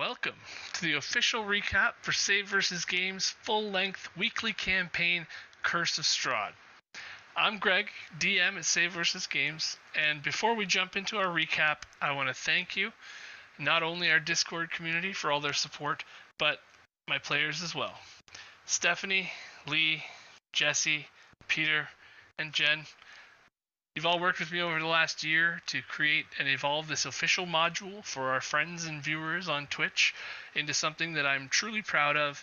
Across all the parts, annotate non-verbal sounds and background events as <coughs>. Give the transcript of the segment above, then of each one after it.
Welcome to the official recap for Save vs. Games full length weekly campaign Curse of Strahd. I'm Greg, DM at Save vs. Games, and before we jump into our recap, I want to thank you, not only our Discord community for all their support, but my players as well. Stephanie, Lee, Jesse, Peter, and Jen. You've all worked with me over the last year to create and evolve this official module for our friends and viewers on Twitch into something that I'm truly proud of,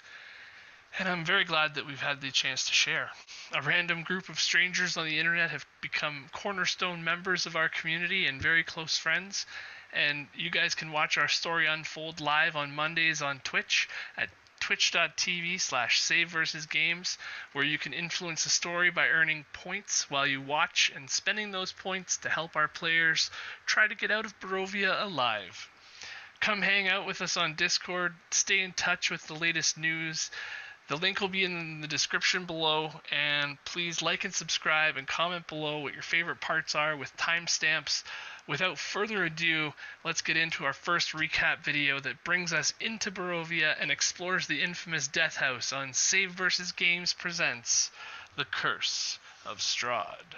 and I'm very glad that we've had the chance to share. A random group of strangers on the internet have become cornerstone members of our community and very close friends, and you guys can watch our story unfold live on Mondays on Twitch at twitch.tv slash save versus games where you can influence the story by earning points while you watch and spending those points to help our players try to get out of Barovia alive. Come hang out with us on Discord, stay in touch with the latest news. The link will be in the description below, and please like and subscribe and comment below what your favorite parts are with timestamps without further ado, let's get into our first recap video that brings us into Barovia and explores the infamous Death House on Save vs. Games presents The Curse of Strahd.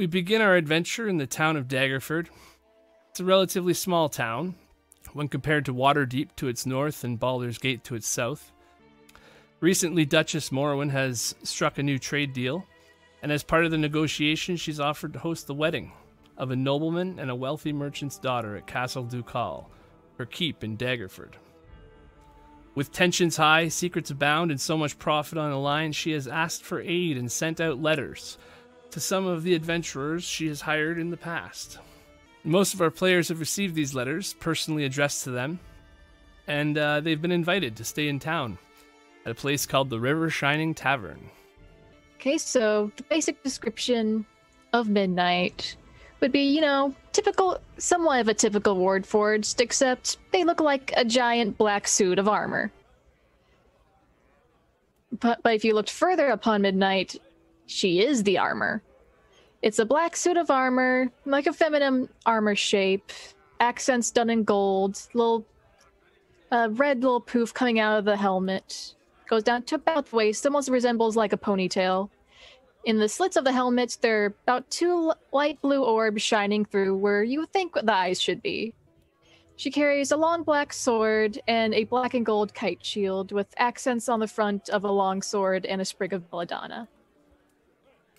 We begin our adventure in the town of Daggerford. It's a relatively small town when compared to Waterdeep to its north and Baldur's Gate to its south. Recently, Duchess Morwen has struck a new trade deal, and as part of the negotiation, she's offered to host the wedding of a nobleman and a wealthy merchant's daughter at Castle Ducal, her keep in Daggerford. With tensions high, secrets abound, and so much profit on the line, she has asked for aid and sent out letters to some of the adventurers she has hired in the past. Most of our players have received these letters, personally addressed to them, and uh, they've been invited to stay in town at a place called the River Shining Tavern. Okay, so the basic description of Midnight would be, you know, typical, somewhat of a typical Warforged, except they look like a giant black suit of armor. But, but if you looked further upon Midnight, she is the armor. It's a black suit of armor, like a feminine armor shape, accents done in gold, little uh, red little poof coming out of the helmet. Goes down to about the waist, almost resembles like a ponytail. In the slits of the helmet, there are about two light blue orbs shining through where you would think the eyes should be. She carries a long black sword and a black and gold kite shield with accents on the front of a long sword and a sprig of belladonna.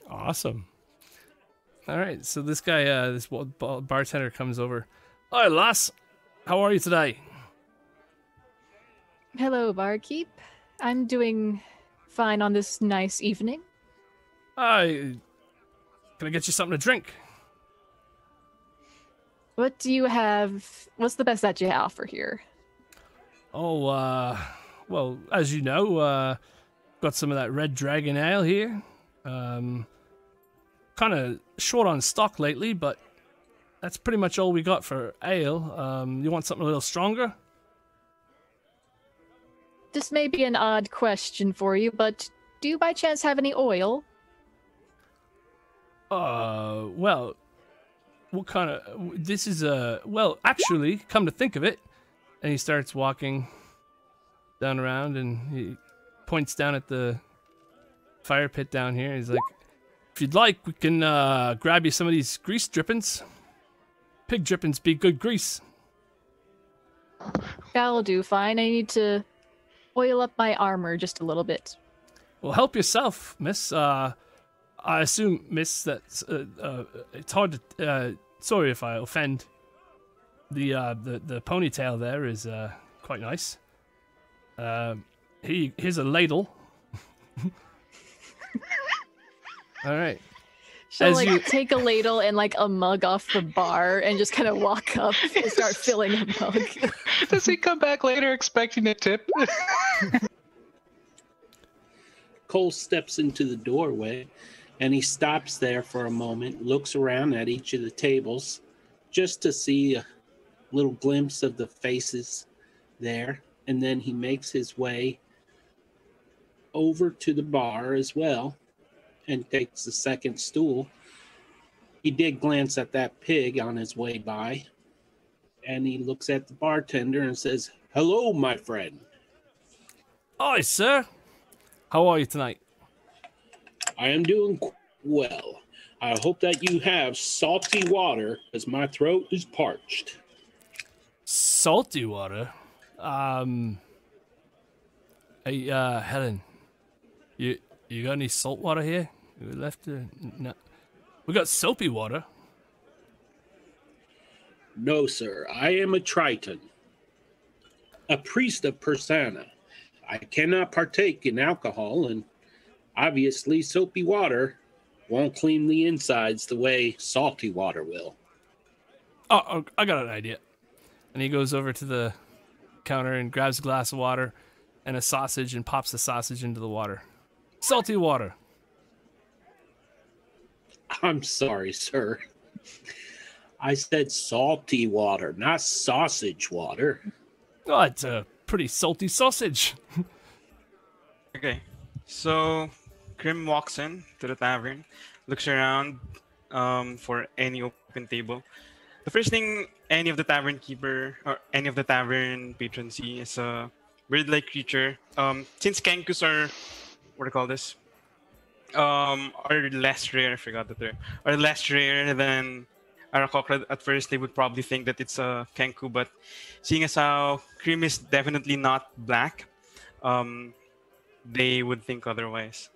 Awesome. All right, so this guy, uh, this bartender comes over. Hi, lass. How are you today? Hello, barkeep. I'm doing fine on this nice evening. Hi. Can I get you something to drink? What do you have? What's the best that you offer here? Oh, uh, well, as you know, uh, got some of that Red Dragon Ale here. Um, kind of short on stock lately, but that's pretty much all we got for ale. Um, you want something a little stronger? This may be an odd question for you, but do you by chance have any oil? Uh, well, what kind of? This is a well, actually, come to think of it, and he starts walking down around, and he points down at the fire pit down here. He's like, "If you'd like, we can uh, grab you some of these grease drippings. Pig drippings be good grease." That'll do fine. I need to oil up my armor just a little bit. Well, help yourself, Miss. Uh, I assume, Miss, that uh, uh, it's hard to. Uh, sorry if I offend. The uh, the the ponytail there is uh, quite nice. Um, he here's a ladle. <laughs> All right. She'll As like you- take a ladle and like a mug off the bar and just kind of walk up and start <laughs> filling a mug. Does he come back later expecting a tip? Cole steps into the doorway and he stops there for a moment, looks around at each of the tables just to see a little glimpse of the faces there. And then he makes his way over to the bar as well and takes the second stool. He did glance at that pig on his way by and he looks at the bartender and says, Hello, my friend. Hi, sir. How are you tonight? I am doing well. I hope that you have salty water as my throat is parched. Salty water. Um. Hey, uh, Helen. You you got any salt water here? We left. Uh, no. We got soapy water. No, sir, I am a Triton, a priest of Persana. I cannot partake in alcohol, and obviously, soapy water won't clean the insides the way salty water will. Oh, oh, I got an idea. And he goes over to the counter and grabs a glass of water and a sausage and pops the sausage into the water. Salty water. I'm sorry, sir. I said salty water, not sausage water. Oh, it's a pretty salty sausage. <laughs> Okay, so Grim walks in to the tavern, looks around um, for any open table. The first thing any of the tavern keeper or any of the tavern patrons see is a bird-like creature. Um, since Kenkus are what do you call this? Um, are less rare. I forgot the term. Are less rare than Aarakocra. At first, they would probably think that it's a kenku, but seeing as how Grim is definitely not black, um, they would think otherwise.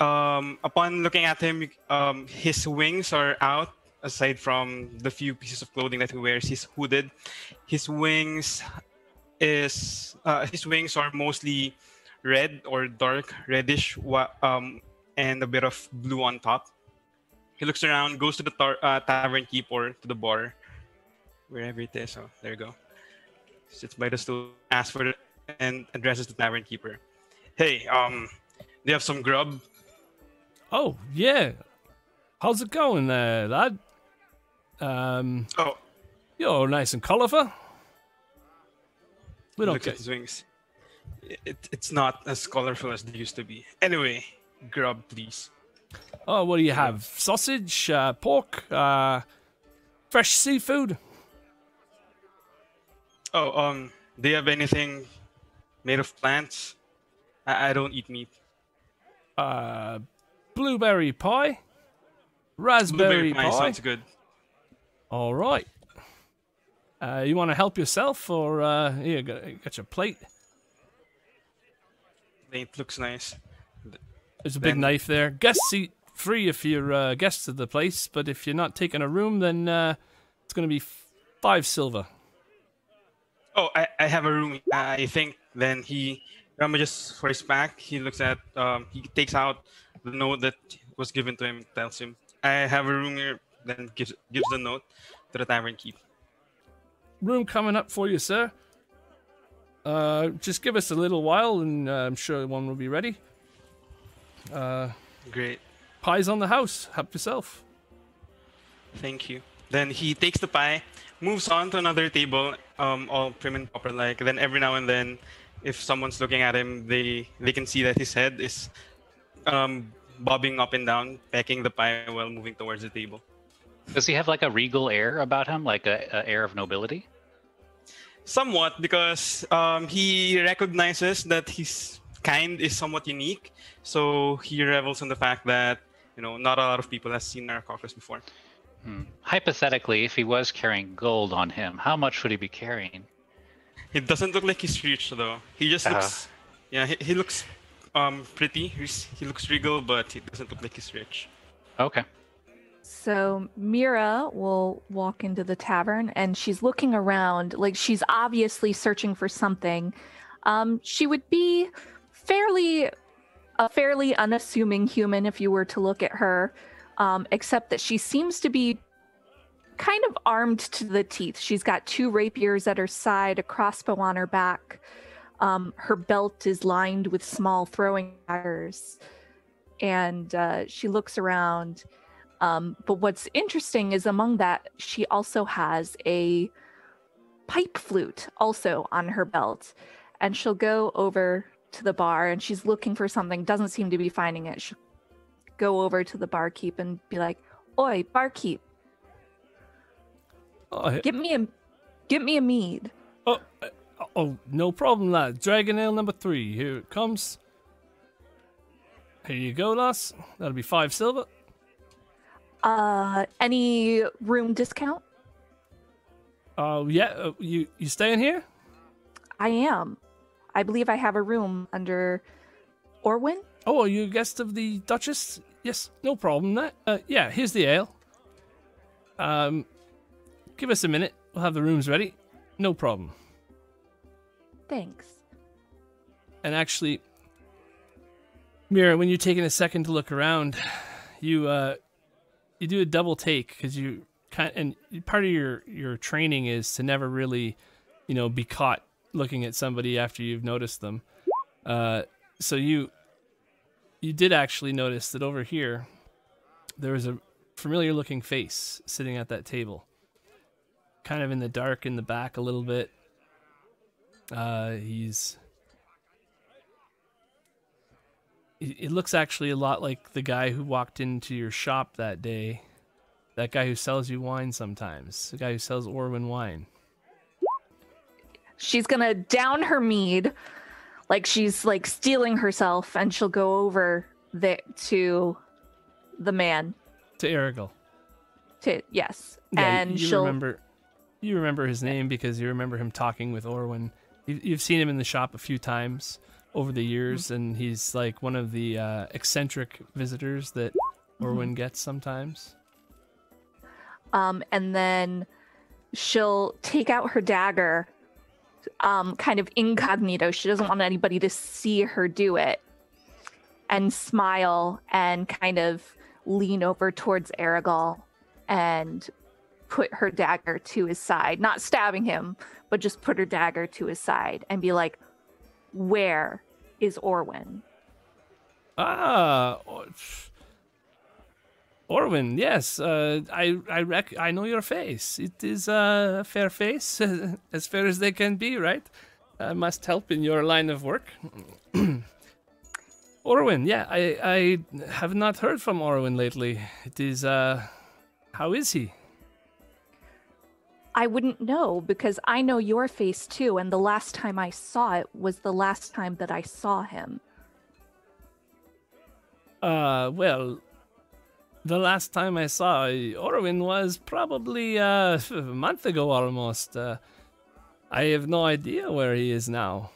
Um, upon looking at him, um, his wings are out. Aside from the few pieces of clothing that he wears, he's hooded. His wings is uh, his wings are mostly red or dark reddish, um, and a bit of blue on top. He looks around, goes to the uh, tavern keep or to the bar, wherever it is. So there you go. Sits by the stool, asks for it, and addresses the tavern keeper. Hey, um, do you have some grub? Oh, yeah. How's it going there, lad? Um, Oh, you're nice and colourful. We don't get his wings. It, it's not as colorful as they used to be. Anyway, grub, please. Oh, what do you have? Sausage, uh, pork, uh, fresh seafood. Oh, um, do you have anything made of plants? I, I don't eat meat. Uh, blueberry pie, raspberry Blueberry pie pie. sounds good. All right. Uh, you want to help yourself, or uh, here, got, got your plate. It looks nice. There's a big Then- knife there. Guest seat free if you're uh, guests of the place, but if you're not taking a room, then uh, it's going to be five silver. Oh, I, I have a room. I think then he rummages for his back. He looks at, um, he takes out the note that was given to him, tells him, I have a room here, then gives gives the note to the tavern keep. Room coming up for you, sir. Uh, just give us a little while, and uh, I'm sure one will be ready. Uh, Great. pies on the house. Help yourself. Thank you. Then he takes the pie, moves on to another table, um, all prim and proper like. Then every now and then, if someone's looking at him, they they can see that his head is um, bobbing up and down, pecking the pie while moving towards the table. Does he have like a regal air about him, like a, a air of nobility? Somewhat, because um, he recognizes that his kind is somewhat unique, so he revels in the fact that you know not a lot of people have seen Narcoccus before. Hmm. Hypothetically, if he was carrying gold on him, how much would he be carrying? It doesn't look like he's rich though. He just Uh-huh. looks, yeah, he, he looks um pretty. He looks regal, but he doesn't look like he's rich. Okay. So Mira will walk into the tavern and she's looking around like she's obviously searching for something. Um, she would be fairly a fairly unassuming human if you were to look at her, um, except that she seems to be kind of armed to the teeth. She's got two rapiers at her side, a crossbow on her back. Um, her belt is lined with small throwing daggers, and uh, she looks around. Um, but what's interesting is among that, she also has a pipe flute also on her belt. And she'll go over to the bar and she's looking for something, doesn't seem to be finding it. She'll go over to the barkeep and be like, Oi, barkeep, Oh, get me a get me a mead. oh, uh, oh, no problem, lad. Dragon ale number three. Here it comes. Here you go, lass. That'll be five silver. Uh any room discount? Oh, yeah. Uh, you you staying here? I am. I believe I have a room under Orwin. Oh, are you a guest of the Duchess? Yes, no problem. That. Uh, yeah, here's the ale. Um, give us a minute. We'll have the rooms ready. No problem. Thanks. And actually, Mira, when you're taking a second to look around, you uh, you do a double take because you kind and part of your your training is to never really, you know, be caught looking at somebody after you've noticed them. Uh, so you you did actually notice that over here there was a familiar looking face sitting at that table, kind of in the dark in the back a little bit. Uh, he's it looks actually a lot like the guy who walked into your shop that day. That guy who sells you wine sometimes. The guy who sells Orwin wine. she's gonna down her mead like she's like stealing herself and she'll go over the to the man To Arrigal. to yes Yeah, and you she'll remember you remember his name because you remember him talking with Orwin. You've seen him in the shop a few times over the years, Mm-hmm. and he's like one of the uh, eccentric visitors that Mm-hmm. Gets sometimes. um and then she'll take out her dagger um kind of incognito she doesn't want anybody to see her do it and smile and kind of lean over towards Arrigal and put her dagger to his side not stabbing him but just put her dagger to his side and be like where is Orwin Ah, Or- Orwin. Yes, uh, I I rec- I know your face. It is a fair face, <laughs> as fair as they can be, right? I must help in your line of work. <clears throat> Orwin, yeah, I I have not heard from Orwin lately. It is uh, how is he? I wouldn't know because I know your face too, and the last time I saw it was the last time that I saw him. Uh, well, the last time I saw Orwin was probably uh, a month ago almost. Uh, I have no idea where he is now.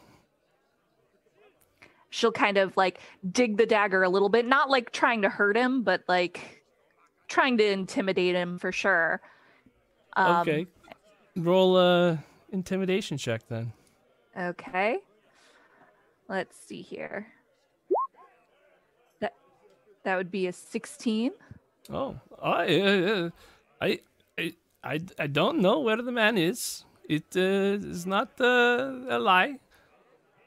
She'll kind of like dig the dagger a little bit, not like trying to hurt him, but like trying to intimidate him for sure. Um, okay. Roll a intimidation check then. Okay. Let's see here. That that would be a 16. Oh, I, uh, I, I, I, I don't know where the man is. It uh, is not uh, a lie.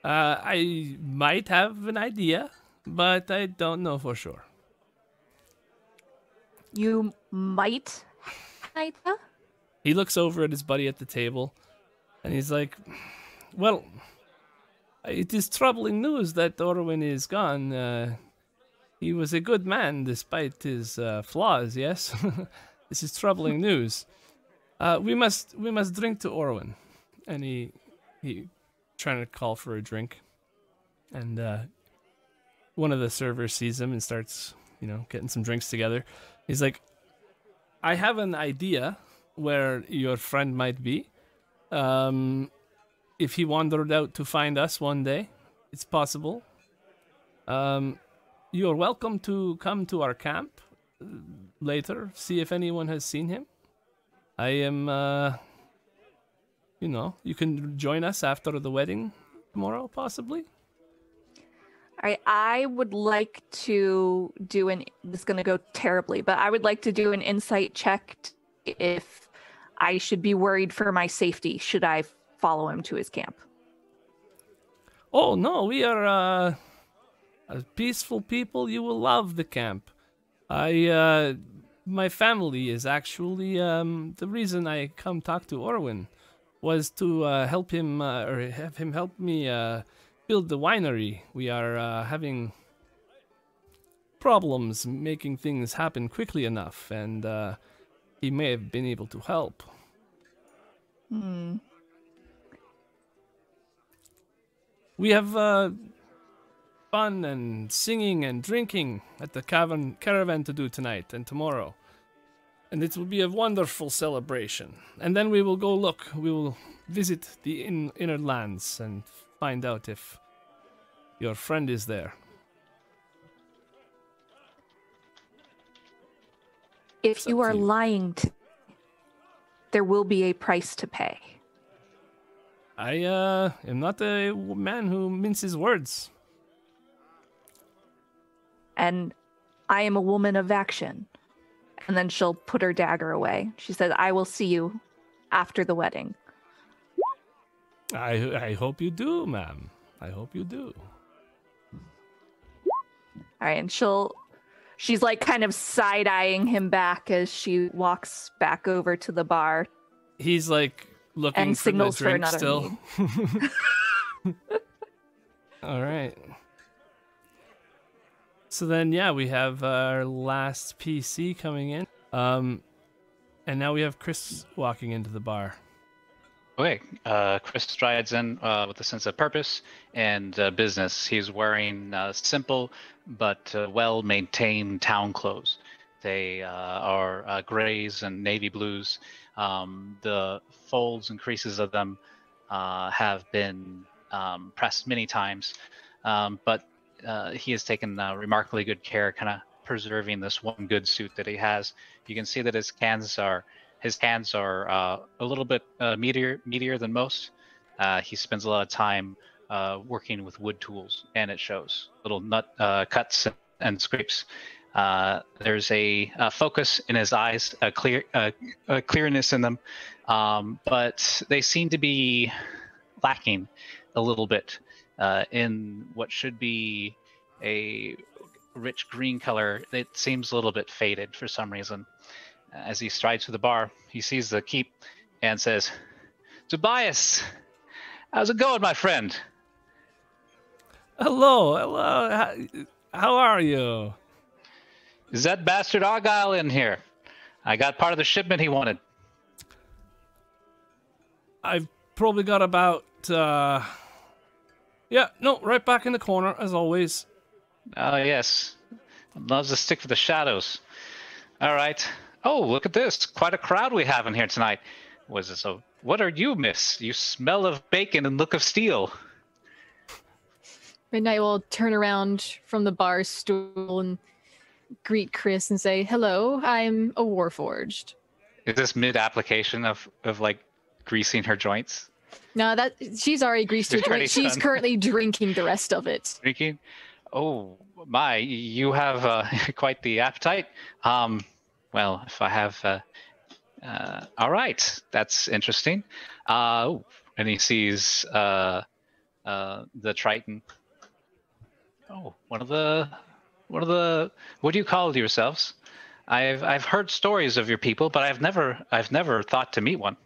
Uh, I might have an idea, but I don't know for sure. You might idea? He looks over at his buddy at the table, and he's like, "Well, it is troubling news that Orwin is gone. Uh, he was a good man despite his uh, flaws. Yes, <laughs> this is troubling news. Uh, we must we must drink to Orwin." And he he trying to call for a drink, and uh, one of the servers sees him and starts you know getting some drinks together. He's like, "I have an idea." Where your friend might be. Um, if he wandered out to find us one day, it's possible. Um, you're welcome to come to our camp uh, later, see if anyone has seen him. I am, uh, you know, you can join us after the wedding tomorrow, possibly. All right, I would like to do an. This is going to go terribly, but I would like to do an insight check if I should be worried for my safety should I follow him to his camp. Oh no, we are uh, peaceful people. You will love the camp. I, uh, my family is actually um, the reason I come talk to Orwin was to uh, help him uh, or have him help me uh, build the winery. We are uh, having problems making things happen quickly enough, and uh, he may have been able to help. Hmm. We have uh, fun and singing and drinking at the caravan, caravan to do tonight and tomorrow. And it will be a wonderful celebration. And then we will go look. We will visit the in, inner lands and find out if your friend is there. If you are lying to there will be a price to pay. I uh, am not a man who minces words. And I am a woman of action. And then she'll put her dagger away. She says, I will see you after the wedding. I I hope you do, ma'am. I hope you do. All right, and she'll she's like kind of side eyeing him back as she walks back over to the bar. He's like looking And for signals the for drink another still. <laughs> All right. So then, yeah, we have our last PC coming in. Um, and now we have Chris walking into the bar. Okay, uh, Chris strides in uh, with a sense of purpose and uh, business. He's wearing uh, simple but uh, well-maintained town clothes. They uh, are uh, grays and navy blues. Um, the folds and creases of them uh, have been um, pressed many times, um, but uh, he has taken uh, remarkably good care, kind of preserving this one good suit that he has. You can see that his hands are his hands are a little bit meatier, meatier than most. He spends a lot of time uh, working with wood tools, and it shows little nut uh, cuts and scrapes. Uh, there's a, a focus in his eyes, a clear, a clearness in them, um, but they seem to be lacking a little bit uh, in what should be a rich green color. It seems a little bit faded for some reason. As he strides to the bar, he sees the keep and says, Tobias, how's it going, my friend? Hello, hello. How, how are you? Is that bastard Argyle in here? I got part of the shipment he wanted. I've probably got about. uh Yeah, no, right back in the corner as always. Oh, yes. Loves to stick for the shadows. All right. Oh, look at this! Quite a crowd we have in here tonight. Was this a? What are you, Miss? You smell of bacon and look of steel. Midnight will turn around from the bar stool and greet Chris and say, "Hello, I'm a Warforged." Is this mid-application of of like greasing her joints? No, that she's already greased her drink. She's done. currently drinking the rest of it. Drinking? Oh my! You have uh, <laughs> quite the appetite. Um, well, if I have, uh, uh, all right, that's interesting. Uh, and he sees uh, uh, the Triton. Oh, one of the, one of the. What do you call yourselves? I've I've heard stories of your people, but I've never I've never thought to meet one.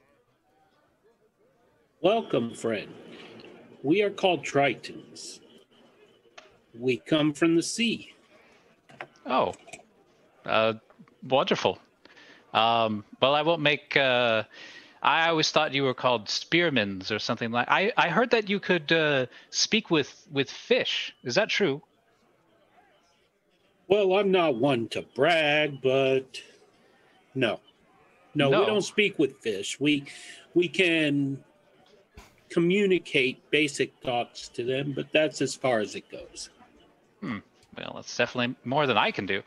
Welcome, friend. We are called Tritons. We come from the sea. Oh, uh, wonderful. Um, well, I won't make. Uh, I always thought you were called spearmans or something like. I I heard that you could uh, speak with with fish. Is that true? Well, I'm not one to brag, but no. No, No. we don't speak with fish. We we can communicate basic thoughts to them, but that's as far as it goes. Well, that's definitely more than I can do.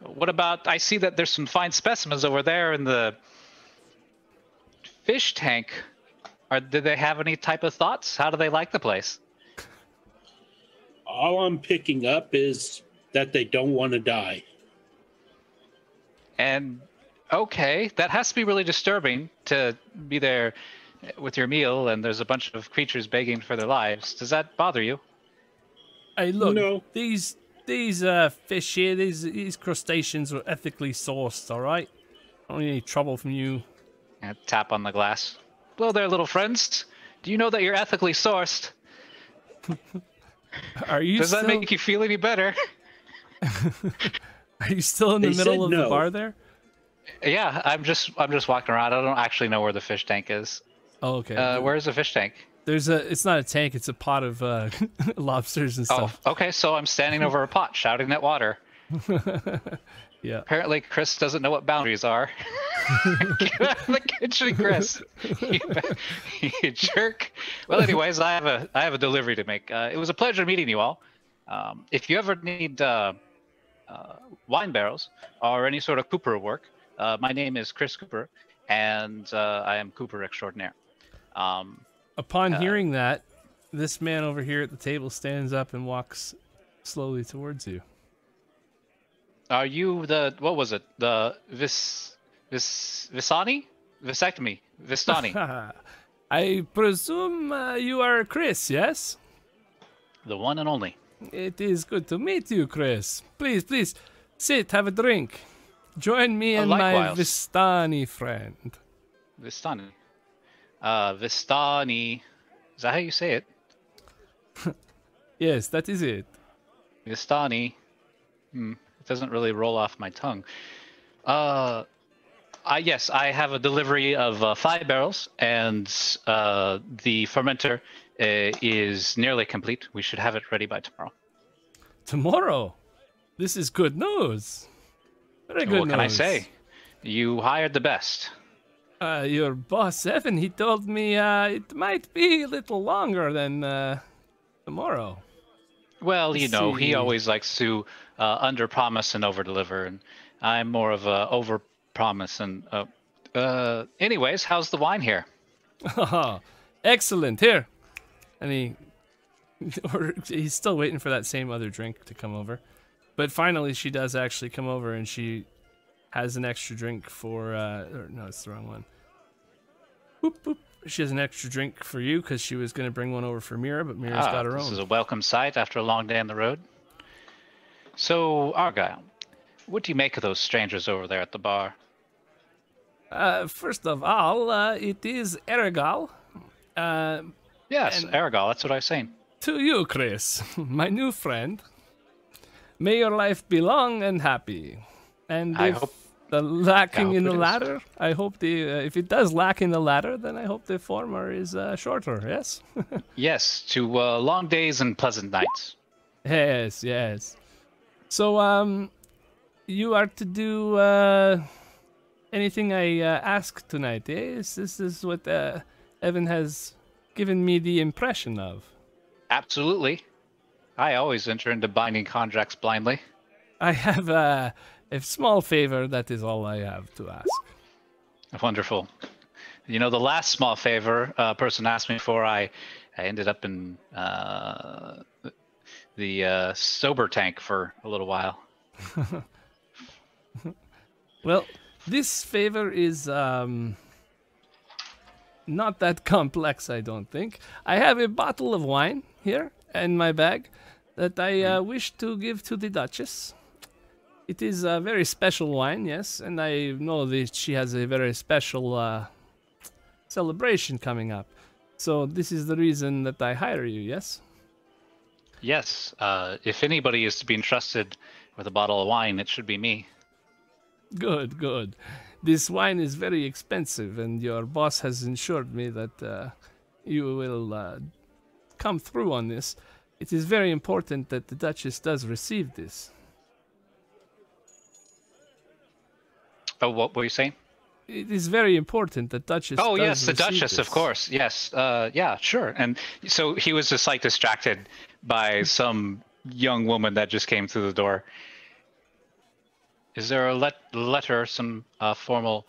What about? I see that there's some fine specimens over there in the fish tank. Are did they have any type of thoughts? How do they like the place? All I'm picking up is that they don't want to die. And okay, that has to be really disturbing to be there with your meal and there's a bunch of creatures begging for their lives. Does that bother you? Hey, look, No. these these uh, fish here, these these crustaceans were ethically sourced. All right, I don't need any trouble from you. And tap on the glass. Hello there, little friends. Do you know that you're ethically sourced? <laughs> Are you Does still, that make you feel any better? <laughs> Are you still in the They middle said of the bar there? yeah, I'm just I'm just walking around. I don't actually know where the fish tank is. Oh, okay. Uh, where's the fish tank? There's a. It's not a tank. It's a pot of uh, <laughs> lobsters and stuff. Oh, okay. So I'm standing over a pot, shouting at water. Yeah. Apparently, Chris doesn't know what boundaries are. Get out of the kitchen, Chris. You, you jerk. Well, anyways, I have a I have a delivery to make. Uh, it was a pleasure meeting you all. Um, if you ever need uh, uh, wine barrels or any sort of Cooper work, uh, my name is Chris Cooper, and uh, I am Cooper extraordinaire. Um, Upon Uh, hearing that, this man over here at the table stands up and walks slowly towards you. Are you the what was it? The vis vis visani vasectomy vistani? <laughs> I presume uh, you are Chris, yes? the one and only. It is good to meet you, Chris. Please, please, sit, have a drink. Join me Uh, and my. Vistani friend. Vistani. Uh, Vistani. Is that how you say it? <laughs> Yes, that is it. Vistani. Hmm. Doesn't really roll off my tongue. Uh, I yes, I have a delivery of uh, five barrels, and uh, the fermenter uh, is nearly complete. We should have it ready by tomorrow. Tomorrow. This is good news. Very good news. what can I say? You hired the best. Uh, your boss Evan, he told me uh, it might be a little longer than uh, tomorrow. Well, you know, he always likes to uh, under promise and over deliver, and I'm more of a over promise and. Uh, uh, anyways, how's the wine here? <laughs> Excellent. Here. And he, or he's still waiting for that same other drink to come over. But finally, she does actually come over and she has an extra drink for, uh, or no, it's the wrong one. Boop, boop. She has an extra drink for you because she was going to bring one over for Mira, but Mira's Ah, got her this own. This is a welcome sight after a long day on the road. So, Argyle, what do you make of those strangers over there at the bar? Uh, first of all, uh, it is Arrigal. Uh, Yes, Argyle, that's what I was saying. to you, Chris, <laughs> my new friend. May your life be long and happy. And I if hope- the lacking in the latter, I hope the uh, if it does lack in the latter, then I hope the former is uh, shorter. Yes. <laughs> Yes, to uh, long days and pleasant nights. yes. Yes. So um, you are to do uh, anything I uh, ask tonight. Eh? This, this is what uh, Evan has given me the impression of. Absolutely. I always enter into binding contracts blindly. I have uh, a small favor. That is all I have to ask. Wonderful. You know, the last small favor a person asked me for, I, I ended up in uh, the uh, sober tank for a little while. <laughs> Well, this favor is um, not that complex, I don't think. I have a bottle of wine here in my bag that I uh, wish to give to the Duchess. It is a very special wine, yes, and I know that she has a very special uh, celebration coming up. So this is the reason that I hire you, yes? Yes, uh, if anybody is to be entrusted with a bottle of wine, it should be me. Good, good. This wine is very expensive, and your boss has assured me that uh, you will uh, come through on this. It is very important that the Duchess does receive this. Oh, what were you saying? It is very important that Duchess. Oh yes, the Duchess, of course. Yes, uh, yeah, sure. And so he was just like distracted by some young woman that just came through the door. Is there a let- letter, some uh, formal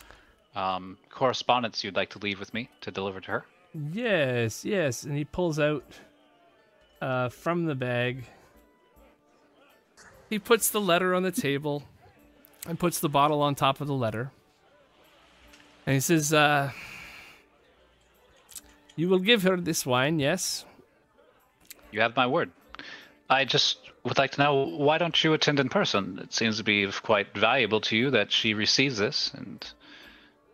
um, correspondence you'd like to leave with me to deliver to her? Yes, yes, and he pulls out uh, from the bag. He puts the letter on the table and puts the bottle on top of the letter. And he says, uh, You will give her this wine, yes? You have my word. I just would like to know why don't you attend in person? It seems to be quite valuable to you that she receives this, and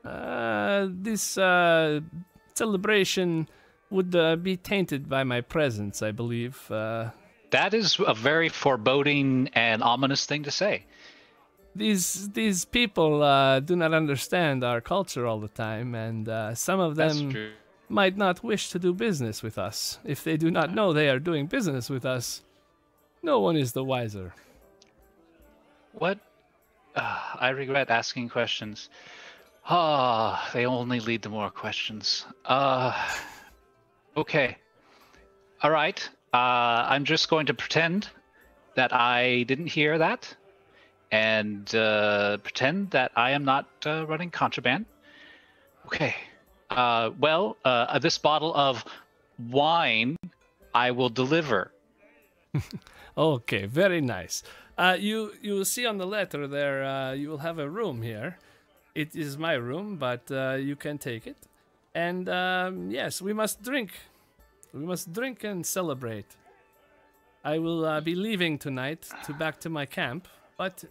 Uh, this uh, celebration would uh, be tainted by my presence, I believe. Uh, that is a very foreboding and ominous thing to say. these these people uh, do not understand our culture all the time, and uh, some of That's them true. Might not wish to do business with us. If they do not know they are doing business with us, no one is the wiser. What? Uh, I regret asking questions. Ah, they only lead to more questions. Uh, okay. All right. Uh, I'm just going to pretend that I didn't hear that and uh, pretend that I am not uh, running contraband. Okay. Uh, well, uh, this bottle of wine I will deliver. <laughs> Okay, very nice. Uh, you you will see on the letter there. Uh, you will have a room here. It is my room, but uh, you can take it. And um, yes, we must drink. We must drink and celebrate. I will uh, be leaving tonight to back to my camp, but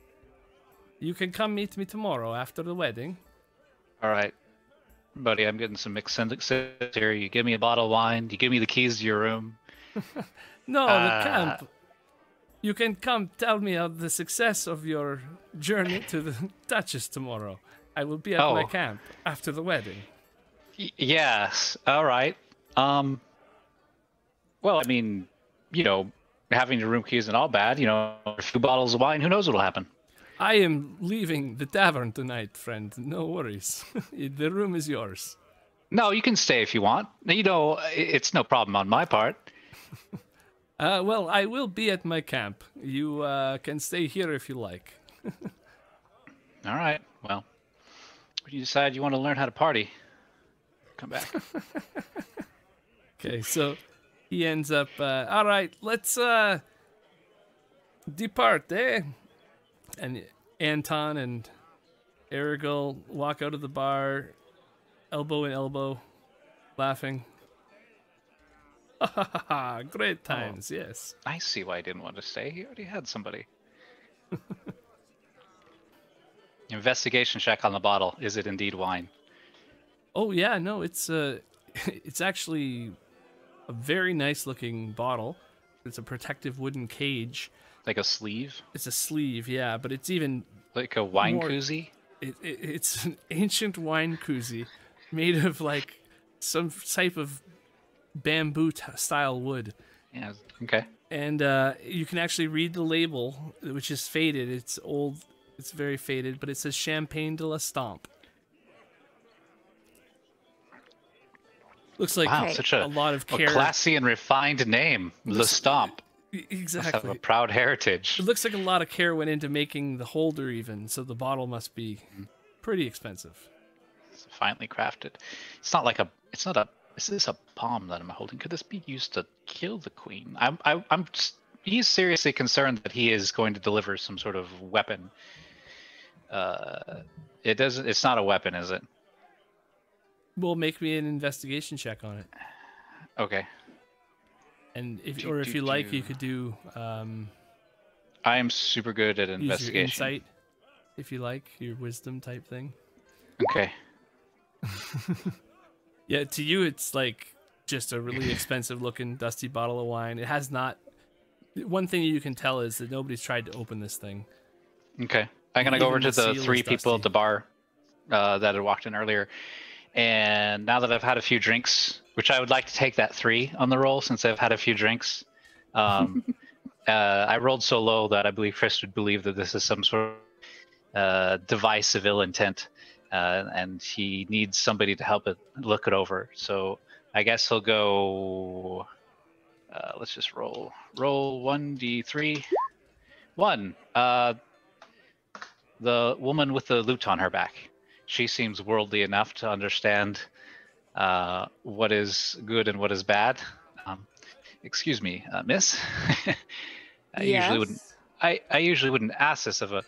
you can come meet me tomorrow after the wedding. All right, buddy, I'm getting some mixed here. You give me a bottle of wine. You give me the keys to your room. <laughs> No, Uh, the camp. You can come tell me of the success of your journey to the <laughs> Duchess tomorrow. I will be at my Oh. camp after the wedding. Y- yes. All right. Um. Well, I mean, you know, having the room key isn't all bad. You know, a few bottles of wine. Who knows what'll happen? I am leaving the tavern tonight, friend. No worries. <laughs> the room is yours. No, you can stay if you want. You know, it's no problem on my part. <laughs> Uh, well, I will be at my camp. You uh, can stay here if you like. <laughs> All right. Well, when you decide you want to learn how to party, come back. Okay, so he ends up. Uh, All right, let's uh, depart, eh? And Anton and Arrigal walk out of the bar, elbow in elbow, laughing. Ha ha ha ha! Great times, yes. I see why he didn't want to stay. He already had somebody. <laughs> Investigation check on the bottle. Is it indeed wine? Oh yeah, no, it's uh, <laughs> it's actually a very nice looking bottle. It's a protective wooden cage. Like a sleeve? It's a sleeve, yeah, but it's even Like a wine More- koozie? it, it, it's <laughs> an ancient wine koozie made of like some type of bamboo t- style wood Yeah. Okay. and uh, you can actually read the label which is faded it's old It's very faded, but it says Champagne de la Stomp. Looks like Wow, such a a, lot of a care. classy and refined name. Looks- Stomp. E- Must have Exactly. a proud heritage. It looks like a lot of care went into making the holder even, so the bottle must be pretty expensive. It's finely crafted. It's not like a. It's not a. Is this a bomb that I'm holding? Could this be used to kill the queen? I'm. I, I'm. s- He's seriously concerned that he is going to deliver some sort of weapon. Uh, it doesn't. It's not a weapon, is it? Well, make me an investigation check on it, Okay. And if or if you like, you could do um, I am super good at use your investigation. insight, if you like, your wisdom type thing. Okay. <laughs> Yeah, to you, it's like just a really <laughs> expensive looking dusty bottle of wine. It has not. One thing you can tell is that nobody's tried to open this thing. Okay. I'm gonna go over to the three people at the bar uh, that had walked in earlier, and now that I've had a few drinks, which I would like to take that three on the roll since I've had a few drinks. Um, <laughs> uh, I rolled so low that I believe Chris would believe that this is some sort of uh, device of ill intent, uh, and he needs somebody to help it look it over. So I guess he'll go. Uh, let's just roll. Roll one d three. One. Uh, the woman with the lute on her back. She seems worldly enough to understand uh, what is good and what is bad. Um, excuse me, uh, Miss. <laughs> I usually wouldn't. I, I usually wouldn't ask this of a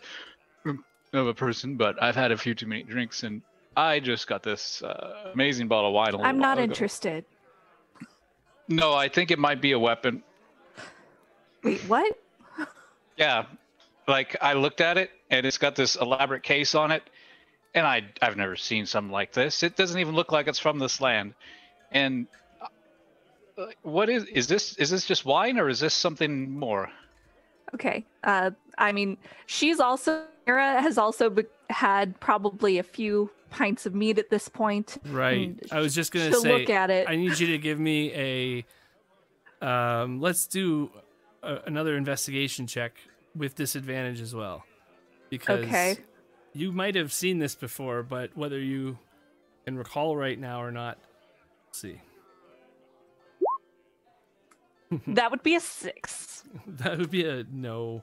of a person, but I've had a few too many drinks, and I just got this uh, amazing bottle of wine. Little I'm not ago. interested. No, I think it might be a weapon. Wait, what? Yeah, like I looked at it and it's got this elaborate case on it, and I I've never seen something like this. It doesn't even look like it's from this land. And uh, what is is this? Is this just wine or is this something more? Okay. Uh, I mean, she's also Mira has also be- had probably a few pints of meat at this point. Right. I was just gonna say. look at it. I need you to give me a. Um, let's do a, another investigation check with disadvantage as well, because Okay. You might have seen this before, but whether you can recall right now or not, let's see. <laughs> that would be a six. <laughs> That would be a no.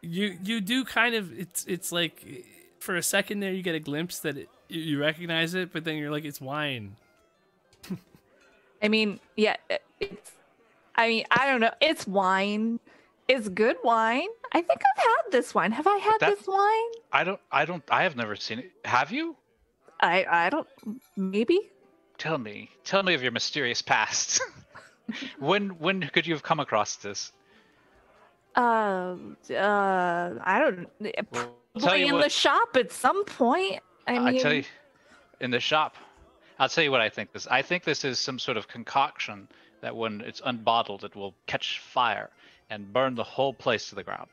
You you do kind of it's it's like for a second there you get a glimpse that it, you- you recognize it, but then you're like it's wine. <laughs> I mean, yeah, it's. I mean, I don't know. It's wine. It's good wine. I think I've had this wine. Have I had that- this wine? I don't I don't I have never seen it. Have you? I I don't. Maybe. Tell me. Tell me of your mysterious past. <laughs> when when could you have come across this? Uh, uh, I don't. Well, Probably in what- the shop at some point. I mean, I tell you, in the shop, I'll tell you what I think this. I think this is some sort of concoction that when it's unbottled, it will catch fire and burn the whole place to the ground.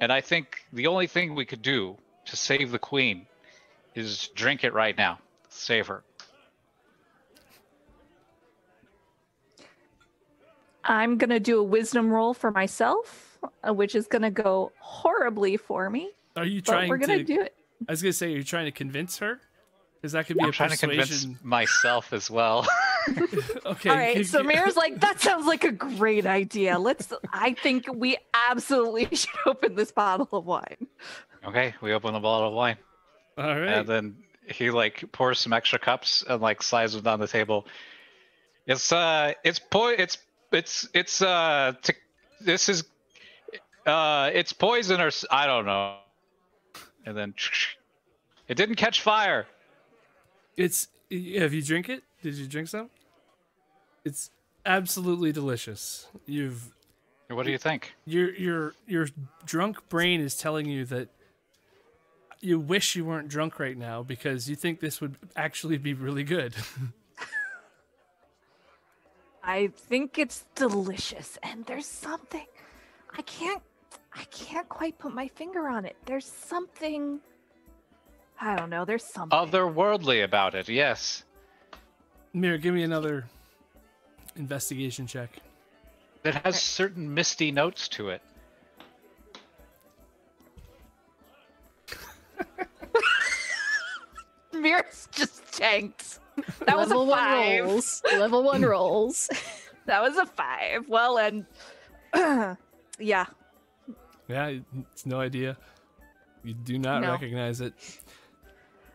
And I think the only thing we could do to save the queen is drink it right now. Save her. I'm gonna do a wisdom roll for myself, uh, which is gonna go horribly for me. Are you But trying we're gonna to? do it. I was gonna say are you're trying to convince her, because that could be I'm a trying to convince myself as well. <laughs> <laughs> Okay. All right, so you- Mira's like, that sounds like a great idea. Let's. I think we absolutely <laughs> should open this bottle of wine. okay, we open the bottle of wine. All right. and then he like pours some extra cups and like slides them down the table. It's uh, it's po- it's it's it's uh, t- this is uh, it's poison or I don't know. And then it didn't catch fire. It's have you drink it? Did you drink some? It's absolutely delicious. You've What do you think? your your your drunk brain is telling you that you wish you weren't drunk right now because you think this would actually be really good. <laughs> I think it's delicious, and there's something I can't. I can't quite put my finger on it. There's something. I don't know. There's something. Otherworldly about it, yes. Mira, give me another investigation check. It has certain misty notes to it. <laughs> Mira's just tanked. That Level was a five. One rolls. Level one <laughs> rolls. that was a five. Well, and <clears throat> yeah. Yeah, it's no idea. You do not no. recognize it.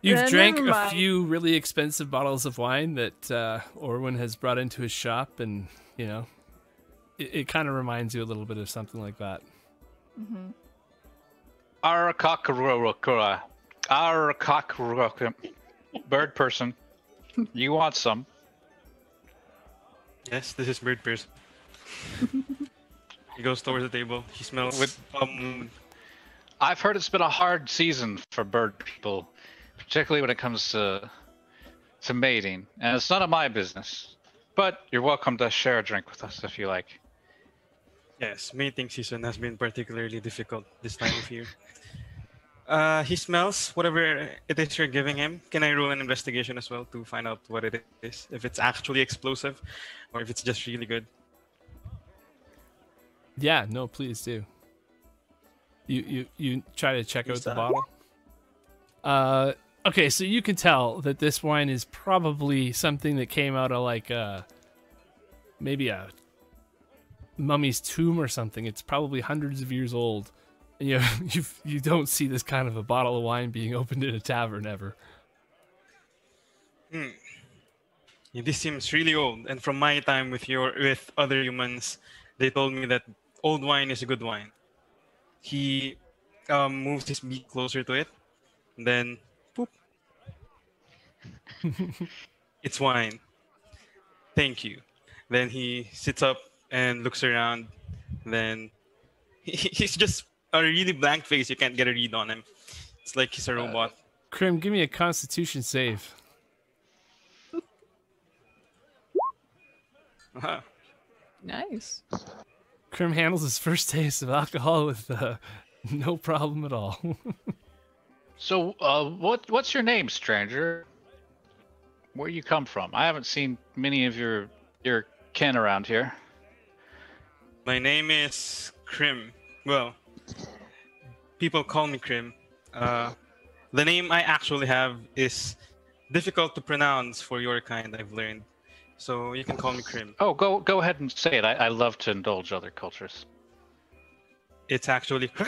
You've Then drank a few really expensive bottles of wine that uh, Orwin has brought into his shop, and you know, it, it kind of reminds you a little bit of something like that. Aarakocra. Aarakocra. Bird person. You want some? Yes, this is Bird Person. <laughs> he goes towards the table. He smells With- um I've heard it's been a hard season for bird people, particularly when it comes to to mating, and it's none of my business. But you're welcome to share a drink with us if you like. Yes, mating season has been particularly difficult this time of year. Uh, he smells whatever it is you're giving him. Can I roll an investigation as well to find out what it is? If it's actually explosive, or if it's just really good. Yeah, no, please do. You you you try to check out Who's the that? bottle. Uh, okay, so you can tell that this wine is probably something that came out of like uh maybe a mummy's tomb or something. It's probably hundreds of years old. And you <laughs> you you don't see this kind of a bottle of wine being opened in a tavern ever. Hmm. Yeah, this seems really old. And from my time with your with other humans, they told me that old wine is a good wine. He um, moves his beak closer to it, then. It's wine. Thank you. Then he sits up and looks around. Then he, he's just a really blank face. You can't get a read on him. It's like he's a robot. Grim, give me a Constitution save. Uh-huh. nice. Grim handles his first taste of alcohol with uh, <laughs> no problem at all. <laughs> So, uh, what what's your name, stranger? Where you come from? I haven't seen many of your your kin around here. My name is Grim. Well, people call me Grim. Uh, the name I actually have is difficult to pronounce for your kind, I've learned. So you can call me Grim. Oh, go go ahead and say it. I, I love to indulge other cultures. It's actually. <laughs>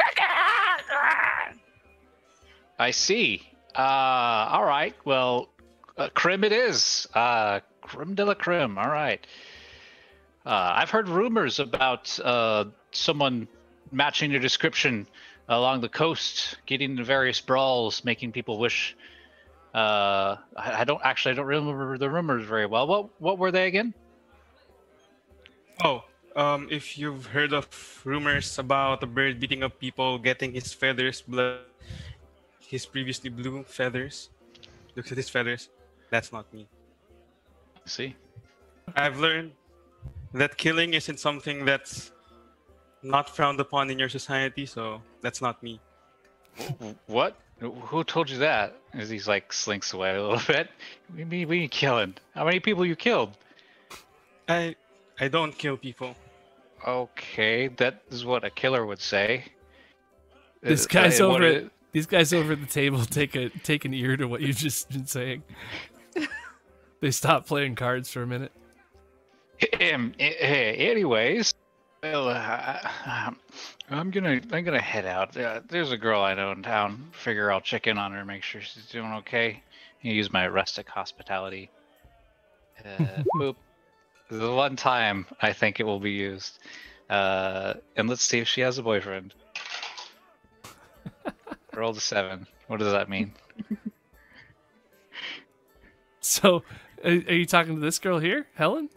I see. Uh, all right. Well, uh, Grim it is. Uh, Grim de la Grim. All right. Uh, I've heard rumors about uh, someone matching your description along the coast, getting into various brawls, making people wish. Uh, I, I don't actually. I don't remember the rumors very well. What what were they again? Oh, um, if you've heard of rumors about a bird beating up people, getting his feathers blood, his previously blue feathers, looks at his feathers. That's not me. See. I've learned that killing isn't something that's not frowned upon in your society, so that's not me. What? Who told you that? As he's like slinks away a little <laughs> bit. We mean we killing. How many people you killed? I I don't kill people. Okay, that is what a killer would say. This Uh, guy's uh, over it- it. These guys over at the table <laughs> take a take an ear to what you've just been saying. They stop playing cards for a minute. Um, anyways, well, uh, I'm gonna I'm gonna head out. Uh, there's a girl I know in town. Figure I'll check in on her, make sure she's doing okay. Use my rustic hospitality. Uh, <laughs> boop. The one time I think it will be used. Uh, and let's see if she has a boyfriend. <laughs> Rolled a seven. What does that mean? So, are, are you talking to this girl here, Helen,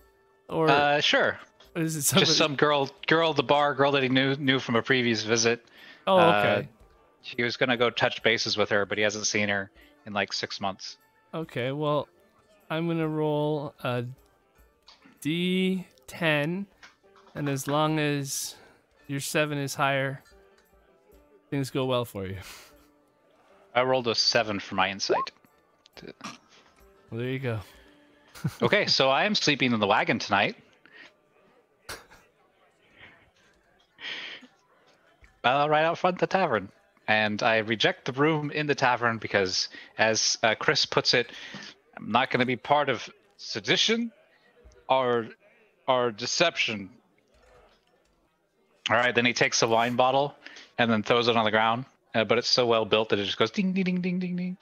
or Uh, sure. is it somebody? Just some girl, girl at the bar, girl that he knew knew from a previous visit. Oh, uh, okay, He was gonna go touch bases with her, but he hasn't seen her in like six months. okay. Well, I'm gonna roll a D10, and as long as your seven is higher, things go well for you. I rolled a seven for my insight. Well, there you go. Okay, so I am sleeping in the wagon tonight. Uh, right out front the tavern. and I reject the room in the tavern because, as uh, Chris puts it, I'm not going to be part of sedition or or deception. All right, then he takes a wine bottle and then throws it on the ground, uh, but it's so well built that it just goes ding ding ding ding ding ding,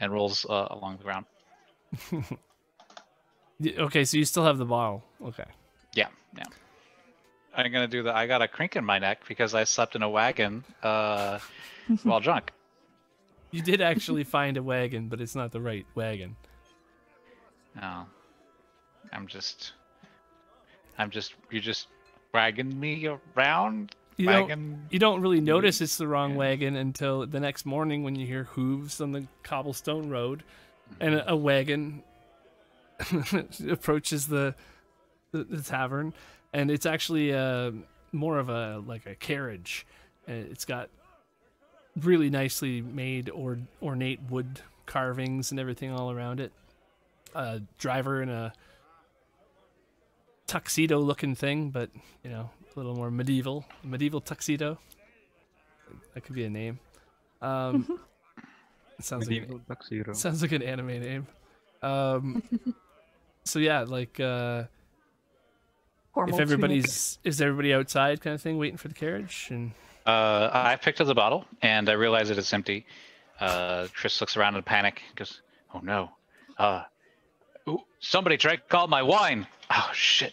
and rolls uh, along the ground. <laughs> Y- Okay, so you still have the bottle. Okay. Yeah, yeah. I'm gonna do that. I got a crink in my neck because I slept in a wagon uh, while drunk. <laughs> You did actually find a wagon, but it's not the right wagon. No, I'm just, I'm just, you're just wagging me around. You don't, you don't really notice it's the wrong wagon until the next morning when you hear hooves on the cobblestone road and a, a wagon <laughs> approaches the, the the tavern and it's actually uh, more of a like a carriage Uh, it's got really nicely made or ornate wood carvings and everything all around it a driver in a tuxedo looking thing but you know a little more medieval medieval tuxedo that could be a name um it <laughs> sounds like Medieval tuxedo. Sounds like an anime name. Um, <laughs> so yeah, like uh, Formal if tunic. everybody's is everybody outside kind of thing waiting for the carriage and Uh, I picked up the bottle and I realize that it's empty. Uh, Chris looks around in panic. Goes, "Oh no! Uh, ooh, somebody drank all my wine! Oh shit!"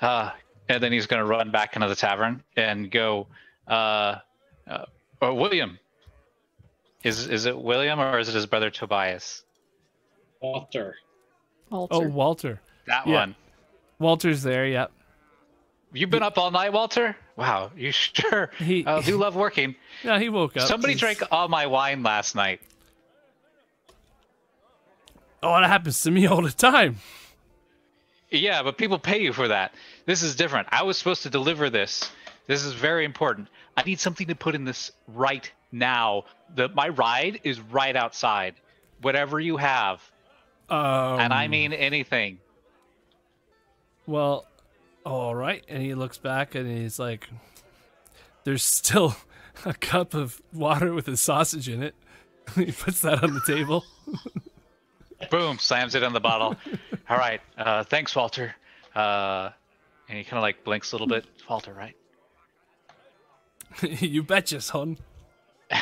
Uh, and then he's gonna run back into the tavern and go, uh, uh, "Oh, William, is is it William or is it his brother Tobias? Walter. Walter. oh Walter, That Yeah. one. Walter's there. Yep. You've been up all night, Walter? Wow, you <laughs> sure? He- uh, do love working. <laughs> Yeah, he woke up. Somebody He's- drank all my wine last night. Oh, that happens to me <laughs> all the time. Yeah, but people pay you for that. This is different. I was supposed to deliver this. This is very important. I need something to put in this right now. The my ride is right outside. Whatever you have, Um, and I mean anything. Well, all right. And he looks back and he's like, "There's still <laughs> a cup of water with a sausage in it." <laughs> he puts that on the table. <laughs> Boom! Slams it in the bottle. All right. Uh, thanks, Walter. Uh, and he kind of like blinks a little bit. Walter, right? you betcha, son. All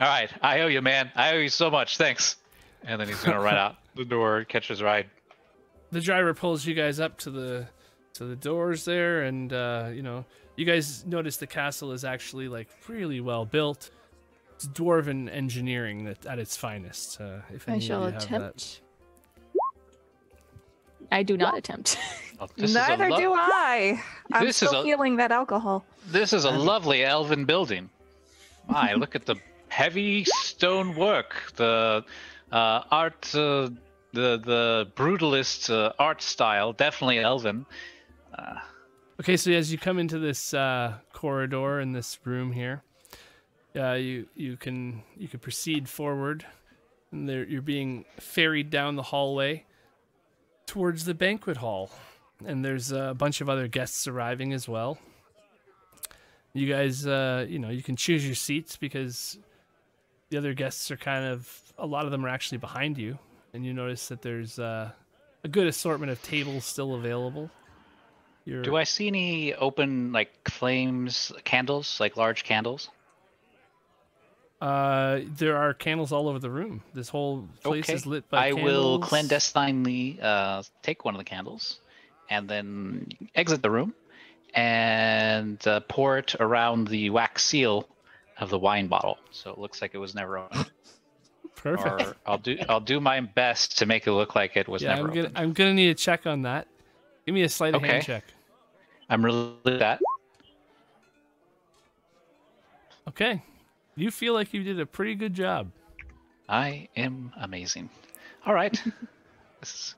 right. I owe you, man. I owe you so much. Thanks. And then he's gonna run out the door, catches his ride. the driver pulls you guys up to the to the doors there and uh you know you guys notice the castle is actually like really well built it's dwarven engineering that at its finest uh if I any of shall you have that. attempt. I do not attempt. <laughs> Oh, this is a Neither lo- do I. <laughs> I'm This is still a- feeling that alcohol. This is a lovely elven building. My, look at the heavy stone work, the uh, art, uh, the the brutalist uh, art style, definitely elven. Uh, okay so as you come into this uh corridor in this room here uh you you can you can proceed forward. And there you're being ferried down the hallway towards the banquet hall. And there's a bunch of other guests arriving as well. You guys you know you can choose your seats because the other guests are kind of a lot of them are actually behind you and you notice that there's uh, a good assortment of tables still available You're, do I see any open like flames, candles, like large candles? Uh, there are candles all over the room. This whole place Okay. is lit by I will clandestinely uh, take one of the candles and then exit the room and uh, pour it around the wax seal of the wine bottle, so it looks like it was never opened. <laughs> Perfect. Or I'll do I'll do my best to make it look like it was yeah, never I'm gonna opened. I'm gonna need a check on that. Give me a sleight of hand Okay. check. I'm really that. Okay. You feel like you did a pretty good job. I am amazing. All right, <laughs> this is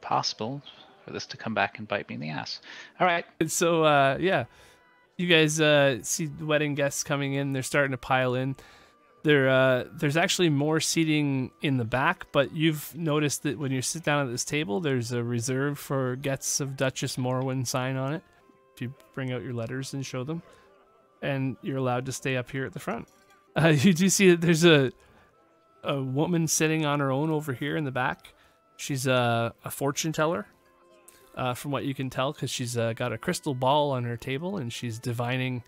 possible for this to come back and bite me in the ass. All right, And so uh yeah. You guys uh see the wedding guests coming in, they're starting to pile in. There uh there's actually more seating in the back, but you've noticed that when you sit down at this table, there's a reserve for guests of Duchess Morwen sign on it. If you bring out your letters and show them. And you're allowed to stay up here at the front. <laughs> Uh, you do see that there's a a woman sitting on her own over here in the back. She's a, a fortune teller, uh, from what you can tell, because she's uh, got a crystal ball on her table and she's divining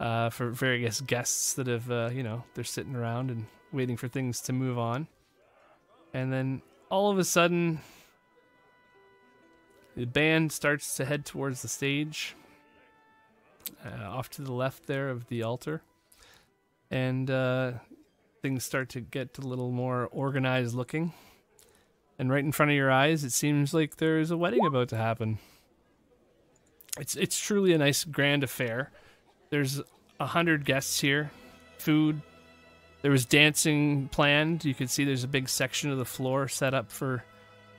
uh, for various guests that have, uh, you know, they're sitting around and waiting for things to move on. And then all of a sudden, the band starts to head towards the stage, uh, off to the left there of the altar. And uh, things start to get a little more organized looking. And right in front of your eyes, it seems like there's a wedding about to happen. It's it's truly a nice grand affair. There's a hundred guests here, food. There was dancing planned. You could see there's a big section of the floor set up for,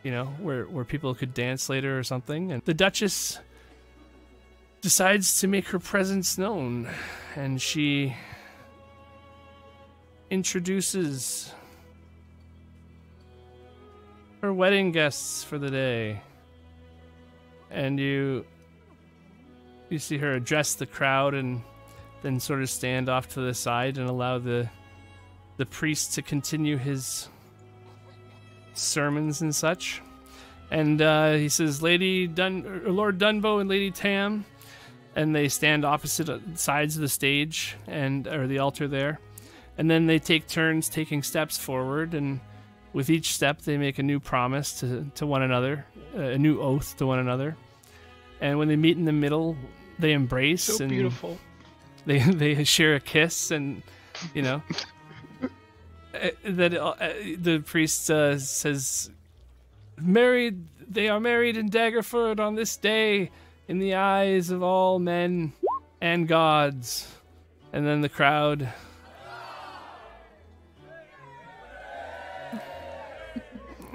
you know, where where people could dance later or something. And the Duchess decides to make her presence known, and she introduces her wedding guests for the day. And you you see her address the crowd and then sort of stand off to the side and allow the the priest to continue his sermons and such. And uh, he says, "Lady Dun, or Lord Dunbo and Lady Tam," and they stand opposite sides of the stage and or the altar there, and then they take turns taking steps forward, and with each step they make a new promise to to one another, uh, a new oath to one another, and when they meet in the middle, they embrace So and beautiful. they <laughs> they share a kiss and you know. <laughs> Uh, that uh, uh, the priest uh, says married they are married in Daggerford on this day in the eyes of all men and gods. And then the crowd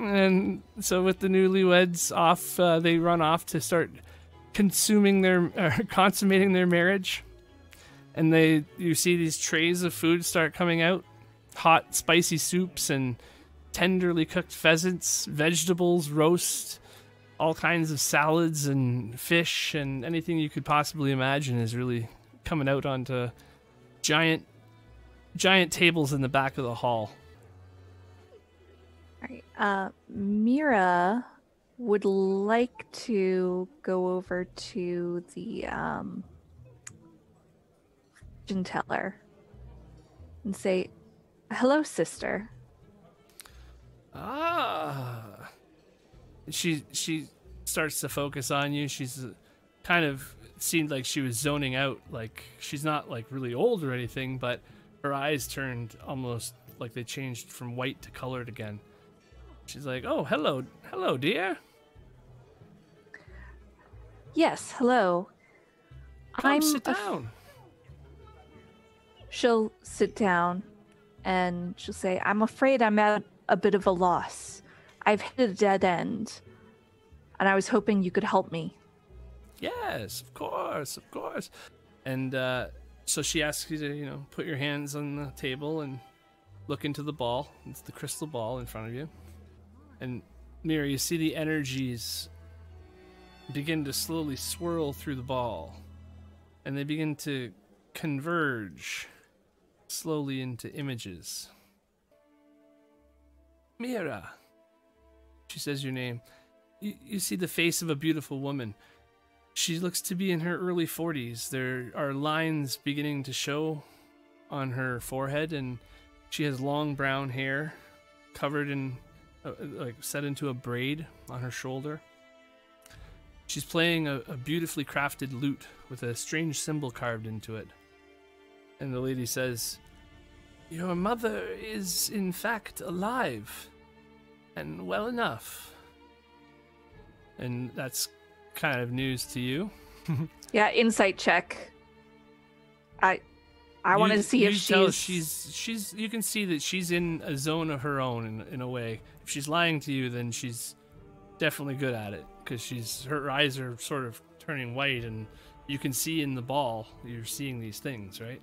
and so with the newlyweds off uh, they run off to start consuming their <laughs> uh, consummating their marriage. And they you see these trays of food start coming out. Hot spicy soups and tenderly cooked pheasants vegetables roast all kinds of salads and fish and anything you could possibly imagine is really coming out onto giant giant tables in the back of the hall. All right. Uh, Mira would like to go over to the um, teller and say, "Hello, sister." Ah. She she starts to focus on you. She's uh, kind of seemed like she was zoning out. Like she's not like really old or anything, but her eyes turned almost like they changed from white to colored again. She's like, "Oh, hello, hello, dear. Yes, hello. Come sit af- down." she'll sit down and she'll say, I'm afraid I'm at a bit of a loss. I've hit a dead end, and I was hoping you could help me. Yes, of course, of course. And uh, so she asks you to, you know, put your hands on the table and look into the ball. It's the crystal ball in front of you. And Mira, you see the energies begin to slowly swirl through the ball. And they begin to converge slowly into images. Mira. She says your name. You, you see the face of a beautiful woman. She looks to be in her early 40s. There are lines beginning to show on her forehead, and she has long brown hair covered in, uh, like, set into a braid on her shoulder. She's playing a, a beautifully crafted lute with a strange symbol carved into it. And the lady says, Your mother is, in fact, alive and well enough. And that's kind of news to you. <laughs> Yeah, insight check. I I wanted You- to see if she's, she's she's you can see that she's in a zone of her own in, in a way. If she's lying to you, then she's definitely good at it because she's her eyes are sort of turning white, and you can see in the ball you're seeing these things, right?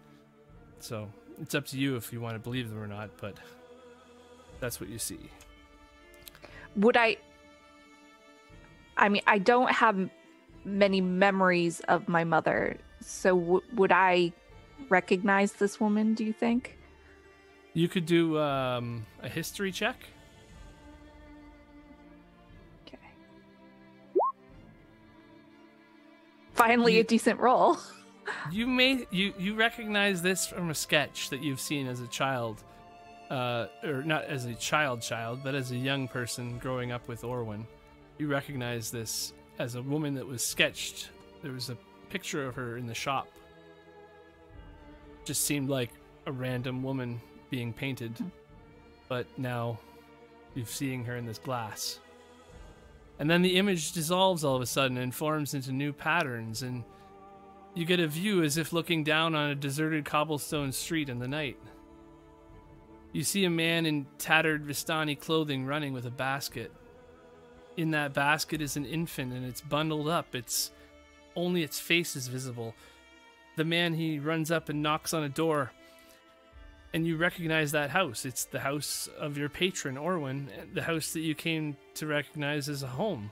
So it's up to you if you want to believe them or not, but that's what you see. would I I mean, I don't have many memories of my mother, so w- would I recognize this woman, do you think? You could do um, a history check. Okay. Finally, You- a decent roll. <laughs> You may you you recognize this from a sketch that you've seen as a child, uh, or not as a child child, but as a young person growing up with Orwin. You recognize this as a woman that was sketched. There was a picture of her in the shop. Just seemed like a random woman being painted, hmm. but now you're seeing her in this glass. And then the image dissolves all of a sudden and forms into new patterns and you get a view as if looking down on a deserted cobblestone street in the night. You see a man in tattered Vistani clothing running with a basket. In that basket is an infant and it's bundled up. It's only its face is visible. The man he runs up and knocks on a door and you recognize that house. It's the house of your patron Orwin, the house that you came to recognize as a home.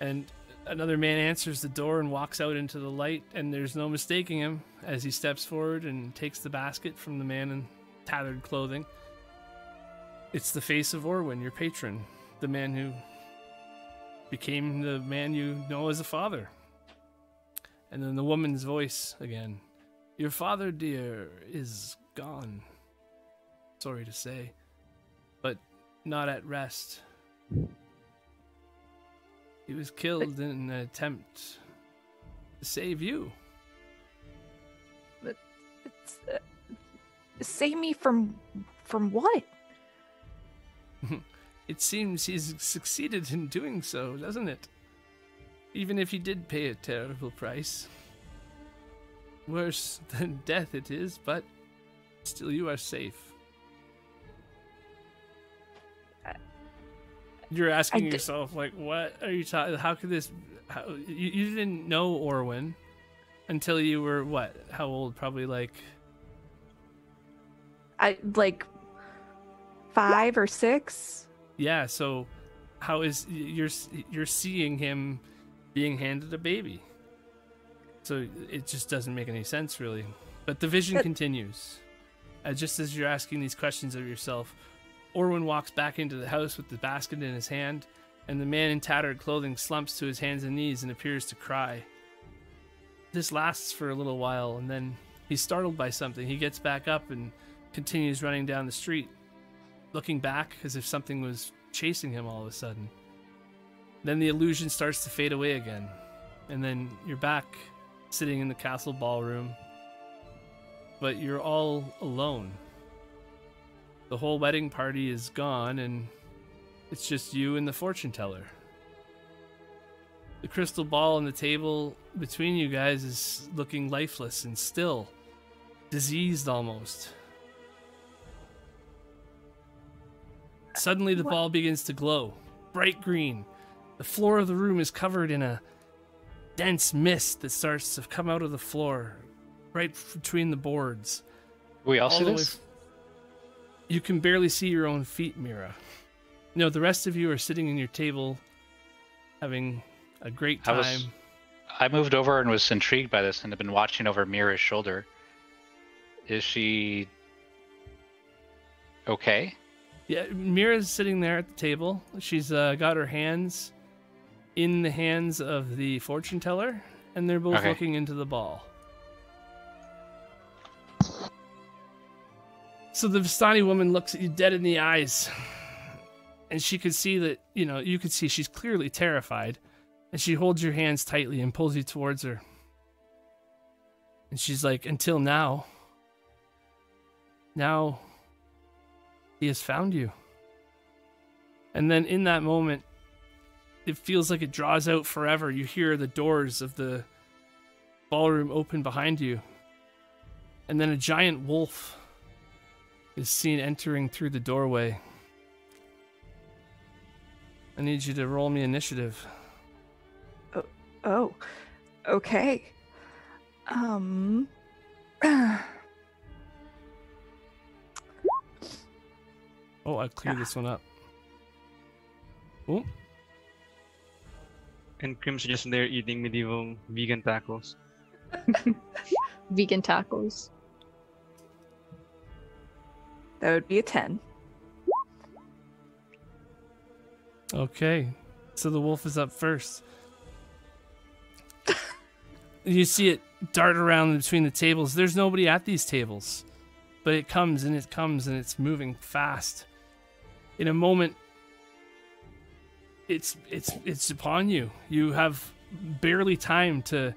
And another man answers the door and walks out into the light, and there's no mistaking him as he steps forward and takes the basket from the man in tattered clothing. It's the face of Orwin, your patron, the man who became the man you know as a father. And then the woman's voice again. Your father, dear, is gone. Sorry to say, but not at rest. He was killed in an attempt to save you. It's, uh, save me from from what? <laughs> It seems he's succeeded in doing so, doesn't it? Even if he did pay a terrible price. Worse <laughs> than death it is, but still you are safe. You're asking d- yourself, like, what are you talking? How could this? How, you, you didn't know Orwin until you were what? How old? Probably like I like five or six. Yeah, so how is you're you're seeing him being handed a baby? So it just doesn't make any sense really. But the vision But- continues. Uh, just as you're asking these questions of yourself, Orwin walks back into the house with the basket in his hand, and the man in tattered clothing slumps to his hands and knees and appears to cry. This lasts for a little while, and then he's startled by something. He gets back up and continues running down the street looking back as if something was chasing him all of a sudden. Then the illusion starts to fade away again, and then you're back sitting in the castle ballroom, but you're all alone. The whole wedding party is gone, and it's just you and the fortune teller. The crystal ball on the table between you guys is looking lifeless and still, diseased almost. Suddenly, the What? ball begins to glow, bright green. The floor of the room is covered in a dense mist that starts to come out of the floor, right between the boards. We all all see this? You can barely see your own feet, Mira. No, the rest of you are sitting in your table, having a great I time. was- I moved over and was intrigued by this and have been watching over Mira's shoulder. Is she okay? Yeah, Mira's sitting there at the table. She's uh, got her hands in the hands of the fortune teller, and they're both Okay. looking into the ball. So the Vistani woman looks at you dead in the eyes, and she could see that, you know, you could see she's clearly terrified, and she holds your hands tightly and pulls you towards her. And she's like, until now, now he has found you. And then in that moment, it feels like it draws out forever. You hear the doors of the ballroom open behind you. And then a giant wolf is seen entering through the doorway. I need you to roll me initiative. Oh, okay. Um. Oh, I cleared this one up. Oh, And Grim's just there eating medieval vegan tacos. <laughs> Vegan tacos. That would be a 10. Okay, so the wolf is up first. you see it dart around between the tables. There's nobody at these tables, but it comes and it comes and it's moving fast. In a moment, it's it's it's upon you. You have barely time to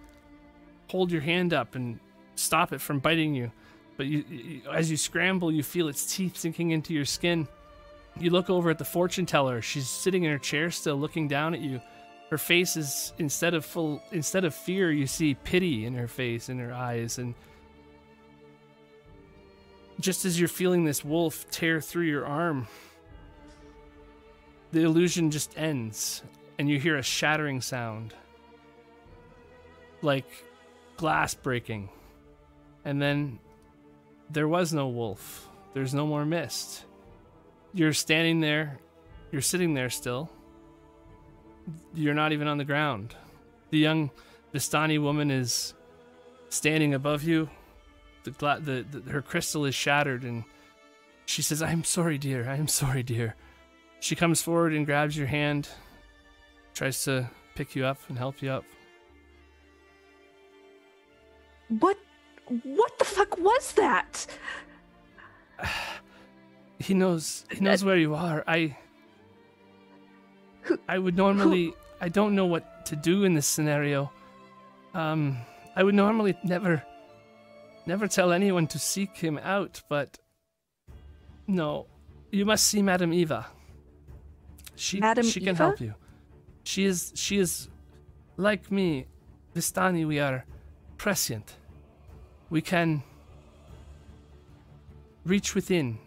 hold your hand up and stop it from biting you. But you, you as you scramble, you feel its teeth sinking into your skin. You look over at the fortune teller. She's sitting in her chair still looking down at you. Her face is instead of full instead of fear, you see pity in her face in her eyes and just as you're feeling this wolf tear through your arm, the illusion just ends and you hear a shattering sound like glass breaking. And then there was no wolf. There's no more mist. You're standing there, you're sitting there still. You're not even on the ground. The young Vistani woman is standing above you. The, gla- the, the her crystal is shattered and she says, "I'm sorry, dear. I'm sorry, dear." She comes forward and grabs your hand, tries to pick you up and help you up. What what the fuck was that? <sighs> He knows he knows where you are. I Who- I would normally I don't know what to do in this scenario. Um I would normally never never tell anyone to seek him out, but no. You must see Madame Eva. She Madame she can help you. She is she is like me. Vistani we are prescient. We can reach within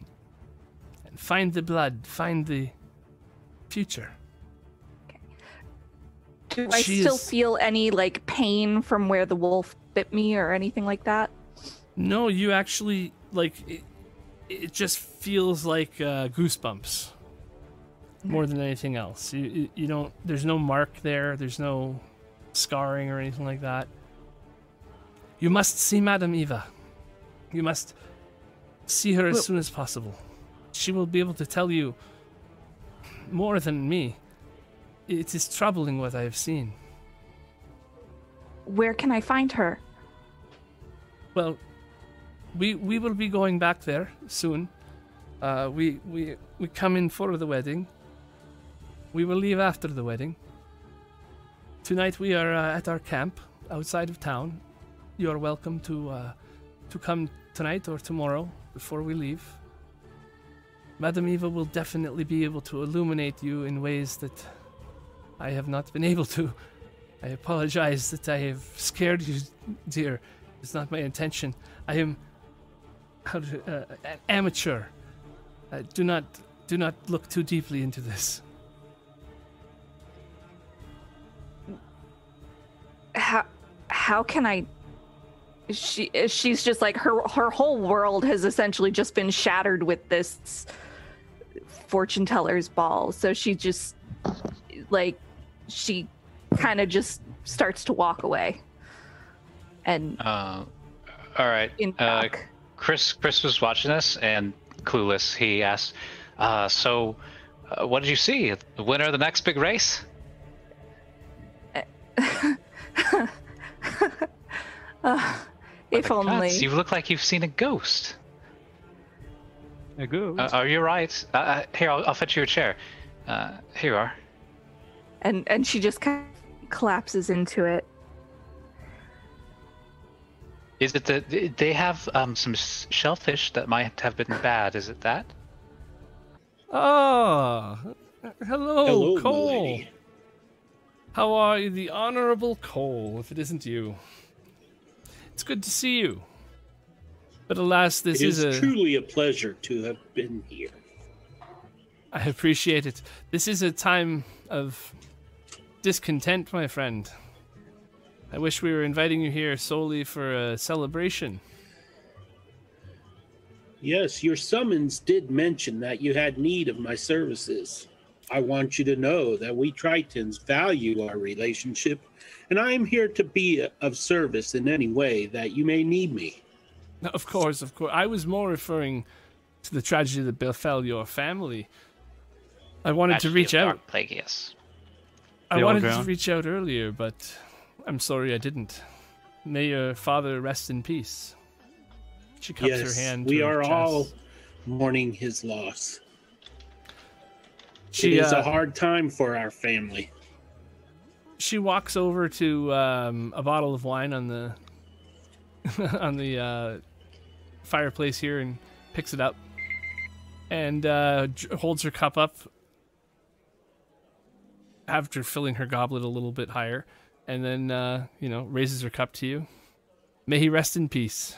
and find the blood, find the future. Do I She still is- feel any like pain from where the wolf bit me or anything like that? No, you actually like it, it just feels like uh, goosebumps more than anything else. You, you you don't there's no mark there, there's no scarring or anything like that. You must see Madame Eva. You must see her as Well- soon as possible. She will be able to tell you more than me. It is troubling what I have seen. Where can I find her? Well, we we will be going back there soon. Uh, we we we come in for the wedding. We will leave after the wedding. Tonight we are uh, at our camp outside of town. You are welcome to uh, to come tonight or tomorrow before we leave. Madame Eva will definitely be able to illuminate you in ways that I have not been able to. I apologize that I have scared you, dear. It's not my intention. I am uh, an amateur. Uh, do not do not look too deeply into this. How how can I she she's just like her her whole world has essentially just been shattered with this fortune teller's ball. So she just like she kind of just starts to walk away. And Uh, all right. Uh. Chris Chris was watching this and clueless. He asked, uh, "So, uh, what did you see? The winner of the next big race?" <laughs> <laughs> Uh, if Gods, only. you look like you've seen a ghost. A ghost. Uh, are you right? Uh, Uh, here, I'll, I'll fetch you a chair. Uh, here you are. and and she just kind of collapses into it. Is it that they have um, some shellfish that might have been bad? Is it that? Ah, hello, Hello, Cole. milady. How are you, the honorable Cole? If it isn't you, it's good to see you. But alas, this is, is a. truly a pleasure to have been here. I appreciate it. This is a time of discontent, my friend. I wish we were inviting you here solely for a celebration. Yes, your summons did mention that you had need of my services. I want you to know that we Tritons value our relationship, and I am here to be of service in any way that you may need me. No, Of course, of course. I was more referring to the tragedy that befell your family. I wanted to reach out. Dark Plague, yes. I They all wanted to reach out earlier, but I'm sorry I didn't. May your father rest in peace. She cups yes, her hand. we to her are all mourning his loss. She it is uh, a hard time for our family. she walks over to um, a bottle of wine on the <laughs> on the uh, fireplace here and picks it up and uh, holds her cup up after filling her goblet a little bit higher and then uh, you know raises her cup to you. May he rest in peace.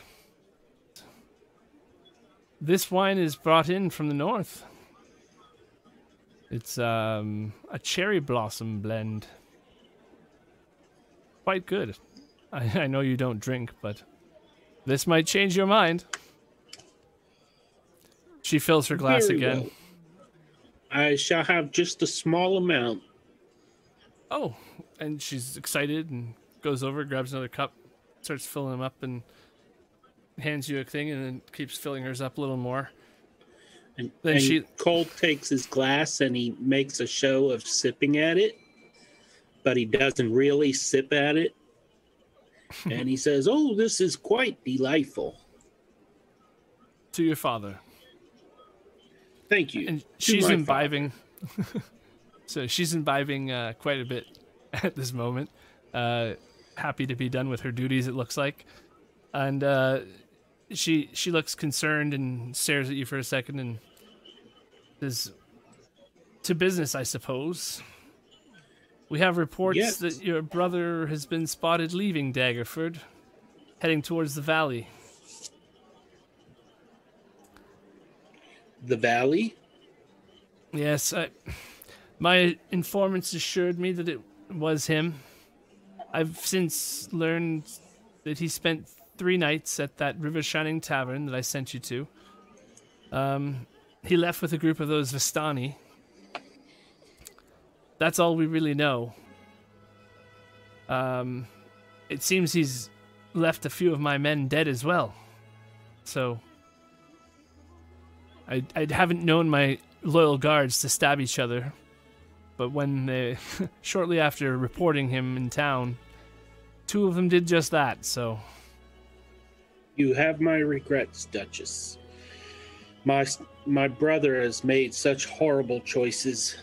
This wine is brought in from the north it's um, a cherry blossom blend quite good. I, <laughs> I know you don't drink, but this might change your mind. She fills her glass Very again. well. I shall have just a small amount. Oh, and she's excited and goes over, grabs another cup, starts filling them up, and hands you a thing, and then keeps filling hers up a little more. And, Then and she- Cole takes his glass and he makes a show of sipping at it, but he doesn't really sip at it. <laughs> and he says, Oh, this is quite delightful. To your father. Thank you. and To she's imbibing. <laughs> so she's imbibing uh, quite a bit <laughs> at this moment. Uh, happy to be done with her duties, it looks like, and uh, she she looks concerned and stares at you for a second and says, "To business, I suppose." We have reports Yes. that your brother has been spotted leaving Daggerford, heading towards the valley. The valley? Yes, I, my informants assured me that it was him. I've since learned that he spent three nights at that River Shining Tavern that I sent you to. Um, he left with a group of those Vistani. That's all we really know. Um, it seems he's left a few of my men dead as well. So I I haven't known my loyal guards to stab each other, but when they <laughs> shortly after reporting him in town, two of them did just that. So You have my regrets, Duchess. My my brother has made such horrible choices.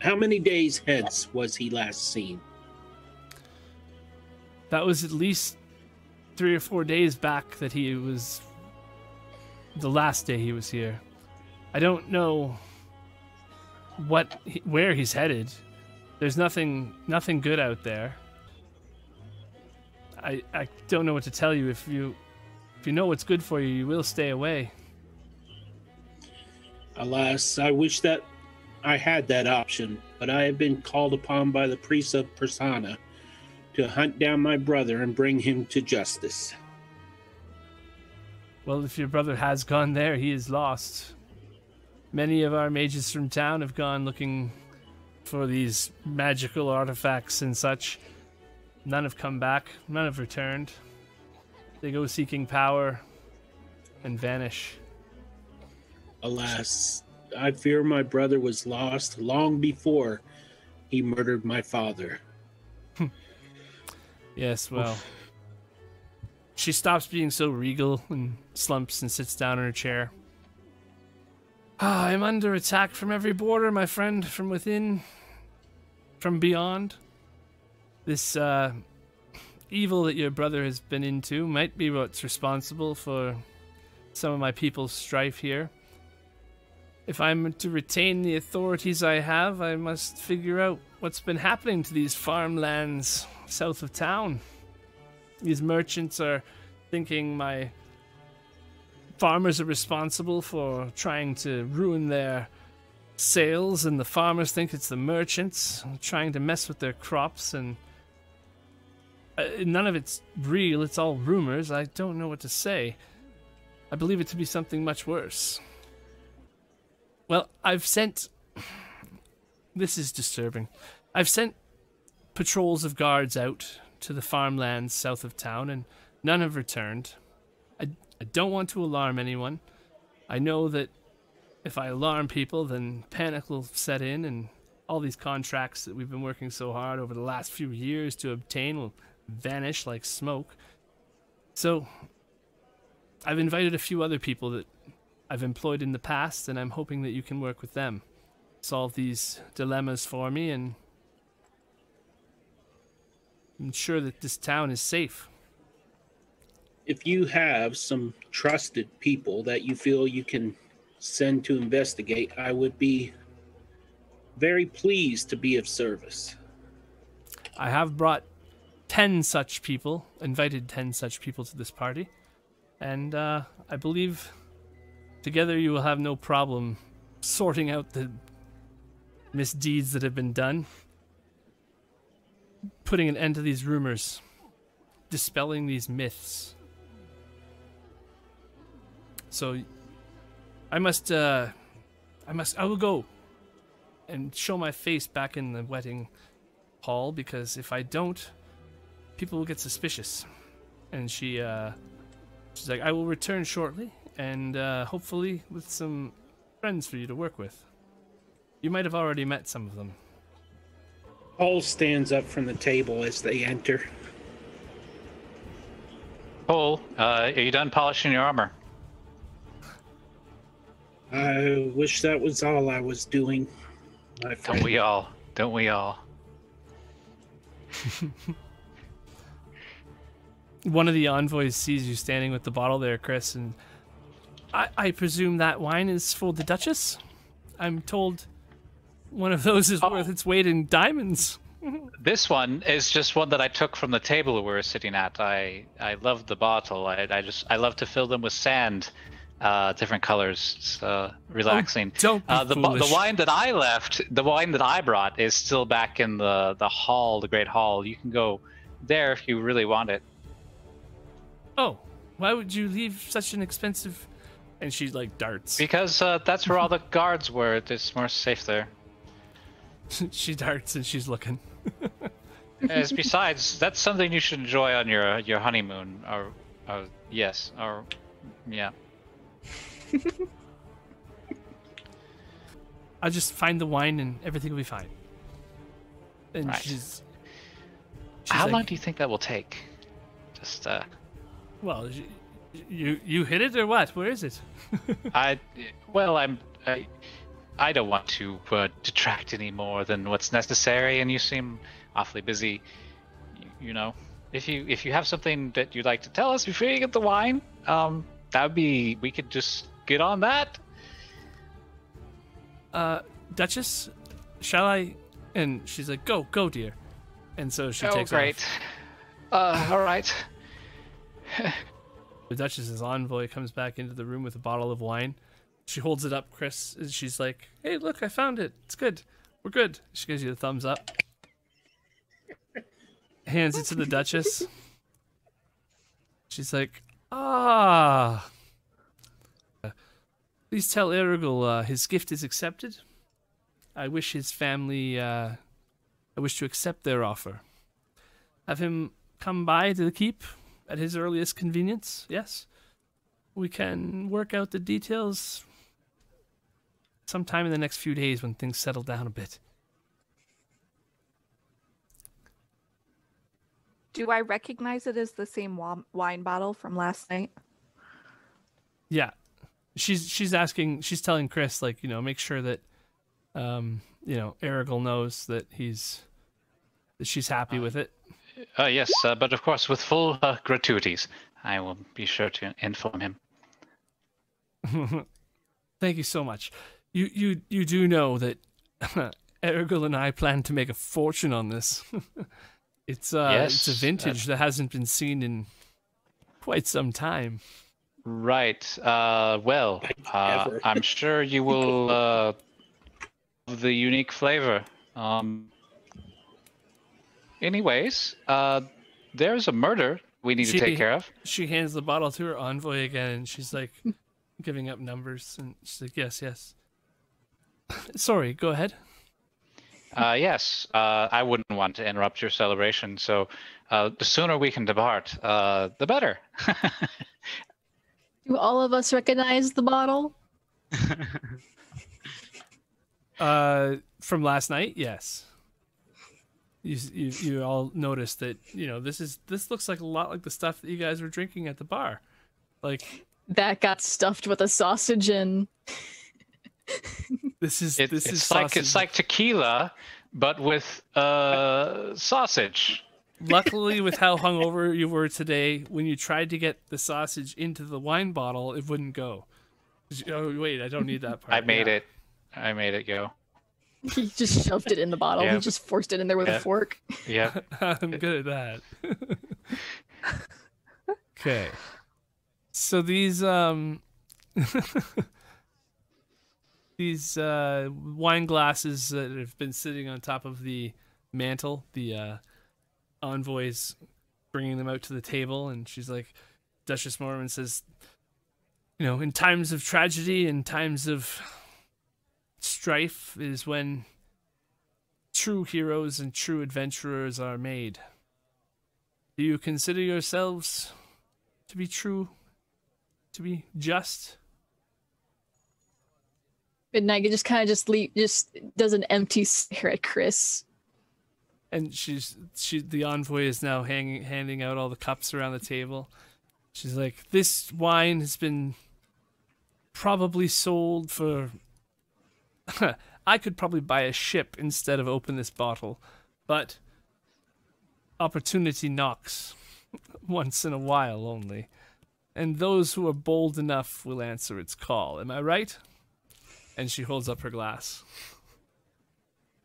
How many days hence was he last seen? that was at least three or four days back that he was the last day he was here. I don't know what where he's headed. There's nothing nothing good out there. I I don't know what to tell you. If you if you know what's good for you, you will stay away. Alas, I wish that I had that option, but I have been called upon by the priest of Persana to hunt down my brother and bring him to justice. Well, if your brother has gone there, he is lost. Many of our mages from town have gone looking for these magical artifacts and such. None have come back, none have returned. They go seeking power and vanish. Alas, I fear my brother was lost long before he murdered my father. <laughs> Yes, well. She stops being so regal and slumps and sits down in her chair. Ah, I'm under attack from every border, my friend, from within, from beyond. This uh, evil that your brother has been into might be what's responsible for some of my people's strife here. If I'm to retain the authorities I have, I must figure out what's been happening to these farmlands south of town. These merchants are thinking my farmers are responsible for trying to ruin their sales, and the farmers think it's the merchants trying to mess with their crops, and uh, none of it's real. It's all rumors. I don't know what to say. I believe it to be something much worse. Well, I've sent. This is disturbing. I've sent patrols of guards out to the farmlands south of town, and none have returned. I, I don't want to alarm anyone, I know that if I alarm people, then panic will set in, and all these contracts that we've been working so hard over the last few years to obtain will vanish like smoke. So, I've invited a few other people that I've employed in the past, and I'm hoping that you can work with them, solve these dilemmas for me, and ensure that this town is safe. If you have some trusted people that you feel you can send to investigate, I would be very pleased to be of service. I have brought 10 such people, invited 10 such people to this party, and uh, I believe together you will have no problem sorting out the misdeeds that have been done, putting an end to these rumors, dispelling these myths. So I must uh I must I will go and show my face back in the wedding hall because if I don't people will get suspicious. And she uh she's like I will return shortly and uh hopefully with some friends for you to work with. You might have already met some of them. Paul stands up from the table as they enter. Paul, uh, are you done polishing your armor? I wish that was all I was doing. Don't we all? Don't we all? <laughs> One of the envoys sees you standing with the bottle there, Chris, and I, I presume that wine is for the Duchess? I'm told one of those is Oh. worth its weight in diamonds. <laughs> This one is just one that I took from the table we were sitting at. I I love the bottle. I, I just I love to fill them with sand, uh, different colors. It's uh, relaxing. don't be uh, the bo- the wine that I left, the wine that I brought, is still back in the the hall, the great hall. You can go there if you really want it. Oh, why would you leave such an expensive. And she, like, darts. <laughs> Because uh, that's where all the guards were. It's more safe there. <laughs> she darts and she's looking. As besides, that's something you should enjoy on your your honeymoon. Or, or yes, or yeah. <laughs> I'll just find the wine and everything will be fine. And Right. she's. she's How like, long do you think that will take? Just uh, Well, you you hit it or what? Where is it? <laughs> I well, I'm I, I don't want to uh, detract any more than what's necessary, and you seem awfully busy. You, you know, if you if you have something that you'd like to tell us before you get the wine, um, that would be we could just get on that. Uh, Duchess, shall I? And she's like, "Go, go, dear." And so she oh, takes great. off. Uh, all right. <laughs> The Duchess's envoy comes back into the room with a bottle of wine. She holds it up, Chris, and she's like, "Hey, look, I found it. It's good. We're good." She gives you the thumbs up. Hands it to the Duchess. She's like, "Ah." Please tell Arrigal uh, his gift is accepted. I wish his family. Uh, I wish to accept their offer. Have him come by to the keep at his earliest convenience. Yes, we can work out the details sometime in the next few days when things settle down a bit. Do I recognize it as the same wine bottle from last night? Yeah, she's she's asking. She's telling Chris like you know make sure that um you know Arrigal knows that he's that she's happy with it. Uh, yes, uh, but of course with full uh, gratuities. I will be sure to inform him. <laughs> Thank you so much. You you you do know that <laughs> Arrigal and I plan to make a fortune on this. <laughs> it's uh it's a Yes, vintage that hasn't been seen in quite some time. Right. Uh, well, uh, I'm sure you will uh, love the unique flavor. Um, anyways, uh, there's a murder we need She- to take care of. She hands the bottle to her envoy again, and she's like <laughs> giving up numbers, and she's like, "Yes, yes." <laughs> Sorry, go ahead. Uh, yes, uh, I wouldn't want to interrupt your celebration, so uh, the sooner we can depart, uh, the better. <laughs> Do all of us recognize the bottle? Uh, from last night, yes. You, you you all noticed that you know this is this looks like a lot like the stuff that you guys were drinking at the bar, like That got stuffed with a sausage and <laughs> this is It, this it's is like sausage. it's like tequila, but with uh, sausage. Luckily, with how <laughs> hungover you were today, when you tried to get the sausage into the wine bottle, it wouldn't go. Oh wait, I don't need that part. I made Yeah. it. I made it go. <laughs> he just shoved it in the bottle. Yeah. He just forced it in there with Yeah. a fork. Yeah. <laughs> I'm good at that. <laughs> okay. So these um these uh wine glasses that have been sitting on top of the mantle, the uh envoys bringing them out to the table and she's like Duchess Morwen says you know, in times of tragedy in times of strife is when true heroes and true adventurers are made. Do you consider yourselves to be true? To be just? Midnight just kind of just leave, just does an empty stare at Chris. And she's she the envoy is now hanging handing out all the cups around the table. She's like, This wine has been probably sold for <laughs> I could probably buy a ship instead of open this bottle. But opportunity knocks <laughs> once in a while only. And those who are bold enough will answer its call. Am I right? And she holds up her glass.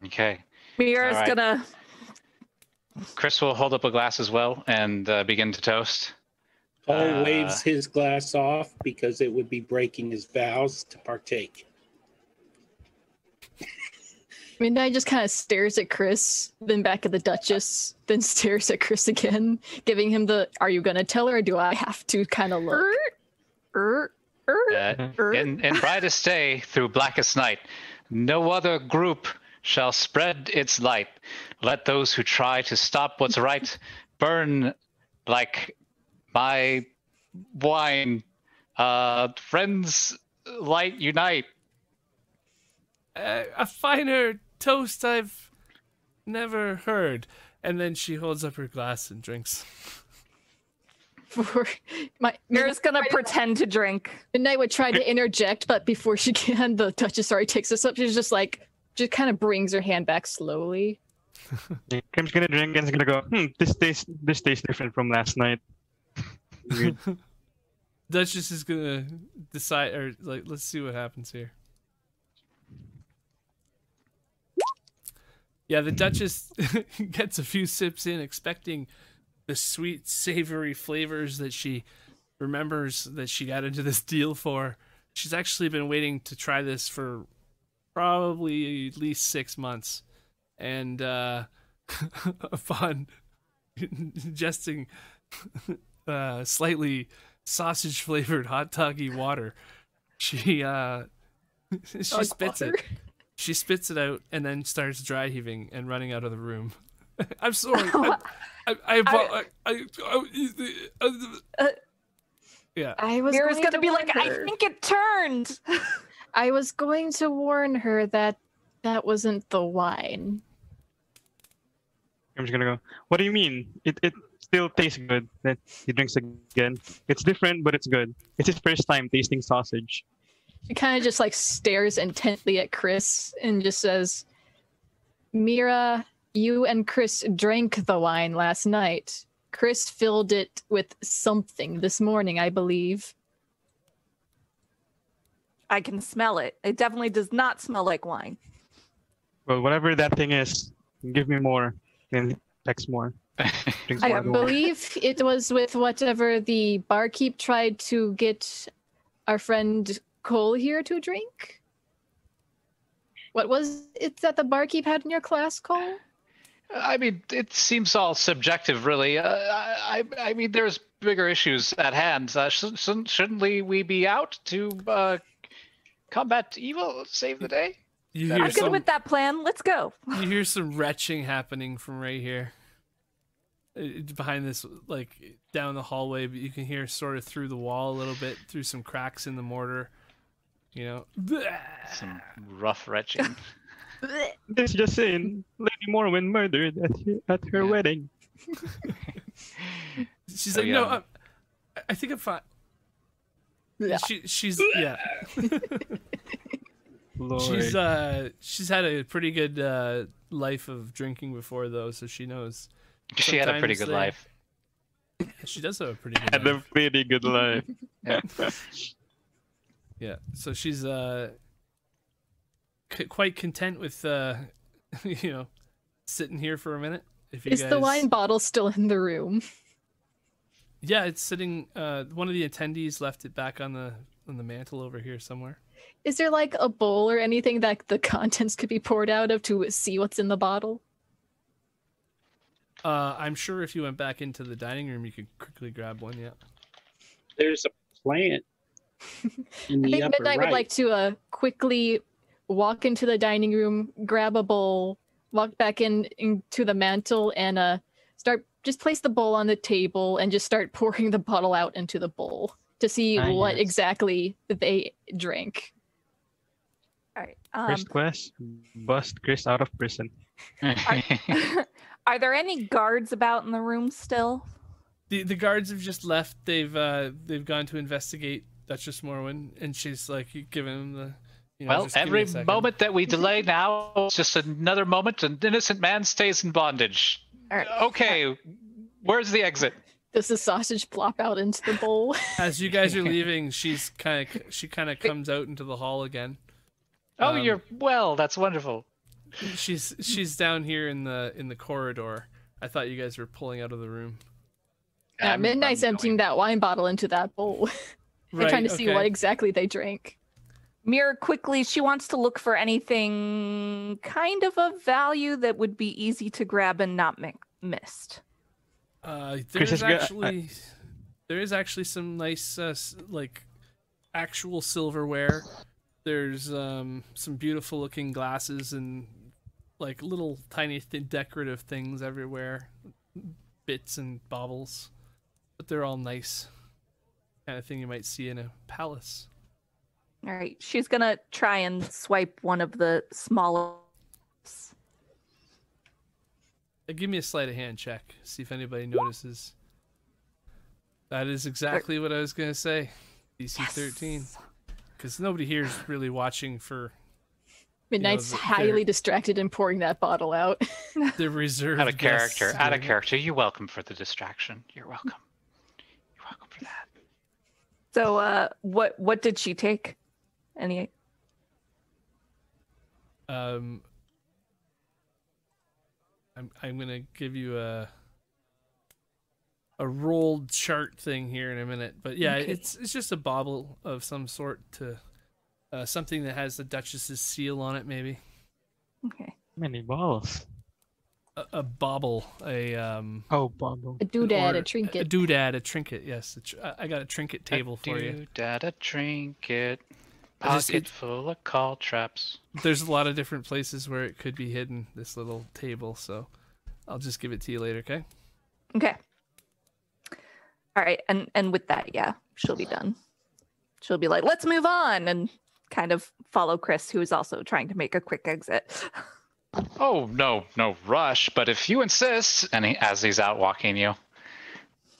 Okay. Mira's All right. gonna Chris will hold up a glass as well and uh, begin to toast. Paul Uh, waves his glass off because it would be breaking his vows to partake. <laughs> Midnight just kind of stares at Chris, then back at the Duchess, then stares at Chris again, giving him the "Are you gonna tell her? or Do I have to?" kind of look. er, er, Uh, er. in, in brightest day through blackest night, no other group shall spread its light. Let those who try to stop what's right <laughs> burn like my wine. Uh, friends, light unite. Uh, a finer toast I've never heard. And then she holds up her glass and drinks. For <laughs> my Mira's gonna pretend to drink. Midnight would try to interject, but before she can, the Duchess already takes this up. She's just like, just kind of brings her hand back slowly. Kim's gonna drink and is gonna go. Hmm, this tastes this tastes different from last night. Weird. <laughs> Duchess is gonna decide, or like, let's see what happens here. Yeah, the Duchess <laughs> gets a few sips in, expecting the sweet, savory flavors that she remembers that she got into this deal for. She's actually been waiting to try this for probably at least six months, and uh, <laughs> upon <laughs> ingesting uh, slightly sausage flavored hot toggy water. She uh she spits water. it. She spits it out and then starts dry heaving and running out of the room. <laughs> I'm sorry. <laughs> I I, I, I, I, I- Uh, yeah. I was Mira's going gonna be warn like, I her. think it turned. <laughs> I was going to warn her that that wasn't the wine. I'm just gonna go. What do you mean? It it still tastes good. Then he drinks again. It's different, but it's good. It's his first time tasting sausage. She kind of just like stares intently at Chris and just says, Mira, you and Chris drank the wine last night. Chris filled it with something this morning, I believe. I can smell it. It definitely does not smell like wine. Well, whatever that thing is, give me more. Then text more. I more. more. believe <laughs> it was with whatever the barkeep tried to get our friend Cole here to drink. What was it that the barkeep had in your class, Cole? I mean, it seems all subjective, really. Uh, I, I I mean, there's bigger issues at hand. Uh, sh- shouldn't, shouldn't we we be out to uh, combat evil, save the day? You I'm hear I'm good with that plan. Let's go. <laughs> you hear some retching happening from right here. uh, behind this, like down the hallway, but you can hear sort of through the wall a little bit, through some cracks in the mortar. You know, Some rough retching. <laughs> This just in: Lady Morwen murdered at her, at her Yeah. wedding. <laughs> she's Oh, like, no, yeah. I'm, I think I'm fine. Yeah. She, she's yeah. <laughs> Lord. She's uh she's had a pretty good uh life of drinking before though, so she knows. she had a pretty good they- life. She does have a pretty good had a life. pretty good life. Yeah, so she's uh c- quite content with uh <laughs> you know sitting here for a minute. If you Is guys... the wine bottle still in the room? Yeah, it's sitting. Uh, one of the attendees left it back on the on the mantle over here somewhere. Is there like a bowl or anything that the contents could be poured out of to see what's in the bottle? Uh, I'm sure if you went back into the dining room, you could quickly grab one. Yeah. There's a plant in <laughs> I the think upper Midnight right. would like to uh, quickly walk into the dining room, grab a bowl, walk back in into the mantle, and uh, start just place the bowl on the table and just start <laughs> pouring the bottle out into the bowl to see Ah, what yes. exactly they drink. All right. Um, First quest: bust Chris out of prison. <laughs> are there any guards about in the room still? The the guards have just left. They've uh they've gone to investigate Duchess Morwen, and she's like giving them the. You know, well, just give me every moment that we <laughs> delay now is just another moment an innocent man stays in bondage. All right. Okay, where's the exit? Does the sausage plop out into the bowl? <laughs> As you guys are <laughs> leaving, she's kind of she kind of comes out into the hall again. Oh, Um, you're well. That's wonderful. She's she's down here in the in the corridor. I thought you guys were pulling out of the room. Yeah, Midnight's I'm emptying going. that wine bottle into that bowl. They're trying to see okay. what exactly they drink. Mira quickly, she wants to look for anything kind of a value that would be easy to grab and not mi- missed. Uh, there's has got- I- actually there is actually some nice uh, like actual silverware. There's um, some beautiful looking glasses and like little tiny th- decorative things everywhere, bits and baubles, but they're all nice kind of thing you might see in a palace. All right, she's gonna try and swipe one of the smaller. Uh, give me a sleight of hand check. See if anybody notices. That is exactly what I was gonna say. DC thirteen. Because nobody here is really watching for Midnight's the- highly distracted in pouring that bottle out. <laughs> the reserve. Out of character. guests Out of character. You're welcome for the distraction. You're welcome. You're welcome for that. So, uh, what what did she take? Any? Um, I'm I'm gonna give you a a rolled chart thing here in a minute, but yeah, Okay. it's it's just a bauble of some sort to uh, something that has the Duchess's seal on it, maybe Okay. Many balls. A, a bauble, a um. Oh, bubble. A doodad, or a trinket. A doodad, a trinket. Yes, a tr- I- I got a trinket table for you. Dad, a trinket. I just- Pocket it- full of call traps. There's a lot of different places where it could be hidden. This little table, so I'll just give it to you later. Okay. Okay. All right, and and with that, yeah, she'll be done. She'll be like, "Let's move on," and kind of follow Chris, who is also trying to make a quick exit. <laughs> Oh no, no rush. But if you insist, and he, as he's out walking you,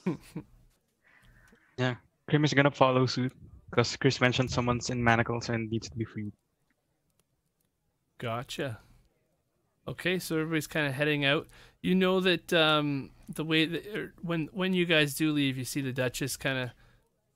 <laughs> Yeah, Grim is gonna follow suit because Chris mentioned someone's in manacles and needs to be freed. Gotcha. Okay, so everybody's kind of heading out. You know that um, the way that er, when when you guys do leave, you see the Duchess kind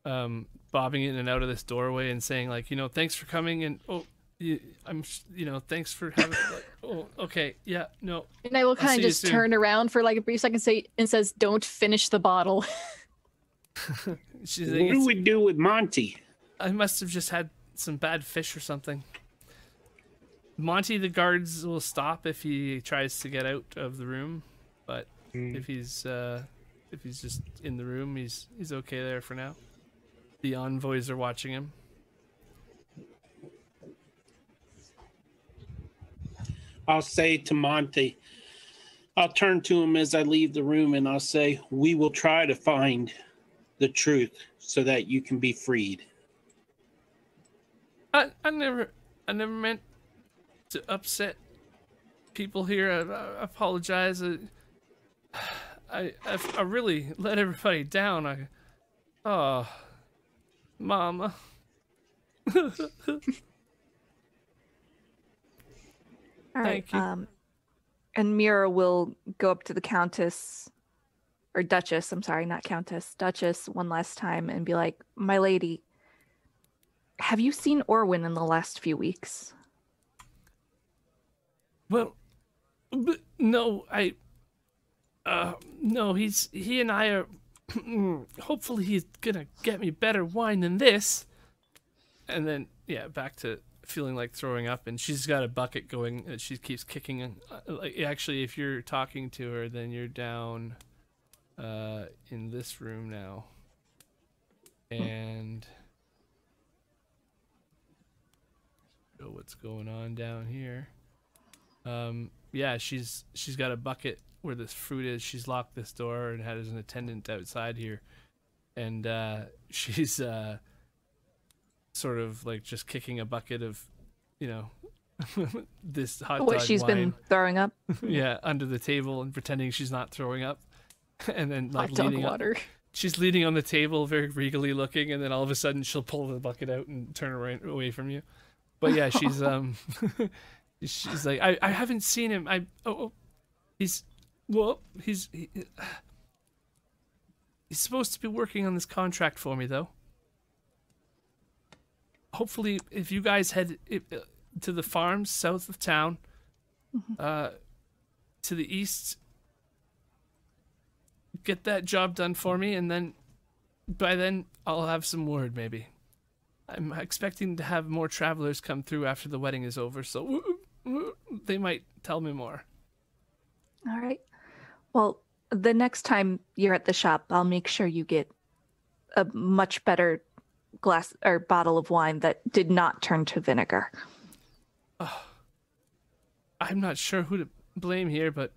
of um, bobbing in and out of this doorway and saying like, you know, thanks for coming and oh, you, I'm you know, thanks for having. like, <laughs> oh, okay, yeah, no, And I will kind of just turn around for like a brief second say, and says, Don't finish the bottle. <laughs> she's What like, do we do with Monty? I must have just had some bad fish or something. Monty, the guards will stop if he tries to get out of the room, but Mm. if he's uh, if he's just in the room, he's he's okay there for now. The envoys are watching him. I'll say to Monty, I'll turn to him as I leave the room and I'll say, We will try to find the truth so that you can be freed. I, I never I never meant to upset people here. I, I apologize. I, I I really let everybody down. I oh, mama. <laughs> All right. Thank you. Um, and Mira will go up to the Countess or Duchess. I'm sorry, not Countess. Duchess one last time and be like, "My lady, have you seen Orwin in the last few weeks?" Well, but no, I. Uh, no, he's he and I are. <clears throat> hopefully, he's gonna get me better wine than this. And then, yeah, back to feeling like throwing up, and she's got a bucket going. And she keeps kicking. And uh, like, actually, if you're talking to her, then you're down, uh, in this room now. And. Know what's going on down here? Um, yeah, she's she's got a bucket where this fruit is. She's locked this door and has an attendant outside here, and uh, <laughs> she's uh, sort of like just kicking a bucket of, you know, <laughs> this hot what she's been throwing up? <laughs> yeah, under the table and pretending she's not throwing up, <laughs> and then like Hot leaning on- water. she's leaning on the table, very regally looking, and then all of a sudden she'll pull the bucket out and turn away, away from you. But yeah, she's um, she's like, I, I haven't seen him. I oh, oh he's well, he's he, he's supposed to be working on this contract for me though. Hopefully, if you guys head uh, to the farms south of town, uh, to the east, get that job done for me, and then by then I'll have some word maybe. I'm expecting to have more travelers come through after the wedding is over, so they might tell me more. All right. Well, the next time you're at the shop, I'll make sure you get a much better glass or bottle of wine that did not turn to vinegar. I'm not sure who to blame here, but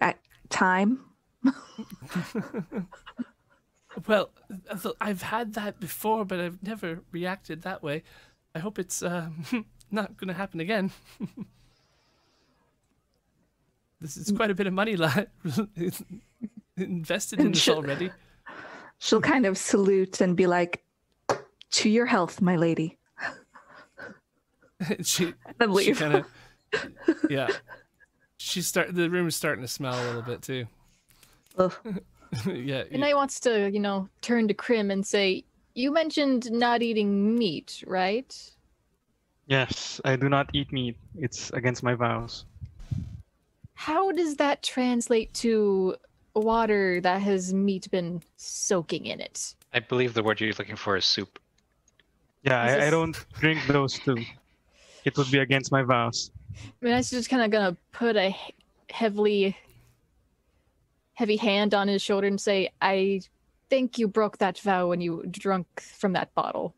At time. <laughs> well, I've had that before, but I've never reacted that way. I hope it's uh, <laughs> not going to happen again. <laughs> this is quite a bit of money invested in this already. She'll kind of salute and be like, "To your health, my lady." <laughs> she Then she leave. kind of <laughs> yeah. She start the room is starting to smell a little bit too. Ugh. <laughs> yeah. And I wants to, you know, turn to Grim and say, "You mentioned not eating meat, right?" Yes, I do not eat meat. It's against my vows. How does that translate to water that has meat been soaking in it? I believe the word you're looking for is soup. Yeah, Is I, I don't drink those too. It would be against my vows. I mean, I was just kind of gonna put a he- heavily, heavy hand on his shoulder and say, "I think you broke that vow when you drunk from that bottle.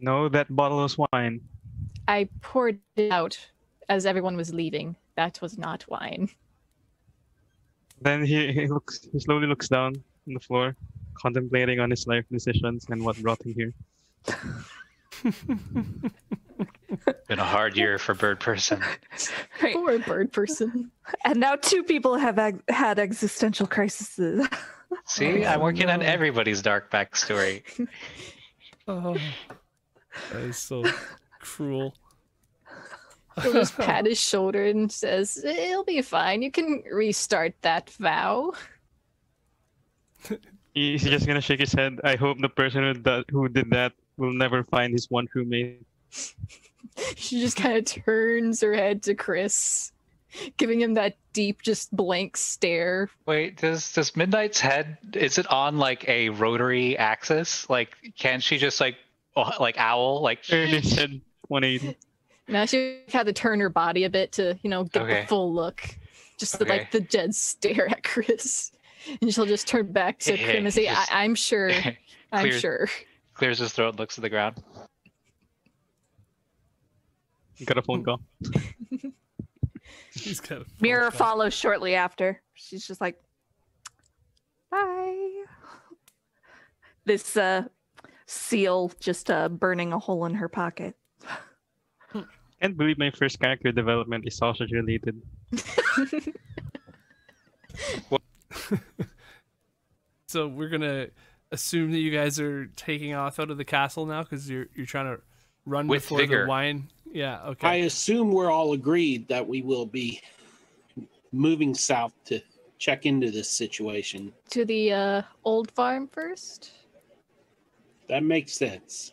No, that bottle was wine. I poured it out as everyone was leaving. That was not wine." Then he, <laughs> he looks he slowly looks down on the floor, contemplating on his life decisions and what brought him here. <laughs> Been a hard year for Bird Person. Right. Poor bird person. And now two people have ex- had existential crises. <laughs> See, I'm working on everybody's dark backstory. Oh, that is so cruel. He'll just <laughs> pat his shoulder and says, "It'll be fine. You can restart that vow." <laughs> He's just gonna shake his head. I hope the person who, that, who did that will never find his one true mate. <laughs> She just kind of turns her head to Chris, giving him that deep, just blank stare. Wait, does does Midnight's head is it on like a rotary axis? Like, can she just like oh, like owl like? Turn his head 180. Now she had to turn her body a bit to, you know, get Okay. the full look, just to, Okay. like the dead stare at Chris, and she'll just turn back to Grim and say, I- "I'm sure. <laughs> I'm Clear- sure." Clears his throat, looks at the ground. Got a phone call. <laughs> He's got a full Mirror cut. follows shortly after. She's just like, bye. This uh, seal just uh, burning a hole in her pocket. Can't believe my first character development is sausage related. <laughs> So we're gonna assume that you guys are taking off out of the castle now because you're you're trying to run With before vigor. the wine. Yeah. Okay. I assume we're all agreed that we will be moving south to check into this situation. To the uh, old farm first. That makes sense.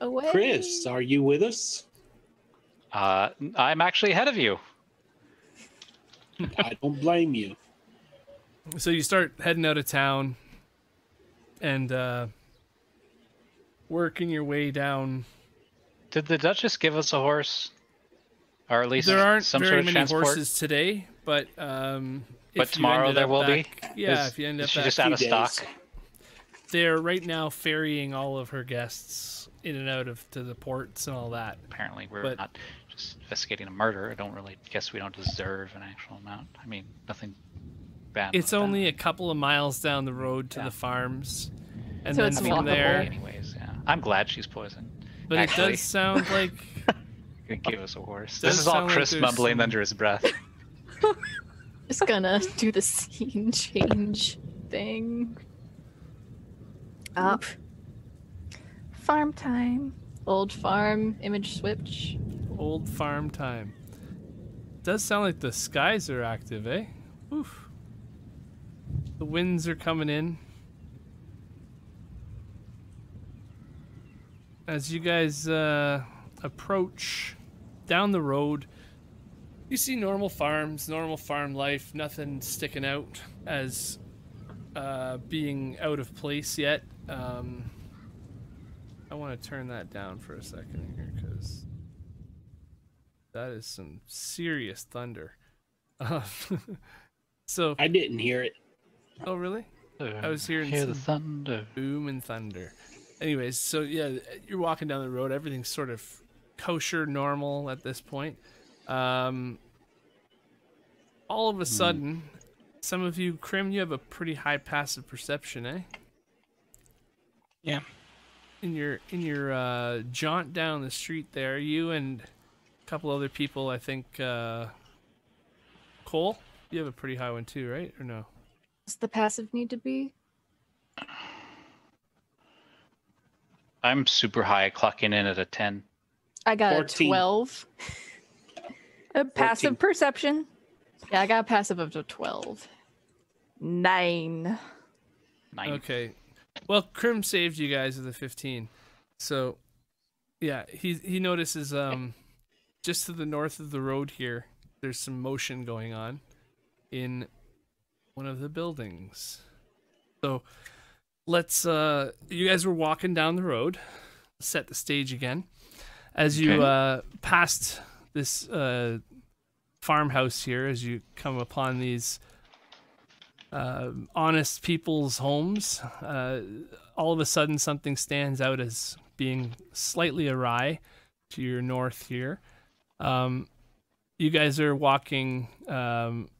Away. Chris, are you with us? Uh, I'm actually ahead of you. I don't blame you. So you start heading out of town and uh, working your way down. Did the Duchess give us a horse? Or at least There aren't some very sort of many transport? horses today, but um, But tomorrow there up will be? Yeah, Is- if you end is up she back, just out of Few stock? they're right now ferrying all of her guests in and out of to the ports and all that. Apparently, we're But- not just investigating a murder. I don't really guess we don't deserve an actual amount. I mean, nothing bad. It's about that. only a couple of miles down the road to Yeah. the farms, and So then it's from walkable. there. Anyways, yeah. I'm glad she's poisoned. But Actually. it does sound <laughs> like Gonna give us a horse. This is all sound like Chris mumbling some- under his breath. <laughs> Just gonna do the scene <laughs> change thing. Up. Farm time. Old farm image switch. old farm time. Does sound like the skies are active, eh? Oof. The winds are coming in. As you guys uh, approach down the road, you see normal farms, normal farm life, nothing sticking out as uh, being out of place yet. Um, I want to turn that down for a second here because that is some serious thunder. Uh, <laughs> so, I didn't hear it. oh really? I was hearing Hear the some- thunder. Boom and thunder. Anyways, so yeah, you're walking down the road. Everything's sort of kosher, normal at this point. Um, all of a sudden, some of you, Grim, you have a pretty high passive perception, eh? Yeah. In your in your uh, jaunt down the street there, you and a couple other people, I think. Uh, Cole, you have a pretty high one too, right? Or no? Does the passive need to be? I'm super high, clocking in at a 10. I got 14. a 12. A passive 14. perception. Yeah, I got a passive of a 12. Nine. Nine. Okay. Well, Grim saved you guys with a 15. So, yeah, he he notices um just to the north of the road here, there's some motion going on in one of the buildings. So, let's uh you guys were walking down the road, set the stage again. As you Okay. uh passed this uh farmhouse here as you come upon these uh, honest people's homes, uh, all of a sudden something stands out as being slightly awry to your north here. Um, you guys are walking um,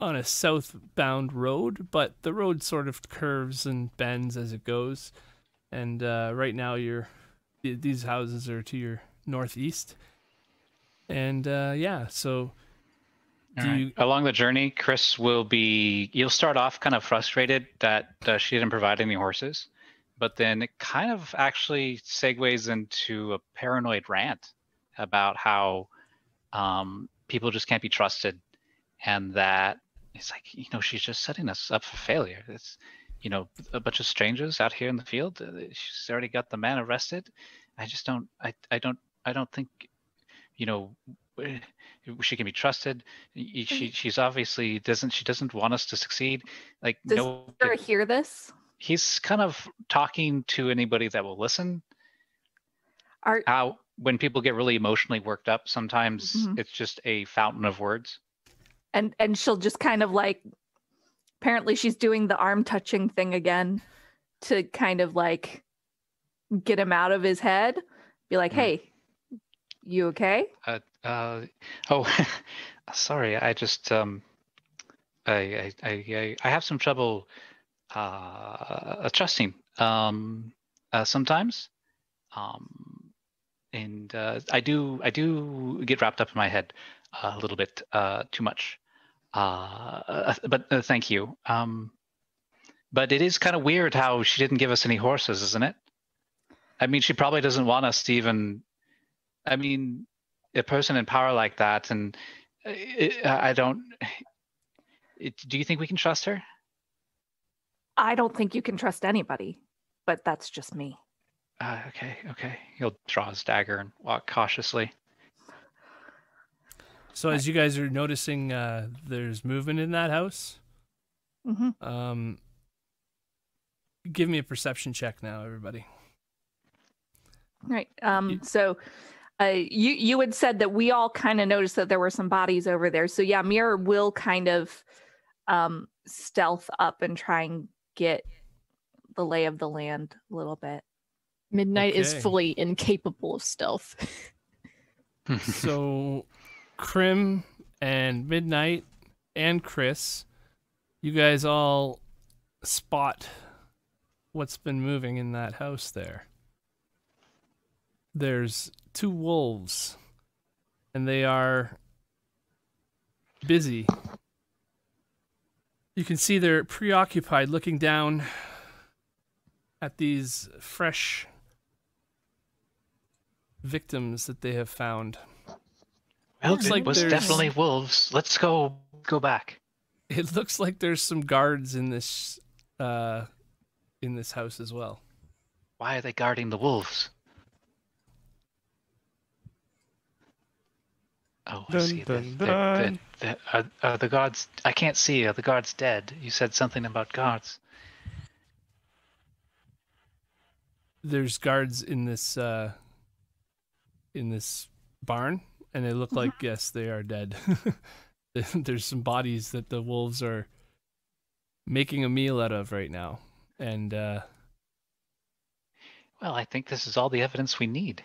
on a southbound road, but the road sort of curves and bends as it goes. And uh, right now, you're these houses are to your northeast. And uh, yeah, so right. you Along the journey, Chris will be. You'll start off kind of frustrated that uh, she didn't provide any horses, but then it kind of actually segues into a paranoid rant about how um, people just can't be trusted, and that it's like you know she's just setting us up for failure. It's you know a bunch of strangers out here in the field. uh, She's already got the man arrested. I just don't. I I don't. I don't think. You know. <laughs> She can be trusted. She she's obviously doesn't she doesn't want us to succeed. Like Does no Sarah hear this? he's kind of talking to anybody that will listen. Are how when people get really emotionally worked up sometimes Mhm. it's just a fountain of words. And and she'll just kind of like apparently she's doing the arm touching thing again to kind of like get him out of his head. Be like Mhm. hey you okay? Uh, Uh, oh, <laughs> sorry. I just um, I I I, I- have some trouble uh trusting um uh, sometimes. Um, and uh, I do I do get wrapped up in my head a little bit uh too much. Uh, uh, but uh, thank you. Um, but it is kind of weird how she didn't give us any horses, isn't it? I mean, she probably doesn't want us to even. I mean, a person in power like that, and uh, it, I don't. It, do you think we can trust her? I don't think you can trust anybody, but that's just me. Uh, okay, okay. He'll draw his dagger and walk cautiously. So as you guys are noticing, uh, there's movement in that house. hmm Um, give me a perception check now, everybody. Right. Um. So, uh, you you had said that we all kind of noticed that there were some bodies over there. So yeah, Mira will kind of, um, stealth up and try and get the lay of the land a little bit. Midnight is fully incapable of stealth. <laughs> so Grim and Midnight and Chris, you guys all spot what's been moving in that house there. There's two wolves, and they are busy. You can see they're preoccupied looking down at these fresh victims that they have found. Well, Looks it like was there's- definitely wolves. Let's go go back. <laughs> It looks like there's some guards in this uh in this house as well. Why are they guarding the wolves? Oh, I see. They're- dun, they're- dun. they're- are, are the guards? I can't see. Are the guards dead? You said something about guards. There's guards in this uh in this barn and they look like yes, they are dead. <laughs> there's some bodies that the wolves are making a meal out of right now. And uh Well, I think this is all the evidence we need.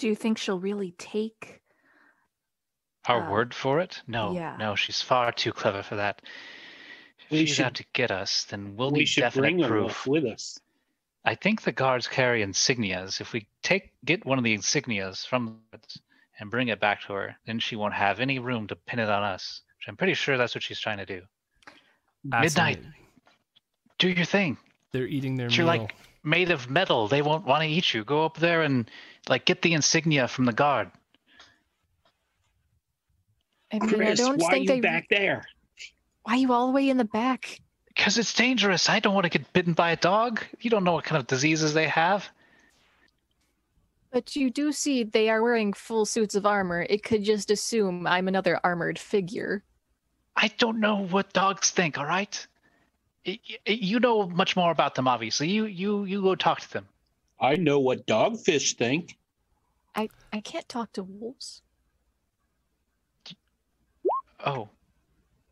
Do you think she'll really take? Our Uh, word for it? No, yeah. no, she's far too clever for that. If We she's should- out to get us, then we'll we need should definite bring proof. wolf with us. I think the guards carry insignias. If we take get one of the insignias from the and bring it back to her, then she won't have any room to pin it on us. Which I'm pretty sure that's what she's trying to do. Midnight. Do your thing. They're eating their You're meal. like made of metal. They won't want to eat you. Go up there and like get the insignia from the guard. I mean, I don't why are think you they. back there? Why are you all the way in the back? Because it's dangerous. I don't want to get bitten by a dog. You don't know what kind of diseases they have. But you do see they are wearing full suits of armor. It could just assume I'm another armored figure. I don't know what dogs think. All right. Y- y- You know much more about them, obviously. You you you go talk to them. I know what dogfish think. I I can't talk to wolves. Oh,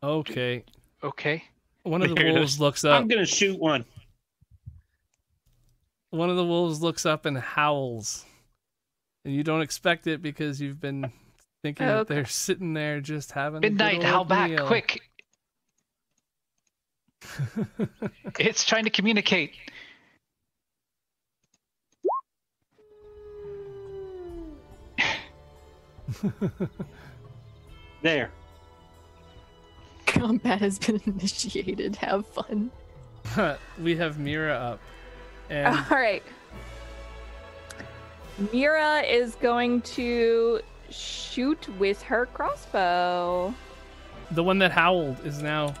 Okay. okay. One of the <laughs> There wolves looks up I'm gonna shoot one. One of the wolves looks up and howls. And you don't expect it because you've been thinking that Okay. they're sitting there just having a good Midnight, howl back, meal. quick. It's trying to communicate. <laughs> There. Combat has been initiated. Have fun. <laughs> we have Mira up. And All right. Mira is going to shoot with her crossbow. the one that howled is now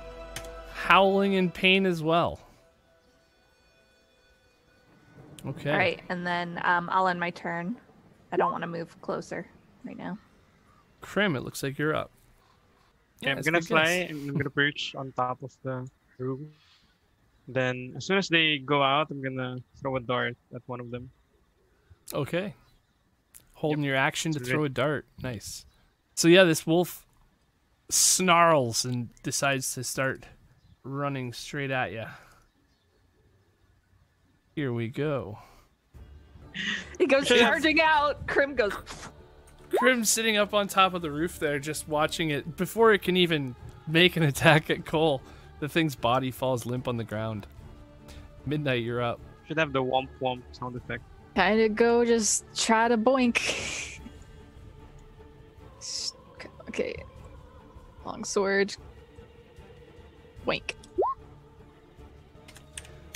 howling in pain as well. Okay. All right, and then um, I'll end my turn. I don't want to move closer right now. Grim, it looks like you're up. Yeah, I'm gonna fly guess. and I'm gonna perch on top of the room. Then as soon as they go out, I'm gonna throw a dart at one of them. Okay. Holding your action to throw a dart. Nice. So yeah, this wolf snarls and decides to start running straight at you. Here we go. He goes charging out. Grim goes. Grim's sitting up on top of the roof there, just watching it. Before it can even make an attack at Cole, the thing's body falls limp on the ground. Midnight, you're up. Should have the womp womp sound effect. Kind of go just try to boink. Okay. Long sword. Wink.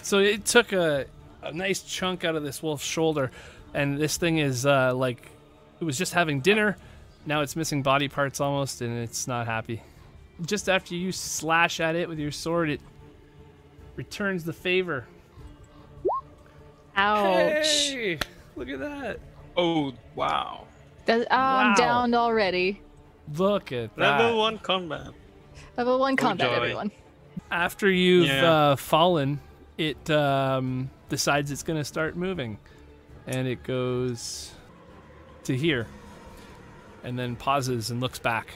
So it took a, a nice chunk out of this wolf's shoulder, and this thing is uh, like it was just having dinner. Now it's missing body parts almost, and it's not happy. Just after you slash at it with your sword, it returns the favor. Ouch. Hey, look at that! Oh wow. Does- oh, I'm downed already. Look at that! Level one combat. Level one combat, joy. everyone. After you've Yeah. uh, fallen, it um, decides it's going to start moving, and it goes to here, and then pauses and looks back.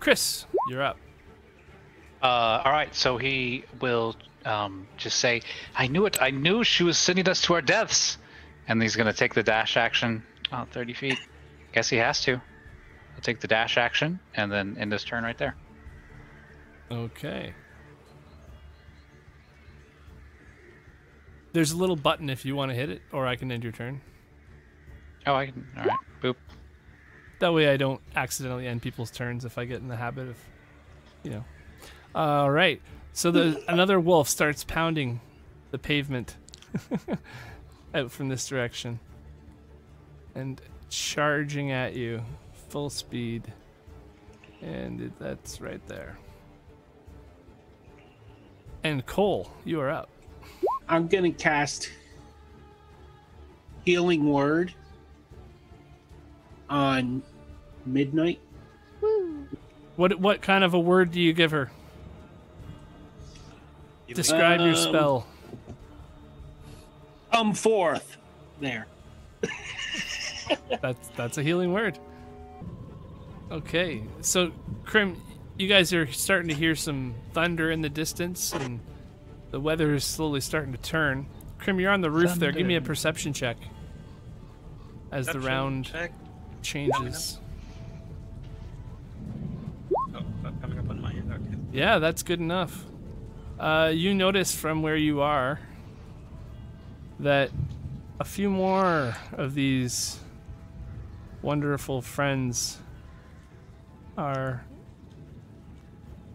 Chris, you're up. Uh, all right, so he will um, just say, "I knew it. I knew she was sending us to our deaths," and he's gonna take the dash action. Oh, 30 feet. Guess he has to. He'll take the dash action and then end his turn right there. Okay. There's a little button if you want to hit it, or I can end your turn. Oh, I can. All right, boop. That way I don't accidentally end people's turns if I get in the habit of, you know. All right. So the <laughs> another wolf starts pounding the pavement <laughs> out from this direction and charging at you full speed. And it, that's right there. And Cole, you are up. I'm gonna cast Healing Word on Midnight. What what kind of a word do you give her? Describe your Um, spell. Come forth. There. That's that's a healing word. Okay, so Grim, you guys are starting to hear some thunder in the distance, and the weather is slowly starting to turn. Grim, you're on the roof there. Give me a perception check as the round check. changes. Oh, coming up on my end. Okay. Yeah, that's good enough. Uh, you notice from where you are that a few more of these wonderful friends are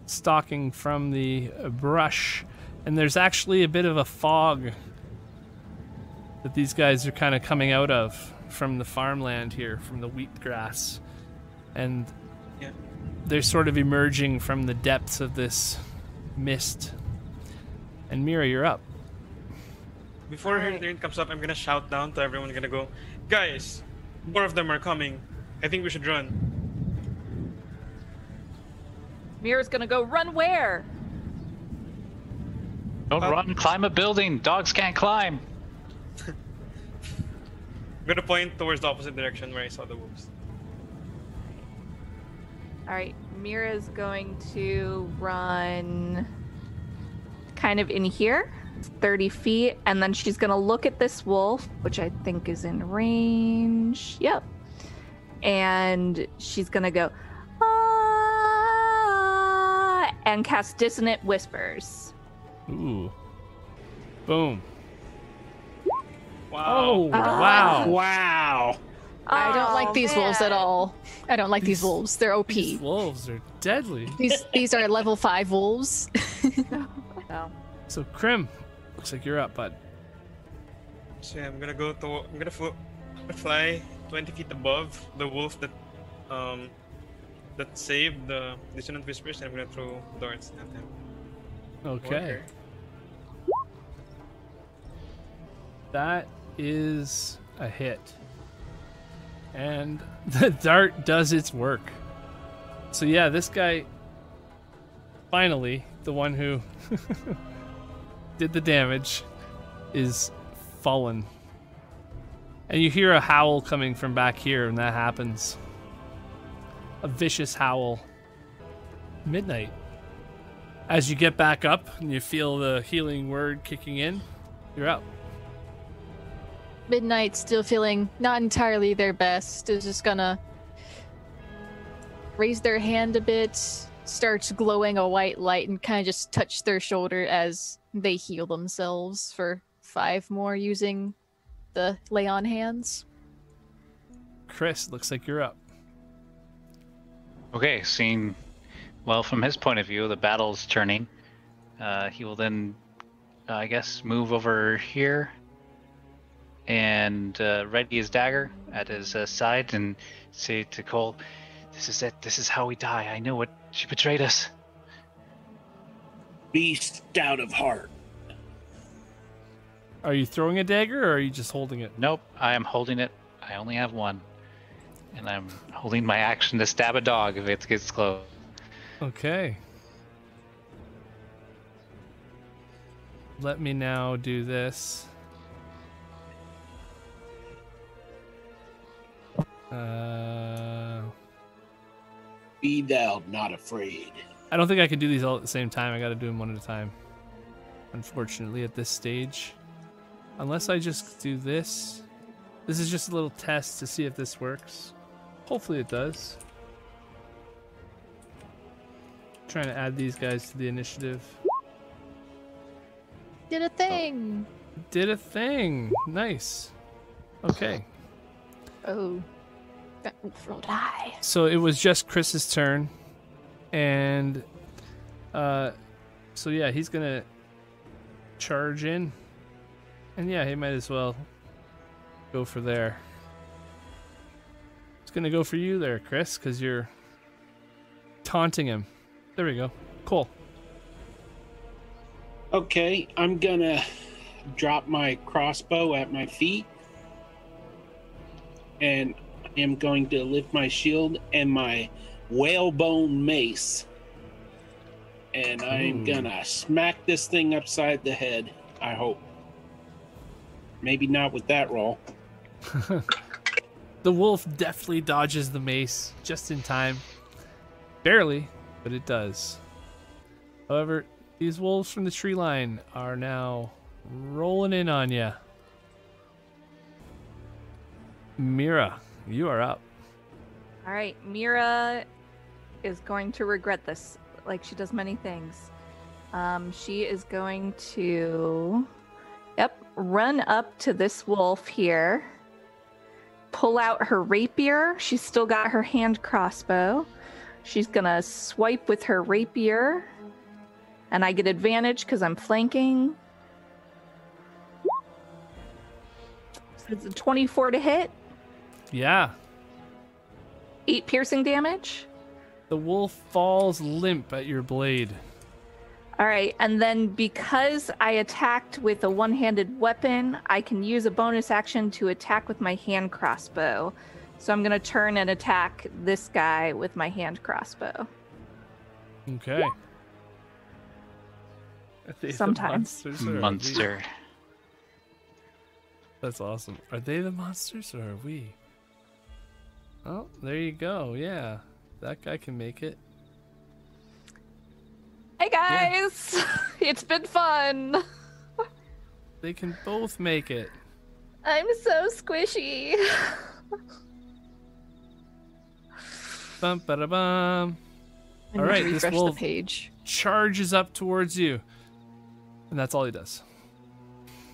stalking from the brush, and there's actually a bit of a fog that these guys are kind of coming out of from the farmland here, from the wheat grass. And Yeah. they're sort of emerging from the depths of this mist. And Mira, you're up. Before her Alright. turn comes up, I'm gonna shout down to everyone. gonna go, guys, more of them are coming. I think we should run. Mira's gonna go run where? Don't Oh. run, climb a building. Dogs can't climb. <laughs> I'm gonna point towards the opposite direction where I saw the wolves. All right, Mira's going to run kind of in here, 30 feet, and then she's going to look at this wolf, which I think is in range. Yep. And she's going to go, ah, and cast Dissonant Whispers. Ooh. Boom. Wow. Oh, Ah. wow. Wow. I don't like Oh, these wolves at all. I don't like these These- wolves. They're OP. These wolves are deadly. These these are level five wolves. <laughs> No. So, Grim, looks like you're up, bud. So yeah, I'm gonna go to. I'm gonna fl- fly 20 feet above the wolf that, um, that saved the dissonant whispers, and I'm gonna throw darts at him. Okay. That is a hit. And <laughs> the dart does its work. So, yeah, this guy, finally, the one who <laughs> did the damage, is fallen. And you hear a howl coming from back here, and that happens. A vicious howl. Midnight. As you get back up and you feel the healing word kicking in, you're up. Midnight still feeling not entirely their best is just gonna raise their hand a bit, starts glowing a white light, and kind of just touch their shoulder as they heal themselves for five more using the lay on hands. Chris, looks like you're up. Okay, seeing well from his point of view, the battle's turning. Uh, he will then, uh, I guess, move over here and uh, ready his dagger at his uh, side and say to Cole, "This is it. This is how we die. I know it. She betrayed us." Be stout of heart. Are you throwing a dagger or are you just holding it? Nope, I am holding it. I only have one, and I'm holding my action to stab a dog if it gets close. Okay. Let me now do this. Uh, Be thou not afraid. I don't think I can do these all at the same time. I got to do them one at a time. Unfortunately, at this stage, unless I just do this. This is just a little test to see if this works. Hopefully, it does. Trying to add these guys to the initiative. Did a thing. Did a thing. Nice. Okay. Oh. So it was just Chris's turn, and uh, so yeah, he's gonna charge in, and yeah, he might as well go for there. It's gonna go for you there, Chris, because you're taunting him. There we go. Cool. Okay, I'm gonna drop my crossbow at my feet. And am going to lift my shield and my whalebone mace. And I'm Ooh. gonna smack this thing upside the head, I hope. Maybe not with that roll. <laughs> The wolf deftly dodges the mace just in time. Barely, but it does. However, these wolves from the tree line are now rolling in on you. Mira, you are up. All right, Mira is going to regret this, like she does many things. Um, she is going to, yep, run up to this wolf here, pull out her rapier. She's still got her hand crossbow. She's gonna swipe with her rapier, and I get advantage because I'm flanking. So It's a 24 to hit, Yeah, eight piercing damage. the wolf falls limp at your blade. All right, and then because I attacked with a one handed weapon, I can use a bonus action to attack with my hand crossbow. So I'm going to turn and attack this guy with my hand crossbow. Okay. Are they the Sometimes. monsters or are we- Monster. That's awesome. Are they the monsters or are we? Oh, there you go. Yeah, that guy can make it. Hey guys! <laughs> it's been fun! They can both make it. I'm so squishy. Bum ba bum. I All need right, to this refresh wolf- the page. Charges up towards you, and that's all he does.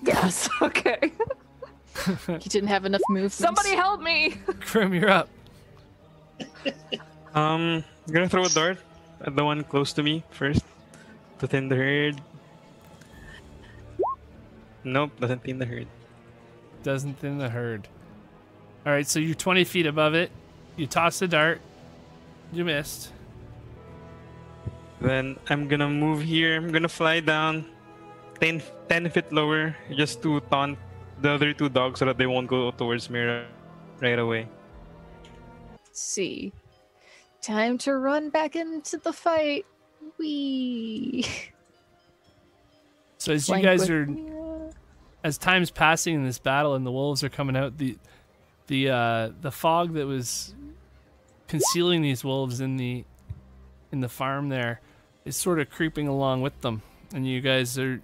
yes, <laughs> okay. <laughs> He didn't have enough movement. Somebody help me! Grim, you're up. Um, I'm gonna throw a dart at the one close to me first to thin the herd. Nope, doesn't thin the herd. Doesn't thin the herd. All right, so you're 20 feet above it. You toss the dart. You missed. Then I'm gonna move here. I'm gonna fly down 10, 10 feet lower just to taunt the other two dogs so that they won't go towards me right away. Let's see. Time to run back into the fight. Wee. So as you guys are as time's passing in this battle and the wolves are coming out, the the uh, the fog that was concealing these wolves in the in the farm there is sort of creeping along with them, and you guys are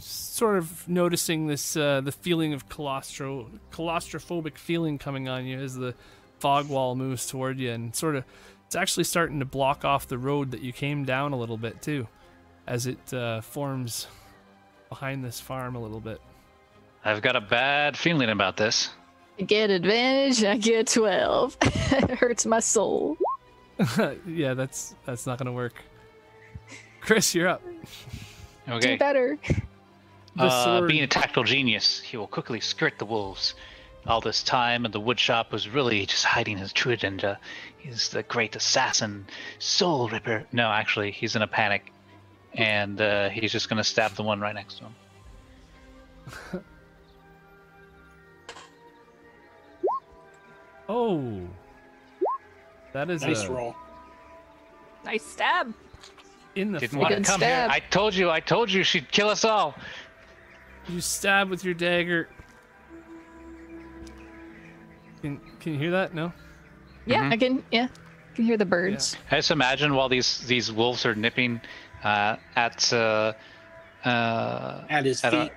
sort of noticing this uh, the feeling of claustro claustrophobic feeling coming on you as the fog wall moves toward you and sort of it's actually starting to block off the road that you came down a little bit too as it uh, forms behind this farm a little bit I've got a bad feeling about this. I get advantage, I get 12. <laughs> it hurts my soul. <laughs> yeah that's that's not gonna work chris you're up Okay. Do better. Uh, sword being a tactical genius, he will quickly skirt the wolves. All this time, and the woodshop was really just hiding his true agenda. He's the great assassin, soul ripper. No, actually, he's in a panic, and uh, he's just gonna stab the one right next to him. <laughs> oh that is Nice a, roll. Nice stab. in the Didn't want to Good come here. I told you. I told you she'd kill us all. You stab with your dagger. Can Can you hear that? No. yeah I can, yeah. I can hear the birds. I just imagine while these these wolves are nipping uh, at uh, uh, At his At a- feet.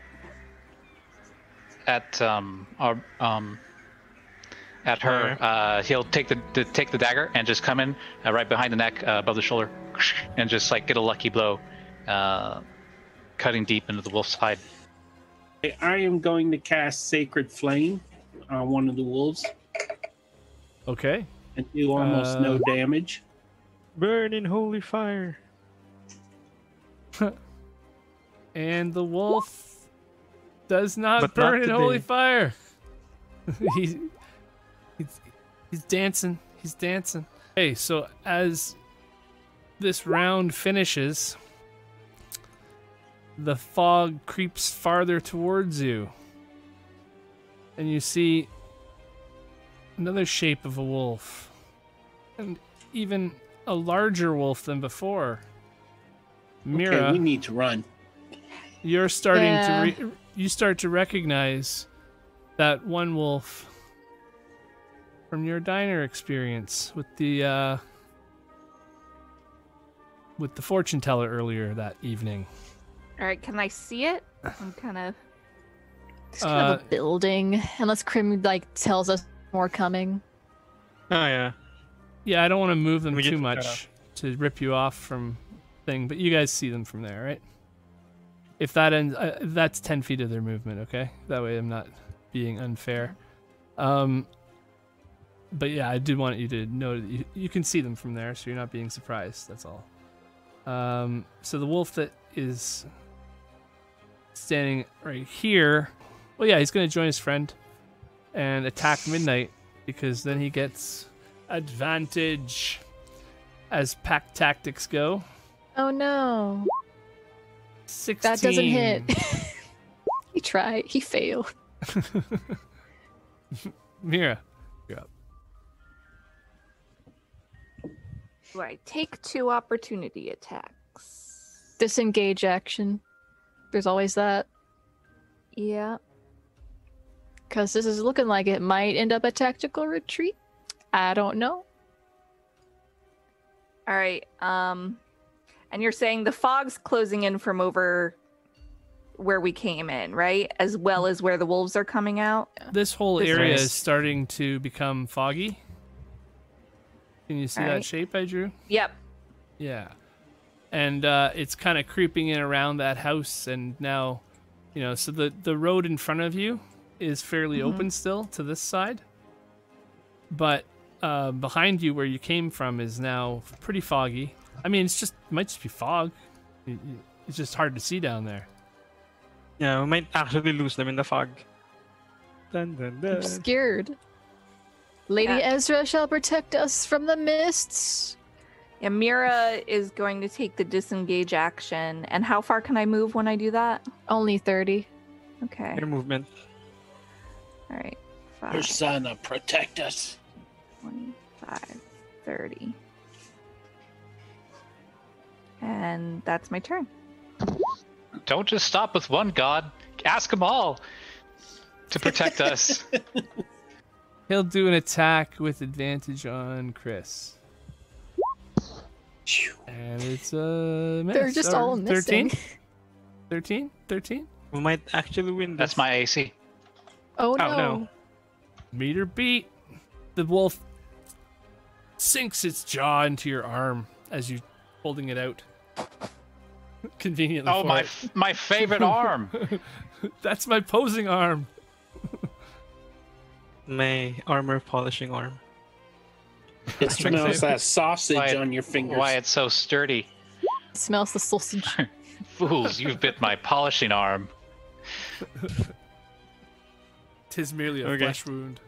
at um our, um at her uh he'll take the, the take the dagger and just come in uh, right behind the neck uh, above the shoulder and just like get a lucky blow uh cutting deep into the wolf's hide I am going to cast Sacred Flame on one of the wolves Okay. and do almost no Uh, damage. Burn in holy fire. <laughs> And the wolf does not But burn not in holy fire. <laughs> he's, he's he's dancing. He's dancing. Hey, so as this round finishes, the fog creeps farther towards you. And you see another shape of a wolf. And even a larger wolf than before. Mira Okay, we need to run. you're starting Yeah. to re- you start to recognize that one wolf from your diner experience with the uh with the fortune teller earlier that evening. All right, can I see it? I'm kind of. It's kind of Uh, a building, unless Grim like tells us more coming. Oh yeah. Yeah, I don't want to move them We too get to cut much to rip you off from thing, but you guys see them from there, right? If that ends, uh, that's ten feet of their movement. Okay, that way I'm not being unfair. Um, but yeah, I did want you to know that you, you can see them from there, so you're not being surprised. That's all. Um, so the wolf that is standing right here, well, yeah, he's going to join his friend and attack Midnight because then he gets advantage as pack tactics go. Oh no, 16. that doesn't hit. <laughs> he tried. He failed. <laughs> Mira, you're up. Do I take two opportunity attacks? Disengage action. There's always that. Yeah. Because this is looking like it might end up a tactical retreat. I don't know. All right. Um, and you're saying the fog's closing in from over where we came in, right? As well as where the wolves are coming out. This whole This area is- is starting to become foggy. Can you see that shape I drew? Yep. Yeah. And uh, it's kind of creeping in around that house, and now, you know, so the, the road in front of you is fairly Mhm. open still to this side. But uh, behind you, where you came from, is now pretty foggy. I mean, it's just, it might just be fog. It- it- It's just hard to see down there. Yeah, we might actually lose them in the fog. Dun, dun, dun. I'm scared. Lady Yeah. Ezra shall protect us from the mists. Yeah, Mira is going to take the disengage action. And how far can I move when I do that? Only 30. Okay. Your movement. All right. Your 5, son to protect us. 25, 30. And that's my turn. don't just stop with one god ask them all to protect <laughs> us He'll do an attack with advantage on Chris. And it's a miss. They're just or all missing. 13? 13? 13? We might actually win this. That's my AC. Oh, oh no. Oh, no. Meter beat. The wolf sinks its jaw into your arm as you're holding it out. Conveniently. Oh for my it. f- my favorite arm. <laughs> That's my posing arm. my armor polishing arm. It <laughs> smells that sausage Why- on your fingers. Why it's so sturdy. Smells the sausage. <laughs> Fools, you've bit my polishing arm. Tis merely a Okay. flesh wound.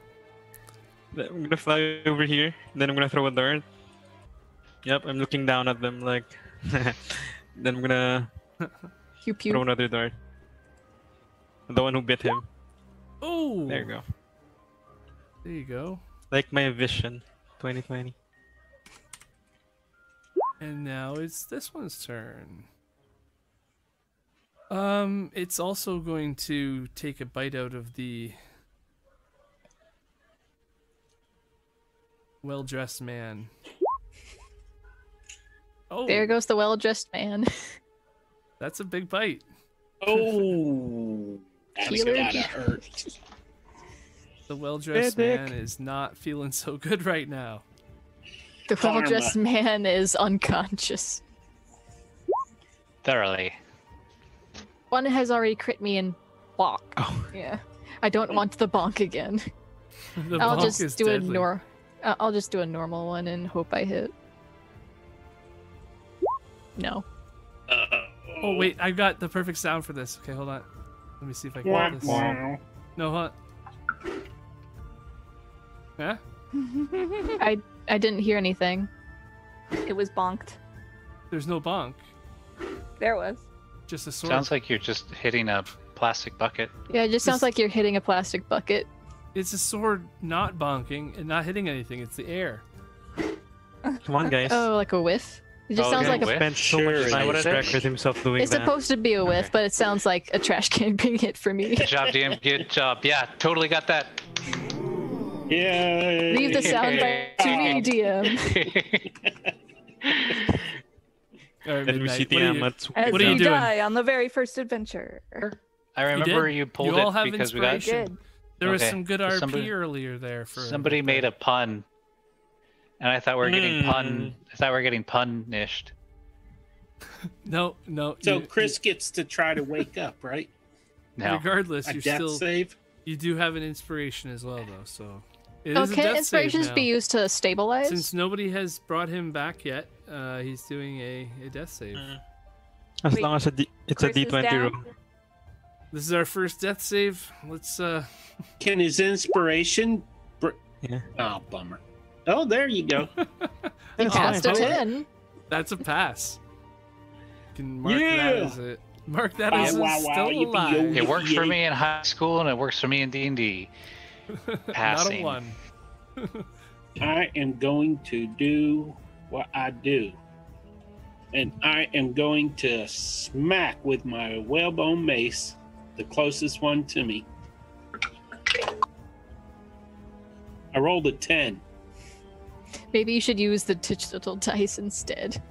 I'm gonna fly over here. Then I'm gonna throw a dart. Yep, I'm looking down at them like. <laughs> then I'm gonna <laughs> Pew pew. throw another dart. The one who bit him. Oh, There you go. There you go. Like my vision, 2020. And now it's this one's turn. Um, it's also going to take a bite out of the well-dressed man. Oh, There goes the well-dressed man. <laughs> that's a big bite. Oh, that's Peeler. gotta hurt. The well-dressed Hey, man is not feeling so good right now. The well-dressed man is unconscious. Thoroughly. One has already crit me in bonk. Oh. Yeah. I don't want the bonk again. <laughs> The I'll bonk just is do deadly. a nor. I'll just do a normal one and hope I hit. No. Uh, Oh wait, I got the perfect sound for this. Okay, hold on. Let me see if I can Wah, get this. wah. No, hold. Huh? <laughs> I I didn't hear anything. It was bonked. There's no bonk. There was. Just a sword. Sounds like you're just hitting a plastic bucket. Yeah, it just sounds like you're hitting a plastic bucket. It's a sword not bonking and not hitting anything. It's the air. Come on, guys. Oh, like a whiff. It just Oh, sounds okay. like a. Whiff? Spent so Sure much time is. to record himself doing It's that. supposed to be a whiff, Okay. but it sounds like a trash can <laughs> being hit for me. Good job, DM. Good job. Yeah, totally got that. Yeah. Leave the sound bite to me, <laughs> DM. All right, And we Midnight, see what are you- Tiamat. What are you we doing? die on the very first adventure. I remember did? you, pulled You all it have because we got inspiration. Good. There was some good RP Somebody- earlier there for somebody made a pun, and I thought we were getting pun. I thought we are getting punished. <laughs> No, no. So you- Chris gets to try to wake up, right? you- No, regardless, A you're death still save. you do have an inspiration as well though. So it is Oh, a can death inspirations save be used to stabilize? Since nobody has brought him back yet, uh, he's doing a, a death save. Mm. As Wait, long as a D- it's Chris a is D20 down? roll. This is our first death save. Let's uh Can his inspiration? Br- Yeah. Oh, bummer. Oh, there you go. you <laughs> That's cast a ten. that's a pass. You can mark that as a mark that Wow, as wow, wow, still yippee, alive. yo. it worked for me in high school, and it works for me in D and D. <laughs> Not a one. <laughs> I am going to do what I do. And I am going to smack with my whalebone mace the closest one to me. I rolled a 10. Maybe you should use the digital dice instead.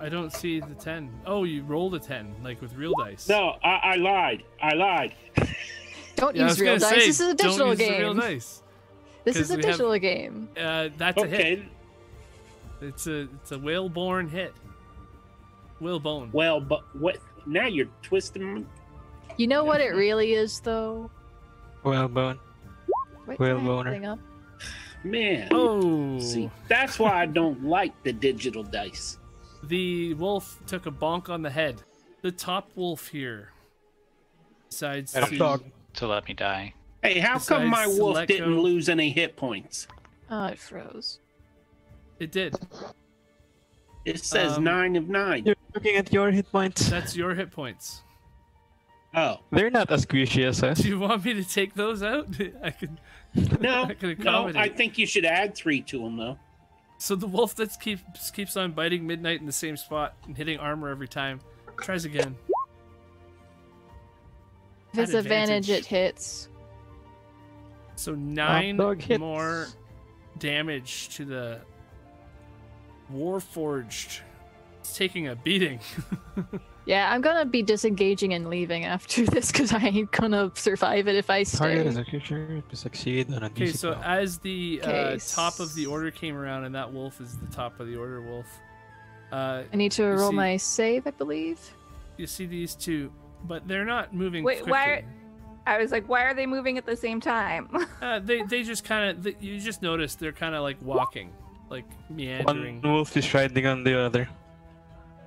I don't see the ten. Oh, you rolled a ten, like with real dice. No, I, I lied. I lied. Don't Yeah, use was real dice. say, this is a don't digital use the game. real dice. This 'cause is a we have- digital game. Uh, that's a hit. It's a it's a whale-born hit. Whalebone. Well, but what? Now you're twisting. You know what it really is, though. Well, bone. Wait, Whale boner. Man. Oh, See, that's why I don't like the digital dice. the wolf took a bonk on the head. The top wolf here decides to dog. to let me die. Hey, how come my wolf didn't go- lose any hit points? Oh, it froze. It did. It says Um, nine of nine. You're looking at your hit points. That's your hit points. Oh They're not as squishy as <laughs> us. Do you want me to take those out? <laughs> I can. no, <laughs> I can no. I think you should add three to them though. So the wolf that keeps keeps on biting midnight in the same spot and hitting armor every time tries again. If it's advantage, advantage. it hits. So nine dog hits. more damage to the Warforged It's taking a beating. Yeah, I'm gonna be disengaging and leaving after <laughs> this because I ain't gonna survive it if I stay. is a creature to succeed on a Okay, so roll. as the uh, top of the order came around, and that wolf is the top of the order wolf. Uh, I need to roll see- my save, I believe. you see these two, but they're not moving Wait, quickly. why- I was like, why are they moving at the same time? <laughs> Uh, they they just kind of you just notice they're kind of like walking, like meandering. One wolf is riding on the other.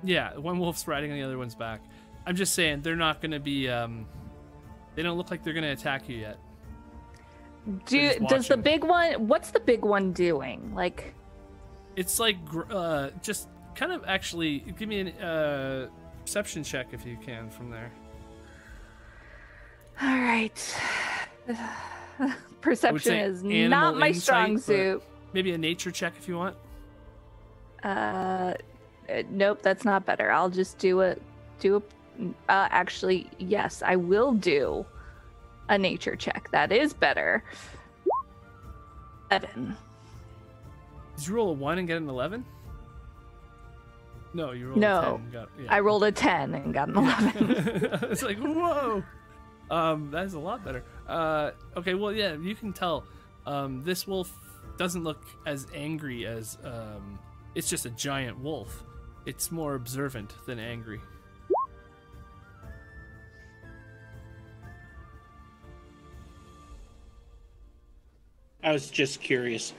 Yeah, one wolf's riding on the other one's back. I'm just saying they're not gonna be. Um, they don't look like they're gonna attack you yet. Do does the big one? What's the big one doing? Like, It's like gr- uh, just kind of actually give me an uh, perception check if you can from there. all right. <sighs> Perception is not my insight, strong suit. Maybe a nature check if you want. Uh, uh, nope, that's not better. I'll just do a do a. Uh, actually, yes, I will do a nature check. That is better. Seven. Did you roll a one and get an eleven? No, you rolled No, a 10 and got, yeah. I rolled a ten and got an eleven. <laughs> it's like whoa. Um, that's a lot better. Uh, okay, well, yeah, you can tell. Um, this wolf doesn't look as angry as um. It's just a giant wolf. It's more observant than angry. I was just curious.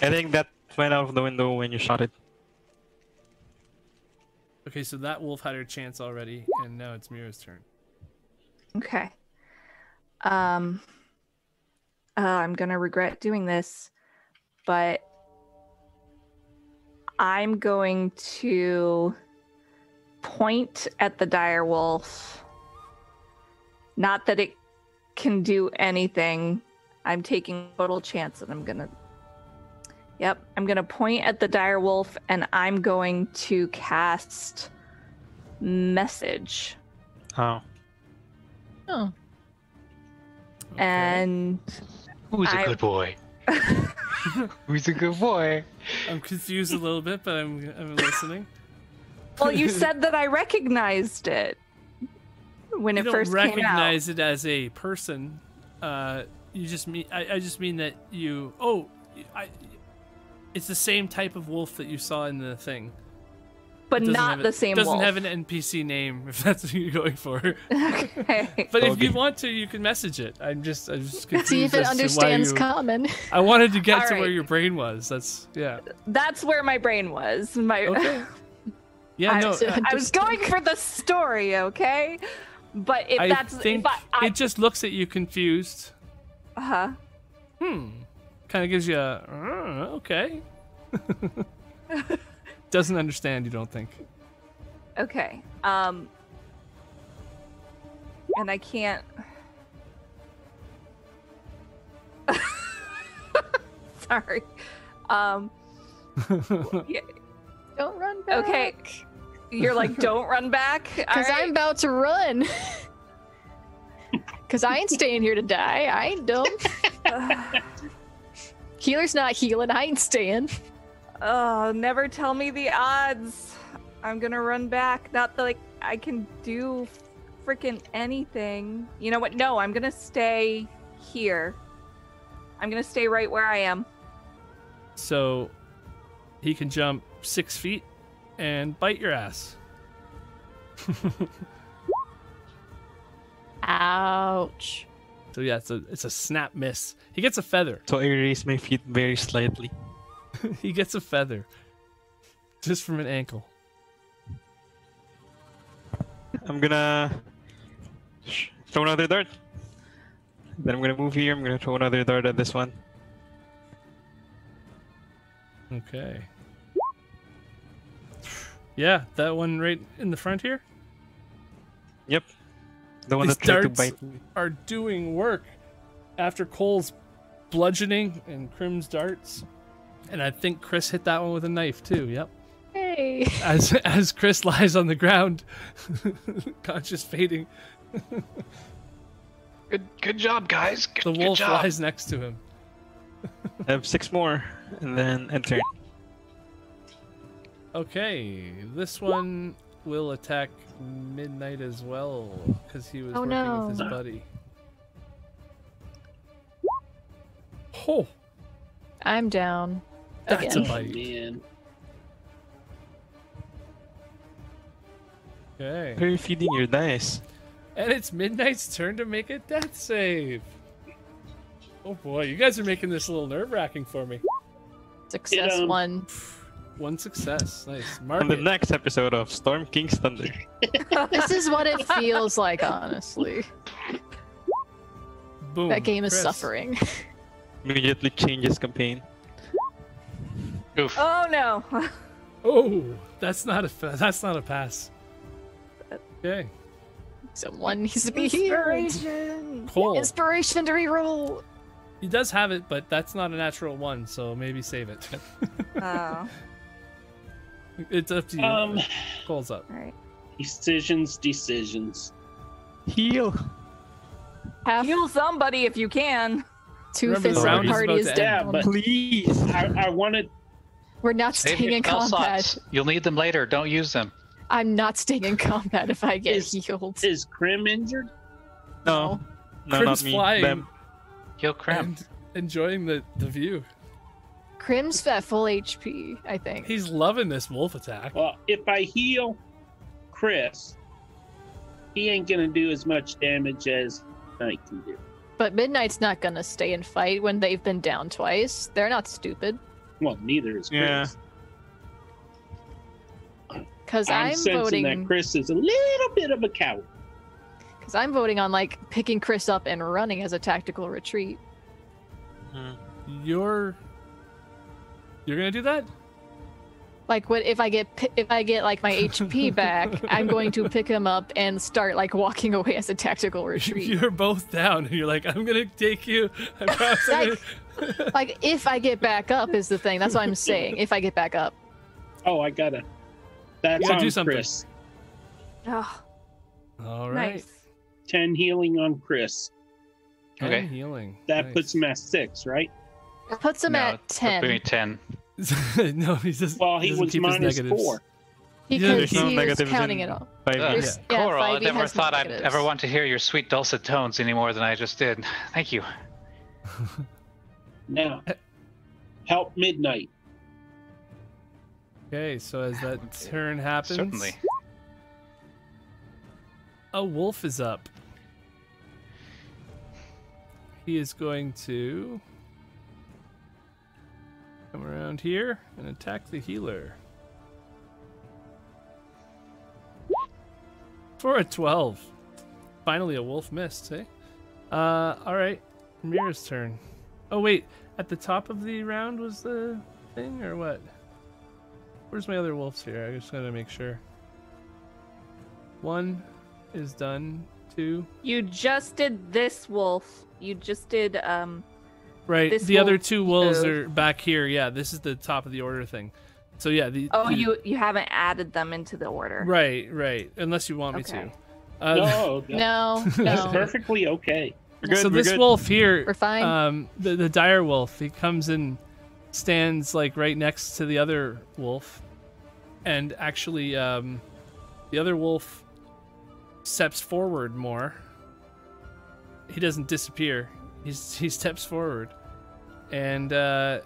I think that went out of the window when you shot it. Okay, so that wolf had her chance already, and now it's Mira's turn. Okay. Um uh, I'm going to regret doing this, but I'm going to point at the dire wolf. Not that it can do anything. I'm taking total chance and I'm going to Yep, I'm going to point at the dire wolf and I'm going to cast message. Oh. Oh, Okay. And Who's a I- good boy? <laughs> Who's a good boy? I'm confused a little bit, but I'm I'm listening. Well, you <laughs> said that I recognized it when you it first came out. recognize it as a person. Uh, you just mean I, I just mean that you. Oh, I. It's the same type of wolf that you saw in the thing. But Doesn't not the a- same Doesn't wolf. have an NPC name if that's what you're going for. <laughs> okay. But if Okay. you want to, you can message it. I'm just I'm just confused see if it as to why understands you- common. I wanted to get All to where your brain was. That's yeah. That's where my brain was. My Okay. <laughs> Yeah, I, no. so- uh, I was going for the story, okay? But if I that's think if I, I it just looks at you confused. uh-huh. Hmm. Kind of gives you a uh, okay. <laughs> Doesn't understand. You don't think? Okay. Um and I can't <laughs> Sorry. Um <laughs> yeah, Don't run back. Okay. you're like <laughs> don't run back. Because All right. I'm about to run. Because I ain't staying here to die. I ain't dumb. Healer's not healing. I ain't staying. Oh, never tell me the odds. I'm gonna run back. Not that like I can do freaking anything. You know what? No, I'm gonna stay here. I'm gonna stay right where I am. So he can jump six feet and bite your ass. Ouch. So yeah, it's a it's a snap miss. He gets a feather. So I raise my feet very slightly. <laughs> he gets a feather. Just from an ankle. I'm gonna throw another dart. Then I'm gonna move here. I'm gonna throw another dart at this one. Okay. Yeah, that one right in the front here Yep. The one These that tried to bite me. are doing work after Cole's bludgeoning and Grim's darts. And I think Chris hit that one with a knife too. Yep. Hey. <laughs> As as Chris lies on the ground, <laughs> conscious fading, Good, good job, guys. Good, the good wolf job. lies next to him. I have six more, and then enter. Okay, this one will attack Midnight as well because he was Oh, working no. with his buddy. Oh, I'm down. That's a Again. bite. Man, Okay, Why are you feeding your dice? and it's Midnight's turn to make a death save. Oh boy, you guys are making this a little nerve wracking for me. Success um, one. One success, nice. Mark On the it. next episode of Storm King's Thunder. <laughs> This is what it feels like, honestly. Boom. That game is Chris. suffering. <laughs> Immediately changes campaign. Oof. Oh no. Oh, that's not a fa- that's not a pass. Okay, Someone needs to be here. Inspiration. Cole. Inspiration to reroll. He does have it, but that's not a natural one, so maybe save it. <laughs> Oh, it's up to you. um, Cole's up. all right. decisions, decisions. Heal. Half Heal somebody if you can. two Remember, fifths of round the party is to end. down. Yeah, but- Please. I, I wanted. We're not Save staying in combat. slots. You'll need them later. Don't use them. I'm not staying in combat if I get Is- healed. Is Grim injured? No. No, Grim's not me. flying Them. Heal Grim. and enjoying the, the view. Grim's at full HP, I think. He's loving this wolf attack. Well, if I heal Chris, he ain't gonna do as much damage as I can do. But Midnight's not gonna stay and fight when they've been down twice. They're not stupid. Well, neither is Chris. Yeah. Because I'm, I'm, sensing that. Chris is a little bit of a coward. Because I'm voting on like picking Chris up and running as a tactical retreat. Hmm. You're you're gonna do that? Like what if I get if I get like my <laughs> HP back, I'm going to pick him up and start like walking <laughs> away as a tactical <laughs> retreat. You're both down, and you're like, I'm gonna take you. I promise. I'm Like- gonna-" <laughs> like if I get back up is the thing. That's what I'm saying. If I get back up. Oh, I gotta. That's gotta on do something. Chris. Oh, All right. nice. Ten healing on Chris. Ten Okay. healing. That Nice. puts him at six, right? It puts him no, at it's supposed to be ten. ten. <laughs> no, he just. Well, he doesn't was keep his minus negatives. four. Yeah, Because there's he no was negatives counting in- it all. Uh, years. There's- yeah, Coral, I never has no thought I'd ever want to hear your sweet dulcet tones any more than I just did. Thank you. <laughs> Now, help midnight. Okay, so as that turn happens, Certainly. a wolf is up. He is going to come around here and attack the healer. For a 12. Finally, a wolf missed, eh? Uh, alright. Mira's turn. Oh, wait. At the top of the round was the thing, or what? Where's my other wolves here? I just gotta make sure. One is done. Two. You just did this wolf. You just did um Right. This the other two wolves moved. are back here. Yeah, this is the top of the order thing. So yeah, the Oh, the- you you haven't added them into the order. Right, right. Unless you want me to. Uh, No, <laughs> No, that's perfectly okay. We're good. so this good. wolf here, We're fine. um, the the dire wolf, he comes and stands like right next to the other wolf, and actually, um, the other wolf steps forward more. He doesn't disappear. He's he steps forward, and uh,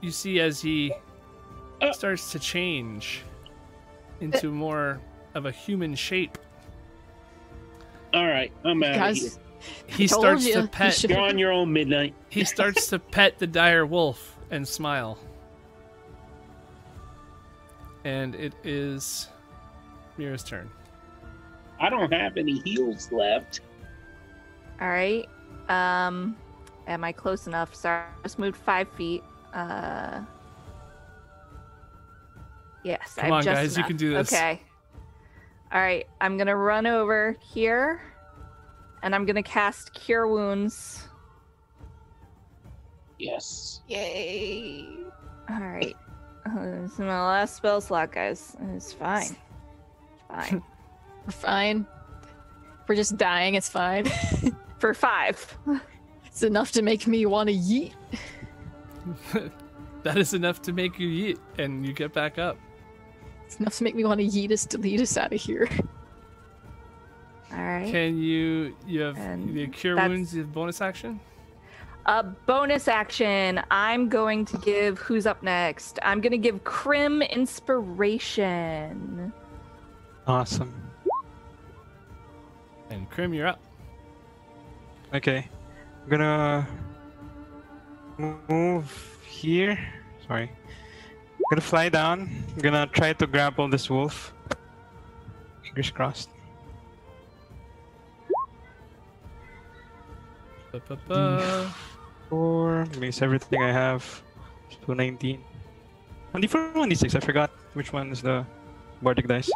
you see as he Uh. starts to change into more of a human shape. All right, I'm out of here. Guys, <laughs> He told starts you, to pet. You're on your own, midnight. He starts to pet the dire wolf and smile. And it is Mira's turn. I don't have any heals left. All right. Um, am I close enough? Sorry, I just moved five feet. Uh, yes. Come I've on, just guys, you can do this. Okay. All right. I'm gonna run over here, and I'm gonna cast Cure Wounds. Yes. Yay. All right. Uh, this <laughs> is my last spell slot, guys. It's fine. Fine. <laughs> We're fine. We're just dying. It's fine. <laughs> For five. it's enough to make me want to yeet. that is enough to make you yeet, and you get back up. It's enough to make me want to yeet us, delete us out of here. All right. Can you you have And the cure wounds? You have bonus action. A bonus action. I'm going to give. Who's up next? I'm going to give Grim inspiration. Awesome. And Grim, you're up. Okay. I'm gonna move here. Sorry. I'm gonna fly down. I'm gonna try to grapple this wolf. Fingers crossed. Ba-ba-ba. Four. Makes everything I have. So 19. 1d4 1d6. I forgot which one is the bardic dice.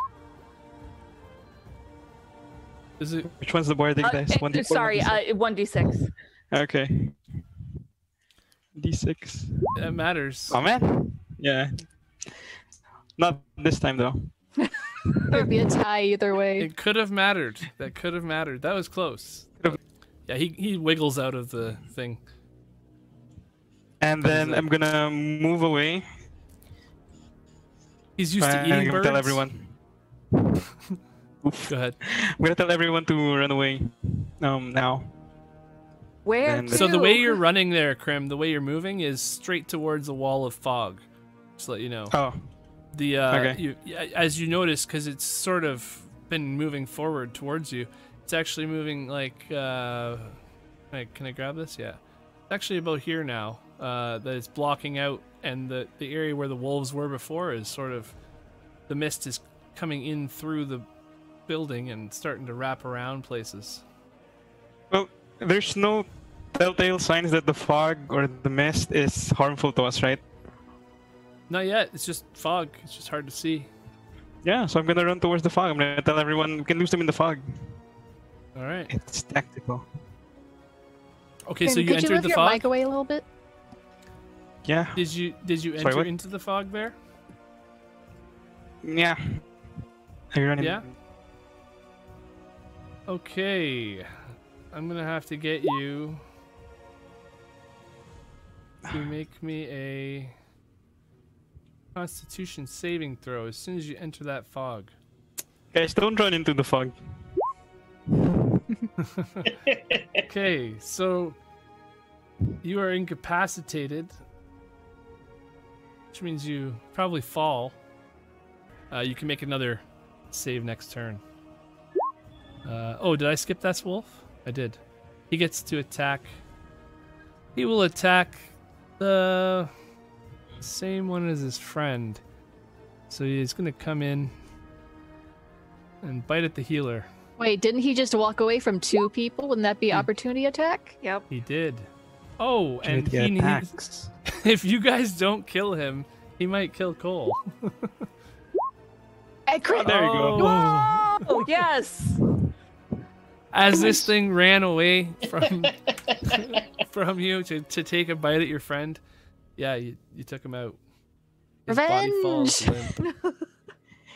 Is it? Which one's the bardic Uh, dice? eh, 1d4. sorry, 1d6? uh, 1d6. Okay. D6. That matters. Oh man. Yeah. Not this time though. <laughs> There'd be a tie either way. It could have mattered. That could have mattered. That was close. Could've- Yeah, he he wiggles out of the thing. And then I'm gonna move away. He's used to and eating I'm gonna birds. tell everyone. <laughs> Go ahead. I'm gonna tell everyone to run away. Um, now. Where Then- to? So the way you're running there, Grim, the way you're moving is straight towards a wall of fog. Just to let you know. Oh, The uh, Okay. you, as you notice, because it's sort of been moving forward towards you, it's actually moving like. Uh, can I, can I grab this? Yeah, it's actually about here now. Uh, that it's blocking out, and the the area where the wolves were before is sort of, the mist is coming in through the building and starting to wrap around places. well, there's no telltale signs that the fog or the mist is harmful to us, right? Not yet. It's just fog. It's just hard to see. Yeah, so I'm gonna run towards the fog. I'm gonna tell everyone we can lose them in the fog. All right. It's tactical. Okay, Tim, so you could you entered move the your fog. mic away a little bit? Yeah. Did you did you Sorry, enter what? into the fog there? Yeah. Are you running? Yeah? Okay. I'm gonna have to get you to <sighs> make me a Constitution saving throw as soon as you enter that fog. Guys, don't run into the fog. Okay, so you are incapacitated, which means you probably fall. Uh, you can make another save next turn. Uh, oh, did I skip that wolf? I did. He gets to attack. He will attack the same one as his friend. So he's going to come in and bite at the healer. Wait, didn't he just walk away from two people? Wouldn't that be hmm. opportunity attack? Yep. He did. Oh, and he needs, <laughs> if you guys don't kill him, he might kill Cole. <laughs> Hey, crit! there you go. Oh. Oh yes. As this thing ran away from <laughs> from you to, to take a bite at your friend, yeah, you, you took him out. His body falls limp.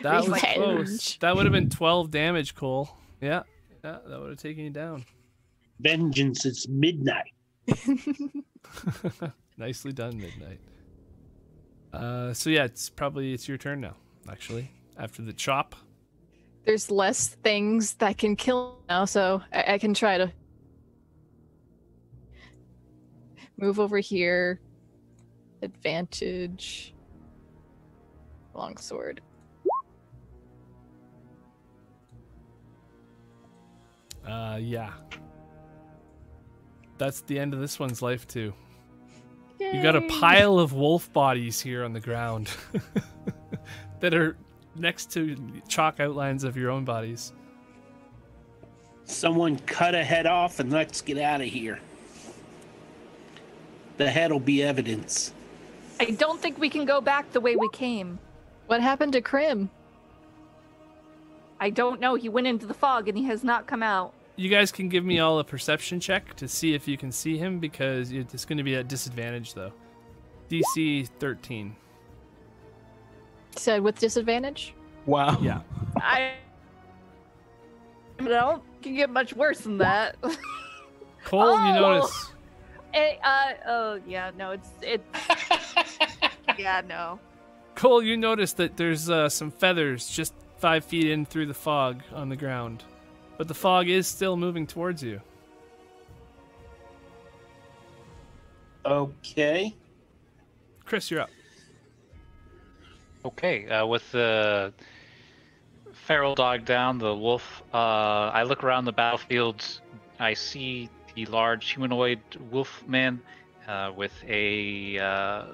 That was close. Revenge. That would have been 12 damage, Cole. Yeah, yeah, that would have taken you down. Vengeance is midnight. <laughs> <laughs> Nicely done, Midnight. Uh, so yeah, it's probably it's your turn now. Actually, after the chop. There's less things that can kill now, so I, I can try to move over here. Advantage. Longsword. Uh, yeah. That's the end of this one's life too. You got a pile of wolf bodies here on the ground <laughs> that are next to chalk outlines of your own bodies. Someone cut a head off and let's get out of here. The head will be evidence. I don't think we can go back the way we came. What happened to Grim? I don't know. He went into the fog and he has not come out. You guys can give me all a perception check to see if you can see him because it's going to be at disadvantage though. DC 13. Said with disadvantage? Wow. Yeah. I don't can get much worse than that. <laughs> Cole, you Oh! notice Eh, uh, oh yeah, no, it's it. <laughs> yeah, no. Cole, you notice that there's uh, some feathers just five feet in through the fog on the ground, but the fog is still moving towards you. Okay. Chris, you're up. Okay, uh, with the feral dog down, the wolf, uh, I look around the battlefield. I see the large humanoid wolf man uh, with a uh,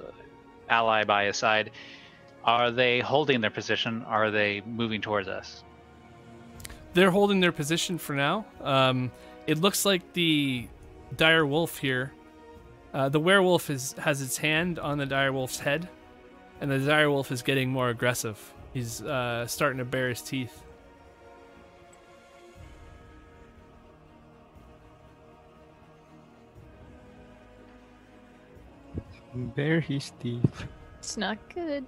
ally by his side. Are they holding their position? Are they moving towards us? They're holding their position for now. Um, it looks like the dire wolf here. Uh, the werewolf is, has its hand on the dire wolf's head, and the dire wolf is getting more aggressive. He's uh, starting to bare his teeth. Bare his teeth. It's not good.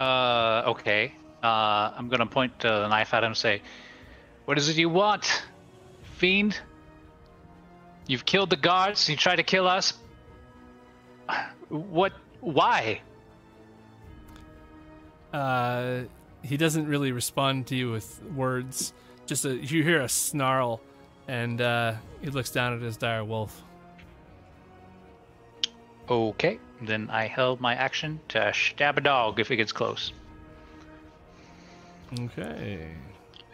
Uh, okay. Uh, I'm gonna point uh, the knife at him and say, What is it you want, fiend? You've killed the guards, you try to kill us? What? Why? Uh, he doesn't really respond to you with words. Just a, you hear a snarl, and uh, he looks down at his dire wolf. Okay, then I held my action to stab a dog if it gets close. Okay.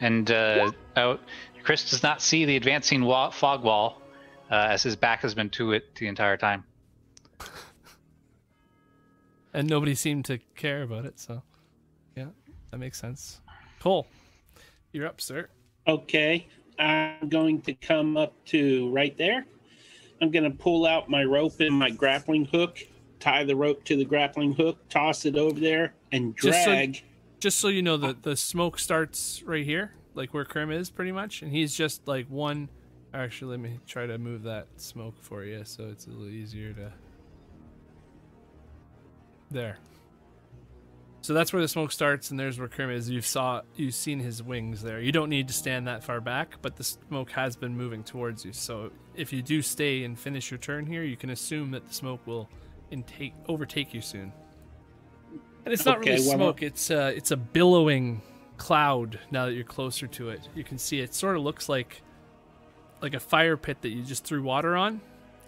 And uh, oh, Chris does not see the advancing wa- fog wall uh, as his back has been to it the entire time. <laughs> And nobody seemed to care about it, so yeah, that makes sense. Cool. you're up, sir. Okay. I'm going to come up to right there. I'm going to pull out my rope and my grappling hook, tie the rope to the grappling hook, toss it over there, and Just so- drag. Just so you know, the the smoke starts right here, like where Grim is, pretty much, and he's just like one. Actually, let me try to move that smoke for you, so it's a little easier to. There. So that's where the smoke starts, and there's where Grim is. You've saw, you've seen his wings there. You don't need to stand that far back, but the smoke has been moving towards you. So if you do stay and finish your turn here, you can assume that the smoke will intake overtake you soon. And it's not Okay, really well, smoke; it's uh, it's a billowing cloud. Now that you're closer to it, you can see it. Sort of looks like like a fire pit that you just threw water on,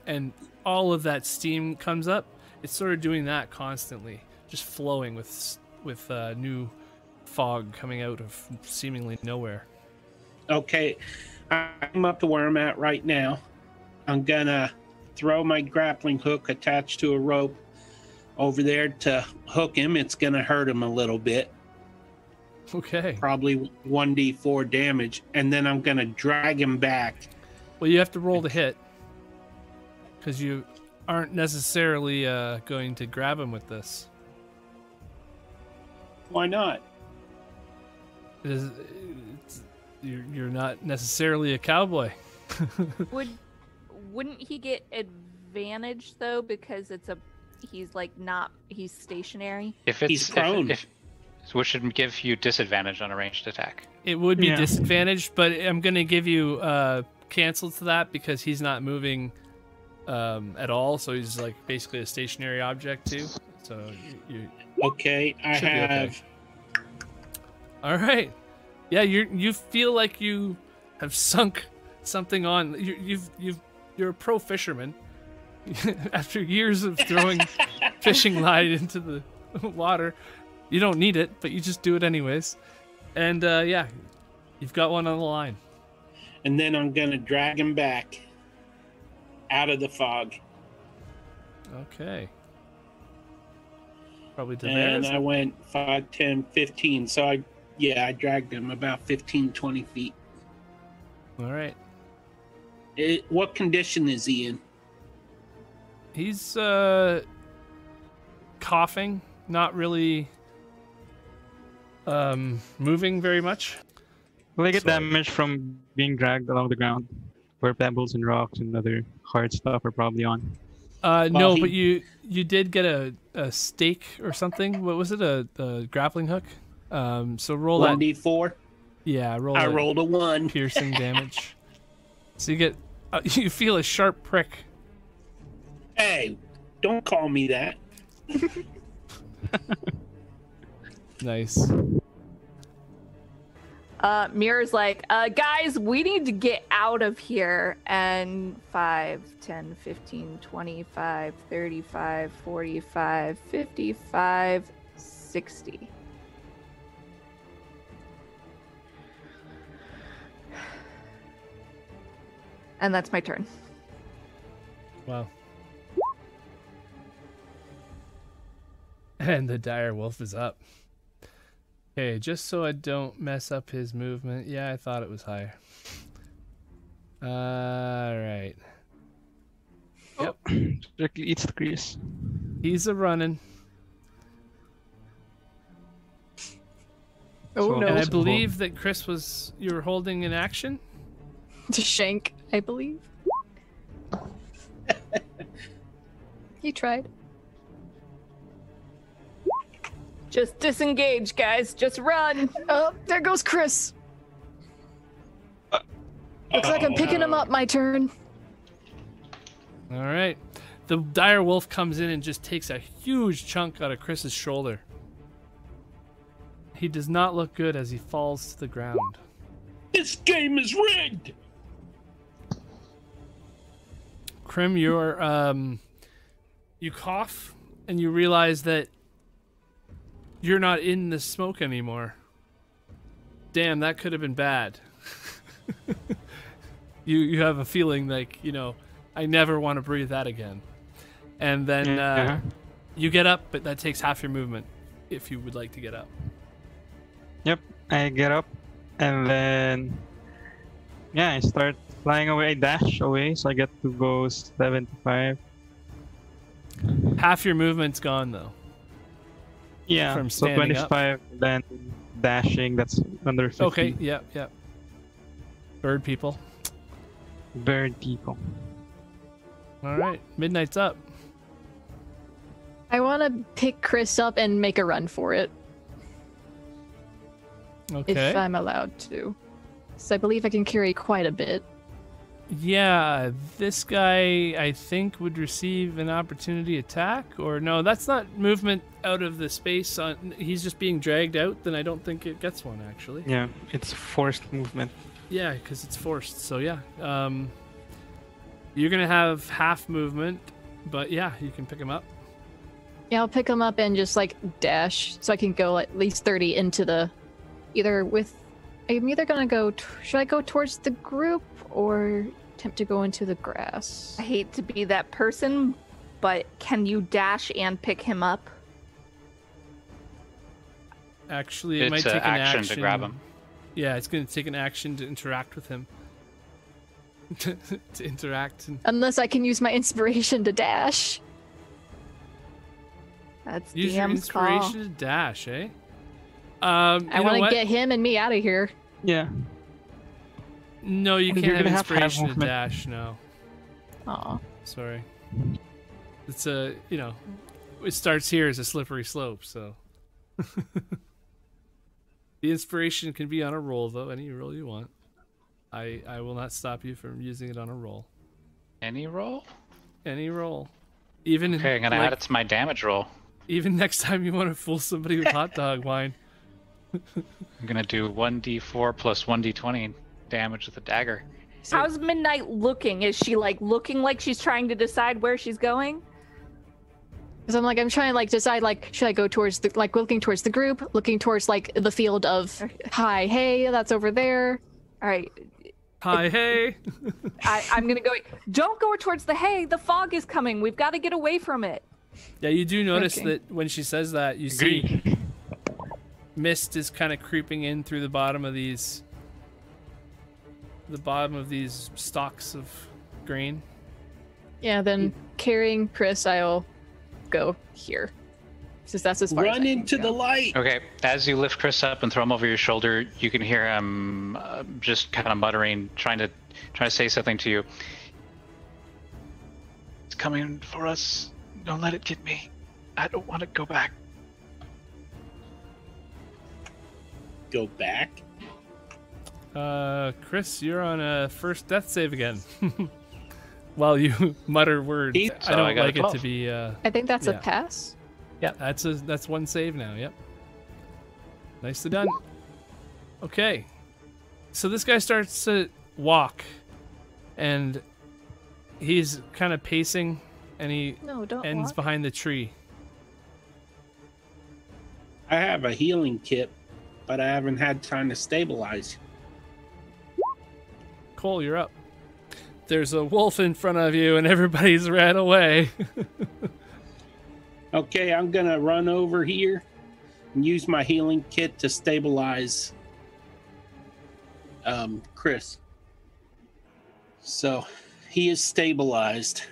and all of that steam comes up. It's sort of doing that constantly, just flowing with with uh, new fog coming out of seemingly nowhere. Okay. I'm up to where I'm at right now. I'm to throw my grappling hook attached to a rope over there to hook him. It's going to hurt him a little bit, Okay. probably 1d4 damage. And then I'm going to drag him back. Well, you have to roll the hit because you aren't necessarily uh, going to grab him with this. Why not? It is, it's, you're, you're not necessarily a cowboy. <laughs> Would wouldn't he get advantage though because it's a he's like not he's stationary? If it's He's prone. If, which should give you disadvantage on a ranged attack. It would be Yeah. disadvantaged, but I'm going to give you uh, cancel to that because he's not moving um, at all. So he's like basically a stationary object too. So you, you Okay. I Should be okay. have. all right? Yeah, you you feel like you have sunk something on. You, you've you've you're a pro fisherman. <laughs> After years of throwing <laughs> fishing line into the water, you don't need it, but you just do it anyways. And uh, yeah, you've got one on the line. And then I'm going to drag him back out of the fog. Okay. Probably to and there. I went 5, 10, 15. So I, yeah, I dragged him about 15, 20 feet. All right. It, what condition is he in? He's uh coughing, not really um moving very much. Will I get So- damage from being dragged along the ground, where pebbles and rocks and other hard stuff are probably on? Uh Well, no, he- but you you did get a a stake or something. What was it? A, a grappling hook? Um so roll that 1d4. yeah, roll I that rolled a 1. piercing <laughs> damage. So you get uh, <laughs> you feel a sharp prick. Hey, don't call me that. Nice. Uh, Mira's like, uh, guys, we need to get out of here. And 5, 10, 15, 25, 35, 45, 55, 60. And that's my turn. Wow. <laughs> And the dire wolf is up. Okay, just so I don't mess up his movement. Yeah, I thought it was higher. All right. Oh. Yep. <clears throat> Directly eats the grease. He's a running. Oh So- no. And I believe that Chris was you were holding an action. <laughs> to shank, I believe. <laughs> he tried. Just disengage, guys. Just run. Oh, there goes Chris. Looks like I'm picking him up. My turn. All right. The dire wolf comes in and just takes a huge chunk out of Chris's shoulder. He does not look good as he falls to the ground. This game is rigged. Grim, you're um, you cough and you realize that you're not in the smoke anymore. Damn, that could have been bad. <laughs> you you have a feeling like you know, I never want to breathe that again. And then uh, Yeah. you get up, but that takes half your movement if you would like to get up. Yep. I get up and then yeah, I start flying away. I dash away, so I get to go 75. Half your movement's gone though. Yeah. From so standing up. 25, then dashing. That's under 50. Okay, yep, yep. Bird people. Bird people. All right, midnight's up. I want to pick Chris up and make a run for it Okay. if I'm allowed to. So I believe I can carry quite a bit. Yeah, this guy I think would receive an opportunity attack, or no, that's not movement out of the space. On he's just being dragged out. Then I don't think it gets one actually. Yeah, it's forced movement. Yeah, because it's forced. So yeah, um, you're gonna have half movement, but yeah, you can pick him up. Yeah, I'll pick him up and just like dash so I can go at least 30 into the either with I'm either gonna go t- should I go towards the group or attempt to go into the grass? I hate to be that person, but can you dash and pick him up? Actually, it It's might an take an action action to grab him. Yeah, it's gonna take an action to interact with him. <laughs> to interact and Unless I can use my inspiration to dash. That's use your DM's call. inspiration to dash, eh? Um, I want to get him and me out of here. Yeah. No, you And can't you're have gonna have half inspiration to dash. No, Aw. sorry. It's a you know, it starts here as a slippery slope. So <laughs> the inspiration can be on a roll though, any roll you want. I I will not stop you from using it on a roll. Any roll? Any roll, even Okay, I'm gonna like, add it to my damage roll. even next time you want to fool somebody with hot dog <laughs> wine. I'm gonna do 1d4 plus 1d20 damage with a dagger. How's Midnight looking? Is she like looking like she's trying to decide where she's going? Because I'm like I'm trying to like decide like should I go towards the like looking towards the group, looking towards like the field of <laughs> hi, hey, that's over there. All right, Hi, hey. I, I'm gonna go. Don't go towards the hay. The fog is coming. We've got to get away from it. Yeah, you do notice Okay. that when she says that, you see mist is kind of creeping in through the bottom of these the bottom of these stalks of grain. Yeah, then carrying Chris, I'll go here. Since that's as far Run can into the light. Okay, as you lift Chris up and throw him over your shoulder, you can hear him uh, just kind of muttering, trying to trying to say something to you. It's coming for us. Don't let it get me. I don't want to go back. Go back. Uh, Chris, you're on a first death save again. <laughs> While you <laughs> mutter words, Eight. I don't I like it to be. Uh, I think that's Yeah. a pass. Yeah, that's a that's one save now. Yep. Nicely done. Okay. So this guy starts to walk and he's kind of pacing and he No, don't ends walk. behind the tree. I have a healing kit, but I haven't had time to stabilize. Cole, you're up. There's a wolf in front of you and everybody's <laughs> ran away. <laughs> Okay, I'm gonna run over here and use my healing kit to stabilize um, Chris. So he is stabilized.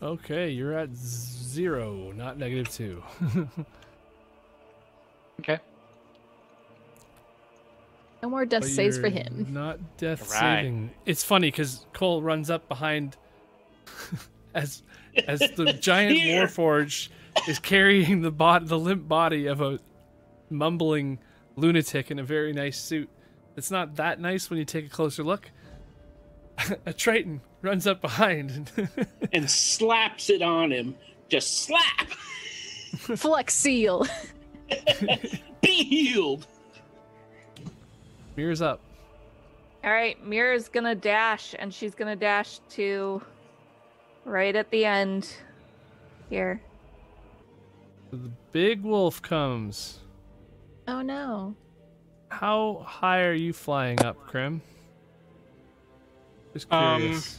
okay, you're at zero, not negative two. <laughs> Okay. No more death But saves for him. Not death Right. saving. It's funny because Cole runs up behind <laughs> as as the <laughs> giant Here. warforge is carrying the bot the limp body of a mumbling lunatic in a very nice suit. It's not that nice when you take a closer look. <laughs> a Triton runs up behind. and, and slaps it on him. Just slap! Flex seal. Be healed! Mira's up. All right, Mira's gonna dash, and she's gonna dash to right at the end here. The big wolf comes. Oh no. How high are you flying up, Grim? Just Um, curious.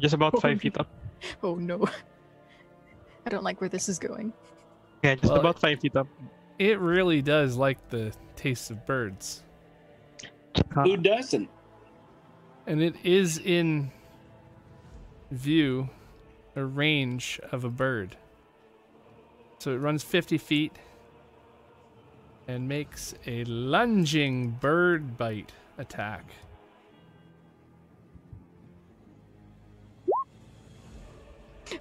Just about five feet up. <laughs> Oh no. I don't like where this is going. Yeah, just Well, about five feet up. It really does like the taste of birds. Uh, Who doesn't? And it is in view, a range of a bird. So it runs 50 feet and makes a lunging bird bite attack.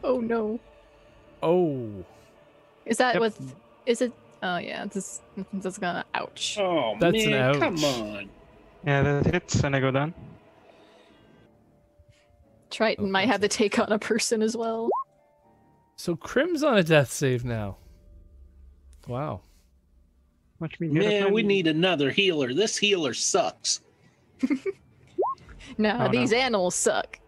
Oh no. Oh, Is that Yep. what? Is it? Oh yeah. This this is gonna. Ouch. Oh That's an man, ouch. come on. Yeah, that hits and I go down. Triton might have to take on a person as well. so Grim's on a death save now. Wow. Watch me get Man, up we need another healer. This healer sucks. <laughs> No, Oh, no. these animals suck.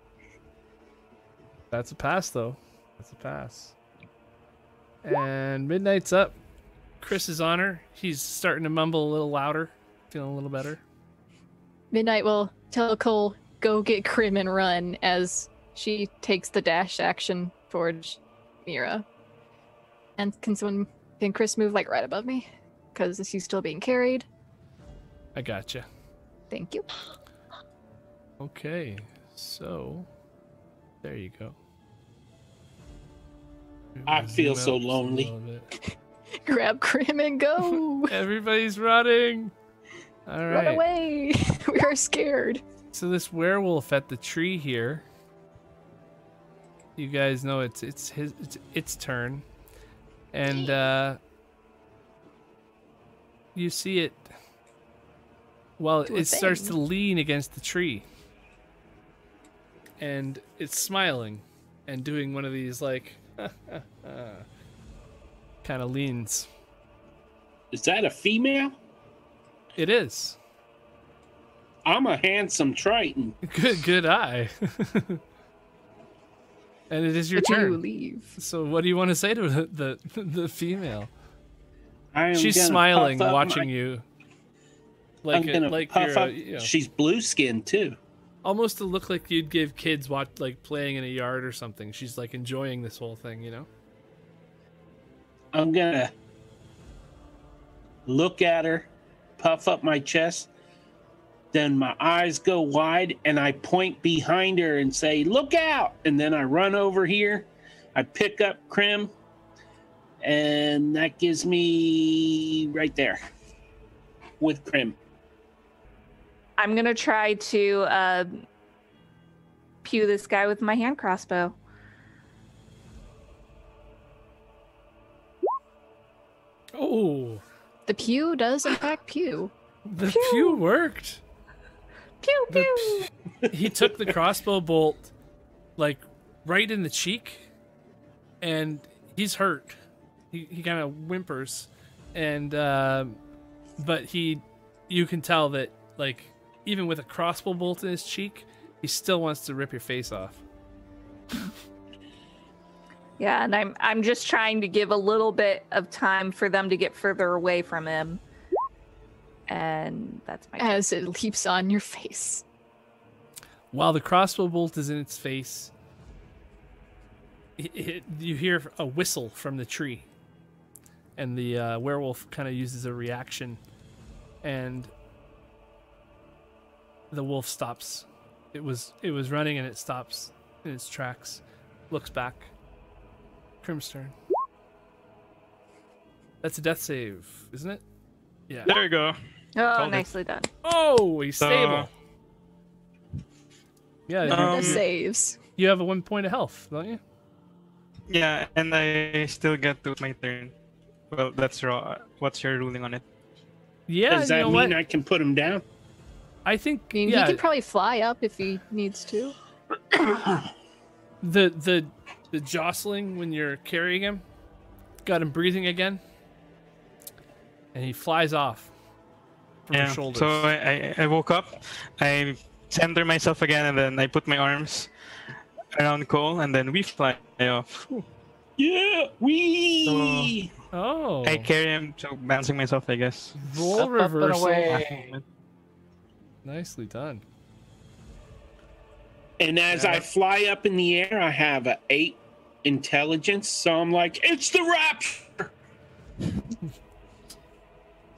That's a pass, though. That's a pass. And Midnight's up. Chris is on her. He's starting to mumble a little louder, feeling a little better. Midnight will tell Cole, go get Grim and run as she takes the dash action towards Mira. And can someone, can Chris move like right above me? Because he's still being carried. I gotcha. Thank you. Okay, so there you go. I feel so out just a lonely. <laughs> Grab Grim and go. <laughs> Everybody's running. All Run right. away. <laughs> we are scared. So this werewolf at the tree here. You guys know it's it's his it's its turn, and uh, you see it. Well, Do a it starts to lean against the tree, and it's smiling, and doing one of these like <laughs> kind of leans. Is that a female? It is I'm a handsome Triton. good. Good eye. <laughs> and it is your But you turn. leave. So what do you want to say to the the, the female? I am She's smiling, watching my- you. I'm Like a, gonna like puff you're a, up. you know, She's blue skinned too. almost to look like you'd give kids watch like playing in a yard or something. She's like enjoying this whole thing, you know. I'm gonna look at her, puff up my chest, then my eyes go wide and I point behind her and say, Look out! And then I run over here, I pick up Grim, and that gives me right there with Grim. I'm gonna try to uh, pew this guy with my hand crossbow. Oh, The pew does in fact pew. the pew worked. Pew The pew. p- he took the crossbow bolt like right in the cheek, and he's hurt. He he kind of whimpers, and uh, but he, you can tell that like even with a crossbow bolt in his cheek, he still wants to rip your face off. Yeah, and I'm I'm just trying to give a little bit of time for them to get further away from him. And that's my As it leaps on your face. While the crossbow bolt is in its face, it, it, you hear a whistle from the tree, and the uh, werewolf kind of uses a reaction, and the wolf stops. It was it was running and it stops in its tracks, looks back. Grim's turn. That's a death save, isn't it? Yeah. There you go. Oh, Told it. nicely done. Oh, he's So- stable. Yeah, you- Um, the saves. you have a one point of health, don't you? Yeah, and I still get to my turn. Well, that's raw. What's your ruling on it? Yeah, Does you that know mean what? I can put him down? I think I mean, yeah, he can probably fly up if he needs to. the the the jostling when you're carrying him got him breathing again, and he flies off from your yeah. shoulders. So I, I, I woke up, I center myself again, and then I put my arms around Cole, and then we fly off. Whew. Yeah, we. oh, I carry him, so bouncing myself, I guess. roll Up, up, reversal. away. Nicely done. And as I fly up in the air, I have a eight intelligence, so I'm like, it's the rapture.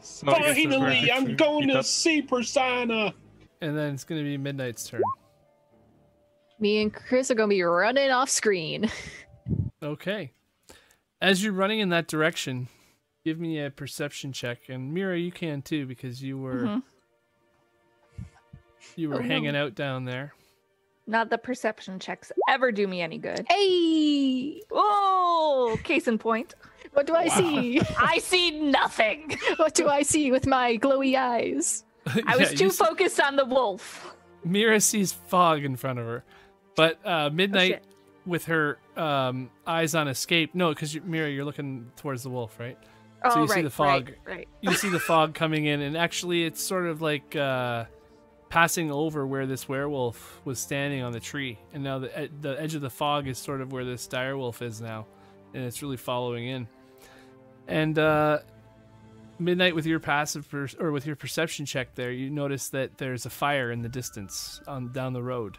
So I guess that's Finally, I I'm going meet to see Persona. And then it's gonna be Midnight's turn. Me and Chris are gonna be running off screen. <laughs> Okay. As you're running in that direction, give me a perception check, and Mira, you can too because you were Mhm. you were Oh, no. hanging out down there. Not the perception checks ever do me any good. Hey, Oh, case in point. what do I see? <laughs> I see nothing. <laughs> what do I see with my glowy eyes? I <laughs> was Yeah, too you see- focused on the wolf. Mira sees fog in front of her, but uh, Midnight, shit. with her um, eyes on escape. No, because you, Mira, you're looking towards the wolf, right? Oh, So you see right, the fog. Right, right. You see the fog coming in, and actually, it's sort of like uh, passing over where this werewolf was standing on the tree, and now the the edge of the fog is sort of where this dire wolf is now, and it's really following in. And uh, Midnight, with your passive per- or with your perception check, there, you notice that there's a fire in the distance on down the road.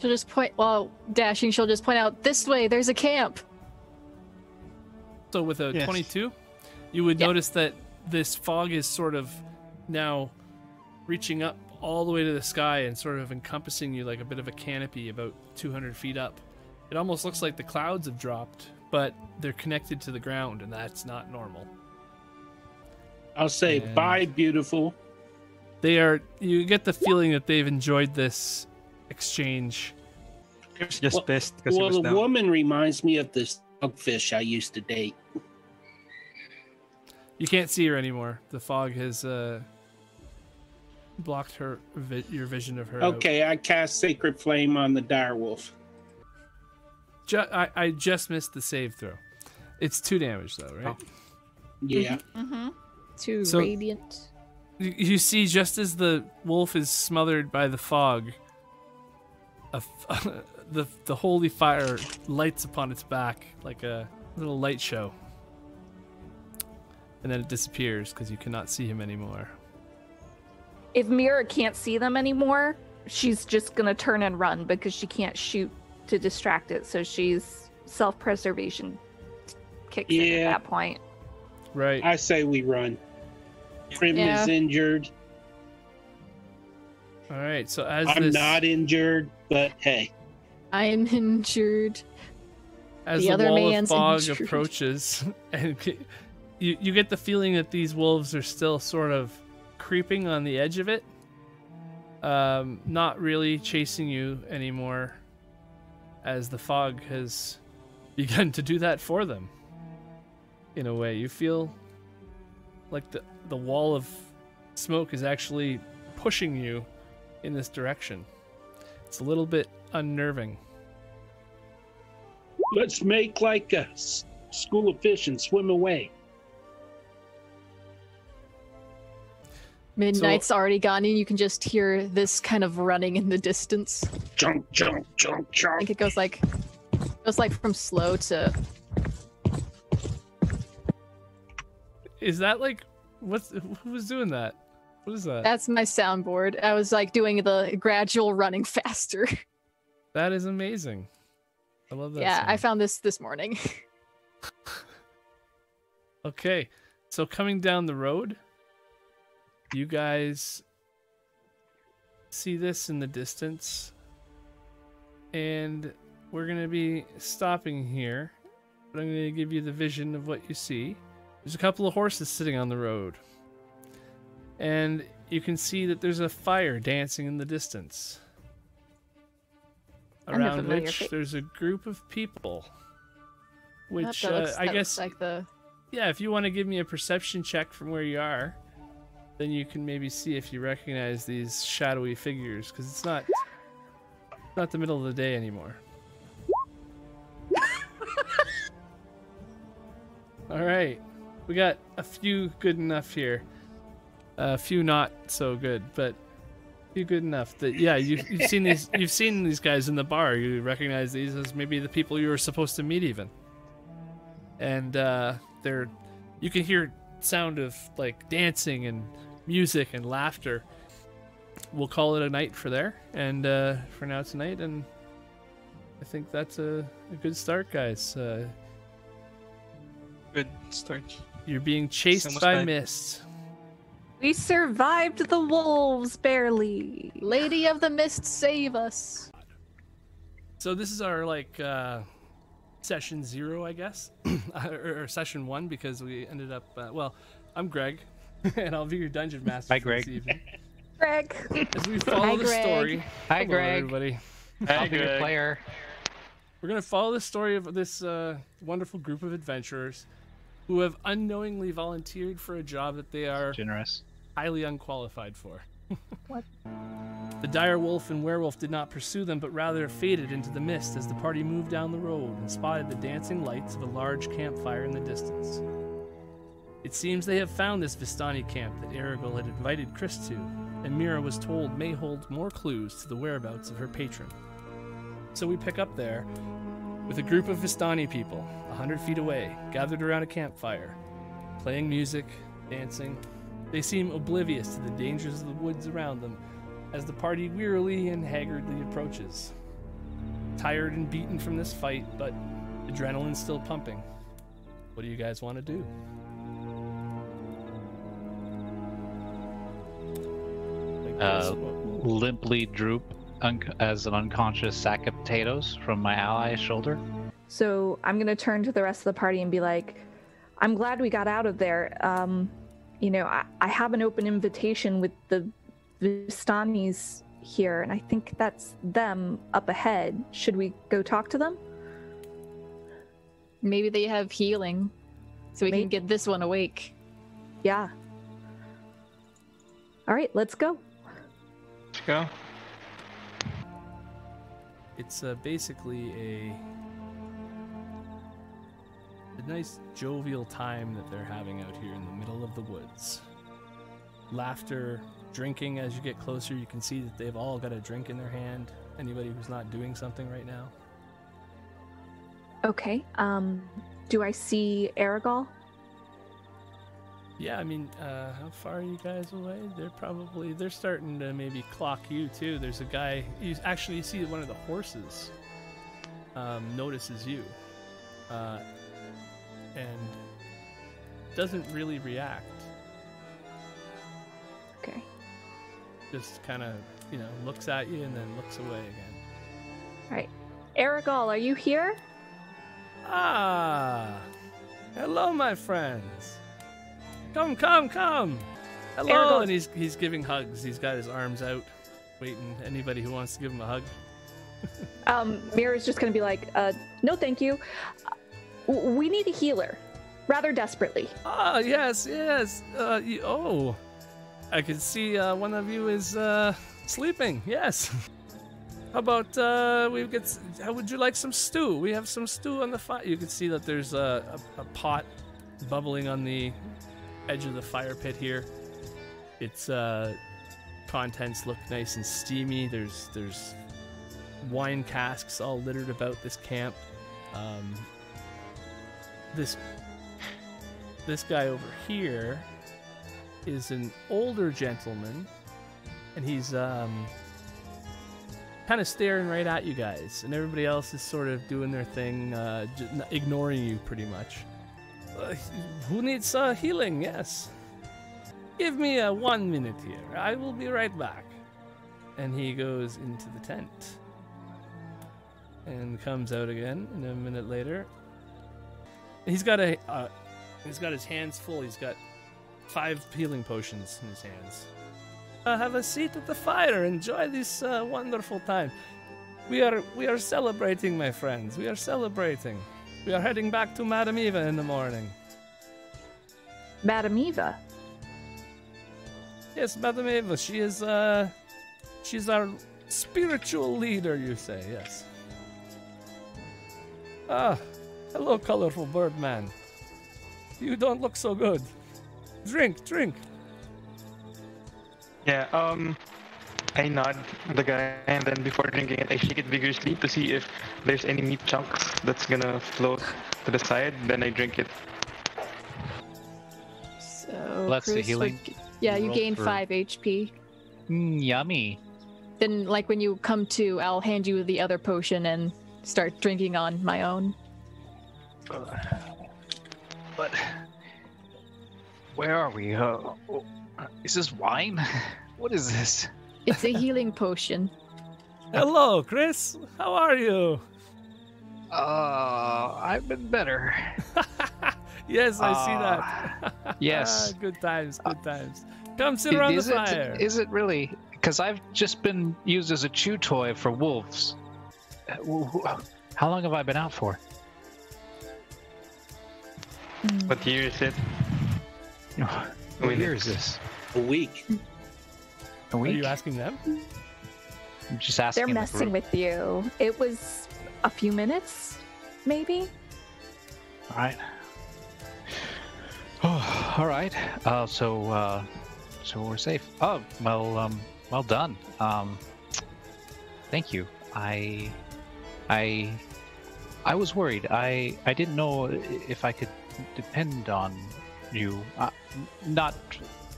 She'll just point while dashing. She'll just point out this way. There's a camp. So with a Yes. 22, you would Yeah. notice that this fog is sort of now reaching up all the way to the sky and sort of encompassing you like a bit of a canopy about 200 feet up. It almost looks like the clouds have dropped, but they're connected to the ground, and that's not normal. I'll say And- bye, beautiful. They are. You get the feeling that they've enjoyed this exchange. He was just Well- pissed because he Well, was the down. woman reminds me of this dogfish I used to date. You can't see her anymore. The fog has uh, blocked her vi- your vision of her. out. Okay, I cast Sacred Flame on the direwolf. Ju- I, I just missed the save throw. It's two damage though, right? Yeah. Mm-hmm. Too So- radiant. You, you see, just as the wolf is smothered by the fog, a f- <laughs> the the holy fire lights upon its back like a little light show, and then it disappears because you cannot see him anymore. If Mira can't see them anymore, she's just gonna turn and run because she can't shoot to distract it. So she's self-preservation kicks in Yeah. at that point. Right. I say we run. Grim Yeah. is injured. All right. So as I'm this not injured, but hey. I'm injured. as The the, other wall of man's fog injured. approaches, <laughs> and you you get the feeling that these wolves are still sort of creeping on the edge of it, um, not really chasing you anymore, as the fog has <laughs> begun to do that for them. In a way, you feel like the the wall of smoke is actually pushing you in this direction. It's a little bit unnerving. Let's make like a school of fish and swim away. Midnight's already gone, and you can just hear this kind of running in the distance. Jump, jump, jump, jump. I think it goes like it goes like from slow to Is that like what's who was doing that? What is that? that's my soundboard. I was like doing the gradual running <laughs> faster. That is amazing. I love that. yeah, I found this this morning. <laughs> Okay, so coming down the road, you guys see this in the distance, and we're gonna be stopping here. But I'm gonna give you the vision of what you see. There's a couple of horses sitting on the road, and you can see that there's a fire dancing in the distance. Around which face. there's a group of people. Which that uh, looks- I guess like the yeah, if you want to give me a perception check from where you are, then you can maybe see if you recognize these shadowy figures because it's not not the middle of the day anymore. <laughs> All right, we got a few good enough here, a few not so good, but a few good enough that yeah, you, you've seen these <laughs> you've seen these guys in the bar. You recognize these as maybe the people you were supposed to meet even and uh, they're you can hear sound of like dancing and music and laughter. We'll call it a night for there, and uh, for now tonight, and I think that's a, a good start, guys. Uh, Good start. you're being chased Almost by died. mist. We survived the wolves barely. Lady of the Mist, save us. So this is our like uh, session zero, I guess, <clears throat> or, or session one because we ended up. Uh, well, I'm Greg, <laughs> and I'll be your dungeon master Hi, for this Greg. evening. Greg. As we follow Hi, the Greg. story. Hi, Hello, Greg. everybody. I'll be your player. We're going to follow the story of this uh, wonderful group of adventurers who have unknowingly volunteered for a job that they are Generous. highly unqualified for. <laughs> What? The dire wolf and werewolf did not pursue them, but rather faded into the mist as the party moved down the road and spotted the dancing lights of a large campfire in the distance. It seems they have found this Vistani camp that Arrigal had invited Chris to, and Mira was told may hold more clues to the whereabouts of her patron. So we pick up there with a group of Vistani people, a hundred feet away, gathered around a campfire, playing music, dancing. They seem oblivious to the dangers of the woods around them as the party wearily and haggardly approaches. Tired and beaten from this fight, but adrenaline still pumping. What do you guys want to do? Uh, Limply droop un- as an unconscious sack of potatoes from my ally's shoulder. So I'm gonna turn to the rest of the party and be like, "I'm glad we got out of there. Um, you know, I, I have an open invitation with the Vistanis here, and I think that's them up ahead. Should we go talk to them? Maybe they have healing, so we May- can get this one awake. Yeah. All right, let's go. Let's. It's uh, basically a a nice jovial time that they're having out here in the middle of the woods. Laughter, drinking as you get closer, you can see that they've all got a drink in their hand. Anybody who's not doing something right now. Okay. Um, do I see Arrigal? Yeah, I mean, uh, how far are you guys away? They're probably they're starting to maybe clock you too. There's a guy. You actually you see one of the horses um, notices you, uh, and doesn't really react. Okay. Just kind of you know looks at you and then looks away again. All right, Arrigal, are you here? Ah, hello, my friends. Come, come, come. Hello, Aragorn. and he's he's giving hugs. He's got his arms out, waiting anybody who wants to give him a hug. <laughs> Um, Mira's just gonna be like, uh, no, thank you. We need a healer, rather desperately. Ah, yes, yes. Uh, you, oh, I can see uh, one of you is uh, sleeping. Yes. <laughs> How about uh, we get? How would you like some stew? We have some stew on the fire. You can see that there's a, a, a pot bubbling on the edge of the fire pit here. its uh, contents look nice and steamy. There's there's wine casks all littered about this camp. Um, this this guy over here is an older gentleman, and he's um, kind of staring right at you guys, and everybody else is sort of doing their thing, uh, ignoring you pretty much. Uh, who needs uh, healing? Yes. Give me uh, one minute here. I will be right back. And he goes into the tent and comes out again in a minute later. He's got a uh, he's got his hands full. He's got five healing potions in his hands. Uh, have a seat at the fire. Enjoy this uh, wonderful time. We are we are celebrating, my friends. We are celebrating. We are heading back to Madame Eva in the morning. Madam Eva. Yes, Madame Eva. She is uh, she's our spiritual leader. You say yes. Ah, hello, colorful bird man. You don't look so good. Drink, drink. Yeah, um, I nod the guy, and then before drinking it, I shake it vigorously to see if there's any meat chunks that's gonna float to the side. Then I drink it. So That's the Chris healing would- yeah, you roll gain for- five HP. Mm, yummy. Then, like when you come to, I'll hand you the other potion and start drinking on my own. But where are we? Uh, oh, is this wine? <laughs> What is this? It's a healing potion. Hello, Chris. How are you? Uh, I've been better. <laughs> yes, I see that. <laughs> Ah, yes. good times, good times. Come sit around is the it, fire. is it really? Because I've just been used as a chew toy for wolves. Uh, wh- wh- How long have I been out for? What year is it? <sighs> What year is this? A week. A Are you asking them? I'm just asking. They're messing group. with you. It was a few minutes, maybe. All right. Oh, all right. Uh, so, uh, so we're safe. Oh, well, um, well done. Um, thank you. I, I, I was worried. I, I didn't know if I could depend on you. Uh, not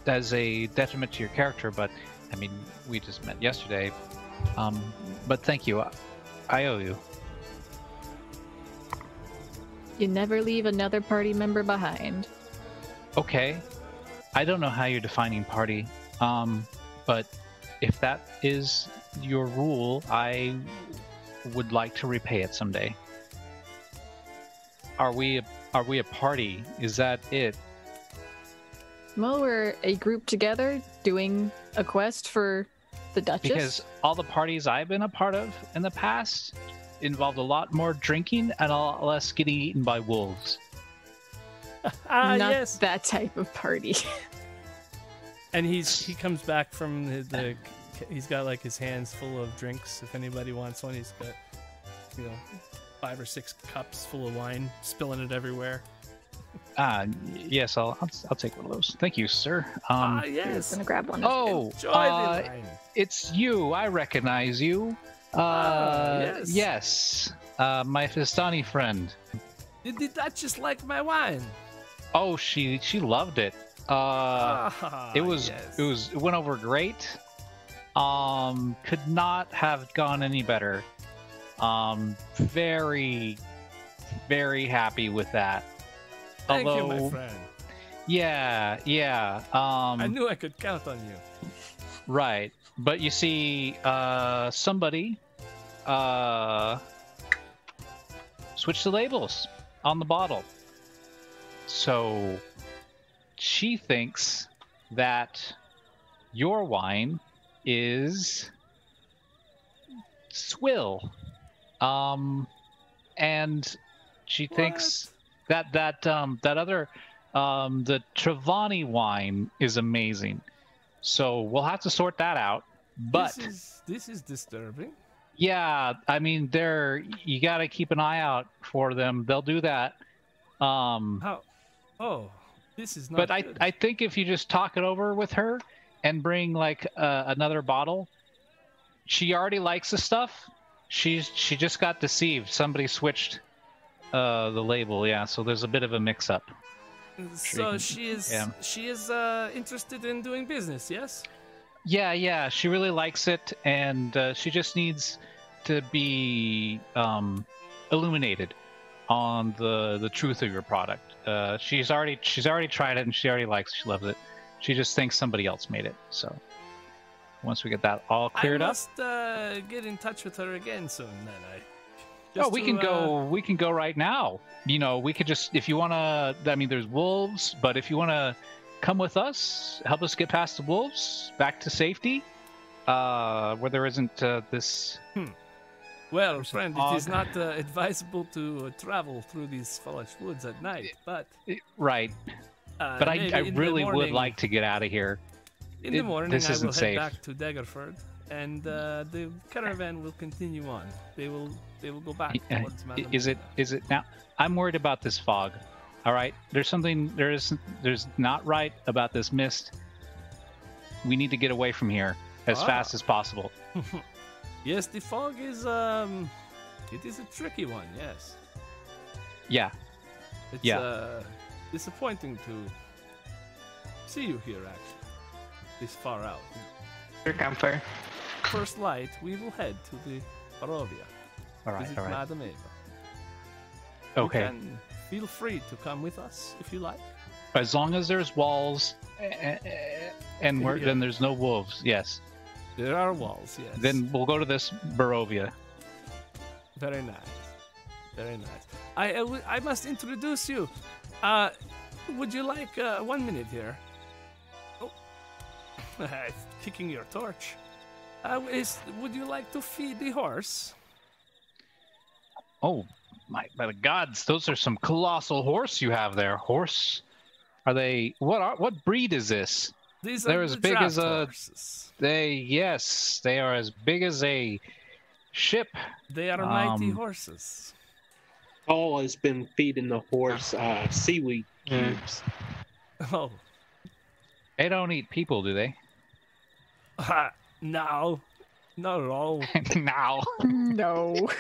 as a detriment to your character, but I mean, we just met yesterday. Um, but thank you. I, I owe you. You never leave another party member behind. Okay. I don't know how you're defining party, um, but if that is your rule, I would like to repay it someday. Are we a, are we a party? Is that it? Well, we're a group together doing a quest for the Duchess. Because all the parties I've been a part of in the past involved a lot more drinking and a lot less getting eaten by wolves. Ah, Not yes. that type of party. <laughs> And he's he comes back from the, the he's got like his hands full of drinks. If anybody wants one, he's got you know five or six cups full of wine, spilling it everywhere. Ah, yes, I'll, I'll I'll take one of those. Thank you, sir. Um, ah, Just yes. gonna grab one. oh, Enjoy uh, it's you. I recognize you. Uh, Ah, yes. yes. Uh, my Vistani friend. Did the Duchess like my wine? Oh, she she loved it. Uh, ah, it was yes. it was it went over great. Um, could not have gone any better. Um, very very happy with that. Thank you, my friend. yeah, yeah. Um, I knew I could count on you. Right. But you see, uh, somebody uh, switched the labels on the bottle. So she thinks that your wine is swill. Um, and she thinks that that um, that other um, the Trevani wine is amazing. So we'll have to sort that out. But this is this is disturbing. yeah, I mean, they're you got to keep an eye out for them. They'll do that. Um, How? Oh, this is not. but I. I think if you just talk it over with her, and bring like uh, another bottle. She already likes the stuff. She's she just got deceived. Somebody switched uh, the label. Yeah, so there's a bit of a mix-up. So she is yeah. she is uh, interested in doing business. Yes. Yeah, yeah, she really likes it, and uh, she just needs to be um, illuminated on the the truth of your product. Uh, she's already she's already tried it, and she already likes, she loves it. She just thinks somebody else made it. So once we get that all cleared I up, must uh, get in touch with her again soon. Then I. oh, we to, can uh, go. We can go right now. You know, we could just if you want to. I mean, there's wolves, but if you want to come with us, help us get past the wolves, back to safety, uh, where there isn't uh, this. Well, There's friend, it is not uh, advisable to uh, travel through these forest woods at night, but Right, uh, but I, I in the really would like to get out of here. In the it- morning, this I will isn't head safe. back to Daggerford, and uh, the caravan will continue on. They will they will go back Uh, towards i- Is it Mandamina. is it now? I'm worried about this fog. All right, there's something there is there's not right about this mist. We need to get away from here as Ah. fast as possible. <laughs> Yes, the fog is um, it is a tricky one. Yes, Yeah, it's Yeah. uh, disappointing to see you here actually, this far out. Your campfire. First light, we will head to the Barovia. all right, visit all right. Madame Eva. You Okay, can feel free to come with us if you like. as long as there's walls eh, eh, and we're, Yeah. then there's no wolves. Yes, There are walls, yes. then we'll go to this Barovia. very nice, very nice. I I, w- I must introduce you. Uh, would you like uh, one minute here? Oh, <laughs> it's kicking your torch. Uh, is would you like to feed the horse? Oh my, by the gods, those are some colossal horse you have there. Horse? Are they? What are? What breed is this? These They're are as the big as a- horses. They yes, they are as big as a ship. They are mighty um, horses. Paul has been feeding the horse uh, seaweed Yeah. cubes. Oh, They don't eat people, do they? <laughs> no, not at all. <laughs> now. No.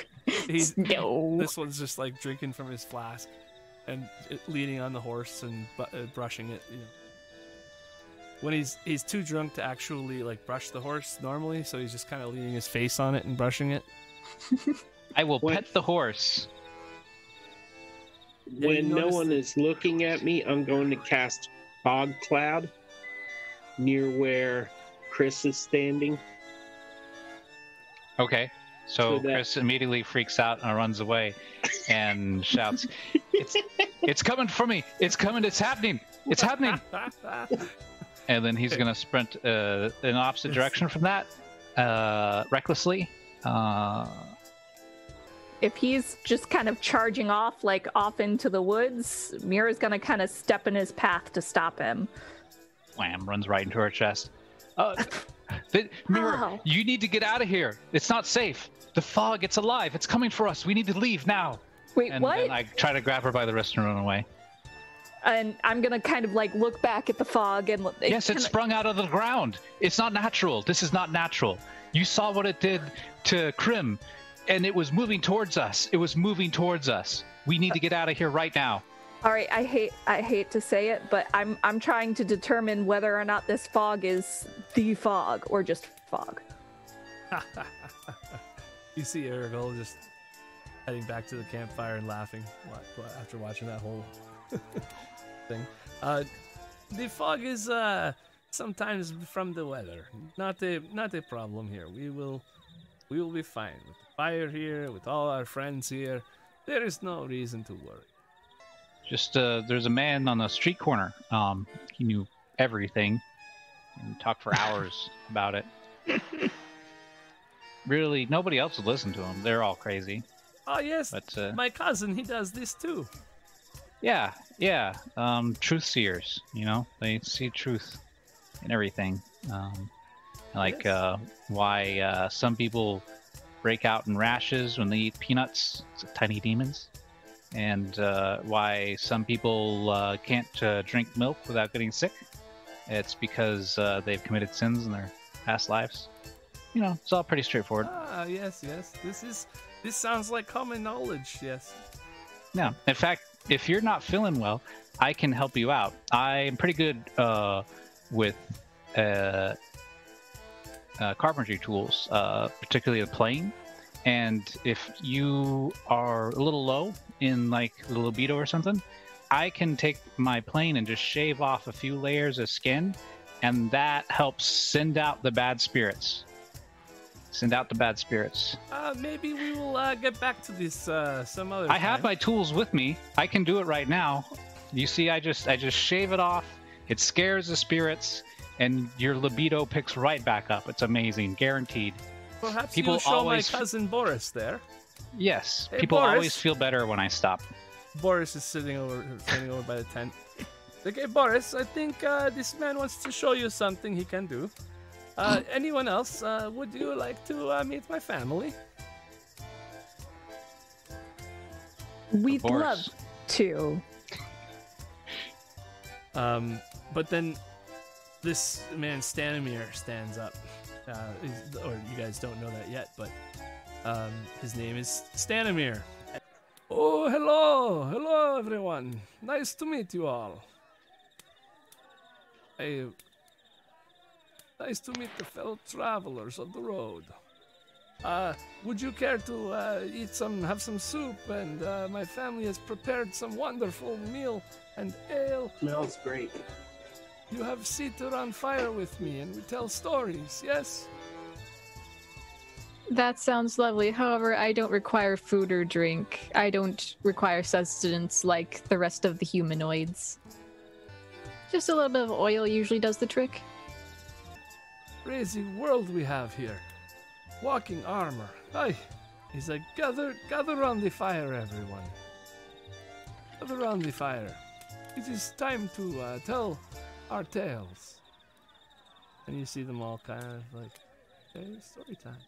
He's no. This one's just like drinking from his flask and it, leaning on the horse and bu- uh, brushing it. You know. When he's he's too drunk to actually like brush the horse normally, so he's just kind of leaning his face on it and brushing it. <laughs> I will What? pet the horse. When no one that- is looking at me, I'm going to cast fog cloud near where Chris is standing. Okay. So So that- Chris immediately freaks out and runs away and <laughs> shouts, "It's it's coming for me! It's coming! It's happening! It's happening!" <laughs> And then he's gonna sprint uh, in opposite direction from that, uh, recklessly. Uh, If he's just kind of charging off, like off into the woods, Mira's gonna kind of step in his path to stop him. wham! Runs right into her chest. Uh, Mira, Ow. you need to get out of here. It's not safe. The fog, it's alive. It's coming for us. We need to leave now. Wait, And what? then I try to grab her by the wrist and run away. and I'm gonna kind of like look back at the fog and Yes, it can I- sprung out of the ground. It's not natural. This is not natural. You saw what it did to Grim, and it was moving towards us. It was moving towards us. We need to get out of here right now. All right, I hate I hate to say it, but I'm I'm trying to determine whether or not this fog is the fog or just fog. <laughs> you see Arrigal just heading back to the campfire and laughing after watching that whole <laughs> thing. Uh, the fog is uh, sometimes from the weather, not a not a problem here. We will we will be fine with the fire here, with all our friends here. There is no reason to worry. Just uh, there's a man on the street corner. Um, he knew everything and talked for hours <laughs> about it. Really, nobody else would listen to him. They're all crazy. Oh yes, But uh, my cousin he does this too. yeah, yeah. Um, truth seers. You know, they see truth in everything. Um, like Yes. uh, why uh, some people break out in rashes when they eat peanuts, it's tiny demons, and uh, why some people uh, can't uh, drink milk without getting sick, it's because uh, they've committed sins in their past lives. You know, it's all pretty straightforward. Ah, yes, yes. This is this sounds like common knowledge. Yes. Yeah. In fact, if you're not feeling well, I can help you out. I'm pretty good uh, with uh, uh, carpentry tools, uh, particularly a plane. And if you are a little low in like the libido or something, I can take my plane and just shave off a few layers of skin, and that helps send out the bad spirits. Send out the bad spirits. Uh, maybe we will uh, get back to this uh, some other. I have my tools with me. I can do it right now. You see, I just I just shave it off. It scares the spirits, and your libido picks right back up. It's amazing, guaranteed. Perhaps people you show always- my cousin Boris there. Yes, Hey, people Boris. always feel better when I stop. Boris is sitting over sitting over by the tent. Okay, Boris, I think uh, this man wants to show you something he can do. Uh, <gasps> anyone else? Uh, would you like to uh, meet my family? We'd love to. Um, but then this man Stanimir stands up. Uh, or you guys don't know that yet, but um, his name is Stanimir. Oh, hello, hello, everyone. Nice to meet you all. Hey, nice to meet the fellow travelers on the road. Uh, would you care to uh, eat some, have some soup? And uh, my family has prepared some wonderful meal and ale. Smells great. You have seat around fire with me, and we tell stories. Yes. That sounds lovely. However, I don't require food or drink. I don't require sustenance like the rest of the humanoids. Just a little bit of oil usually does the trick. Crazy world we have here. Walking armor. Aye. He's like, gather, gather round the fire, everyone. Gather round the fire. It is time to uh, tell our tales. And you see them all kind of like, okay, story time.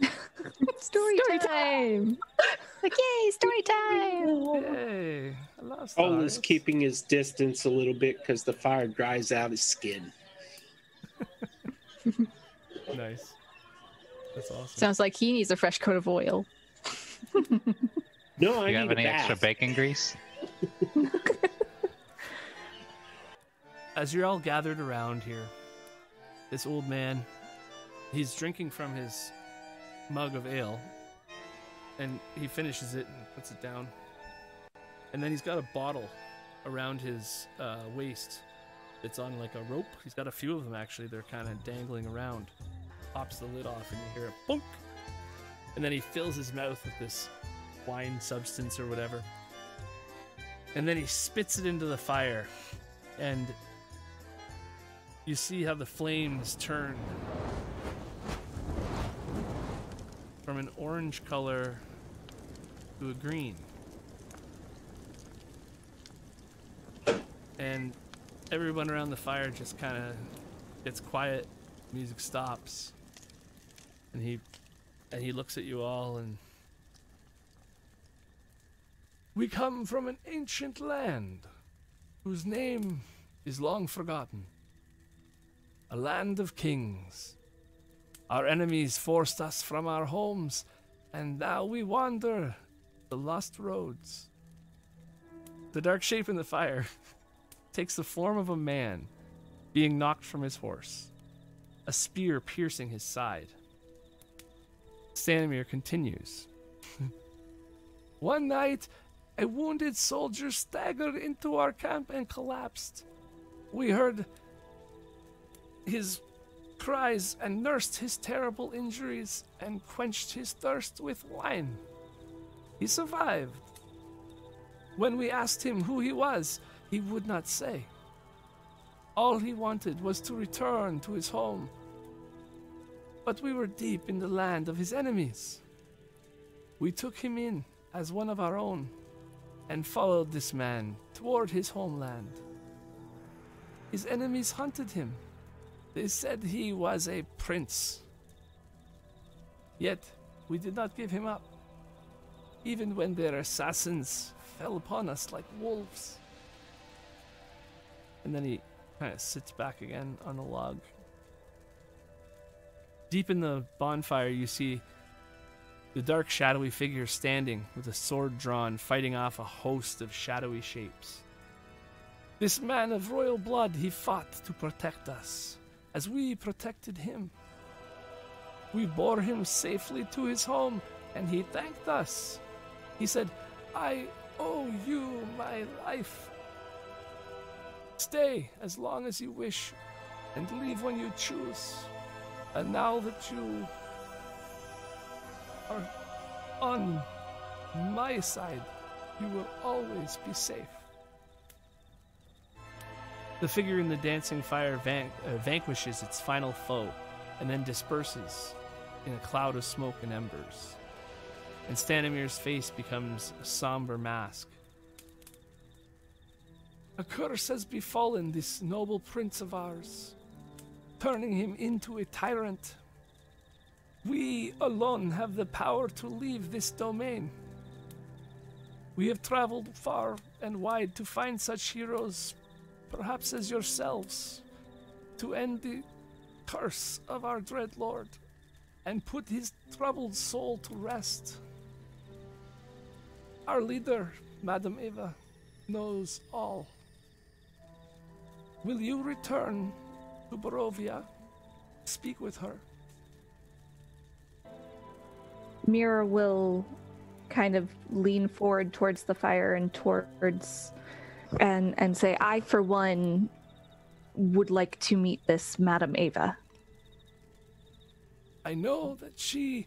<laughs> Story, time! like, yay, story time! Yay! I is keeping his distance a little bit because the fire dries out his skin. <laughs> Nice. That's awesome. Sounds like he needs a fresh coat of oil. <laughs> No, I you have need any a extra bacon grease? As you're all gathered around here, this old man, he's drinking from his mug of ale, and he finishes it and puts it down. And then he's got a bottle around his uh, waist. It's on like a rope. He's got a few of them actually. They're kind of dangling around. Pops the lid off, and you hear a bonk. And then he fills his mouth with this wine substance or whatever. And then he spits it into the fire. And you see how the flames turn from an orange color to a green. And everyone around the fire just kind of gets quiet. Music stops. And he and he looks at you all and we come from an ancient land whose name is long forgotten. A land of kings. Our enemies forced us from our homes, and now we wander the lost roads. The dark shape in the fire <laughs> takes the form of a man being knocked from his horse, a spear piercing his side. Stanimir continues. <laughs> One night, a wounded soldier staggered into our camp and collapsed. We heard his cries and nursed his terrible injuries and quenched his thirst with wine. He survived. When we asked him who he was, he would not say. All he wanted was to return to his home. But we were deep in the land of his enemies. We took him in as one of our own and followed this man toward his homeland. His enemies hunted him. They said he was a prince. Yet we did not give him up, even when their assassins fell upon us like wolves. And then he kind of sits back again on the log. Deep in the bonfire, you see the dark, shadowy figure standing with a sword drawn, fighting off a host of shadowy shapes. This man of royal blood, he fought to protect us, as we protected him. We bore him safely to his home, and he thanked us. He said, I owe you my life. Stay as long as you wish, and leave when you choose. And now that you are on my side, you will always be safe. The figure in the dancing fire van- uh, vanquishes its final foe and then disperses in a cloud of smoke and embers. And Stanimir's face becomes a somber mask. A curse has befallen this noble prince of ours, turning him into a tyrant. We alone have the power to leave this domain. We have traveled far and wide to find such heroes, perhaps as yourselves, to end the curse of our dread lord and put his troubled soul to rest. Our leader, Madam Eva, knows all. Will you return to Barovia? Speak with her. Mira will kind of lean forward towards the fire and towards and and say, I for one would like to meet this Madam Ava. I know that she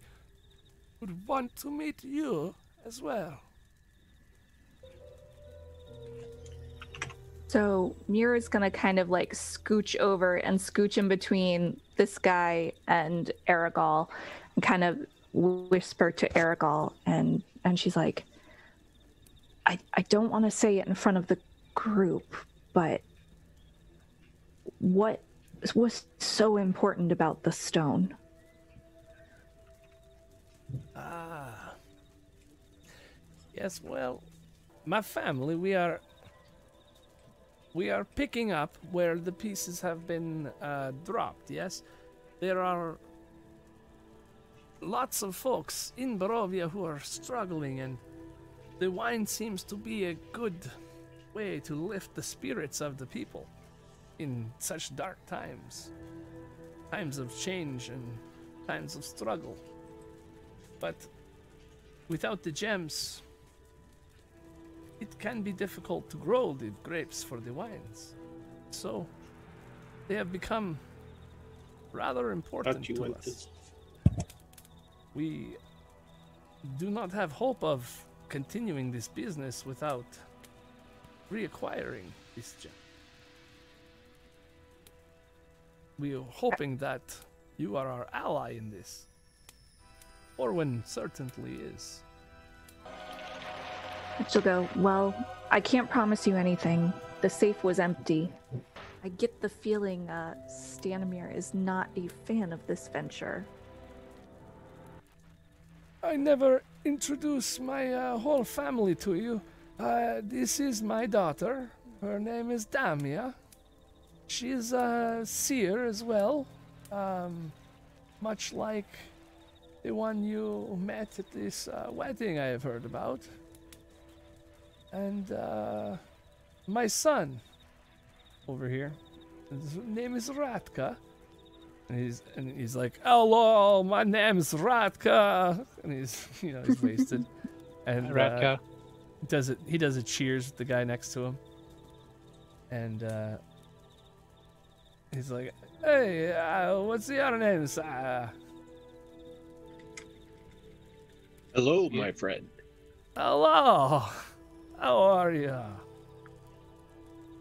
would want to meet you as well. So Mira's gonna kind of like scooch over and scooch in between this guy and Arrigal and kind of whisper to Arrigal and and she's like I I don't want to say it in front of the group, but what was so important about the stone? Ah. Yes, well, my family, we are. We are picking up where the pieces have been uh, dropped, yes? There are lots of folks in Barovia who are struggling, and the wine seems to be a good way to lift the spirits of the people in such dark times. Times of change and times of struggle. But without the gems, it can be difficult to grow the grapes for the wines. So they have become rather important to us. to We do not have hope of continuing this business without reacquiring this gem. We are hoping that you are our ally in this. Orwin certainly is. She'll go, Well, I can't promise you anything. The safe was empty. I get the feeling uh, Stanimir is not a fan of this venture. I never introduce my uh, whole family to you. Uh, this is my daughter. Her name is Damia. She's a seer as well, um, much like the one you met at this uh, wedding I have heard about. And uh, my son over here, his name is Ratka. And he's and he's like, "Hello, my name is Ratka," and he's <laughs> you know he's wasted. And uh, Ratka. Does it. He does a cheers with the guy next to him, and uh, he's like, "Hey, uh, what's the other name?" Uh, Hello, my friend. hello, how are you?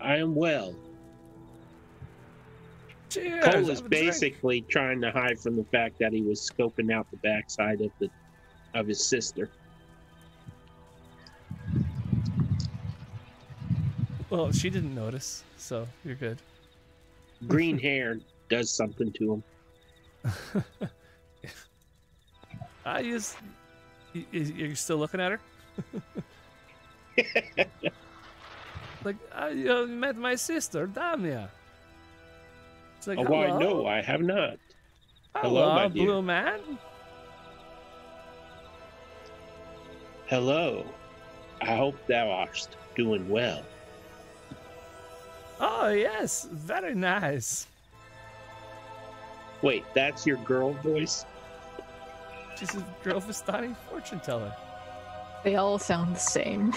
I am well. Cheers. Cole is a drink." basically trying to hide from the fact that he was scoping out the backside of the of his sister. Well, she didn't notice, so you're good. Green <laughs> hair does something to him. <laughs> I just. You're still looking at her? <laughs> like, I uh, met my sister, Damia. It's like, Oh, why? hello, No, I have not. hello, hello, my dear. blue man. Hello. I hope thou art doing well. Oh yes, very nice. Wait, that's your girl voice? She's a girl Vistani fortune teller. They all sound the same.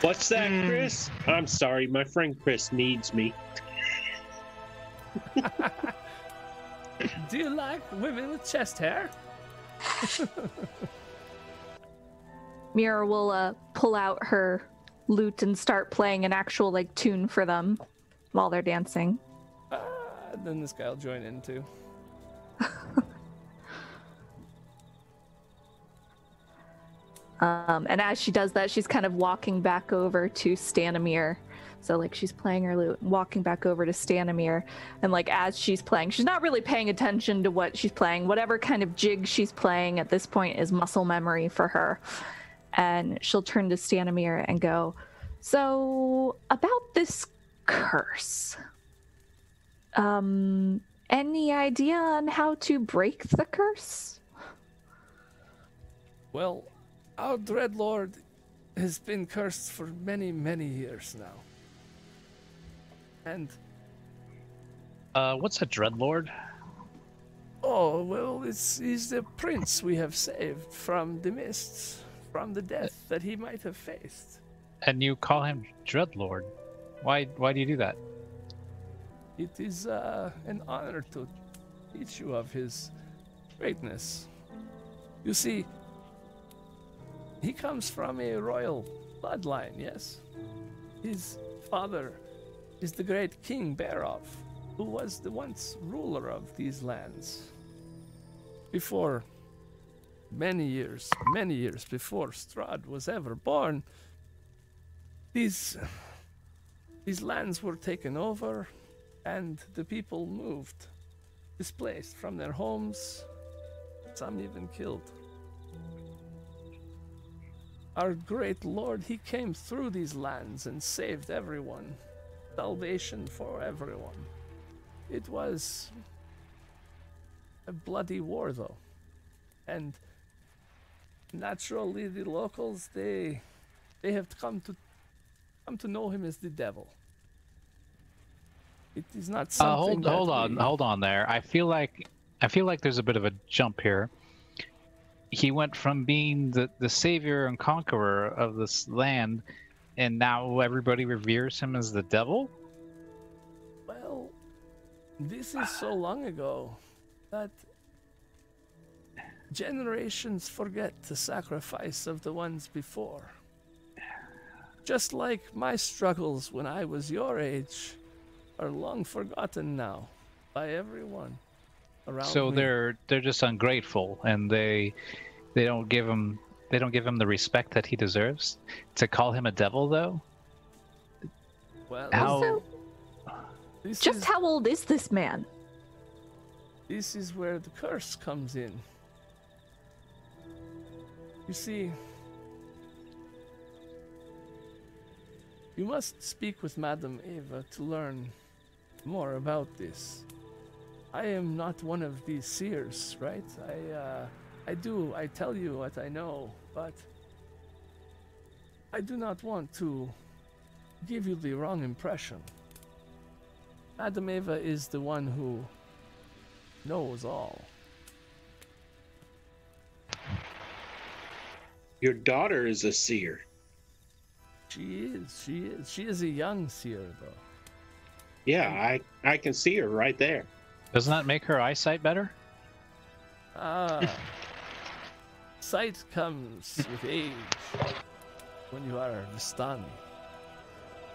What's that, Hmm. Chris? I'm sorry, my friend Chris needs me. <laughs> Do you like women with chest hair? <laughs> Mira will uh, pull out her lute and start playing an actual like tune for them while they're dancing. Ah, then this guy will join in too. <laughs> Um, and as she does that, she's kind of walking back over to Stanimir. So like she's playing her lute, walking back over to Stanimir, and like as she's playing, she's not really paying attention to what she's playing. Whatever kind of jig she's playing at this point is muscle memory for her. And she'll turn to Stanimir and go, "So about this curse, um, any idea on how to break the curse?" Well, our Dread Lord has been cursed for many, many years now. And, Uh, what's a dreadlord? oh, well, it's, he's the prince we have saved from the mists, from the death that he might have faced. And you call him dreadlord? Why? Why do you do that? It is uh, an honor to teach you of his greatness. You see, he comes from a royal bloodline, yes? His father is the great King Barov, who was the once ruler of these lands. Before many years, many years before Strahd was ever born, these these lands were taken over and the people moved, displaced from their homes, some even killed. Our great Lord, He came through these lands and saved everyone. Salvation for everyone. It was a bloody war, though. And naturally, the locals, they, they have come to, come to know Him as the devil. It is not Uh, something hold, that hold on, we- hold on there. I feel like, I feel like there's a bit of a jump here. He went from being the, the savior and conqueror of this land, and now everybody reveres him as the devil. Well, this is so long ago that generations forget the sacrifice of the ones before. Just like my struggles when I was your age are long forgotten now by everyone around so me. they're they're just ungrateful, and they they don't give him they don't give him the respect that he deserves. To call him a devil, though, well, how Also, just is, how old is this man? this is where the curse comes in. You see, you must speak with Madame Eva to learn more about this. I am not one of these seers, right? I, uh, I do, I tell you what I know, but I do not want to give you the wrong impression. Madame Eva is the one who knows all. Your daughter is a seer. She is, she is, she is a young seer, though. Yeah, I I can see her right there. doesn't that make her eyesight better? Ah, sight comes with age when you are Vistani.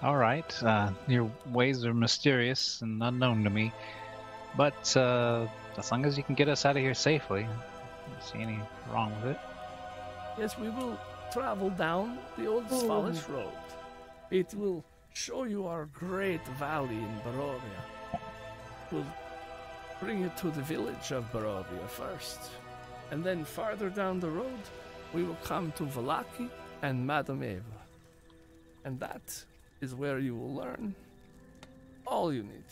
All right, uh, your ways are mysterious and unknown to me, but uh, as long as you can get us out of here safely, I don't see any wrong with it. Yes, we will travel down the old oh. Svalich road. It will show you our great valley in Barovia. We'll bring you to the village of Barovia first. And then farther down the road, we will come to Vallaki and Madame Eva. And that is where you will learn all you need.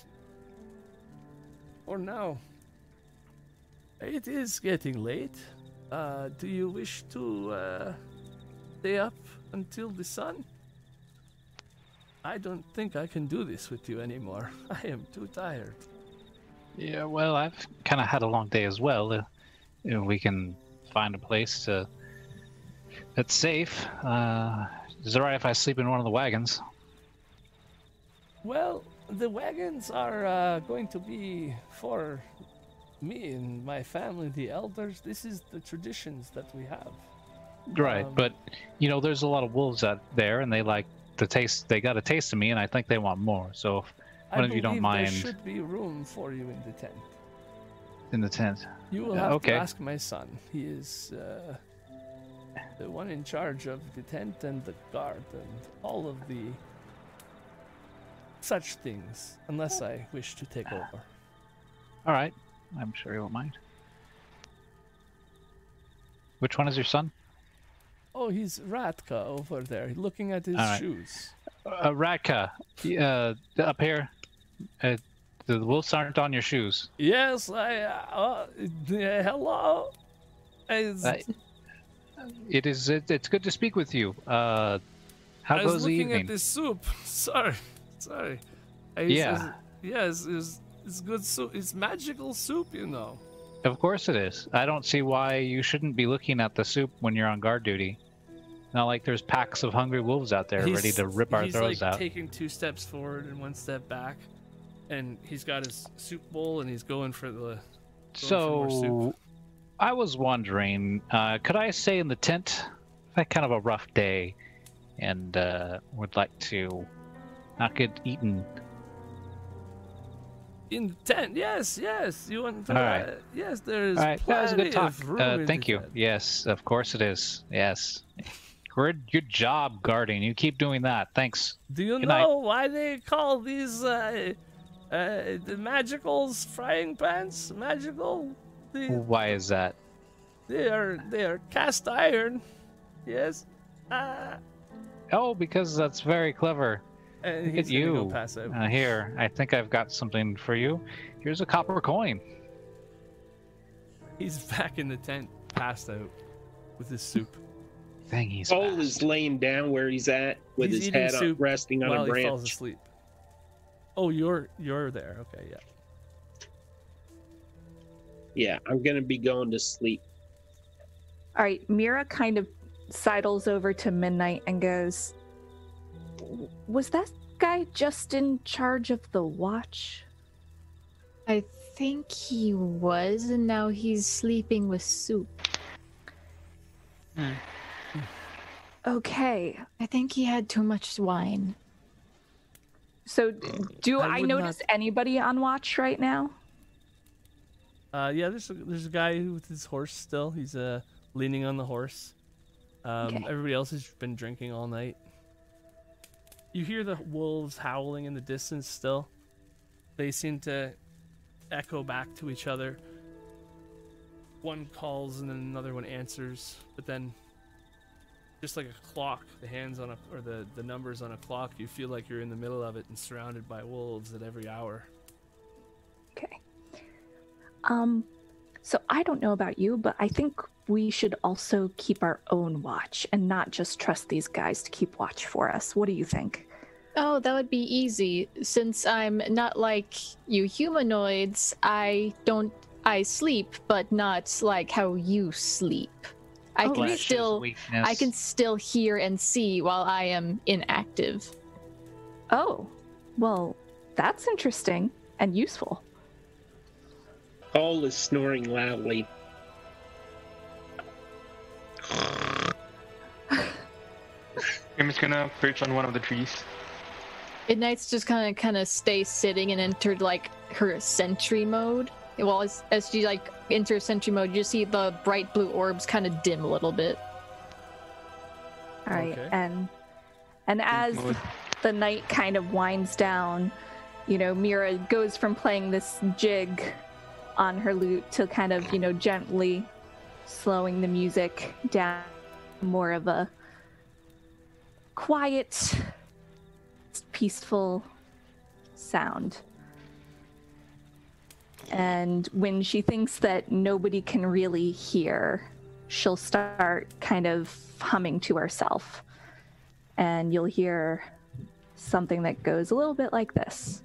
for now. It is getting late. Uh, do you wish to uh, stay up until the sun? I don't think I can do this with you anymore. <laughs> I am too tired. Yeah, well, I've kind of had a long day as well. Uh, you know, we can find a place to that's safe. Uh, is it alright if I sleep in one of the wagons? Well, the wagons are uh, going to be for me and my family, the elders. This is the traditions that we have. Right, Um, but you know, there's a lot of wolves out there, and they like the taste. They got a taste of me, and I think they want more. So, if I One of you don't mind. There should be room for you in the tent. in the tent, You will have okay. to ask my son. He is uh, the one in charge of the tent and the guard and all of the such things, unless I wish to take over. all right, I'm sure he won't mind. Which one is your son? Oh, he's Ratka over there, looking at his right. shoes. Uh, Ratka, uh, up here. Uh, the wolves aren't on your shoes. Yes, I. Uh, uh, hello. Is- Uh, It is. It, it's good to speak with you. Uh, how I was goes the looking at this soup. <laughs> Sorry, sorry. I, Yeah. yes, it's, it's good soup. It's magical soup, you know. Of course it is. I don't see why you shouldn't be looking at the soup when you're on guard duty. Not like there's packs of hungry wolves out there ready to rip our he's throats like out. taking two steps forward and one step back, and he's got his soup bowl and he's going for the. for soup. So, I was wondering, uh, could I stay in the tent? I've had kind of a rough day, and uh, would like to not get eaten. In the tent, yes, yes. You want to? All right. uh, yes, there is. All right, that was a good talk. Uh, thank you. Yes, of course it is. Yes. Good, good job guarding. You keep doing that. Thanks. Do you Good night. know why they call these uh, uh, the magicals frying pans magical? Why is that? They are they are cast iron. Yes. Ah. Oh, because that's very clever. And Look he's at gonna go you. pass. Uh, here, I think I've got something for you. Here's a copper coin. He's back in the tent, passed out, with his soup. <laughs> Dang, he's Cole fast. is laying down where he's at with He's his eating head on, soup resting on while a he falls branch. asleep. Oh, you're you're there. Okay, yeah. Yeah, I'm gonna be going to sleep. All right, Mira kind of sidles over to Midnight and goes, "Was that guy just in charge of the watch?" I think he was, and now he's sleeping with soup. Okay. I think he had too much wine. So, do I I, would notice anybody on watch right now? Uh, yeah. There's a, there's a guy with his horse still. He's uh leaning on the horse. Um, Okay. everybody else has been drinking all night. You hear the wolves howling in the distance still. They seem to echo back to each other. One calls and then another one answers, but then just like a clock, the hands on a or the the numbers on a clock, you feel like you're in the middle of it and surrounded by wolves at every hour. Okay. Um, so I don't know about you, but I think we should also keep our own watch and not just trust these guys to keep watch for us. What do you think? Oh, that would be easy. Since I'm not like you humanoids, I don't. I sleep, but not like how you sleep. I Oh, can still, I can still hear and see while I am inactive. Oh, well, that's interesting and useful. Cole is snoring loudly. I'm just gonna perch on one of the trees. Midnight's just kind of kind of stay sitting and entered like her sentry mode. Well, as, as she like enters sentry mode, you see the bright blue orbs kind of dim a little bit. All right, Okay. and and as mode. the night kind of winds down, you know, Mira goes from playing this jig on her lute to kind of, you know, gently slowing the music down, more of a quiet, peaceful sound. And when she thinks that nobody can really hear, she'll start kind of humming to herself. And you'll hear something that goes a little bit like this.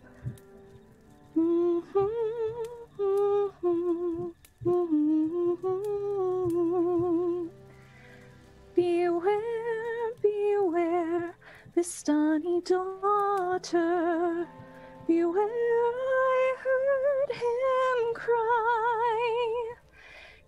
Beware, beware, Vistani daughter. Beware, I heard him cry.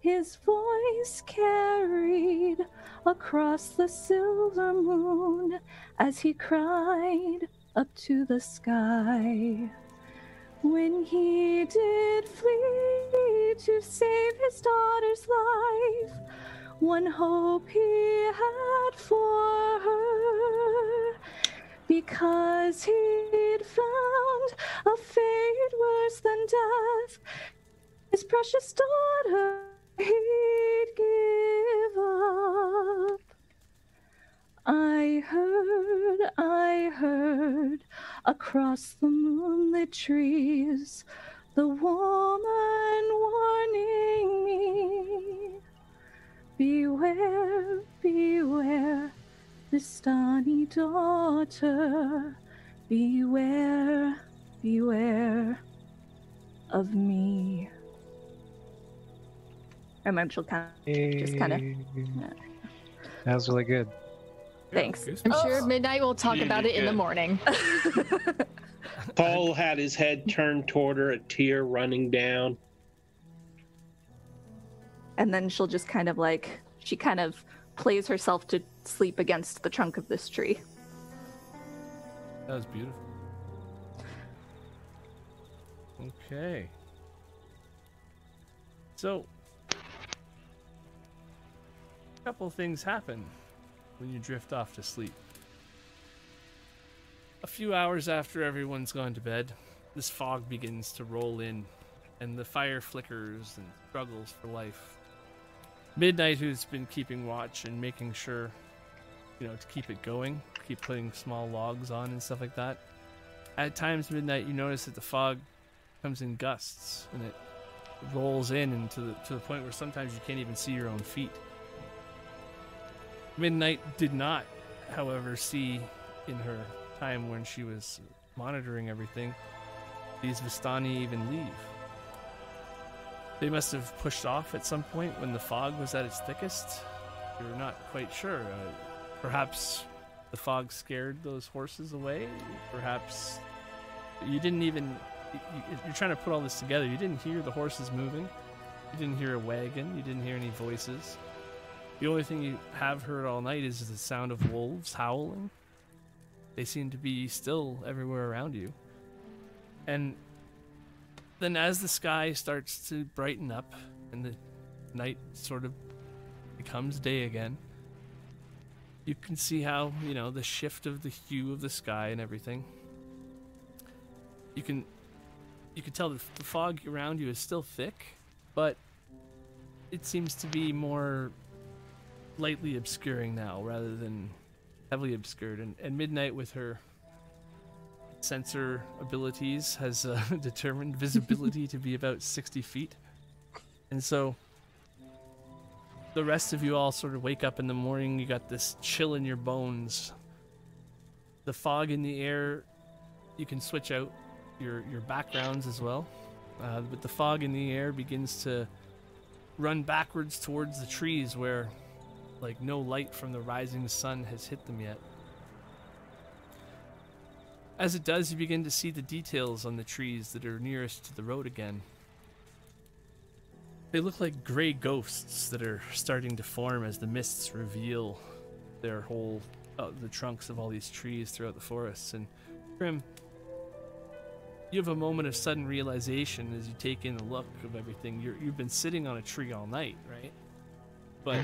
His voice carried across the silver moon as he cried up to the sky. When he did flee to save his daughter's life, one hope he had for her, because he'd found a fate worse than death. His precious daughter he'd give up. I heard, I heard across the moonlit trees the woman warning me. Beware, beware, Vistani daughter. Beware, beware of me. And then she'll kind of just kind of. That was really good. Thanks. I'm sure oh. Midnight will talk Really about it in the morning. <laughs> Paul had his head turned toward her, a tear running down. and then she'll just kind of like she kind of plays herself to sleep against the trunk of this tree. That was beautiful. Okay. So, a couple things happen when you drift off to sleep. A few hours after everyone's gone to bed, this fog begins to roll in, and the fire flickers and struggles for life. Midnight, who's been keeping watch and making sure, you know, to keep it going, keep putting small logs on and stuff like that. At times, midnight, you notice that the fog comes in gusts and it rolls in and to the, to the point where sometimes you can't even see your own feet. Midnight did not, however, see in her time when she was monitoring everything these Vistani even leave. They must have pushed off at some point when the fog was at its thickest. You're not quite sure. Uh, perhaps the fog scared those horses away. Perhaps you didn't even. you- you- You're trying to put all this together. You didn't hear the horses moving. You didn't hear a wagon. You didn't hear any voices. The only thing you have heard all night is the sound of wolves howling. They seem to be still everywhere around you. And then, as the sky starts to brighten up and the night sort of becomes day again, you can see how, you know, the shift of the hue of the sky and everything. You can you can tell the fog around you is still thick, but it seems to be more lightly obscuring now rather than heavily obscured. And, and Midnight, with her sensor abilities, has uh, <laughs> determined visibility to be about 60 feet. And so the rest of you all sort of wake up in the morning. You got this chill in your bones. The fog in the air, you can switch out your, your backgrounds as well. Uh, but the fog in the air begins to run backwards towards the trees where like no light from the rising sun has hit them yet. As it does, you begin to see the details on the trees that are nearest to the road again. They look like gray ghosts that are starting to form as the mists reveal their whole uh, the trunks of all these trees throughout the forests. And Grim, you have a moment of sudden realization as you take in the look of everything. You're, you've been sitting on a tree all night, right? But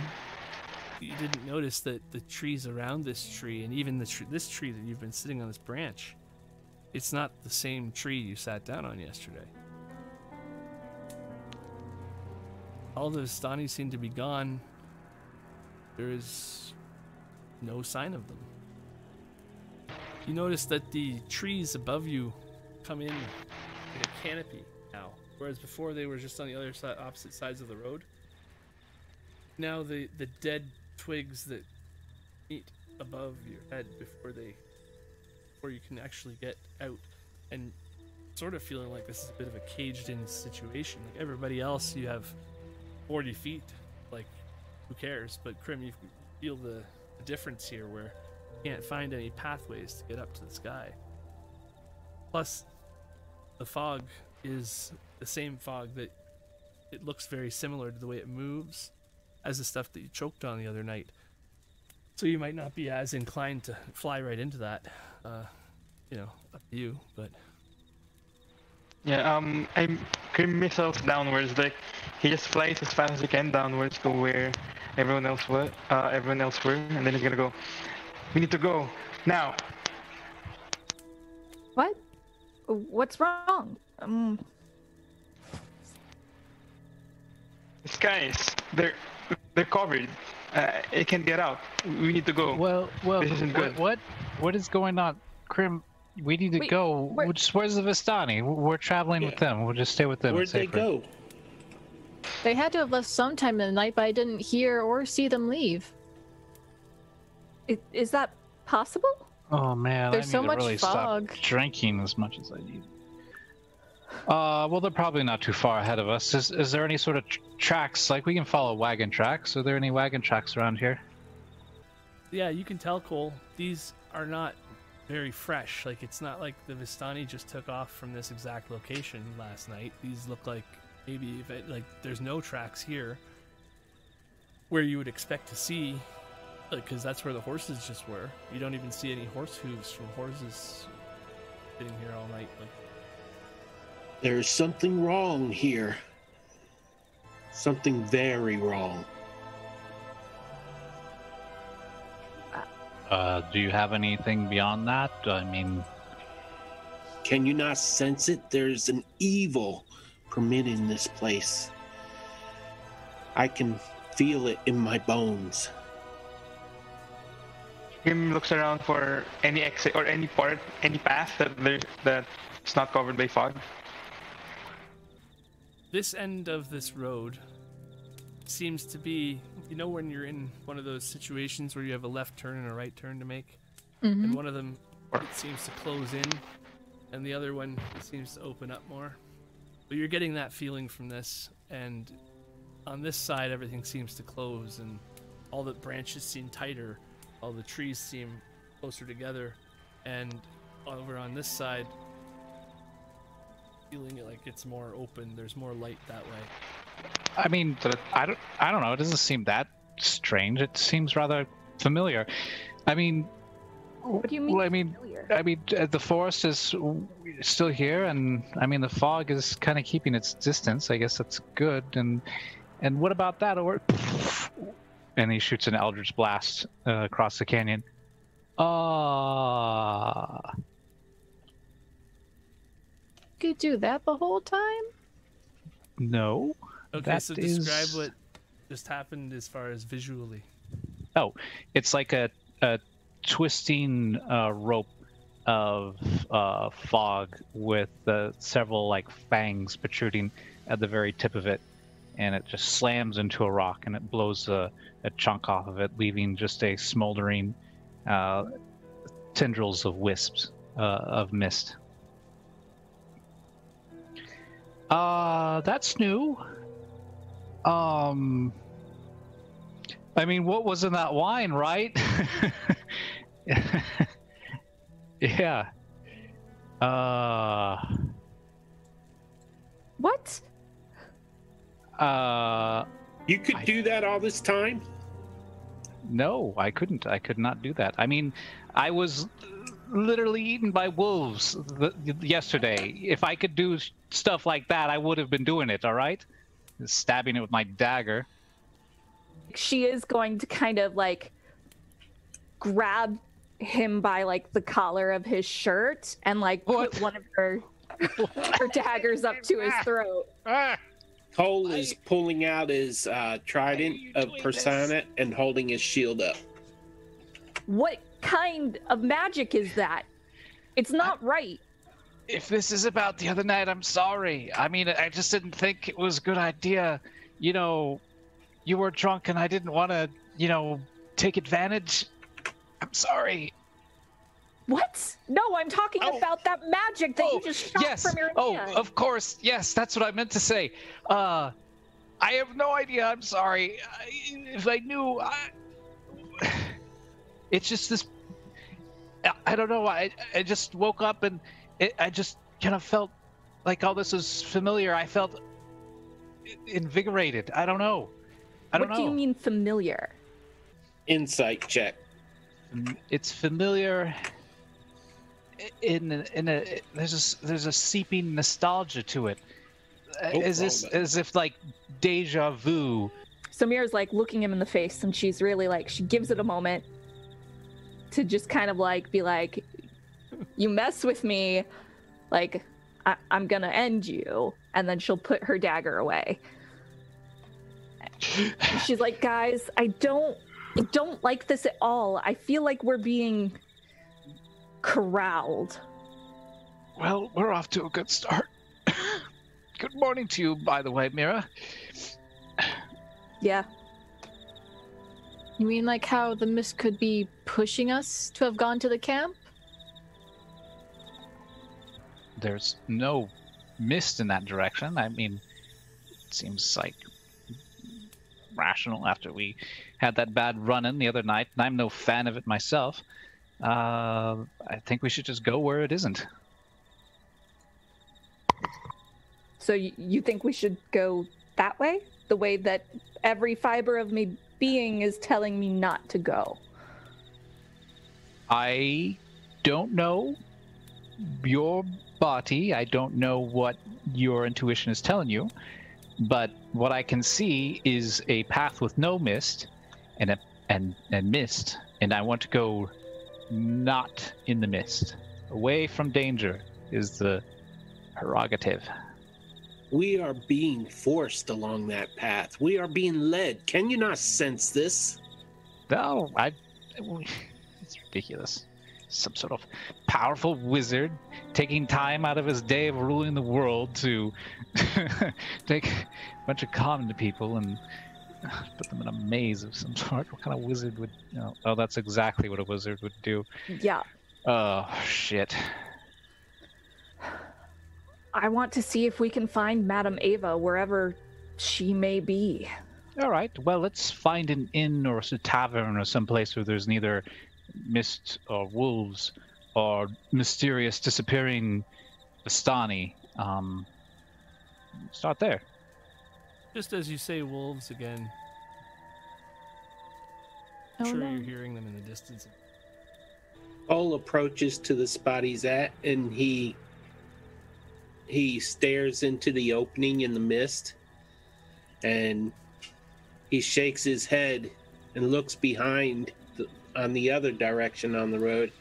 you didn't notice that the trees around this tree, and even the tr- this tree that you've been sitting on this branch, it's not the same tree you sat down on yesterday. All the Vistani seem to be gone. There is no sign of them. You notice that the trees above you come in like a canopy now, whereas before they were just on the other side, opposite sides of the road. Now the the dead twigs that meet above your head before they before you can actually get out, and sort of feeling like this is a bit of a caged-in situation. Like everybody else, you have 40 feet. Like, who cares? But Grim, you feel the, the difference here, where you can't find any pathways to get up to the sky. Plus, the fog is the same fog that it looks very similar to the way it moves as the stuff that you choked on the other night. So you might not be as inclined to fly right into that. Uh, you know, up to you, but Yeah, um, I Grim missiles downwards. Like he just flies as fast as he can downwards to where everyone else were. Uh, everyone else were, and then he's gonna go. We need to go now. What? What's wrong? Um, The skies, they're they're covered. Uh, it can't get out. We need to go. Well, well, This isn't what, good. what, what is going on, Grim? We need to Wait, go. where- Which, where's the Vistani? We're traveling with them. We'll just stay with them. Where'd they go? They had to have left sometime in the night, but I didn't hear or see them leave. i- is that possible? Oh man, There's I need so to much really fog. stop drinking as much as I need. Uh, well, they're probably not too far ahead of us. Is, is there any sort of tr- tracks? Like we can follow wagon tracks. Are there any wagon tracks around here? yeah, you can tell, Cole, these are not very fresh. Like, it's not like the Vistani just took off from this exact location last night. These look like maybe, if it, like, there's no tracks here where you would expect to see, because that's where the horses just were. You don't even see any horse hooves from horses sitting here all night. Like, There's something wrong here. Something very wrong. Uh, do you have anything beyond that? I mean, Can you not sense it? There's an evil permitted in this place. I can feel it in my bones. Grim looks around for any exit or any part, any path that there that's not covered by fog. this end of this road seems to be you know when you're in one of those situations where you have a left turn and a right turn to make? Mm-hmm. and one of them it seems to close in and the other one seems to open up more. But you're getting that feeling from this and on this side everything seems to close and all the branches seem tighter all the trees seem closer together and over on this side feeling it like it's more open there's more light that way I mean, I don't, I don't know. It doesn't seem that strange. It seems rather familiar. I mean, What do you mean? well, I mean, familiar? I mean, uh, the forest is still here, and I mean, the fog is kind of keeping its distance. I guess that's good. And and what about that? Or and he shoots an eldritch blast uh, across the canyon. Ah, Could do that the whole time? no. Okay, That so describe is- what just happened as far as visually. Oh, it's like a, a twisting uh, rope of uh, fog with uh, several like fangs protruding at the very tip of it, and it just slams into a rock and it blows a, a chunk off of it, leaving just a smoldering uh, tendrils of wisps uh, of mist. Uh, that's new. Um, I mean, what was in that wine, right? <laughs> yeah. Uh, what? uh, You could I- do that all this time? no, I couldn't. I could not do that. I mean, I was literally eaten by wolves th- yesterday. If I could do stuff like that, I would have been doing it, all right? Stabbing it with my dagger. She is going to kind of like grab him by like the collar of his shirt and like What? put one of her <laughs> her daggers up to his throat. Cole is pulling out his uh, trident of doing Persana and holding his shield up. What kind of magic is that? It's not right. If this is about the other night, I'm sorry. I mean, I just didn't think it was a good idea. You know, you were drunk and I didn't want to, you know, take advantage. I'm sorry. What? No, I'm talking Oh. about that magic that you Oh, just shot yes. from your Oh, hand. of course. Yes, that's what I meant to say. Uh, I have no idea. I'm sorry. I, if I knew, I... <sighs> it's just this. I, I don't know. I I just woke up and it, I just kind of felt like all this was familiar. I felt invigorated. I don't know. I don't what know. What do you mean familiar? Insight check. Mm, It's familiar. In in a there's a there's a seeping nostalgia to it. Uh, Oh, Is this well as if like deja vu? So Mira's like looking him in the face, and she's really like, she gives it a moment to just kind of like be like, "You mess with me, like I- I'm gonna end you," and then she'll put her dagger away. She's like, "Guys, I don't, I don't like this at all. I feel like we're being corralled." Well, we're off to a good start. good morning to you, by the way, Mira. Yeah, You mean like how the mist could be pushing us to have gone to the camp? There's no mist in that direction. I mean, it seems like rational after we had that bad run in the other night, and I'm no fan of it myself. Uh, I think we should just go where it isn't. So you, you think we should go that way? The way that every fiber of me being is telling me not to go. I don't know your body. I don't know what your intuition is telling you, but what I can see is a path with no mist and a and and mist, and I want to go not in the mist, away from danger is the prerogative. We are being forced along that path. We are being led. Can you not sense this? No, I. <laughs> It's ridiculous. Some sort of powerful wizard taking time out of his day of ruling the world to <laughs> take a bunch of common people and <sighs> put them in a maze of some <laughs> sort. What kind of wizard would? You know, oh, that's exactly what a wizard would do. Yeah, Oh shit. I want to see if we can find Madame Ava wherever she may be. All right. Well, let's find an inn or a tavern or some place where there's neither mist or wolves or mysterious disappearing Vistani. Um, start there. Just as you say wolves again, I'm Oh, sure no. you're hearing them in the distance. Cole approaches to the spot he's at and he he stares into the opening in the mist and he shakes his head and looks behind the, on the other direction on the road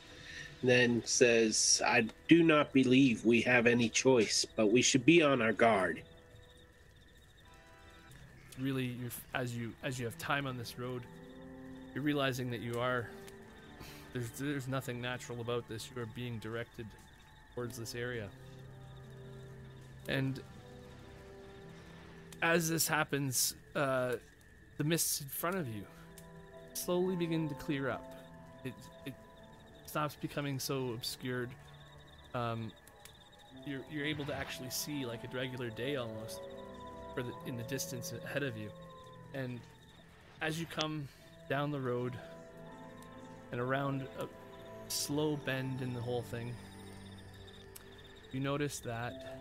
then says i do not believe we have any choice but we should be on our guard. Really as you as you have time on this road you're realizing that you are there's there's nothing natural about this. You are being directed towards this area. And as this happens uh, the mists in front of you slowly begin to clear up it it stops becoming so obscured um, you're, you're able to actually see like a regular day almost for the, in the distance ahead of you. And as you come down the road and around a slow bend in the whole thing, you notice that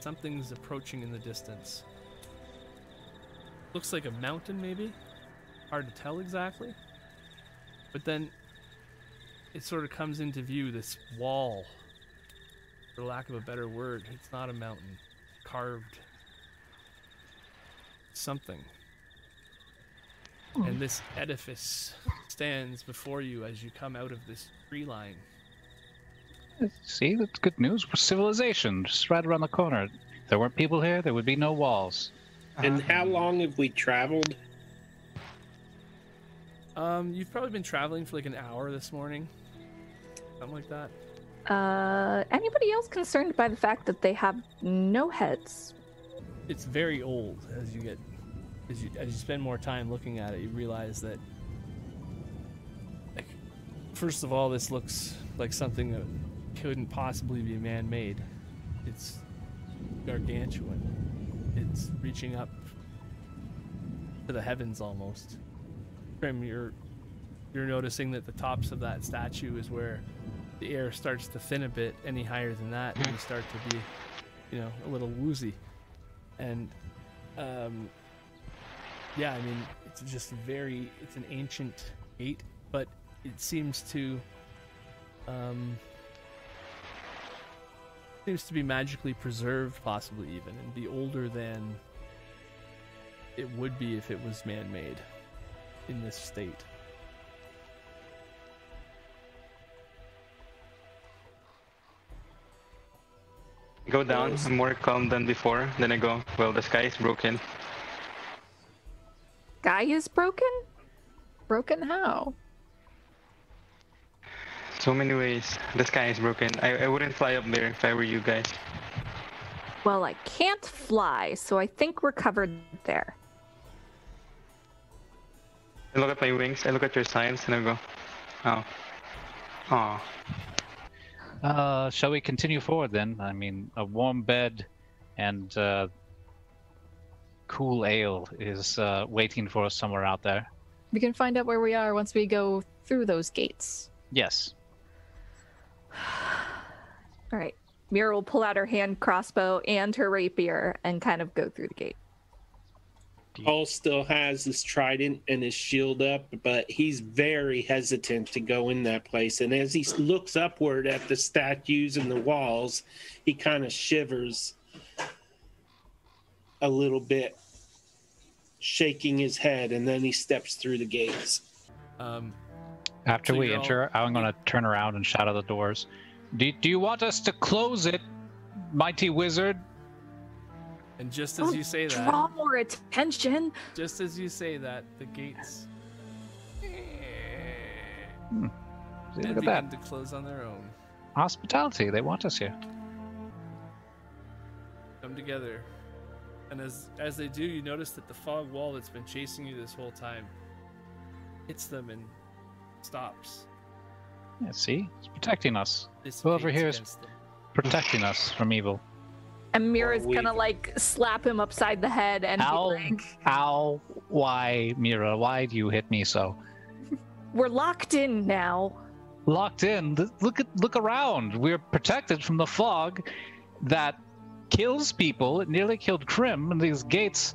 something's approaching in the distance. Looks like a mountain, maybe? Hard to tell exactly. But then it sort of comes into view this wall, for lack of a better word. It's not a mountain, carved something. And this edifice stands before you as you come out of this tree line. See, that's good news. We're civilization, just right around the corner. If there weren't people here, there would be no walls. and uh-huh. how long have we traveled Um, you've probably been traveling for like an hour this morning, something like that. Uh, anybody else concerned by the fact that they have no heads? It's very old as you get as you as you spend more time looking at it, you realize that like first of all this looks like something that couldn't possibly be man-made. It's gargantuan. It's reaching up to the heavens almost. Grim, you're you're noticing that the tops of that statue is where the air starts to thin a bit. Any higher than that, and you start to be, you know, a little woozy. And um, yeah, I mean, it's just very, it's an ancient gate, but it seems to, um, seems to be magically preserved, possibly even, and be older than it would be if it was man-made in this state. Go down. I'm more calm than before. Then I go, well, the sky is broken. Guy is broken? Broken how? So many ways. The sky is broken. I, I wouldn't fly up there if I were you guys. Well, I can't fly, so I think we're covered there. I look at my wings, I look at your signs, and I go, oh. Oh. Uh, shall we continue forward then? I mean, a warm bed and uh, cool ale is uh, waiting for us somewhere out there. We can find out where we are once we go through those gates. Yes. <sighs> All right. Mira will pull out her hand crossbow and her rapier and kind of go through the gate. Paul still has his trident and his shield up, but he's very hesitant to go in that place. And as he looks upward at the statues and the walls, he kind of shivers a little bit, shaking his head, and then he steps through the gates. Um, After So we you're all- enter, I'm going to turn around and shout at the doors. Do, do you want us to close it, mighty wizard? And just as Don't you say that, Draw more attention. just as you say that, the gates Hmm. See, they look at begin that. to close on their own, Hospitality. They want us here. come together, and as as they do, you notice that the fog wall that's been chasing you this whole time hits them and stops. Yeah, see? It's protecting us. Dissipates Whoever here is- against them. Protecting us from evil. And Mira's we- gonna like slap him upside the head and be Ow. like, Ow. Why, Mira? Why do you hit me so? "We're locked in now." Locked in. Look at look around. We're protected from the fog that kills people. It nearly killed Grim, and these gates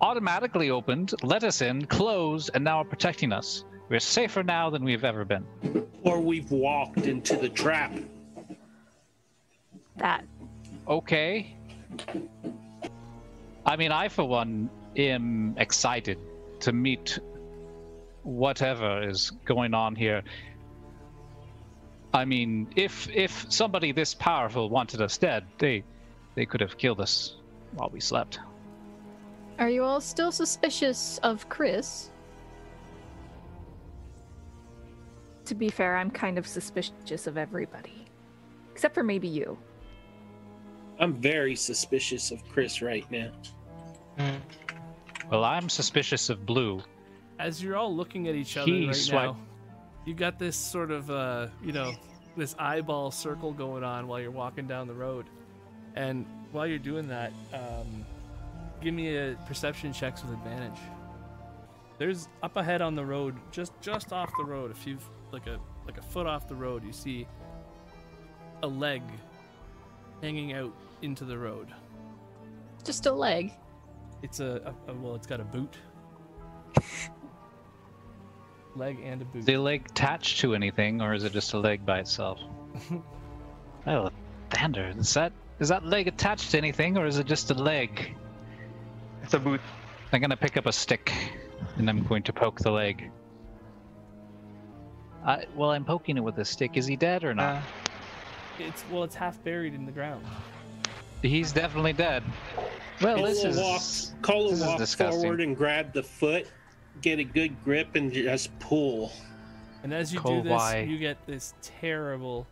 automatically opened, let us in, closed, and now are protecting us. We're safer now than we've ever been. Or we've walked into the trap. That Okay. I mean, I for one am excited to meet whatever is going on here. I mean, if if somebody this powerful wanted us dead, they they could have killed us while we slept. Are you all still suspicious of Chris? to be fair, I'm kind of suspicious of everybody. Except for maybe you. I'm very suspicious of Chris right now. Well, I'm suspicious of Blue. As you're all looking at each other He right swipe- now, you got this sort of uh, you know, this eyeball circle going on while you're walking down the road, and while you're doing that, um, give me a perception checks with advantage. There's up ahead on the road, just just off the road, a few like a like a foot off the road, you see a leg hanging out into the road. Just a leg. It's a, a, a well, it's got a boot, leg and a boot. Is the leg attached to anything, or is it just a leg by itself? <laughs> oh, Thunder! Is that is that leg attached to anything, or is it just a leg? It's a boot. I'm gonna pick up a stick, and I'm going to poke the leg. I, well, I'm poking it with a stick. Is he dead or not? Uh, It's well, it's half buried in the ground. He's definitely dead. Well, Cola this is walks, Cola this is walks disgusting. forward and grab the foot, get a good grip, and just pull. And as you Cole, do this, why? you get this terrible,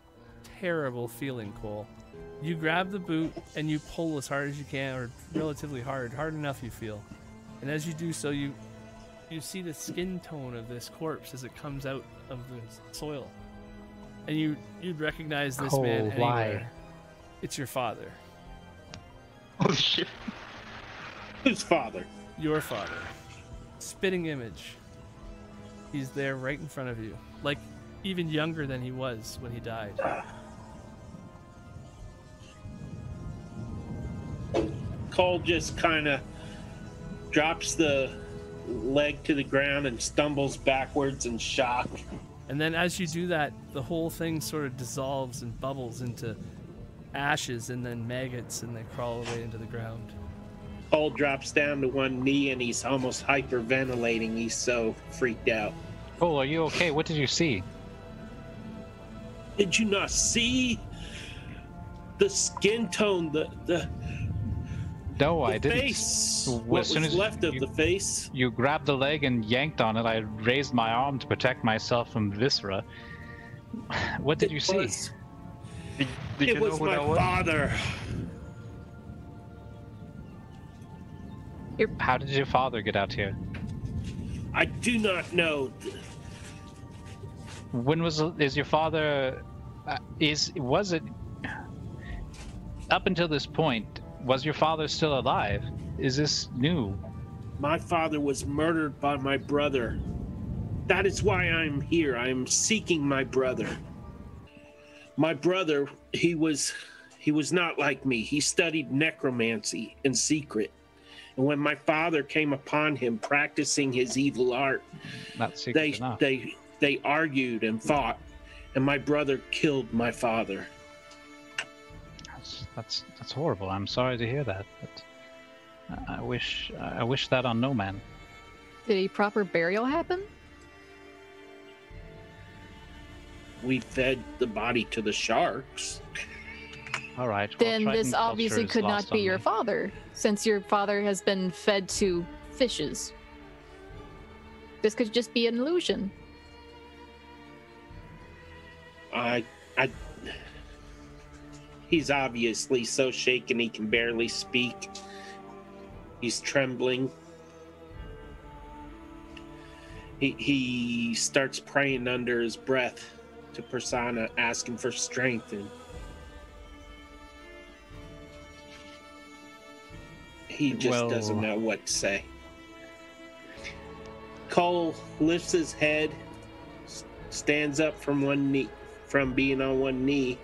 terrible feeling, Cole. You grab the boot and you pull as hard as you can, or relatively hard, hard enough you feel. And as you do so, you you see the skin tone of this corpse as it comes out of the soil, and you you'd recognize this Cole, man why? It's your father, Holy <laughs> oh, shit. His father? your father, spitting image. He's there right in front of you, like even younger than he was when he died. Cole just kind of drops the leg to the ground and stumbles backwards in shock. And then as you do that, the whole thing sort of dissolves and bubbles into ashes and then maggots and they crawl away into the ground. Paul drops down to one knee and he's almost hyperventilating. He's so freaked out. Cole, are you okay? What did you see? Did you not see the skin tone, the the, No, the I didn't. face? Well, what as soon was as left of the face? You grabbed the leg and yanked on it. I raised my arm to protect myself from viscera. <sighs> What did It you see? was- Did, did it you was know who my that was? father. How did your father get out here? I do not know. When was is your father? Uh, is was it up until this point? Was your father still alive? Is this new? My father was murdered by my brother. That is why I'm here. I am seeking my brother. My brother, he was he was not like me. He studied necromancy in secret. And when my father came upon him practicing his evil art, they enough. they they argued and fought, and my brother killed my father. That's, that's that's horrible. I'm sorry to hear that. But I- I wish I wish that on no man. Did a proper burial happen? We fed the body to the sharks. All right. well, Then Triton this obviously could not be your me. father, since your father has been fed to fishes. This could just be an illusion. I, I, he's obviously so shaken he can barely speak. He's trembling. He he starts praying under his breath to Persana, asking for strength, and he just doesn't know what to say. Cole lifts his head, stands up from one knee, from being on one knee.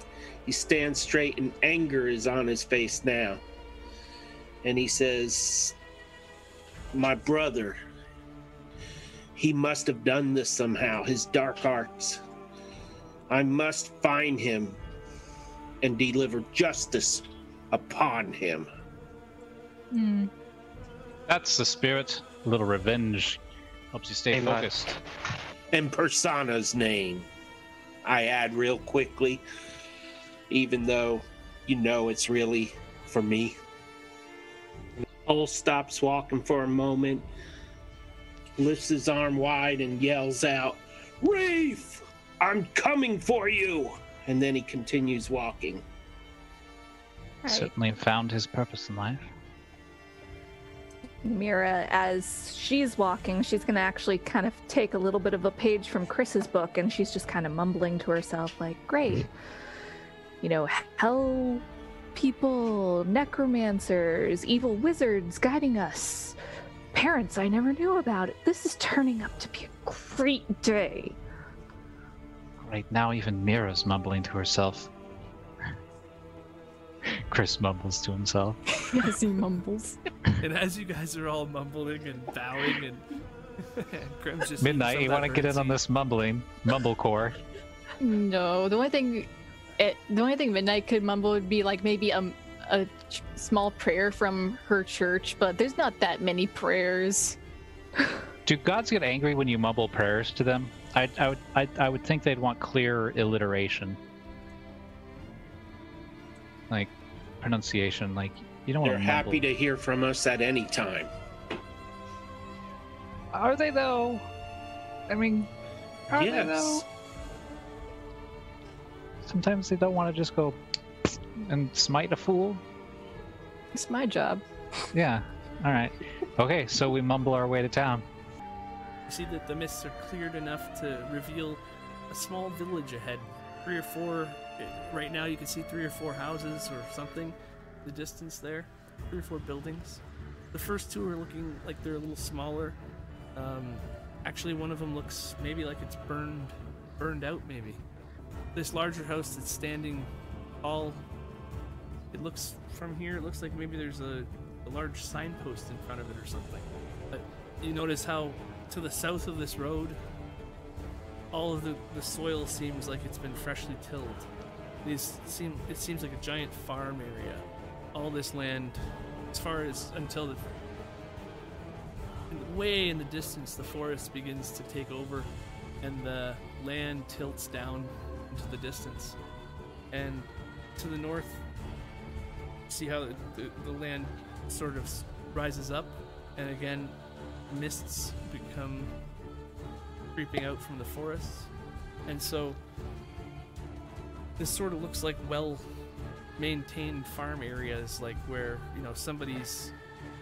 He stands straight, and anger is on his face now. And he says, "My brother, he must have done this somehow. His dark arts. I must find him and deliver justice upon him." Hmm. That's the spirit. A little revenge helps you stay Hey, lad. focused. in Persana's name. I add real quickly, even though you know it's really for me. Cole stops walking for a moment, lifts his arm wide, and yells out, Reef, I'm coming for you! And then he continues walking. Right. Certainly found his purpose in life. Mira, as she's walking, she's going to actually kind of take a little bit of a page from Chris's book and she's just kind of mumbling to herself, like, great. You know, hell people, necromancers, evil wizards guiding us. Parents I never knew about. This is turning up to be a great day. Right now, even Mira's mumbling to herself. Chris mumbles to himself. <laughs> yes, he mumbles. And as you guys are all mumbling and bowing and, <laughs> and Grim's just Midnight, you want to get in on this mumbling, mumblecore? No, the only thing, it, the only thing Midnight could mumble would be like maybe a, a ch- small prayer from her church, but there's not that many prayers. Do gods get angry when you mumble prayers to them? I, I would, I, I would think they'd want clear alliteration, like pronunciation. Like you don't They're want to. happy to hear from us at any time. Are they though? I mean, are they yes. though? sometimes they don't want to just go and smite a fool. It's my job. Yeah. All right. Okay, so we mumble our way to town. You see that the mists are cleared enough to reveal a small village ahead. Three or four, right now you can see three or four houses or something, the distance there. Three or four buildings. The first two are looking like they're a little smaller. Um, actually, one of them looks maybe like it's burned, burned out. Maybe this larger house that's standing all. It looks from here. It looks like maybe there's a, a large signpost in front of it or something. But you notice how to the south of this road, all of the, the soil seems like it's been freshly tilled. These seem it seems like a giant farm area. All this land, as far as until the way in the distance, the forest begins to take over, and the land tilts down into the distance. And to the north, see how the, the, the land sort of rises up, and again, mists become creeping out from the forests. And so this sort of looks like well maintained farm areas like where, you know, somebody's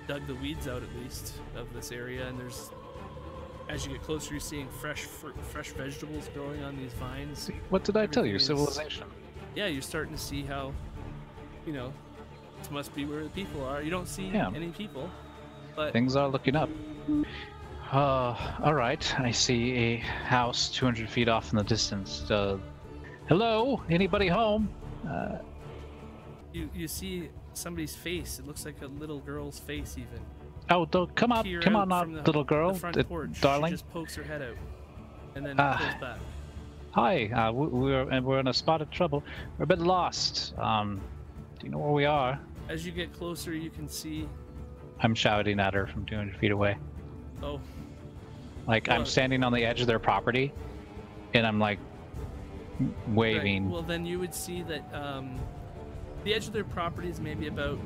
dug the weeds out at least of this area and there's as you get closer you're seeing fresh fruit, fresh vegetables growing on these vines. What did I tell you? Is- Civilization. Yeah, you're starting to see how you know, this must be where the people are. You don't see Yeah. any people. But Things are looking up. Uh, all right. I see a house 200 feet off in the distance. Uh, hello, anybody home? Uh, you you see somebody's face. It looks like a little girl's face even. oh, don't, come on, come on, out, the, little girl, the uh, porch. darling. She just pokes her head out, and then pulls back. Hi, uh, we- we're and we're in a spot of trouble. We're a bit lost. Um, do you know where we are? As you get closer, you can see. I'm shouting at her from 200 feet away. Oh, Like I'm standing on the edge of their property, and I'm like right. waving. Well, then you would see that um, the edge of their property is maybe about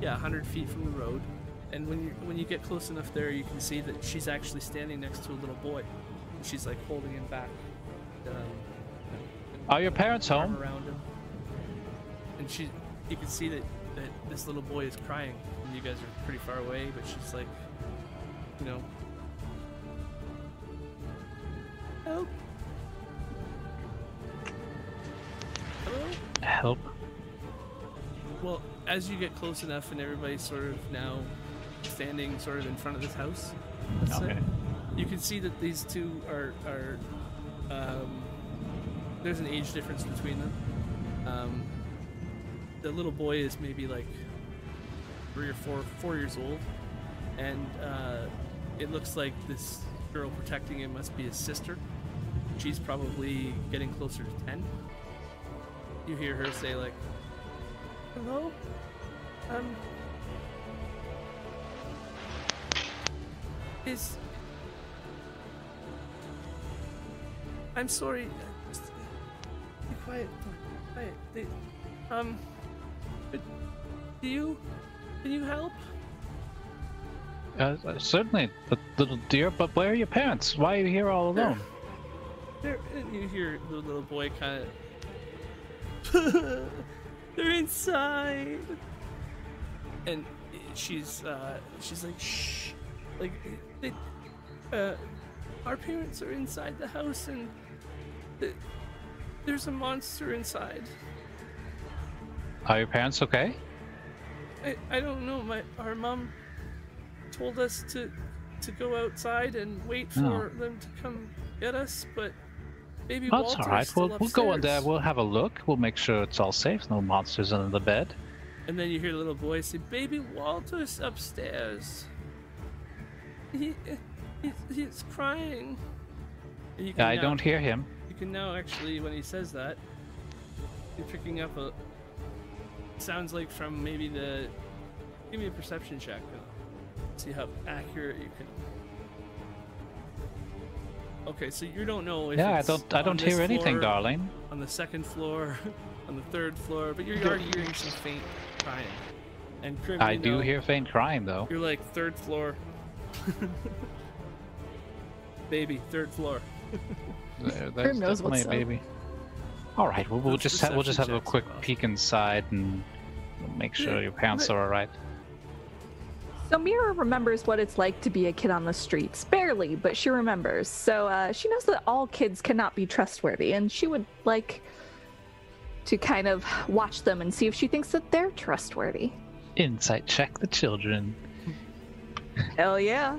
yeah 100 feet from the road, and when you when you get close enough there, you can see that she's actually standing next to a little boy. And she's like holding him back. Um, Are your parents home? around him. And she, you can see that, that this little boy is crying. And you guys are pretty far away, but she's like, you know, help. Hello? Help. Well, as you get close enough, and everybody's sort of now standing sort of in front of this house, let's say, you can see that these two are are um, there's an age difference between them. Um, the little boy is maybe like three or four four years old, and uh, it looks like this girl protecting him must be his sister. She's probably getting closer to ten. You hear her say like, "Hello, um, is I'm sorry. Just be quiet. Be quiet. They, um, do you? Can you help? Uh, uh, certainly, little dear. But where are your parents? Why are you here all alone? There, and you hear the little boy kind of. <laughs> They're inside. And she's, uh, she's like, shh, like, they, uh, our parents are inside the house, and th- there's a monster inside. Are your parents okay? I, I don't know. My our mom told us to to go outside and wait for Oh. them to come get us, but maybe That's Walter's all right. We'll, we'll go in there. We'll have a look. We'll make sure it's all safe. No monsters under the bed. And then you hear a little voice say, "Baby Walter's upstairs. He, he he's crying." And you can I now- don't hear him. You can now actually, when he says that, you're picking up a. Sounds like from maybe the. Give me a perception check. See how accurate you can. Okay, so you don't know if Yeah, I don't. I don't hear anything, floor, darling. On the second floor, <laughs> on the third floor, but you are hearing some faint crying. And Grim, I do know, hear faint crying, though. You're like third floor. <laughs> Baby, third floor. There- That's knows what's definitely a up. baby. All right, well, we'll Those just ha- we'll just have a quick peek inside and make sure your parents are all right. So Mira remembers what it's like to be a kid on the streets. Barely, but she remembers. So uh, she knows that all kids cannot be trustworthy, and she would like to kind of watch them and see if she thinks that they're trustworthy. Insight check the children. Hell yeah.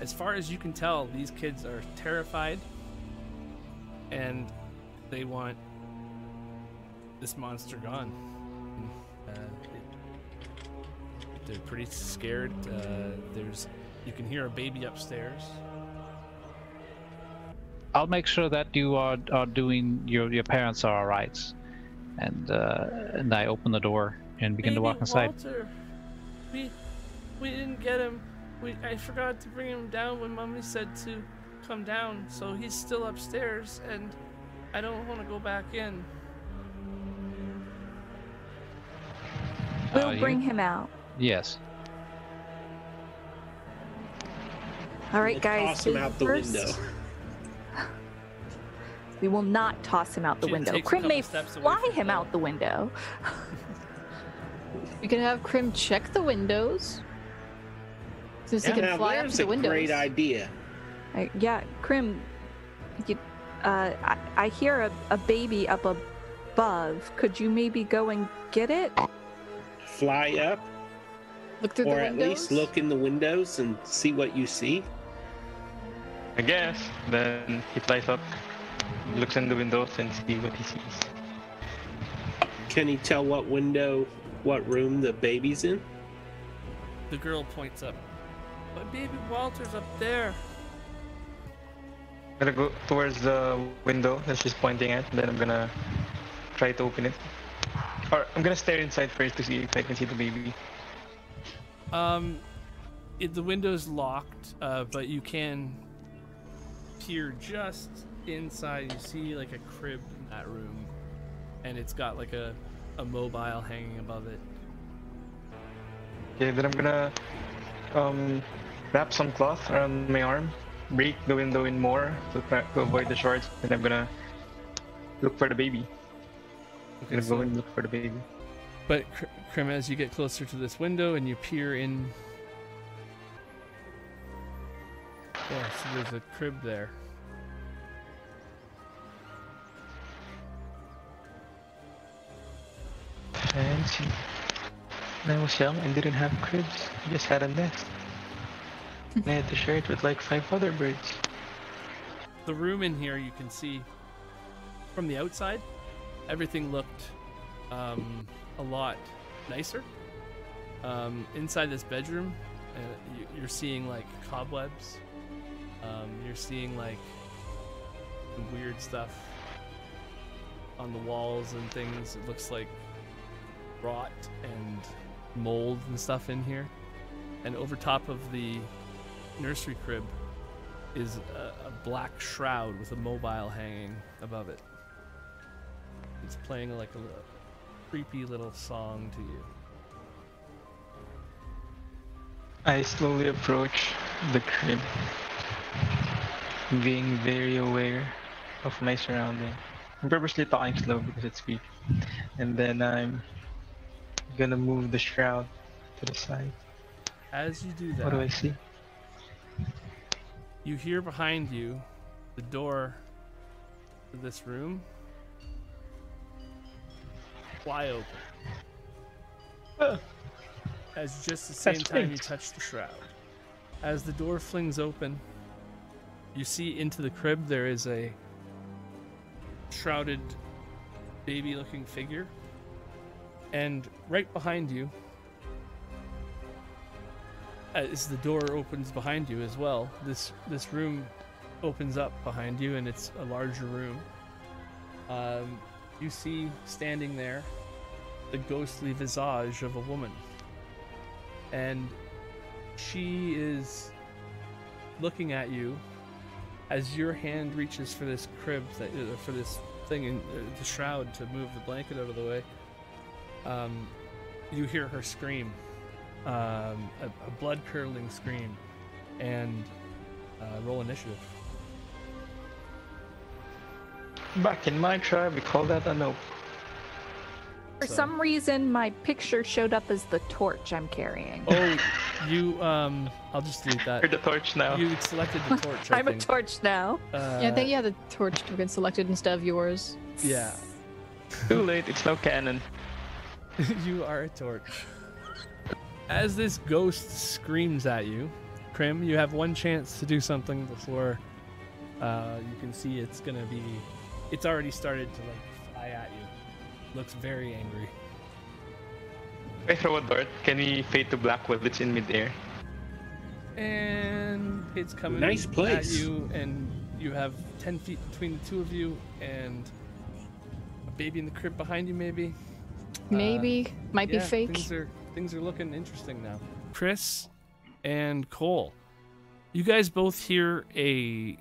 As far as you can tell, these kids are terrified and they want this monster gone. They're pretty scared. Uh, there's, you can hear a baby upstairs. I'll make sure that you are are doing your your parents are all right. And uh, and I open the door and begin to walk inside. Walter, we we didn't get him. We I forgot to bring him down when mommy said to come down. So he's still upstairs, and I don't want to go back in. We'll Uh, you- bring him out. Yes. All right, We'll guys. Toss him out the first- window. <laughs> We will not toss him out the She window. takes a Grim couple may fly him out the window. <laughs> You can have Grim check the windows. Since he can fly up there's to a windows. great idea. Uh, yeah, Grim, you, uh, I, I hear a, a baby up above. Could you maybe go and get it? Fly up, Look through or the at least look in the windows and see what you see. I guess. Then he flies up, looks in the windows, and see what he sees. Can he tell what window, what room the baby's in? The girl points up. But baby Walter's up there. I'm gonna go towards the window that she's pointing at, and then I'm gonna try to open it. Or I'm gonna stare inside first to see if I can see the baby. Um, it, the window's locked, uh, but you can peer just inside. You see like a crib in that room, and it's got like a, a mobile hanging above it. Okay, then I'm gonna um, wrap some cloth around my arm, break the window in more to, try, to avoid the shards, and I'm gonna look for the baby. I'm gonna so- go and look for the baby. But Grim, as you get closer to this window and you peer in, yeah, so there's a crib there. Fancy. When I was young and didn't have cribs, I just had a nest. <laughs> and I had to share it with like five other birds. The room in here, you can see from the outside, everything looked um, a lot nicer. Um, inside this bedroom, uh, you, you're seeing like cobwebs. Um, you're seeing like weird stuff on the walls and things. It looks like rot and mold and stuff in here. And over top of the nursery crib is a, a black shroud with a mobile hanging above it. It's playing like a creepy little song to you. I slowly approach the crib, being very aware of my surrounding. I'm purposely talking slow because it's creepy. And then I'm gonna move the shroud to the side. As you do that, What do I see? you hear behind you the door to this room fly open. As just the same time you touch the shroud. As the door flings open, you see into the crib there is a shrouded baby looking figure. And right behind you, as the door opens behind you as well, this this room opens up behind you, and it's a larger room. Um, you see standing there the ghostly visage of a woman, and she is looking at you as your hand reaches for this crib that uh, for this thing in uh, the shroud to move the blanket out of the way. Um, you hear her scream um, a, a blood curdling scream, and uh, roll initiative. Back in my tribe, we call that a nope. For So- some reason, my picture showed up as the torch I'm carrying. Oh, you um, I'll just delete that. You're that. the torch now. You selected the torch. I <laughs> I'm a torch now. Uh, yeah, I think yeah, the torch token selected instead of yours. Yeah, <laughs> Too late, it's no canon. <laughs> you are a torch. As this ghost screams at you, Grim, you have one chance to do something before uh, you can see it's gonna be. It's already started to like fly at you. Looks very angry. I throw a dart. Can we fade to black while it's in midair? And it's coming Nice at place. you, and you have 10 feet between the two of you, and a baby in the crib behind you, maybe. Maybe uh, might yeah, be fake. Things are things are looking interesting now. Chris and Cole, you guys both hear a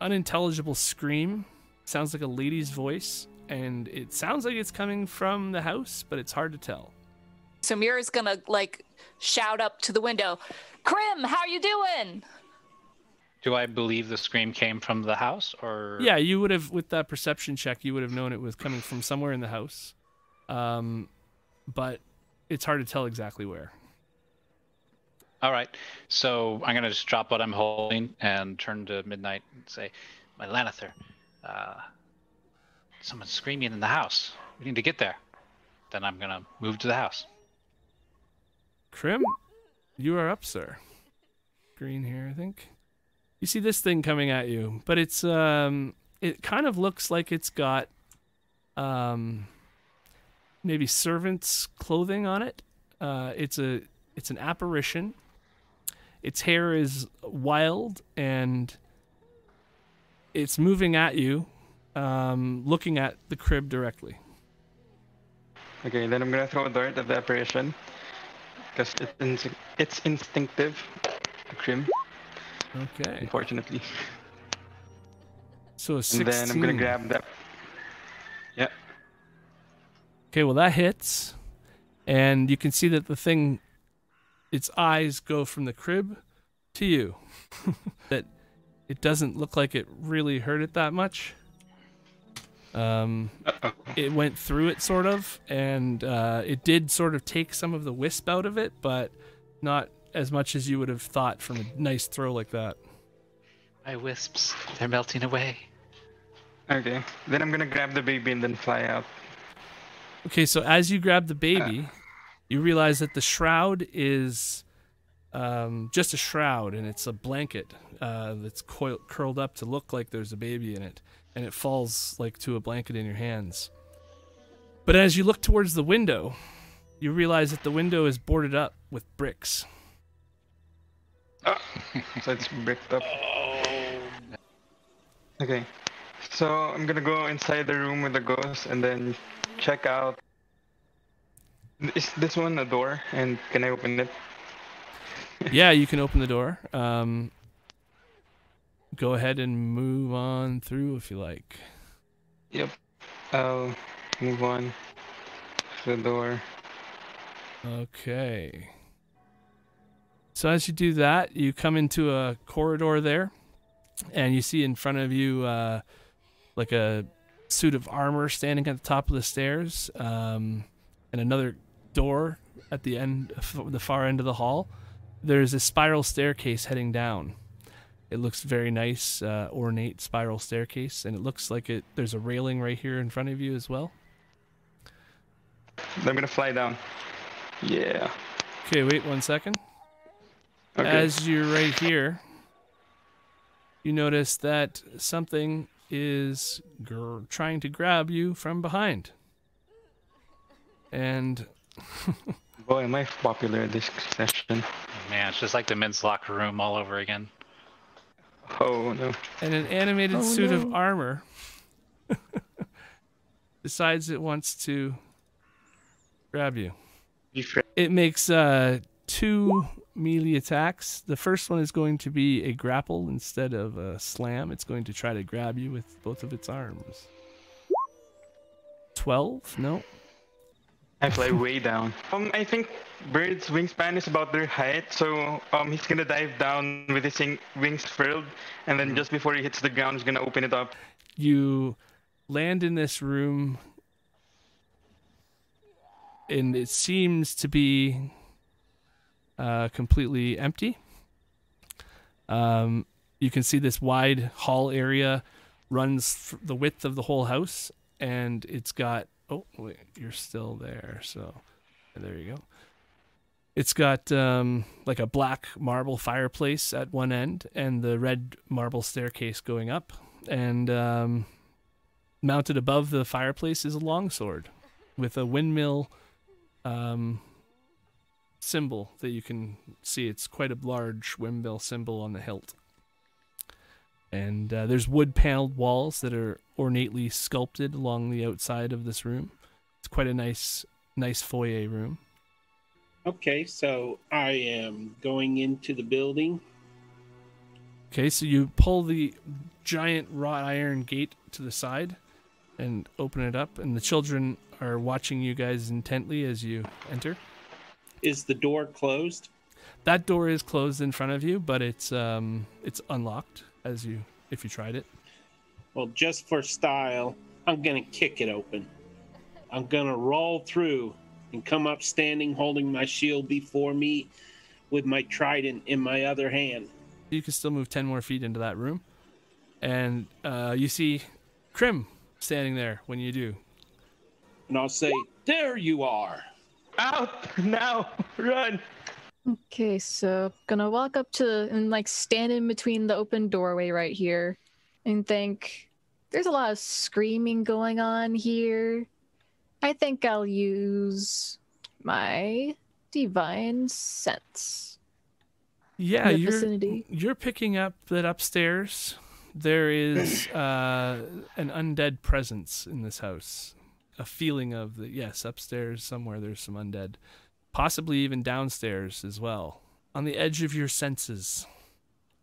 unintelligible scream. Sounds like a lady's voice, and it sounds like it's coming from the house, but it's hard to tell. So Mira's gonna like shout up to the window, Grim, how are you doing? Do I believe the scream came from the house or? Yeah, you would have with that perception check, you would have known it was coming from somewhere in the house, um, but it's hard to tell exactly where. All right. So I'm gonna just drop what I'm holding and turn to Midnight and say, "My Lanather, uh, someone's screaming in the house. We need to get there." Then I'm gonna move to the house. Grim, you are up, sir. Green here, I think. You see this thing coming at you, but it's um, it kind of looks like it's got um, maybe servants' clothing on it. Uh, it's a it's an apparition. Its hair is wild and it's moving at you, um, looking at the crib directly. Okay, then I'm gonna throw a dart at the apparition. Because it's, ins- it's instinctive to Grim, Okay. unfortunately. So a And then I'm gonna grab that. Yeah. Okay, well that hits, and you can see that the thing, its eyes go from the crib to you. <laughs> that it doesn't look like it really hurt it that much. Um, it went through it sort of, and uh, it did sort of take some of the wisp out of it, but not as much as you would have thought from a nice throw like that. My wisps, they're melting away. Okay, then I'm gonna grab the baby and then fly out. Okay, so as you grab the baby, you realize that the shroud is um, just a shroud, and it's a blanket uh, that's coil- curled up to look like there's a baby in it, and it falls like to a blanket in your hands. But as you look towards the window, you realize that the window is boarded up with bricks. Ah, <laughs> so it's bricked up. Okay, so I'm gonna go inside the room with the ghost and then check out. Is this one a door? And can I open it? yeah, you can open the door. Um, go ahead and move on through if you like. Yep. I'll move on to the door. Okay. So as you do that, you come into a corridor there, and you see in front of you uh, like a suit of armor standing at the top of the stairs, um, and another door at the end, of the far end of the hall. There's a spiral staircase heading down. It looks very nice, uh, ornate spiral staircase, and it looks like it. There's a railing right here in front of you as well. I'm gonna fly down. Yeah. Okay, wait one second. Okay. As you're right here, you notice that something is gr- trying to grab you from behind. And Boy, am I popular this session. Man, it's just like the men's locker room all over again. Oh no. and an animated Oh, suit of armor <laughs> decides it wants to grab you. It makes uh, two melee attacks. The first one is going to be a grapple instead of a slam. It's going to try to grab you with both of its arms. 12? No. I fly way down. Um, I think birds' wingspan is about their height, so um, he's gonna dive down with his wings furled, and then just before he hits the ground, he's gonna open it up. you land in this room, and it seems to be uh, completely empty. Um, you can see this wide hall area runs the width of the whole house, and it's got. Oh wait, you're still there. So there you go. It's got um, like a black marble fireplace at one end, and the red marble staircase going up. And um, mounted above the fireplace is a longsword with a windmill um, symbol that you can see. It's quite a large windmill symbol on the hilt. And uh, there's wood paneled walls that are ornately sculpted along the outside of this room. It's quite a nice, nice foyer room. Okay, so I am going into the building. Okay, so you pull the giant wrought iron gate to the side and open it up, and the children are watching you guys intently as you enter. Is the door closed? That door is closed in front of you, but it's um it's unlocked as you if you tried it. Well, just for style, I'm gonna kick it open. I'm gonna roll through and come up standing holding my shield before me with my trident in my other hand. You can still move ten more feet into that room, and uh, you see Grim standing there when you do. And I'll say, There you are. Out <laughs> now! Run! Okay, so gonna walk up to and like stand in between the open doorway right here and think there's a lot of screaming going on here. I think I'll use my divine sense. Yeah, you're vicinity. you're picking up that upstairs there is uh, an undead presence in this house. A feeling of that yes, upstairs somewhere there's some undead, possibly even downstairs as well. On the edge of your senses.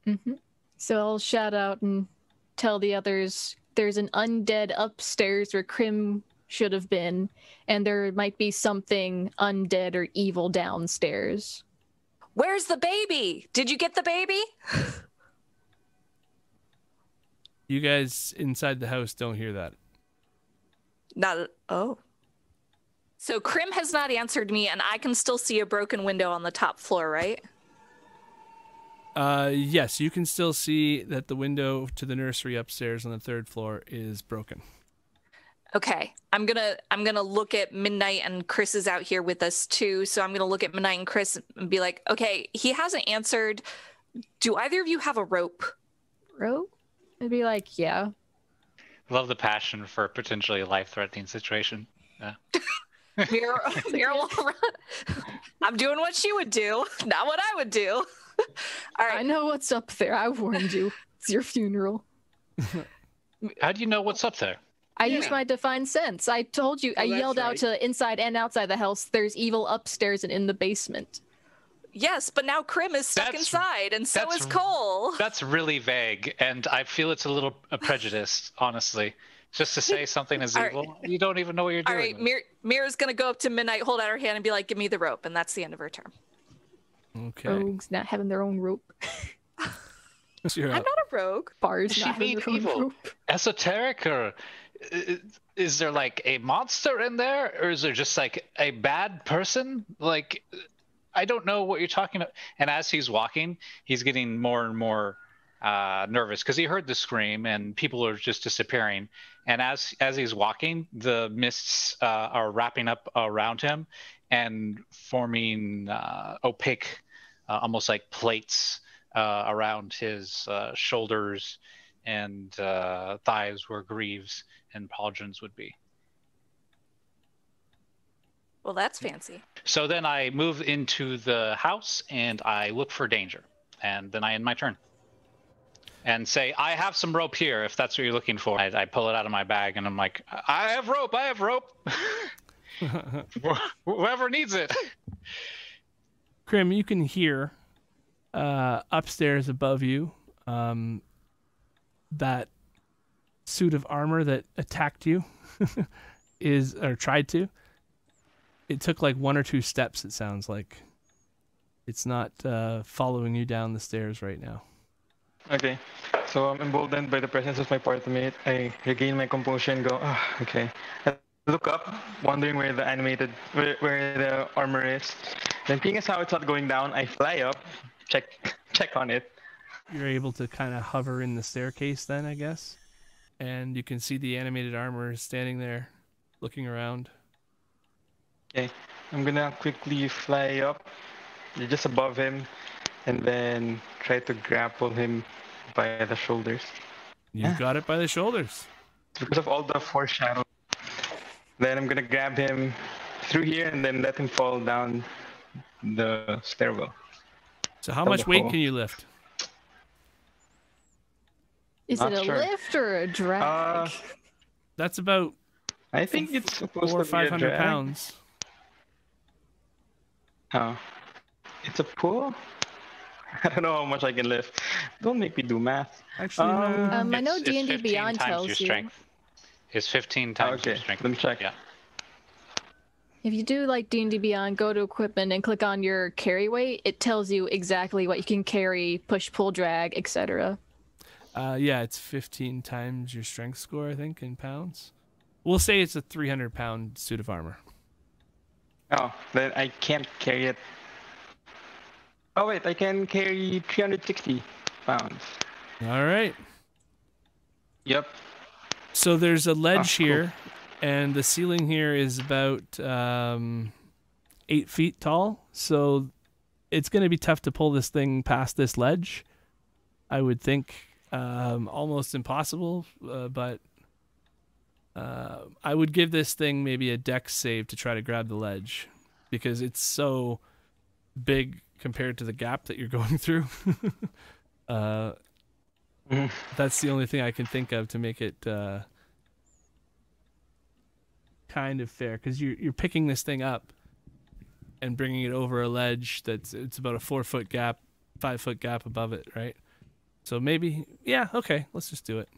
hmm So I'll shout out and tell the others there's an undead upstairs where Grim should have been, and there might be something undead or evil downstairs. Where's the baby? Did you get the baby? You guys inside the house don't hear that. Not. Oh. So Grim has not answered me, and I can still see a broken window on the top floor, right? Uh, yes, you can still see that the window to the nursery upstairs on the third floor is broken. Okay, I'm gonna I'm gonna look at Midnight and Chris is out here with us too. So I'm gonna look at Midnight and Chris and be like, okay, he hasn't answered. Do either of you have a rope? Rope? I'd be like, yeah. Love the passion for potentially life-threatening situation. Yeah. <laughs> Mira, Mira will run. I'm doing what she would do, <laughs> not what I would do. <laughs> All I know what's up there. I warned you. It's your funeral. <laughs> How do you know what's up there? I used Yeah. my divine sense. I told you. I Oh, that's yelled out to inside and outside the house. There's evil upstairs and in the basement. Yes, but now Grim is stuck That's- inside, and so is Cole. That's really vague, and I feel it's a little uh, prejudiced, honestly. Just to say something is All right. evil, you don't even know what you're All doing. right, Mir- Mira's gonna go up to Midnight, hold out her hand, and be like, "Give me the rope," and that's the end of her turn. Okay. Rogues not having their own rope. <laughs> So I'm not a rogue. Bars she not having their own rope. esoteric or is there like a monster in there or is there just like a bad person like i don't know what you're talking about and as he's walking he's getting more and more uh, nervous because he heard the scream and people are just disappearing and as as he's walking the mists uh, are wrapping up around him and forming uh, opaque uh, almost like plates uh, around his uh, shoulders and uh, thighs where greaves and pauldrons would be. Well, that's fancy. So then I move into the house and I look for danger, and then I end my turn. And say, I have some rope here if that's what you're looking for. I, I pull it out of my bag and I'm like, I have rope, I have rope. <laughs> <laughs> Whoever needs it. Grim, you can hear uh, upstairs above you um, that suit of armor that attacked you <laughs> is or tried to. It took like one or two steps. It sounds like it's not uh, following you down the stairs right now. Okay. So I'm emboldened by the presence of my mate. I regain my composure and go, ah, okay. I look up, wondering where the animated, where, where the armor is. Then seeing as how it's not going down, I fly up, check, check on it. You're able to kind of hover in the staircase then, I guess. And you can see the animated armor standing there, looking around. Okay. I'm gonna quickly fly up, just above him, and then try to grapple him by the shoulders. You've Yeah. got it by the shoulders. because of all the foreshadow. Then I'm gonna grab him through here and then let him fall down the stairwell. So how From much weight hole. can you lift? Is Not it a sure. lift or a drag? Uh, That's about I think it's supposed four or to be five a hundred drag. pounds. Oh. It's a pull? <laughs> I don't know how much I can lift. Don't make me do math. Actually, Um. Um, I know It's- it's D&D 15 Beyond times tells your you. strength. It's 15 times your strength. let me check. Yeah. If you do like D&D Beyond, go to equipment and click on your carry weight. It tells you exactly what you can carry, push, pull, drag, etc. Uh, yeah, it's 15 times your strength score, I think, in pounds. We'll say it's a 300 pound suit of armor. Oh, then I can't carry it. Oh wait, I can carry 360 pounds. All right. Yep. So there's a ledge Ah, cool. here, and the ceiling here is about um, eight feet tall. So it's going to be tough to pull this thing past this ledge. I would think um, almost impossible, uh, but uh, I would give this thing maybe a dex save to try to grab the ledge because it's so big compared to the gap that you're <laughs> going through. <laughs> uh, <laughs> that's the only thing I can think of to make it uh, kind of fair because you're you're picking this thing up and bringing it over a ledge that's it's about a four foot gap, five foot gap above it, right? So maybe yeah, okay, let's just do it.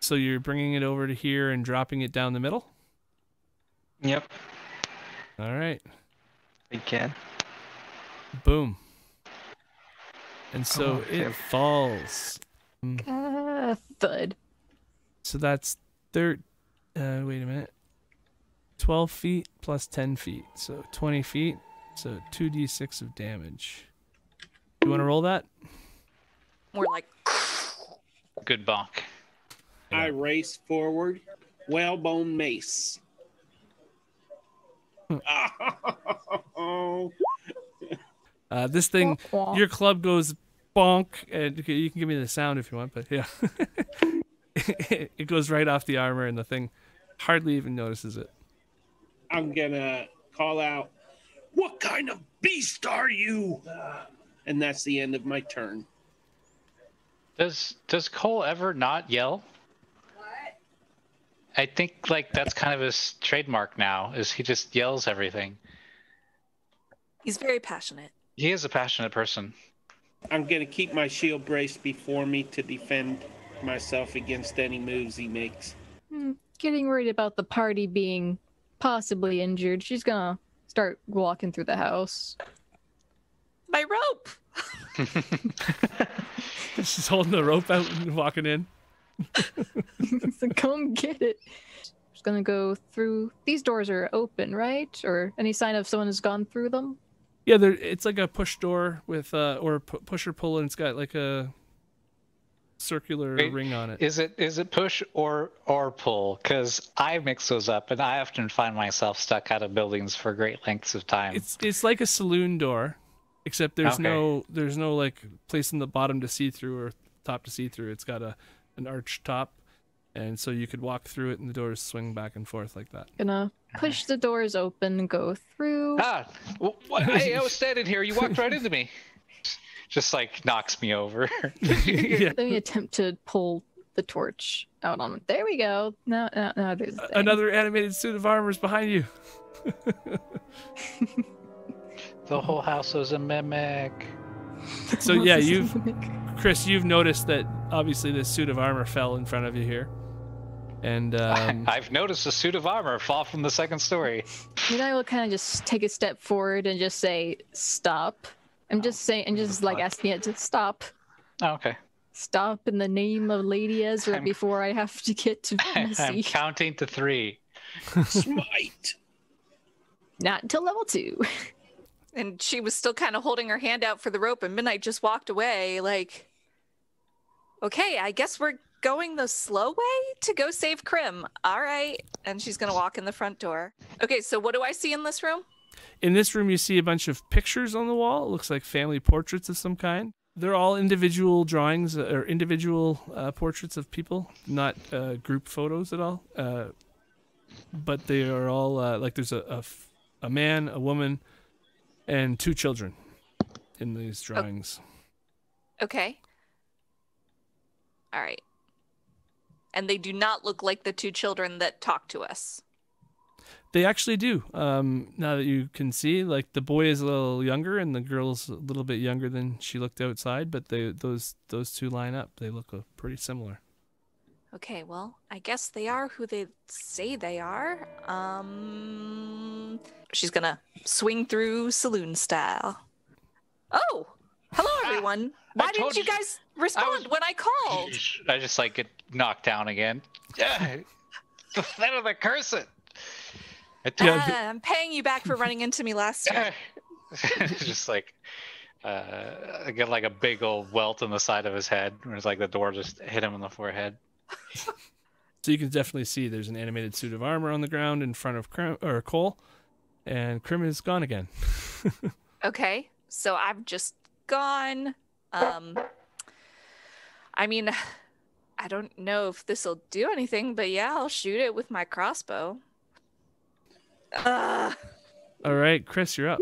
So you're bringing it over to here and dropping it down the middle. Yep. All right, I can. boom. And so Oh, okay. it falls. Uh, thud. So that's third. Uh, wait a minute. Twelve feet plus ten feet, so twenty feet. So two d six of damage. You want to roll that? More like Good bonk. I race forward, whalebone mace. <laughs> Uh, this thing, Wah, wah. your club goes bonk, and you can give me the sound if you want, but yeah, <laughs> it goes right off the armor, and the thing hardly even notices it. I'm gonna call out, "What kind of beast are you?" And that's the end of my turn. Does does Cole ever not yell? I think like that's kind of his trademark now. Is he just yells everything? he's very passionate. He is a passionate person. I'm gonna keep my shield braced before me to defend myself against any moves he makes. Hmm, Getting worried about the party being possibly injured. She's gonna start walking through the house. My rope. <laughs> She's holding the rope out and walking in. <laughs> so come get it. She's gonna go through. These doors are open, right? Or any sign of someone has gone through them? Yeah, there. It's like a push door with uh, or pu- push or pull, and it's got like a circular Wait, ring on it. Is it is it push or or pull? Because I mix those up, and I often find myself stuck out of buildings for great lengths of time. It's it's like a saloon door, except there's Okay. no there's no like place in the bottom to see through or top to see through. It's got a an arch top, and so you could walk through it, and the doors swing back and forth like that. Gonna push the doors open go through. ah, w- w- <laughs> hey, I was standing here. You walked right into me. Just like knocks me over. <laughs> yeah. Let me attempt to pull the torch out on. There we go. Now, now, now there's the. Another animated suit of armor is behind you. <laughs> the whole house was a mimic. So yeah, you've Chris, you've noticed that obviously this suit of armor fell in front of you here, and <laughs> um, I've noticed a suit of armor fall from the second story. And I will kind of just take a step forward and just say stop, I'm just saying, I'm just like asking it to stop. Oh, okay. Stop in the name of Lady Ezra I'm- before I have to get to <laughs> I'm counting to three. <laughs> Smite. Not until level two. And she was still kind of holding her hand out for the rope, and Midnight just walked away, like, okay, I guess we're going the slow way to go save Grim. All right. And she's going to walk in the front door. Okay, so what do I see in this room? In this room, you see a bunch of pictures on the wall. It looks like family portraits of some kind. They're all individual drawings uh, or individual uh, portraits of people, not uh, group photos at all. Uh, but they are all uh, like there's a, a man, a woman, and two children in these drawings. Okay. All right. And they do not look like the two children that talk to us. They actually do. Um, now that you can see, like the boy is a little younger and the girl's a little bit younger than she looked outside, but they those those two line up. They look uh, pretty similar. Okay, well, I guess they are who they say they are. Um, she's gonna swing through saloon style. Oh, hello everyone. Why didn't you guys respond when I called? I just like get knocked down again. Yeah. <laughs> Instead of the cursing. I told Ah, I'm paying you back for running into me last <laughs> time. just like uh, I get like a big old welt on the side of his head. Where it's like the door just hit him in the forehead. <laughs> So you can definitely see there's an animated suit of armor on the ground in front of Grim, or Cole, and Grim is gone again. <laughs> Okay, so I've just gone. Um, I mean, I don't know if this will do anything, but yeah, I'll shoot it with my crossbow. Uh, All right, Chris, you're up.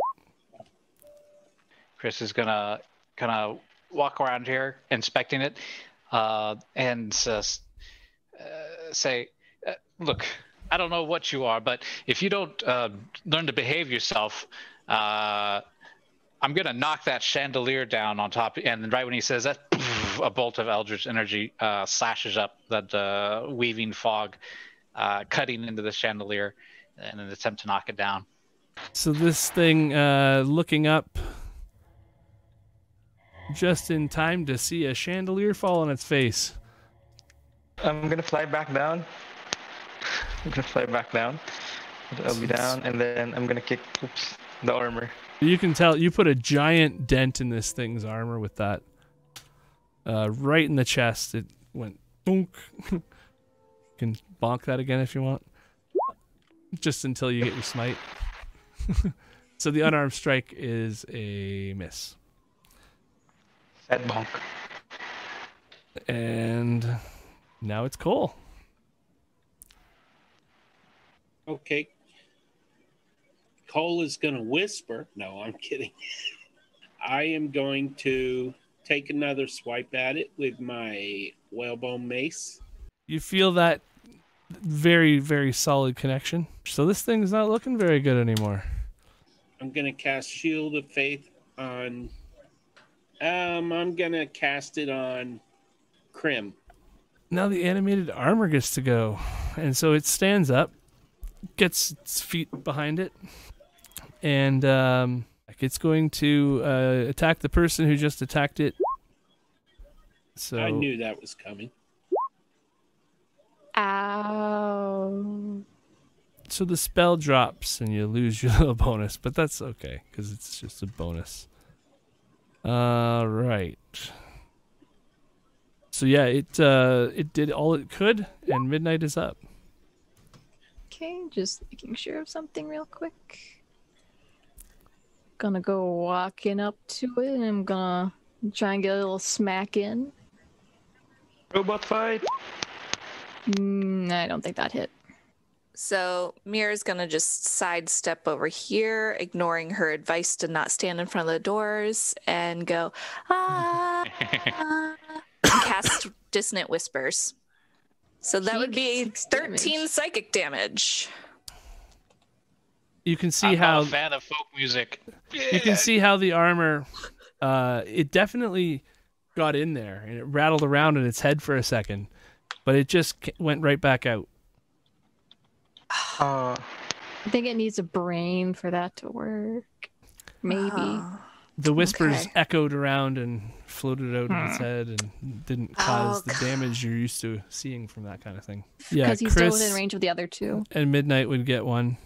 Chris is gonna gonna walk around here inspecting it, uh, and s- uh, say, uh, "Look, I don't know what you are, but if you don't uh, learn to behave yourself, uh, I'm gonna knock that chandelier down on top." And right when he says that, a bolt of eldritch energy uh, slashes up that uh, weaving fog, uh, cutting into the chandelier in an attempt to knock it down. So this thing, uh, looking up just in time to see a chandelier fall on its face. I'm gonna fly back down. I'm gonna fly back down. I'll be down, and then I'm gonna kick oops, the armor. You can tell you put a giant dent in this thing's armor with that. Uh, right in the chest. It went bonk. <laughs> you can bonk that again if you want. Just until you get your smite. <laughs> so the unarmed strike is a miss. That bonk. And now it's Cole. Okay. Cole is going to whisper. No, I'm kidding. <laughs> I am going to take another swipe at it with my whalebone mace. You feel that very, very solid connection. So this thing's not looking very good anymore. I'm going to cast Shield of Faith on. Um, I'm going to cast it on Grim. Now the animated armor gets to go. And so it stands up, gets its feet behind it, and um, it's going to uh, attack the person who just attacked it. So I knew that was coming. Ow. so the spell drops and you lose your <laughs> little bonus, but that's okay because it's just a bonus. All right. So yeah, it uh, it did all it could, and midnight is up. Okay, just making sure of something real quick. Gonna go walking up to it and I'm gonna try and get a little smack in. Robot fight. Mm, I don't think that hit. so Mira's gonna just sidestep over here, ignoring her advice to not stand in front of the doors, and go <laughs> ah, and cast dissonant whispers. So that would be 13 damage. psychic damage. You can see I'm how a fan of folk music. you can see how the armor uh it definitely got in there and it rattled around in its head for a second but it just went right back out Uh, I think it needs a brain for that to work. Maybe. Oh. The whispers Okay. echoed around and floated out of his Hmm. head and didn't cause Oh, the c- damage you're used to seeing from that kind of thing. <sighs> Yeah, Because he's still within range of the other two. and Midnight would get one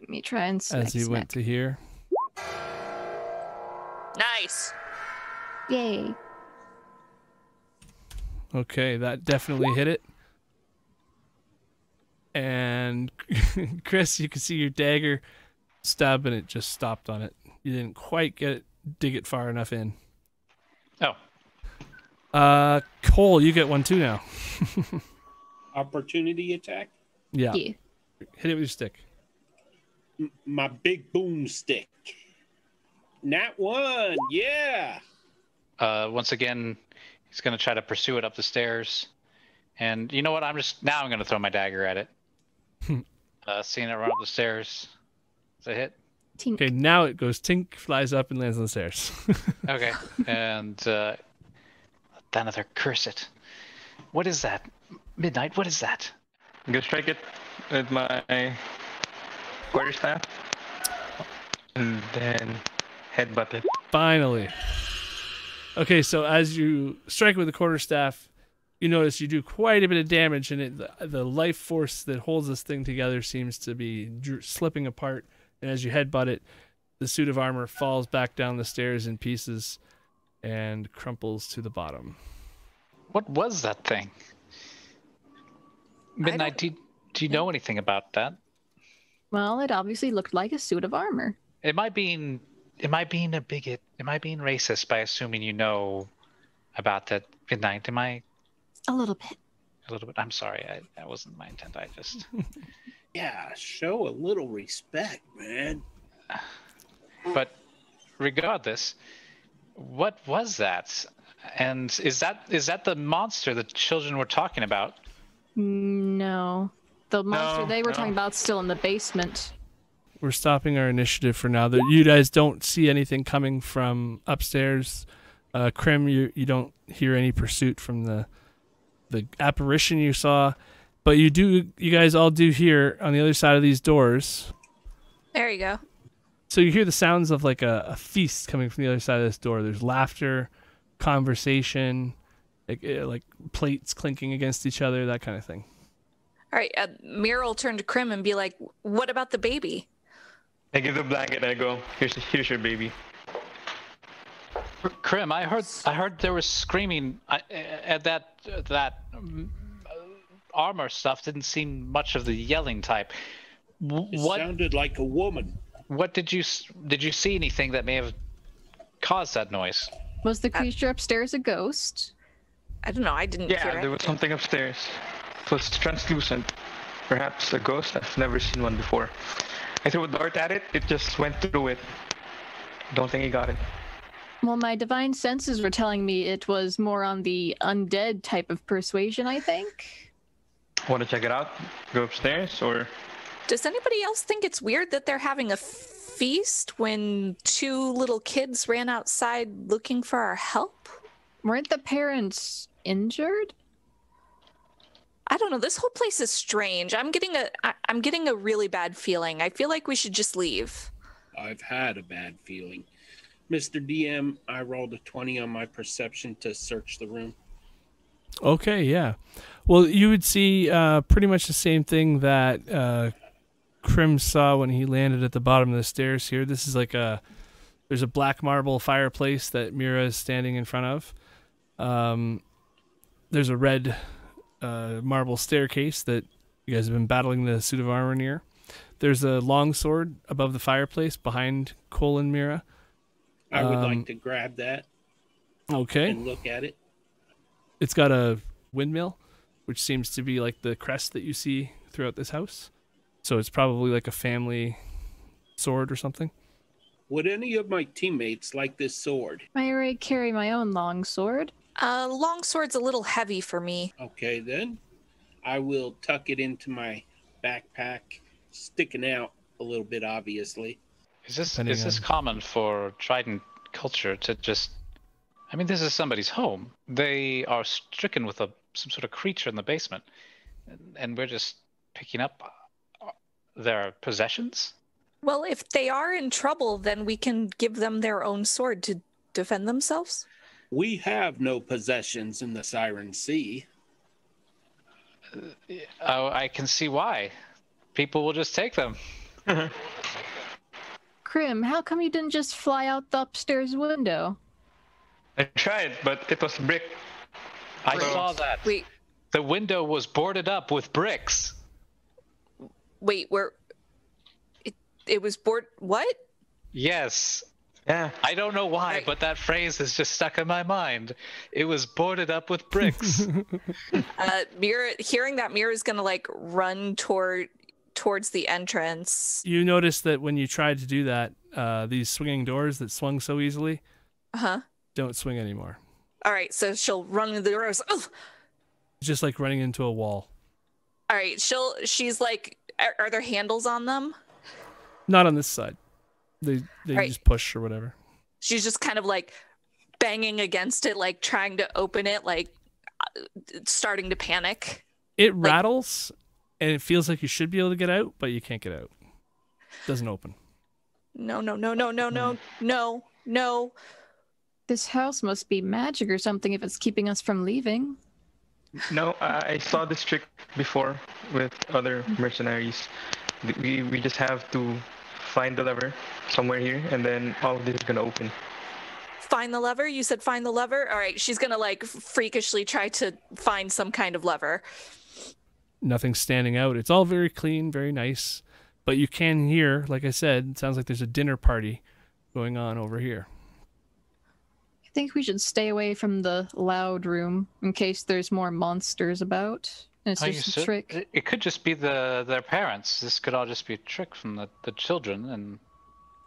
Let me try and smack, as he smack. went to here. Nice. Yay. Okay, that definitely hit it. And <laughs> Chris, you can see your dagger stab and it just stopped on it. You didn't quite get it, dig it far enough in. Oh, Uh, Cole, you get one too now. <laughs> Opportunity attack. Yeah, Yeah. hit it with your stick. M- my big boom stick. Nat one. Yeah. uh, once again, he's gonna try to pursue it up the stairs. And you know what? I'm just now I'm gonna throw my dagger at it. <laughs> uh, seeing it run up the stairs. Is a hit? Tink. Okay, now it goes tink, flies up, and lands on the stairs. <laughs> Okay. and uh, Danather, curse it. What is that? Midnight. What is that? I'm gonna strike it with my quarterstaff, and then headbutt it. Finally. Okay, so as you strike it with the quarterstaff, you notice you do quite a bit of damage, and it, the, the life force that holds this thing together seems to be dr- slipping apart. And as you headbutt it, the suit of armor falls back down the stairs in pieces and crumples to the bottom. What was that thing? Midnight. Do, do you know anything about that? Well, it obviously looked like a suit of armor. Am I being am I being a bigot? Am I being racist by assuming you know about that midnight? Am I A little bit. A little bit? I'm sorry. I, that wasn't my intent. I just <laughs> Yeah. Show a little respect, man. but regardless, what was that? And is that is that the monster the children were talking about? No. The monster No, they were no. talking about still in the basement. We're stopping our initiative for now. That you guys don't see anything coming from upstairs. Uh, Grim, you you don't hear any pursuit from the the apparition you saw, but you do. You guys all do hear on the other side of these doors. There you go. So you hear the sounds of like a, a feast coming from the other side of this door. There's laughter, conversation, like uh, like plates clinking against each other, that kind of thing. All right. Uh, Mira will turn to Grim and be like, "What about the baby?" I give the blanket and I go, here's here's your baby. Grim, I heard I heard there was screaming at that that uh, armor stuff didn't seem much of the yelling type. W- It What sounded like a woman. what did you did you see anything that may have caused that noise? Was the creature upstairs a ghost? I don't know. I didn't Yeah, hear there was anything. something upstairs. It was translucent. Perhaps a ghost. I've never seen one before. I threw a dart at it. It just went through it. Don't think he got it. Well, my divine senses were telling me it was more on the undead type of persuasion, I think. Want to check it out? Go upstairs or? Does anybody else think it's weird that they're having a feast when two little kids ran outside looking for our help? Weren't the parents injured? I don't know. This whole place is strange. I'm getting a I, I'm getting a really bad feeling. I feel like we should just leave. I've had a bad feeling. Mr. DM, I rolled a 20 on my perception to search the room. Okay, yeah. Well, you would see uh, pretty much the same thing that uh, Grim saw when he landed at the bottom of the stairs here. This is like a there's a black marble fireplace that Mira is standing in front of. Um, there's a red uh, marble staircase that you guys have been battling the suit of armor near. There's a long sword above the fireplace behind Cole and Mira. I would Um, like to grab that Okay. and look at it. It's got a windmill, which seems to be like the crest that you see throughout this house. So it's probably like a family sword or something. Would any of my teammates like this sword? I already carry my own long sword. Uh, longsword's a little heavy for me. Okay, then I will tuck it into my backpack, sticking out a little bit, obviously. Is this Depending is this on- common for Triton culture to just? I mean, this is somebody's home. They are stricken with a some sort of creature in the basement, and, and we're just picking up uh, their possessions. Well, if they are in trouble, then we can give them their own sword to defend themselves. We have no possessions in the Siren Sea. Oh, I can see why. People will just take them. <laughs> Grim, how come you didn't just fly out the upstairs window? I tried, but it was brick. I So- saw that. Wait, The window was boarded up with bricks. wait, where? It, it was board. What? Yes. Yeah. I don't know why, Right. but that phrase is just stuck in my mind. It was boarded up with bricks. <laughs> Uh, Mira, hearing that, Mira's gonna like run toward towards the entrance. You notice that when you tried to do that, uh, these swinging doors that swung so easily Uh huh. don't swing anymore. All right, so she'll run into the doors. It's just like running into a wall. All right, she'll. She's like, are, are there handles on them? Not on this side. They they Right. just push or whatever. She's just kind of like banging against it, like trying to open it, like uh, starting to panic. It Like- rattles, and it feels like you should be able to get out, but you can't get out. It doesn't open. No, no, no, no, no, no, no, no. This house must be magic or something if it's keeping us from leaving. No, I I saw this trick before with other mercenaries. We we just have to find the lever somewhere here, and then all of this is gonna open. Find the lever. You said find the lever. All right, she's gonna like freakishly try to find some kind of lever. Nothing standing out. It's all very clean, very nice. But you can hear, like I said, it sounds like there's a dinner party going on over here. I think we should stay away from the loud room in case there's more monsters about. And it's Oh, just a should- trick. It, it could just be the their parents. This could all just be a trick from the, the children, and,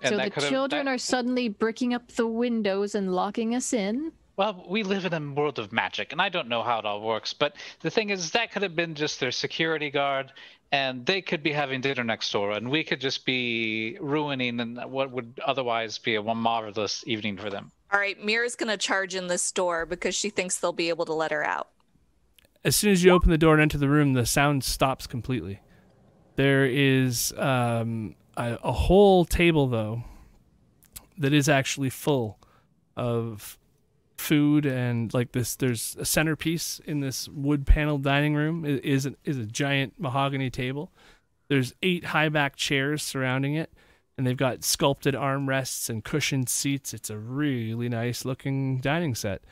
and so that the children that- are suddenly bricking up the windows and locking us in. Well, we live in a world of magic, and I don't know how it all works. But the thing is, that could have been just their security guard, and they could be having dinner next door, and we could just be ruining what would otherwise be a marvelous evening for them. All right, Mira's gonna charge in this door because she thinks they'll be able to let her out. As soon as you open the door and enter the room, the sound stops completely. There is um, a, a whole table, though, that is actually full of food and like this. There's a centerpiece in this wood paneled dining room. It is a, is a giant mahogany table. There's eight high back chairs surrounding it, and they've got sculpted armrests and cushioned seats. It's a really nice looking dining set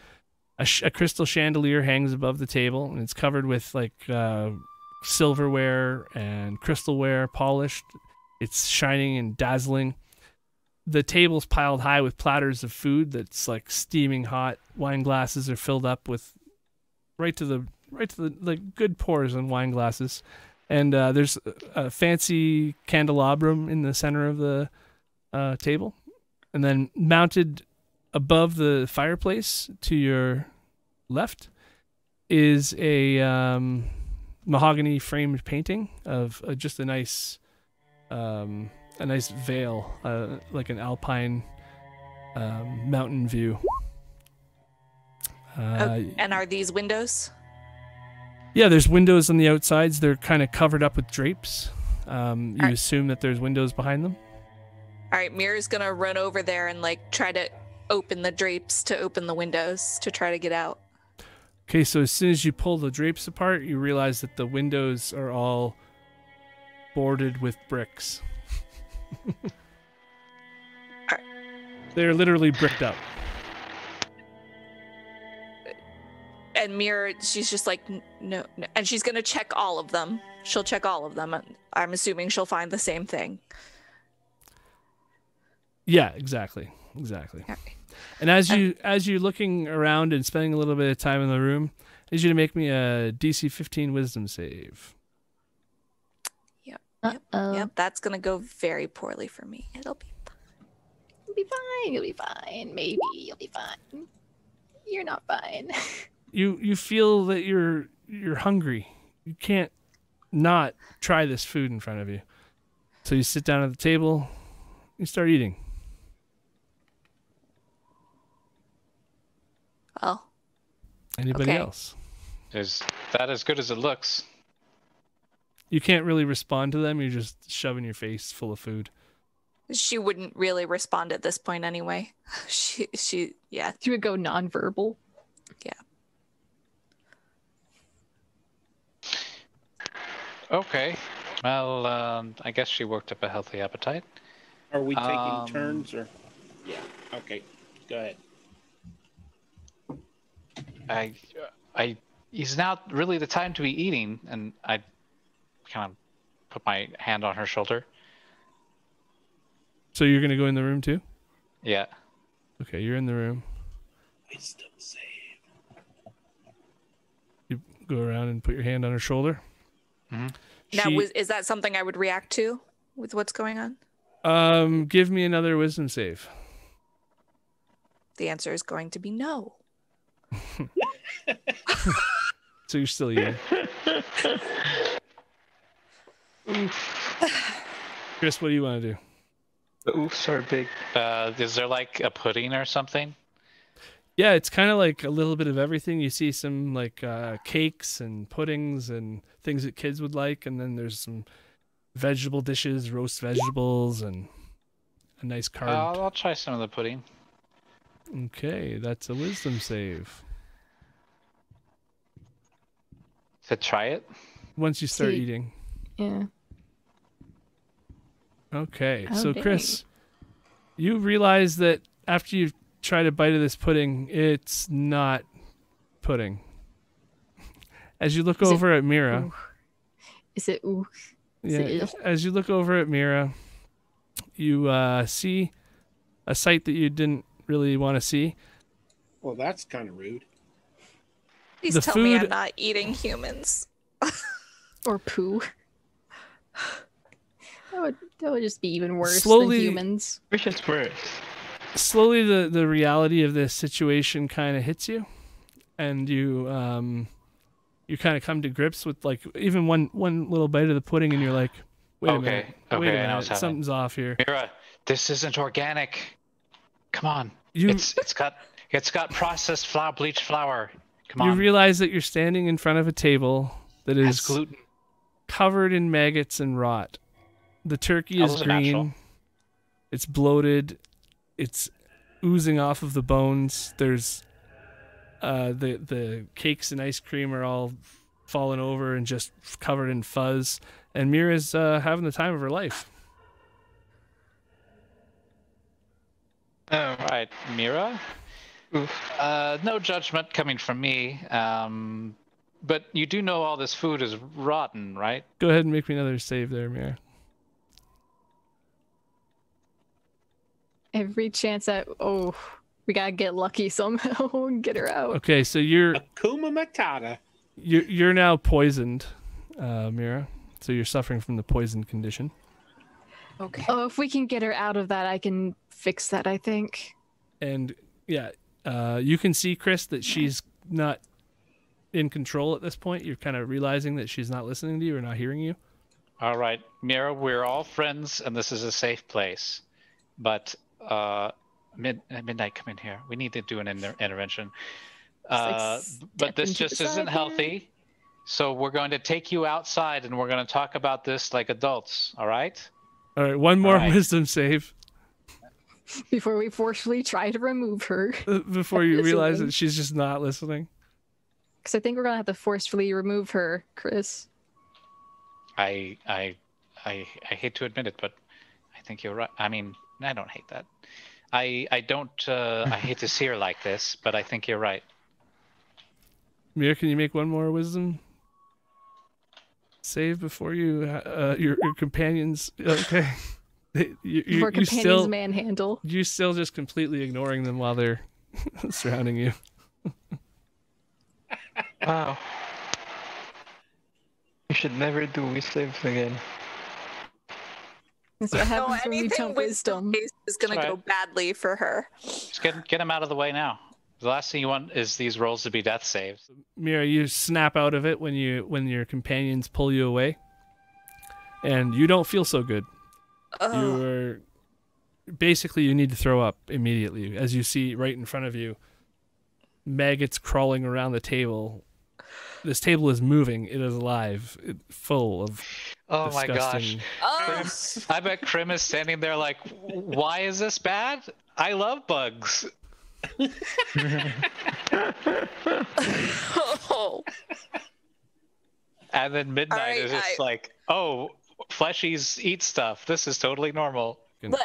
a, sh- a crystal chandelier hangs above the table and it's covered with like uh, silverware and crystalware polished it's shining and dazzling the table's piled high with platters of food that's like steaming hot. Wine glasses are filled up with right to the right to the like good pours on wine glasses. And uh, there's a, fancy candelabrum in the center of the uh, table. And then mounted above the fireplace to your left is a um, mahogany framed painting of uh, just a nice um, a nice veil uh, like an alpine um, mountain view uh, Oh, and are these windows? yeah there's windows on the outsides they're kind of covered up with drapes um, you Alright. assume that there's windows behind them All right, Mira's gonna run over there and like try to open the drapes to open the windows to try to get out. Okay, so as soon as you pull the drapes apart, you realize that the windows are all boarded with bricks. <laughs> They're literally bricked up. And Mira, she's just like, no, no, and she's gonna check all of them. She'll check all of them. I'm assuming she'll find the same thing. Yeah, exactly, exactly. Alright. And as you as you're looking around and spending a little bit of time in the room, I need you to make me a DC 15 Wisdom save. Uh-oh. Yep, that's gonna go very poorly for me. It'll be fine. You'll be fine. You'll be fine. Maybe you'll be fine. You're not fine. <laughs> You you feel that you're you're hungry. You can't not try this food in front of you. So you sit down at the table, you start eating. well. Anybody Okay. else? Is that as good as it looks? You can't really respond to them. You're just shoving your face full of food. She wouldn't really respond at this point anyway. <laughs> She she yeah. She would go nonverbal. Yeah. Okay. Well, um, I guess she worked up a healthy appetite. Are we taking Um, turns or? Yeah. Okay. Go ahead. I, I, is now really the time to be eating, and I kind of put my hand on her shoulder. So you're gonna go in the room too? Yeah. Okay, you're in the room. Wisdom save. You go around and put your hand on her shoulder. Now She- was, is that something I would react to with what's going on? um, give me another wisdom save. The answer is going to be no. <laughs> So you're still <laughs> eating. <sighs> Chris, what do you want to do? The oofs are big. Uh, is there like a pudding or something? Yeah, it's kind of like a little bit of everything. You see some like uh, cakes and puddings and things that kids would like, and then there's some vegetable dishes, roast vegetables, and a nice Uh, carb. I'll, I'll try some of the pudding. Okay, that's a wisdom save. To try it. Once you start See. eating. Yeah. Okay, Oh, so dang. Chris, you realize that after you try to bite of this pudding, it's not pudding. <laughs> As you look Is it- over at Mira, Ooh. Is it ooh? Is yeah, it- as you look over at Mira, you uh, see a sight that you didn't really want to see. Well, that's kind of rude. Please The tell me I'm not eating humans. <laughs> Or poo? That would that would just be even worse Slowly- than humans. Which is worse? Slowly, the the reality of this situation kind of hits you, and you um, you kind of come to grips with like even one one little bite of the pudding, and you're like, wait a minute, wait okay, a I know minute, what's happening. something's off here. Mira, this isn't organic. Come on. You It's it's got it's got processed flour, bleached flour. Come on. you realize that you're standing in front of a table that is has gluten. Covered in maggots and rot. The turkey is is green. natural? It's bloated. It's oozing off of the bones. There's uh, the the cakes and ice cream are all fallen over and just covered in fuzz. And Mira's uh, having the time of her life. All right, Mira. Uh, no judgment coming from me. Um, but you do know all this food is rotten, right? Go ahead and make me another save there, Mira. Every chance that oh, we gotta get lucky somehow <laughs> and get her out. Okay, so you're Akuma Matata. you're you're now poisoned, uh, Mira. So you're suffering from the poison condition. Okay. Oh, if we can get her out of that, I can fix that. I think. and yeah, uh, you can see Chris that she's not in control at this point. You're kind of realizing that she's not listening to you or not hearing you. All right, Mira, we're all friends, and this is a safe place. But uh, mid- uh, midnight, come in here. We need to do an inter- intervention. Uh, step but this just isn't here. healthy. So we're going to take you outside, and we're going to talk about this like adults. All right? All right, one more Alright. wisdom save <laughs> Before we forcefully try to remove her, before you realize that she's just not listening. Because I think we're gonna have to forcefully remove her, Chris. I, I, I, I hate to admit it, but I think you're right. I mean, I don't hate that. I, I don't. Uh, I hate to see her like this, but I think you're right. Mira, can you make one more wisdom save before you uh, your your companions? Okay, <laughs> you, you, Before you companions still manhandle. you still just completely ignoring them while they're <laughs> surrounding you. <laughs> Wow. You should never do wisdom again. That's what No, happens when we anything wisdom. is gonna go badly for her. Just get get him out of the way now. The last thing you want is these rolls to be death saves. Mira, you snap out of it when you when your companions pull you away, and you don't feel so good. Ugh. You're basically you need to throw up immediately as you see right in front of you maggots crawling around the table this table is moving. It is alive, it, full of Oh my gosh. Oh, I bet Grim is standing there like, why is this bad? I love bugs. oh. <laughs> And then Midnight Alright, is just I- like, oh, fleshies eat stuff. This is totally normal. And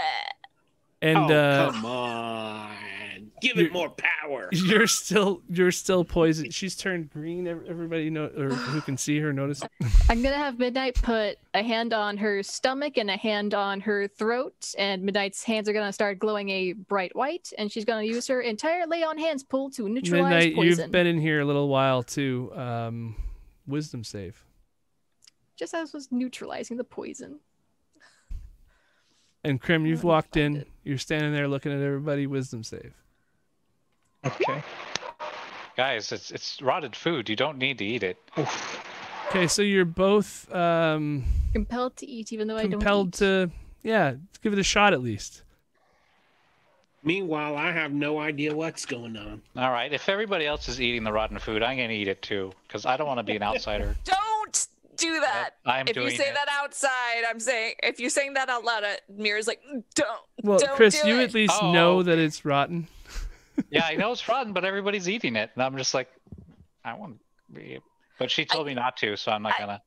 oh, uh, come on. Give you're- it more power. <laughs> you're still you're still poisoned. She's turned green. Everybody know or who can see her notice. <sighs> I'm gonna have Midnight put a hand on her stomach and a hand on her throat, and Midnight's hands are gonna start glowing a bright white, and she's gonna use her entire lay on hands pool to neutralize Midnight, poison. you've been in here a little while too. Um, wisdom save. Just as was neutralizing the poison. And Grim, you've walked in. splendid. You're standing there looking at everybody. Wisdom save. Okay. Guys, it's it's rotted food. You don't need to eat it. Okay, so you're both um, Compelled to eat, even though I don't. compelled to, yeah, give it a shot at least. Meanwhile, I have no idea what's going on. All right, if everybody else is eating the rotten food, I'm gonna eat it too, because I don't want to be an outsider. <laughs> Don't do that. I'm if you say it. that outside, I'm saying if you're saying that out loud, uh, Mira's like, don't. Well, don't Chris, do you it. at least Oh. know that it's rotten. Yeah, I know it's rotten, but everybody's eating it, and I'm just like, I want to be. But she told me not to, so I'm not I- gonna.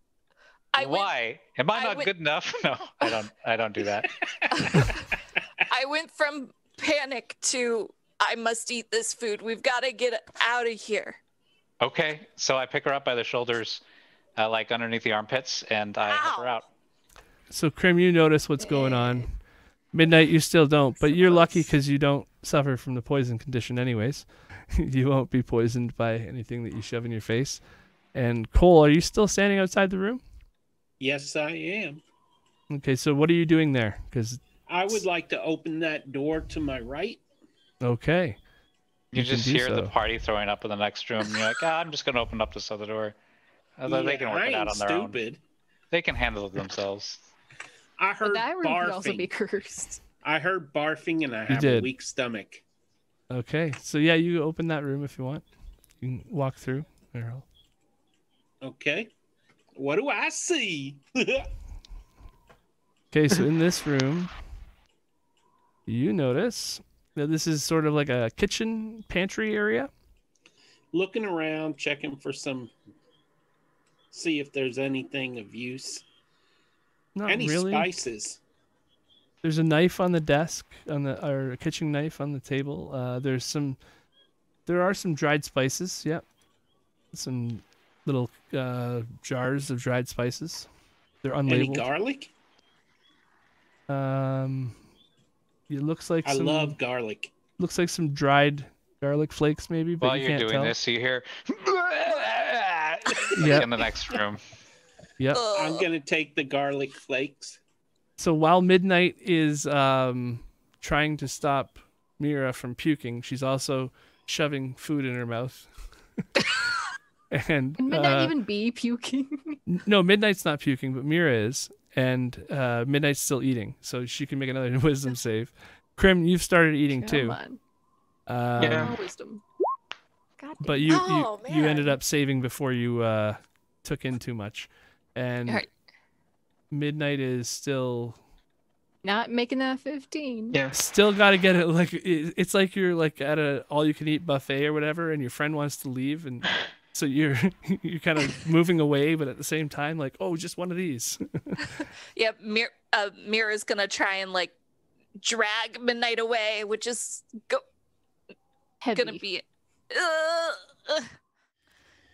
I went, Why? Am I I not went- good enough? <laughs> No, I don't. I don't do that. <laughs> I went from panic to I must eat this food. We've got to get out of here. Okay, so I pick her up by the shoulders, uh, like underneath the armpits, and I help her out. So, Grim, you notice what's going on. Midnight, you still don't, but you're lucky because you don't suffer from the poison condition, anyways. <laughs> you won't be poisoned by anything that you shove in your face. And Cole, are you still standing outside the room? Yes, I am. Okay, so what are you doing there? Because I would like to open that door to my right. okay, You, You just do hear the party throwing up in the next room. And you're like, ah, I'm just gonna open up this other door. Although they can work I it out ain't on their own. They can handle it themselves. I heard that room could also be barfing. cursed. I heard barfing, and I have a weak stomach. okay. So yeah, you open that room if you want. You can walk through. Errol. Okay. What do I see? <laughs> Okay, so in this room, you notice that this is sort of like a kitchen pantry area. Looking around, checking for some. See if there's anything of use. Not Any really. spices? There's a knife on the desk, on the or a kitchen knife on the table. Uh, there's some, there are some dried spices. Yep, some little uh, jars of dried spices. They're unlabeled. Any unlabeled. garlic? um, it looks like I some, love garlic. looks like some dried garlic flakes, maybe. But While you you're can't doing tell. this, you hear Yep. <laughs> <laughs> in the next room. Yep. I'm gonna take the garlic flakes. So while Midnight is um, trying to stop Mira from puking, she's also shoving food in her mouth. <laughs> and Can Midnight uh, even be puking? no, Midnight's not puking, but Mira is, and uh, Midnight's still eating, so she can make another <laughs> wisdom save. Grim, you've started eating Come too, on. um, Yeah. Wisdom. God but you Oh, you, you ended up saving before you uh, took in too much, and Alright. Midnight is still Not making that 15. Yeah. still got to get it like it's like you're like at a all you can eat buffet or whatever and your friend wants to leave and <sighs> so you're <laughs> you're kind of moving away but at the same time like oh just one of these <laughs> <laughs> Yeah, Mir- uh, Mira's gonna try and like drag Midnight away, which is go- Heavy. gonna be. Uh, uh,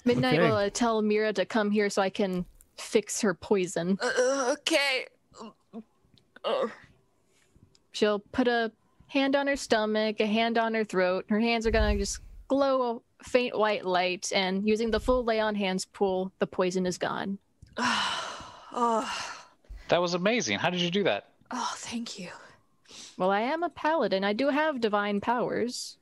Midnight Okay. will uh, tell Mira to come here so I can fix her poison. uh, okay. Uh, She'll put a hand on her stomach, a hand on her throat. Her hands are gonna just glow a faint white light, and using the full lay on hands pool, the poison is gone. oh, <sighs> That was amazing. How did you do that? oh, thank you. Well, I am a paladin. I do have divine powers.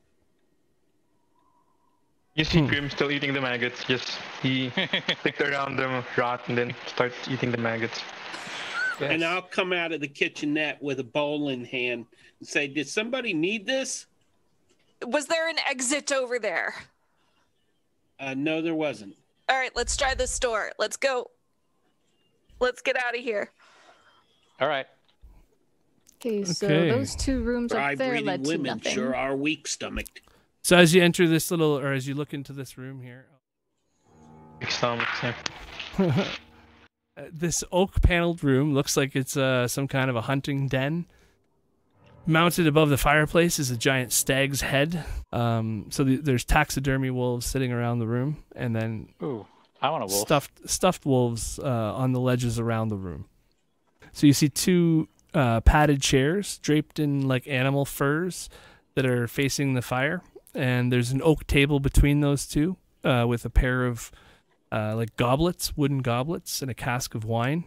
You see Hmm. Grim still eating the maggots. Just he <laughs> picked around them, rot, and then starts eating the maggots. And I'll come out of the kitchenette with a bowl in hand and say, "Did somebody need this?" Was there an exit over there? Uh, no, there wasn't. All right, let's try this door. Let's go. Let's get out of here. All right. Okay, so Okay. those two rooms Dry up there breathing led to women nothing. sure are weak stomached. So as you enter this little, or as you look into this room here, Big stomachs, yeah. Uh, this oak paneled room looks like it's uh, some kind of a hunting den. Mounted above the fireplace is a giant stag's head. Um, so the, there's taxidermy wolves sitting around the room, and then Ooh, I want a wolf. stuffed stuffed wolves uh, on the ledges around the room. So you see two uh, padded chairs draped in like animal furs that are facing the fire, and there's an oak table between those two uh, with a pair of uh, like goblets, wooden goblets, and a cask of wine.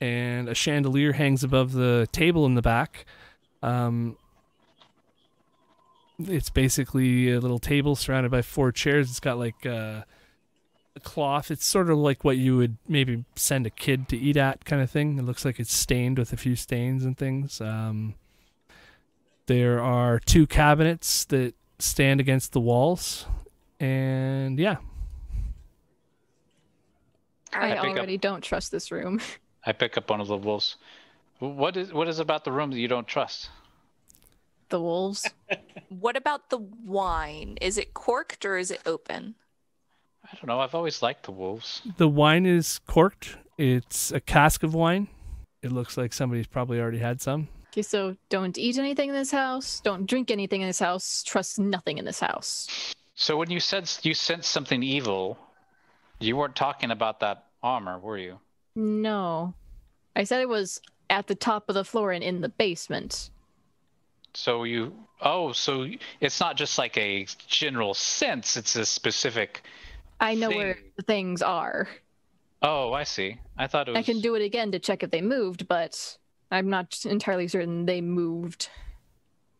And a chandelier hangs above the table in the back. Um, it's basically a little table surrounded by four chairs. It's got like uh, a cloth. It's sort of like what you would maybe send a kid to eat at, kind of thing. It looks like it's stained with a few stains and things. Um, there are two cabinets that stand against the walls, and yeah, I I pick up- already don't trust this room. <laughs> I pick up one of the wolves. What is what is about the room that you don't trust? The wolves. <laughs> What about the wine? Is it corked or is it open? I don't know. I've always liked the wolves. the wine is corked. It's a cask of wine. It looks like somebody's probably already had some. Okay, so don't eat anything in this house. Don't drink anything in this house. Trust nothing in this house. So when you said you sensed something evil, you weren't talking about that armor, were you? No. I said it was at the top of the floor and in the basement. So you oh, so it's not just like a general sense; it's a specific. I know where the things are. Oh, I see. I thought it was. I can do it again to check if they moved, but I'm not entirely certain they moved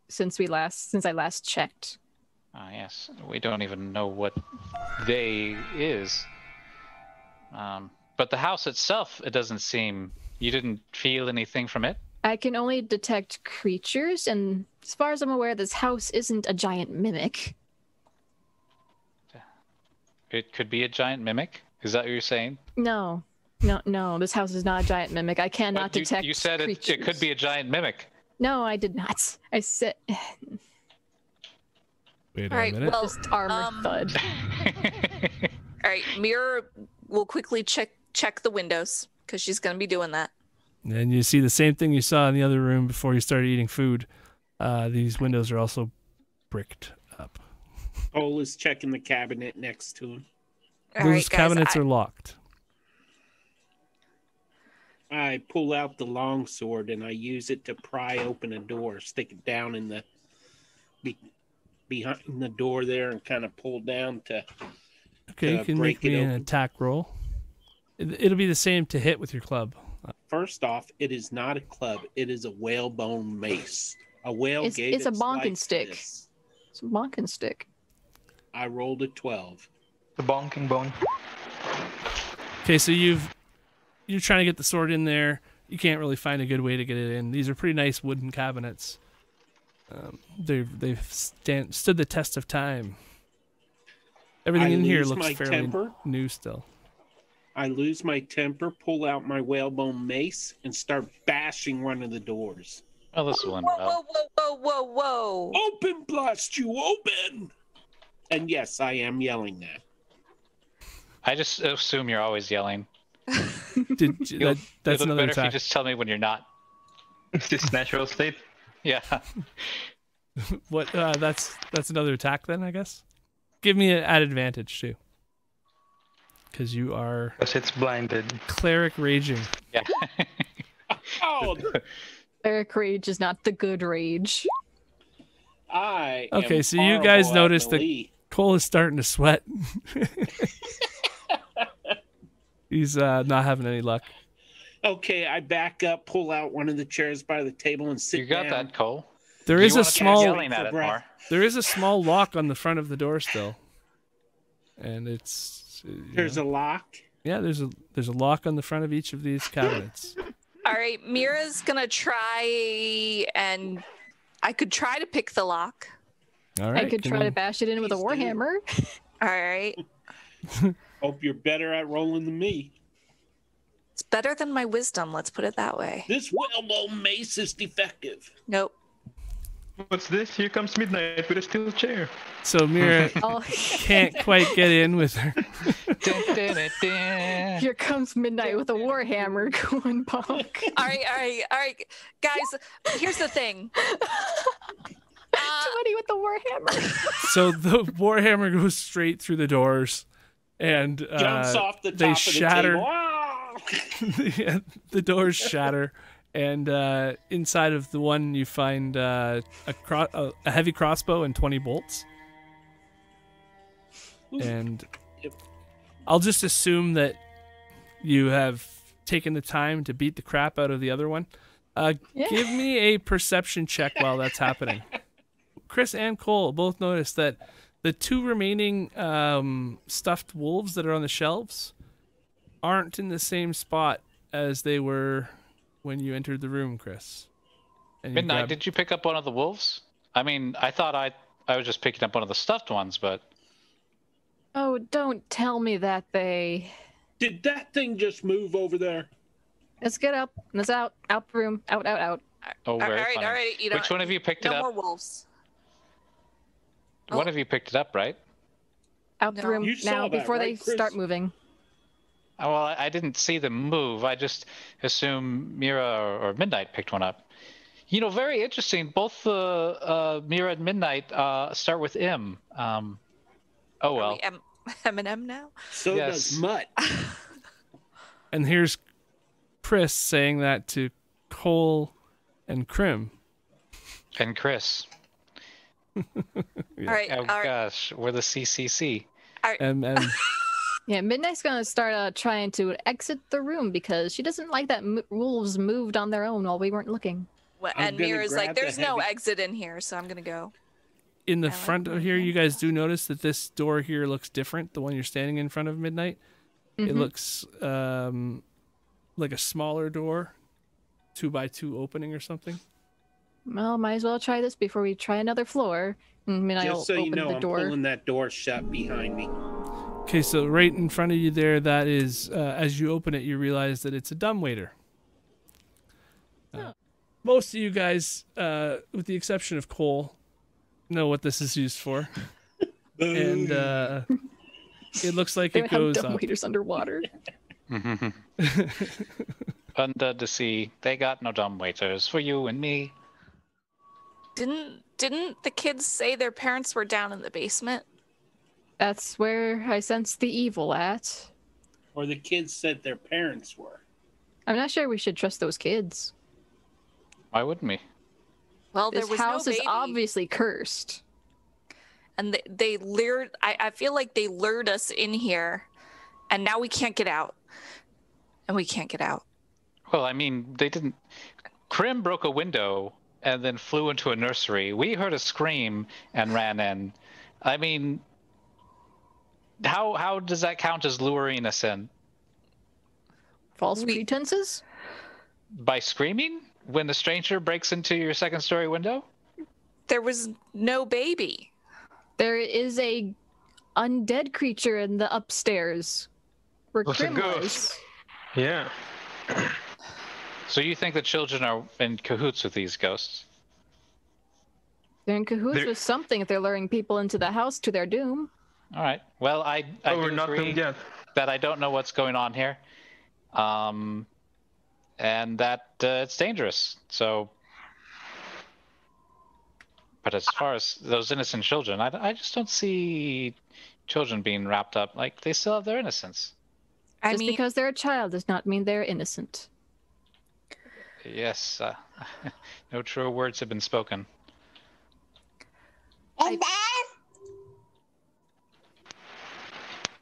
since we last since I last checked. Ah, yes. We don't even know what they is. Um, but the house itself, it doesn't seem. You didn't feel anything from it. I can only detect creatures, and as far as I'm aware, this house isn't a giant mimic. It could be a giant mimic. Is that what you're saying? No, no, no. This house is not a giant mimic. I cannot But you, detect. you said it, it could be a giant mimic. No, I did not. I said Wait All right, well, just armor um, thud. <laughs> All right, Mira will quickly check check the windows because she's gonna be doing that. And you see the same thing you saw in the other room before you started eating food. Uh, these windows are also bricked up. Cole is checking the cabinet next to him. All Those right, guys. cabinets I- are locked. I pull out the long sword and I use it to pry open a door, stick it down in the be, behind the door there, and kind of pull down to. Okay, you can break make me an attack roll. It, it'll be the same to hit with your club. First off, it is not a club; it is a whalebone mace. A whale It's- gave it's a its bonking stick. this. It's a bonking stick. I rolled a twelve. The bonking bone. Okay, so you've you're trying to get the sword in there. You can't really find a good way to get it in. These are pretty nice wooden cabinets. Um, they've they've stand, stood the test of time. Everything I in here looks my fairly temper. new still. I lose my temper, pull out my whalebone mace, and start bashing one of the doors. Oh, this will end Whoa, whoa, whoa, whoa, whoa, whoa! Open, blast you, open! And yes, I am yelling that. I just assume you're always yelling. <laughs> Did, that, that's it'll look another better if you attack. just tell me when you're not. It's this natural state. <laughs> Yeah. <laughs> What? Uh, that's that's another attack then, I guess. Give me an added advantage too, because you are Because it's blinded. cleric raging. Yeah. Oh, Cleric Rage is not the good rage. I. am Okay, so you guys horrible at noticed that- Cole is starting to sweat. He's uh, not having any luck. Okay, I back up, pull out one of the chairs by the table, and sit down. You got down. that, Cole. There You is a small yelling at for it breath. more. there is a small lock on the front of the door still, and it's <laughs> There's know- a lock. yeah. There's a there's a lock on the front of each of these cabinets. <laughs> All right, Mira's gonna try and I could try to pick the lock. All right, I could try you- to bash it in with a warhammer. <laughs> All right. Hope you're better at rolling than me. It's better than my wisdom. Let's put it that way. This whalebone mace is defective. Nope. What's this? Here comes midnight with a steel chair. So Mira <laughs> Oh, can't quite get in with her. <laughs> Here comes midnight with a warhammer <laughs> going bonk. All right, all right, all right, guys. Here's the thing. Uh, Twenty with the warhammer. So the warhammer goes straight through the doors, and Jumps uh, off the top they of shatter. the table. Ah! <laughs> the, the doors shatter, and uh, inside of the one you find uh, a, cro- a, a heavy crossbow and twenty bolts. And Yep. I'll just assume that you have taken the time to beat the crap out of the other one. Uh, Yeah. Give me a perception check while that's happening. <laughs> Chris and Cole both notice that the two remaining um, stuffed wolves that are on the shelves aren't in the same spot as they were when you entered the room, Chris. And you Midnight, grabbed- did you pick up one of the wolves? I mean, I thought I I was just picking up one of the stuffed ones, but Oh, don't tell me that they. Did that thing just move over there? Let's get up. Let's out. Out the room. Out. Out. Out. oh, all very right, funny. all right. You know, Which one of you picked no it more up? Wolves. One Oh. of you picked it up, right? Out the room You now that, before they Chris? start moving. Oh, well, I, I didn't see them move. I just assume Mira or, or Midnight picked one up. You know, very interesting. Both the uh, Mira and Midnight uh, start with M. Um, oh Are well. we M- Eminem now? So Yes. does Mutt. <laughs> And here's Chris saying that to Cole and Grim. And Chris. <laughs> All right, Oh all right. gosh, we're the CCC. And, and Yeah, Midnight's gonna start uh, trying to exit the room because she doesn't like that m- wolves moved on their own while we weren't looking. Well, and gonna Mira's grab like, the "There's no heavy- exit in here, so I'm gonna go." in the I like front of Mm-hmm. here, you guys do notice that this door here looks different. The one you're standing in front of midnight. It Mhm. looks um, like a smaller door, two by two opening or something. Well, might as well try this before we try another floor. I And I'll Just so you open know, the I'm door. pulling that door shut behind me. Okay, so right in front of you there, that is, uh, as you open it, you realize that it's a dumbwaiter. Uh, Most of you guys, uh, with the exception of Cole, know what this is used for, <laughs> and uh, it looks like They it have goes dumb up. waiters underwater. Under the sea, they got no dumb waiters for you and me. Didn't didn't the kids say their parents were down in the basement? That's where I sense the evil at. Or the kids said their parents were. I'm not sure we should trust those kids. Why wouldn't we? Well, there This was house no is baby, obviously cursed. and they, they lured. I, I feel like they lured us in here, and now we can't get out. And we can't get out. Well, I mean, they didn't. Grim broke a window and then flew into a nursery. We heard a scream and ran in. I mean, how how does that count as luring us in? False We- pretenses? By screaming when the stranger breaks into your second story window? There was no baby. There is a undead creature in the upstairs where Was a Grim Yeah. <clears throat> So you think the children are in cahoots with these ghosts? They're in cahoots There- with something if they're luring people into the house to their doom. All right. Well, I I Oh, we're do not agree yet. that I don't know what's going on here, um, and that uh, it's dangerous. So, but as far as those innocent children, I, I just don't see children being wrapped up like they still have their innocence. I Just mean, because they're a child does not mean they're innocent. Yes, uh, <laughs> no true words have been spoken.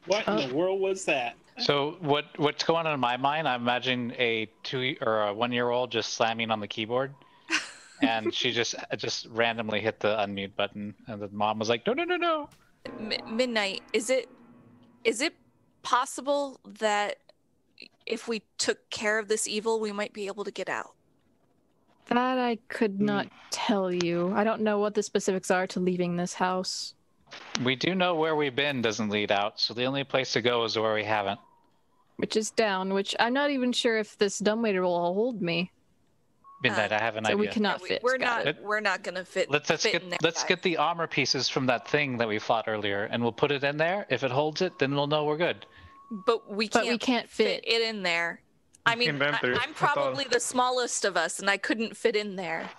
What in the world was that? So what what's going on in my mind? I'm imagining a two or a one year old just slamming on the keyboard, <laughs> and she just just randomly hit the unmute button, and the mom was like, "No, no, no, no." Mi- midnight. Is it is it possible that if we took care of this evil, we might be able to get out? That I could hmm. not tell you. I don't know what the specifics are to leaving this house. We do know where we've been doesn't lead out, so the only place to go is where we haven't. which is down. Which I'm not even sure if this dumbwaiter will hold me. Midnight, I have an so idea. we cannot we, fit. we're Got not. it. We're not gonna fit. Let's let's fit get in there, let's guys. get the armor pieces from that thing that we fought earlier, and we'll put it in there. If it holds it, then we'll know we're good. But we But can't. we can't fit. it in there. I mean, I, I'm probably the smallest of us, and I couldn't fit in there.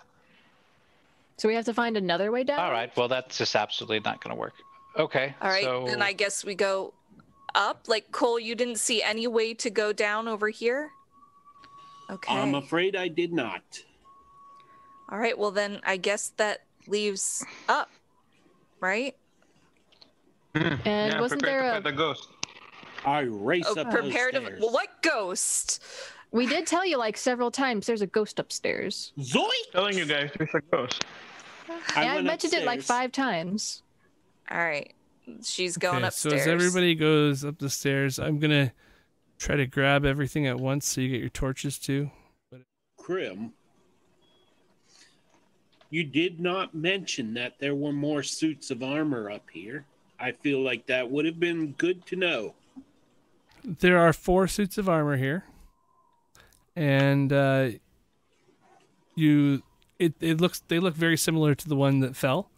So we have to find another way down. All right. Well, that's just absolutely not going to work. Okay. All right, So then I guess we go up. Like Cole, you didn't see any way to go down over here. Okay. I'm afraid I did not. All right. Well, then I guess that leaves up, right? And yeah, wasn't there a? the ghost. I race Oh, up prepare those to. stairs. Well, what ghost? We did tell you like several times. There's a ghost upstairs. Zoink! Telling you guys, there's a ghost. I and I went mentioned it like five times. All right. She's going okay, upstairs. so as everybody goes up the stairs, I'm gonna try to grab everything at once so you get your torches too. But... Grim, you did not mention that there were more suits of armor up here. I feel like that would have been good to know. There are four suits of armor here, and uh, you it it looks they look very similar to the one that fell.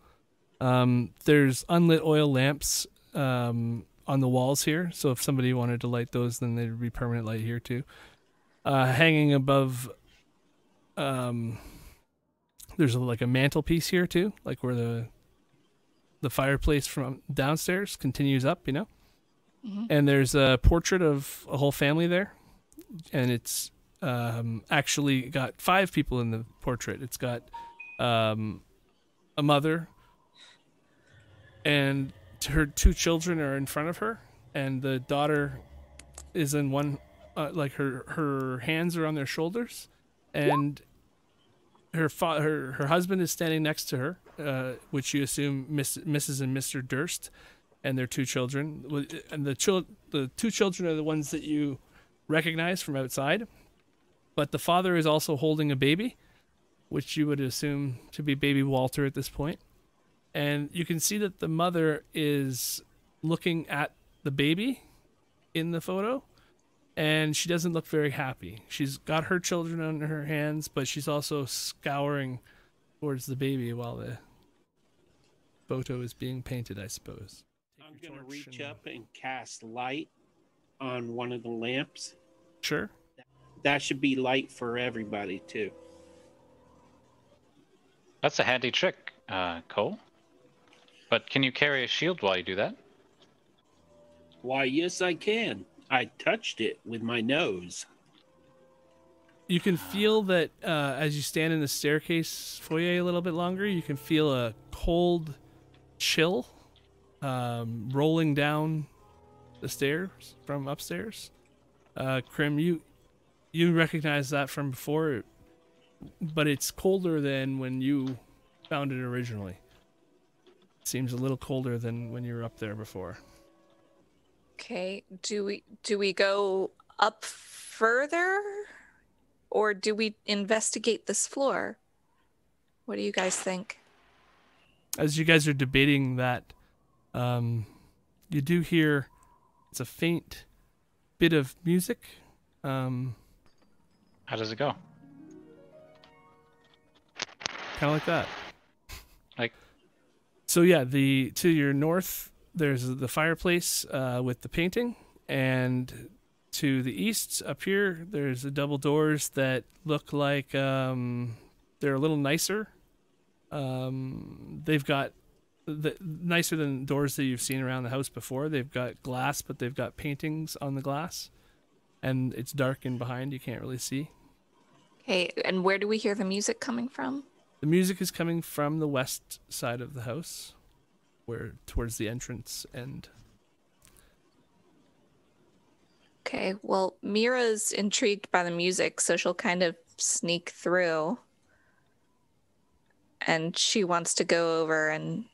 Um, there's unlit oil lamps um, on the walls here, so if somebody wanted to light those, then there'd be permanent light here too. Uh, hanging above, um, there's a, like a mantelpiece here too, like where the the fireplace from downstairs continues up, you know and there's a portrait of a whole family there. And it's um, actually got five people in the portrait. It's got um, a mother and her two children are in front of her. And the daughter is in one uh, like her her hands are on their shoulders. And her fa- her her husband is standing next to her uh, which you assume Miss, mrs and mr durst and their two children. And the chil- the two children are the ones that you recognize from outside. But the father is also holding a baby, which you would assume to be baby Walter at this point. And you can see that the mother is looking at the baby in the photo, and she doesn't look very happy. She's got her children on her hands, but she's also scouring towards the baby while the photo is being painted, I suppose. I'm going to reach and- up and cast light on one of the lamps. Sure. That should be light for everybody, too. that's a handy trick, uh, Cole. But can you carry a shield while you do that? Why, yes, I can. I touched it with my nose. You can feel that uh, as you stand in the staircase foyer a little bit longer, you can feel a cold chill um, rolling down the stairs from upstairs. Uh, Grim, you you recognize that from before, but it's colder than when you found it originally. seems a little colder than when you were up there before. Okay. Do we do we go up further, or do we investigate this floor? What do you guys think? as you guys are debating that, um, you do hear it's a faint bit of music. Um, How does it go? kind of like that. Like- so yeah, the to your north there's the fireplace uh, with the painting, and to the east up here there's the double doors that look like um, they're a little nicer. Um, they've got the nicer than doors that you've seen around the house before. They've got glass, but they've got paintings on the glass, and it's dark in behind. You can't really see. Okay. And where do we hear the music coming from? The music is coming from the west side of the house, where towards the entrance end. Okay. Well, Mira's intrigued by the music, so she'll kind of sneak through. And she wants to go over and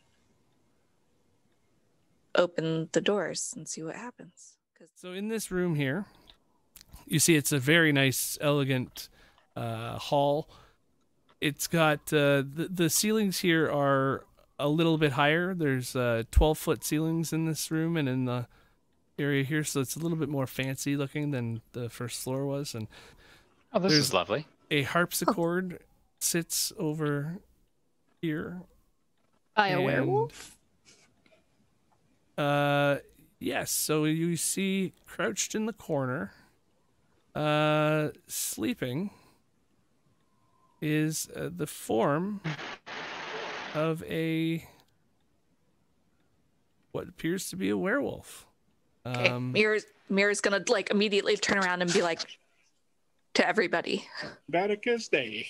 open the doors and see what happens. 'Cause- So in this room here, you see it's a very nice, elegant uh, hall. It's got uh, the the ceilings here are a little bit higher. There's uh, 12 foot ceilings in this room and in the area here, so it's a little bit more fancy looking than the first floor was. And Oh, this is lovely. a harpsichord sits over here. By a and, werewolf? Uh, yes. So you see crouched in the corner, uh, sleeping, is uh, the form of a what appears to be a werewolf. Okay. Um, Mira's Mira's gonna like immediately turn around and be like to everybody. Vatican's Day.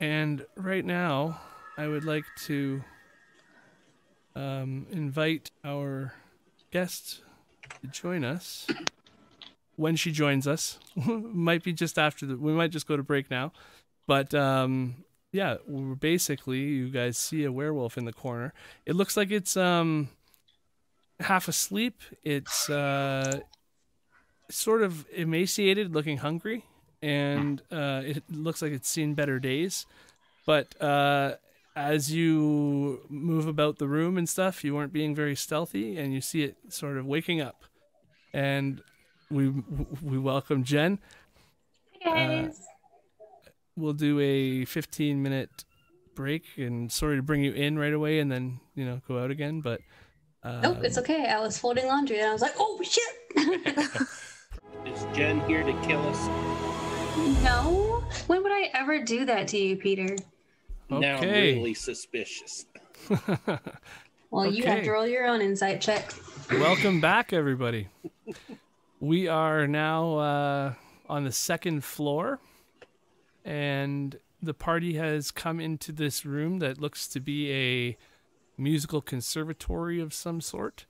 And right now, I would like to um, invite our guest to join us. When she joins us, <laughs> might be just after the. We might just go to break now, but um, yeah, we're basically you guys see a werewolf in the corner. It looks like it's um half asleep. It's uh sort of emaciated, looking hungry, and uh, it looks like it's seen better days. But uh, as you move about the room and stuff, you weren't being very stealthy, and you see it sort of waking up. And we we welcome Jen. Uh, we'll do a 15 minute break, and sorry to bring you in right away, and then you know go out again. But um, Nope, it's okay. I was folding laundry and I was like, oh shit. <laughs> Is Jen here to kill us? no. When would I ever do that to you, Peter? Now I'm really suspicious. <laughs> Well, you have to roll your own insight check. Welcome back, everybody. We are now uh, on the second floor, and the party has come into this room that looks to be a musical conservatory of some sort.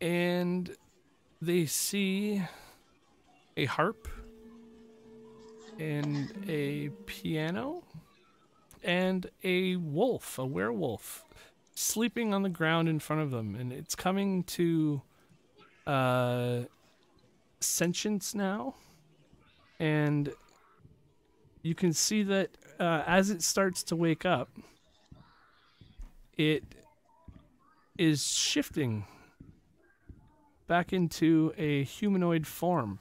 And they see a harp and a piano and a wolf, a werewolf, sleeping on the ground in front of them, and it's coming to uh, sentience now, and you can see that uh, as it starts to wake up, it is shifting back into a humanoid form.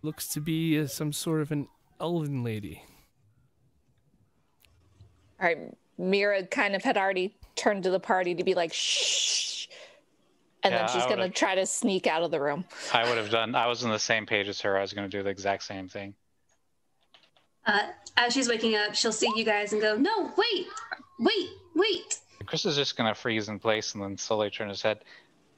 Looks to be uh, some sort of an elven lady. All right, Mira kind of had already turned to the party to be like shh, and Yeah, then she's gonna try to sneak out of the room. I would have done. I was on the same page as her. I was going to do the exact same thing. Uh, as she's waking up, she'll see you guys and go, no, wait, wait, wait. Chris is just going to freeze in place and then slowly turn his head.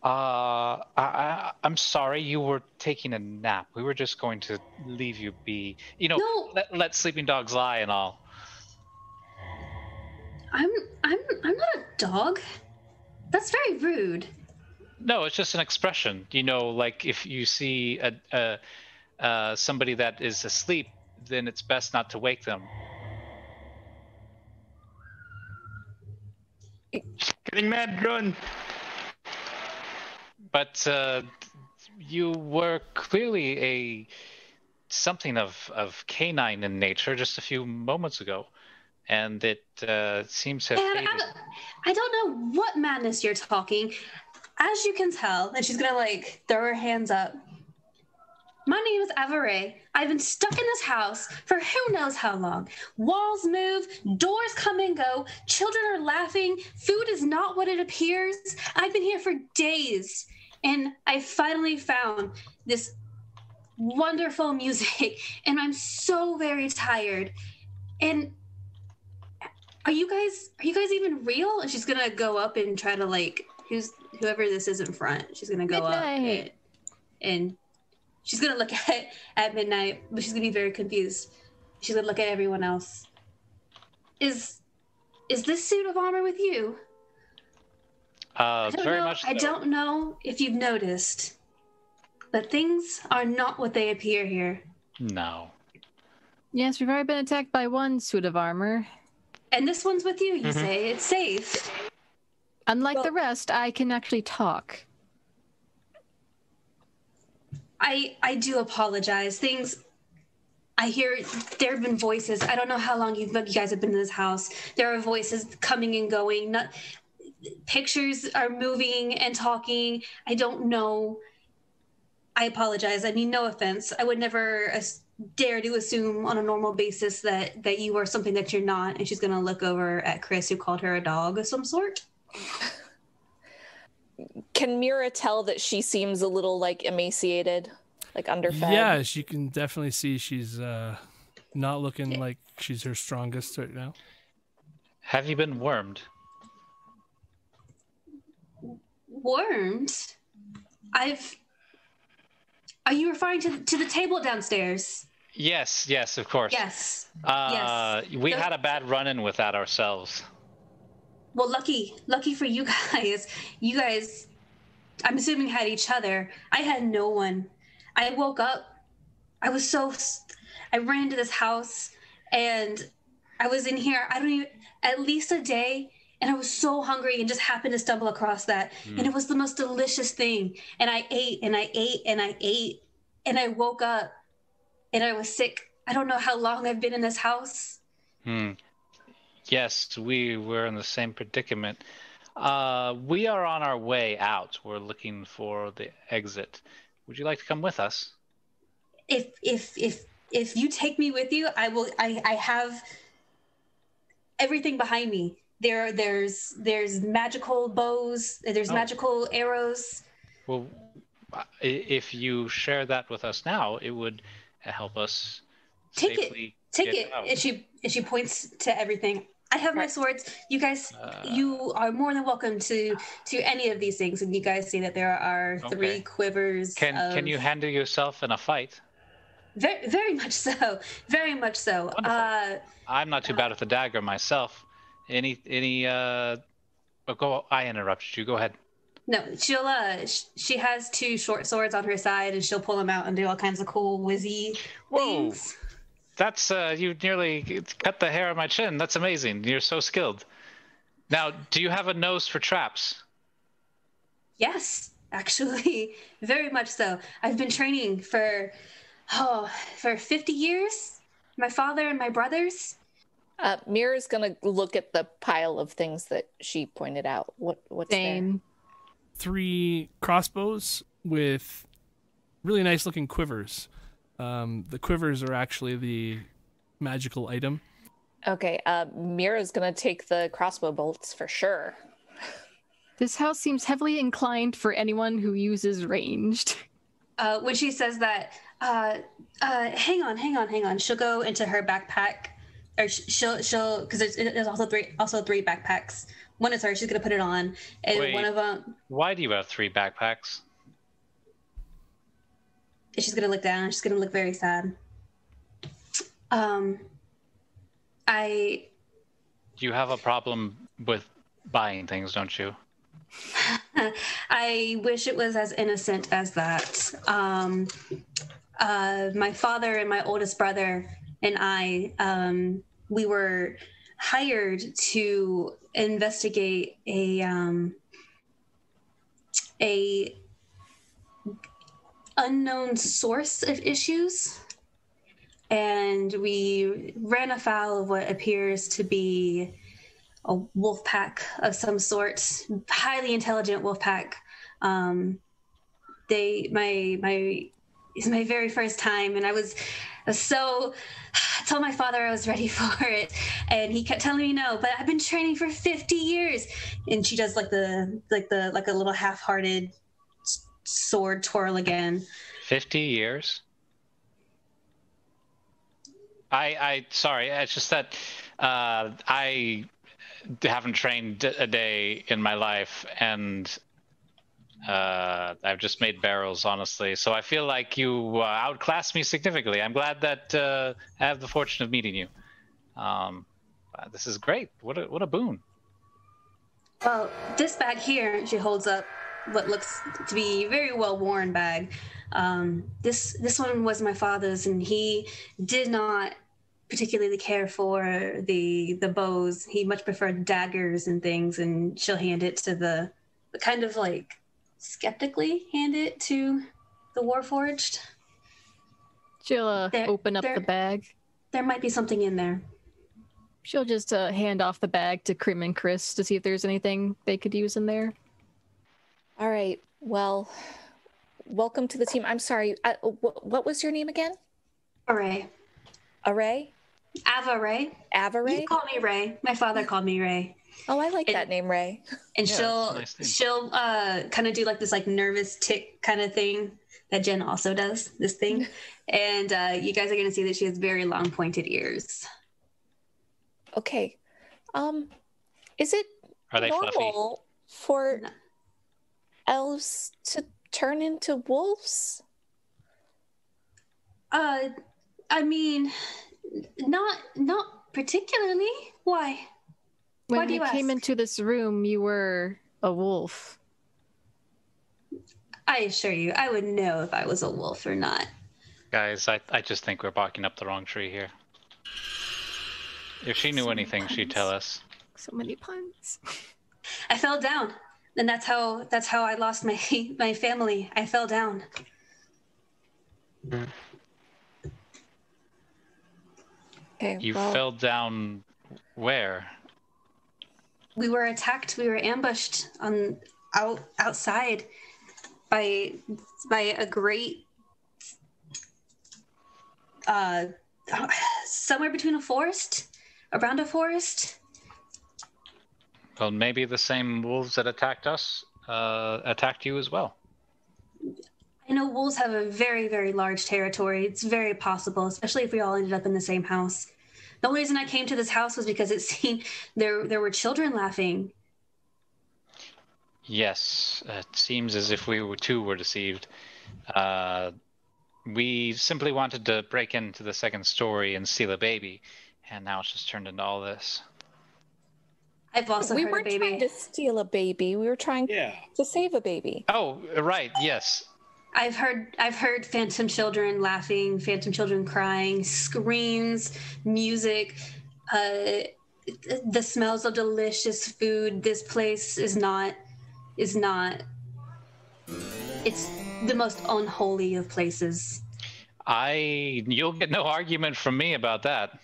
Uh, I, I, I'm sorry. You were taking a nap. We were just going to leave you be. You know, No. let, let sleeping dogs lie and all. I'm, I'm, I'm not a dog. That's very rude. No, it's just an expression. You know, like if you see a, a uh, somebody that is asleep, then it's best not to wake them. Getting mad, run. But uh, you were clearly a something of of canine in nature just a few moments ago, and it uh, seems to have And. I, I don't know what madness you're talking. As you can tell, and she's gonna like throw her hands up. My name is Everett. I've been stuck in this house for who knows how long. Walls move, doors come and go, children are laughing, food is not what it appears. I've been here for days, and I finally found this wonderful <laughs> music, and I'm so very tired. And are you guys are you guys even real? And she's gonna go up and try to like who's whoever this is in front. She's gonna go up and, and she's gonna look <laughs> at at midnight, but she's gonna be very confused. She's gonna look at everyone else. Is is this suit of armor with you? Uh, I don't very know. much. I don't know if you've noticed, but things are not what they appear here. No. Yes, we've already been attacked by one suit of armor. And this one's with you. You Mhm. say it's safe. Unlike Well- the rest, I can actually talk. I I do apologize. Things I hear there have been voices. I don't know how long you, you guys have been in this house. There are voices coming and going. Not, pictures are moving and talking. I don't know. I apologize. I mean, no offense. I would never as- dare to assume on a normal basis that that you are something that you're not. And she's gonna look over at Chris, who called her a dog of some sort. Can Mira tell that she seems a little like emaciated, like underfed? Yeah, she can definitely see she's uh, not looking like she's her strongest right now. Have you been wormed? Wormed. I've. Are you referring to to the table downstairs? Yes, yes, of course. Yes. Uh, we The- had a bad run-in with that ourselves. Well, lucky, lucky for you <laughs> guys. You guys, I'm assuming had each other. I had no one. I woke up. I was so. I ran into this house, and I was in here. I don't even at least a day, and I was so hungry and just happened to stumble across that, and it was the most delicious thing. And I ate and I ate and I ate, and I woke up, and I was sick. I don't know how long I've been in this house. Hmm. Yes, we were in the same predicament. Uh, we are on our way out. We're looking for the exit. Would you like to come with us? if if if if you take me with you i will i i have everything behind me there there's there's magical bows there's Oh. magical arrows Well, if you share that with us now, it would help us take it take it out. and she and she points to everything i have my swords you guys Uh, you are more than welcome to to any of these things and you guys see that there are three Okay. quivers Can of, can you handle yourself in a fight? very, very much so very much so uh I'm not too bad with the dagger myself. Any any uh, oh, go. I interrupted you. Go ahead. No, she'll uh sh- she has two short swords on her side and she'll pull them out and do all kinds of cool whizzy things. That's uh, you nearly cut the hair on my chin. That's amazing. You're so skilled. Now, do you have a nose for traps? Yes, actually, <laughs> very much so. I've been training for oh, for 50 years. My father and my brothers. Uh, Mira's gonna look at the pile of things that she pointed out. What what's Same. Three crossbows with really nice looking quivers. Um, the quivers are actually the magical item. Okay, uh, Mira's gonna take the crossbow bolts for sure. This house seems heavily inclined for anyone who uses ranged. Uh, when she says that, uh, uh, hang on, hang on, hang on. She'll go into her backpack, or she'll she'll because there's, there's also three also three backpacks. One is hers. She's gonna put it on, and Wait. one of them Why do you have three backpacks? she's gonna look down. She's gonna look very sad. Um, I You have a problem with buying things, don't you? <laughs> I wish it was as innocent as that. Um, uh, my father and my oldest brother and I, um, we were hired to investigate a um, a unknown source of issues, and we ran afoul of what appears to be a wolf pack of some sort, highly intelligent wolf pack. Um, they, my, my, it's my very first time, and I was so. <sighs> I told my father I was ready <laughs> for it, and he kept telling me no. But I've been training for fifty years, and she does like the, like the, like a little half-hearted sword twirl again. 50 years? I, I, sorry, it's just that uh, I haven't trained a day in my life and uh, I've just made barrels, honestly. So I feel like you uh, outclassed me significantly. I'm glad that uh, I have the fortune of meeting you. Um, uh, this is great. What a, what a boon. Well, this bag here, she holds up what looks to be a very well worn bag. Um, this this one was my father's, and he did not particularly care for the the bows. He much preferred daggers and things. And she'll hand it to the, the kind of like skeptically hand it to the Warforged. She'll uh, There- open up there- the bag. There might be something in there. She'll just uh, hand off the bag to Grim and Chris to see if there's anything they could use in there. All right. Well, welcome to the team. I'm sorry. Uh, wh- what was your name again? Array. Array? Ava Ray. Avaray? You call me Ray. My father called me Ray. Oh, I like And- that name, Ray. And Yeah, she'll nice she'll uh kind of do like this like nervous tick kind of thing that Jen also does. This thing, <laughs> and uh, you guys are gonna see that she has very long pointed ears. Okay. Um, is it Are they fluffy? normal for No. elves to turn into wolves? Uh, I mean, not not particularly. Why? Why When you you came ask? into this room, you were a wolf. I assure you, I would know if I was a wolf or not. Guys, I, I just think we're barking up the wrong tree here. If she knew So many anything, she'd tell us. So many puns. I fell down, and that's how that's how I lost my <laughs> my family. I fell down. Okay. You well, fell down where? We were attacked we were ambushed on out outside by by a great uh <sighs> somewhere between a forest around a forest. Well, maybe the same wolves that attacked us uh, attacked you as well. i know wolves have a very very large territory. It's very possible especially if we all ended up in the same house the only reason i came to this house was because it <laughs> seemed there there were children laughing Yes, it seems as if we were, too were deceived. Uh, we simply wanted to break into the second story and steal a baby, and now it's just turned into all this. i've also we heard weren't baby trying to steal a baby. We were trying Yeah. to save a baby. Oh, right, yes. I've heard I've heard phantom children laughing, phantom children crying, screams, music, uh, the smells of delicious food. This place is not is not. It's the most unholy of places. I you'll get no argument from me about that.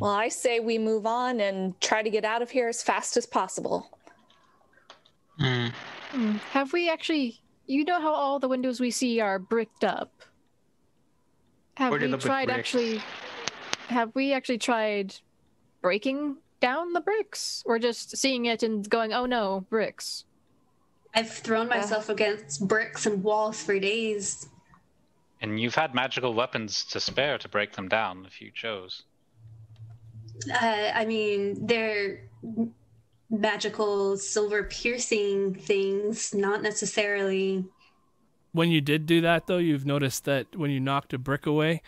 Well, I say we move on and try to get out of here as fast as possible. Hmm, Have we actually? You know how all the windows we see are bricked up. Have Where we the brick tried bricks? actually? Have we actually tried breaking down the bricks, or just seeing it and going, "Oh no, bricks"? I've thrown myself against bricks and walls for days. And you've had magical weapons to spare to break them down if you chose. Uh, I mean, they're magical silver piercing things, not necessarily. When you did do that, though, you've noticed that when you knocked a brick away,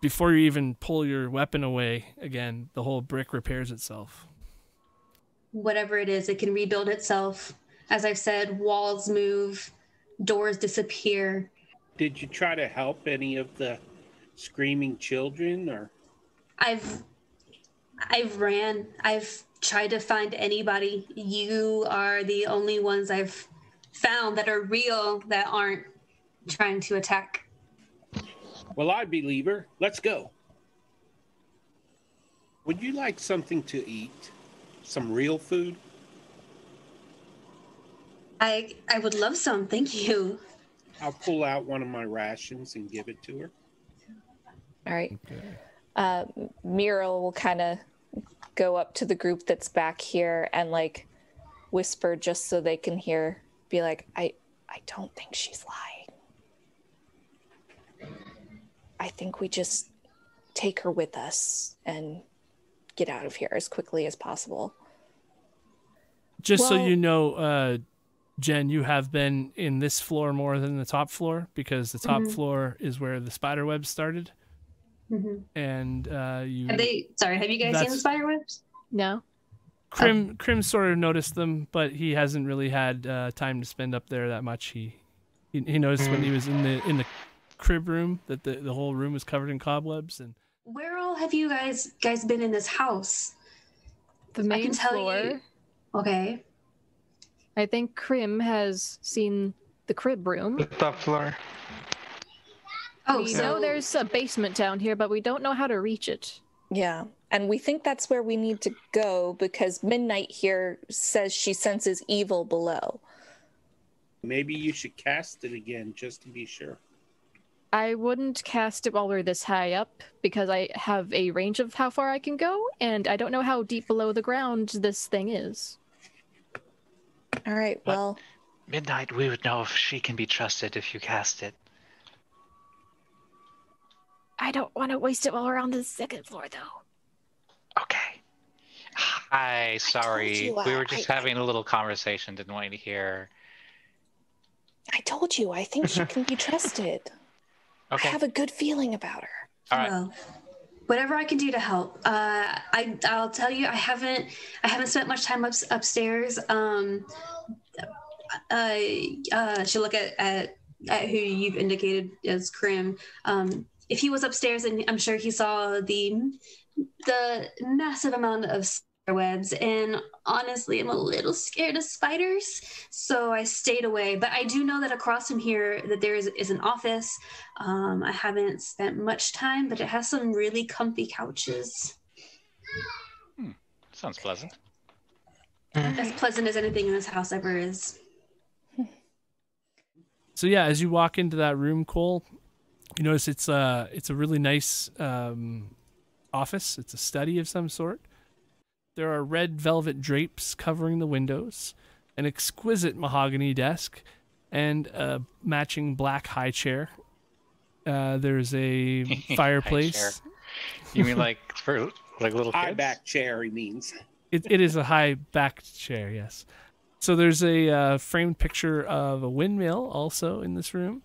before you even pull your weapon away again, the whole brick repairs itself. whatever it is, it can rebuild itself. As I've said, walls move, doors disappear. Did you try to help any of the screaming children or I've I've ran. I've tried to find anybody. You are the only ones I've found that are real that aren't trying to attack. Well, I believe her. Let's go. Would you like something to eat? Some real food? I I would love some. Thank you. I'll pull out one of my rations and give it to her. All right. Uh, Mira will kind of go up to the group that's back here and like whisper just so they can hear. Be like, I, I don't think she's lying. I think we just take her with us and get out of here as quickly as possible. Just so you know, uh, Jen, you have been in this floor more than the top floor because the top Mhm. floor is where the spider web started, Mhm. and uh, you. Have they? Sorry, have you guys seen the spider webs? No. Grim Grim sort of noticed them, but he hasn't really had uh, time to spend up there that much. He he, he noticed when he was in the in the crib room that the, the whole room was covered in cobwebs and Where all have you guys guys been in this house? The I main can tell floor. you. Okay. I think Grim has seen the crib room. The top floor. Oh, we so- know there's a basement down here, but we don't know how to reach it. Yeah. And we think that's where we need to go because Midnight here says she senses evil below. Maybe you should cast it again just to be sure. I wouldn't cast it while we're this high up because I have a range of how far I can go, and I don't know how deep below the ground this thing is. All right. But- Well, Midnight, we would know if she can be trusted if you cast it. I don't want to waste it while we're on the second floor, though. Okay. Hi, sorry. you, we uh, were just I- having a little conversation. Didn't want you to hear. I told you, I think she can be trusted. <laughs> Okay. I have a good feeling about her. All right. Well, whatever I can do to help. Uh, I I'll tell you, I haven't I haven't spent much time up, upstairs. Um, uh, uh, she'll look at, at at who you've indicated as Grim. Um, if he was upstairs, and I'm sure he saw the the massive amount of spider webs, and honestly, I'm a little scared of spiders, so I stayed away. But I do know that across from here that there is, is an office. Um, I haven't spent much time, but it has some really comfy couches, Sounds pleasant. as pleasant as anything in this house ever is. So yeah, as you walk into that room, Cole, you notice it's uh it's a really nice um, office. It's a study of some sort. There are red velvet drapes covering the windows, an exquisite mahogany desk, and a matching black high chair. Uh, there's a <laughs> fireplace. You mean like for like little High kids? back chair, he means. It, it is a high back chair, yes. So there's a uh, framed picture of a windmill also in this room.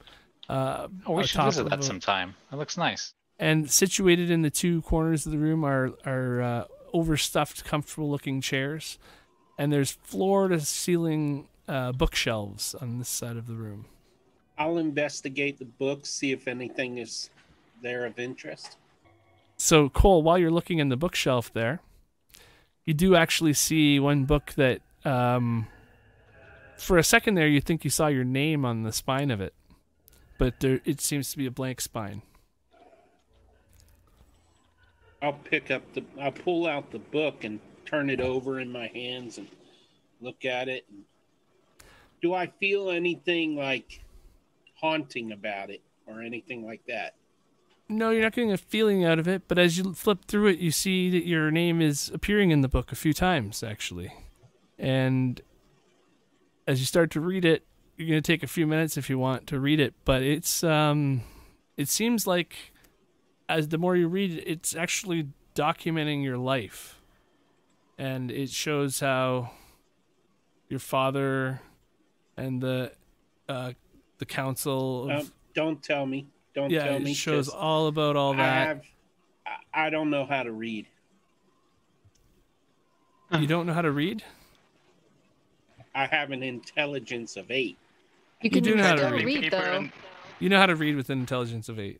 Uh, Oh, we should top visit that a- sometime. That looks nice. And situated in the two corners of the room are are uh, overstuffed, comfortable-looking chairs, and there's floor-to-ceiling uh, bookshelves on this side of the room. I'll investigate the books, see if anything is there of interest. So Cole, while you're looking in the bookshelf there, you do actually see one book that, um, for a second there, you think you saw your name on the spine of it, but there it seems to be a blank spine. I'll pick up the. I'll pull out the book and turn it over in my hands and look at it. Do I feel anything like haunting about it or anything like that? No, you're not getting a feeling out of it, but as you flip through it, you see that your name is appearing in the book a few times, actually. And as you start to read it, you're going to take a few minutes if you want to read it, but it's um it seems like as the more you read it's actually documenting your life. And it shows how your father and the uh the council of Um, don't tell me. Don't yeah, tell me. it shows all about all I that. have. I- I don't know how to read. You don't know how to read? I have an intelligence of eight. You You can do know how to read. read, Paper though. and- You know how to read with an intelligence of eight.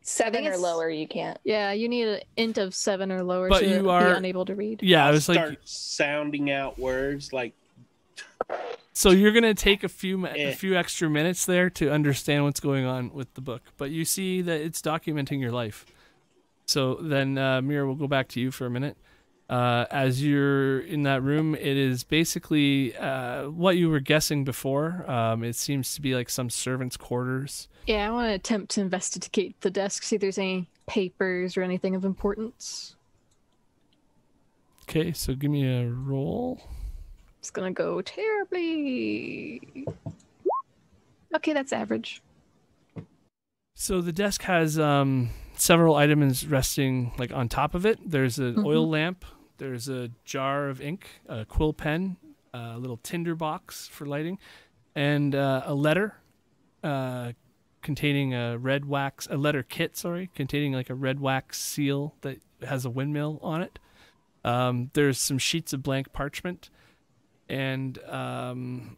Seven or lower, you can't. Yeah, you need an int of seven or lower But to you be are- unable to read. Yeah, I I'll was start like, sounding out words like so you're gonna take a few mi- a Eh. few extra minutes there to understand what's going on with the book, but you see that it's documenting your life. So then, uh, Mira, we'll go back to you for a minute. Uh, as you're in that room, it is basically uh, what you were guessing before. Um, it seems to be like some servants' quarters. Yeah, I want to attempt to investigate the desk, see if there's any papers or anything of importance. Okay, so give me a roll. It's gonna go terribly. Okay, that's average. So the desk has um, several items resting like on top of it. There's an oil lamp. There's a jar of ink, a quill pen, a little tinder box for lighting, and uh, a letter uh, containing a red wax, a letter kit, sorry, containing like a red wax seal that has a windmill on it. Um, there's some sheets of blank parchment, and um,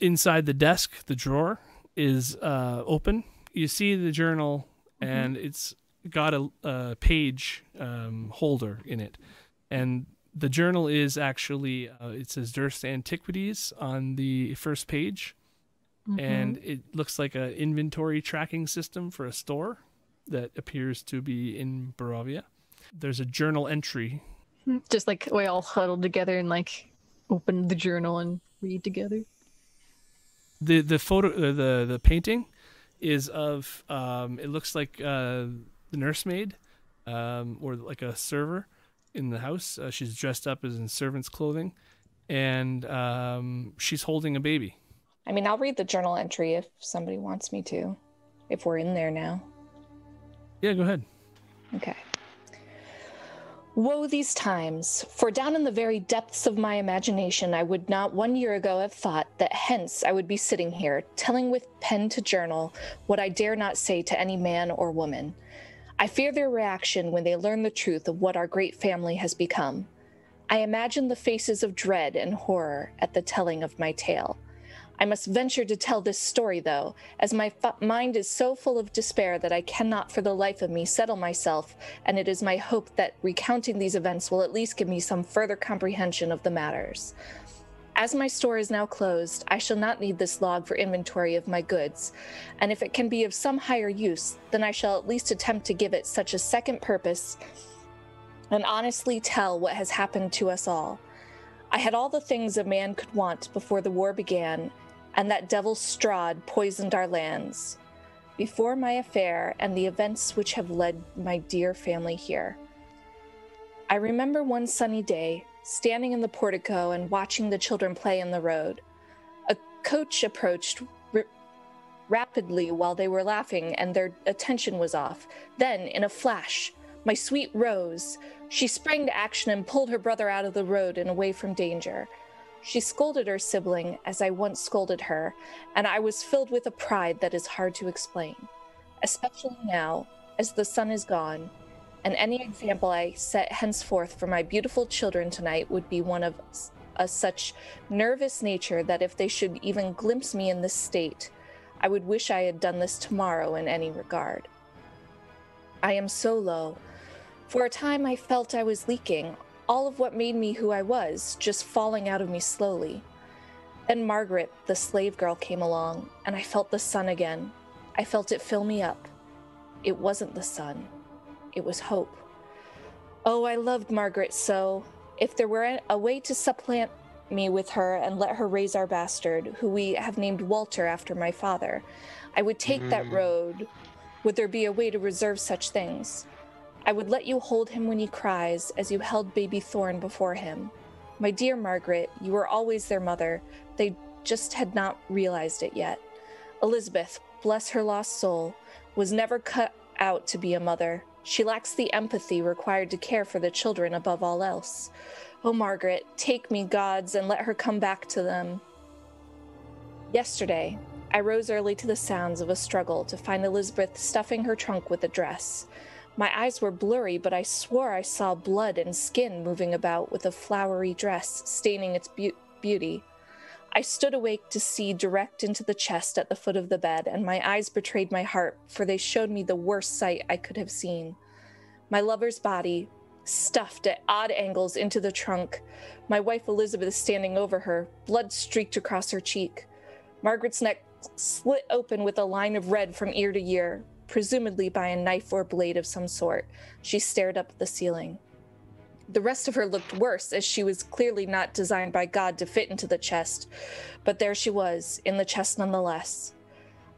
inside the desk, the drawer is uh, open. You see the journal, and it's got a, a page um, holder in it, and the journal is actually uh, it says Durst Antiquities on the first page, and it looks like an inventory tracking system for a store that appears to be in Barovia. There's a journal entry. Just like we all huddled together and like open the journal and read together. the The photo, uh, the the painting, is of um, it looks like uh, the nursemaid, um, or like a server in the house. Uh, she's dressed up as in servant's clothing, and um, she's holding a baby. I mean, I'll read the journal entry if somebody wants me to, if we're in there now. Yeah, go ahead. Okay. Woe these times, for down in the very depths of my imagination, I would not one year ago have thought that hence I would be sitting here, telling with pen to journal what I dare not say to any man or woman. I fear their reaction when they learn the truth of what our great family has become. I imagine the faces of dread and horror at the telling of my tale. I must venture to tell this story, though, as my f- mind is so full of despair that I cannot for the life of me settle myself, and it is my hope that recounting these events will at least give me some further comprehension of the matters. As my store is now closed, I shall not need this log for inventory of my goods, and if it can be of some higher use, then I shall at least attempt to give it such a second purpose and honestly tell what has happened to us all. I had all the things a man could want before the war began, and that devil Strahd poisoned our lands. Before my affair and the events which have led my dear family here. I remember one sunny day, standing in the portico and watching the children play in the road. A coach approached r- rapidly while they were laughing, and their attention was off. Then, in a flash, my sweet Rose, she sprang to action and pulled her brother out of the road and away from danger. She scolded her sibling as I once scolded her, and I was filled with a pride that is hard to explain, especially now, as the sun is gone, and any example I set henceforth for my beautiful children tonight would be one of a such nervous nature that if they should even glimpse me in this state, I would wish I had done this tomorrow in any regard. I am so low. For a time, I felt I was leaking, all of what made me who I was, just falling out of me slowly. Then Margaret, the slave girl, came along, and I felt the sun again. I felt it fill me up. It wasn't the sun, it was hope. Oh, I loved Margaret so. If there were a- way to supplant me with her and let her raise our bastard, who we have named Walter after my father, I would take that Mm. road. Would there be a way to reserve such things? I would let you hold him when he cries, as you held baby Thorn before him. My dear Margaret, you were always their mother. They just had not realized it yet. Elizabeth, bless her lost soul, was never cut out to be a mother. She lacks the empathy required to care for the children above all else. Oh, Margaret, take me, gods, and let her come back to them. Yesterday, I rose early to the sounds of a struggle to find Elizabeth stuffing her trunk with a dress. My eyes were blurry, but I swore I saw blood and skin moving about with a flowery dress staining its beau- beauty. I stood awake to see direct into the chest at the foot of the bed, and my eyes betrayed my heart, for they showed me the worst sight I could have seen. My lover's body, stuffed at odd angles into the trunk, my wife Elizabeth standing over her, blood streaked across her cheek. Margaret's neck slit open with a line of red from ear to ear, presumably by a knife or blade of some sort. She stared up at the ceiling. The rest of her looked worse, as she was clearly not designed by God to fit into the chest, but there she was, in the chest nonetheless.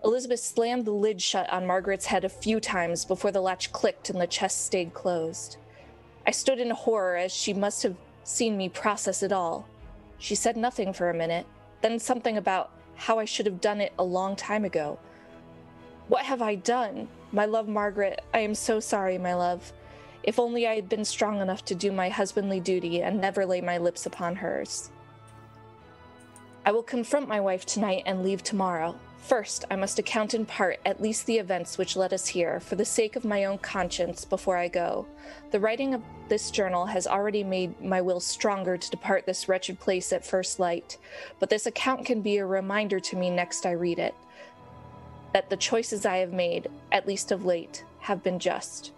Elizabeth slammed the lid shut on Margaret's head a few times before the latch clicked and the chest stayed closed. I stood in horror as she must have seen me process it all. She said nothing for a minute, then something about how I should have done it a long time ago. What have I done? My love, Margaret, I am so sorry, my love. If only I had been strong enough to do my husbandly duty and never lay my lips upon hers. I will confront my wife tonight and leave tomorrow. First, I must account in part at least the events which led us here, for the sake of my own conscience, before I go. The writing of this journal has already made my will stronger to depart this wretched place at first light, but this account can be a reminder to me next I read it that the choices I have made, at least of late, have been just.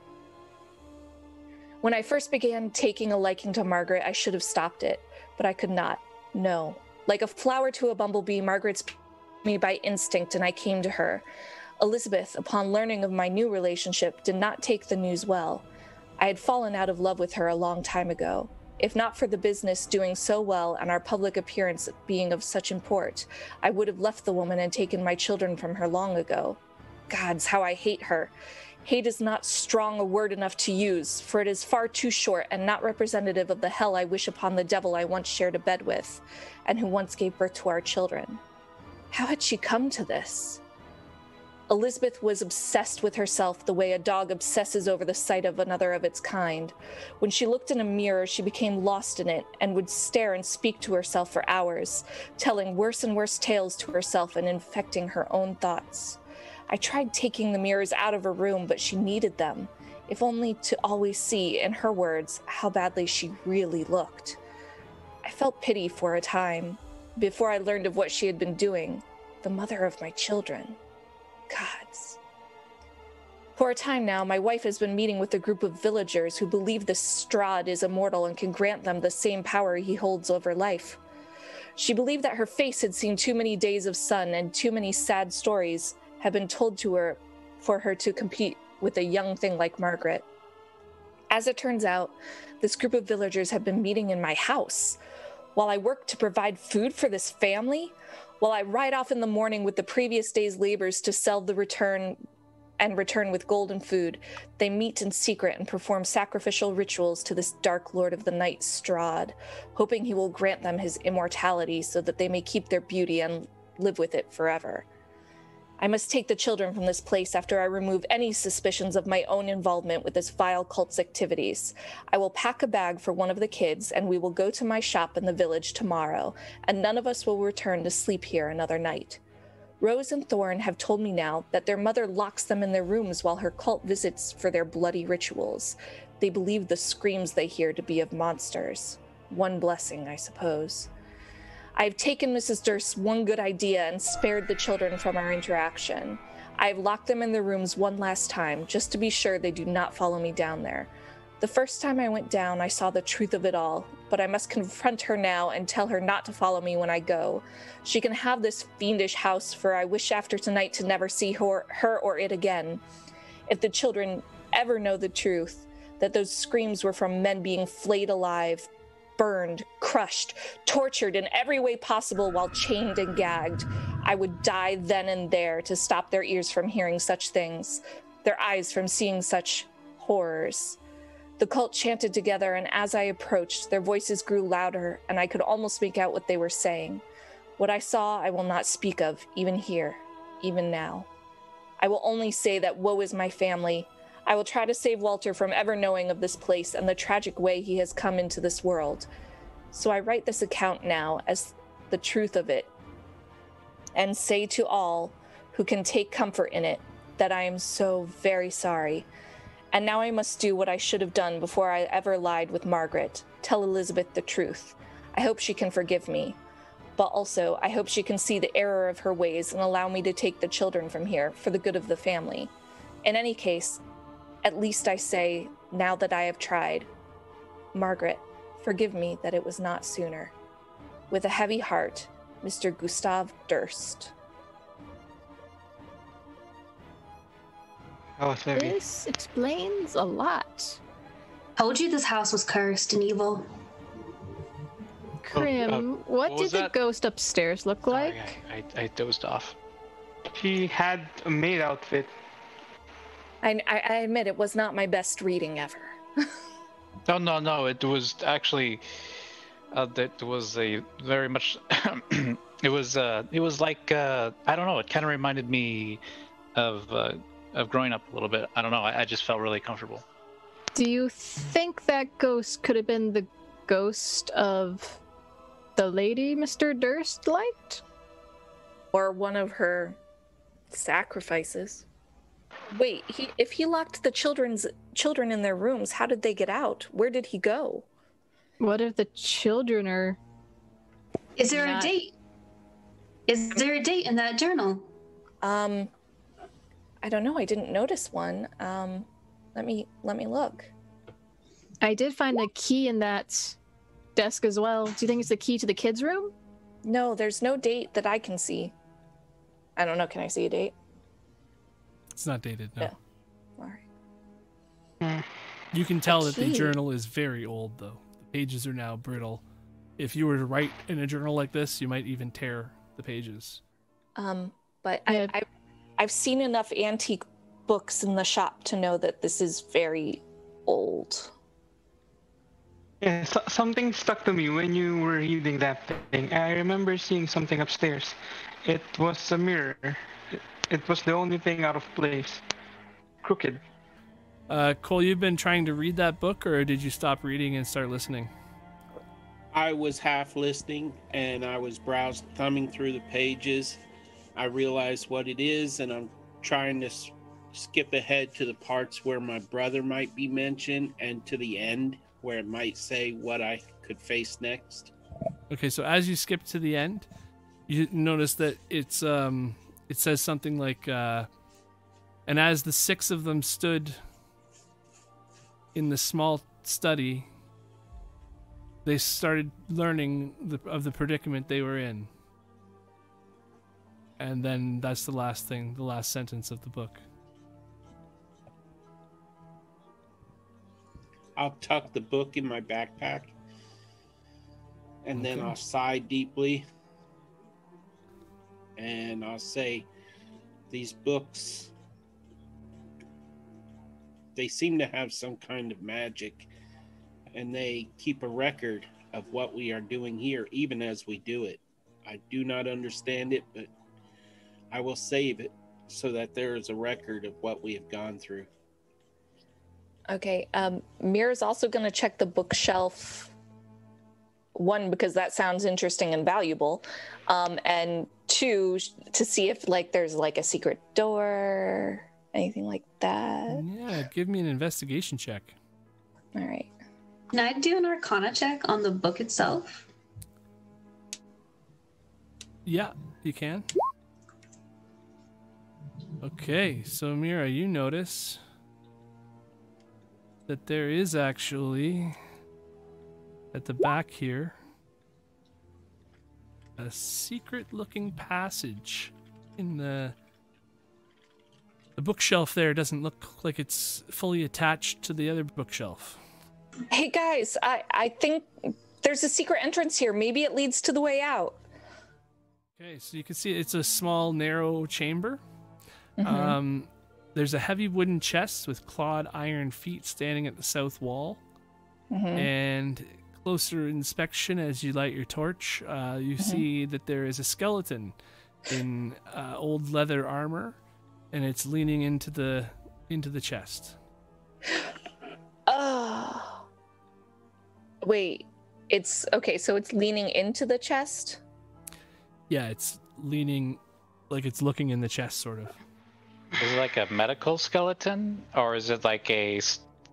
When I first began taking a liking to Margaret, I should have stopped it, but I could not. No. Like a flower to a bumblebee, Margaret's me by instinct and I came to her. Elizabeth, upon learning of my new relationship, did not take the news well. I had fallen out of love with her a long time ago. If not for the business doing so well and our public appearance being of such import, I would have left the woman and taken my children from her long ago. Gods, how I hate her. Hate is not strong a word enough to use, for it is far too short and not representative of the hell I wish upon the devil I once shared a bed with, and who once gave birth to our children. How had she come to this? Elizabeth was obsessed with herself the way a dog obsesses over the sight of another of its kind. When she looked in a mirror, she became lost in it and would stare and speak to herself for hours, telling worse and worse tales to herself and infecting her own thoughts. I tried taking the mirrors out of her room, but she needed them, if only to always see, in her words, how badly she really looked. I felt pity for a time, before I learned of what she had been doing, the mother of my children. Gods. For a time now, my wife has been meeting with a group of villagers who believe the Strahd is immortal and can grant them the same power he holds over life. She believed that her face had seen too many days of sun and too many sad stories had been told to her for her to compete with a young thing like Margaret. As it turns out, this group of villagers have been meeting in my house. While I work to provide food for this family, while I ride off in the morning with the previous day's labors to sell the return and return with gold and food, they meet in secret and perform sacrificial rituals to this dark lord of the night, Strahd, hoping he will grant them his immortality so that they may keep their beauty and live with it forever. I must take the children from this place after I remove any suspicions of my own involvement with this vile cult's activities. I will pack a bag for one of the kids, and we will go to my shop in the village tomorrow, and none of us will return to sleep here another night. Rose and Thorn have told me now that their mother locks them in their rooms while her cult visits for their bloody rituals. They believe the screams they hear to be of monsters. One blessing, I suppose. I've taken Mrs. Durst's one good idea and spared the children from our interaction. I've locked them in their rooms one last time, just to be sure they do not follow me down there. The first time I went down, I saw the truth of it all, but I must confront her now and tell her not to follow me when I go. She can have this fiendish house, for I wish after tonight to never see her, her or it again. If the children ever know the truth, that those screams were from men being flayed alive, burned, crushed, tortured in every way possible while chained and gagged. I would die then and there to stop their ears from hearing such things, their eyes from seeing such horrors. The cult chanted together, and as I approached, their voices grew louder, and I could almost make out what they were saying. What I saw, I will not speak of, even here, even now. I will only say that woe is my family, I will try to save Walter from ever knowing of this place and the tragic way he has come into this world. So I write this account now as the truth of it, and say to all who can take comfort in it that I am so very sorry. And now I must do what I should have done before I ever lied with Margaret tell Elizabeth the truth. I hope she can forgive me. But also, I hope she can see the error of her ways and allow me to take the children from here for the good of the family. In any case, at least I say, now that I have tried, Margaret, forgive me that it was not sooner. With a heavy heart, Mr. Gustav Durst. Oh, heavy. This explains a lot. Told you this house was cursed and evil. Grim, uh, what, what did the that? ghost upstairs look like? I, I, I dozed off. She had a maid outfit. I, I, I admit it was not my best reading ever. <laughs> No, no, no. It was actually uh, that was a very much. <clears throat> it was uh, it was like uh, I don't know. It kind of reminded me of uh, of growing up a little bit. I don't know. I, I just felt really comfortable. Do you think that ghost could have been the ghost of the lady Mr. Durst liked? Or one of her sacrifices. Wait, he if he locked the children's children in their rooms, how did they get out? Where did he go? What if the children are Is there Not- a date? Is there a date in that journal? Um I don't know. I didn't notice one. Um let me let me look. I did find a key in that desk as well. Do you think it's the key to the kids' room? No, there's no date that I can see. I don't know. Can I see a date? It's not dated. No. Yeah. All right. You can tell that the journal is very old, though. The pages are now brittle. If you were to write in a journal like this, you might even tear the pages. Um, but I, I, I've seen enough antique books in the shop to know that this is very old. Yeah, so- something stuck to me when you were reading that thing. I remember seeing something upstairs. It was a mirror. It, it was the only thing out of place. Crooked. Uh, Cole, you've been trying to read that book, or did you stop reading and start listening? I was half listening and I was browsing, thumbing through the pages. I realized what it is, and I'm trying to s- skip ahead to the parts where my brother might be mentioned and to the end where it might say what I could face next. Okay, so as you skip to the end, you notice that it's um it says something like uh and as the six of them stood in the small study they started learning the, of the predicament they were in. And then that's the last thing, the last sentence of the book. I'll tuck the book in my backpack and then I'll sigh deeply and I'll say, These books, they seem to have some kind of magic and they keep a record of what we are doing here, even as we do it. I do not understand it, but I will save it so that there is a record of what we have gone through. Okay. Um, Mira's also going to check the bookshelf. One, because that sounds interesting and valuable, um, and two, to see if like there's like a secret door, anything like that. Yeah, give me an investigation check. All right. Can I do an arcana check on the book itself? Yeah, you can. Okay, so Mira, you notice that there is actually at the back here a secret looking passage in the the bookshelf there doesn't look like it's fully attached to the other bookshelf. Hey guys, I I think there's a secret entrance here. Maybe it leads to the way out. Okay, so you can see it's a small, narrow chamber. Mhm. Um, there's a heavy wooden chest with clawed iron feet standing at the south wall. Mhm. And closer inspection, as you light your torch, uh, you see that there is a skeleton in uh, old leather armor, and it's leaning into the into the chest. Oh. Wait, it's okay. So it's leaning into the chest. Yeah, it's leaning like it's looking in the chest, sort of. Is it like a medical skeleton, or is it like a?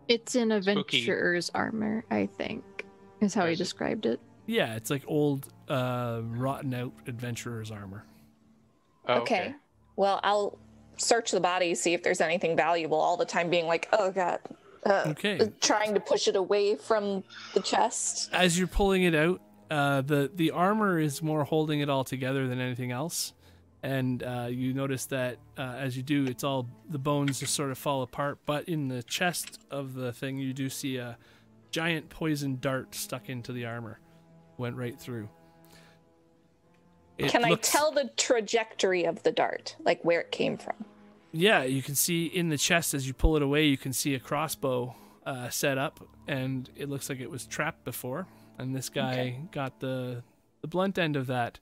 It's in Spooky. adventurer's armor, I think, is how he described it. Yeah, it's like old, uh, rotten out adventurer's armor. Oh, okay. Well, I'll search the body, see if there's anything valuable. All the time being like, oh god. Uh, Okay. Trying to push it away from the chest. as you're pulling it out, uh, the the armor is more holding it all together than anything else, and uh, you notice that uh, as you do, it's all the bones just sort of fall apart. But in the chest of the thing, you do see a giant poison dart stuck into the armor, went right through. It Can looks- I tell the trajectory of the dart, like where it came from? Yeah, you can see in the chest as you pull it away, you can see a crossbow uh, set up, and it looks like it was trapped before. And this guy Okay. got the the blunt end of that,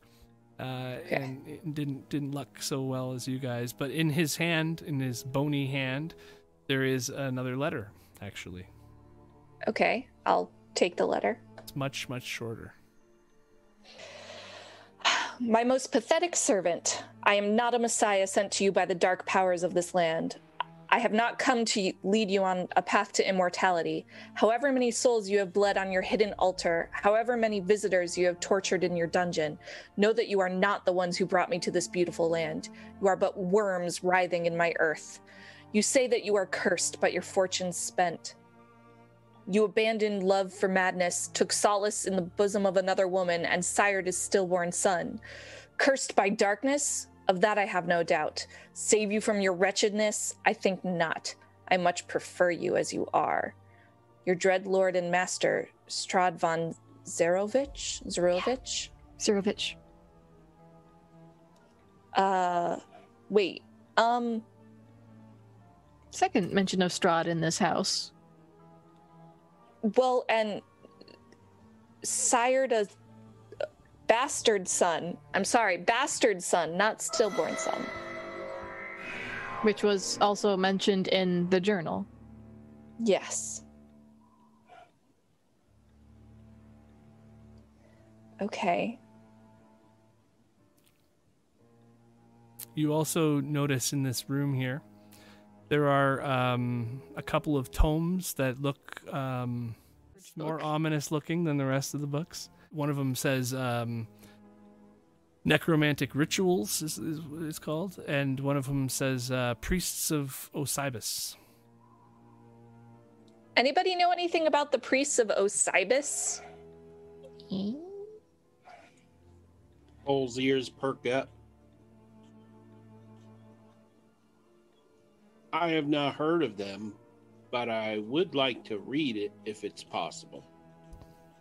uh, and it didn't didn't luck so well as you guys. But in his hand, in his bony hand, there is another letter. Actually, Okay, I'll take the letter. it's much much shorter. <sighs> My most pathetic servant, I am not a messiah sent to you by the dark powers of this land. I have not come to lead you on a path to immortality. However many souls you have bled on your hidden altar, however many visitors you have tortured in your dungeon, know that you are not the ones who brought me to this beautiful land. You are but worms writhing in my earth. You say that you are cursed, but your fortune's spent. You abandoned love for madness, took solace in the bosom of another woman, and sired his stillborn son. Cursed by darkness, Of that I have no doubt. Save you from your wretchedness? I think not. I much prefer you as you are. Your dread lord and master, Strahd von Zerovich? Zerovich? Zerovich. Uh, wait. Um, Second mention of Strahd in this house. Well, and sired a bastard son. I'm sorry, bastard son, not stillborn son. Which was also mentioned in the journal. Yes. Okay. You also notice in this room here, there are um, a couple of tomes that look um, more ominous looking than the rest of the books. One of them says um, Necromantic Rituals, is, is what it's called, and one of them says uh, Priests of Osybus. Anybody know anything about the priests of Osybus? Cole's ears perk up. I have not heard of them, but I would like to read it if it's possible.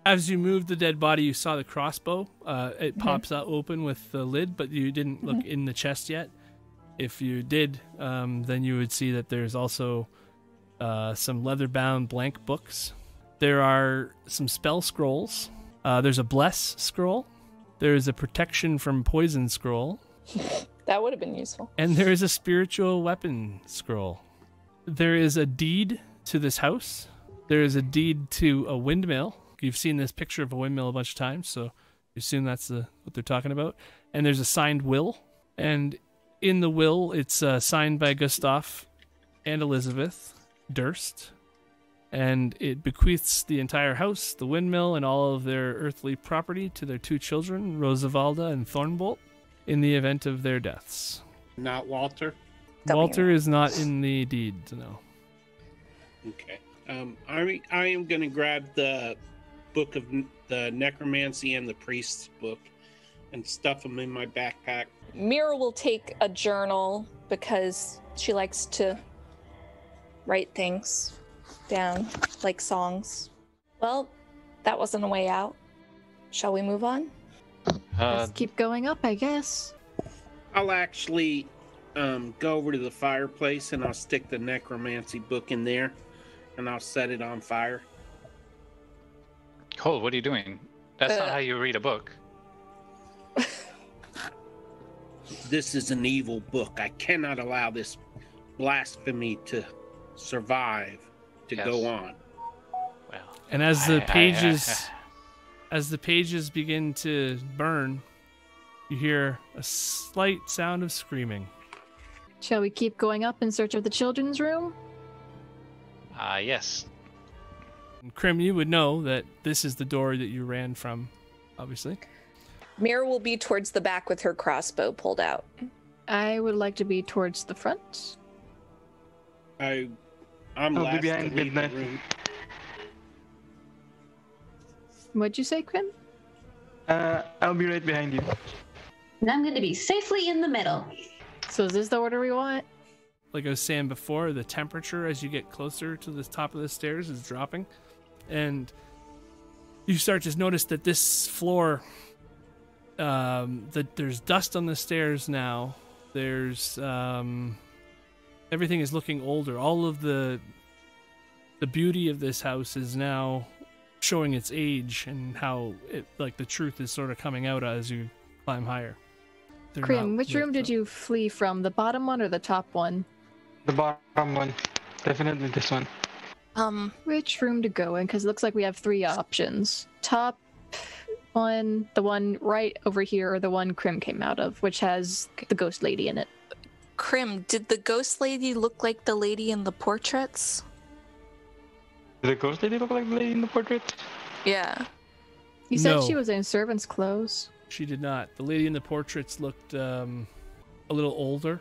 As you moved the dead body, you saw the crossbow. Uh, it pops out open with the lid, but you didn't look in the chest yet. If you did, um, then you would see that there's also uh, some leather-bound blank books. There are some spell scrolls. Uh, there's a bless scroll. There is a protection from poison scroll, <laughs> That would have been useful. and there is a spiritual weapon scroll. There is a deed to this house. There is a deed to a windmill. You've seen this picture of a windmill a bunch of times, so you assume that's the, what they're talking about. And there's a signed will. And in the will, it's uh, signed by Gustav and Elizabeth Durst. And it bequeaths the entire house, the windmill, and all of their earthly property to their two children, Rosavalda and Thornbolt, in the event of their deaths. Not Walter? Walter is not in the deed, no. Okay. Um, I, I am going to grab the book of the necromancy and the priest's book and stuff them in my backpack. Mira will take a journal because she likes to write things down, like songs. Well, that wasn't a way out. Shall we move on? Uh, Just keep going up, I guess. I'll actually um, go over to the fireplace and I'll stick the necromancy book in there and I'll set it on fire. Cole, what are you doing? That's not Uh, how you read a book. <laughs> This is an evil book. I cannot allow this blasphemy to survive, to Yes. go on. Well, And as I- I- the I- pages <laughs> as the pages begin to burn, you hear a slight sound of screaming. Shall we keep going up in search of the children's room? Ah, yes. And Grim, you would know that this is the door that you ran from, obviously. Mira will be towards the back with her crossbow pulled out. I would like to be towards the front. I, I'm I'll be last to behind leave the midnight. Room. What'd you say, Quinn? Uh, I'll be right behind you. And I'm going to be safely in the middle. So is this the order we want? Like I was saying before, the temperature as you get closer to the top of the stairs is dropping. And you start to notice that this floor um that there's dust on the stairs now. There's um everything is looking older. All of the the beauty of this house is now showing its age and how it like the truth is sort of coming out as you climb higher. They're Grim, which room did you flee from? The bottom one or the top one? The bottom one. Definitely this one. Um, Which room to go in? Because it looks like we have three options. Top one, the one right over here, or the one Grim came out of, which has the ghost lady in it. Grim, did the ghost lady look like the lady in the portraits? Did the ghost lady look like the lady in the portrait? Yeah. You said No. she was in servant's clothes. She did not. The lady in the portraits looked um, a little older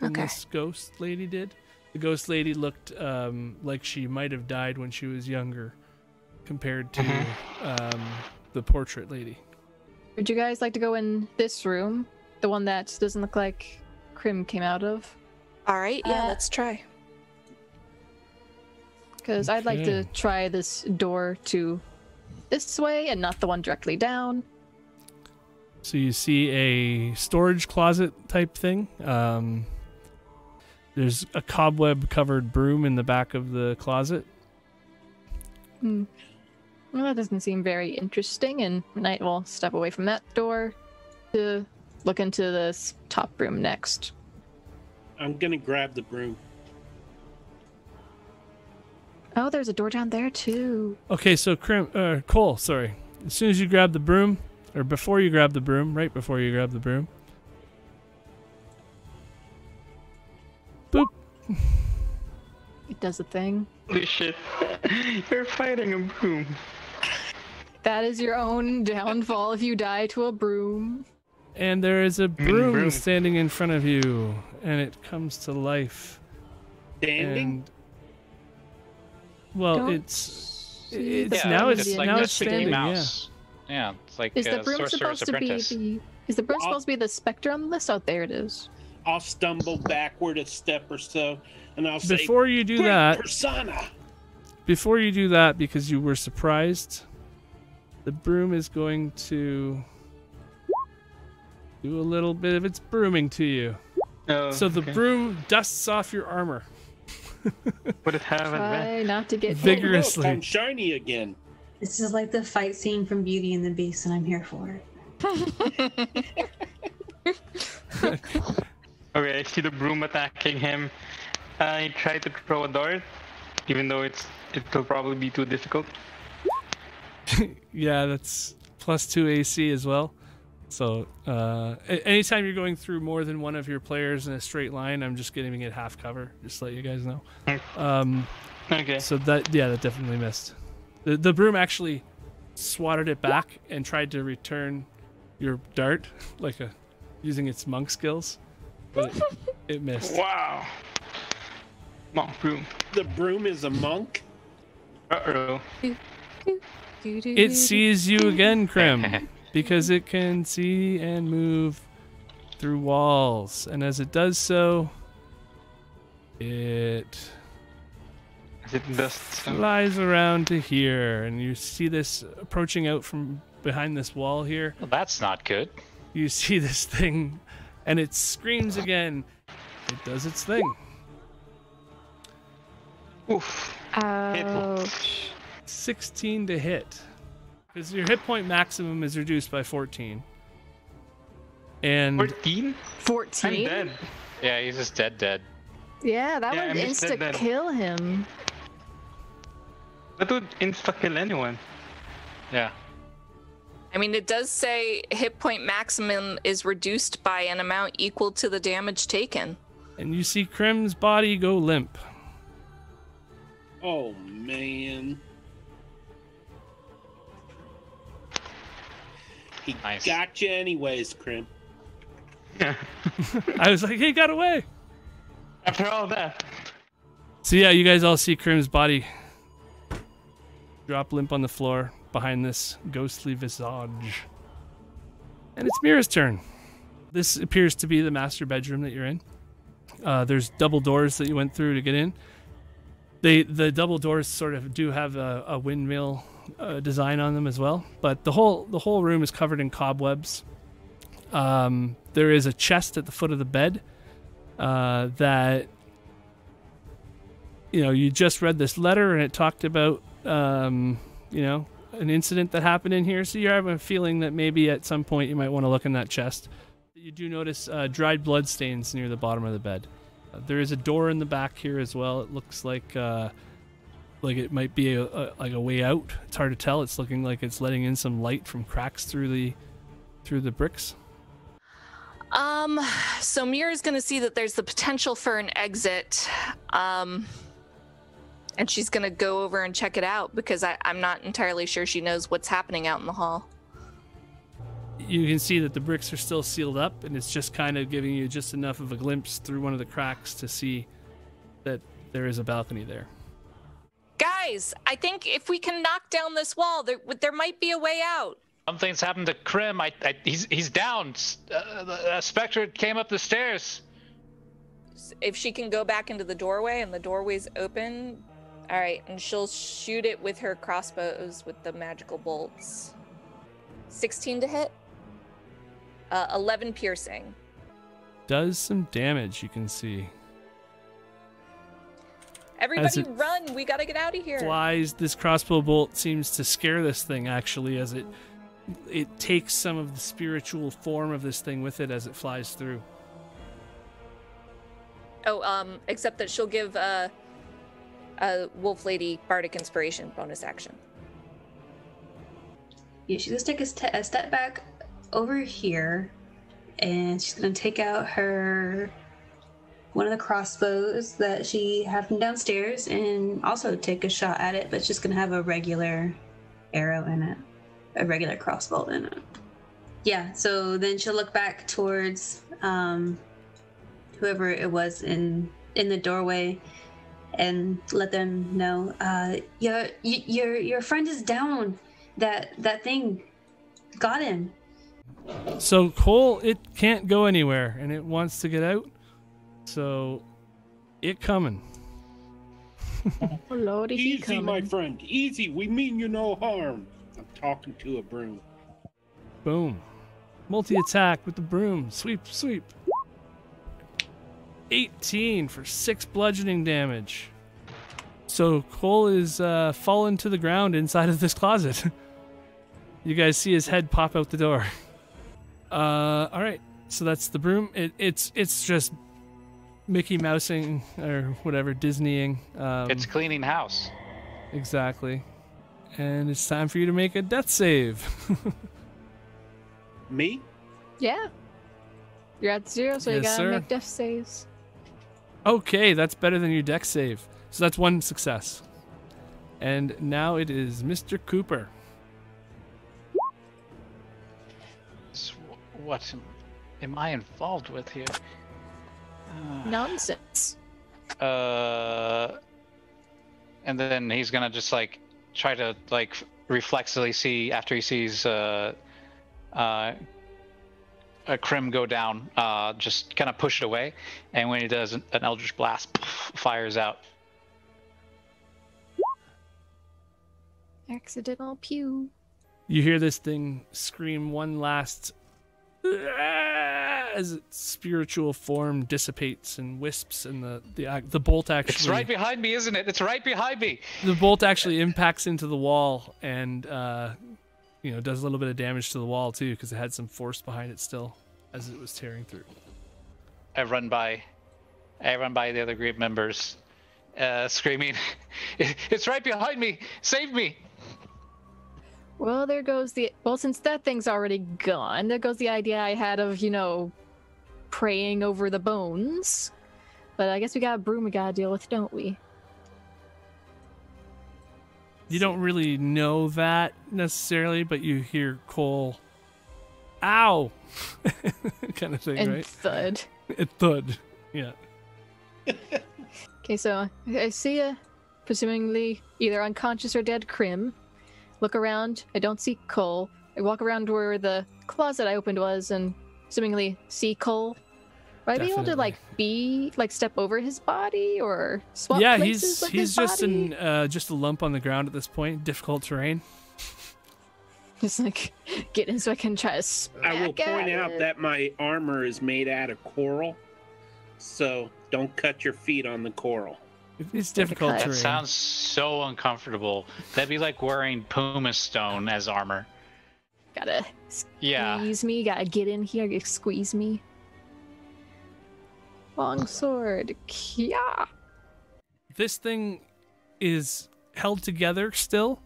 than Okay. this ghost lady did. The ghost lady looked um, like she might have died when she was younger compared to um, the portrait lady. Would you guys like to go in this room? The one that doesn't look like Grim came out of. All right, yeah, Uh, let's try. Because I'd like to try this door to this way and not the one directly down. So you see a storage closet type thing. Um, there's a cobweb covered broom in the back of the closet. Hmm. Well, that doesn't seem very interesting, and Knight will step away from that door to look into this top room next. I'm gonna grab the broom. Oh, there's a door down there too. Okay, so Grim, uh, Cole, sorry. As soon as you grab the broom, or before you grab the broom, right before you grab the broom, boop. It does a thing. Holy shit. <laughs> You're fighting a broom. That is your own downfall if you die to a broom. And there is a broom, broom. standing in front of you, and it comes to life. Standing? And well, Don't it's see it's the now broom it's yet. like now the it's Mickey standing. Yeah. Mouse. Yeah, it's like Is the broom Sorcerer's supposed to be the? Is the broom I'll- supposed to be the specter on the list? Oh, there it is. I'll stumble backward a step or so, and I'll say, Before you do that, persona." before you do that, because you were surprised, the broom is going to do a little bit of its brooming to you. Oh, So the okay. broom dusts off your armor <laughs> Would it have advantage? Try not to get hit. vigorously. Look, I'm shiny again. This is like the fight scene from Beauty and the Beast, and I'm here for it. <laughs> Okay, I see the broom attacking him. I try to throw a dart, even though it's it will probably be too difficult. <laughs> yeah, that's plus two AC as well. So uh, anytime you're going through more than one of your players in a straight line, I'm just giving it half cover, just to let you guys know. Um, Okay. so that yeah, that definitely missed. The the broom actually swatted it back and tried to return your dart, <laughs> like a using its monk skills, but it, it missed. Wow. Monk broom. The broom is a monk. Uh oh. It sees you again, Grim, <laughs> because it can see and move through walls. And as it does so, it Is it dust? flies around to here. And you see this approaching out from behind this wall here. Well, that's not good. You see this thing, and it screams again. It does its thing. Oof. Ouch. 16 to hit. Because your hit point maximum is reduced by 14. And 14? I'm 14? dead. Yeah, he's just dead, dead. Yeah, that Yeah, would I missed insta that then. kill him. That would insta kill anyone. Yeah. I mean, it does say hit point maximum is reduced by an amount equal to the damage taken. and you see Grim's body go limp. Oh man. He Nice. got you anyways, Grim. <laughs> I was like, he got away. After all that. So yeah, you guys all see Grim's body drop limp on the floor behind this ghostly visage. And it's Mira's turn. This appears to be the master bedroom that you're in. Uh, there's double doors that you went through to get in. They the double doors sort of do have a, a windmill uh, design on them as well, but the whole the whole room is covered in cobwebs. Um, there is a chest at the foot of the bed uh, that you know you just read this letter and it talked about um, you know an incident that happened in here, so you have a feeling that maybe at some point you might want to look in that chest. You do notice uh, dried blood stains near the bottom of the bed. Uh, there is a door in the back here as well. It looks like uh, like it might be a, a, like a way out. It's hard to tell. It's looking like it's letting in some light from cracks through the through the bricks. Um, so Mira's gonna see that there's the potential for an exit. Um, and she's gonna go over and check it out because I, I'm not entirely sure she knows what's happening out in the hall. You can see that the bricks are still sealed up, and it's just kind of giving you just enough of a glimpse through one of the cracks to see that there is a balcony there. Guys, I think if we can knock down this wall, there there might be a way out. Something's happened to Grim. I, I he's he's down. S- Uh, the uh, Spectre came up the stairs. If she can go back into the doorway and the doorway's open, all right, and she'll shoot it with her crossbows with the magical bolts. 16 to hit. Uh, 11 piercing. Does some damage, you can see. Everybody run! We gotta get out of here. Flies. This crossbow bolt seems to scare this thing actually, as it it takes some of the spiritual form of this thing with it as it flies through. Oh, um, except that she'll give uh, a Wolf Lady Bardic Inspiration bonus action. Yeah, she's gonna take a, ste- a step back over here, and she's gonna take out her one of the crossbows that she had from downstairs, and also take a shot at it. But it's just gonna have a regular arrow in it, a regular crossbow in it. Yeah. So then she'll look back towards um, whoever it was in in the doorway, and let them know uh, your your your friend is down. That that thing got him. So Cole, it can't go anywhere, and it wants to get out. So, it coming. Oh, Lordy, he Easy, my friend. Easy. We mean you no harm. I'm talking to a broom. Boom. Multi attack with the broom. Sweep, sweep. 18 for 6 bludgeoning damage. So Cole is uh, fallen to the ground inside of this closet. <laughs> you guys see his head pop out the door. Uh, all right. So that's the broom. It, it's it's just Mickey Mousing or whatever Disneying. Um, it's cleaning house. exactly. And it's time for you to make a death save. Me? Yeah. You're at zero, so you gotta sir. make death saves. Okay, that's better than your deck save. So that's one success. And now it is Mr. Cooper. What am, am I involved with here? Nonsense. Uh, and then he's gonna just like try to like reflexively see after he sees uh, uh, a Grim go down, uh, just kind of push it away, and when he does, an, an Eldritch Blast <laughs> fires out. Accidental pew. You hear this thing scream one last as its spiritual form dissipates and wisps, and the the the bolt actually It's right behind me, isn't it? It's right behind me. the bolt actually impacts into the wall and uh, you know does a little bit of damage to the wall too because it had some force behind it still as it was tearing through. I run by, I run by the other group members, uh, screaming, <laughs> "It's right behind me! Save me!" Well, there goes the. Well, since that thing's already gone, there goes the idea I had of, you know, praying over the bones. But I guess we got a broom we gotta deal with, don't we? You don't really know that necessarily, but you hear Cole, "Ow," <laughs> kind of thing, and right? thud. <laughs> It thud. Yeah. <laughs> Okay, so I see a presumably either unconscious or dead Grim. Look around. I don't see Cole. I walk around where the closet I opened was and seemingly see Cole. Would I be able to like be like step over his body or swap yeah, places he's with he's his just body? an uh, just a lump on the ground at this point. Difficult terrain. <laughs> Just like get in so I can try to smack I will at point out it. that my armor is made out of coral, so don't cut your feet on the coral. It's difficult That terrain. sounds so uncomfortable. That'd be like wearing pumice stone as armor. gotta Yeah. squeeze me. Gotta get in here. You squeeze me. Long sword. Kya. this thing is held together still,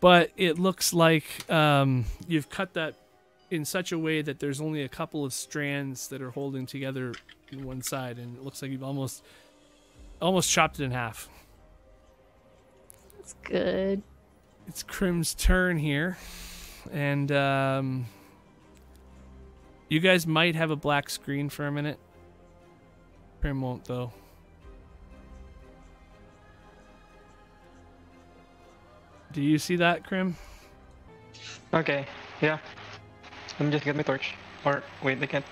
but it looks like um, you've cut that in such a way that there's only a couple of strands that are holding together in one side, and it looks like you've almost almost chopped it in half. That's good. It's Grim's turn here, and um, you guys might have a black screen for a minute. Grim won't though. Do you see that, Grim? Okay. Yeah. Let me just get my torch. Or wait, I can't.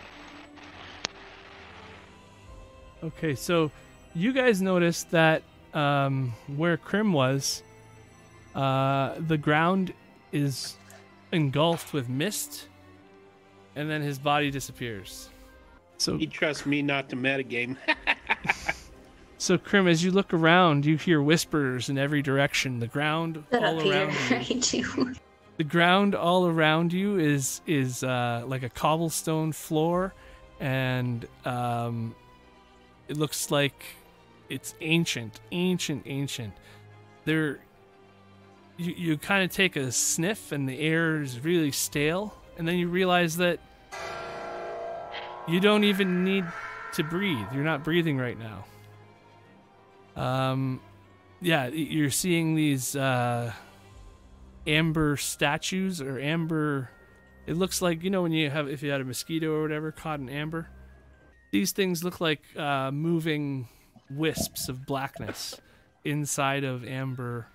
Okay, so you guys noticed that um, where Grim was, uh, the ground is engulfed with mist, and then his body disappears. So He trusts me not to metagame. <laughs> So, Grim, as you look around, you hear whispers in every direction. The ground Shut all around <laughs> I you. you. The ground all around you is is uh, like a cobblestone floor, and um, it looks like it's ancient, ancient, ancient. There, you you kind of take a sniff, and the air is really stale, and then you realize that you don't even need to breathe. You're not breathing right now. Um, yeah, you're seeing these uh, amber statues or amber. It looks like you know when you have if you had a mosquito or whatever caught in amber. These things look like uh, moving wisps of blackness inside of amber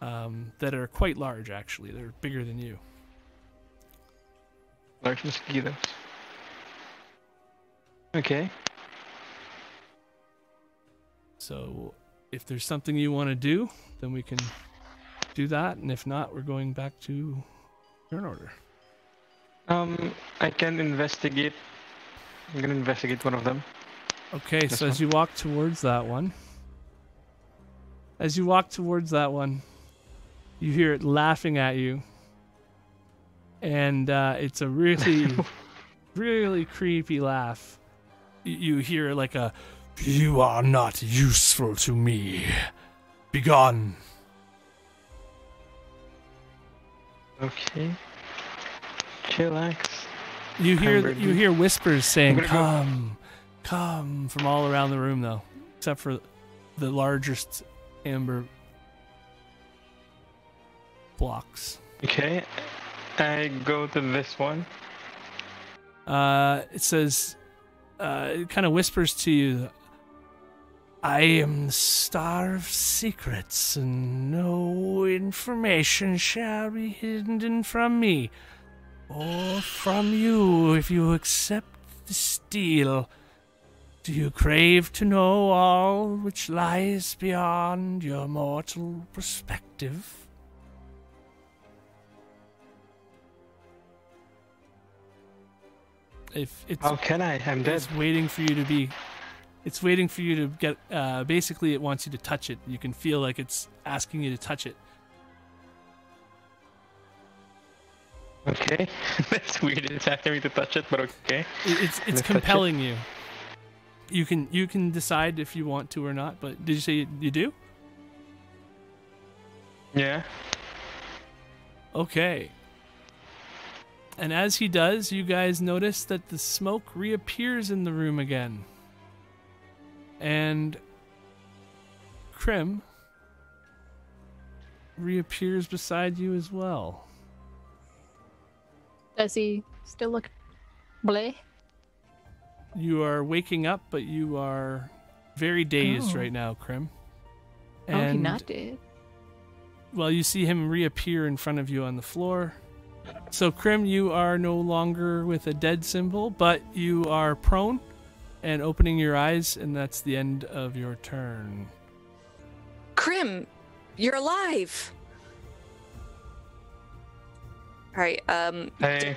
um, that are quite large. Actually, they're bigger than you. Large mosquitoes. Okay. So, if there's something you want to do, then we can do that, and if not, we're going back to turn order. Um, I can investigate. I'm gonna investigate one of them. Okay, This so as you walk towards that one, as you walk towards that one, you hear it laughing at you, and uh, it's a really, <laughs> really creepy laugh. You hear like a, "You are not useful to me. Begone." Okay. Chillax. You hear you hear whispers saying I'm go- "Come, come" from all around the room, though, except for the largest amber blocks. Okay. I go to this one. Uh, it says, uh, it kind of whispers to you. I am the star of secrets, and no information shall be hidden from me or from you if you accept the steel. Do you crave to know all which lies beyond your mortal perspective? If it's How can I? I'm dead. it's waiting for you to be it's waiting for you to get uh, basically it wants you to touch it you can feel like it's asking you to touch it Okay. <laughs> That's weird. It's asking me to touch it, but okay. It's it's Let's it. compelling you you can you can decide if you want to or not but did you say you, you do Yeah. okay and as he does you guys notice that the smoke reappears in the room again and Grim reappears beside you as well Does he still look bleh? You are waking up, but you are very dazed Oh. right now, Grim. oh, he not dead. Well, you see him reappear in front of you on the floor. So, Grim, you are no longer with a dead symbol, but you are prone and opening your eyes, and that's the end of your turn. Grim, you're alive. All right. Um, Hey.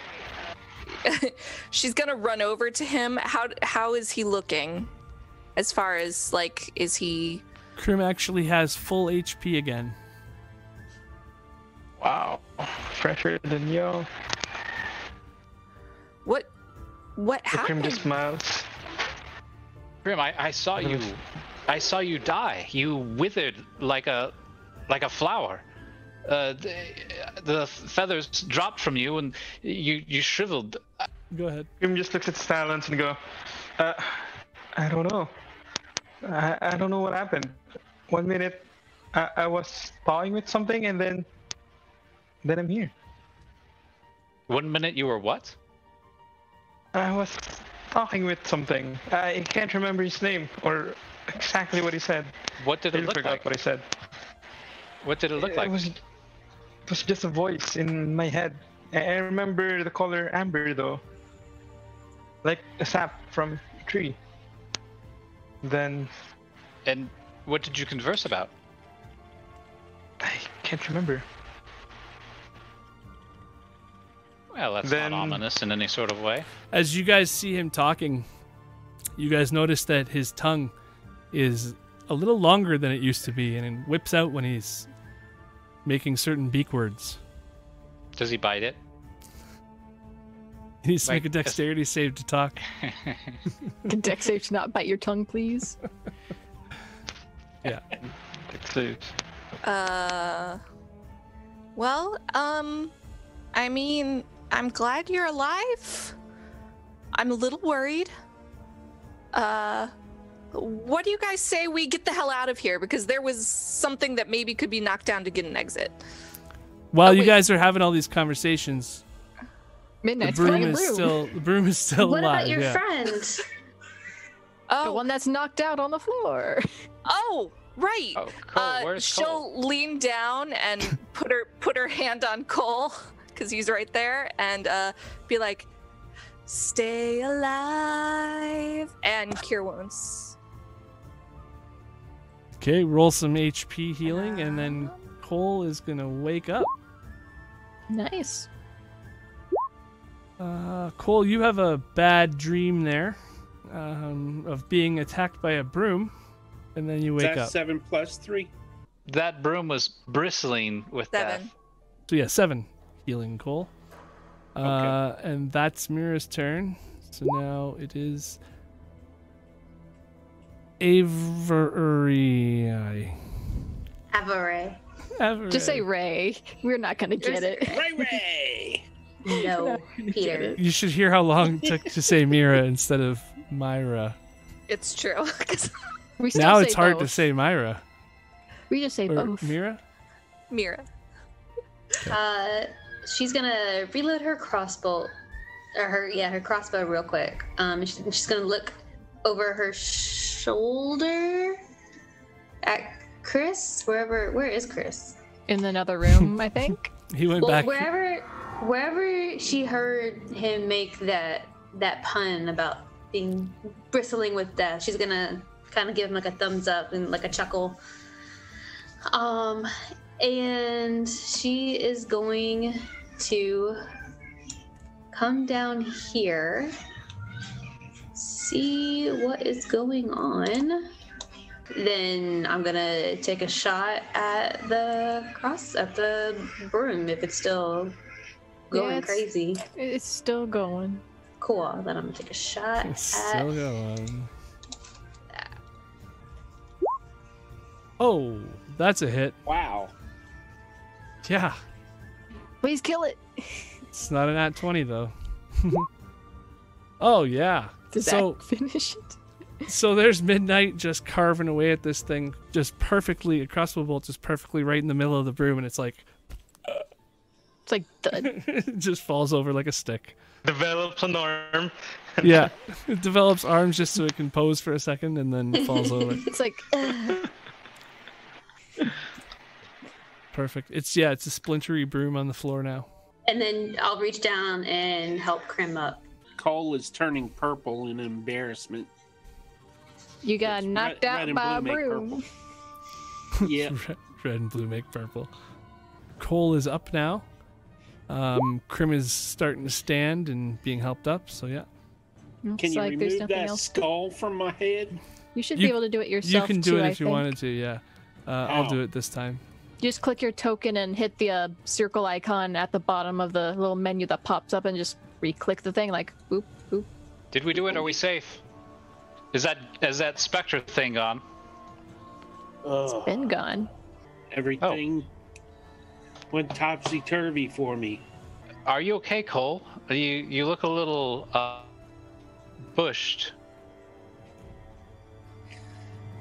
<laughs> she's gonna run over to him. How how is he looking? As far as like, is he? Grim actually has full HP again. Wow. Fresher than yo. What? What The Grim just smiles. Grim, I, I saw you. I saw you die. You withered like a, like a flower. Uh, the, the feathers dropped from you, and you you shriveled. Go ahead. Grim just looks at Silence and go, uh, I don't know. I, I don't know what happened. One minute I, I was pawing with something and then then I'm here. One minute you were what? I was talking with something. I can't remember his name or exactly what he said. What did I it look forgot like? what he said. What did it look like? It was, it was just a voice in my head. I I remember the color amber though. Like a sap from a tree. Then And what did you converse about? I can't remember. Well, that's Then- not ominous in any sort of way. As you guys see him talking, you guys notice that his tongue is a little longer than it used to be, and it whips out when he's making certain beak words. Does he bite it? He needs to make a Like, dexterity save to talk. <laughs> Can Dex save to not bite your tongue, please? Yeah. Dex Saves. Uh, well, um, I mean, I'm glad you're alive. I'm a little worried. Uh, what do you guys say we get the hell out of here? Because there was something that maybe could be knocked down to get an exit. While Oh, you wait. guys are having all these conversations, the Midnight's broom is broom. still the broom is still what alive. about your yeah. friend? <laughs> The Oh, one that's knocked out on the floor. <laughs> oh, right. Oh, Cole, uh, she'll Cole? lean down and <laughs> put her put her hand on Cole because he's right there, and uh, be like, "Stay alive," and cure wounds. Okay, roll some HP healing, and then Cole is gonna wake up. Nice. Uh, Cole, you have a bad dream there um, of being attacked by a broom, and then you wake That's up. seven plus three. That broom was bristling with Seven. death. So yeah, seven healing, Cole. Uh, and that's Mira's turn. So now it is Avery. Avery. Avery. Just say Ray. We're not gonna get it. Ray <laughs> Ray. No, Peter. You should hear how long it took to say Mira instead of Myra. It's true. We still Now say it's hard to say Myra We just say or both. Mira. Mira. Uh, she's gonna reload her crossbow, or her yeah her crossbow real quick. Um, she's, she's gonna look over her shoulder at Chris, wherever where is Chris? In another room, <laughs> I think. He went Well, back. wherever wherever she heard him make that that pun about being bristling with death, she's gonna kind of give him like a thumbs up and like a chuckle. Um, and she is going to come down here, see what is going on. Then I'm gonna take a shot at the cross at the broom if it's still going it's- crazy. It's still going. Cool. Then I'm gonna take a shot It's at still going. Oh, that's a hit. Wow. Yeah, Please kill it. it's not an at 20 though. <laughs> oh yeah. Does so that finish it? so there's midnight just carving away at this thing, just perfectly. A crossbow bolt just perfectly right in the middle of the broom, and it's like It's like thud. <laughs> it just falls over like a stick. Develops an arm. Yeah, <laughs> it develops arms just so it can pose for a second and then falls over. <laughs> It's like ugh. Perfect. It's yeah, it's a splintery broom on the floor now. and then I'll reach down and help Grim up. Cole is turning purple in embarrassment. you got It's knocked red- out red by a broom. <laughs> yeah. <laughs> red, red and blue make purple. Cole is up now. Um, Grim is starting to stand and being helped up. So yeah, Can It's you like there's remove nothing that else. skull from my head? You should You- be able to do it yourself. you can do too, it I if you think. wanted to. Yeah, uh, I'll do it this time. Just click your token and hit the uh, circle icon at the bottom of the little menu that pops up, and just re-click the thing. Like boop boop. Did we do it? Are we safe? Is that is that specter thing gone? Ugh. It's been gone. Everything went topsy turvy for me. Are you okay, Cole? You you look a little uh, bushed.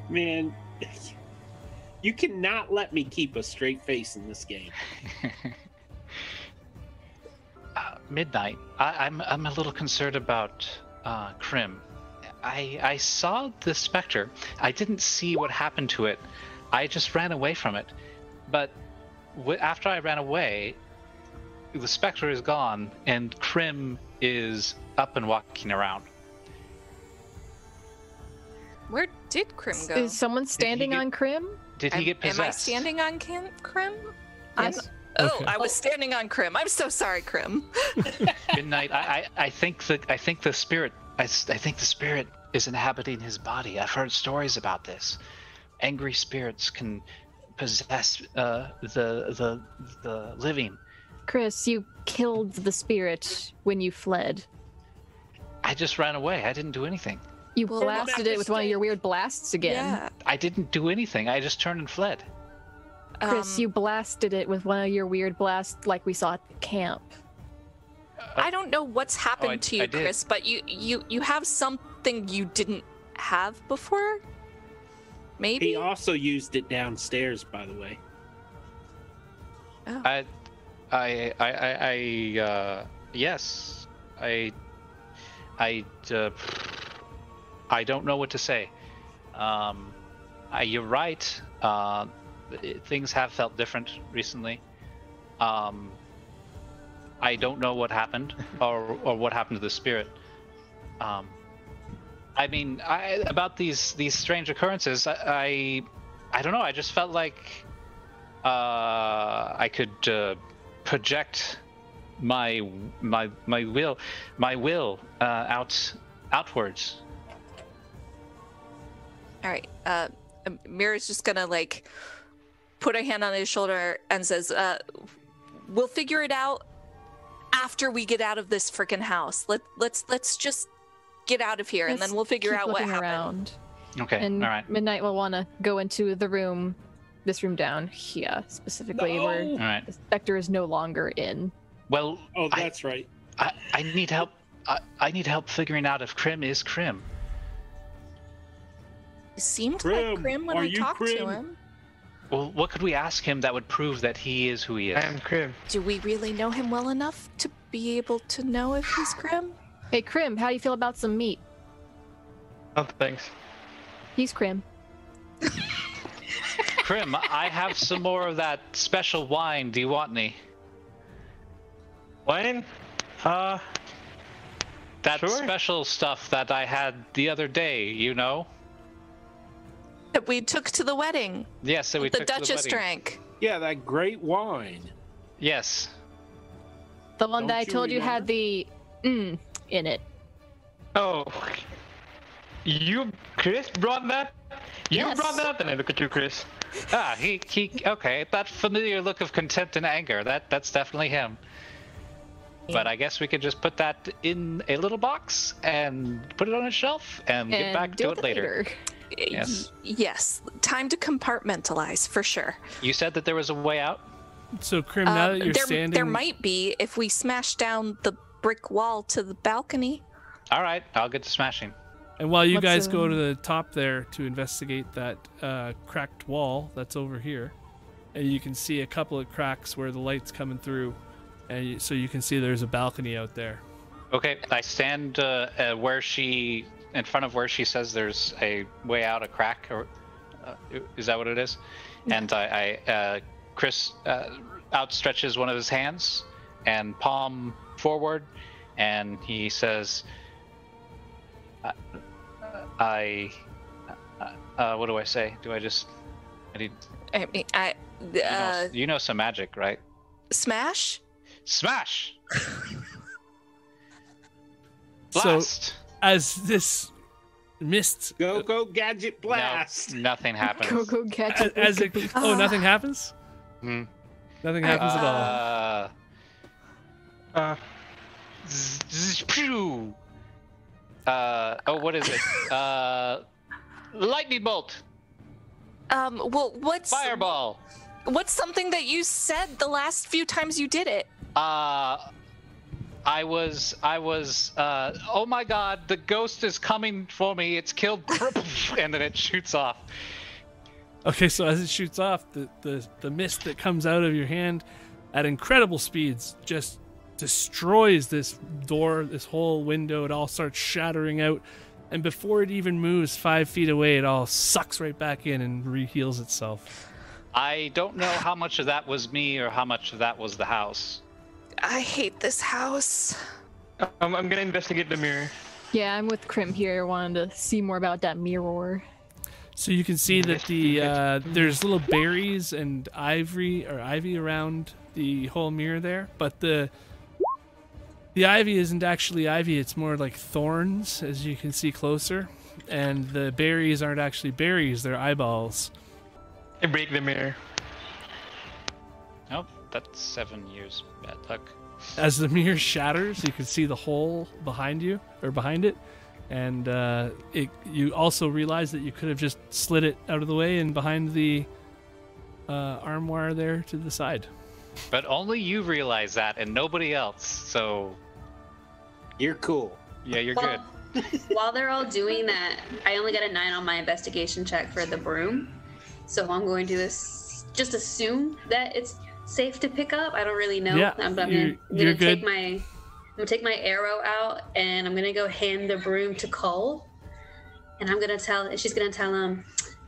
Man, <laughs> you cannot let me keep a straight face in this game. <laughs> Uh, midnight. I, I'm I'm a little concerned about uh, Grim. I I saw the specter. I didn't see what happened to it. I just ran away from it. But w- after I ran away, the specter is gone, and Grim is up and walking around. Where did Grim go? Is someone standing get- on Grim? Did he am, get am I standing on Kim, Grim? I'm- Yes. Oh, Okay. I was standing on Grim. I'm so sorry, Grim. <laughs> Midnight. I, I, I think the I think the spirit. I, I think the spirit is inhabiting his body. I've heard stories about this. Angry spirits can possess uh, the the the living. Chris, you killed the spirit when you fled. I just ran away. I didn't do anything. You blasted it with one of your weird blasts again. Yeah. I didn't do anything. I just turned and fled. Chris, Um, you blasted it with one of your weird blasts like we saw at the camp. I don't know what's happened I- to you, Chris, but you you you have something you didn't have before. Maybe. He also used it downstairs, by the way. Oh. I, I, I, I, I uh, yes, I, I, uh, I don't know what to say. Um, I, you're right. Uh, th- things have felt different recently. Um, I don't know what happened <laughs> or or what happened to the spirit. Um, I mean, I, about these these strange occurrences, I, I, I don't know. I just felt like uh, I could uh, project my my my will my will uh, out outwards. All right. Uh, Mira's just gonna like put a hand on his shoulder and says, uh, "We'll figure it out after we get out of this freaking house. Let let's let's just get out of here, and Let's then we'll figure out what happened." around. Okay, And all right, Midnight will want to go into the room, this room down here specifically, where all right. the specter is no longer in. Well, Oh, I- that's right. I, I need help. I, I need help figuring out if Grim is Grim. It seemed Grim, like Grim when I you talked to him. Well, what could we ask him that would prove that he is who he is? I am Grim. Do we really know him well enough to be able to know if he's Grim? Hey, Grim, how do you feel about some meat? Oh, thanks. He's Grim. <laughs> Grim, I have some more of that special wine. Do you want any? Wayne? Uh, That Sure. special stuff that I had the other day, you know? That we took to the wedding. Yes, that we the took to Duchess the wedding. drank. Yeah, that great wine. Yes. The one that Don't I you told you had the mm in it. oh. You, Chris, brought that? You Yes. brought that? And I look at you, Chris. Ah, he, he, okay, that familiar look of contempt and anger, that, that's definitely him. But I guess we could just put that in a little box and put it on a shelf and, get and back deal to with it later. Yes. Yes. yes. Time to compartmentalize for sure. You said that there was a way out? So, Grim, now Um, that you're there, standing, there might be if we smash down the brick wall to the balcony. All right, I'll get to smashing. and while you What's, guys go to the top there to investigate that uh, cracked wall that's over here, and you can see a couple of cracks where the light's coming through, and you, so you can see there's a balcony out there. Okay, I stand uh, uh, where she, in front of where she says there's a way out, a crack, or uh, is that what it is? And I, I uh, Chris uh, outstretches one of his hands and palm forward, and he says, "I, I uh, uh, what do I say? Do I just, I need, I mean, I you, uh, know, you know some magic, right? smash. Smash! <laughs> So- Blast! As this mist, Go, go, gadget No, blast. nothing <laughs> happens. Go go get as, as it, oh, Ah. nothing happens. Hmm. Nothing happens at all. Uh, Uh, zzz, pew. Uh, oh, what is it? <laughs> Uh, lightning bolt, Um, well, what's fireball. what's something that you said the last few times you did it? Uh, I was, I was. Uh, oh my God, the ghost is coming for me. It's killed, <laughs> and then it shoots off. Okay, so as it shoots off, the, the, the mist that comes out of your hand at incredible speeds just destroys this door, this whole window. It all starts shattering out. And before it even moves five feet away, it all sucks right back in and reheals itself. I don't know how much of that was me or how much of that was the house. I hate this house. Um, I'm gonna investigate the mirror. Yeah, I'm with Grim here, wanting to see more about that mirror. So you can see that the uh, there's little berries and ivory or ivy around the whole mirror there, but the the ivy isn't actually ivy; it's more like thorns, as you can see closer. And the berries aren't actually berries; they're eyeballs. I break the mirror. Nope, that's seven years bad luck. As the mirror shatters, you can see the hole behind you or behind it, and uh, it. You also realize that you could have just slid it out of the way and behind the uh, armoire there to the side. But only you realize that and nobody else. So You're cool. yeah, you're good. <laughs> While they're all doing that, I only got a nine on my investigation check for the broom. So I'm going to as- just assume that it's safe to pick up. I don't really know. Yeah, I'm, I'm you're- gonna, you're gonna take good. my I'm gonna take my arrow out and I'm gonna go hand the broom to Cole. And I'm gonna tell and she's gonna tell him,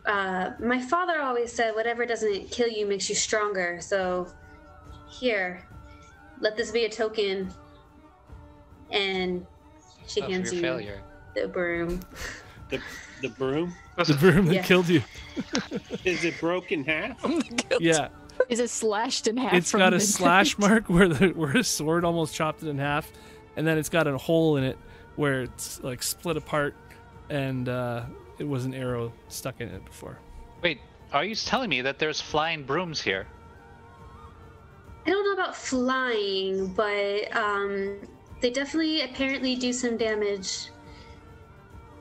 uh, my father always said whatever doesn't kill you makes you stronger. So here, let this be a token. And she Oh, hands you failure. the broom. The the broom The broom that Yeah. killed you. is it broken half? <laughs> Yeah, Is it slashed in half? it's from got a the- <laughs> slash mark where the where a sword almost chopped it in half, and then it's got a hole in it where it's like split apart, and uh, it was an arrow stuck in it before. Wait, are you telling me that there's flying brooms here? I don't know about flying, but um, they definitely apparently do some damage.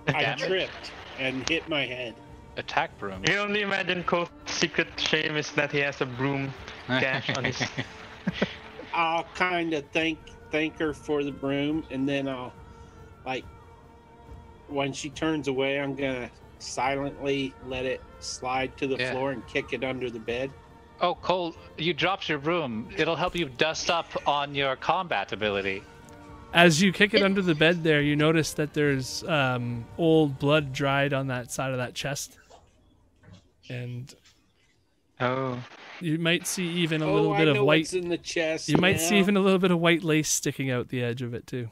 I tripped and hit my head. Attack broom. You can only imagine Cole's secret shame is that he has a broom gash on his. <laughs> I'll kind of thank thank her for the broom, and then I'll like when she turns away, I'm gonna silently let it slide to the Yeah. floor and kick it under the bed. Oh, Cole, you dropped your broom. It'll help you dust up on your combat ability. As you kick it under the bed, there you notice that there's um, old blood dried on that side of that chest, and Oh. you might see even a oh, little bit know of white. what's in the chest. You might see even a little bit of white lace sticking out the edge of it too.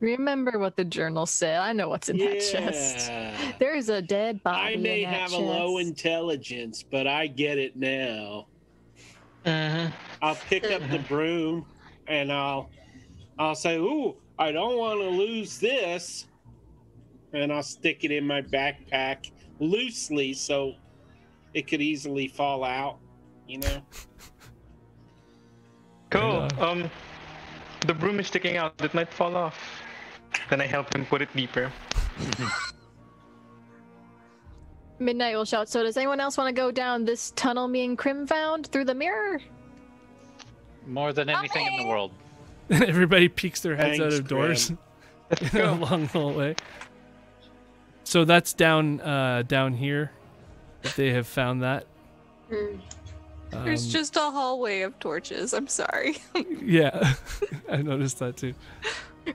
Remember what the journal said. I know what's in that chest. <laughs> There's a dead body. I may in that have a low intelligence, but I get it now. Mm-hmm. I'll pick up the <laughs> broom and I'll I'll say, "Ooh, I don't want to lose this," and I'll stick it in my backpack loosely so it could easily fall out. You know. Cool. And, Um, the broom is sticking out. It might fall off. Then I help him put it deeper. <laughs> Midnight will shout. So, does anyone else want to go down this tunnel me and Grim found through the mirror? More than anything in the world. <laughs> Everybody peeks their heads out Thanks, of doors <laughs> go. along the whole way. So that's down uh, down here. If they have found that. There's Um, just a hallway of torches. I'm sorry. <laughs> yeah, <laughs> I noticed that too.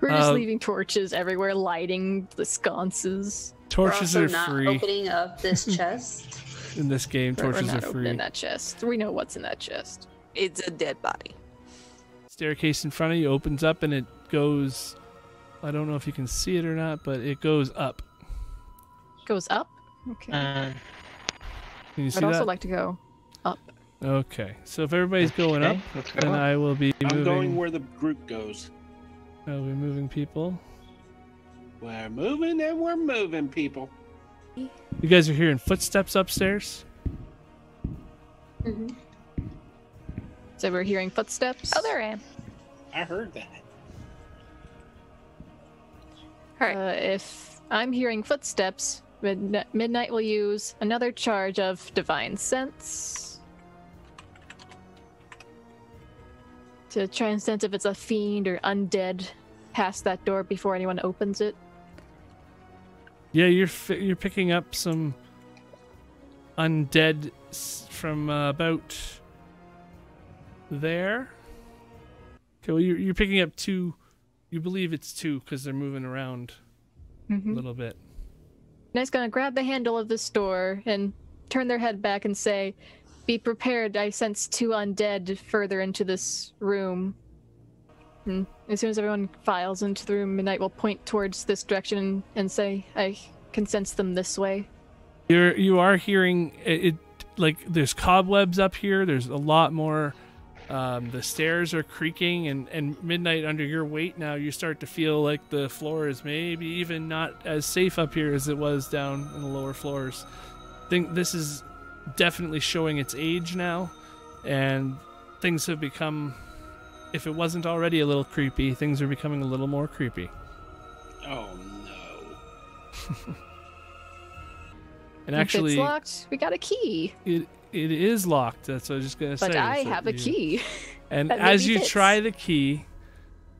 We're just Um, leaving torches everywhere, lighting the sconces. Torches We're are not free opening up this <laughs> chest. in this game. We're- Torches We're not free. opening that chest. We know what's in that chest. it's a dead body. Staircase in front of you opens up and it goes. I don't know if you can see it or not, but it goes up. Goes up. Okay. Mm. Can you see I'd also that? like to go up. Okay, so if everybody's going up, Okay, let's go. then I will be I'm moving. going where the group goes. I'll be moving people. We're moving and we're moving, people. You guys are hearing footsteps upstairs. hmm So we're hearing footsteps. Oh, there I am. I heard that. All right. Uh, if I'm hearing footsteps, Midn- Midnight will use another charge of Divine Sense to try and sense if it's a fiend or undead past that door before anyone opens it. Yeah, you're fi- you're picking up some undead s- from uh, about there. Okay, well you're you're picking up two. You believe it's two because they're moving around a Mm-hmm. little bit. Knight's gonna grab the handle of this door and turn their head back and say, "Be prepared. I sense two undead further into this room." And as soon as everyone files into the room, Midnight will point towards this direction and say, I can sense them this way. You're you are hearing it, it like there's cobwebs up here. There's a lot more. Um, the stairs are creaking, and and midnight under your weight now. You start to feel like the floor is maybe even not as safe up here as it was down in the lower floors. think this is definitely showing its age now, and things have become. If it wasn't already a little creepy, things are becoming a little more creepy. Oh no. <laughs> And If actually, it's locked, we got a key. it it is locked. That's what I was just gonna say. But I so have a key. <laughs> And as you fits. try the key,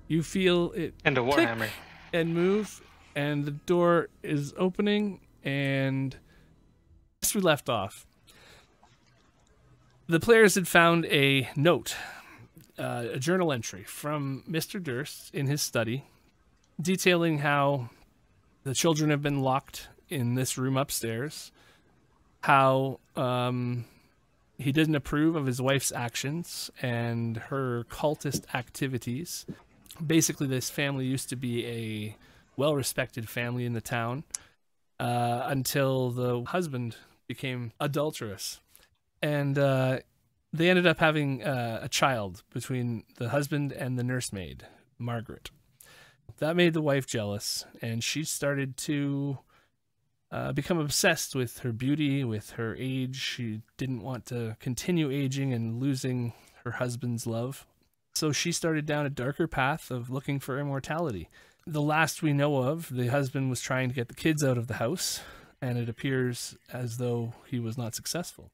you feel it And the click Warhammer. and move, and the door is opening. And as we left off, the players had found a note, uh, a journal entry from Mister Durst in his study, detailing how the children have been locked in this room upstairs, how um, he didn't approve of his wife's actions and her cultist activities. Basically, this family used to be a well respected family in the town uh, until the husband became adulterous. And uh, they ended up having uh, a child between the husband and the nursemaid, Margaret. That made the wife jealous, and she started to uh, become obsessed with her beauty, with her age. She didn't want to continue aging and losing her husband's love. So she started down a darker path of looking for immortality. The last we know of, the husband was trying to get the kids out of the house, and it appears as though he was not successful.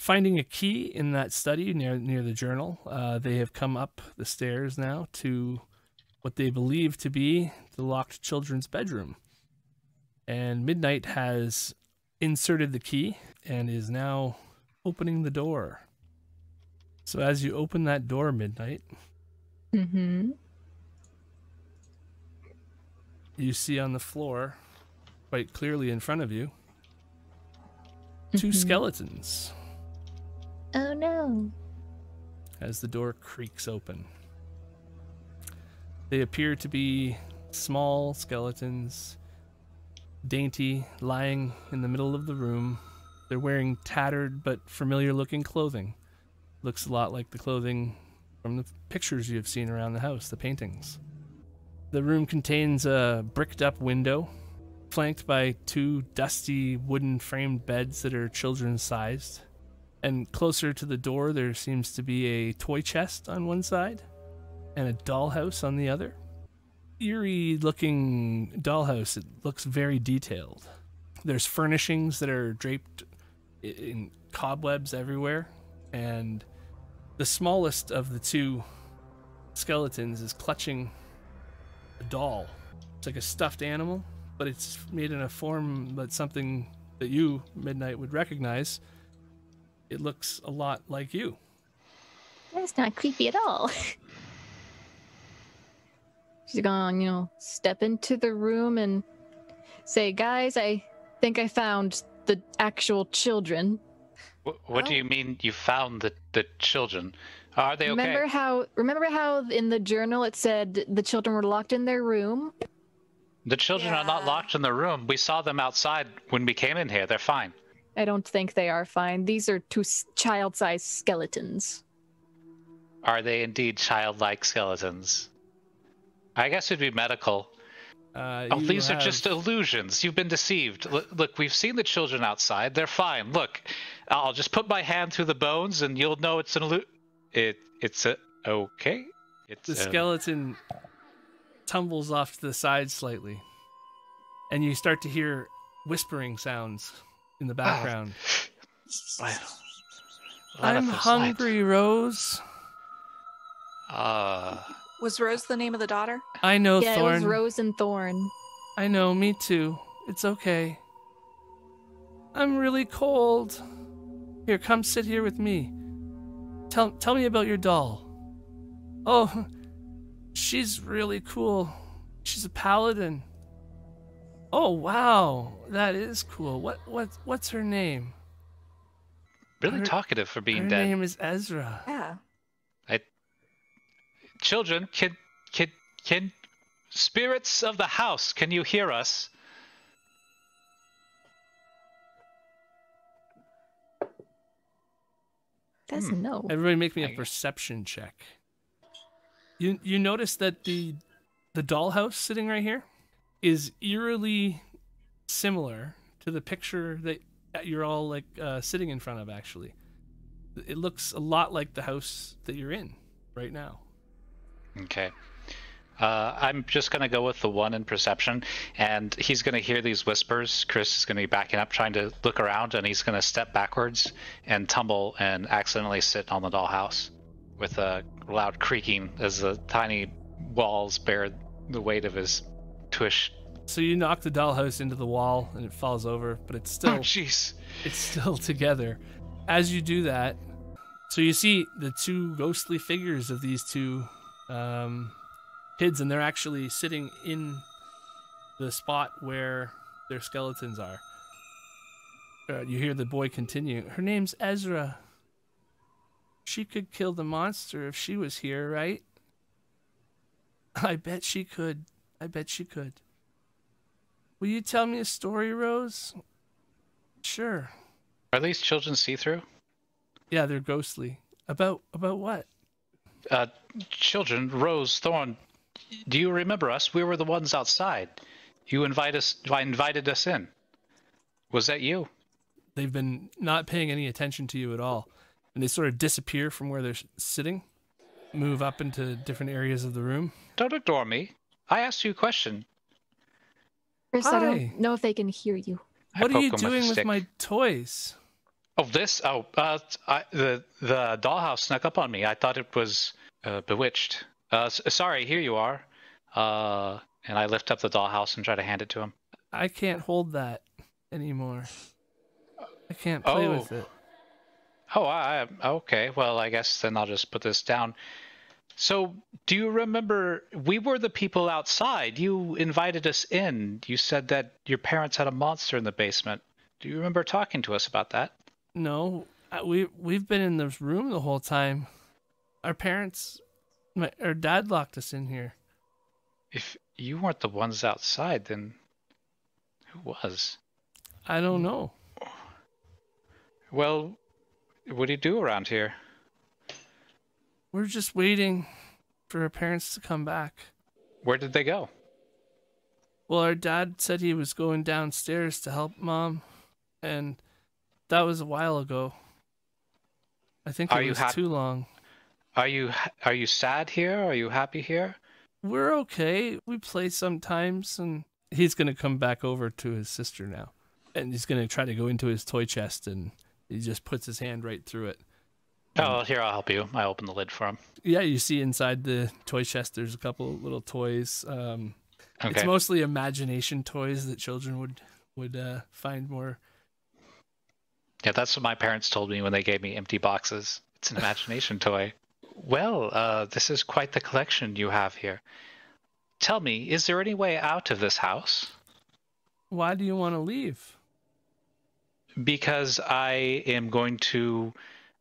Finding a key in that study near near the journal, uh, they have come up the stairs now to what they believe to be the locked children's bedroom and Midnight has inserted the key and is now opening the door. So as you open that door, Midnight, Mm-hmm. you see on the floor, quite clearly in front of you, 2 Mhm. skeletons Oh no. as the door creaks open. They appear to be small skeletons, dainty, lying in the middle of the room. They're wearing tattered but familiar looking clothing. Looks a lot like the clothing from the pictures you have seen around the house, the paintings. The room contains a bricked up window, flanked by two dusty wooden framed beds that are children's sized. And closer to the door, there seems to be a toy chest on one side and a dollhouse on the other. Eerie looking dollhouse. It looks very detailed. There's furnishings that are draped in cobwebs everywhere, and the smallest of the two skeletons is clutching a doll. It's like a stuffed animal, but it's made in a form that's something that you, Midnight, would recognize. It looks a lot like you. That's not creepy at all. <laughs> She's gonna, you know, step into the room and say, "Guys, I think I found the actual children." Wh- What do you oh. mean you found the, the children? Are they okay? Remember how? Remember how in the journal it said the children were locked in their room? The children are not locked in the room. We saw them outside when we came in here. They're fine. I don't think they are fine. These are two child-sized skeletons. Are they indeed childlike skeletons? I guess it'd be medical. Uh, Oh, these are just illusions. You've been deceived. Look, look, we've seen the children outside. They're fine. Look, I'll just put my hand through the bones, and you'll know it's an illusion. It, it's a okay. It's the um, skeleton tumbles off to the side slightly, and you start to hear whispering sounds in the background. Light I'm this light. hungry, Rose. Uh, Was Rose the name of the daughter? I know, yeah, Thorn. it was Rose and Thorn. I know, me too. It's okay. I'm really cold. Here, come sit here with me. Tell tell me about your doll. Oh, she's really cool. She's a paladin. Oh wow, that is cool. What what what's her name? really Her- talkative for being her dead. Her name is Ezra. Yeah. I, children, can can can spirits of the house? Can you hear us? Doesn't know. Everybody, make me a perception check. You you notice that the the dollhouse sitting right here is eerily similar to the picture that you're all like uh, sitting in front of. Actually, it looks a lot like the house that you're in right now. Okay. Uh, I'm just going to go with the one in perception, and he's going to hear these whispers. Chris is going to be backing up, trying to look around, and he's going to step backwards and tumble and accidentally sit on the dollhouse with a loud creaking as the tiny walls bear the weight of his tush. So you knock the dollhouse into the wall and it falls over, but it's still Oh, jeez. it's still <laughs> together. As you do that, so you see the two ghostly figures of these two um, kids, and they're actually sitting in the spot where their skeletons are. Uh, you hear the boy continue. Her name's Ezra. She could kill the monster if she was here, right? <laughs> I bet she could. I bet she could. Will you tell me a story, Rose? Sure. Are these children see-through? Yeah, they're ghostly. About about what? Uh, children, Rose, Thorn, do you remember us? We were the ones outside. You invite us. invited us in. Was that you? They've been not paying any attention to you at all, and they sort of disappear from where they're sitting, move up into different areas of the room. Don't ignore me. I asked you a question. Chris, I don't know if they can hear you. I What are you poke 'em with doing with my toys? Oh, this? Oh, uh, I, the the dollhouse snuck up on me. I thought it was uh, bewitched. Uh, sorry, here you are. Uh, and I lift up the dollhouse and try to hand it to him. I can't hold that anymore. I can't play Oh. with it. Oh, I, I- okay. Well, I guess then I'll just put this down. So, do you remember we were the people outside? You invited us in. You said that your parents had a monster in the basement. Do you remember talking to us about that? No, we we've been in this room the whole time. Our parents, my our dad locked us in here. If you weren't the ones outside, then who was? I don't know. Well, what do you do around here? We're just waiting for our parents to come back. Where did they go? Well, our dad said he was going downstairs to help mom, and that was a while ago. I think Are it you was hap- too long. Are you are you sad here? Are you happy here? We're okay. We play sometimes, and he's gonna come back over to his sister now, and he's gonna try to go into his toy chest, and he just puts his hand right through it. Oh, here I'll help you. I open the lid for him. Yeah, you see inside the toy chest, there's a couple little toys. Um, It's mostly imagination toys that children would would uh, find more. Yeah, that's what my parents told me when they gave me empty boxes. It's an imagination <laughs> toy. Well, uh, this is quite the collection you have here. Tell me, is there any way out of this house? Why do you want to leave? Because I am going to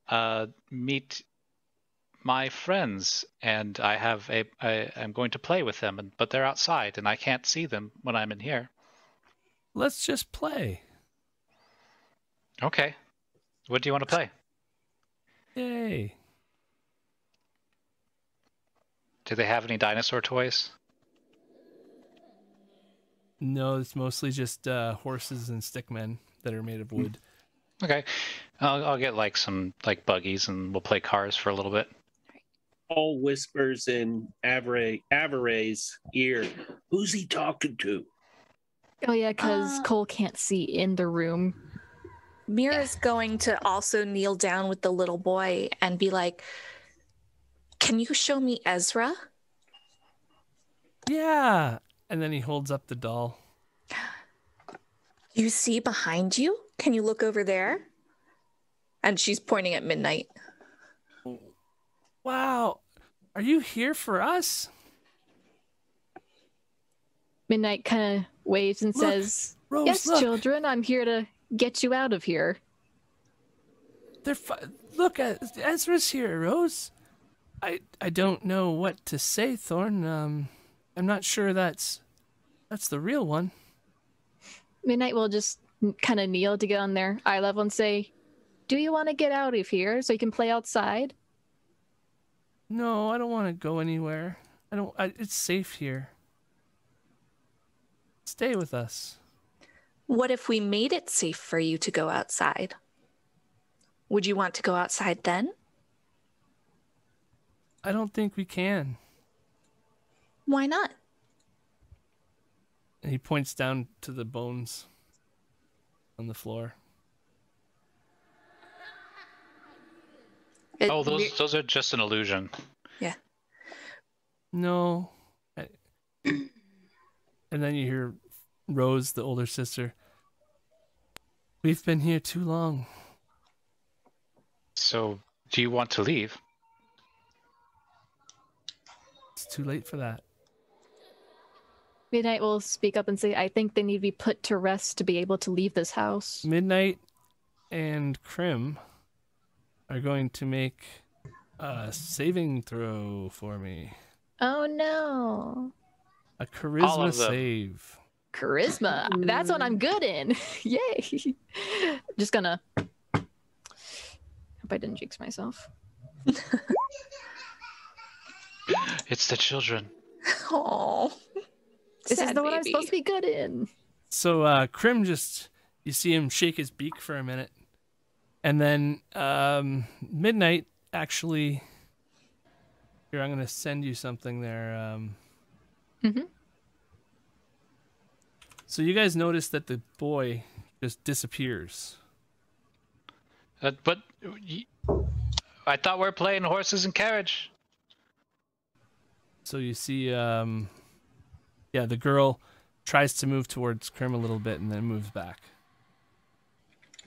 uh, meet my friends, and I have a. I, I'm going to play with them, and, but they're outside, and I can't see them when I'm in here. Let's just play. Okay. What do you want to play? Yay! Do they have any dinosaur toys? No, it's mostly just uh, horses and stickmen that are made of wood. Okay, I'll, I'll get like some like buggies, and we'll play cars for a little bit. Paul whispers in Avare, Avare's ear, Who's he talking to? Oh yeah, because Uh, Cole can't see in the room. Mira's going to also kneel down with the little boy and be like, Can you show me Ezra? Yeah. And then he holds up the doll. You see behind you? Can you look over there? And she's pointing at midnight. Wow. Are you here for us? Midnight kind of waves and Look, says, Rose, "Yes, look. children, I'm here to get you out of here." They're fi- look at Ezra's here, Rose. I I don't know what to say, Thorn. Um, I'm not sure that's that's the real one. Midnight will just kind of kneel to get on their eye level and say, "Do you want to get out of here so you can play outside?" No, I don't want to go anywhere. I don't. I, it's safe here. Stay with us. What if we made it safe for you to go outside? Would you want to go outside then? I don't think we can. Why not? And he points down to the bones on the floor. Oh, it- oh, those those are just an illusion. Yeah. No. I... <clears throat> and then you hear Rose, the older sister. We've been here too long. So, do you want to leave? It's too late for that. Midnight will speak up and say, "I think they need to be put to rest to be able to leave this house." Midnight and Grim are going to make a saving throw for me. Oh no. A All charisma of them. save. Charisma. That's what I'm good in. <laughs> Yay. Just gonna hope I didn't jinx myself. <laughs> It's the children. Oh. This is the one I'm supposed to be good in. So uh Grim just you see him shake his beak for a minute. And then um Midnight actually here I'm gonna send you something there. Um Mhm. So you guys notice that the boy just disappears. Uh, but I thought we are playing horses and carriage. So you see um yeah, the girl tries to move towards Grim a little bit and then moves back.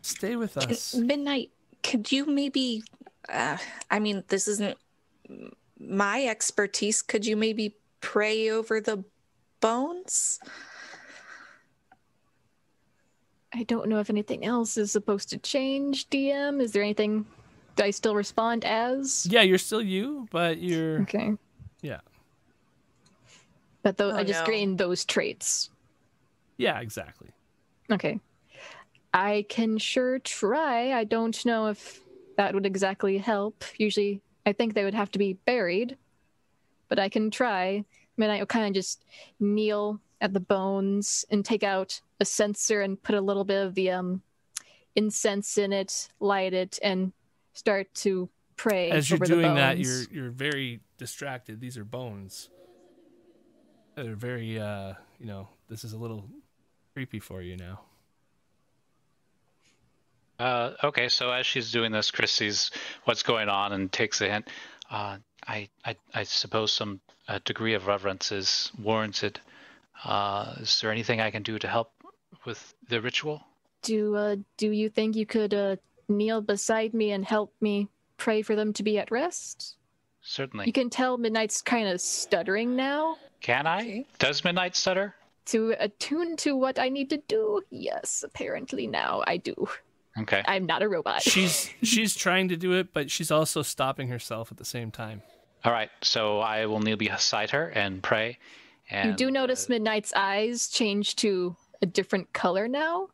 Stay with us. Midnight, could you maybe uh, I mean, this isn't my expertise. Could you maybe pray over the bones? I don't know if anything else is supposed to change, DM. Is there anything do I still respond as? Yeah, you're still you, but you're Okay. yeah. But though Oh, I just no. gained those traits. Yeah, exactly. Okay. I can sure try. I don't know if that would exactly help. Usually, I think they would have to be buried, but I can try. Midnight will kind of just kneel at the bones and take out a censer and put a little bit of the um, incense in it, light it, and start to pray. As you're over the doing that, you're you're very distracted. These are bones. They're very uh, you know, this is a little creepy for you now. Uh, okay, so as she's doing this, Chris sees what's going on and takes a hint. Uh, I, I, I suppose some uh, degree of reverence is warranted. Uh, is there anything I can do to help with the ritual? Do uh, do you think you could uh, kneel beside me and help me pray for them to be at rest? Certainly. You can tell Midnight's kind of stuttering now. Can I? Does Midnight stutter? To attune to what I need to do, yes, apparently now I do. Okay. I'm not a robot. <laughs> She's she's trying to do it, but she's also stopping herself at the same time. All right, so I will kneel beside her and pray. And you do notice Midnight's eyes change to a different color now.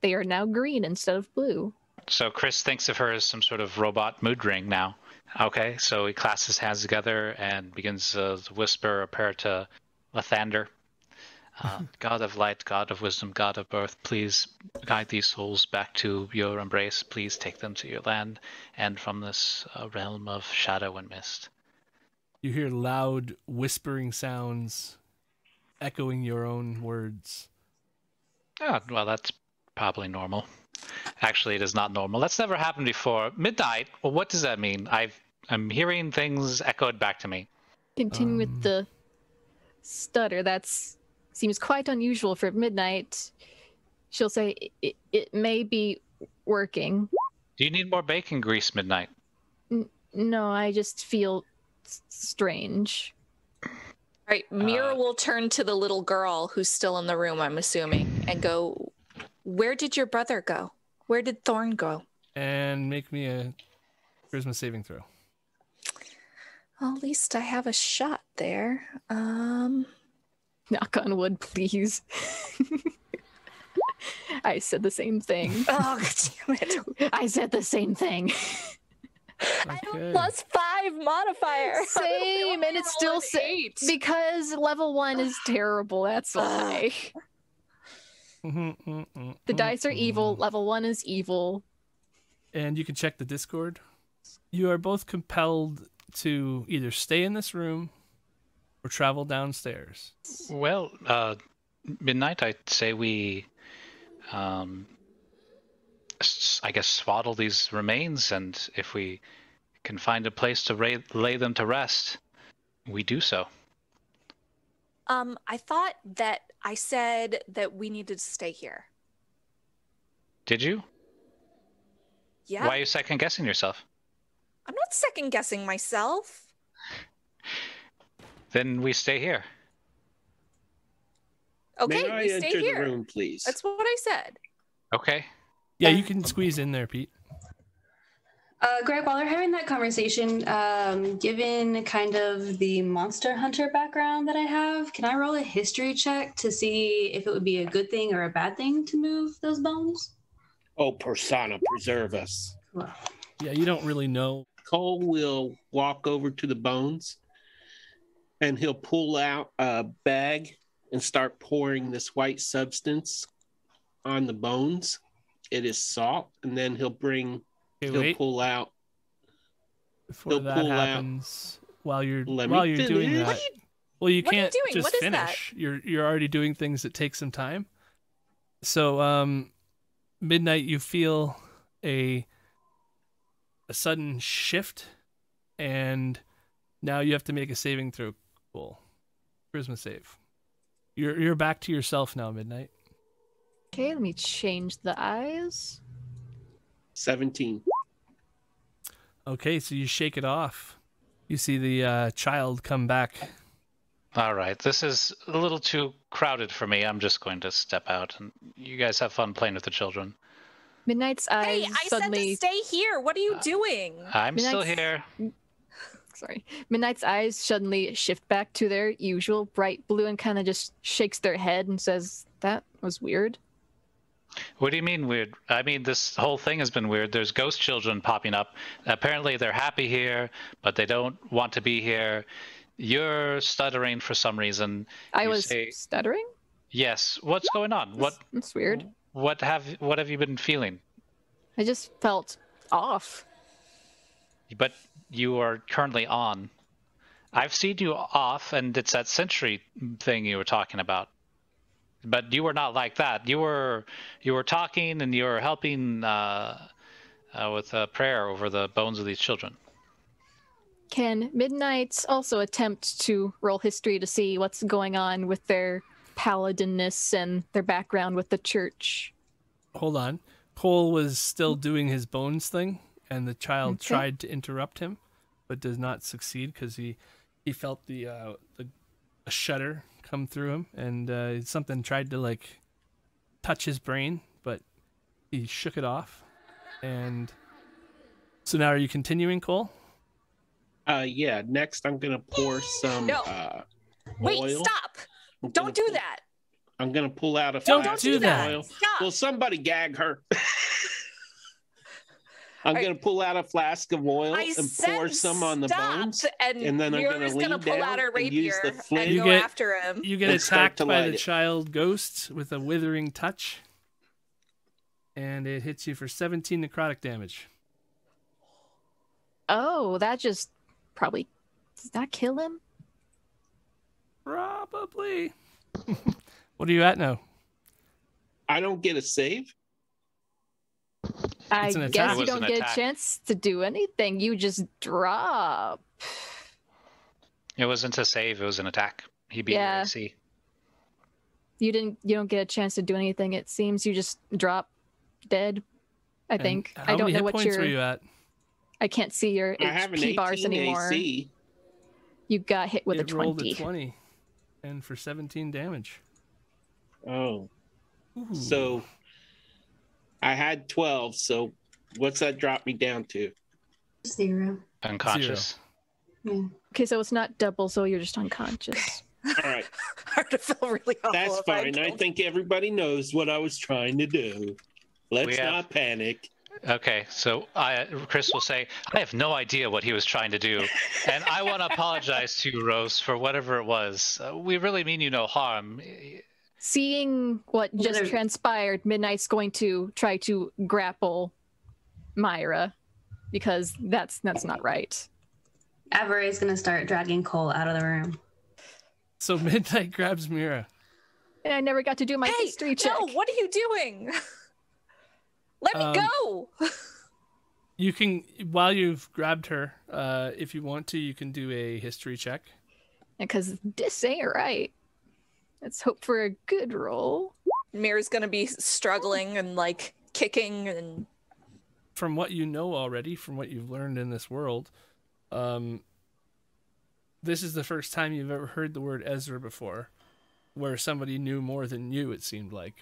They are now green instead of blue. So Chris thinks of her as some sort of robot mood ring now. Okay, so he clasps his hands together and begins uh, to whisper a prayer to Lathander. Uh, <laughs> God of light, God of wisdom, God of birth, please guide these souls back to your embrace. Please take them to your land and from this uh, realm of shadow and mist. You hear loud whispering sounds echoing your own words. Ah, well, that's probably normal. Actually, it is not normal. That's never happened before. Midnight. Well, what does that mean? I've I'm hearing things echoed back to me. Continue Um, with the stutter. That's seems quite unusual for Midnight. She'll say it, it may be working. Do you need more bacon grease, Midnight? No, I just feel s- strange. All right, Mira Uh, will turn to the little girl who's still in the room, I'm assuming, and go, Where did your brother go? Where did Thorn go? And make me a charisma saving throw. Well, at least I have a shot there. Um, Knock on wood, please. <laughs> I said the same thing. oh, <laughs> damn it. I said the same thing. <laughs> <laughs> Okay. Plus five modifier. <laughs> Same, and it's still sa- because level one is <sighs> terrible. That's why. <laughs> Mm-hmm, The dice are evil. Level one is evil. and you can check the Discord. You are both compelled to either stay in this room or travel downstairs. Well, uh, midnight. I'd say we, um, s- I guess, swaddle these remains, and if we can find a place to lay, lay them to rest, we do so. Um, I thought that I said that we needed to stay here. Did you? Yeah. Why are you second guessing yourself? I'm not second guessing myself. <laughs> Then we stay here. Okay, May I we stay enter here. the room, please? That's what I said. Okay. Yeah, you can squeeze in there, Pete. Uh, Greg, while we're having that conversation, um, given kind of the monster hunter background that I have, can I roll a history check to see if it would be a good thing or a bad thing to move those bones? Oh, Persana, preserve us. Yeah, you don't really know. Cole will walk over to the bones and he'll pull out a bag and start pouring this white substance on the bones. It is salt, and then he'll bring, Okay, he'll wait. pull out. Before he'll that pull out- happens, while you're Let while you're doing finish. that, What are well, you what can't doing? just What is that? finish. You're you're already doing things that take some time. So, um, midnight, you feel a a sudden shift, and now you have to make a saving throw. Cool, charisma save. You're you're back to yourself now, midnight. Okay, let me change the eyes. 17. Okay, so you shake it off. You see the uh, child come back. All right. This is a little too crowded for me. I'm just going to step out, and you guys have fun playing with the children. Midnight's eyes Hey, I suddenly. said to stay here. What are you doing? I'm still here. <laughs> Sorry. Midnight's eyes suddenly shift back to their usual bright blue and kind of just shakes their head and says, That was weird. What do you mean weird? I mean, this whole thing has been weird. There's ghost children popping up. Apparently, they're happy here, but they don't want to be here. You're stuttering for some reason. I You was say- stuttering? Yes. What's going on? What That's weird. what have what have you been feeling? I just felt off. But you are currently on. I've seen you off, and it's that century thing you were talking about. But you were not like that. You were you were talking, and you were helping uh, uh, with a prayer over the bones of these children. Can Midnight also attempt to roll history to see what's going on with their paladinness and their background with the church? Hold on. Cole was still doing his bones thing, and the child Okay. tried to interrupt him, but does not succeed because he he felt the uh, the a shudder come through him, and uh, something tried to like touch his brain, but he shook it off. And so now, are you continuing, Cole? Uh, yeah. Next, I'm gonna pour some No. uh, Wait, oil. stop. I'm Don't do pull- that. I'm gonna pull out a Don't flask do that. oil. Stop. Will somebody gag her? <laughs> I'm gonna pull out a flask of oil I and pour some on the stop, bones, and, and then I'm gonna lean pull down out a and use rapier the and flint. You go get- after him. You get attacked by the it. child ghost with a withering touch, and it hits you for 17 necrotic damage. Oh, that just probably. Does that kill him? Probably. <laughs> what are you at now? I don't get a save. I It's an attack. guess you don't get attack. a chance to do anything. You just drop. It wasn't a save; it was an attack. He beat Yeah. AC. You didn't. You don't get a chance to do anything. It seems you just drop dead. I And think. I don't many know hit what points your. were you at? I can't see your I have an HP 18 bars anymore. AC. You got hit with it a rolled twenty. a 20, and for 17 damage. Oh, Ooh. so I had 12. So what's that drop me down to? Zero. Unconscious. Yeah. Okay, so it's not double, so you're just unconscious. <laughs> All right, <laughs> Hard to feel really awful. that's if I fine. I think everybody knows what I was trying to do. Let's have- not panic. Okay, so I, Chris will say, I have no idea what he was trying to do. And I want to apologize to you, Rose, for whatever it was. Uh, we really mean you no harm. Seeing what just Whether- transpired, Midnight's going to try to grapple Myra because that's that's not right. Avery's gonna start dragging Cole out of the room. So <laughs> Midnight grabs Mira. And I never got to do my Hey, history check. no, what are you doing? <laughs> Let me Um, go. You can, while you've grabbed her, uh, if you want to, you can do a history check. Because this ain't right. Let's hope for a good roll. Mira's gonna be struggling and like kicking and From what you know already, from what you've learned in this world, um, this is the first time you've ever heard the word Ezra before, where somebody knew more than you. It seemed like.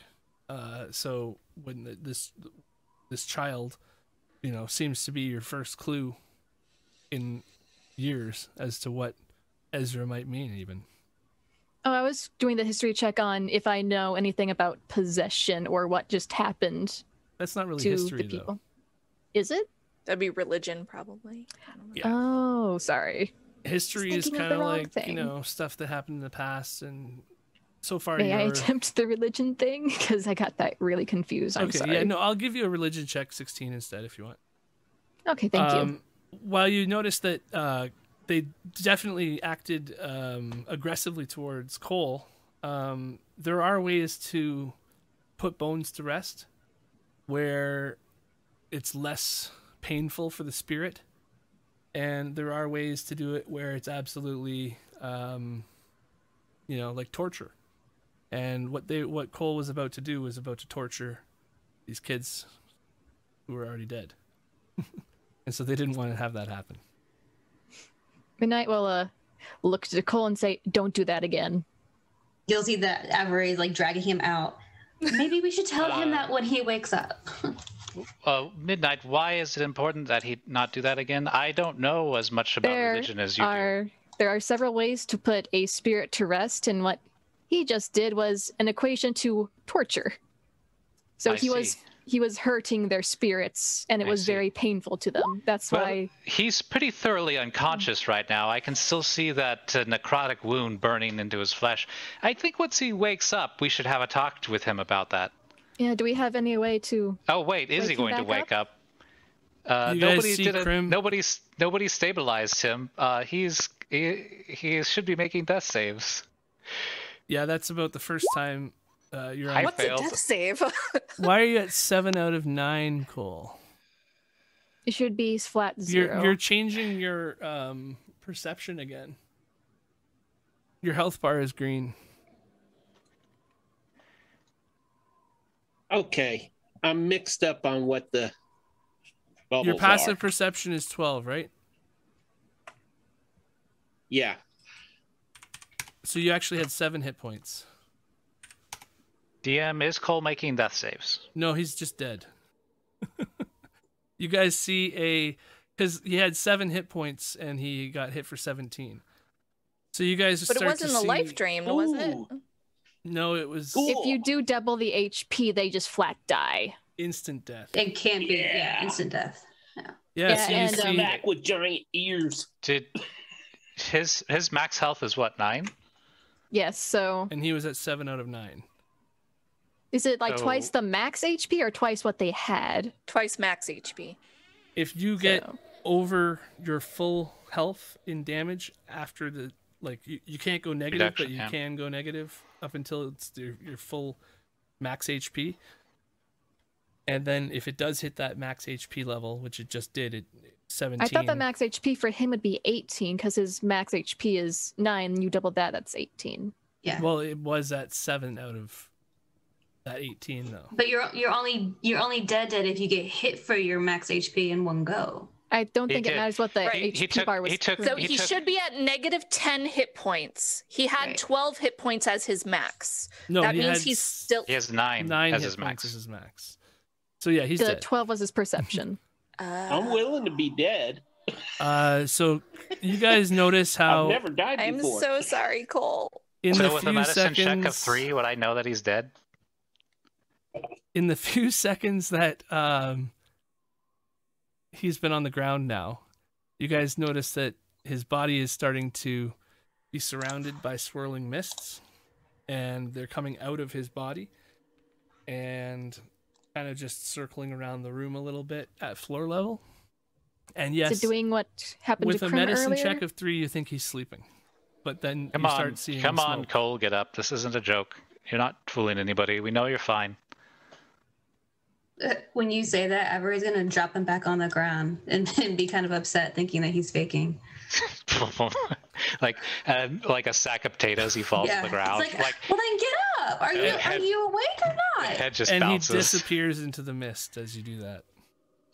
Uh, so when the, this this child, you know, seems to be your first clue in years as to what Ezra might mean, even. Oh, I was doing the history check on if I know anything about possession or what just happened That's not really to history, the people. though. Is it? that'd be religion probably. I don't know. Yeah. Oh, sorry. History is kind of the wrong like you know stuff that happened in the past, and so far May I you're attempt the religion thing? <laughs> Because I got that really confused. I'm okay. sorry. Yeah, no, I'll give you a religion check, sixteen instead, if you want. Okay, thank you. Um, While you notice that uh, they definitely acted um, aggressively towards Cole, um, there are ways to put bones to rest where it's less painful for the spirit, and there are ways to do it where it's absolutely, um, you know, like torture. And what they what Cole was about to do was about to torture these kids who were already dead. <laughs> and so they didn't want to have that happen. Midnight will uh, look to Cole and say, "Don't do that again." You'll see that Avery is like dragging him out. Maybe we should tell him Uh, that when he wakes up. <laughs> Uh, Midnight, why is it important that he not do that again? I don't know as much about there religion as you do. are there are several ways to put a spirit to rest, and what he just did was an equation to torture. So I he was see. He was hurting their spirits, and it I was see. very painful to them. That's Well, why he's pretty thoroughly unconscious right now. I can still see that uh, necrotic wound burning into his flesh. I think once he wakes up, we should have a talk with him about that. Yeah. Do we have any way to? Oh wait, is he going to wake up? Uh, You nobody did a, nobody's nobody stabilized him. Uh, he's he, he should be making death saves. Yeah, that's about the first time uh, you're I on. What's failed. a death save? <laughs> Why are you at seven out of nine, Cole? It should be flat You're 0 you're changing your um, perception again. Your health bar is green. Okay, I'm mixed up on what the Your passive are. perception is twelve, right? Yeah. So you actually had seven hit points. DM is Cole making death saves. No, he's just dead. <laughs> you guys see a because he had seven hit points and he got hit for seventeen. So you guys but it start to wasn't a see- life drain, was it? No, it was If you do double the HP, they just flat die. instant death. It can't be yeah, Yeah. instant death. Yeah, Yeah, so and, um, see Back with giant ears. Did his his max health is what nine? Yes. So and he was at seven out of nine. Is it like twice the max HP or twice what they had? Twice max HP. If you get So- over your full health in damage after the like you, you can't go negative, but you yeah. can go negative up until it's your, your full max HP. And then if it does hit that max HP level, which it just did, it seventeen. I thought the max HP for him would be 18 because his max HP is nine. You double that, that's 18. Yeah. Well, it was at seven out of that eighteen though. But you're you're only you're only dead dead if you get hit for your max HP in one go. I don't He think it did. matters what the Right. HP He took- bar was. he took- So He he, took- should be at negative 10 hit points. He had Right. 12 hit points as his max. No, that he means had he's still. He has nine, nine as his max. as his max. So yeah, he's dead. the dead. 12 was his perception. <laughs> I'm Uh, willing to be dead. Uh, so you guys notice how I've never died before. I'm so sorry, Cole. in so the with few a medicine check of three, would I know that he's dead? In the <laughs> few seconds that um he's been on the ground now, you guys notice that his body is starting to be surrounded by swirling mists and they're coming out of his body and kind of just circling around the room a little bit at floor level. And yes, Is it doing what happened with to a Krim medicine earlier? check of 3 you think he's sleeping. But then Come you on, start seeing come him on, smoke. Cole, get up. This isn't a joke. You're not fooling anybody. We know you're fine. <laughs> When you say that, Avery's gonna drop him back on the ground and, <laughs> and be kind of upset, thinking that he's faking. <laughs> like, uh, like a sack of potatoes, he falls yeah. to the ground. It's like, like well, then get up. Are you Uh, are you awake or not? head just and bounces. he disappears into the mist as you do that.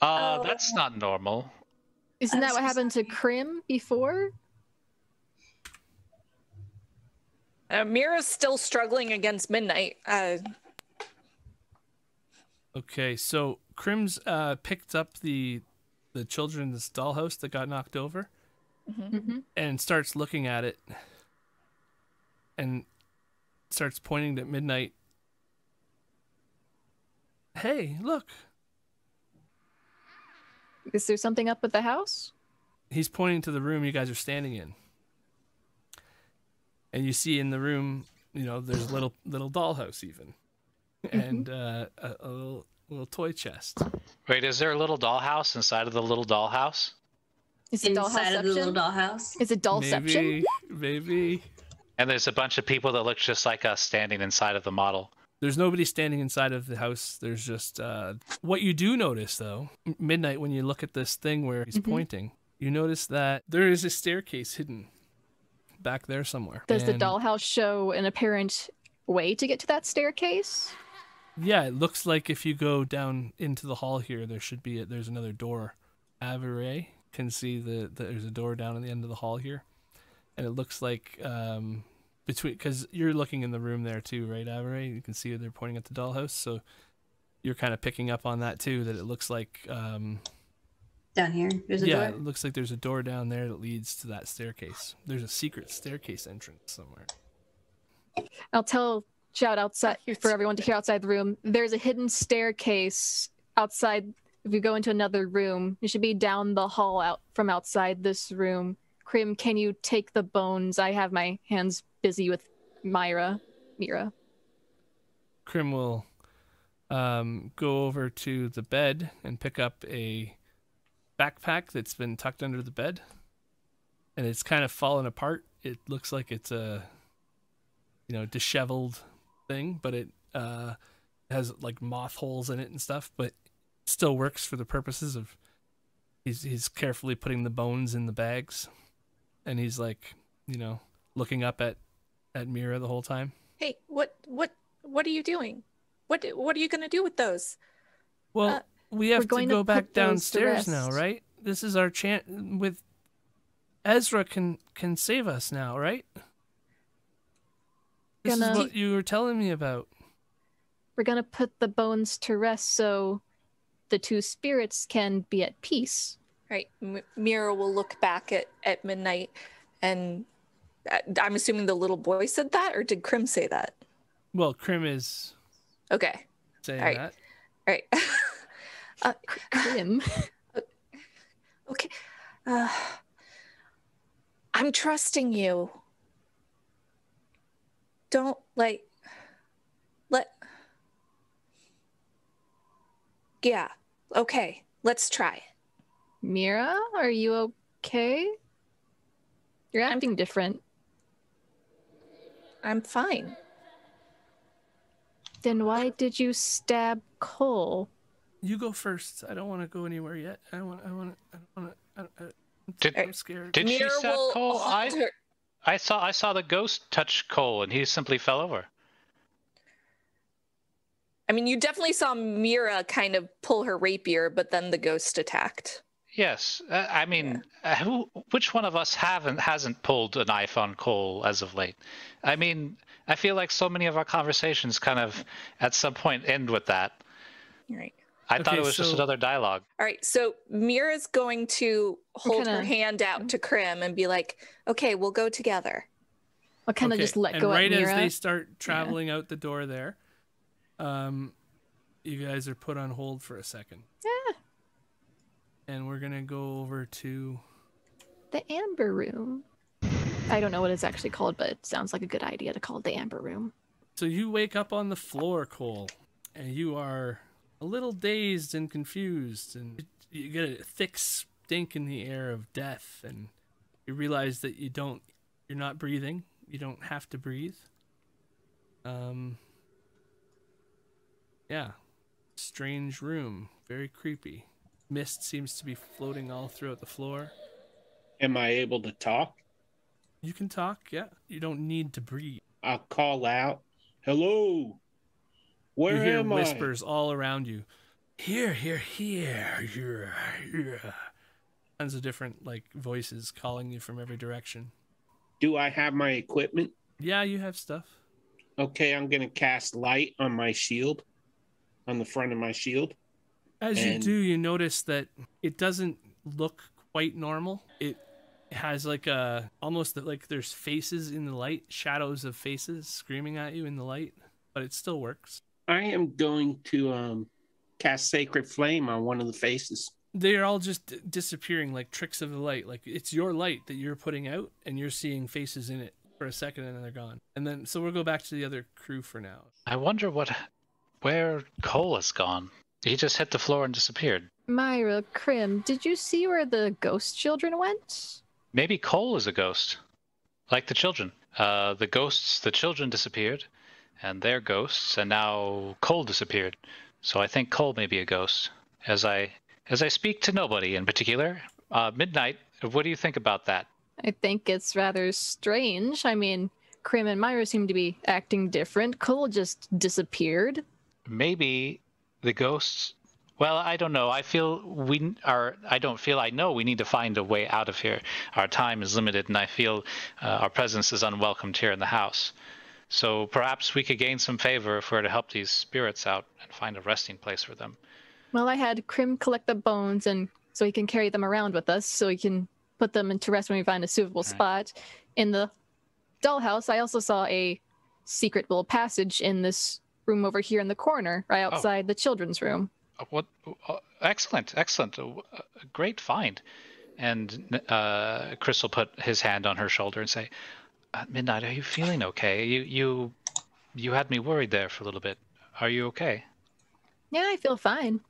Uh, that's not normal. Isn't that what happened to Krim before? Uh, Mira's still struggling against midnight. Uh, Okay, so Krim's uh, picked up the the children's dollhouse that got knocked over Mm-hmm. and starts looking at it and starts pointing at midnight. Hey, look! Is there something up with the house? He's pointing to the room you guys are standing in, and you see in the room, you know, there's a little little dollhouse even, and uh, a, a little little toy chest. Wait, is there a little dollhouse inside of the little dollhouse? Is it Inside of the little dollhouse. Is it dollception? Maybe, maybe. And there's a bunch of people that look just like us standing inside of the model. There's nobody standing inside of the house. There's just uh, what you do notice though. Midnight when you look at this thing where he's Mhm. pointing, you notice that there is a staircase hidden back there somewhere. Does the dollhouse show an apparent way to get to that staircase? Yeah, it looks like if you go down into the hall here, there should be a, there's another door. Avery can see the, the there's a door down at the end of the hall here, and it looks like um between because you're looking in the room there too, right, Avery? You can see they're pointing at the dollhouse, so you're kind of picking up on that too. That it looks like um Down here, there's a yeah, door. it looks like there's a door down there that leads to that staircase. There's a secret staircase entrance somewhere. I'll tell shout outside for everyone to hear outside the room. There's a hidden staircase outside. If you go into another room, you should be down the hall out from outside this room. Krim, can you take the bones? I have my hands busy with Myra. Mira. Krim will um, go over to the bed and pick up a backpack that's been tucked under the bed, and it's kind of fallen apart. It looks like it's a, you know, disheveled thing, but it uh, has like moth holes in it and stuff, but still works for the purposes of. He's he's carefully putting the bones in the bags, and he's like, you know, looking up at at Mira the whole time. hey, what what what are you doing? What what are you gonna do with those? Well, Uh, we have to going to go put back downstairs now, right? This is our chance with Ezra can can save us now, right? This Gonna- is what you were telling me about. We're gonna put the bones to rest so the two spirits can be at peace. Right. M- Mira will look back at at midnight, and uh, I'm assuming the little boy said that, or did Krim say that? Well, Krim is Okay. saying All right. that. All right. <laughs> uh, Krim. <laughs> okay. Uh, I'm trusting you. Don't like let. Yeah. Okay. Let's try. Mira, are you okay? You're acting different. I'm fine. Then why did you stab Cole? You go first. I don't want to go anywhere yet. I want. I want. I don't want to. I, I, Did, I'm scared. did she Mira stab Cole? I, her- I saw I saw the ghost touch Cole and he simply fell over. I mean, you definitely saw Mira kind of pull her rapier, but then the ghost attacked. Yes, uh, I mean, uh, who? Which one of us haven't hasn't pulled a knife on Cole as of late? I mean, I feel like so many of our conversations kind of at some point end with that. Right. I thought it was just another dialogue. All right, so Mira's going to hold her kinda- hand out to Krim and be like, "Okay, we'll go together." I'll kind of Okay, just let and go right at as they start traveling out the door there, um, you guys are put on hold for a second. Yeah. And we're gonna go over to The Amber Room. I don't know what it's actually called, but it sounds like a good idea to call it the Amber Room. So you wake up on the floor, Cole, and you are a little dazed and confused, and you get a thick stink in the air of death, and you realize that you don't, you're not breathing. You don't have to breathe. Um. Yeah, strange room, very creepy. Mist seems to be floating all throughout the floor. Am I able to talk? You can talk, yeah. You don't need to breathe. I'll call out, "Hello, where you hear am whispers all around you. Here, here, here, here, here. Tons of different like voices calling you from every direction. Do I have my equipment?" Yeah, you have stuff. Okay, I'm gonna cast light on my shield, on the front of my shield. As you do, you notice that it doesn't look quite normal. It has like a almost like there's faces in the light, shadows of faces screaming at you in the light, but it still works. I am going to um cast sacred flame on one of the faces. They're all just disappearing like tricks of the light. Like it's your light that you're putting out, and you're seeing faces in it for a second, and then they're gone. And then so we'll go back to the other crew for now. I wonder what, where Cole has gone. He just hit the floor and disappeared. Myra, Krim, did you see where the ghost children went? Maybe Cole is a ghost, like the children. Uh, the ghosts, the children disappeared, and they're ghosts, and now Cole disappeared. So I think Cole may be a ghost. As I as I speak to nobody in particular, uh, Midnight. What do you think about that? I think it's rather strange. I mean, Krim and Myra seem to be acting different. Cole just disappeared. maybe the ghosts well i don't know i feel we are i don't feel i know we need to find a way out of here our time is limited and i feel uh, our presence is unwelcomed here in the house so perhaps we could gain some favor if we were to help these spirits out and find a resting place for them. Well, I had Krim collect the bones and so he can carry them around with us so he can put them into rest when we find a suitable spot. In the dollhouse, I also saw a secret little passage in this room over here in the corner, right outside the children's room. Uh, what uh, excellent excellent. Uh, great find. And uh, chris will put his hand on her shoulder and say uh, midnight are you feeling okay you you you had me worried there for a little bit are you okay Yeah, I feel fine.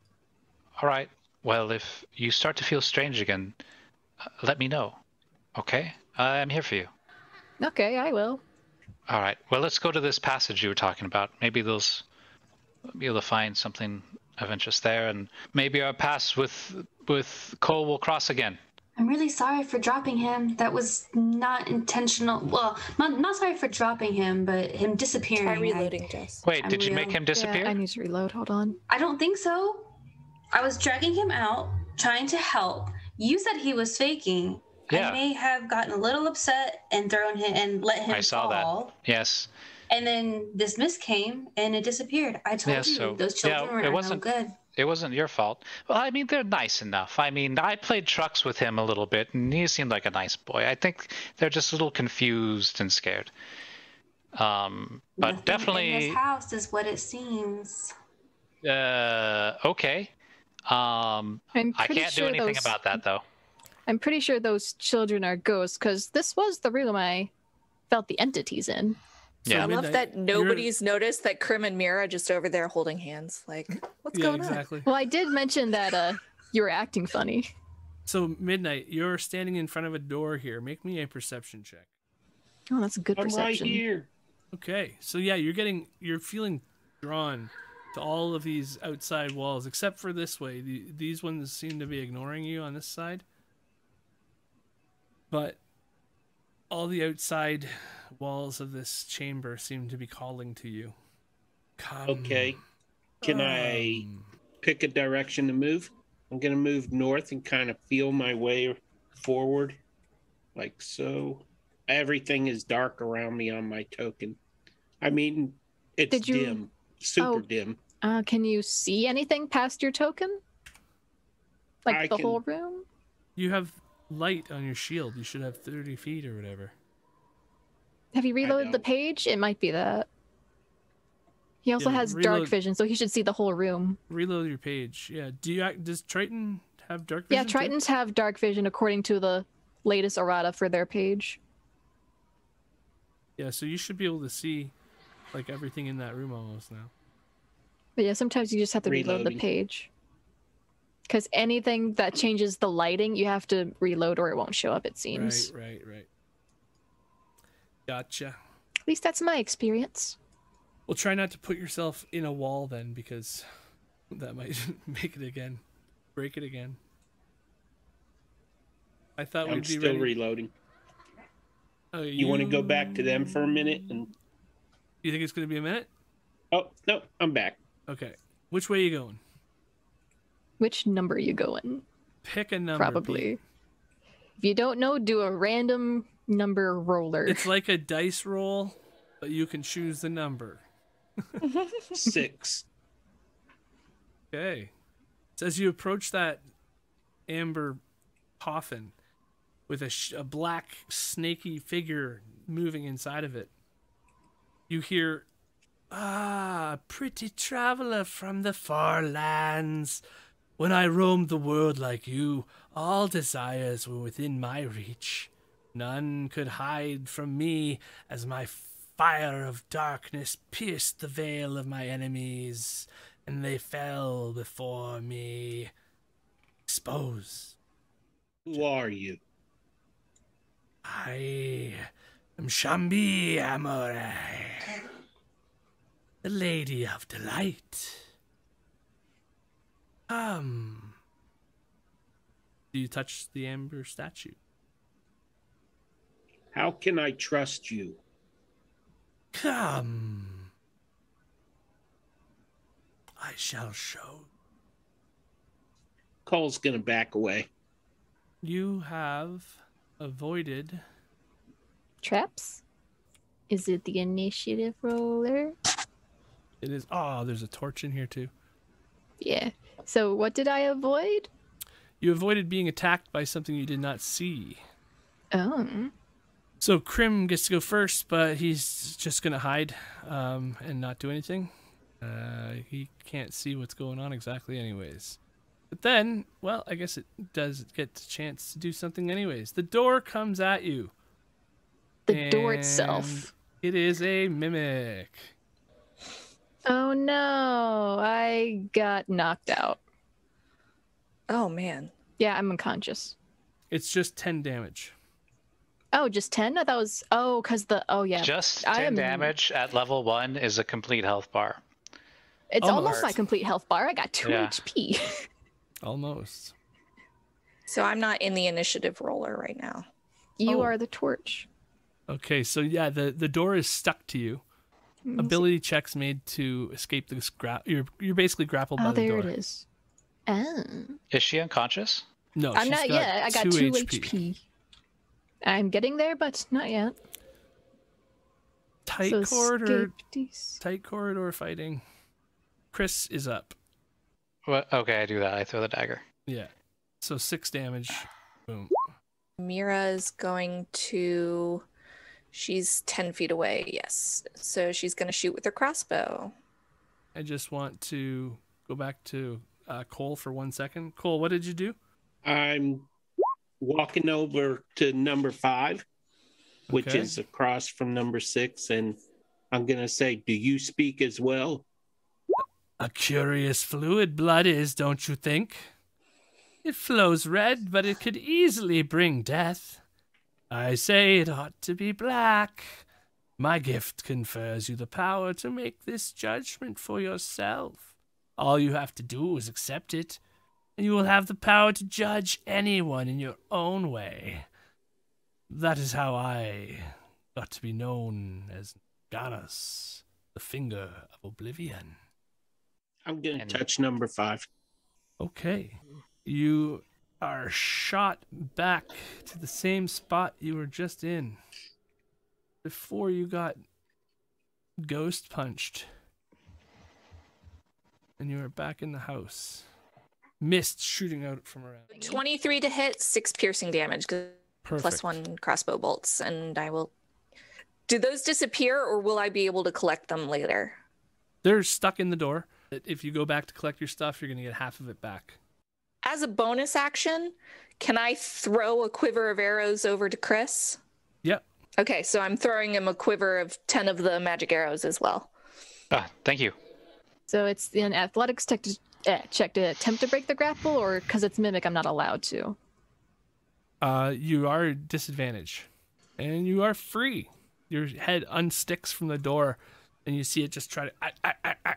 All right. Well, if you start to feel strange again, uh, let me know. Okay? I'm here for you. Okay, I will. All right. Well, let's go to this passage you were talking about. Maybe those be able to find something of interest there, and maybe our paths with with Cole will cross again. I'm really sorry for dropping him. That was not intentional. Well, not, not sorry for dropping him, but him disappearing. Try I- reloading, Jess. Wait, I'm did you make him disappear? Yeah, I need to reload. Hold on. I don't think so. I was dragging him out, trying to help. You said he was faking. Yeah. I may have gotten a little upset and thrown him and let him I saw fall. that. Yes. And then this mist came and it disappeared. I told Yeah, you so- those yeah, children it were wasn't- no good. It wasn't your fault. Well, I mean, they're nice enough. I mean, I played trucks with him a little bit, and he seemed like a nice boy. I think they're just a little confused and scared. Um, but Nothing in definitely, this house is what it seems. uh, okay. Um, I'm I pretty can't sure do anything those- about that, though. I'm pretty sure those children are ghosts because this was the room I felt the entities in. Yeah. I love Midnight, that you're- nobody's noticed that Krim and Mira are just over there holding hands. Like, what's yeah, going exactly. Well, I did mention that uh, you were acting funny. So midnight, you're standing in front of a door here. Make me a perception check. Oh, that's a good I'm right here. Okay, so yeah, you're getting, you're feeling drawn to all of these outside walls, except for this way. The, these ones seem to be ignoring you on this side, but all the outside walls of this chamber seem to be calling to you. Come, Okay. Can I pick a direction to move? I'm gonna move north and kind of feel my way forward, like so. Everything is dark around me on my token. I mean, it's Did you- dim, super Oh. dim. Uh, can you see anything past your token? Like I the can- whole room? You have light on your shield. You should have 30 feet or whatever. Have you reloaded the page? It might be that. He also Yeah, has reload- dark vision, so he should see the whole room. Reload your page. Yeah. Do you act, does Triton have dark vision? Yeah, too? Tritons have dark vision according to the latest errata for their page. Yeah, so you should be able to see like everything in that room almost now. But yeah, sometimes you just have to reload Reloading. the page. Because anything that changes the lighting, you have to reload or it won't show up, it seems. Right, right, right. Gotcha. At least that's my experience. Well, try not to put yourself in a wall then, because that might <laughs> make it again, break it again. I thought I'm we'd be still ready. reloading. Oh, You want to go back to them for a minute? And You think it's going to be a minute? oh no, I'm back. Okay. Which way are you going? Which number you going? Pick a number. Pete. Probably. If you don't know, do a random number roller. It's like a dice roll, but you can choose the number. <laughs> Six. Okay. So as you approach that amber coffin with a, sh- a black snaky figure moving inside of it, you hear, Ah, pretty traveler from the far lands. When I roamed the world like you, all desires were within my reach. None could hide from me as my fire of darkness pierced the veil of my enemies, and they fell before me. Expose. Who are you? I am Shami-Amourae, the Lady of Delight. Come. Do you touch the amber statue? How can I trust you? Come. I shall show. Cole's gonna back away. You have avoided. Traps? Is it the initiative roller? It is. Oh, there's a torch in here too. Yeah. So what did I avoid? You avoided being attacked by something you did not see. Oh. So Krim gets to go first, but he's just gonna hide um, and not do anything. Uh, he can't see what's going on exactly, anyways. But then, well, I guess it does get the chance to do something, anyways. The door comes at you. The door itself. It is a mimic. Oh no, I got knocked out. Oh man. Yeah, I'm unconscious. It's just ten damage. Oh, just 10? I thought it was. Oh, because the. Oh, yeah. Just I 10 am- damage at level 1 is a complete health bar. It's almost, Almost. my complete health bar. I got 2 Yeah. HP. <laughs> Almost. So I'm not in the initiative roller right now. you Oh. are the torch. Okay, so yeah, the the door is stuck to you. Mm, Ability checks made to escape this gra- You're you're basically grappled by the door. Oh, the there it is. Oh. Is she unconscious? No, I'm she's not got yet. I got 2 two HP. I'm getting there, but not yet. Tight So corridor. Tight corridor fighting. Chris is up. What? Okay, I do that. I throw the dagger. Yeah. So six damage. Boom. Mira is going to. She's 10 feet away, yes. So she's going to shoot with her crossbow. I just want to go back to uh, Cole for one second. Cole, what did you do? I'm walking over to number five, which Okay. is across from number six, and I'm gonna say, "Do you speak as well?" A curious fluid blood is, don't you think? It flows red, but it could easily bring death. I say it ought to be black. My gift confers you the power to make this judgment for yourself. All you have to do is accept it, and you will have the power to judge anyone in your own way. That is how I got to be known as Ganas, the finger of oblivion. I'm gonna touch number five. Okay. You are shot back to the same spot you were just in before you got ghost punched. and you are back in the house. Mist shooting out from around. 23 to hit, six piercing damage, Perfect. one crossbow bolts, and I will. Do those disappear, or will I be able to collect them later? They're stuck in the door. If you go back to collect your stuff, you're gonna get half of it back. As a bonus action, can I throw a quiver of arrows over to Chris? Yep. Okay, so I'm throwing him a quiver of 10 of the magic arrows as well. Ah, thank you. So it's an athletics check to, eh, check to attempt to break the grapple, or because it's mimic, I'm not allowed to. Uh, you are disadvantaged, and you are free. Your head unsticks from the door, and you see it just try to ah, ah, ah, ah,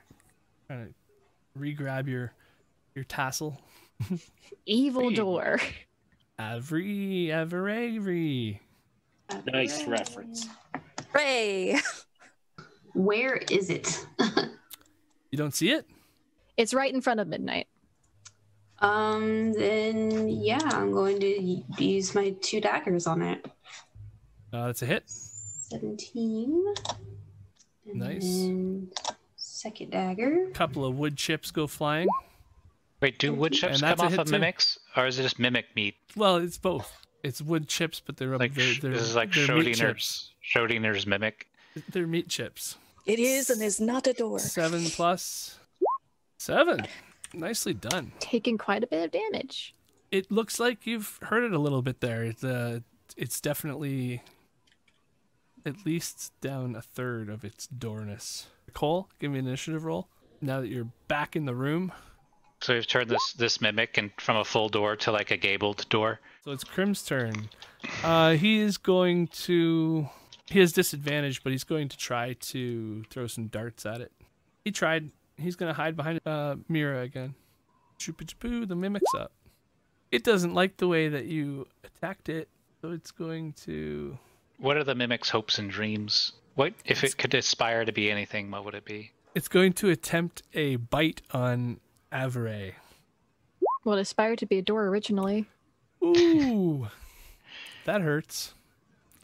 trying to re-grab your your tassel. Evil door. Avery, Avery, Avery. Nice reference. Ray. Where is it? You don't see it? It's right in front of midnight. Um, then yeah, I'm going to use my two daggers on it. Uh, that's a hit. 17. And Nice. then second dagger. A couple of wood chips go flying. Wait, do wood chips And come off hit of too. mimics, or is it just mimic meat? Well, it's both. It's wood chips, but they're Like they're, they're, this is like they're. Schrodinger's Schrodinger's mimic. They're meat chips. It is and is not a door. Seven plus seven. Nicely done. Taking quite a bit of damage. It looks like you've heard it a little bit there. It's uh, it's definitely at least down a third of its doorness. Cole, give me an initiative roll. Now that you're back in the room, So we've turned this this mimic and from a full door to like a gabled door. so it's Crim's turn. Uh, he is going to. He has disadvantage, but he's going to try to throw some darts at it. He tried. He's going to hide behind uh, Mira again. Choopachapoo, the mimic's up. It doesn't like the way that you attacked it, so it's going to. What are the mimic's hopes and dreams? What if it could aspire to be anything? What would it be? It's going to attempt a bite on Avery. Well, it aspired to be a door originally. Ooh, <laughs> that hurts.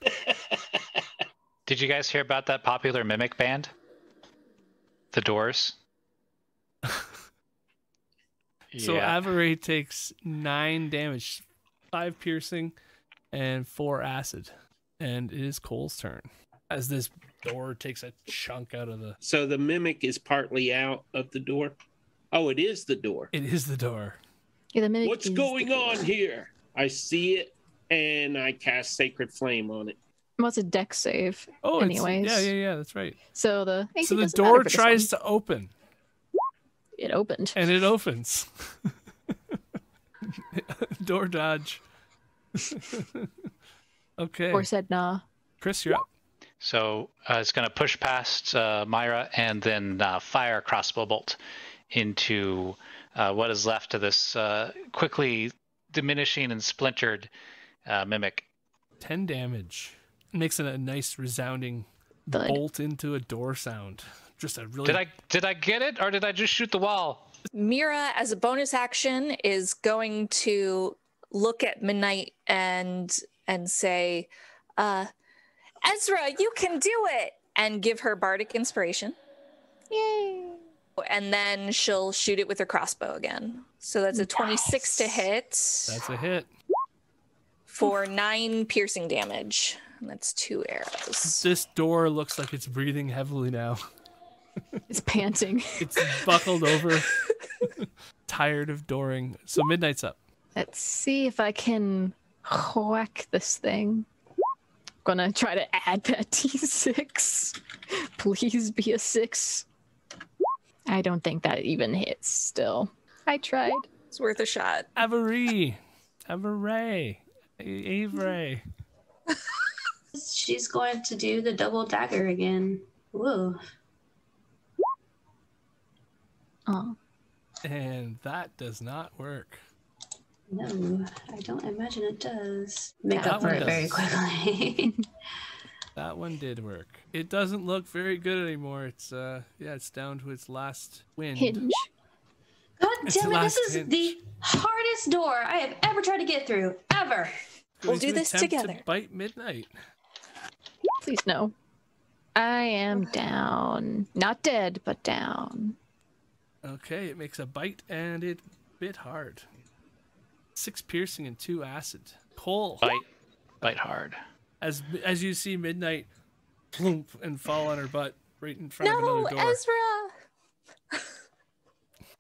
<laughs> Did you guys hear about that popular mimic band? The Doors. <laughs> So Yeah. Avery takes nine damage, five piercing, and four acid. And it is Cole's turn. As this door takes a chunk out of the. So the mimic is partly out of the door. Oh, it is the door. It is the door. Yeah, the What's is the going on here? I see it, and I cast Sacred Flame on it. What's a deck save? Oh, it's- anyways. yeah, yeah, yeah. That's right. So the So the door tries one. to open, It opened. and it opens. <laughs> door dodge. <laughs> okay, Or said nah. Chris, you're up. So uh, it's going to push past uh, Myra and then uh, fire crossbow bolt into uh, what is left of this uh, quickly diminishing and splintered uh, mimic. Ten damage. Makes it a nice resounding Thud. bolt into a door sound. Just a really Did I did I get it or did I just shoot the wall? Mira, as a bonus action, is going to look at Midnight and and say, uh, "Ezra, you can do it!" and give her bardic inspiration. Yay! And then she'll shoot it with her crossbow again. So that's a 26 to hit That's a hit. for nine piercing damage. And that's two arrows. This door looks like it's breathing heavily now. <laughs> It's panting. It's buckled over, <laughs> tired of dooring. So midnight's up. Let's see if I can whack this thing. I'm Gonna try to add that <laughs> d6. Please be a six. I don't think that even hits still. I tried. It's worth a shot. Avery, Avery, Avery. <laughs> She's going to do the double dagger again. Whoa. Oh, And that does not work. No, I don't imagine it does. Make That up for one it very quickly. <laughs> That one did work. It doesn't look very good anymore. It's uh yeah, it's down to its last wind. hinge. God It's damn it, this is hint. the hardest door I have ever tried to get through. Ever. We'll Going do this attempt to together. bite midnight. Please no. I am down. Not dead, but down. Okay, it makes a bite and it bit hard. Six piercing and two acid. Pull. Bite, bite hard. As as you see Midnight plump and fall on her butt right in front of No, another door. Ezra.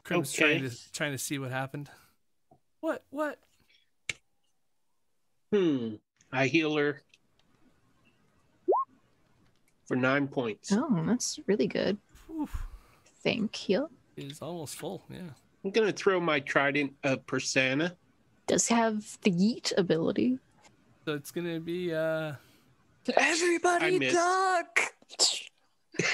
Crim's trying to trying to see what happened. What? What? Hmm. I heal her for nine points. Oh, that's really good. Thank you. Is almost full. Yeah. I'm gonna throw my trident of Persana. Does have the yeet ability. So it's gonna be uh Everybody duck. <laughs>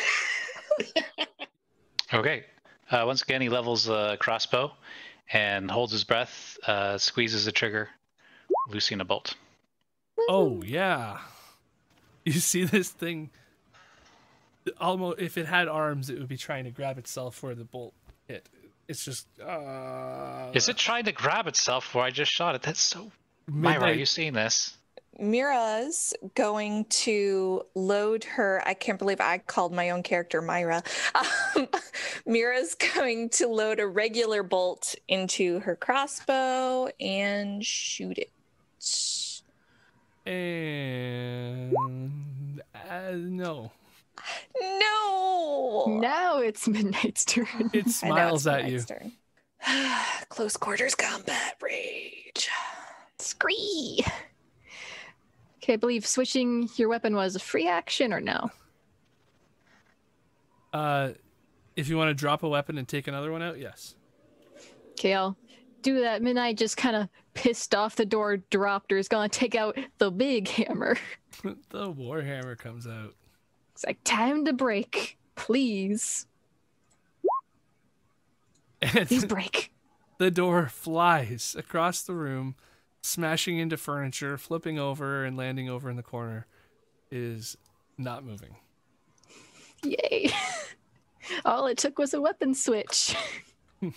Okay. Uh, once again, he levels a crossbow and holds his breath, uh, squeezes the trigger, loosing a bolt. Oh yeah. You see this thing almost if it had arms it would be trying to grab itself where the bolt hit. It's just uh Is it trying to grab itself where I just shot it? That's so. Myra, are you seeing this? Mira's going to load her. I can't believe I called my own character Myra. Um, <laughs> Mira's going to load a regular bolt into her crossbow and shoot it. and uh, no. No. Now it's Midnight's turn. It <laughs> smiles at you. Turn. <sighs> Close quarters combat rage. Scree. Okay, I believe switching your weapon was a free action or no? Uh if you want to drop a weapon and take another one out, yes. Okay, I'll do that. Midnight just kind of pissed off the door, dropped her. Is gonna take out the big hammer. <laughs> <laughs> the warhammer comes out. It's like time to break, please. <laughs> Please break. The door flies across the room, smashing into furniture, flipping over and landing over in the corner. is not moving. Yay! <laughs> All it took was a weapon switch. <laughs>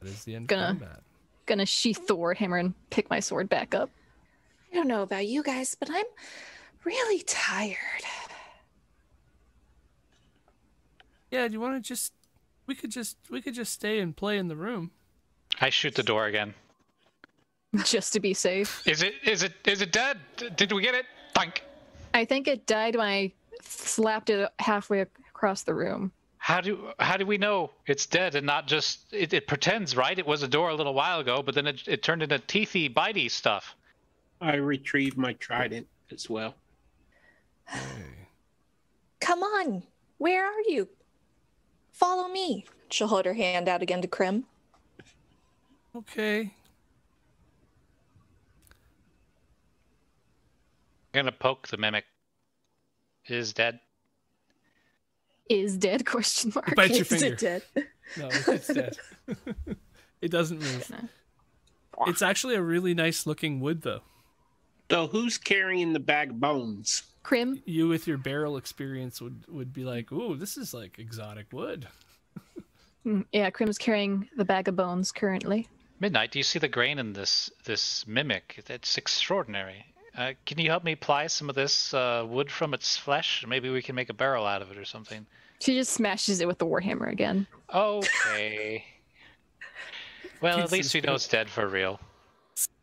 That is the end Gonna- of combat. Gonna sheath the warhammer and pick my sword back up. I don't know about you guys, but I'm really tired. Yeah, do you want to just we could just we could just stay and play in the room. I shoot the door again. Just to be safe. Is it? Is it? Is it dead? Did we get it? Thank. I think it died when I slapped it halfway across the room. How do how do we know it's dead and not just it, it pretends right? It was a door a little while ago, but then it, it turned into teethy bitey stuff. I retrieved my trident as well. Hey. <sighs> Come on. Where are you? Follow me. She'll hold her hand out again to Krim. Okay. I'm gonna poke the mimic. Is dead. Is dead? Question mark. Bite your <laughs> Is finger. it dead? No, it's dead. <laughs> it doesn't move. It's actually a really nice looking wood though. So who's carrying the bag of bones? Crim. You with your barrel experience would would be like, "Ooh, this is like exotic wood." <laughs> Mm, Yeah, Crim's carrying the bag of bones currently. Midnight. Do you see the grain in this this mimic? It's extraordinary. Uh, can you help me ply some of this uh, wood from its flesh? Maybe we can make a barrel out of it or something. She just smashes it with the warhammer again. Okay. <laughs> well, at least we know it's dead for real.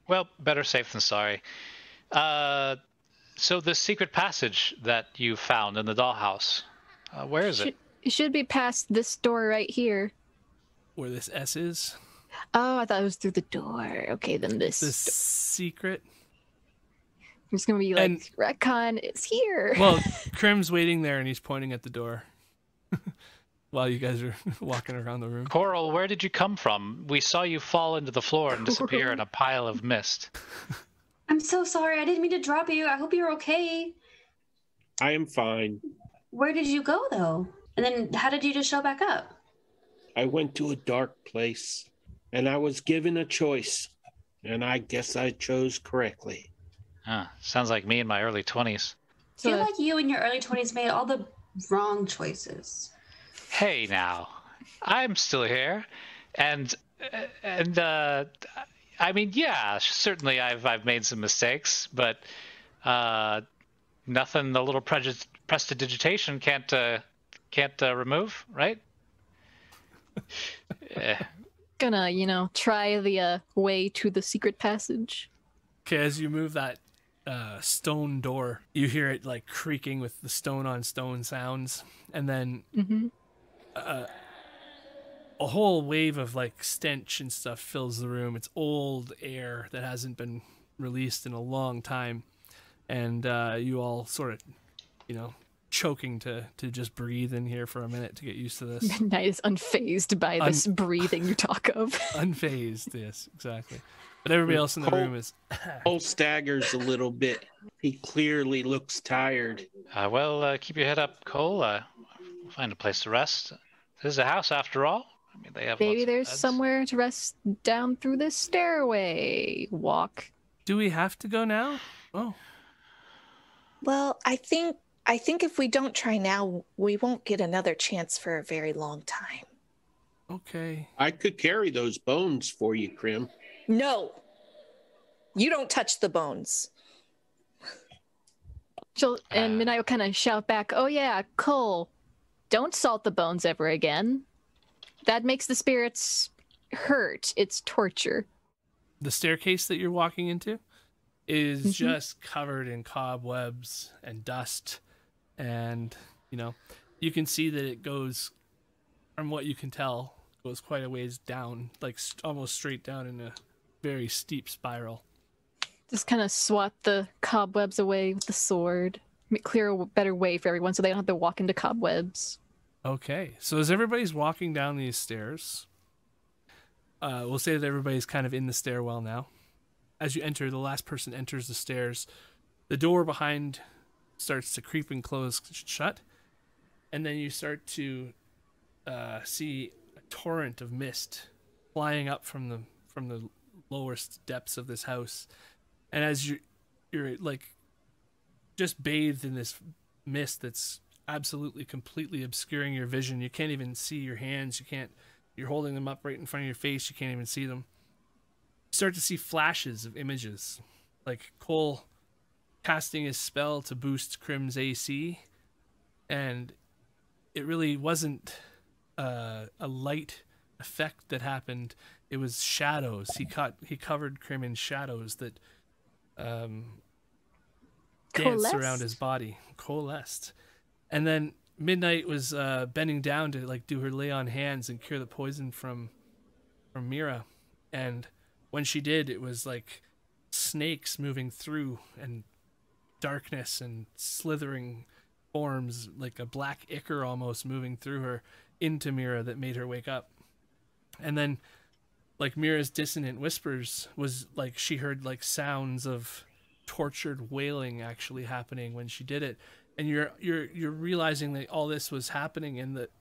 Well, better safe than sorry. Uh, so the secret passage that you found in the dollhouse, uh, where is it? It should be past this door right here. Where this S is, Oh, I thought it was through the door. Okay, then this. the door. secret. It's gonna be like And- retcon. It's here. Well, <laughs> Crim's waiting there and he's pointing at the door <laughs> while you guys are <laughs> walking around the room. Coral, where did you come from? We saw you fall into the floor and disappear in a pile of mist. I'm so sorry. I didn't mean to drop you. I hope you're okay. I am fine. Where did you go though? And then how did you just show back up? I went to a dark place and I was given a choice. And I guess I chose correctly. Huh, sounds like me in my early 20s. I feel like you in your early 20s made all the wrong choices. Hey now, I'm still here, and and uh, I mean, yeah, certainly I've I've made some mistakes, but uh, nothing the little prejud- prestidigitation can't uh, can't uh, remove, right? Yeah. <laughs> Gonna, you know, try the uh, way to the secret passage. Okay, as you move that uh, stone door, you hear it like creaking with the stone on stone sounds, and then Mm-hmm. uh, a whole wave of like stench and stuff fills the room. It's old air that hasn't been released in a long time, and uh, you all sort of, you know, choking to to just breathe in here for a minute to get used to this. <laughs> Midnight is unfazed by Un- this breathing you talk of. <laughs> Unfazed, yes, exactly. But everybody else in the Cole- room is <laughs> Cole staggers a little bit. He clearly looks tired. Uh, well, uh, keep your head up, Cole. Uh, find a place to rest. This is a house, after all. I mean, they have. Maybe lots of there's beds. somewhere to rest down through this stairway. Walk. Do we have to go now? Oh, Well, I think I think if we don't try now, we won't get another chance for a very long time. okay. I could carry those bones for you, Krim. No. You don't touch the bones. She'll, and Midnight will kind of shout back, "Oh yeah, Cole, don't salt the bones ever again. That makes the spirits hurt. It's torture." the staircase that you're walking into is Mhm. just covered in cobwebs and dust and you know you can see that it goes from what you can tell goes quite a ways down like st- almost straight down in a very steep spiral Just kind of swat the cobwebs away with the sword. Make clear a better way for everyone so they don't have to walk into cobwebs. okay so as everybody's walking down these stairs uh, we'll say that everybody's kind of in the stairwell now as you enter the last person enters the stairs the door behind starts to creep and close shut and then you start to uh, see a torrent of mist flying up from the from the lowest depths of this house. And as you you're like just bathed in this mist that's absolutely completely obscuring your vision. You can't even see your hands. You can't you're holding them up right in front of your face. You can't even see them. You start to see flashes of images like cole casting his spell to boost Crim's AC, and it really wasn't uh, a light effect that happened. It was shadows. He caught he covered Crim in shadows that um, danced around his body, coalesced, and then Midnight was uh, bending down to like do her lay on hands and cure the poison from from Mira, and when she did, it was like snakes moving through and darkness and slithering forms like a black ichor almost moving through her into Mira that made her wake up. And then like Mira's dissonant whispers was like she heard like sounds of tortured wailing actually happening when she did it. And you're you're you're realizing that all this was happening and that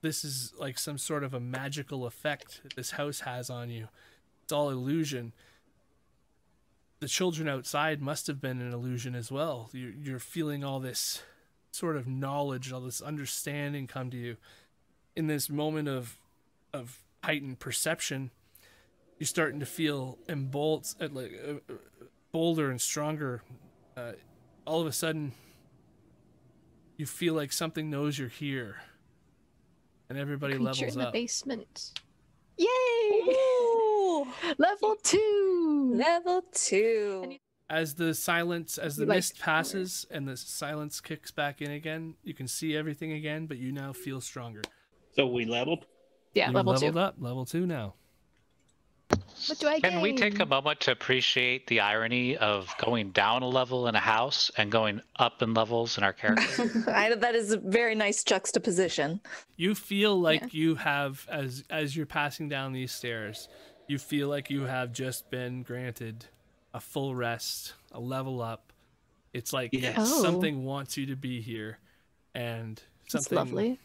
this is like some sort of a magical effect this house has on you. It's all illusion the children outside must have been an illusion as well. You're, you're feeling all this sort of knowledge, all this understanding come to you in this moment of of heightened perception. You're starting to feel embolt, uh, like uh, uh, bolder and stronger. Uh, all of a sudden, you feel like something knows you're here, and everybody Creature levels in the up. basement. Yay! <laughs> Level two. Level two. as the silence as the Like- mist passes and the silence kicks back in again you can see everything again but you now feel stronger So we leveled. Yeah, you level leveled two. up level two now What do I Can we take a moment to appreciate the irony of going down a level in a house and going up in levels in our character? <laughs> I, that is a very nice juxtaposition. you feel like you have as as you're passing down these stairs you feel like you have just been granted a full rest a level up it's like Yes. Oh. something wants you to be here and That's something lovely.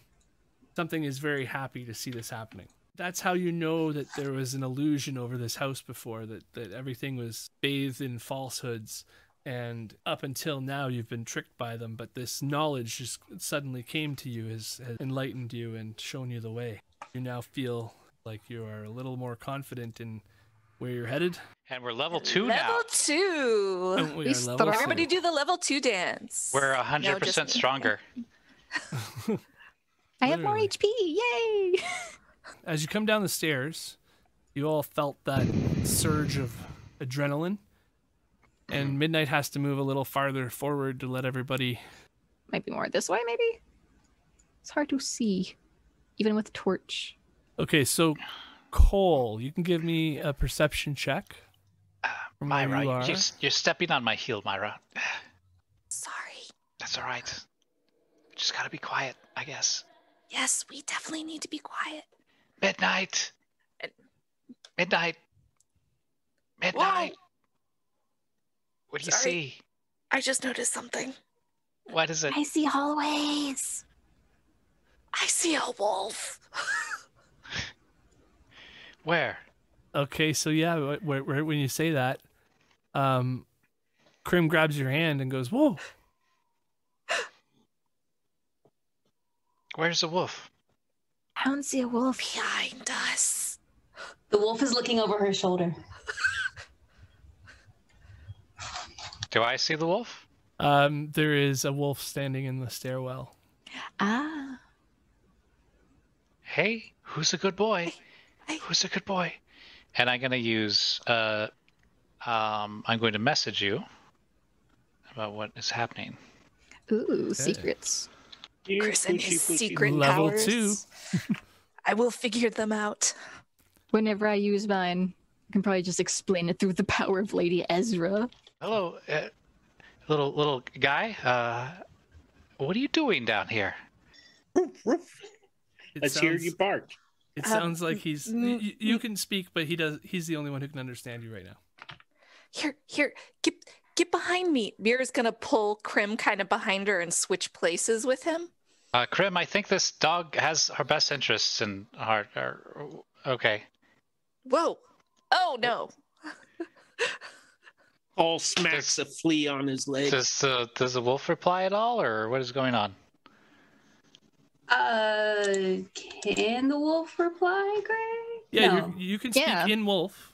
Something is very happy to see this happening. That's how you know that there was an illusion over this house before, that, that everything was bathed in falsehoods. And up until now, you've been tricked by them, but this knowledge just suddenly came to you, has, has enlightened you and shown you the way. You now feel like you are a little more confident in where you're headed. and we're level two level now. two. Oh, and we are level two. Everybody do the level two dance. We're No, hundred just percent me. stronger. <laughs> I have more HP. Yay! <laughs> as you come down the stairs, you all felt that surge of adrenaline, and Midnight has to move a little farther forward to let everybody. Might be more this way, maybe? It's hard to see, even with a torch. Okay, so Cole, you can give me a perception check. from where Myra, you you are. are you're stepping on my heel, Myra. <sighs> Sorry. That's all right. Just gotta be quiet, I guess. Yes, we definitely need to be quiet. Midnight. Midnight. Midnight. What do you Sorry. see? I just noticed something. What is it? I see hallways. I see a wolf. <laughs> Where? Okay, so yeah, wh- wh- wh- when you say that, um, Krim grabs your hand and goes, "Whoa!" Where's the wolf? I don't see a wolf behind us. The wolf is looking over her shoulder. Do I see the wolf? Um, there is a wolf standing in the stairwell. Ah. Hey, who's a good boy? Who's a good boy? And I'm gonna use uh um I'm going to message you about what is happening. Ooh, secrets. Chris and his secret Level powers. two. I will figure them out. Whenever I use mine, I can probably just explain it through the power of Lady Ezra. Hello, uh, little little guy. Uh what are you doing down here? <laughs> It Let's hear you bark. It Uh, sounds like he's. y- mm, you can speak, but he does. He's the only one who can understand you right now. Here, here, get get behind me. Mira's gonna pull Krim kind of behind her and switch places with him. Uh Krim, I think this dog has her best interests in heart. Or, okay. Whoa! Oh no! <laughs> Paul smacks a flea on his leg. Does the does the wolf reply at all or what is going on? Uh, can the wolf reply, Greg? Yeah, No. you're, you can speak Yeah. in wolf.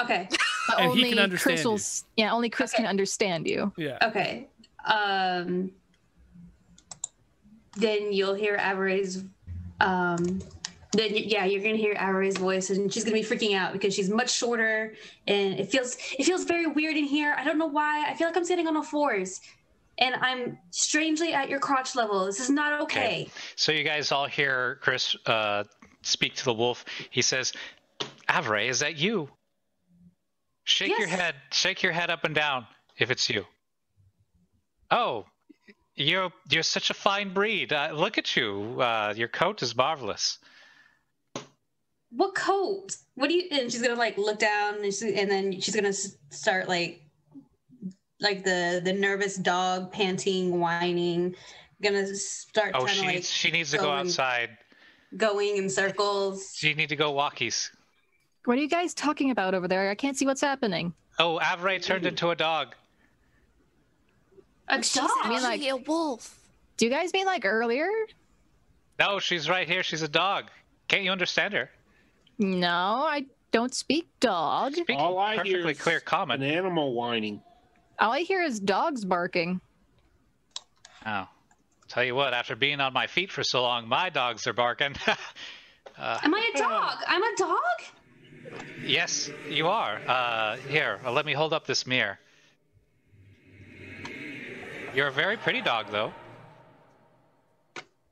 Okay. <laughs> But And he only can understand Chris will s- Yeah, only Chris can understand you. Yeah. Okay. Um. Then you'll hear Avery's. Um. Then yeah, you're gonna hear Avery's voice, and she's gonna be freaking out because she's much shorter, and it feels it feels very weird in here. I don't know why. I feel like I'm standing on all fours, and I'm strangely at your crotch level. This is not okay. okay. So you guys all hear Chris uh, speak to the wolf. He says, "Avray, is that you? Shake your head. Shake your head up and down if it's you." Oh, you're you're such a fine breed. Uh, look at you. Uh, your coat is marvelous. What coat? What do you? And she's gonna like look down, and, she, and then she's gonna start like, like the the nervous dog panting, whining, gonna start Oh, trying she to like needs she needs to go outside. going in circles. She need to go walkies. What are you guys talking about over there? I can't see what's happening. Oh, Avray turned into a dog. A She's dog. mean, actually like- a wolf. Do you guys mean like earlier? No, she's right here. She's a dog. Can't you understand her? No, I don't speak dog. Speaking All I hear perfectly is clear an animal whining. All I hear is dogs barking. Oh, tell you what, after being on my feet for so long, my dogs are barking. <laughs> uh, Am I a dog? I'm a dog. Yes, you are. Uh, here, uh, let me hold up this mirror. You're a very pretty dog, though.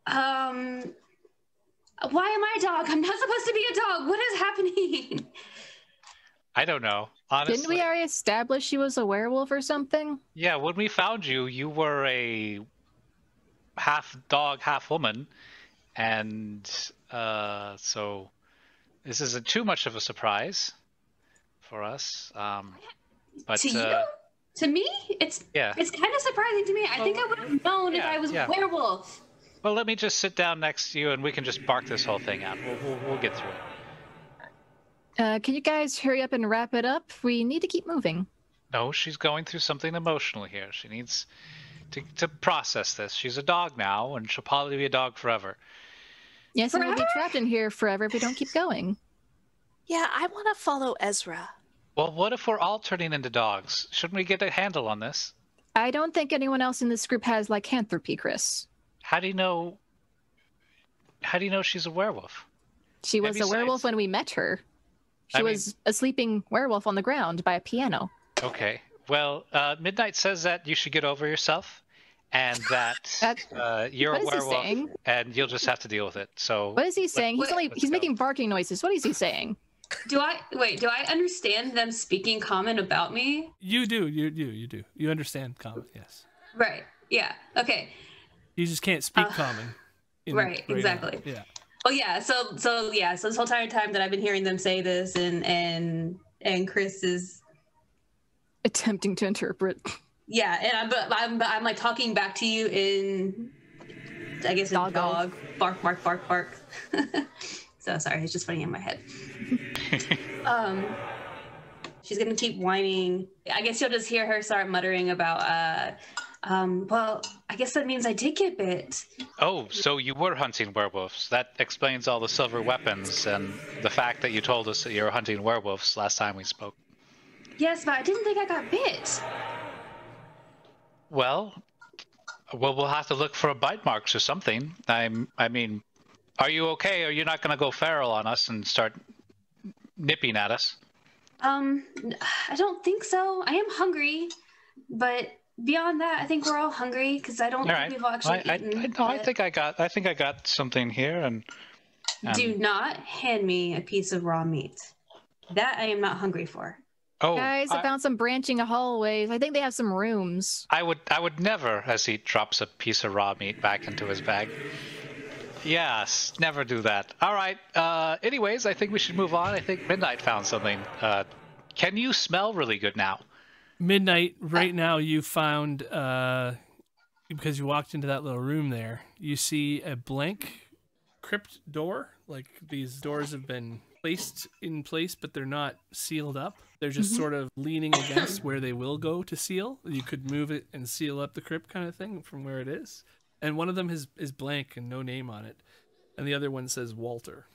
Um. Why am I a dog? I'm not supposed to be a dog. What is happening? I don't know. Honestly, Didn't we already establish she was a werewolf or something? yeah, when we found you, you were a half dog, half woman, and uh, so this isn't too much of a surprise for us. Um, but to you? uh, To me? It's yeah. it's kind of surprising to me. I think I would have known if I was yeah. a werewolf. Well, let me just sit down next to you, and we can just bark this whole thing out. We'll, we'll, we'll get through it. Uh, can you guys hurry up and wrap it up? We need to keep moving. No, she's going through something emotional here. She needs to, to process this. She's a dog now, and she'll probably be a dog forever. Yes, and we'll be trapped in here forever if we don't keep going. Yeah, I want to follow Ezra. Well, what if we're all turning into dogs? Shouldn't we get a handle on this? I don't think anyone else in this group has lycanthropy, Chris. How do you know? How do you know she's a werewolf? She was Maybe a werewolf science. when we met her. She I mean- was a sleeping werewolf on the ground by a piano. Okay. Well, uh, Midnight says that you should get over yourself, and that, <laughs> uh, you're What a werewolf, and you'll just have to deal with it. So. What is he saying? He's only he's go. making barking noises. What is he saying? Do I wait? Do I understand them speaking common about me? You do, you do, you do. You understand common, yes. Right. Yeah. Okay. You just can't speak Uh, common. in- right, now. exactly. Yeah. Oh yeah. So so yeah. So this whole entire time that I've been hearing them say this, and and and Chris is Attempting to interpret. <laughs> yeah, and I'm but I'm but I'm like talking back to you in I guess in dog bark bark bark bark. <laughs> so sorry, it's just funny in my head. <laughs> um, she's gonna keep whining. I guess you'll just hear her start muttering about uh. Um, well, I guess that means I did get bit. Oh, so you were hunting werewolves. That explains all the silver weapons and the fact that you told us that you were hunting werewolves last time we spoke. Yes, but I didn't think I got bit. Well, well, we'll have to look for bite marks or something. I'm, I mean, are you okay? Or you're not going to go feral on us and start nipping at us? Um, I don't think so. I am hungry, but beyond that, I think we're all hungry because I don't All think right. we've actually I, I, eaten. I, no, I think I got, I think I got something here, and um, Do not hand me a piece of raw meat. That I am not hungry for. Oh, Guys, I, I, found some branching hallways. I think they have some rooms. I would, I would never, as he drops a piece of raw meat back into his bag. Yes, never do that. All right. Uh, anyways, I think we should move on. I think Midnight found something. Uh, can you smell really good now? Midnight, right now you found uh because you walked into that little room there, you see a blank crypt door. Like these doors have been placed in place, but they're not sealed up. They're just Mhm. sort of leaning against where they will go to seal. You could move it and seal up the crypt kind of thing from where it is. And one of them is is blank and no name on it. And the other one says Walter.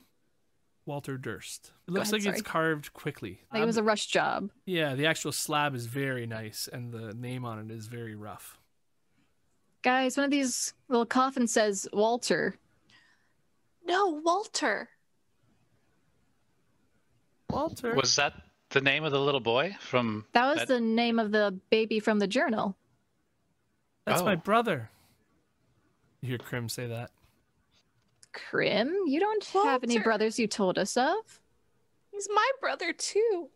Walter Durst. It looks ahead, like sorry. it's carved quickly. Like it was a rush job. Yeah, the actual slab is very nice, and the name on it is very rough. Guys, one of these little coffins says Walter. No, Walter. Walter. Was that the name of the little boy from? That was the name of the baby from the journal. That's my Oh. brother. You hear Krim say that. Krim, you don't have any brothers you told us of. He's my brother too.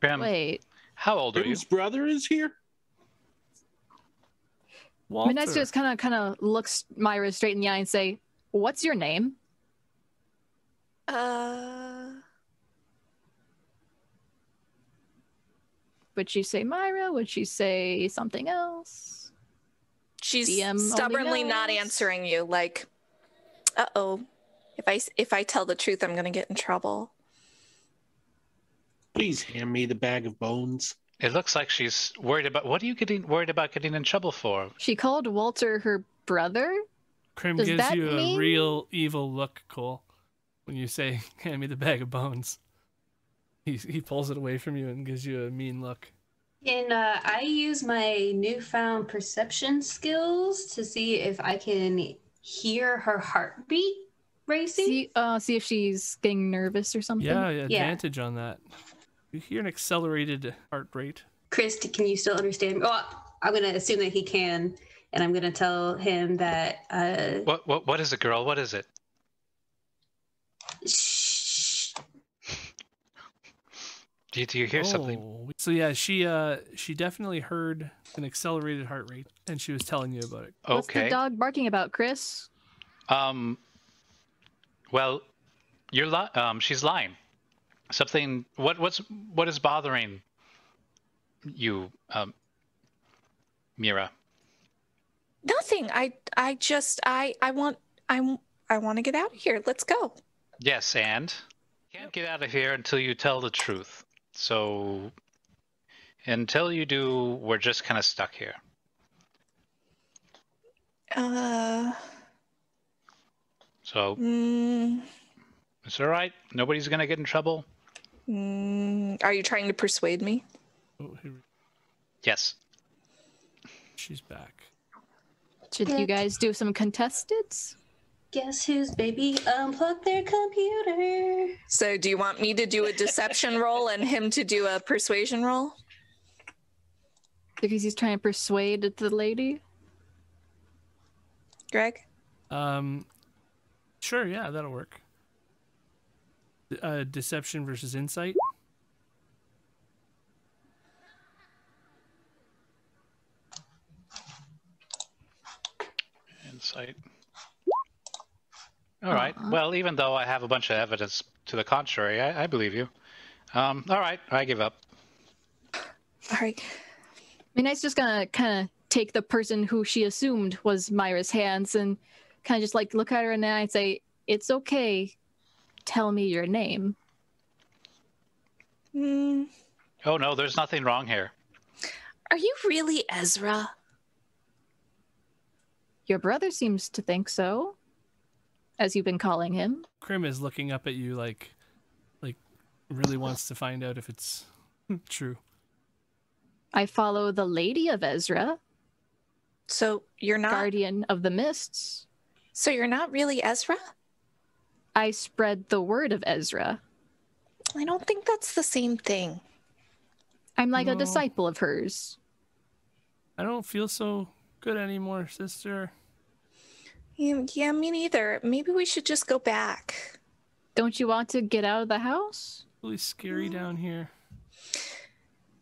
Graham, Wait, how old are you? Whose brother is here? Walter. Midnight just kind of kind of looks Myra straight in the eye and say, "What's your name?" Uh, Would she say Myra? Would she say something else? she's DM stubbornly not answering you. Like, uh oh, if I if I tell the truth, I'm gonna get in trouble. Please hand me the bag of bones. It looks like she's worried about. What are you getting worried about getting in trouble for? She called Walter her brother. Krim Does gives that you a mean- real evil look, Cole, when you say, "Hand me the bag of bones." He he pulls it away from you and gives you a mean look. And uh, I use my newfound perception skills to see if I can hear her heartbeat racing. See, uh, see if she's getting nervous or something. Yeah, Yeah. advantage on that. You hear an accelerated heart rate. Chris, can you still understand? Well, I'm going to assume that he can, and I'm going to tell him that. Uh, What what what is it, girl? What is it? shh. Do you, do you hear something? Oh, So yeah, she uh she definitely heard an accelerated heart rate, and she was telling you about it. Okay. What's the Okay. dog barking about, Chris? Um. Well, you're li- um. She's lying. Something. What what's what is bothering you, um, Mira? Nothing. I I just I I want I I want to get out of here. Let's go. Yes, and can't get out of here until you tell the truth. So until you do, we're just kind of stuck here. Uh, So mm, it's all right. Nobody's gonna get in trouble. mm, are you trying to persuade me? Oh, here we- Yes. she's back. Should you guys do some contesteds? Guess whose baby unplugged their computer? So, do you want me to do a deception <laughs> roll and him to do a persuasion roll? Because he's trying to persuade the lady. Greg? Um, sure, yeah, that'll work. Uh, deception versus insight. Insight. All right. Well, even though I have a bunch of evidence to the contrary, I, I believe you. Um, all right, I give up. All right. Mina's just gonna kind of take the person who she assumed was Myra's hands and kind of just like look at her in the eye and say, "It's okay. Tell me your name." Hmm. Oh no, there's nothing wrong here. Are you really Ezra? Your brother seems to think so, as you've been calling him. Krim is looking up at you like, like, really wants to find out if it's <laughs> true. I follow the Lady of Ezra, So, you're not. Guardian of the Mists. So, you're not really Ezra? I spread the word of Ezra. I don't think that's the same thing. I'm like No. a disciple of hers. I don't feel so good anymore, sister. Yeah, yeah, me neither. Maybe we should just go back. Don't you want to get out of the house? Really scary down here.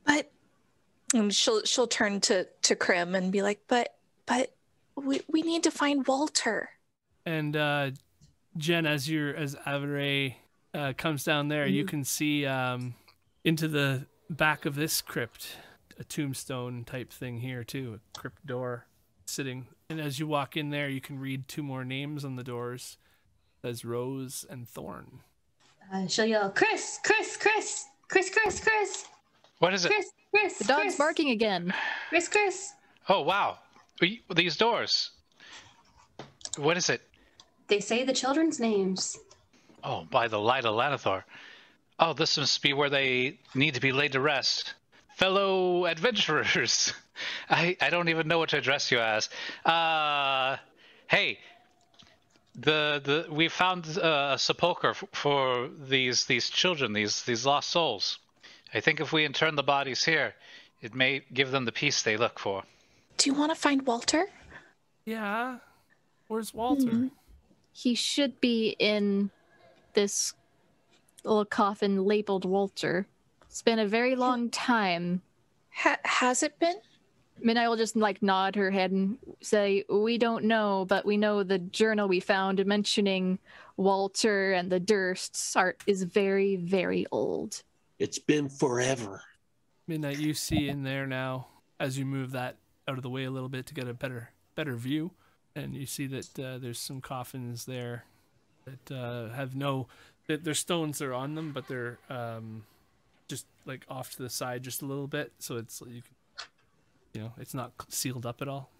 But and she'll she'll turn to to Krim and be like, "But but we we need to find Walter." And uh, Jen, as you're as Avare uh, comes down there, you can see um, into the back of this crypt, a tombstone type thing here too, a crypt door sitting. And as you walk in there, you can read two more names on the doors. It says Rose and Thorn. Uh, she'll yell, Chris, Chris, Chris, Chris, Chris, Chris, What is it? Chris, Chris. The dog's Chris, barking again. Chris, Chris. Oh wow, these doors. What is it? They say the children's names. Oh, by the light of Lathander. Oh, this must be where they need to be laid to rest. Fellow adventurers. <laughs> I, I don't even know what to address you as. Uh, hey, the the we found uh, a sepulcher f- for these these children, these these lost souls. I think if we intern the bodies here, it may give them the peace they look for. Do you want to find Walter? Yeah. Where's Walter? He should be in this little coffin labeled Walter. It's been a very long time. Ha- has it been? Midnight will just like nod her head and say, "We don't know, but we know the journal we found mentioning Walter and the Dursts art is very, very old." It's been forever. Midnight, you see in there now as you move that out of the way a little bit to get a better better view, and you see that uh, there's some coffins there that uh, have no that their stones are on them, but they're um, just like off to the side just a little bit, so it's you can you know it's not sealed up at all.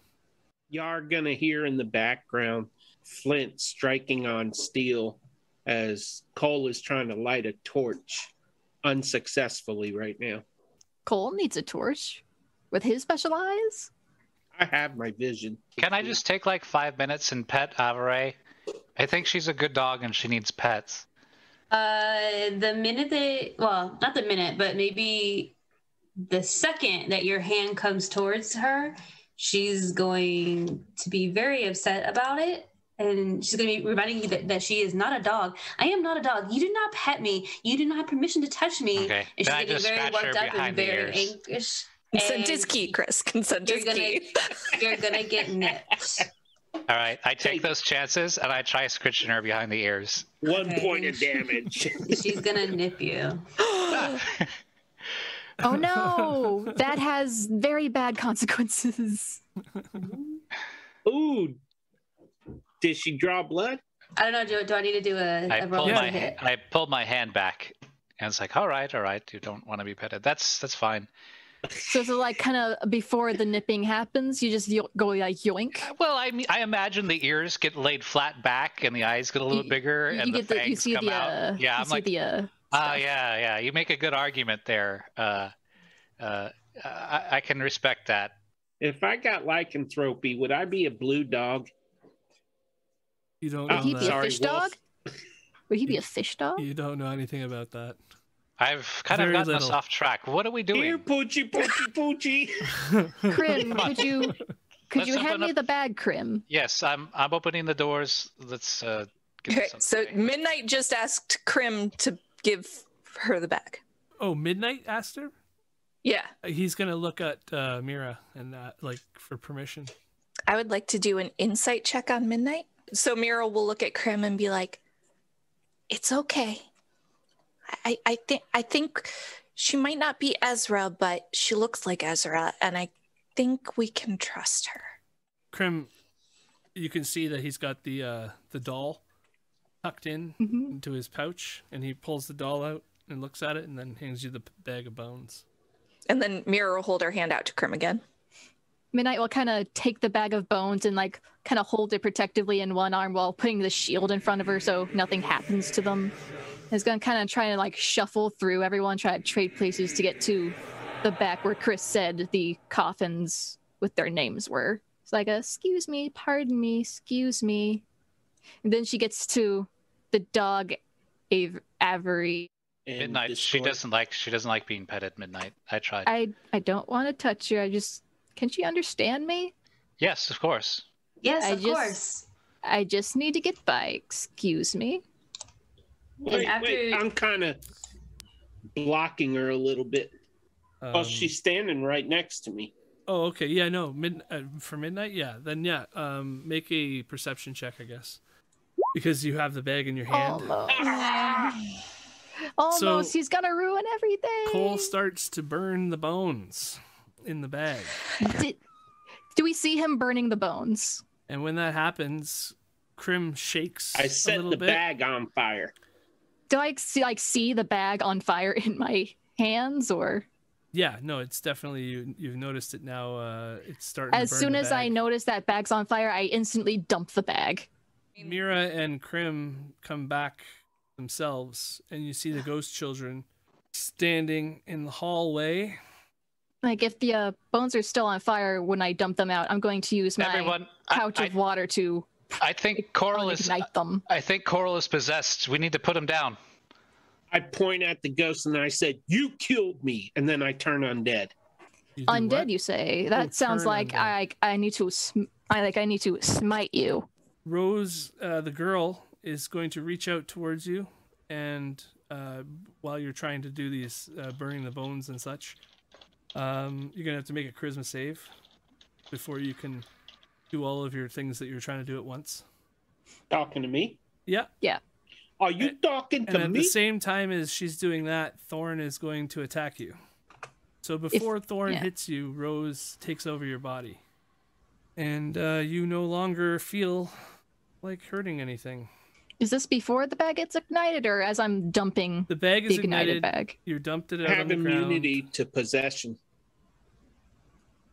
You are gonna hear in the background Flint striking on steel as Cole is trying to light a torch unsuccessfully right now. Cole needs a torch with his special eyes. I have my vision. Can I just take like five minutes and pet Avare? I think she's a good dog and she needs pets. Uh, the minute they, well, not the minute, but maybe the second that your hand comes towards her, she's going to be very upset about it. And she's going to be reminding you that, that she is not a dog. I am not a dog. You do not pet me. You do not have permission to touch me. Okay. And she's Then I getting just very worked her up behind and very ears. anxious. Consent And is key, Chris. Consent You're is gonna, key. <laughs> you're gonna get <laughs> nipped. All right, I take those chances and I try scratching her behind the ears. One Okay. point of damage. <laughs> She's gonna nip you. <gasps> Oh no, that has very bad consequences. <laughs> Ooh. Did she draw blood? I don't know. Do, do I need to do a, I a roll pulled my hit? I pulled my hand back, and it's like, all right, all right, you don't want to be petted. That's that's fine. So, so like kind of before the nipping happens, you just yo- go like yoink. Well, I mean, I imagine the ears get laid flat back and the eyes get a little You- bigger You and the get the you fangs see come the out. uh, yeah, I'm see like, the uh, ah, yeah, yeah. You make a good argument there. Uh, uh, I, I can respect that. If I got lycanthropy, would I be a blue dog? You don't. Would know he be a that. fish dog? Would he be a fish dog? You don't know anything about that. I've kind Very of gotten us off track. What are we doing? Here, Poochie, Poochie, Poochie. <laughs> Crim, could you could Let's you hand open me up- the bag, Crim? Yes, I'm. I'm opening the doors. Let's. Uh, get Okay, some- so Midnight just asked Krim to give her the bag. Oh, Midnight asked her. Yeah. He's gonna look at uh, Mira and uh, like for permission. I would like to do an insight check on Midnight. So Mira will look at Krim and be like, "It's okay. I, I think I think she might not be Ezra, but she looks like Ezra, and I think we can trust her." Krim, you can see that he's got the uh, the doll tucked in Mhm. into his pouch, and he pulls the doll out and looks at it, and then hands you the bag of bones. And then Mira will hold her hand out to Krim again. Midnight will kind of take the bag of bones and like kind of hold it protectively in one arm while putting the shield in front of her so nothing happens to them. Is gonna kind of try to like shuffle through everyone, try to trade places to get to the back where Chris said the coffins with their names were. It's like, a, excuse me, pardon me, excuse me. And then she gets to the dog Av- Avery. midnight. She doesn't like. She doesn't like being petted. Midnight. I tried. I I don't want to touch her. I just can she understand me? Yes, of course. Yes, I of just- course. I just need to get by. Excuse me. Wait, after- wait, I'm kind of blocking her a little bit. Um, oh, she's standing right next to me. Oh, okay. Yeah, no. Mid uh, for midnight. Yeah. Then yeah. Um, make a perception check, I guess, because you have the bag in your hand. Almost. <laughs> So- He's gonna ruin everything. Cole starts to burn the bones in the bag, <laughs> Did, do we see him burning the bones? and when that happens, Krim shakes I set little the bit. bag on fire. Do I see like see the bag on fire in my hands, or Yeah, no, it's definitely you. You've noticed it now. Uh, it's starting. as to burn soon the as I notice that bag's on fire, I instantly dump the bag. Mira and Krim come back themselves, and you see the <sighs> ghost children standing in the hallway. Like if the uh, bones are still on fire when I dump them out, I'm going to use my Everyone, I- pouch of water to I think Coral is. ignite them. I think Coral is possessed. We need to put him down. I point at the ghost and I said, "You killed me," and then I turn undead. You Undead, what? you say? That Oh, sounds like undead. I I need to sm- I like I need to smite you. Rose, uh, the girl, is going to reach out towards you, and uh, while you're trying to do these uh, burning the bones and such, um, you're gonna have to make a charisma save before you can do all of your things that you're trying to do at once. Talking to me? Yeah. Yeah. Are you And- talking And to at me? At the same time as she's doing that, Thorn is going to attack you. So before Thorn yeah. hits you, Rose takes over your body. And uh, you no longer feel like hurting anything. Is this before the bag gets ignited, or as I'm dumping The bag is the ignited ignited. bag? You dumped it out Have on the ground. immunity to possession.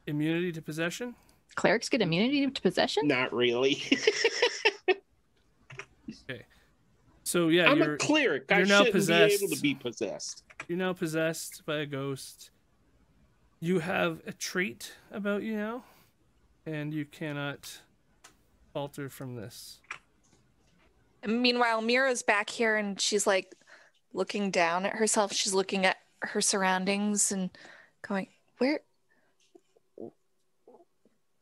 Immunity to possession? Clerics get immunity to possession? Not really. <laughs> Okay. So yeah, I'm you're a cleric. I you're now shouldn't be able to possessed. be possessed. you're now possessed by a ghost. You have a trait about you now, and you cannot alter from this. Meanwhile, Mira's back here and she's like looking down at herself. She's looking at her surroundings and going, Where?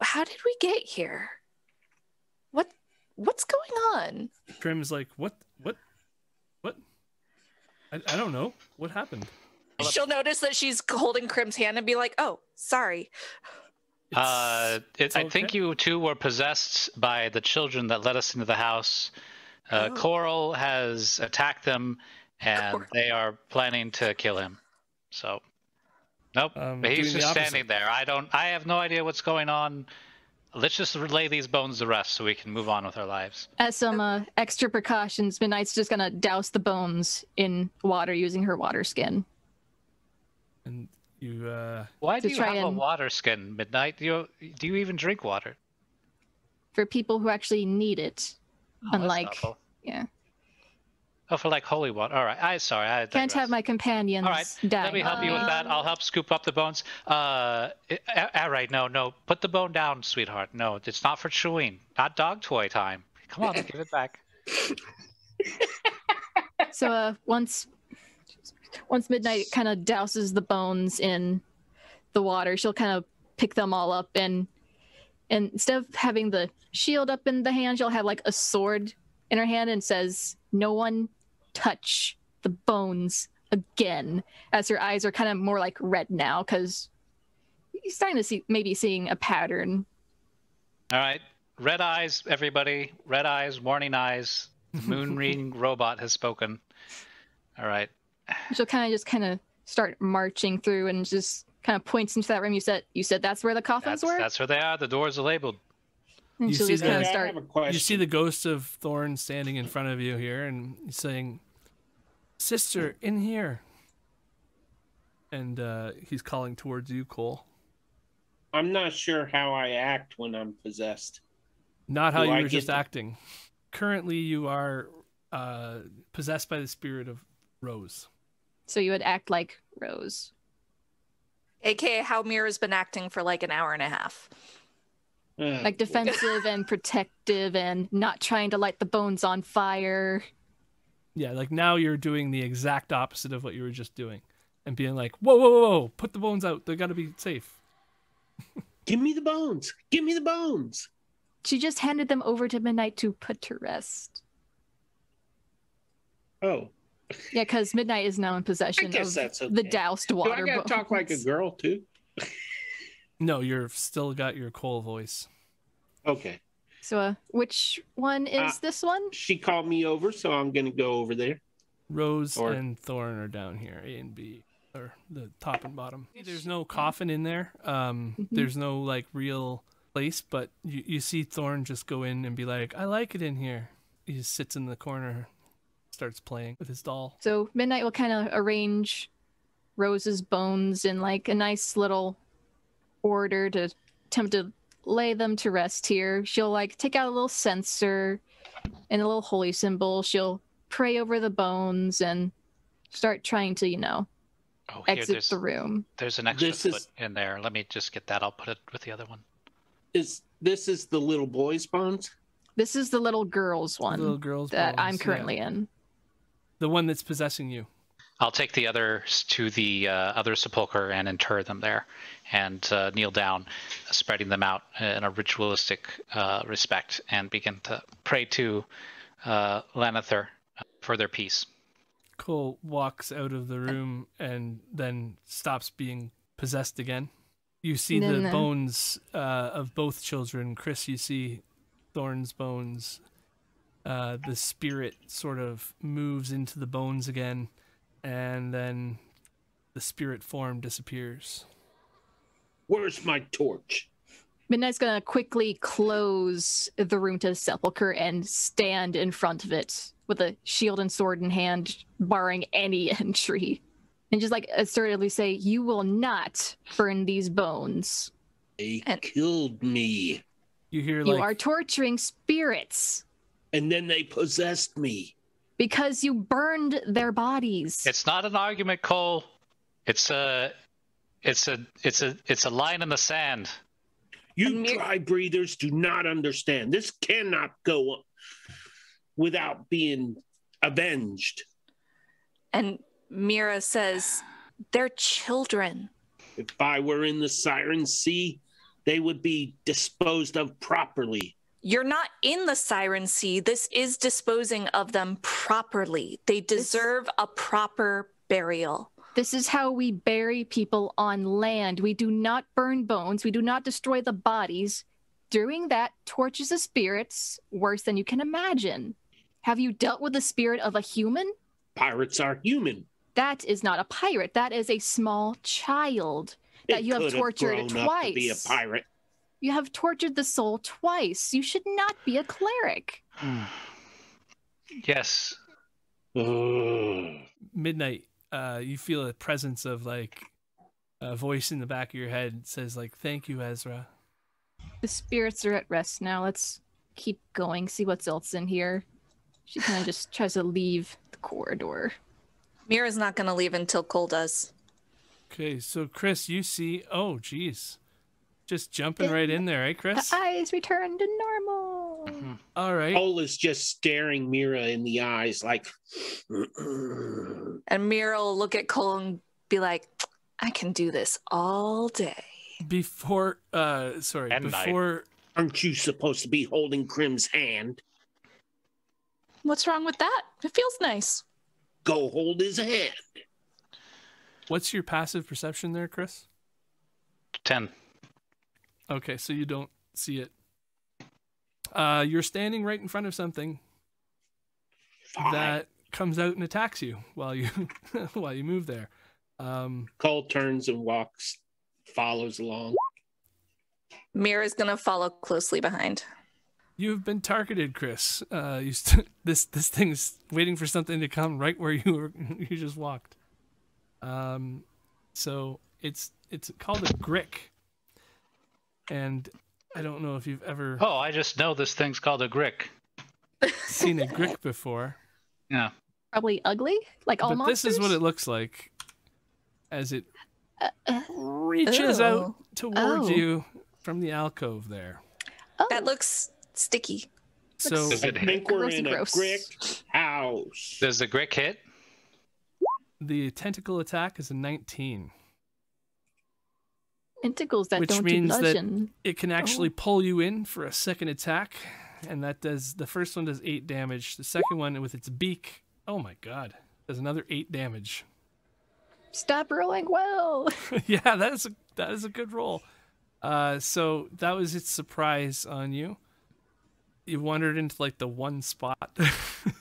How did we get here? What? What's going on? Krim's like, what? What? What? I, I don't know. What happened? She'll notice that she's holding Krim's hand and be like, Oh, sorry. Uh, it, it's I think you two were possessed by the children that led us into the house. Uh, Oh. Coral has attacked them, and Coral. they are planning to kill him. So, nope. Um, he's doing the just standing there. I don't. I have no idea what's going on. Let's just relay these bones to rest so we can move on with our lives. As some uh, extra precautions, Midnight's just gonna douse the bones in water using her water skin. And you, uh, Why do you try have a water skin, Midnight? Do you do you even drink water? For people who actually need it. Oh, Unlike, yeah. Oh, for like holy water. All right. I sorry. I Can't have my companions All right, die. let me help you with that. I'll help scoop up the bones. Uh, all right, no, no, put the bone down, sweetheart. No, it's not for chewing. Not dog toy time. Come on, give it back. <laughs> So uh, once once midnight kind of douses the bones in the water, she'll kind of pick them all up and and instead of having the shield up in the hand, she'll have like a sword in her hand and says, "No one touch the bones again." As her eyes are kind of more like red now because you're starting to see maybe seeing a pattern. All right. Red eyes, everybody. Red eyes, warning eyes. The <laughs> moon ring robot has spoken. All right. She'll kind of just kind of start marching through and just kind of points into that room. You said you said that's where the coffins That's, were. that's where they are. The doors are labeled. And You she'll see just the- of I start. have a question. You see the ghost of Thorn standing in front of you here, and he's saying, "Sister, in here." And uh, he's calling towards you, Cole. I'm not sure how I act when I'm possessed. Not how Do you I were just to- acting. Currently, you are uh, possessed by the spirit of Rose. So you would act like Rose. AKA how Mira's been acting for like an hour and a half. Uh, like defensive and protective and not trying to light the bones on fire. Yeah, like now you're doing the exact opposite of what you were just doing, and being like, "Whoa, whoa, whoa, whoa! Put the bones out. They got to be safe." <laughs> Give me the bones. Give me the bones. She just handed them over to Midnight to put to rest. Oh, Yeah, because Midnight is now in I possession guess of that's the okay. doused Do water. I gotta talk like a girl too? <laughs> No, you're still got your Cole voice. Okay. So, uh, which one is Uh, this one? She called me over, so I'm gonna go over there. Rose Or- and Thorn are down here, A and B, or the top and bottom. There's no coffin in there. Um, Mhm. there's no like real place, but you, you see Thorn just go in and be like, "I like it in here." He just sits in the corner, starts playing with his doll. So Midnight will kind of arrange Rose's bones in like a nice little order to attempt to lay them to rest here. She'll like take out a little censer and a little holy symbol. She'll pray over the bones and start trying to, you know, Oh, here, exit the room. there's an extra This foot is- in there. Let me just get that. I'll put it with the other one. Is this is the little boy's bones? This is the little girl's one The little girl's that I'm bones, yeah. currently in. The one that's possessing you. I'll take the others to the uh, other sepulcher and inter them there, and uh, kneel down, spreading them out in a ritualistic uh, respect, and begin to pray to uh, Lathander for their peace. Cole walks out of the room and then stops being possessed again. You see No, the no. bones uh, of both children. Chris, you see Thorn's bones. Uh, the spirit sort of moves into the bones again, and then the spirit form disappears. Where's my torch? Midnight's gonna quickly close the room to the sepulcher and stand in front of it with a shield and sword in hand, barring any <laughs> entry. And just like assertively say, You will not burn these bones. They And- killed me, You hear You are torturing spirits and then they possessed me. Because you burned their bodies. It's not an argument, Cole. It's a, it's a, it's a, it's a line in the sand. You And dry breathers do not understand. This cannot go without being avenged. And Mira says, they're children. If I were in the Siren Sea, they would be disposed of properly. You're not in the Siren Sea. This is disposing of them properly. They deserve a proper burial. This is how we bury people on land. We do not burn bones. We do not destroy the bodies. Doing that tortures the spirits worse than you can imagine. Have you dealt with the spirit of a human? Pirates are human. That is not a pirate. That is a small child that It you have could tortured grown up to be a pirate. You have tortured the soul twice. You should not be a cleric. Yes. <sighs> Midnight. Uh, you feel a presence of like a voice in the back of your head says like, "Thank you, Ezra." The spirits are at rest now. Let's keep going, see what's else in here. She kind of <sighs> just tries to leave the corridor. Mira's not going to leave until Cole does. Okay, so Chris, you see, oh, geez, just jumping right in there, eh, Chris? The eyes return to normal. <laughs> All right. Cole is just staring Mira in the eyes like, And Mira will look at Cole and be like, I can do this all day. Before, uh, sorry, And night. before. Aren't you supposed to be holding Grim's hand? What's wrong with that? It feels nice. Go hold his hand. What's your passive perception there, Chris? 10. Okay, so you don't see it. Uh, you're standing right in front of something that comes out and attacks you while you <laughs> while you move there. Um, Cole turns and walks, follows along. Mira's gonna follow closely behind. You've been targeted, Chris. Uh, you st- <laughs> this this thing's waiting for something to come right where you were <laughs> you just walked. Um, so it's it's called a grick, and I don't know if you've ever Oh, I just know this thing's called a grick. <laughs> seen a grick before. Yeah. Probably ugly, like all but monsters. this is what it looks like as it uh, uh, reaches Ew. out towards Oh. you from the alcove there. Oh. That looks sticky. So Does I it think hit? we're Gross in a gross. brick house. Does the grick hit? the tentacle attack is a 19. Tentacles that which don't means do that it can actually pull you in for a second attack, and that does the first one does eight damage. The second one with its beak, oh my god, does another eight damage. Stop rolling well. <laughs> <laughs> yeah, that is a that is a good roll. Uh, so that was its surprise on you. You wandered into like the one spot <laughs>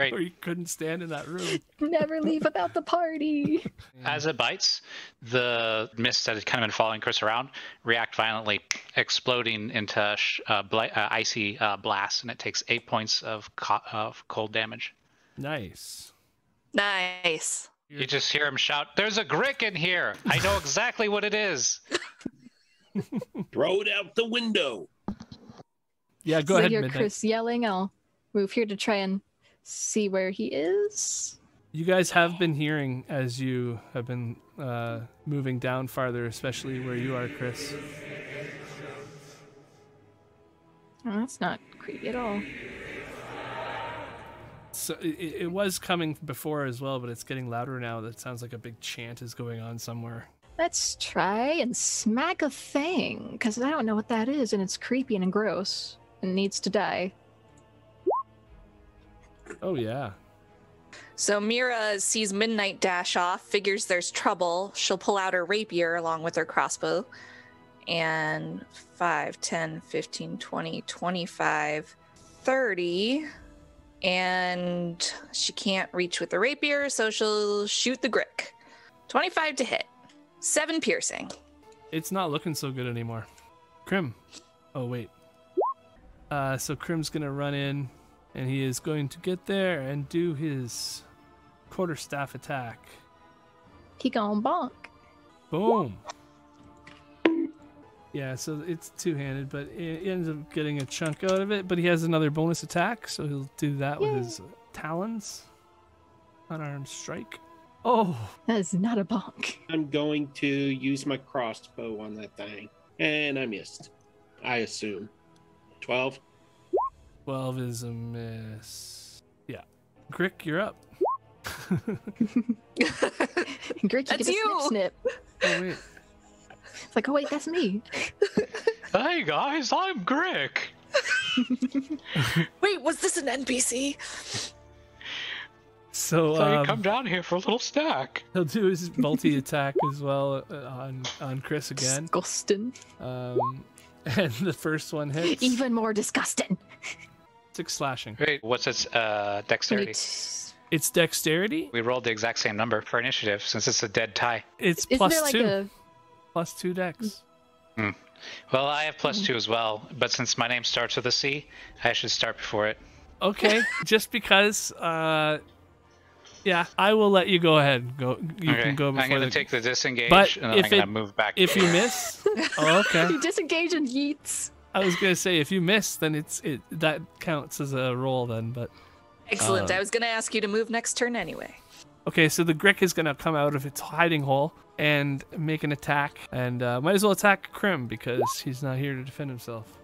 Great. where you couldn't stand in that room. <laughs> Never leave without the party. <laughs> As it bites, the mist that had kind of been following Chris around react violently, exploding into sh- uh, bla- uh, icy uh, blast, and it takes eight points of, co- of cold damage. Nice. Nice. You just hear him shout, "There's a grick in here! I know exactly what it is." <laughs> Throw it out the window. Yeah, go so ahead, hear Midnight. Chris yelling. I'll move here to try and see where he is. You guys have been hearing as you have been uh, moving down farther, especially where you are, Chris. Oh, that's not creepy at all. So it, it was coming before as well, but it's getting louder now. That sounds like a big chant is going on somewhere. Let's try and smack a thing, because I don't know what that is, and it's creepy and gross and needs to die. Oh yeah. So Mira sees Midnight dash off, figures there's trouble. She'll pull out her rapier along with her crossbow. And 5, 10, 15, 20, 25, 30. And she can't reach with the rapier, so she'll shoot the Grick. 25 to hit. 7 piercing. It's not looking so good anymore. Grim. Oh wait. Uh, so Grim's gonna run in, and he is going to get there and do his quarterstaff attack. He gone bonk. Boom. Yeah, so it's two-handed, but it ends up getting a chunk out of it. But he has another bonus attack, so he'll do that with his talons. Unarmed strike. Oh, That is not a bonk. I'm going to use my crossbow on that thing. And I missed. I assume. 12. 12 is a miss. Yeah. Grick, you're up. <laughs> Grick, That's you. you! Snip, snip. Oh, wait. It's like, oh wait, that's me. <laughs> Hey guys, I'm Grick. <laughs> Wait, was this an NPC? So, So you um, come down here for a little snack. He'll do his multi attack as well uh, on on Chris again. Disgusting. Um, and the first one hits Even more disgusting. Six slashing. Wait, what's its uh, dexterity? It's dexterity. We rolled the exact same number for initiative since it's a dead tie. It's Isn't plus like two. a Plus two dex. Hmm. Well, I have plus two as well, but since my name starts with a C, I should start before it. Okay, <laughs> just because. Uh, yeah, I will let you go ahead. Go. You okay. can go before I'm gonna the- take the disengage, But and then if I'm gonna move back. If you miss, <laughs> oh, okay. you disengage and yeets. I was gonna say if you miss, then it's it that counts as a roll then. But Excellent. Uh, I was going to ask you to move next turn anyway. okay, so the Grick is gonna come out of its hiding hole and make an attack, and uh, might as well attack Grim because he's not here to defend himself.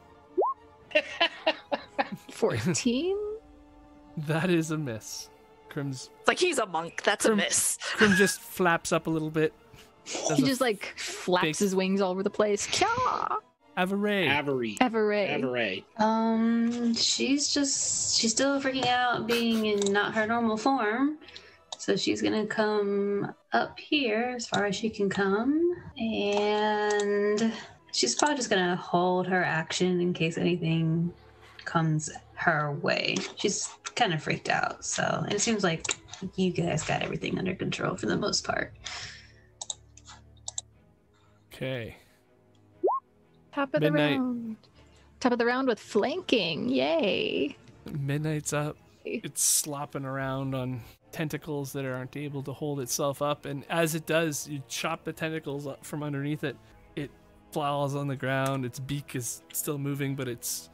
<laughs> <laughs> 14? That is a miss. Grim's It's like he's a monk. That's a miss. Grim <laughs> just flaps up a little bit. He just like flaps big- his wings all over the place. Kya! Averay. Avery. Everay. Avery. Um, she's just she's still freaking out, being in not her normal form. So she's gonna come up here as far as she can come, and she's probably just gonna hold her action in case anything comes her way. She's kind of freaked out, so and it seems like you guys got everything under control for the most part. Okay. Top of Midnight. the round. Top of the round with flanking. Yay. Midnight's up. It's slopping around on tentacles that aren't able to hold itself up, and as it does, you chop the tentacles up from underneath it. It falls on the ground. Its beak is still moving, but it's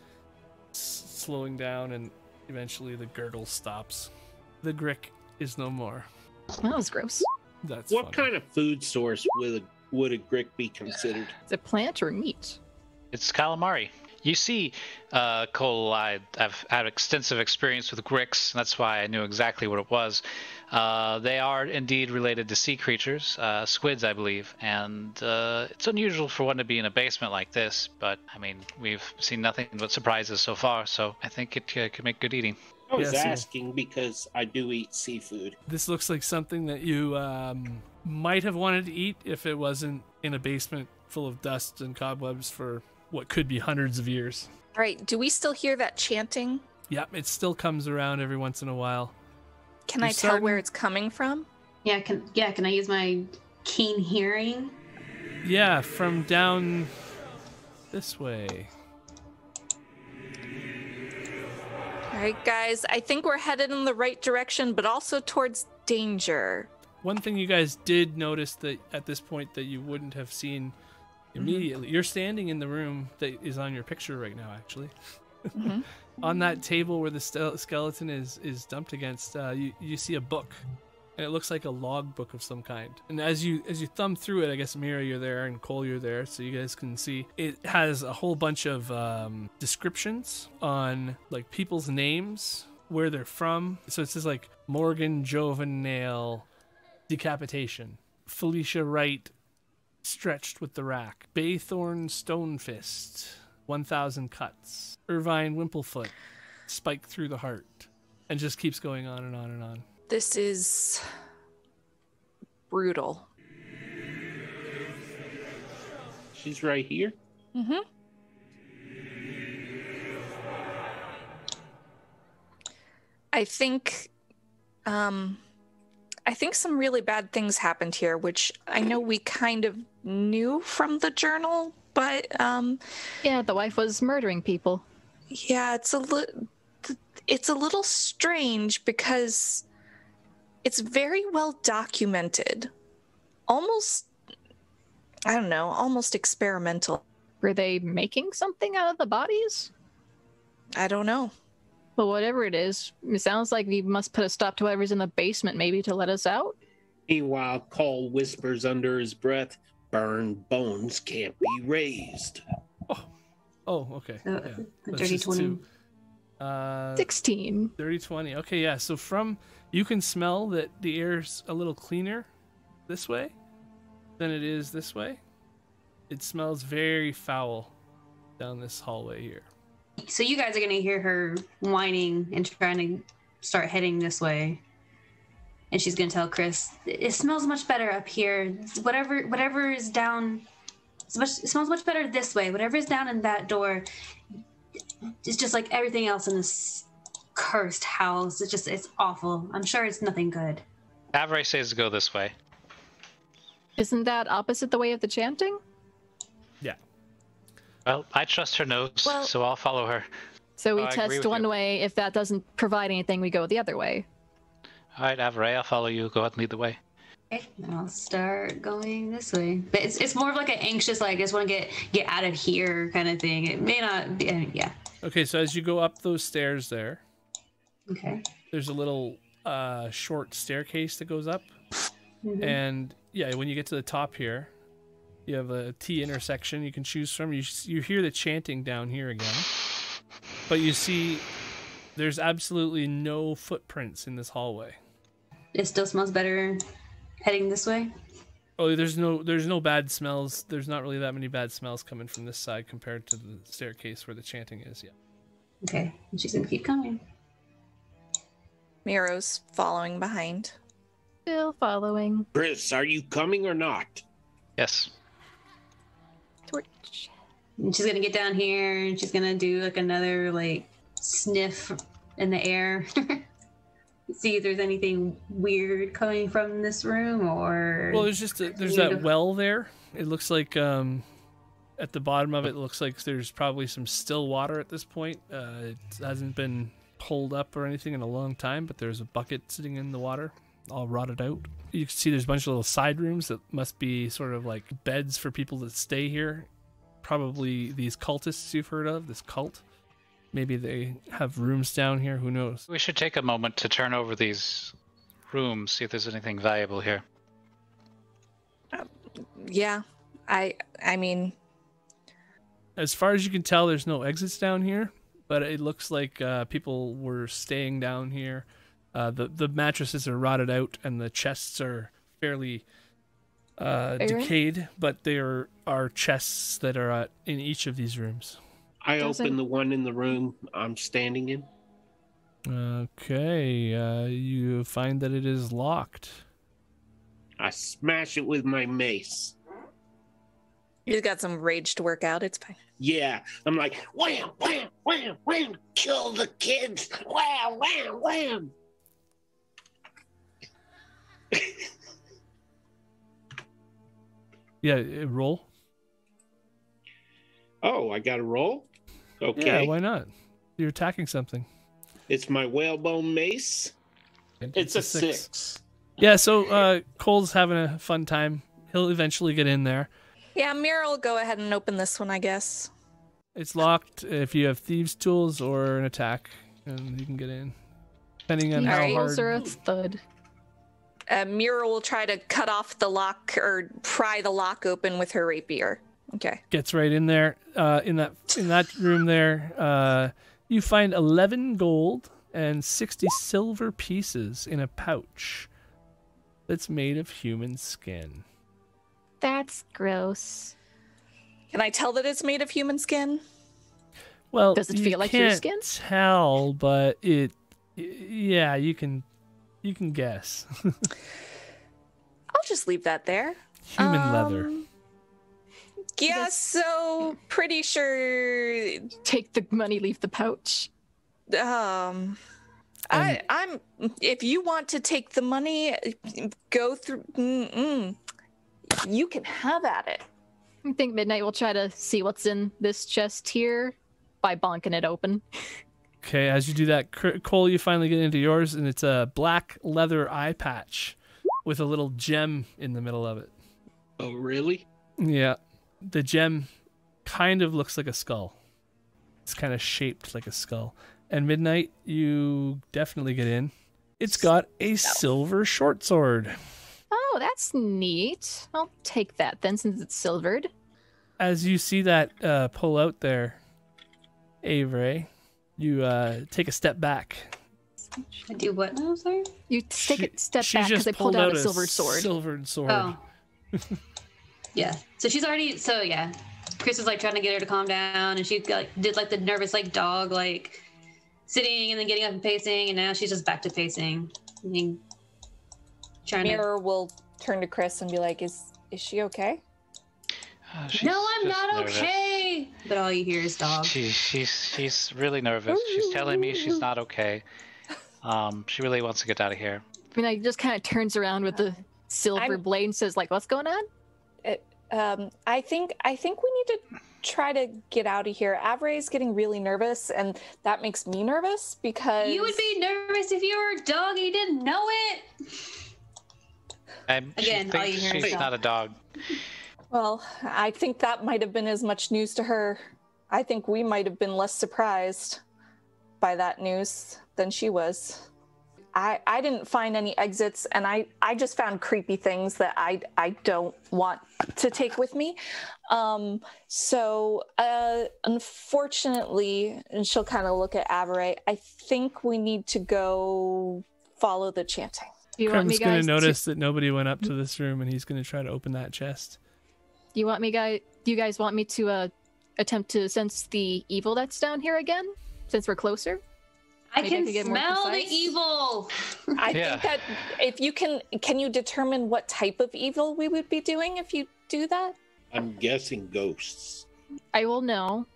slowing down, and eventually the gurgle stops. The Grick is no more. That was gross. That's What funny. kind of food source would a, would a grick be considered? Is it plant or meat? It's calamari. You see, uh, Cole, I, I've had extensive experience with gricks, and that's why I knew exactly what it was. Uh, they are indeed related to sea creatures, uh, squids, I believe, and uh, it's unusual for one to be in a basement like this. But I mean, we've seen nothing but surprises so far, so I think it uh, could make good eating. I was Yeah, so- asking because I do eat seafood. This looks like something that you um, might have wanted to eat if it wasn't in a basement full of dust and cobwebs for what could be hundreds of years. All right. Do we still hear that chanting? Yep, it still comes around every once in a while. Can You're I tell where it's coming from? Yeah, can yeah, can I use my keen hearing? Yeah, from down this way. All right, guys. I think we're headed in the right direction, but also towards danger. One thing you guys did notice that at this point that you wouldn't have seen immediately. You're standing in the room that is on your picture right now, actually. Mhm. <laughs> on that table where the ste- skeleton is is dumped against, uh, you you see a book, and it looks like a log book of some kind. And as you as you thumb through it, I guess Mira you're there and Cole you're there, so you guys can see it has a whole bunch of um, descriptions on like people's names, where they're from. So it says like Morgan Jovenale decapitation, Felicia Wright stretched with the rack, Baythorn Stonefist, 1,000 cuts, Irvine Wimplefoot, spike through the heart, and just keeps going on and on and on. This is brutal. She's right here. Mm-hmm. I think, um, I think some really bad things happened here, which I know we kind of knew from the journal, but um, Yeah, the wife was murdering people. yeah, it's a little, it's a little strange because it's very well documented, almost, I don't know, almost experimental. Were they making something out of the bodies? I don't know. But whatever it is, it sounds like we must put a stop to whatever's in the basement, maybe to let us out. Meanwhile, Cole whispers under his breath, "Burned bones can't be raised." Oh, oh, okay. So, yeah. a That's dirty just 20. two. Uh, 16. 30 20. Okay, yeah. So from you can smell that the air's a little cleaner this way than it is this way. It smells very foul down this hallway here. So you guys are gonna hear her whining and trying to start heading this way. And she's gonna tell Chris, "It smells much better up here. Whatever, whatever is down, it's much, it smells much better this way. Whatever is down in that door, it's just like everything else in this cursed house. It's just, it's awful. I'm sure it's nothing good. Avery says to go this way. Isn't that opposite the way of the chanting? Yeah. Well, I trust her nose, Well- so I'll follow her. So we Oh, test one you. way. If that doesn't provide anything, we go the other way. All right, Avery, I'll follow you. Go ahead and lead the way. Okay, I'll start going this way. But it's, it's more of like an anxious, like I just want to get get out of here kind of thing. It may not be, uh, yeah. Okay, so as you go up those stairs there, Okay. there's a little uh, short staircase that goes up. Mhm. And yeah, when you get to the top here, you have a T intersection you can choose from. You you hear the chanting down here again, but you see There's absolutely no footprints in this hallway. It still smells better heading this way. Oh, there's no there's no bad smells. There's not really that many bad smells coming from this side compared to the staircase where the chanting is. Yeah. Okay, she's gonna keep coming. Mira's following behind. Still following. Chris, are you coming or not? Yes. Torch. And she's gonna get down here and she's gonna do like another like sniff in the air. <laughs> See if there's anything weird coming from this room or Well, there's just a, there's that well there. It looks like um, at the bottom of it, it looks like there's probably some still water at this point. Uh, it hasn't been pulled up or anything in a long time, but there's a bucket sitting in the water, all rotted out. You can see there's a bunch of little side rooms that must be sort of like beds for people that stay here. Probably these cultists you've heard of, this cult. Maybe they have rooms down here. Who knows? We should take a moment to turn over these rooms, see if there's anything valuable here. Yeah, I I mean, As far as you can tell, there's no exits down here, but it looks like uh, people were staying down here. Uh, the the mattresses are rotted out, and the chests are fairly uh, Are you right? decayed. But there are chests that are uh, in each of these rooms. I Doesn't- open the one in the room I'm standing in. Okay, uh, you find that it is locked. I smash it with my mace. You've got some rage to work out. It's fine. Yeah, I'm like wham, wham, wham, wham, kill the kids, wham, wham, wham. <laughs> Yeah, uh, roll. Oh, I got to roll. Okay, Yeah, why not? You're attacking something. it's my whalebone mace. It's a six. Yeah, so uh, Cole's having a fun time. He'll eventually get in there. Yeah, Mira will go ahead and open this one, I guess. It's locked if you have thieves' tools or an attack, and you can get in. Depending on These how Alright. rolls hard. are a thud. Uh, Mira will try to cut off the lock or pry the lock open with her rapier. Okay. Gets right in there. Uh, in that in that room there, uh, you find eleven gold and sixty silver pieces in a pouch that's made of human skin. That's gross. Can I tell that it's made of human skin? Well, Does it you feel like your can't skin? Tell, but it, yeah, you can, you can guess. I'll just leave that there. Human leather. Um, Yeah, so pretty sure. Take the money, leave the pouch. Um, I, I'm. If you want to take the money, go through. Mm-mm, you can have at it. I think Midnight will try to see what's in this chest here by bonking it open. Okay, as you do that, Cr- Cole, you finally get into yours, and it's a black leather eye patch with a little gem in the middle of it. Oh, really? Yeah, the gem kind of looks like a skull. It's kind of shaped like a skull. And Midnight, you definitely get in. It's got a silver short sword. Oh, that's neat. I'll take that then since it's silvered. As you see that uh, pull out there, Avery, you uh, take a step back. I do what now, sorry? You take She- a step back because just they pulled pulled out out a a silver sword. Silvered sword. Oh. <laughs> yeah. So she's already so yeah. Chris was like trying to get her to calm down and she like did like the nervous like dog like sitting and then getting up and pacing and now she's just back to pacing. I mean, trying to will turn to Chris and be like, "Is is she okay?" Uh, she's No, I'm not nervous. okay. But all you hear is dog. She, she's she's really nervous. She's telling me she's not okay. Um, she really wants to get out of here. Midnight just kind of turns around with the silver I'm- blade and says, "Like, what's going on?" Um, I think I think we need to try to get out of here. Avery is getting really nervous, and that makes me nervous because You would be nervous if you were a dog and you didn't know it. Um, Again, she all you thinks hear is she's dog. not a dog. Well, I think that might have been as much news to her. I think we might have been less surprised by that news than she was. I, I didn't find any exits and I, I just found creepy things that I, I don't want to take with me. Um, so uh, unfortunately, and she'll kind of look at Avery, I think we need to go follow the chanting. Do you want gonna guys notice that nobody went up to this room, and he's gonna try to open that chest. Do you want me guys? Do you guys want me to uh, attempt to sense the evil that's down here again, since we're closer? I Maybe can could get more smell the evil. I Yeah. think that if you can, can you determine what type of evil we would be doing if you do that? I'm guessing ghosts. I will know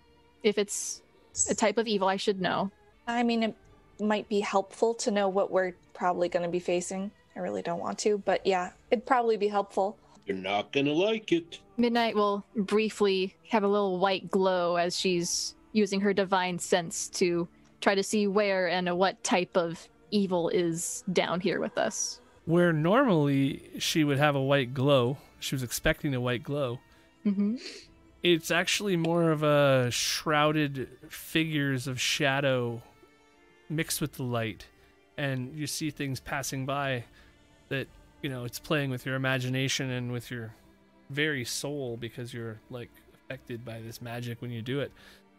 if it's a type of evil. I should know. I mean, it might be helpful to know what we're probably going to be facing. I really don't want to, but yeah, it'd probably be helpful. You're not gonna like it. Midnight will briefly have a little white glow as she's using her divine sense to try to see where and what type of evil is down here with us. Where normally she would have a white glow, she was expecting a white glow. Mm-hmm. It's actually more of a shrouded figures of shadow mixed with the light, and you see things passing by that you know it's playing with your imagination and with your very soul because you're like affected by this magic when you do it.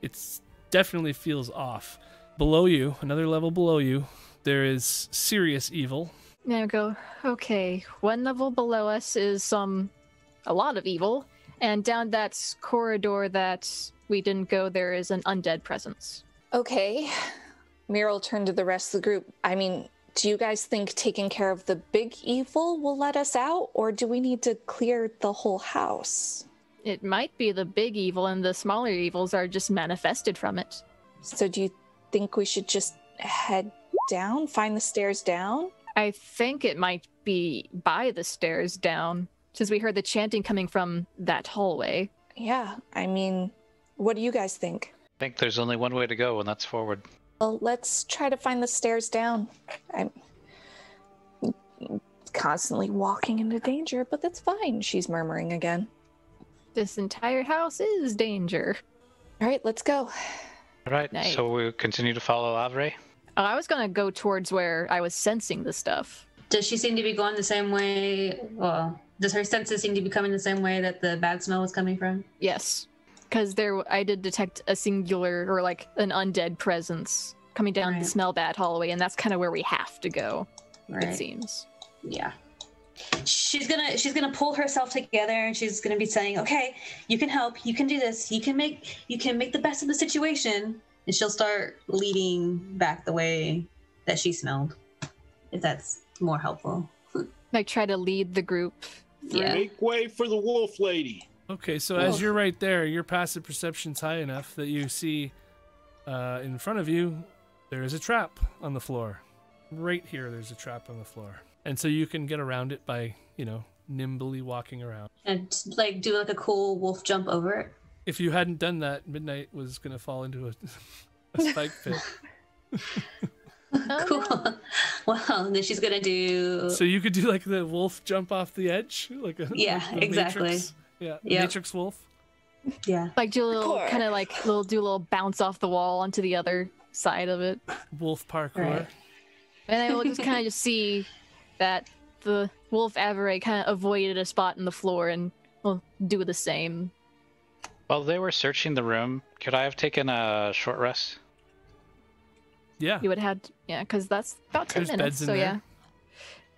It's definitely feels off. Below you, another level below you, there is serious evil. Now go, okay, one level below us is um a lot of evil, and down that corridor that we didn't go there is an undead presence. Okay. Mira turned to the rest of the group. I mean, do you guys think taking care of the big evil will let us out, or do we need to clear the whole house? It might be the big evil and the smaller evils are just manifested from it. So, do you think we should just head down, find the stairs down? I think it might be by the stairs down, since we heard the chanting coming from that hallway. Yeah, I mean, what do you guys think? I think there's only one way to go, and that's forward. Well, let's try to find the stairs down. I'm constantly walking into danger, but that's fine, she's murmuring again. This entire house is danger. All right, let's go. All right, Nice. so we continue to follow Avery. Oh, I was gonna go towards where I was sensing the stuff. Does she seem to be going the same way? Well, does her senses seem to be coming the same way that the bad smell was coming from? Yes, because there I did detect a singular or like an undead presence coming down Right. the smell bad hallway, and that's kind of where we have to go. Right. It seems. Yeah. She's gonna she's gonna pull herself together and she's gonna be saying, "Okay, you can help. You can do this. You can make you can make the best of the situation." And she'll start leading back the way that she smelled, if that's more helpful. <laughs> Like try to lead the group. Yeah. Make way for the wolf lady. Okay, so as you're right there, your passive perception's high enough that you see uh, in front of you there is a trap on the floor. Right here, there's a trap on the floor, and so you can get around it by you know nimbly walking around. And like do like a cool wolf jump over it. If you hadn't done that, Midnight was gonna fall into a, <laughs> a spike pit. <laughs> cool. Well, then she's gonna do. So you could do like the wolf jump off the edge, like a Yeah, like the exactly. Matrix. Yeah, Yep. Matrix wolf. Yeah. Like do a little kind of like little do a little bounce off the wall onto the other side of it. Wolf parkour. Right. And I will just kind of just see that the wolf Avery kind of avoided a spot in the floor and we'll do the same. While they were searching the room, could I have taken a short rest? Yeah. You would have, had, yeah, because that's about ten There's minutes. beds in So there. yeah,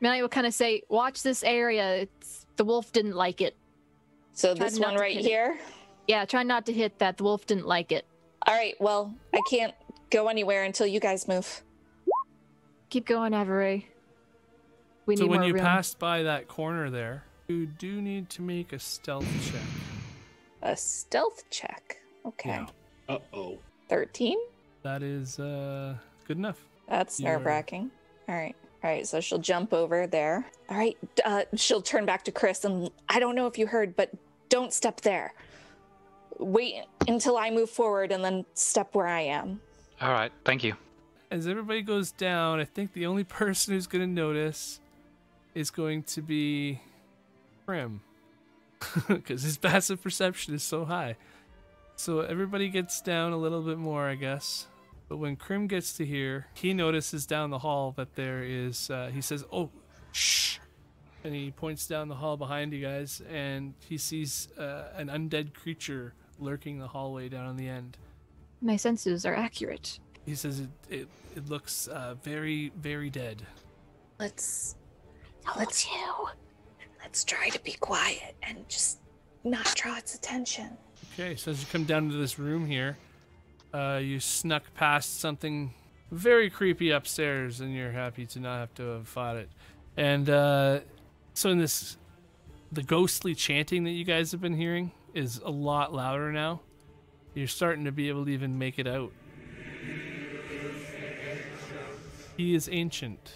Midnight will kind of say, "Watch this area. It's the wolf didn't like it. So Try this one right hit it. here. Yeah, try not to hit that. The wolf didn't like it. All right, well, I can't go anywhere until you guys move. Keep going, Avery. We So when you room. passed by that corner there, you do need to make a stealth check. A stealth check. Okay. Yeah. Uh oh. 13? That is uh, good enough. That's nerve wracking. All right. All right. So she'll jump over there. All right. Uh, she'll turn back to Chris and I don't know if you heard, but don't step there. Wait until I move forward and then step where I am. All right, thank you. As everybody goes down, I think the only <laughs> person who's going to notice is going to be Prim. <laughs> Because his passive perception is so high. So everybody gets down a little bit more, I guess. But when Grim gets to here, he notices down the hall that there is. Uh, he says, "Oh, shh," and he points down the hall behind you guys, and he sees uh, an undead creature lurking the hallway down on the end. My senses are accurate. He says it it, it looks uh, very very dead. Let's let's you. let's try to be quiet and just not draw its attention. Okay, so as you come down to this room here, uh, you snuck past something very creepy upstairs, and you're happy to not have to have fought it. And uh, so in this, the ghostly chanting that you guys have been hearing is a lot louder now. You're starting to be able to even make it out. He is ancient.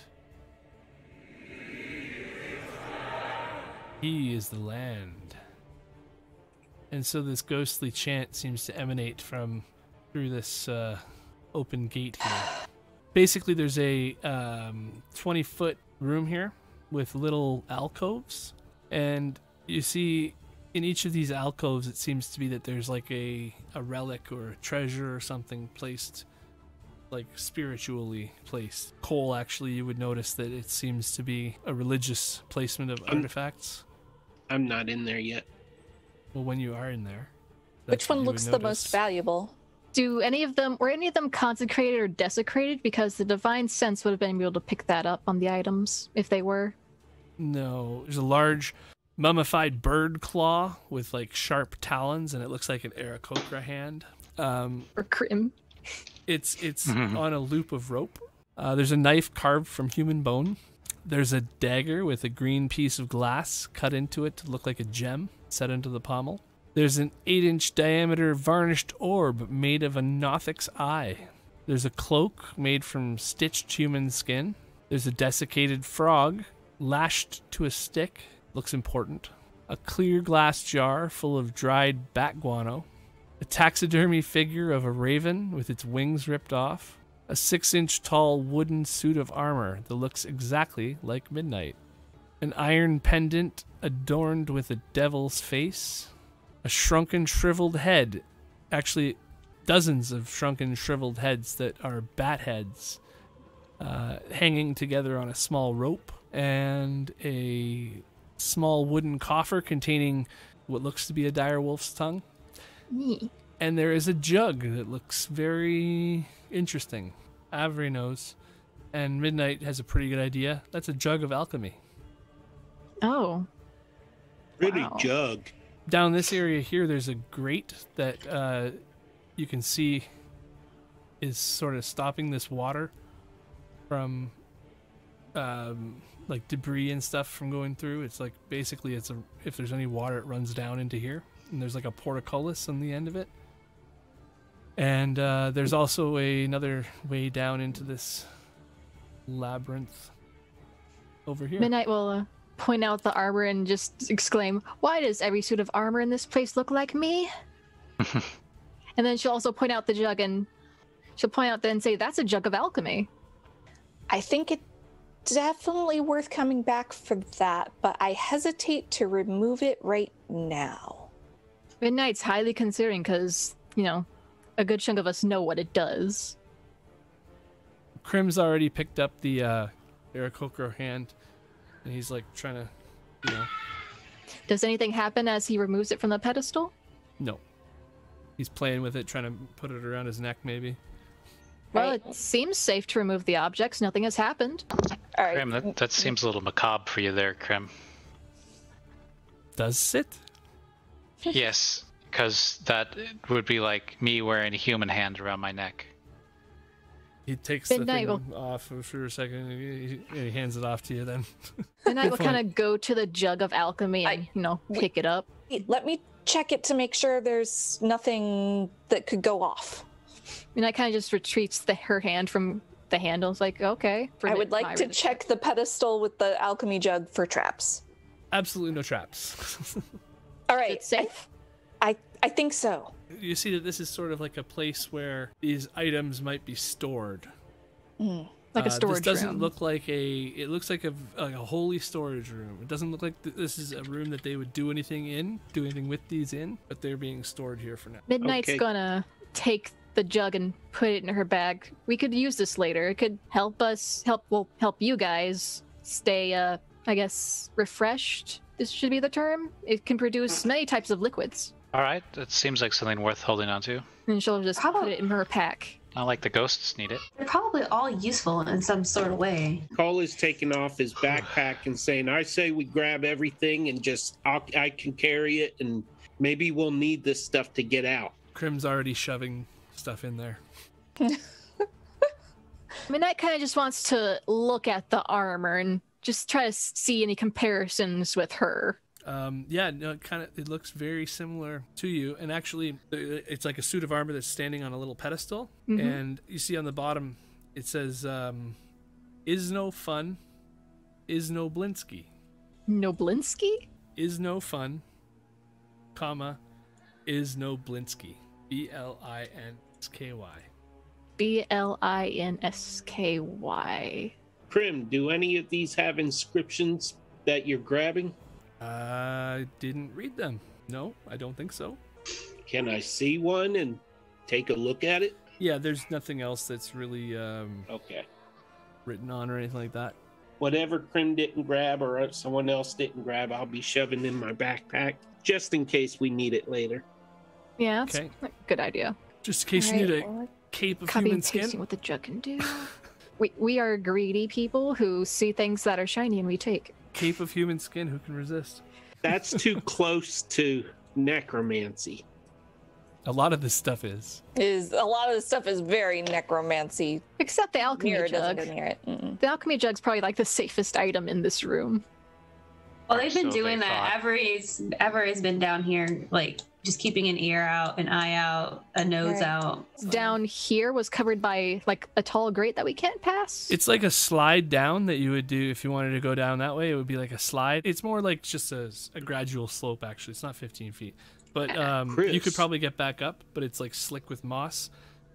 He is the land. And so this ghostly chant seems to emanate from through this uh, open gate here. Basically, there's a um, 20 foot room here with little alcoves, and you see in each of these alcoves, it seems to be that there's like a, a relic or a treasure or something placed, like spiritually placed. Cole, actually, you would notice that it seems to be a religious placement of I'm- artifacts. I'm not in there yet. Well, when you are in there, Which that's what one looks the most valuable? Do any of them were any of them consecrated or desecrated? Because the divine sense would have been able to pick that up on the items if they were. No, there's a large mummified bird claw with like sharp talons, and it looks like an Aarakocra hand. Um, or Grim It's it's on a loop of rope. Uh, there's a knife carved from human bone. There's a dagger with a green piece of glass cut into it to look like a gem set into the pommel. There's an 8 inch diameter varnished orb made of a Nothic's eye. There's a cloak made from stitched human skin. There's a desiccated frog lashed to a stick. Looks important. A clear glass jar full of dried bat guano. A taxidermy figure of a raven with its wings ripped off. A six inch tall wooden suit of armor that looks exactly like Midnight. An iron pendant adorned with a devil's face. A shrunken, shriveled head. Actually, dozens of shrunken, shriveled heads that are bat heads uh, hanging together on a small rope. And a small wooden coffer containing what looks to be a dire wolf's tongue. Me. <laughs> And there is a jug that looks very interesting. Avery knows. And Midnight has a pretty good idea. That's a jug of alchemy. Oh. Pretty Wow. jug. Down this area here, there's a grate that uh, you can see is sort of stopping this water from um, like debris and stuff from going through. It's like basically it's a if there's any water, it runs down into here, and there's like a portcullis on the end of it. And uh, there's also a, another way down into this labyrinth over here. Midnight will uh, point out the armor and just exclaim, Why does every suit of armor in this place look like me? <laughs> and then she'll also point out the jug and she'll point out then say, That's a jug of alchemy. I think it definitely worth coming back for that, but I hesitate to remove it right now. Midnight's highly considering because, you know, a good chunk of us know what it does. Grim's already picked up the uh, Aarakocra hand, and he's like trying to, you know, Does anything happen as he removes it from the pedestal? no. He's playing with it, trying to put it around his neck, maybe. Well, it seems safe to remove the objects. Nothing has happened. All right. Grim, that, that seems a little macabre for you there, Grim. Does it? yes, because that would be like me wearing a human hand around my neck. He takes Midnight the thing off for a second, and he, he hands it off to you. Then <laughs> Midnight will kind of go to the jug of alchemy and, you know, pick it up. Let me check it to make sure there's nothing that could go off. Midnight kind of just retreats the, her hand from the handle. It's like, okay. for I would like to to check the pedestal with the alchemy jug for traps. absolutely no traps. <laughs> All right. It's safe. I I think so. you see that this is sort of like a place where these items might be stored. Like Uh, a storage room. This doesn't room. look like a. It looks like a like a holy storage room. It doesn't look like th- this is a room that they would do anything in, do anything with these in. But they're being stored here for now. Midnight's Okay. gonna take the jug and put it in her bag. We could use this later. It could help us help well help you guys stay uh I guess refreshed. This should be the term. It can produce many types of liquids. All right, it seems like something worth holding on to. And she'll just Probably. put it in her pack. Not like the ghosts need it. They're probably all useful in some sort of way. Cole is taking off his backpack and saying, "I say we grab everything and just I'll, I can carry it, and maybe we'll need this stuff to get out." Grim's already shoving stuff in there. <laughs> Midnight kind of just wants to look at the armor and just try to see any comparisons with her. Um, yeah, no, it kind of it looks very similar to you, and actually, it's like a suit of armor that's standing on a little pedestal, Mhm. and you see on the bottom it says, um, "Is no fun, is no Blinsky, Noblinsky? is no fun, comma, is no Blinsky, B L I N S K Y." B L I N S K Y. Prim, do any of these have inscriptions that you're grabbing? I didn't read them. No, I don't think so. Can I see one and take a look at it? Yeah, there's nothing else that's really um, Okay. written on or anything like that. Whatever Prim didn't grab or someone else didn't grab, I'll be shoving in my backpack just in case we need it later. Yeah, that's Okay. a good idea. Just in case you need a cape of Copy human and pasting skin. what the jug can do. <laughs> we we are greedy people who see things that are shiny and we take. Cape of human skin. Who can resist? That's too close to necromancy. A lot of this stuff is. Is a lot of this stuff is very necromancy. Except the alchemy Mirror doesn't jug. go near it. Mm-mm. The alchemy jug's probably like the safest item in this room. Well, they've been So they doing that. thought. Every's Every's been down here, like just keeping an ear out, an eye out, a nose Right. out. Down here was covered by like a tall grate that we can't pass. It's like a slide down that you would do if you wanted to go down that way. It would be like a slide. It's more like just a, a gradual slope. Actually, it's not 15 feet, but <laughs> um, you could probably get back up. But it's like slick with moss,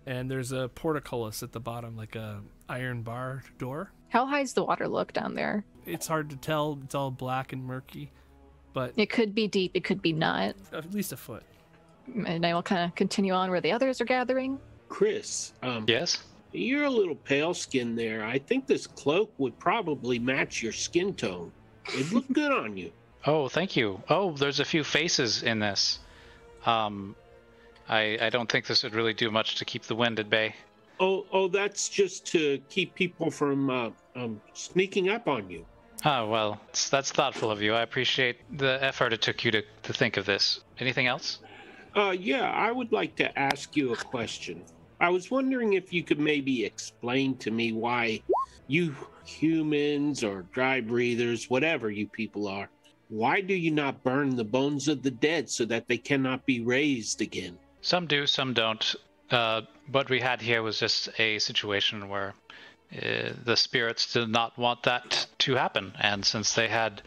and there's a portcullis at the bottom, like a iron bar door. How high's the water look down there? It's hard to tell. It's all black and murky, but It could be deep, it could be not. at least a foot. And I will kind of continue on where the others are gathering. Chris, um, Yes? you're a little pale skin there. I think this cloak would probably match your skin tone. It'd look <laughs> good on you. Oh, thank you. Oh, there's a few faces in this. Um, I I don't think this would really do much to keep the wind at bay. Oh, oh, that's just to keep people from uh, um, sneaking up on you. Oh well, that's, that's thoughtful of you. I appreciate the effort it took you to, to think of this. Anything else? Uh, yeah, I would like to ask you a question. I was wondering if you could maybe explain to me why you humans or dry breathers, whatever you people are, why do you not burn the bones of the dead so that they cannot be raised again? Some do, some don't. Uh, what we had here was just a situation where uh, the spirits did not want that to happen, and since they had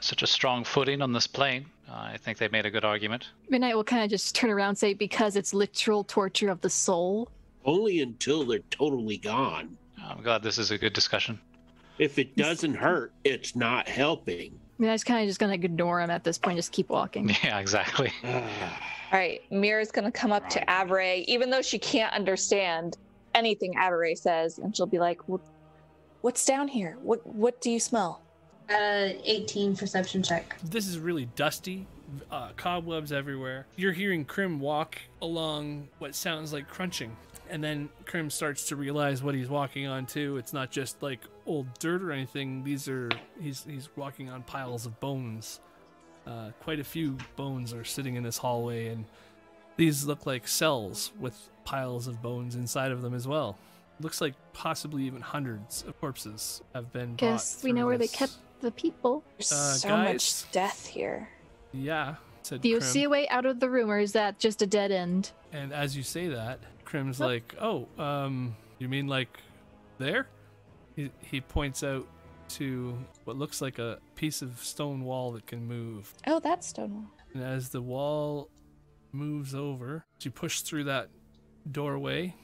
such a strong footing on this plane, uh, I think they made a good argument. Midnight will kind of just turn around and say, because it's literal torture of the soul. Only until they're totally gone. I'm glad this is a good discussion. If it doesn't hurt, it's not helping. Midnight's kind of just going to ignore him at this point, just keep walking. <laughs> Yeah, exactly. <sighs> All right, Mira's gonna come up to Avery, even though she can't understand anything Avery says, and she'll be like, "What- What's down here? What what do you smell? Uh, 18 perception check. This is really dusty, uh, cobwebs everywhere. You're hearing Grim walk along what sounds like crunching, and then Grim starts to realize what he's walking on too. It's not just like old dirt or anything. These are he's he's walking on piles of bones. Uh, quite a few bones are sitting in this hallway, and these look like cells with piles of bones inside of them as well. Looks like possibly even hundreds of corpses have been. brought Guess we know through where they kept the people. There's Uh, so guys? much death here. Yeah, said Do you Grim. see a way out of the room, or is that just a dead end? And as you say that, Grim's like, "Oh, um, you mean like there?" He he points out to what looks like a piece of stone wall that can move. Oh, that's Stonewall. And as the wall moves over, as you push through that doorway,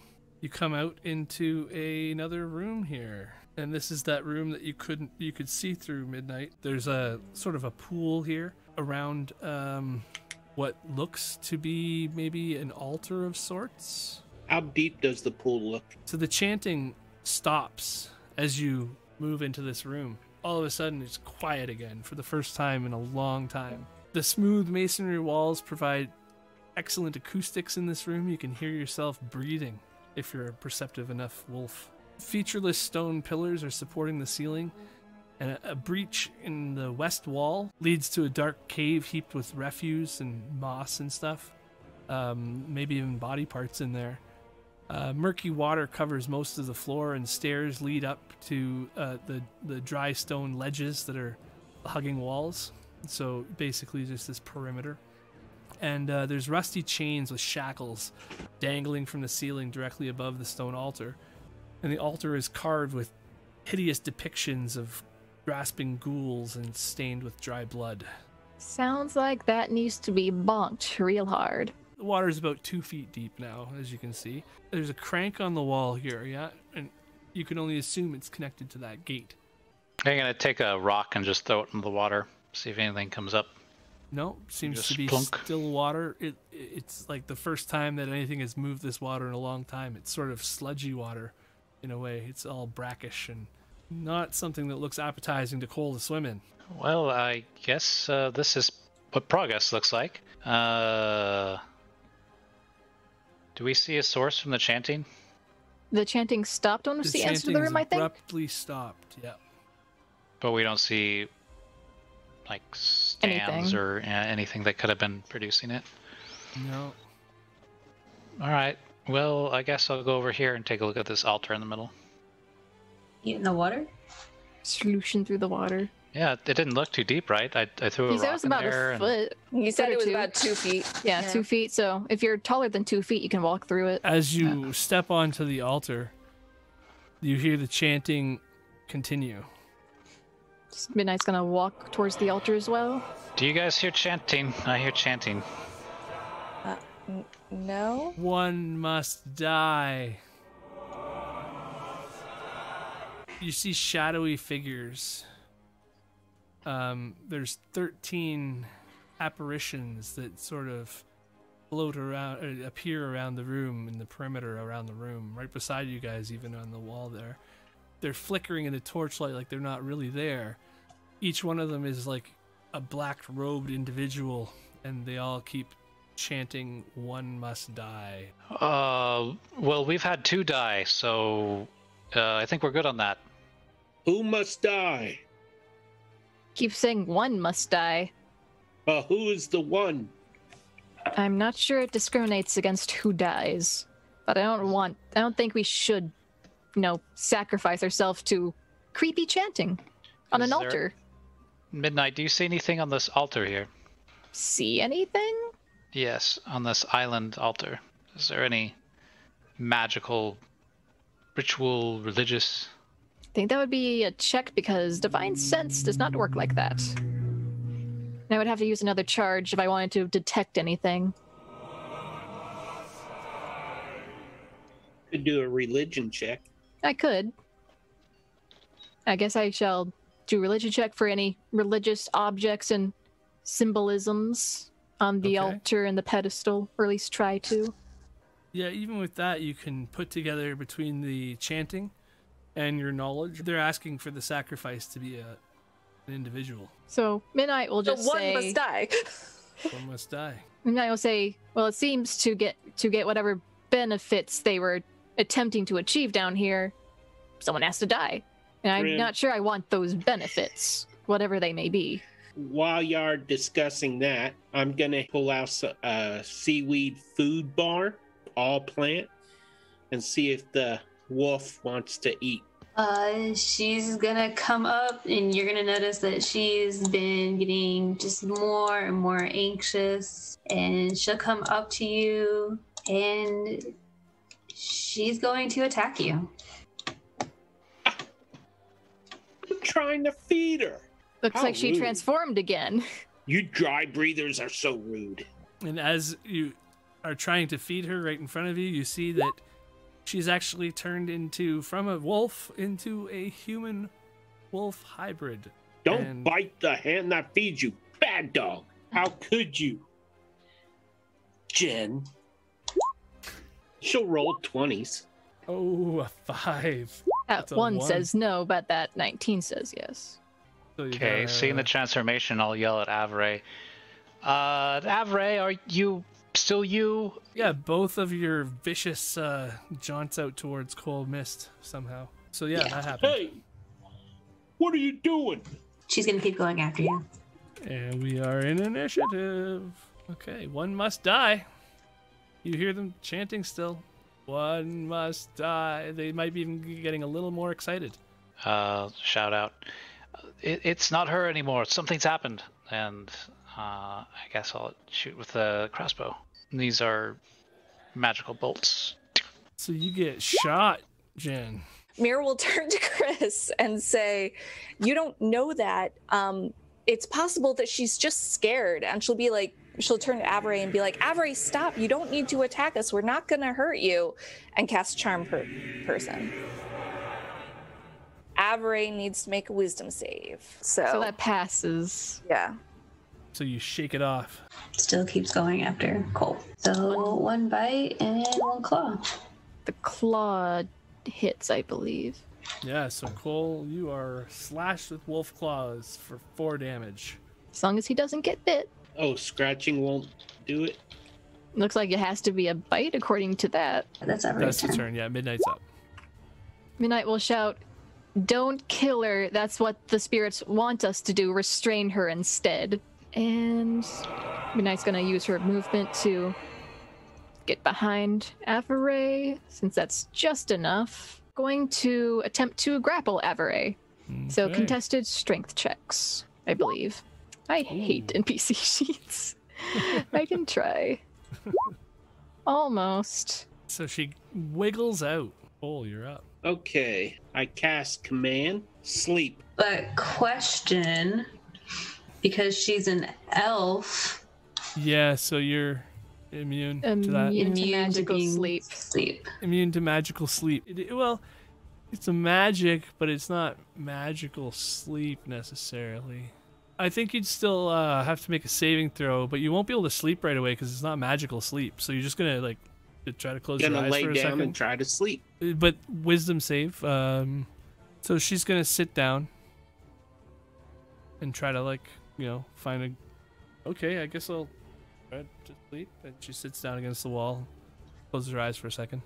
you come out into another room here. And this is that room that you couldn't you could see through midnight. There's a sort of a pool here around um what looks to be maybe an altar of sorts. How deep does the pool look? So the chanting stops as you move into this room. All of a sudden, it's quiet again for the first time in a long time. The smooth masonry walls provide excellent acoustics in this room. You can hear yourself breathing if you're a perceptive enough wolf. Featureless stone pillars are supporting the ceiling, and a, a breach in the west wall leads to a dark cave heaped with refuse and moss and stuff. Um, maybe even body parts in there. Uh, murky water covers most of the floor, and stairs lead up to uh, the the dry stone ledges that are hugging walls. So basically, just this perimeter. And uh, there's rusty chains with shackles dangling from the ceiling directly above the stone altar. And the altar is carved with hideous depictions of grasping ghouls and stained with dry blood. Sounds like that needs to be bonked real hard. The water is about two feet deep now, as you can see. There's a crank on the wall here, yeah, and you can only assume it's connected to that gate. I'm gonna take a rock and just throw it into the water, see if anything comes up. No, seems to be plunk. still water. It it's like the first time that anything has moved this water in a long time. It's sort of sludgy water, in a way. It's all brackish and not something that looks appetizing to Cole to swim in. Well, I guess uh, this is what progress looks like. Uh, do we see a source from the chanting? The chanting stopped on The the answer to the room, I think. abruptly stopped. Yeah. But we don't see like stands Anything. or uh, anything that could have been producing it. No. All right. Well, I guess I'll go over here and take a look at this altar in the middle. You in the water? Solution through the water. Yeah, it didn't look too deep, right? I, I threw a He said it was in about there. a and- foot. You said it was two. about two feet. Yeah, two feet. So if you're taller than two feet, you can walk through it. As you step onto the altar, you hear the chanting continue. Midnight's gonna walk towards the altar as well. Do you guys hear chanting? I hear chanting. Uh, n- no. One must die. You see shadowy figures. Um, there's 13 apparitions that sort of float around, uh, appear around the room in the perimeter around the room, right beside you guys, even on the wall there. They're flickering in the torchlight like they're not really there. Each one of them is like a black robed individual, and they all keep chanting, One must die. Uh, well, we've had two die, so uh, I think we're good on that. Who must die? Keep saying one must die. Uh, who is the one? I'm not sure it discriminates against who dies, but I don't want. I don't think we should, you know, sacrifice ourselves to creepy chanting on Is an there- altar. Midnight, do you see anything on this altar here? See anything? Yes, on this island altar. Is there any magical, ritual, religious? I think that would be a check because divine sense does not work like that. And I would have to use another charge if I wanted to detect anything. Could do a religion check. I could. I guess I shall do religion check for any religious objects and symbolisms on the Okay. altar and the pedestal, or at least try to. Yeah, even with that, you can put together between the chanting and your knowledge. They're asking for the sacrifice to be a, an individual. So midnight will The just one say, must die. <laughs> One must die. Midnight will say, "Well, it seems to get to get whatever benefits they were attempting to achieve down here, someone has to die, and I'm Grim. not sure I want those benefits, whatever they may be." While y'all are discussing that, I'm gonna pull out s- a seaweed food bar, all plant, and see if the wolf wants to eat. Uh, she's gonna come up, and you're gonna notice that she's been getting just more and more anxious. And she'll come up to you, and she's going to attack you. I'm trying to feed her. Looks How like she rude. transformed again. You dry breathers are so rude. And as you are trying to feed her right in front of you, you see that she's actually turned into from a wolf into a human wolf hybrid. Don't And- bite the hand that feeds you, bad dog. How could you? Jen. She'll roll 20s. Oh, a five. That That's a one, one. says no, but that 19 says yes. So Okay, got, seeing the transformation, I'll yell at Avery. Uh, Avery, are you still you? Yeah, both of your vicious uh, jaunts out towards Cole Mist somehow. So yeah, that happened. Hey, what are you doing? She's gonna keep going after you. And we are in initiative. Okay, one must die. You hear them chanting still. One must die. They might be even getting a little more excited. Uh, shout out. It, it's not her anymore. Something's happened, and uh, I guess I'll shoot with the crossbow. These are magical bolts. So you get shot, Jen. Mira will <laughs> turn to Chris and say, You don't know that. Um, it's possible that she's just scared. And she'll be like, She'll turn to Avery and be like, Avery, stop. You don't need to attack us. We're not going to hurt you. And cast Charm per- Person. Avery needs to make a wisdom save. So, So that passes. yeah. So you shake it off. Still keeps going after Cole. So one bite and one claw. The claw hits, I believe. Yeah, so Cole, you are slashed with wolf claws for four damage. As long as he doesn't get bit. Oh, scratching won't do it. Looks like it has to be a bite according to that. That's That's the turn. Yeah, midnight's up. Midnight will shout, Don't kill her. That's what the spirits want us to do. Restrain her instead. And Midnight's gonna use her movement to get behind Avery, since that's just enough. Going to attempt to grapple Avery. So contested strength checks, I believe. I hate <laughs> NPC sheets. <laughs> I can try. Almost. So she wiggles out. Cole, you're up. Okay, I cast command sleep. But question, because she's an elf, Yeah, so you're immune to that. Immune to immune to magical sleep. sleep. Immune to magical sleep. It- it- well, it's a magic, but it's not magical sleep necessarily. I think you'd still uh, have to make a saving throw, but you won't be able to sleep right away because it's not magical sleep. So you're just gonna like try to close your Gonna eyes lay for a down second. and try to sleep. Uh, but wisdom save. Um, so she's gonna sit down and try to like you know find a. Okay, I guess I'll try to sleep. And she sits down against the wall, closes her eyes for a second.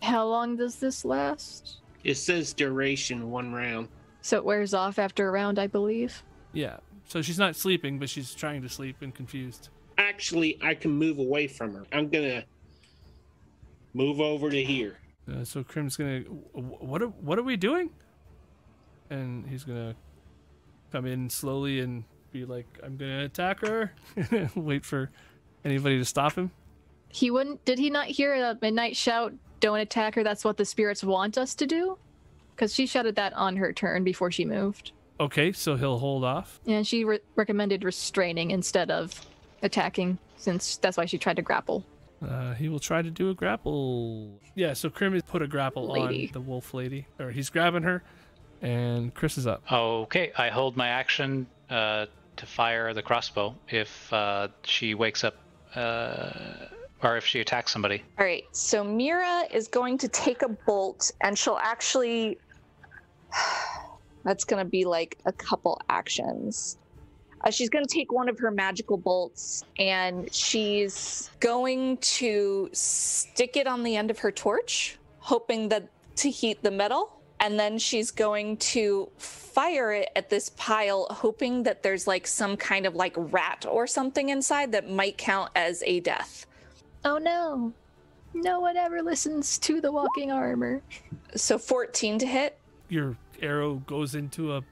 How long does this last? It says duration one round. So it wears off after a round, I believe. Yeah. So she's not sleeping, but she's trying to sleep and confused. Actually, I can move away from her. I'm gonna move over to here. Uh, so Grim's gonna. What are What are we doing? And he's gonna come in slowly and be like, "I'm gonna attack her." <laughs> Wait for anybody to stop him. He wouldn't. Did he not hear a midnight shout? Don't attack her. That's what the spirits want us to do. Because she shouted that on her turn before she moved, Okay, so he'll hold off. and she re- recommended restraining instead of attacking, since that's why she tried to grapple. Uh, he will try to do a grapple. Yeah, so Grim has put a grapple Lady. on the wolf lady, or he's grabbing her, and Chris is up. Okay, I hold my action uh, to fire the crossbow if uh, she wakes up uh, or if she attacks somebody. All right, so Mira is going to take a bolt and she'll actually. <sighs> <sighs> That's going to be like a couple actions. Uh, she's going to take one of her magical bolts and she's going to stick it on the end of her torch, hoping that to heat the metal. And then she's going to fire it at this pile, hoping that there's like some kind of like rat or something inside that might count as a death. Oh no! No one ever listens to the walking armor. So 14 to hit. Your arrow goes into a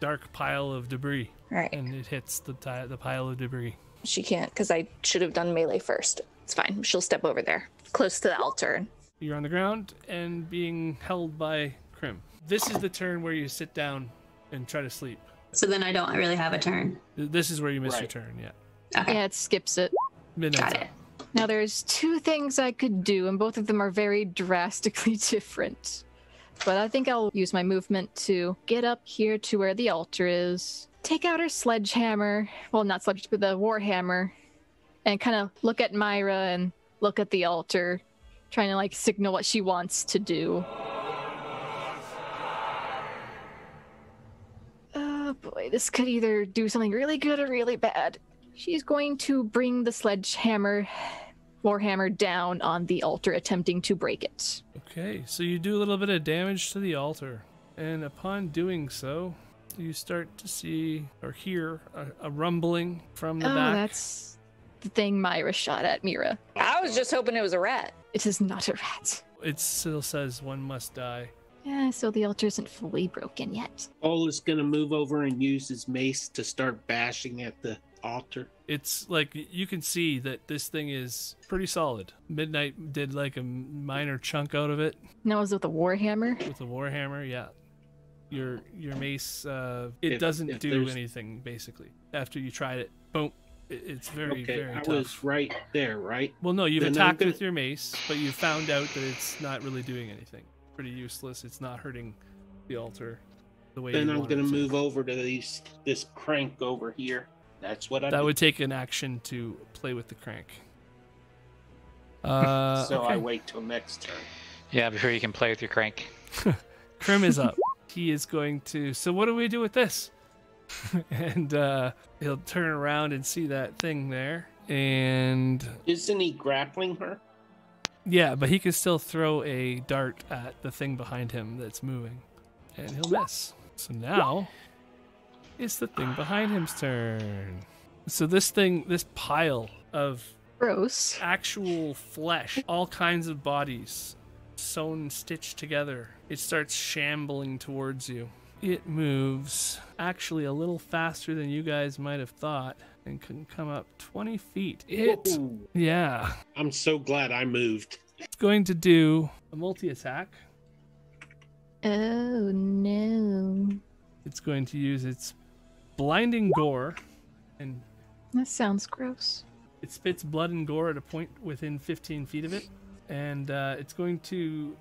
dark pile of debris, Right. and it hits the ti- the pile of debris. She can't because I should have done melee first. It's fine. She'll step over there, close to the altar. You're on the ground and being held by Grim. This is the turn where you sit down and try to sleep. So then I don't really have a turn. This is where you miss your turn. Yeah. Okay. Yeah, it skips it. Midnight's Got up. it. Now there's two things I could do, and both of them are very drastically <laughs> different. But I think I'll use my movement to get up here to where the altar is, take out her sledgehammer, well, not sledge, but the warhammer, and kind of look at Myra and look at the altar, trying to like signal what she wants to do. Oh boy, this could either do something really good or really bad. She's going to bring the sledgehammer, warhammer down on the altar, attempting to break it. Okay, so you do a little bit of damage to the altar, and upon doing so, you start to see or hear a, a rumbling from the oh, back. that's the thing Myra shot at Mira. I was just hoping it was a rat. It is not a rat. It still says one must die. Yeah, so the altar isn't fully broken yet. Paul is going to move over and use his mace to start bashing at the altar. It's like you can see that this thing is pretty solid. Midnight did like a minor chunk out of it And that was with a warhammer. with a warhammer. Yeah, your your mace uh, it If- doesn't if do there's- anything basically. After you tried it, boom, it's very okay, very I tough. was right there, right? Well, no, you've Then attacked gonna- with your mace, but you found out that it's not really doing anything. Pretty useless. It's not hurting the altar the way Then I'm gonna to. move over to these this crank over here. That's what I That do. would take an action to play with the crank. <laughs> Uh, so I wait till next turn. Yeah, before you can play with your crank. <laughs> Grim is up. he is going to. So what do we do with this? <laughs> and uh, he'll turn around and see that thing there, and Isn't he grappling her? yeah, but he can still throw a dart at the thing behind him that's moving, and he'll miss. So now it's the thing behind him's turn. So this thing, this pile of Gross. actual flesh, all kinds of bodies sewn, stitched together. It starts shambling towards you. It moves actually a little faster than you guys might have thought and can come up 20 feet. It, Whoa. yeah, I'm so glad I moved. it's going to do a multi attack. Oh no. It's going to use its blinding gore and That sounds gross. It spits blood and gore at a point within 15 feet of it, and uh, it's going to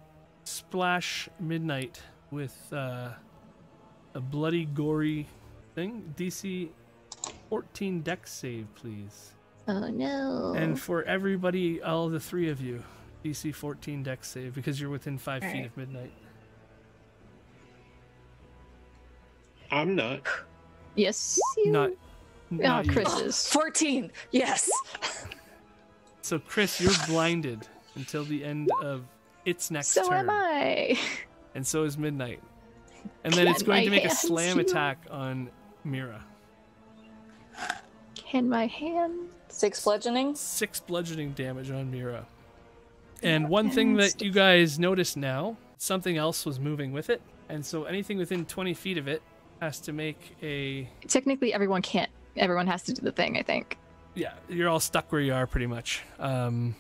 splash Midnight with uh, a bloody, gory thing. DC 14 Dex save, please. Oh no. And for everybody, all the three of you, DC 14 Dex save because you're within five feet Alright. of Midnight. I'm not. Yes. You... Not. Oh, not you. Chris is. <laughs> 14. Yes. So, Chris, you're blinded until the end of its next So turn. am I. and so is Midnight. And then it's going to make a slam heal? attack on Mira. Can my hand? Six bludgeoning. Six bludgeoning damage on Mira. And one thing that you guys notice now, something else was moving with it. And so anything within 20 feet of it has to make a. Technically, everyone can't. Everyone has to do the thing. I think, Yeah, you're all stuck where you are pretty much. Um,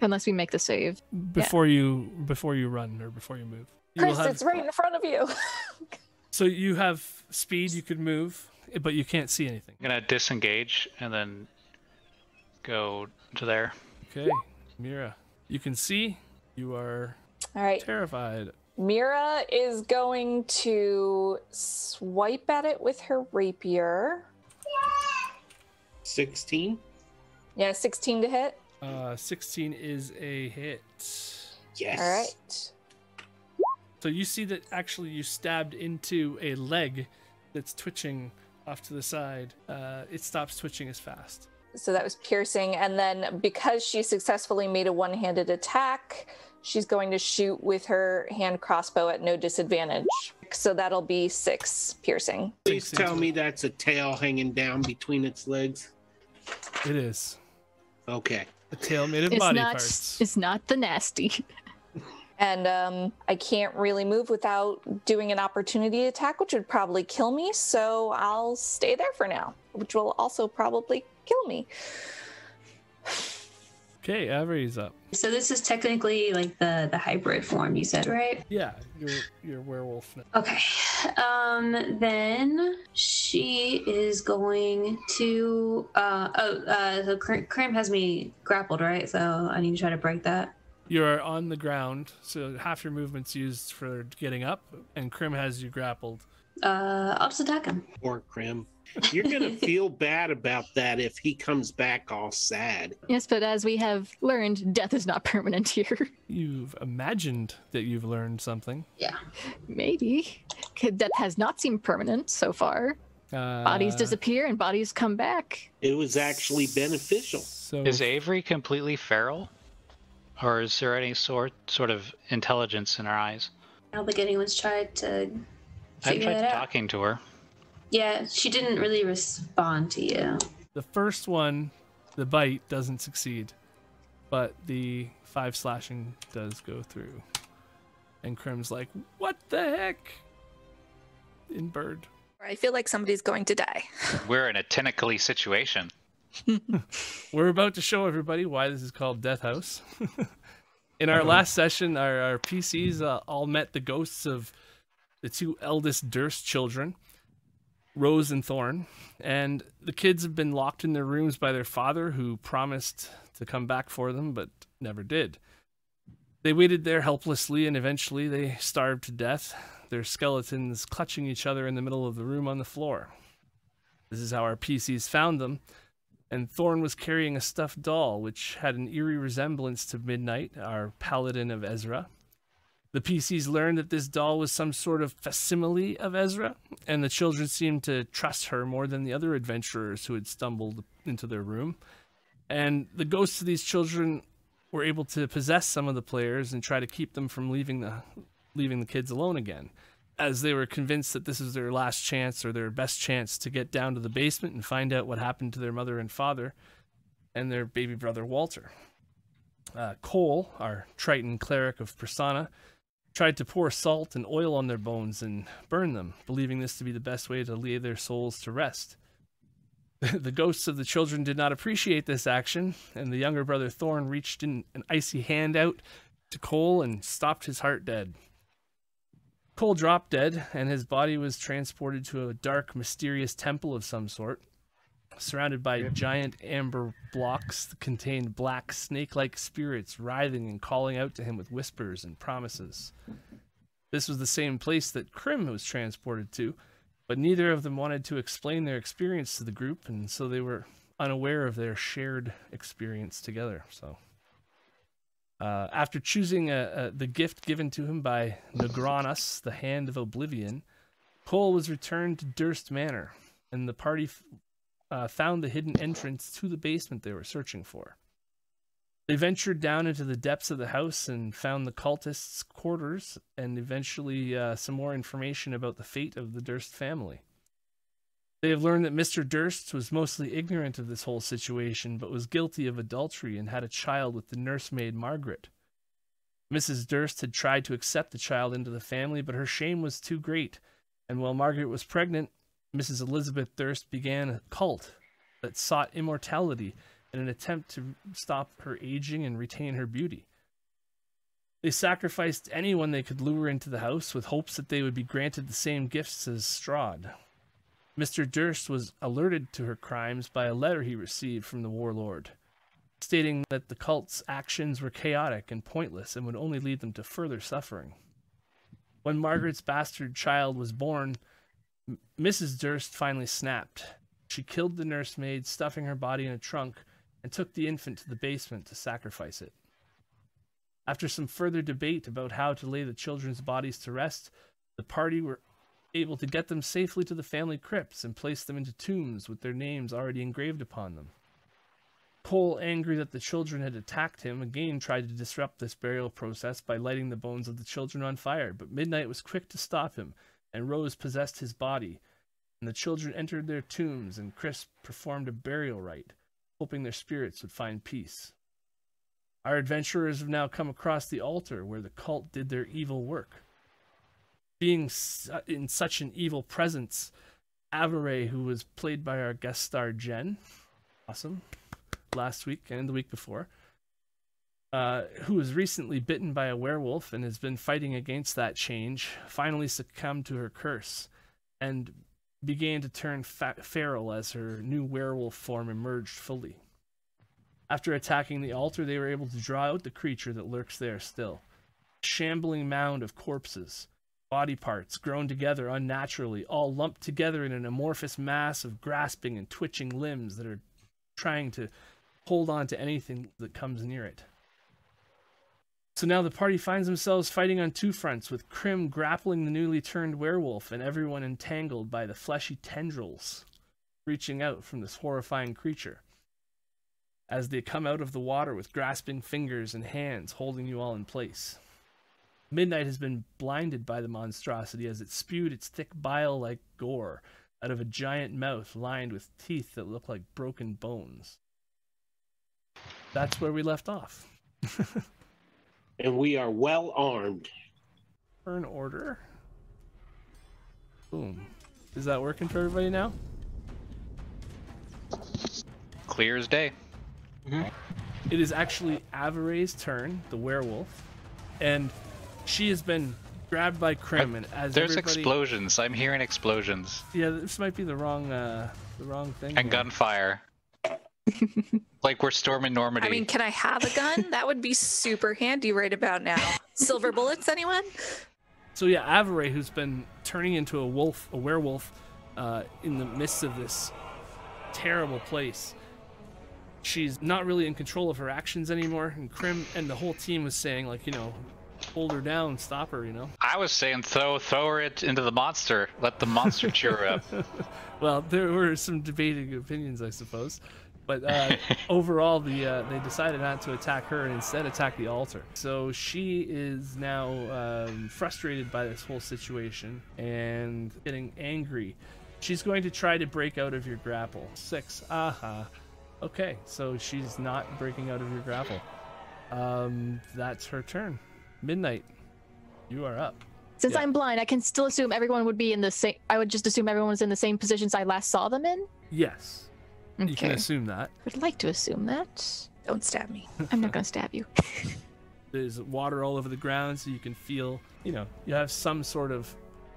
unless we make the save. before you before you run or before you move. You Chris, have- it's right in front of you. <laughs> so you have speed, you could move, but you can't see anything. I'm gonna disengage and then go to there. Okay, Mira, you can see. You are All right. terrified. Mira is going to swipe at it with her rapier. 16? Yeah, 16 to hit. Uh, 16 is a hit. Yes. All right. So you see that actually you stabbed into a leg that's twitching off to the side. Uh, it stops twitching as fast. So that was piercing. And then because she successfully made a one handed attack, she's going to shoot with her hand crossbow at no disadvantage. So that'll be six piercing. Please tell me that's a tail hanging down between its legs. It is. Okay. A tail made of It's body not. parts. It's not the nasty. And um, I can't really move without doing an opportunity attack, which would probably kill me. So I'll stay there for now, which will also probably kill me. Okay, Avery's up. So this is technically like the the hybrid form you said, right? Yeah, you're you're werewolf now. Okay. Um then she is going to uh oh uh so Cr- Grim has me grappled, right? So I need to try to break that. You're on the ground, so half your movement's used for getting up, and Grim has you grappled. Uh I'll just attack him. Or Grim. You're gonna <laughs> feel bad about that if he comes back all sad. Yes, but as we have learned, death is not permanent here. You've imagined that you've learned something. Yeah. Maybe. Death has not seemed permanent so far. Uh, Bodies disappear and bodies come back. It was actually beneficial. So Is Avery completely feral, or is there any sort sort of intelligence in her eyes? I don't think anyone's tried to I've tried that out. talking to her. Yeah, she didn't really respond to you. the first one, the bite doesn't succeed, but the five slashing does go through. And Grim's like, "What the heck?" In bird. I feel like somebody's going to die. <laughs> We're in a tentacly situation. <laughs> We're about to show everybody why this is called Death House. <laughs> In our last session, our, our PCs uh, all met the ghosts of the two eldest Durst children, Rose and Thorn, and the kids have been locked in their rooms by their father, who promised to come back for them but never did. They waited there helplessly, and eventually they starved to death, their skeletons clutching each other in the middle of the room on the floor. This is how our PCs found them and Thorn was carrying a stuffed doll which had an eerie resemblance to Midnight, our paladin of Ezra. The PCs learned that this doll was some sort of facsimile of Ezra, and the children seemed to trust her more than the other adventurers who had stumbled into their room. And the ghosts of these children were able to possess some of the players and try to keep them from leaving the leaving the kids alone again as they were convinced that this is their last chance or their best chance to get down to the basement and find out what happened to their mother and father and their baby brother Walter. Uh, Cole, our Triton cleric of Persana, tried to pour salt and oil on their bones and burn them, believing this to be the best way to lay their souls to rest. <laughs> the ghosts of the children did not appreciate this action, and the younger brother Thorn reached in an icy hand out to Cole and stopped his heart dead. Cole dropped dead, and his body was transported to a dark, mysterious temple of some sort, surrounded by giant amber blocks that contained black, snake like spirits writhing and calling out to him with whispers and promises. This was the same place that Grim was transported to, but neither of them wanted to explain their experience to the group, and so they were unaware of their shared experience together. So. Uh, after choosing uh, uh, the gift given to him by Negranus, the Hand of Oblivion, Cole was returned to Durst Manor, and the party uh, found the hidden entrance to the basement they were searching for. They ventured down into the depths of the house and found the cultists' quarters and eventually uh, some more information about the fate of the Durst family. They have learned that Mr. Durst was mostly ignorant of this whole situation, but was guilty of adultery and had a child with the nursemaid Margaret. Mrs. Durst had tried to accept the child into the family, but her shame was too great, and while Margaret was pregnant, Mrs. Elizabeth Durst began a cult that sought immortality in an attempt to stop her aging and retain her beauty. They sacrificed anyone they could lure into the house with hopes that they would be granted the same gifts as Strahd. Mr. Durst was alerted to her crimes by a letter he received from the warlord, stating that the cult's actions were chaotic and pointless and would only lead them to further suffering. When Margaret's bastard child was born, Mrs. Durst finally snapped. She killed the nursemaid, stuffing her body in a trunk, and took the infant to the basement to sacrifice it. After some further debate about how to lay the children's bodies to rest, the party were able to get them safely to the family crypts and place them into tombs with their names already engraved upon them. Cole, angry that the children had attacked him, again tried to disrupt this burial process by lighting the bones of the children on fire, but Midnight was quick to stop him, and Rose possessed his body, and the children entered their tombs, and Chris performed a burial rite, hoping their spirits would find peace. Our adventurers have now come across the altar where the cult did their evil work being in such an evil presence, Avery, who was played by our guest star Jen, awesome, last week and the week before, uh, who was recently bitten by a werewolf and has been fighting against that change, finally succumbed to her curse and began to turn feral as her new werewolf form emerged fully. After attacking the altar, they were able to draw out the creature that lurks there still. A shambling mound of corpses body parts grown together unnaturally, all lumped together in an amorphous mass of grasping and twitching limbs that are trying to hold on to anything that comes near it. So now the party finds themselves fighting on two fronts, with Grim grappling the newly turned werewolf and everyone entangled by the fleshy tendrils reaching out from this horrifying creature. As they come out of the water with grasping fingers and hands holding you all in place. Midnight has been blinded by the monstrosity as it spewed its thick bile like gore out of a giant mouth lined with teeth that look like broken bones. That's where we left off. <laughs> and we are well armed. Turn order. Boom. Is that working for everybody now? Clear as day. It is actually Avery's turn, the werewolf, and she has been grabbed by Grim, and as There's everybody... explosions. I'm hearing explosions Yeah, this might be the wrong, uh, the wrong thing. and here. gunfire. <laughs> like we're storming Normandy. I mean, can I have a gun? that would be super handy right about now. Silver bullets, anyone? So yeah, Avery, who's been turning into a wolf, a werewolf, uh, in the midst of this terrible place. She's not really in control of her actions anymore, and Grim and the whole team was saying like, you know, hold her down, stop her, you know. I was saying throw throw her it into the monster. Let the monster cheer her up. <laughs> well, there were some debating opinions, I suppose, but uh, <laughs> overall, the uh, they decided not to attack her and instead attack the altar. So she is now um, frustrated by this whole situation and getting angry. She's going to try to break out of your grapple. Six. Aha. Okay, so she's not breaking out of your grapple. Um, that's her turn. Midnight, you are up. Since Yeah. I'm blind, I can still assume everyone would be in the same. I would just assume everyone was in the same positions I last saw them in. Yes. You can Okay. assume that. I'd like to assume that. Don't stab me. I'm not gonna stab you. <laughs> There's water all over the ground, so you can feel, you know, you have some sort of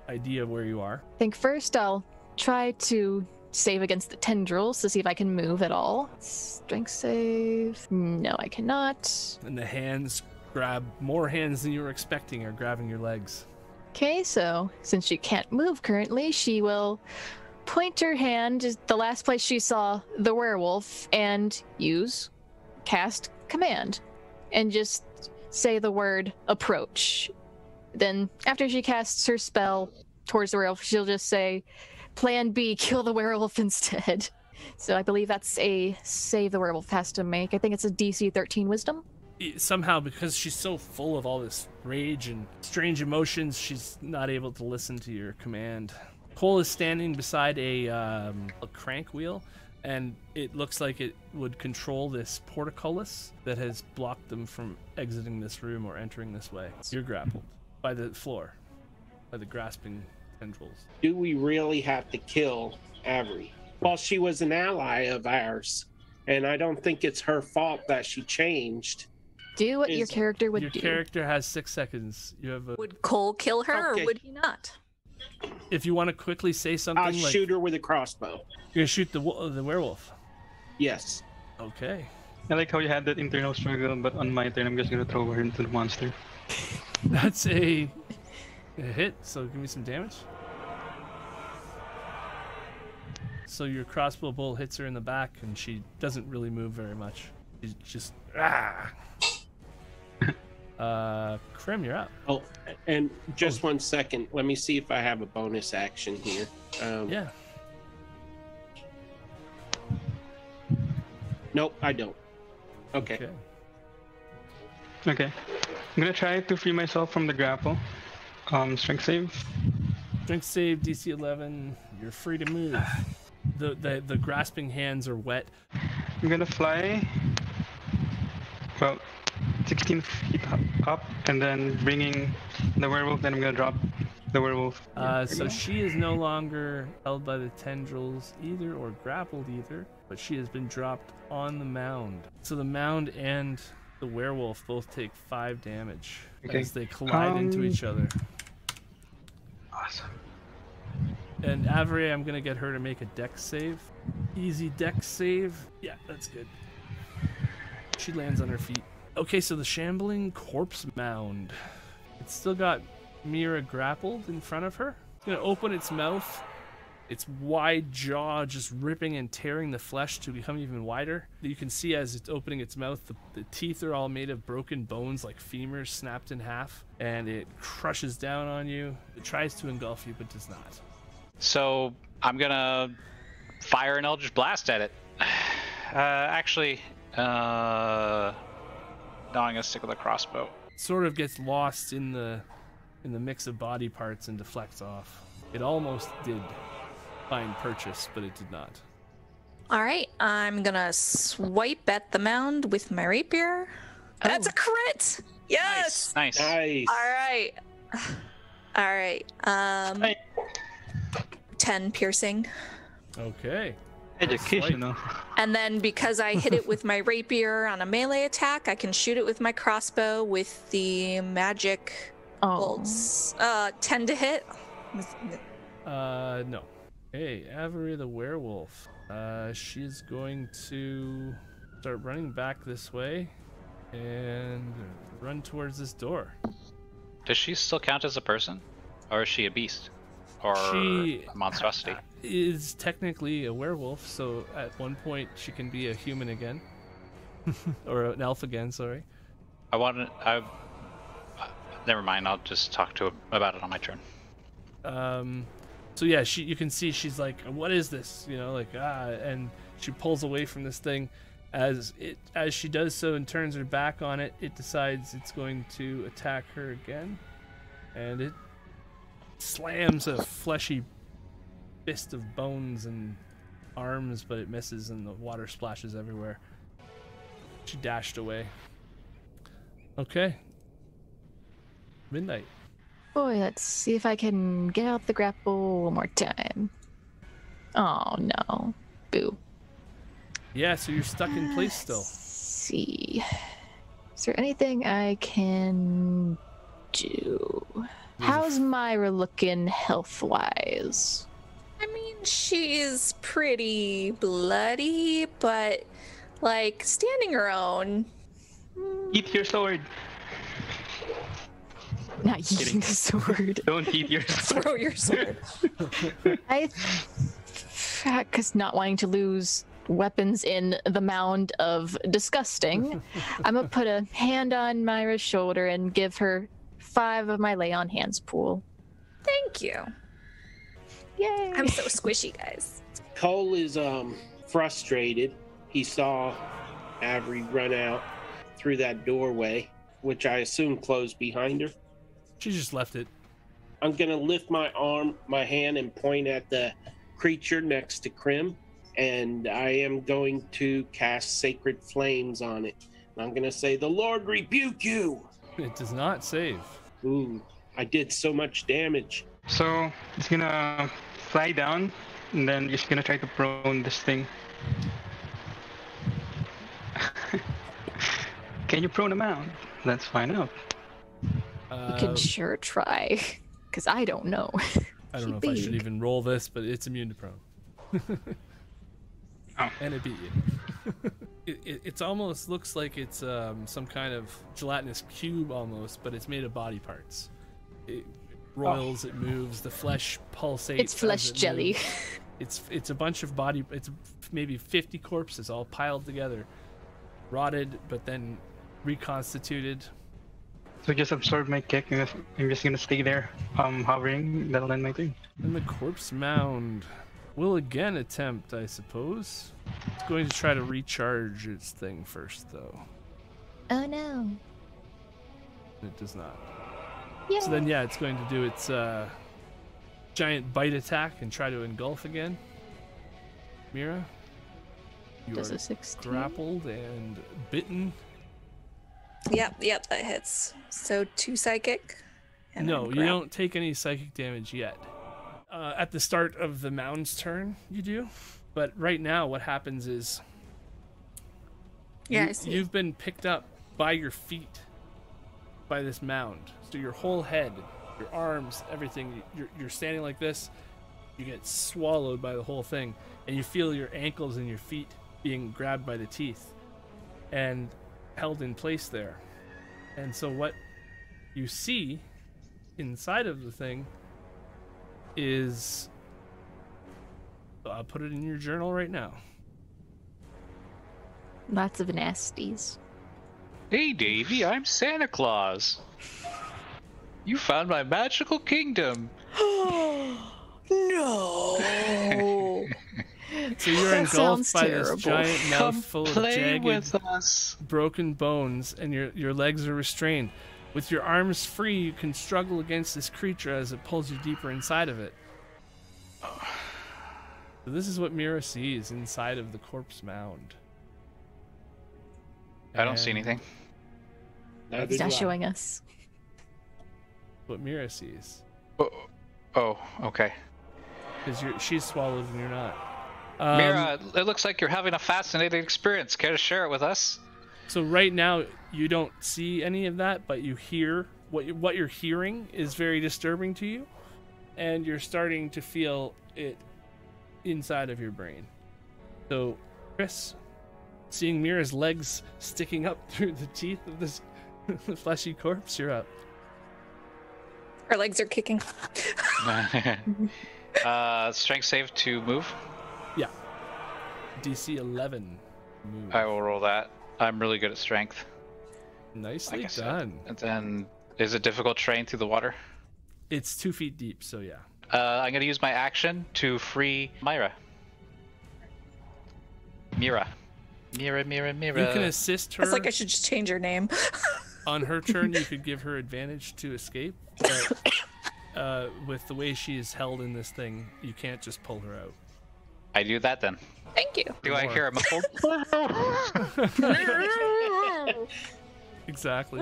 idea of where you are. I think first I'll try to save against the tendrils to see if I can move at all. Strength save. No, I cannot. And the hands grab more hands than you were expecting are grabbing your legs. Okay, so since she can't move currently, she will point her hand, the last place she saw the werewolf, and use cast command and just say the word approach. Then, after she casts her spell towards the werewolf, she'll just say, Plan B, kill the werewolf <laughs> instead. So I believe that's a save the werewolf has to make. I think it's a DC 13 wisdom. Somehow, because she's so full of all this rage and strange emotions, she's not able to listen to your command. Cole is standing beside a, um, a crank wheel, and it looks like it would control this portcullis that has blocked them from exiting this room or entering this way. You're grappled by the floor, by the grasping tendrils. Do we really have to kill Avery? Well, she was an ally of ours, and I don't think it's her fault that she changed. Do what your character would Your do. Your character has six seconds. You have a. Would Cole kill her Okay. or would he not? If you want to quickly say something, I'll like shoot her with a crossbow. you're gonna shoot the the werewolf. Yes. Okay. I like how you had that internal struggle, but on my turn, I'm just gonna throw her into the monster. <laughs> That's a, a hit, so give me some damage. So your crossbow bolt hits her in the back, and she doesn't really move very much. She's just ah. Uh, Grim, you're up. Oh, and just one second. Let me see if I have a bonus action here. Um, Yeah. Nope, I don't. Okay. Okay. Okay. I'm gonna try to free myself from the grapple. Um, strength save. Strength save DC 11. You're free to move. The, the the grasping hands are wet. I'm gonna fly about 16 feet up- and then bringing the werewolf. Then I'm gonna drop the werewolf. Uh, so she is no longer held by the tendrils either or grappled either, but she has been dropped on the mound. So the mound and the werewolf both take five damage Okay. as they collide into Um, each other. Awesome. And Avery, I'm gonna get her to make a dex save. Easy dex save. Yeah, that's good. She lands on her feet. Okay, so the shambling corpse mound. It's still got Mira grappled in front of her. It's gonna open its mouth, its wide jaw just ripping and tearing the flesh to become even wider. You can see as it's opening its mouth, the, the teeth are all made of broken bones like femurs snapped in half, and it crushes down on you. It tries to engulf you, but does not. So I'm gonna fire an Eldritch Blast at it. <sighs> Uh, actually, uh, no, I'm stick with a crossbow. Sort of gets lost in the in the mix of body parts and deflects off. It almost did find purchase, but it did not. All right, I'm gonna swipe at the mound with my rapier. That's a crit. Yes. Nice. Nice. All right. <sighs> All right. Um. Ten piercing, Okay. Educational. and then because I hit it with my rapier on a melee attack, I can shoot it with my crossbow with the magic Oh. bolts. Uh, ten to hit. Uh, no. Hey, Avery the werewolf. Uh, she's going to start running back this way and run towards this door. Does she still count as a person, or is she a beast, or She- a monstrosity? <laughs> Is technically a werewolf, so at one point she can be a human again, <laughs> or an elf again. Sorry. I want to. I. uh, Never mind. I'll just talk to him about it on my turn. Um, so yeah, she you can see she's like, "What is this?" You know, like ah, and she pulls away from this thing. As it as she does so and turns her back on it, it decides it's going to attack her again, and it slams a fleshy fist of bones and arms, but it misses, and the water splashes everywhere. She dashed away. Okay. Midnight. Boy, let's see if I can get out the grapple one more time. Oh no. Boo. Yeah, so you're stuck in place still. see. Is there anything I can do? How's Myra looking health wise? I mean, she's pretty bloody, but like standing her own. Eat your sword. Not using the sword. Don't eat <laughs> your sword. Throw your sword. I, because not wanting to lose weapons in the mound of disgusting, I'm gonna put a hand on Myra's shoulder and give her five of my lay on hands pool. Thank you. Yay! I'm so squishy, guys. Cole is um frustrated. He saw Avery run out through that doorway, which I assume closed behind her. She just left it. I'm gonna lift my arm, my hand, and point at the creature next to Grim, and I am going to cast Sacred Flames on it. And I'm gonna say, "The Lord rebuke you." It does not save. Ooh, I did so much damage. So it's gonna fly down, and then just gonna try to prone this thing. <laughs> Can you prone a mound? Let's find out. You Uh, can sure try, <laughs> because I don't know. I don't <laughs> know if I should even roll this, but it's immune to prone. Oh. And it beat you. it, it it's almost looks like it's um, some kind of gelatinous cube almost, but it's made of body parts. It roils, it moves, the flesh pulsates. It's flesh it jelly. moves. It's it's a bunch of body. It's maybe 50 corpses all piled together, rotted, but then reconstituted. So just absorb my kick, and I'm just gonna stay there, um, hovering. That'll end my thing. And the corpse mound will again attempt, I suppose. It's going to try to recharge its thing first, though. oh no. It does not. Yeah. So then, yeah, it's going to do its uh, giant bite attack and try to engulf again. Mira, you Does are 16? grappled and bitten. Yep, yep, that hits. So two psychic. and no, you don't take any psychic damage yet. Uh, at the start of the mound's turn, you do. But right now, what happens is Yeah, you, I see. you've been picked up by your feet by this mound. So your whole head, your arms, everything, you're, you're standing like this. You get swallowed by the whole thing, and you feel your ankles and your feet being grabbed by the teeth and held in place there. And so what you see inside of the thing is. I'll put it in your journal right now. Lots of nasties. Hey, Davy, I'm Santa Claus. You found my magical kingdom. <gasps> no. <laughs> So you're That engulfed sounds by terrible. this giant Come mouth full of play jagged, with us. broken bones, and your your legs are restrained. With your arms free, you can struggle against this creature as it pulls you deeper inside of it. So this is what Mira sees inside of the corpse mound. I don't see anything. Neither He's not showing us. What Mira sees, Oh, oh okay. because you're she's swallowed and you're not. Um, Mira, it looks like you're having a fascinating experience. Care to share it with us? So right now you don't see any of that, but you hear what you, what you're hearing is very disturbing to you, and you're starting to feel it inside of your brain. So, Chris, seeing Mira's legs sticking up <laughs> through the teeth of this <laughs> fleshy corpse, you're up. Our legs are kicking. <laughs> uh, strength save to move. Yeah. DC 11. Move. I will roll that. I'm really good at strength. Nicely like I said. done. And then, is it difficult terrain through the water? It's two feet deep, so yeah. Uh, I'm gonna use my action to free Myra. Mira. Mira, Mira, Mira. You can assist her It's like I should just change her name. <laughs> on her turn. You could give her advantage to escape, but <coughs> uh, with the way she is held in this thing, you can't just pull her out. I do that then. Thank you. Do I hear a muffled? <laughs> <laughs> Exactly.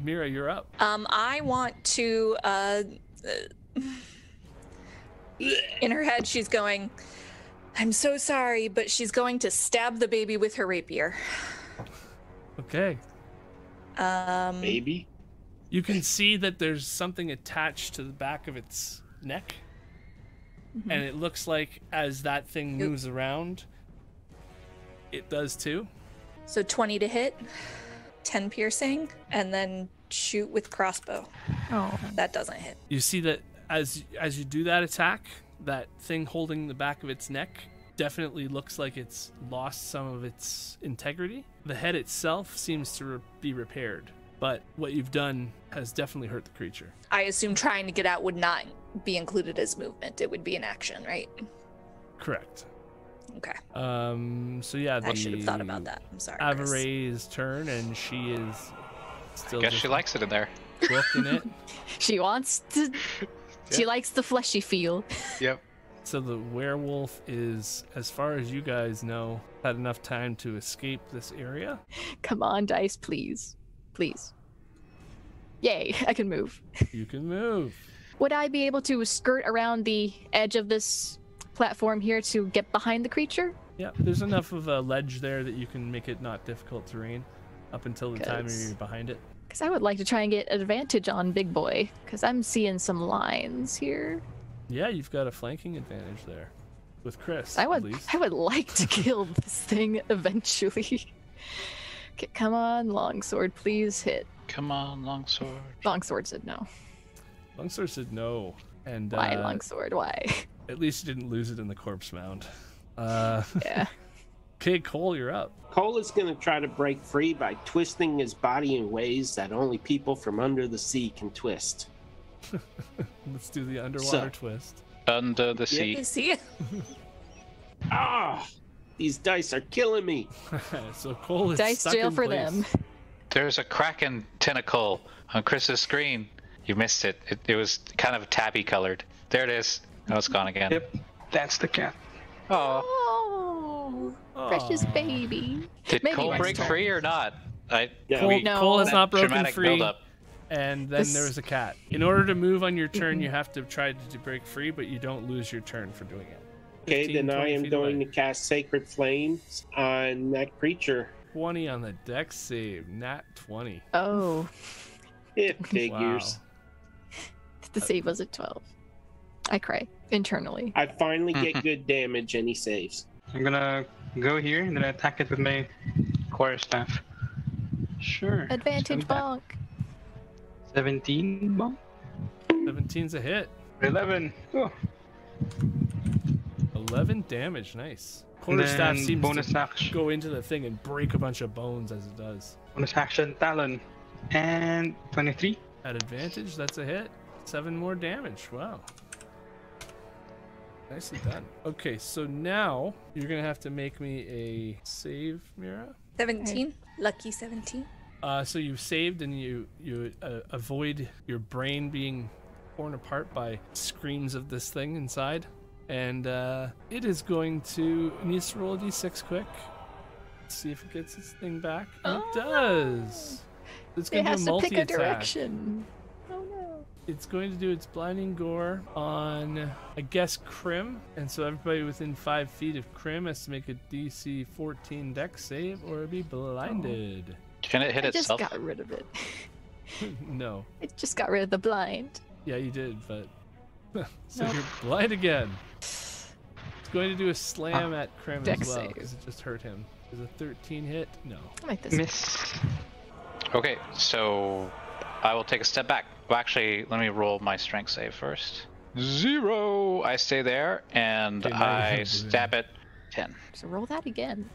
Mira, you're up. Um, I want to. Uh, uh, in her head, she's going. I'm so sorry, but she's going to stab the baby with her rapier. Okay. Um, Baby. You can see that there's something attached to the back of its neck, and it looks like as that thing Yep. moves around, it does too. So 20 to hit, 10 piercing, and then shoot with crossbow. Oh. That doesn't hit. You see that as as you do that attack, that thing holding the back of its neck definitely looks like it's lost some of its integrity. The head itself seems to re- be repaired, but what you've done has definitely hurt the creature. I assume trying to get out would not be included as movement. It would be an action, right? Correct. Okay. Um. So yeah, I should have thought about that. I'm sorry. Chris. Avery's turn, and she is still Guess she likes it in there. booking it. <laughs> She wants to. <laughs> She likes the fleshy feel. Yep. So the werewolf is, as far as you guys know, had enough time to escape this area. Come on, dice, please. Please. Yay, <laughs> I can move. You can move. Would I be able to skirt around the edge of this platform here to get behind the creature? Yeah, there's enough of a ledge there that you can make it not difficult terrain up until the time you're behind it. Because I would like to try and get advantage on Big Boy. Because I'm seeing some lines here. Yeah, you've got a flanking advantage there with Chris. I at would, least. I would like to kill <laughs> this thing eventually. <laughs> Okay, come on, longsword, please hit. Come on, longsword. Longsword said no. Longsword said no, and Why uh, longsword? Why? <laughs> At least you didn't lose it in the corpse mound. Uh, Yeah. okay, Cole, you're up. Cole is going to try to break free by twisting his body in ways that only people from under the sea can twist. <laughs> Let's do the underwater So- twist. Under the sea. You see? <laughs> Ah, these dice are killing me. <laughs> so Cole is Dice stuck jail in for place. them. There's a kraken tentacle on Chris's screen. You missed it. It, it was kind of tabby colored. There it is. Now it's gone again. Yep, that's the cat. Oh. Oh, precious baby. Did Maybe Cole break free or not? I Yeah. Cole, we- No. Cole has not broken dramatic free. buildup. And then This- there was a cat. In order to move on your turn, you have to try to break free, but you don't lose your turn for doing it. Okay, 15, then I am going away. to cast Sacred Flames on that creature. 20 on the dex save, nat 20. Oh, It <laughs> figures. the save was at 12. I cry internally. I finally get mm-hmm. good damage and he saves. I'm gonna go here and then attack it with my quarterstaff. Sure. Advantage so that- bonk. 17 bomb. 17's a hit. 11. Oh. 11 damage. Nice. Quarterstaff Then seems bonus to action. go into the thing and break a bunch of bones as it does. Bonus action Talon. And 23. At advantage, that's a hit. Seven more damage. Wow. Nicely done. Okay, so now you're gonna have to make me a save, Mira. 17. Lucky 17. Uh, so you've saved and you you uh, avoid your brain being torn apart by screams of this thing inside, and uh, it is going to it needs to roll a d6 quick. Let's see if it gets its thing back. And it does. It's It going has to do a to pick a direction. Oh no. It's going to do its blinding gore on, I guess, Grim. And so everybody within five feet of Grim has to make a DC 14 dex save or be blinded. Can it hit I just got rid of it. <laughs> no. I just got rid of the blind. Yeah, you did, but. <laughs> so Nope. you're blind again. It's going to do a slam ah. at Grim Dex as well because it just hurt him. Is a 13 hit? No. Like this. Miss. Okay, so I will take a step back. Well, actually, let me roll my strength save first. Zero. I stay there and Okay, I stab it. Ten. So roll that again.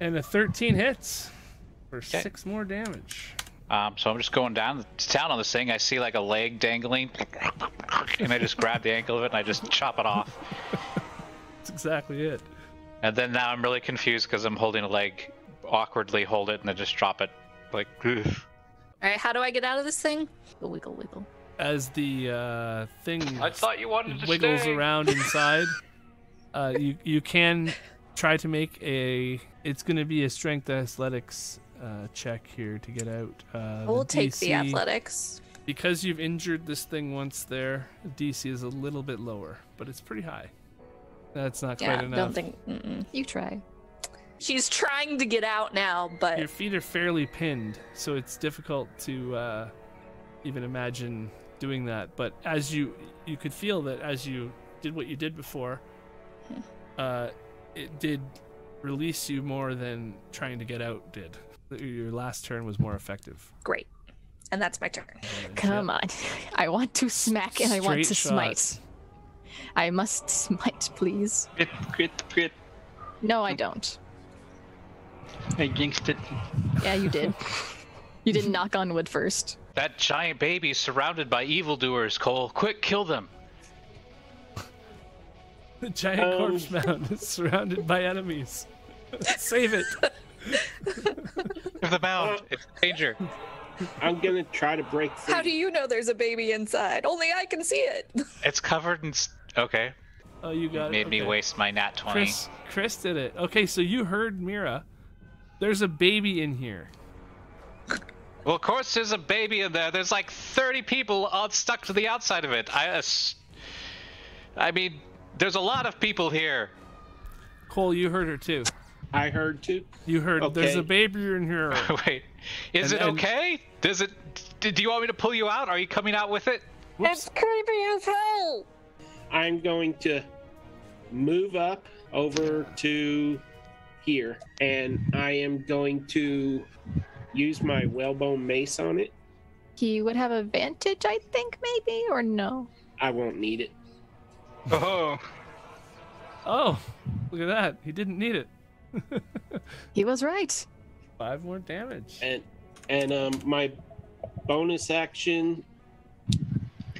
And a 13 hits for Okay. six more damage. Um, so I'm just going down to town on this thing. I see like a leg dangling, and I just grab the ankle of it and I just chop it off. <laughs> That's exactly it. And then now I'm really confused because I'm holding a leg, awkwardly hold it and then just drop it. Like, ugh. All right, how do I get out of this thing? Wiggle, wiggle, wiggle. As the uh, thing I thought you wanted to wiggles stay. around inside, <laughs> uh, you you can try to make a. It's going to be a strength athletics uh, check here to get out. Uh, We'll take the athletics. Because you've injured this thing once there, DC is a little bit lower, but it's pretty high. That's not Yeah, quite enough. don't think. Mm-mm. You try. She's trying to get out now, but Your feet are fairly pinned, so it's difficult to uh, even imagine doing that. But as you you could feel that as you did what you did before, uh, it did release you more than trying to get out did. Your last turn was more effective. great. And that's my turn. Come on. <laughs> I want to smack and I want Straight to smite. I must smite, please. Crit, crit, crit. No, I don't. I jinxed it. Yeah, you did. <laughs> you didn't knock on wood first. that giant baby surrounded by evildoers, Cole. Quick, kill them. The giant Um. corpse mound is surrounded by enemies. <laughs> Save it. The mound. It's danger. I'm gonna try to break free. How do you know there's a baby inside? Only I can see it. <laughs> It's covered in. s- Okay. Oh, you got it. Made me waste my nat 20. Chris, Chris did it. Okay, so you heard Mira. There's a baby in here. Well, of course, there's a baby in there. There's like 30 people all stuck to the outside of it. I, ass- I mean, there's a lot of people here. Cole, you heard her too. I heard too. You heard there's a baby in here. <laughs> Wait, is And- it and- okay? Does it? Do you want me to pull you out? Are you coming out with it? It's creepy as hell. I'm going to move up over to here, and I am going to use my whalebone mace on it. He would have advantage, I think, maybe, or no? I won't need it. Oh, Oh, look at that. He didn't need it. <laughs> He was right. Five more damage. And and um, my bonus action.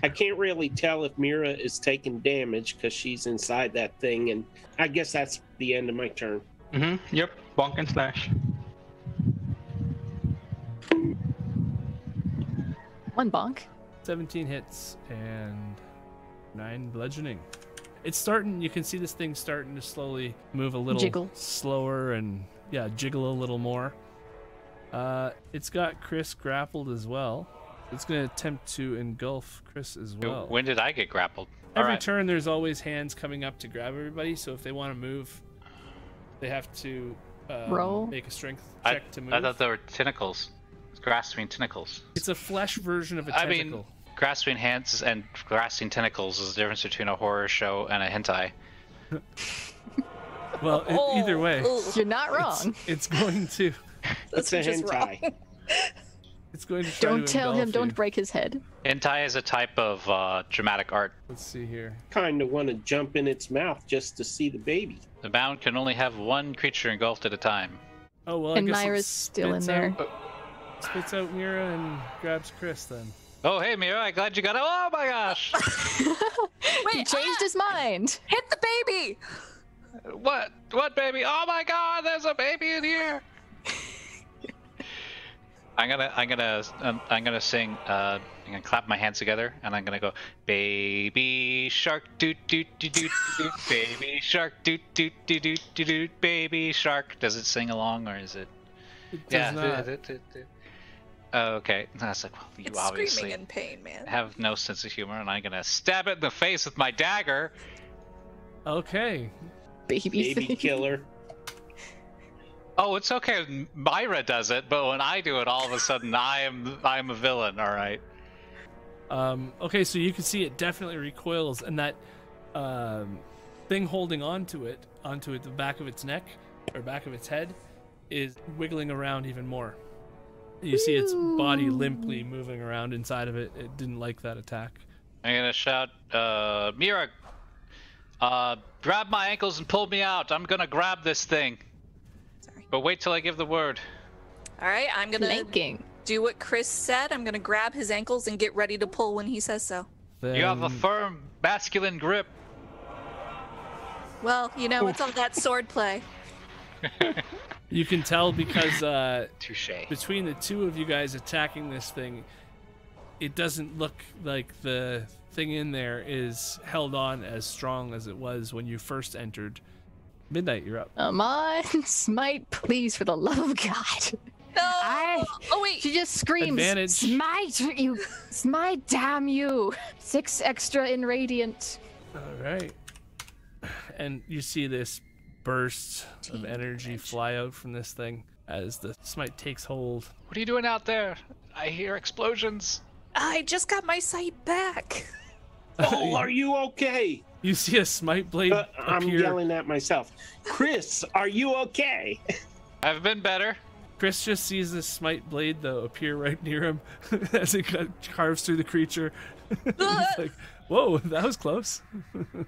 I can't really tell if Mira is taking damage because she's inside that thing, and I guess that's the end of my turn. mm-hmm. Yep. Bonk and slash. One bonk. 17 hits and nine bludgeoning. It's starting. You can see this thing starting to slowly move a little Jiggle. slower and yeah, jiggle a little more. Uh, it's got Chris grappled as well. It's going to attempt to engulf Chris as well. When did I get grappled? Every Alright. turn, there's always hands coming up to grab everybody. So if they want to move, they have to um, Roll. make a strength I, check to move. I thought they were tentacles. Grasping tentacles. It's a flesh version of a tentacle. mean, grasping hands and grasping tentacles is the difference between a horror show and a hentai. <laughs> well, e- either way, You're not wrong. it's going to. <laughs> That's a hentai. <laughs> It's going to try Don't to tell him. engulf Don't break his head. Hentai is a type of uh, dramatic art. Let's see here. Kind of want to jump in its mouth just to see the baby. The bound can only have one creature engulfed at a time. Oh well, I And guess it Myra's still in there. out- spits out Mira and grabs Chris then. Oh, hey, Mira, I'm glad you got it. Oh my gosh! Wait, he changed his mind. Hit the baby! what? What baby? Oh my god, there's a baby in here! I'm gonna, I'm gonna, um, I'm gonna sing. Uh, I'm gonna clap my hands together, and I'm gonna go, "Baby shark, doot doot doot doot doot, baby shark, doot doot doot doot doot doot, baby shark." Does it sing along, or is it? It does yeah. not. Oh, okay. That's like, well, you It's obviously in pain, man. have no sense of humor, and I'm gonna stab it in the face with my dagger. Okay. Baby, Baby killer. <laughs> Oh, it's okay. Myra does it, but when I do it, all of a sudden I am I am a villain. All right. Um, okay, so you can see it definitely recoils, and that um, thing holding onto it, onto it, the back of its neck or back of its head, is wiggling around even more. You see its body limply moving around inside of it. It didn't like that attack. I'm gonna shout, uh, Mira, uh, grab my ankles and pull me out. I'm gonna grab this thing. Sorry. But wait till I give the word. All right, I'm gonna Flanking. do what Chris said. I'm gonna grab his ankles and get ready to pull when he says so. Then, You have a firm masculine grip. Well, you know, it's all that <laughs> sword play. <laughs> you can tell because uh, Touche. between the two of you guys attacking this thing, it doesn't look like the thing in there is held on as strong as it was when you first entered. Midnight, you're up. Come on, <laughs> smite, please, for the love of God. No. I. Oh wait. She just screams, Advantage. "Smite you! Smite! Damn you! Six extra in radiant." All right. And you see this burst of energy fly out from this thing as the smite takes hold. What are you doing out there? I hear explosions. I just got my sight back. <laughs> Oh, are you okay? You see a smite blade Uh, I'm appear. yelling at myself. Chris, are you okay? <laughs> I've been better. Chris just sees this smite blade though appear right near him <laughs> as it carves through the creature. It's like, whoa, that was close.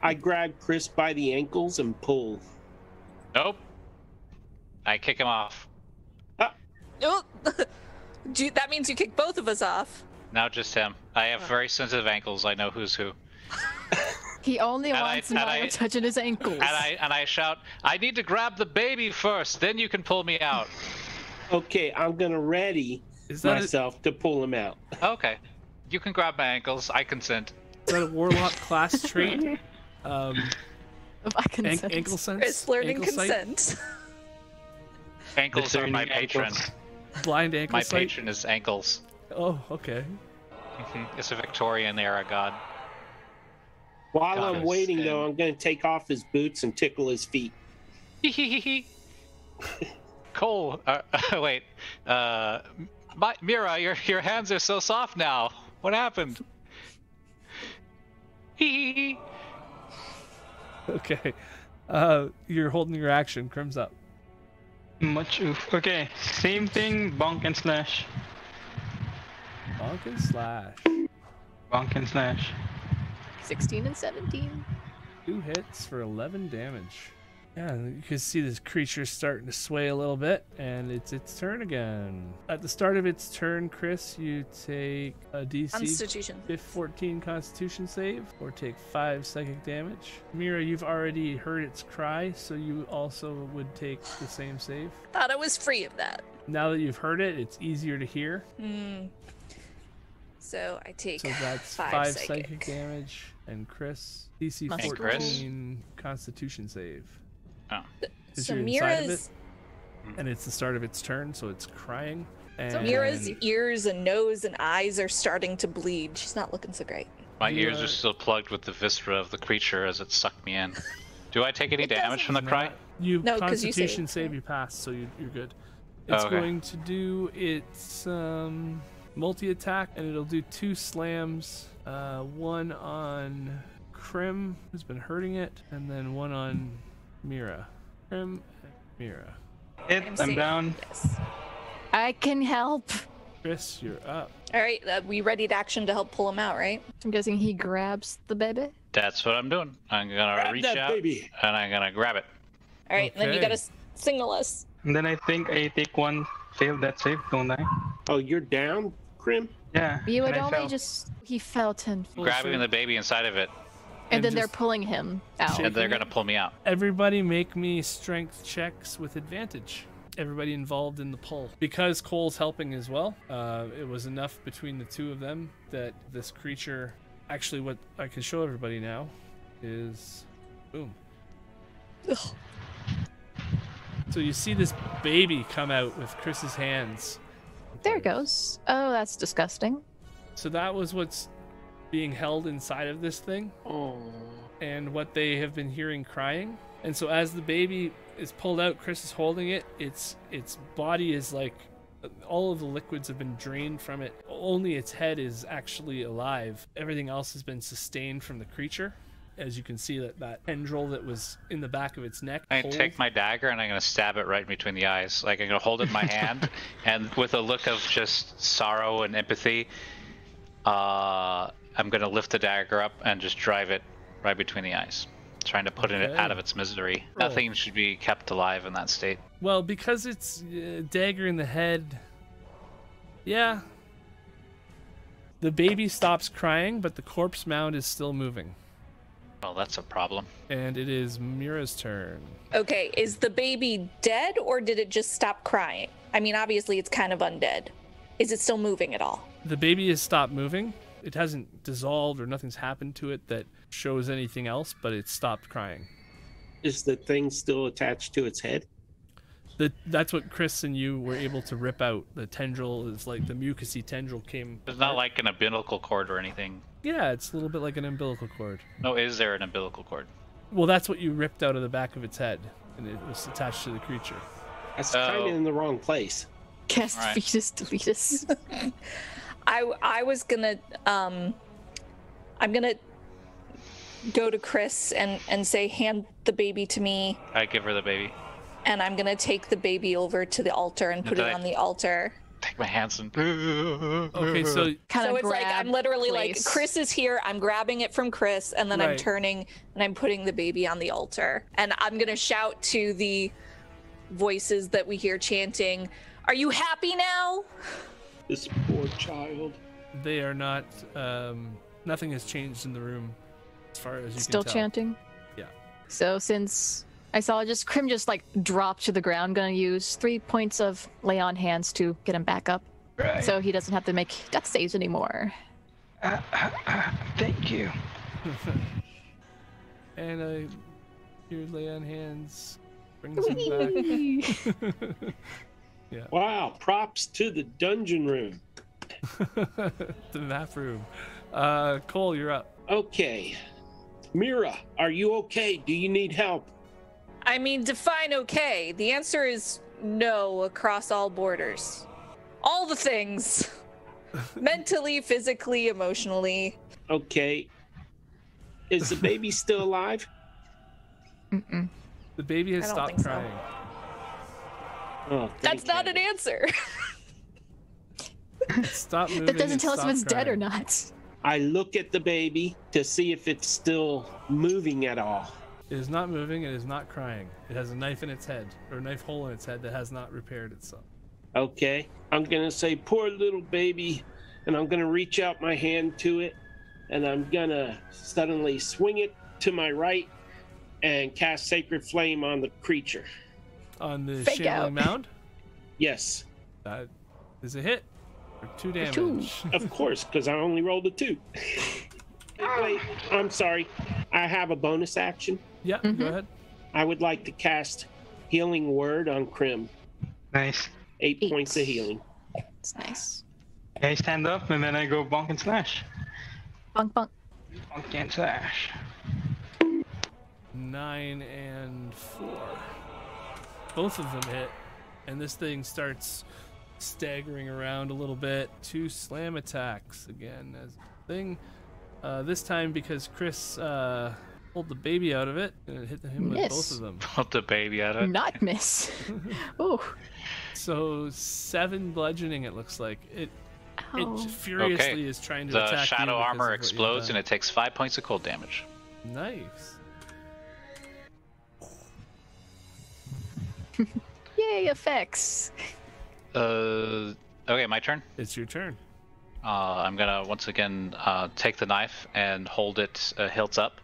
I grab Chris by the ankles and pull. Nope. I kick him off. Oh, <laughs> Do you- that means you kick both of us off. Now just him. I have very sensitive ankles. I know who's who. <laughs> He only And wants and Maya I- touching his ankles. And I and I shout, I need to grab the baby first, then you can pull me out. <laughs> Okay, I'm gonna ready Is that a, myself to pull him out. Okay. You can grab my ankles. I consent. Is that a warlock class trait? Um, I can an- ankle sense. Chris learning ankle sight? consent. <laughs> Ankles are my patron. ankles. <laughs> blind ankle My sight. patron is ankles. Oh, okay. Mhm. It's a Victorian era god. While Got I'm us, waiting, though, I'm gonna take off his boots and tickle his feet. <laughs> Cole, uh, wait. Uh, my, Mira, your your hands are so soft now. What happened? Hee <laughs> Okay. Uh, you're holding your action. Grim's up. Much oof. Okay, same thing. Bonk and slash. Bonk and slash. Bonk and slash. 16 and 17. Two hits for 11 damage. Yeah, and you can see this creature starting to sway a little bit, and it's its turn again. At the start of its turn, Chris, you take a DC Constitution. 14 Constitution save, or take 5 psychic damage. Mira, you've already heard its cry, so you also would take the same save. Thought I was free of that. Now that you've heard it, it's easier to hear. Hmm. So I take So that's five, 5 psychic. psychic damage, and Chris, DC Must And Chris? 14 Constitution save. Oh. 'Cause So you're inside of Mira's and it's the start of its turn, so it's crying. And so Mira's ears and nose and eyes are starting to bleed. She's not looking so great. My You, ears are still plugged with the viscera of the creature as it sucked me in. Do I take any It damage from the cry? not- You No, 'cause you Constitution saved, save right? you pass, so you, you're good. Oh, It's okay. going to do its um, multi attack, and it'll do two slams. Uh, one on Grim, who's been hurting it, and then one on Mira. Grim Mira. Hit. I'm I'm down. Yes. I can help. Chris, you're up. All right, uh, we ready to action to help pull him out, right? I'm guessing he grabs the baby. That's what I'm doing. I'm gonna Grab reach out baby. and I'm gonna grab it. All right, then you gotta s- signal us. And then I think I take one failed that save, don't I? Oh, you're down, Grim? Yeah. You would only just he fell ten feet, Grabbing the baby inside of it, and, and then they're pulling him out. and they're gonna pull me out. Everybody make me strength checks with advantage. Everybody involved in the pull. Because Cole's helping as well, uh, it was enough between the two of them that this creature. Actually, what I can show everybody now is. Boom. Ugh. So you see this baby come out with Chris's hands. There it goes. Oh, that's disgusting. So that was what's being held inside of this thing. Oh. and what they have been hearing crying. And so as the baby is pulled out, Chris is holding it. Its its body is like all of the liquids have been drained from it. Only its head is actually alive. Everything else has been sustained from the creature. As you can see that that tendril that was in the back of its neck. I pulled. take my dagger and I'm gonna stab it right between the eyes. Like I'm gonna hold it in my <laughs> hand, and with a look of just sorrow and empathy, uh, I'm gonna lift the dagger up and just drive it right between the eyes, trying to put it out of its misery. Roll. Nothing should be kept alive in that state. Well, because it's uh, dagger in the head. Yeah. The baby stops crying, but the corpse mound is still moving. Well, that's a problem. And it is Mira's turn. Okay, is the baby dead or did it just stop crying? I mean, obviously it's kind of undead. Is it still moving at all? The baby has stopped moving. It hasn't dissolved or nothing's happened to it that shows anything else, but it's stopped crying. Is the thing still attached to its head? The, that's what Chris and you were able to rip out. The tendril is like the mucousy tendril came. It's not like an umbilical cord or anything. Yeah, it's a little bit like an umbilical cord. No, is there an umbilical cord? Well, that's what you ripped out of the back of its head, and it was attached to the creature. That's kind Oh. of in the wrong place. Cast Alright. fetus deletus. <laughs> I I was gonna um I'm gonna go to Chris and and say hand the baby to me I give her the baby. and I'm gonna take the baby over to the altar and put it Okay. on the altar. Take my hands and. Okay, so kind <laughs> so of it's like I'm literally like Chris is here, I'm grabbing it from Chris, and then I'm turning and I'm putting the baby on the altar. And I'm gonna shout to the voices that we hear chanting, Are you happy now? This poor child. they are not. Um, nothing has changed in the room, as far as you Still can tell. chanting. Yeah. So since I saw just Grim just like drop to the ground, gonna use three points of lay on hands to get him back up, Right. so he doesn't have to make <laughs> death saves anymore. Uh, uh, uh, thank you. <laughs> and I hear lay on hands brings him <laughs> back. Yeah. Wow, props to the dungeon room. <laughs> the map room. Uh, Cole, you're up. Okay. Mira, are you okay? Do you need help? I mean, define okay. The answer is no across all borders. All the things. <laughs> Mentally, physically, emotionally. Okay. Is the baby still alive? Mm-mm. The baby has I don't stopped think so. Crying. Oh, That's not an answer. <laughs> Stop moving. That doesn't tell us if stop it's dead or not. I look at the baby to see if it's still moving at all. It is not moving. It is not crying. It has a knife in its head, or a knife hole in its head that has not repaired itself. Okay. I'm going to say, poor little baby. And I'm going to reach out my hand to it. And I'm going to suddenly swing it to my right and cast Sacred Flame on the creature. On the Fake shambling out. mound, Yes, that is a hit for two damage. two. <laughs> of course, because I only rolled a two. <laughs> Wait, I'm sorry. I have a bonus action. yeah, Mhm. go ahead. I would like to cast Healing Word on Grim. Nice. Eight, Eight. points of healing. It's nice. I stand up and then I go bonk and slash. Bunk bunk. Bonk and slash. Nine and four. Both of them hit, and this thing starts staggering around a little bit. Two slam attacks again as thing. Uh, this time because Chris uh, pulled the baby out of it and it hit him with both of them. Put the baby at it. Not miss. <laughs> oh, So seven bludgeoning. It looks like it. It Oh. furiously Okay. is trying to The attack you shadow armor of what you've explodes and it takes five points of cold damage. Nice. <laughs> Yay, effects. Uh, okay, my turn. It's your turn. Uh, I'm gonna once again uh, take the knife and hold it uh, hilt up,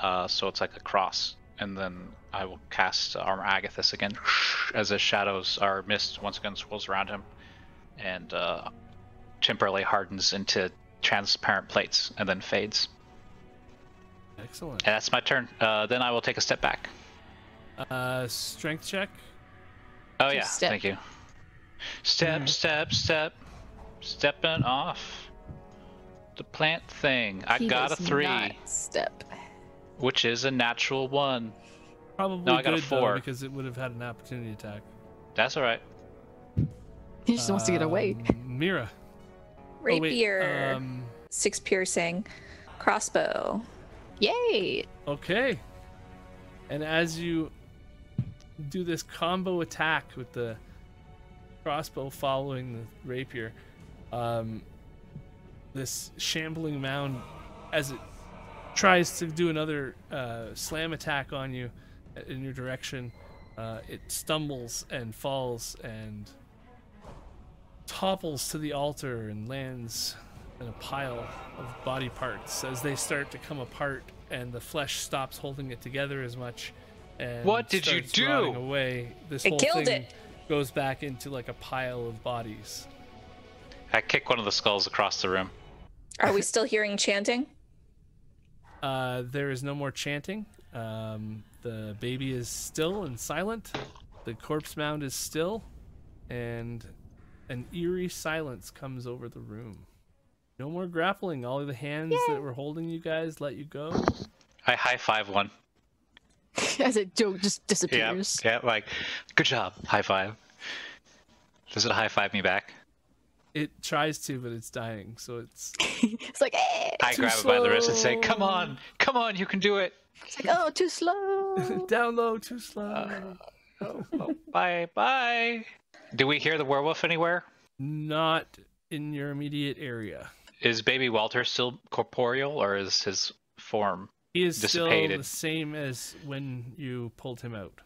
uh, so it's like a cross, and then I will cast Armor Agathys again, <laughs> as the shadows are mist once again swirls around him, and uh, temporarily hardens into transparent plates and then fades. Excellent. And that's my turn. Uh, then I will take a step back. Uh, strength check. Oh yeah, step. thank you. Step, step, step, stepping off the plant thing. I He got a three, not Step. which is a natural one. Probably No, I got a good though, four. because it would have had an opportunity attack. That's all right. He just wants to get away. Um, Mira. <laughs> Oh, Rapier, um, six piercing, crossbow. Yay! Okay. And as you do this combo attack with the crossbow following the rapier, um, this shambling mound, as it tries to do another uh, slam attack on you in your direction, uh, it stumbles and falls and topples to the altar and lands in a pile of body parts. As they start to come apart and the flesh stops holding it together as much and What did you do? away this I whole killed thing it. goes back into like a pile of bodies I kick one of the skulls across the room. Are we <laughs> still hearing chanting? uh, there is no more chanting um, the baby is still and silent the corpse mound is still and an eerie silence comes over the room no more grappling all of the hands that were holding you guys let you go I high five one. <laughs> As it just disappears. yeah, like, good job, high five. Does it high five me back? It tries to, but it's dying. So it's <laughs> It's like, eh, I too grab it by the wrist and say, "Come on, come on, you can do it." It's like, oh, too slow. <laughs> down low, too slow. Uh, oh, oh, bye, bye. Do we hear the werewolf anywhere? Not in your immediate area. Is baby Walter still corporeal, or is his form He is still the same as when you pulled him out.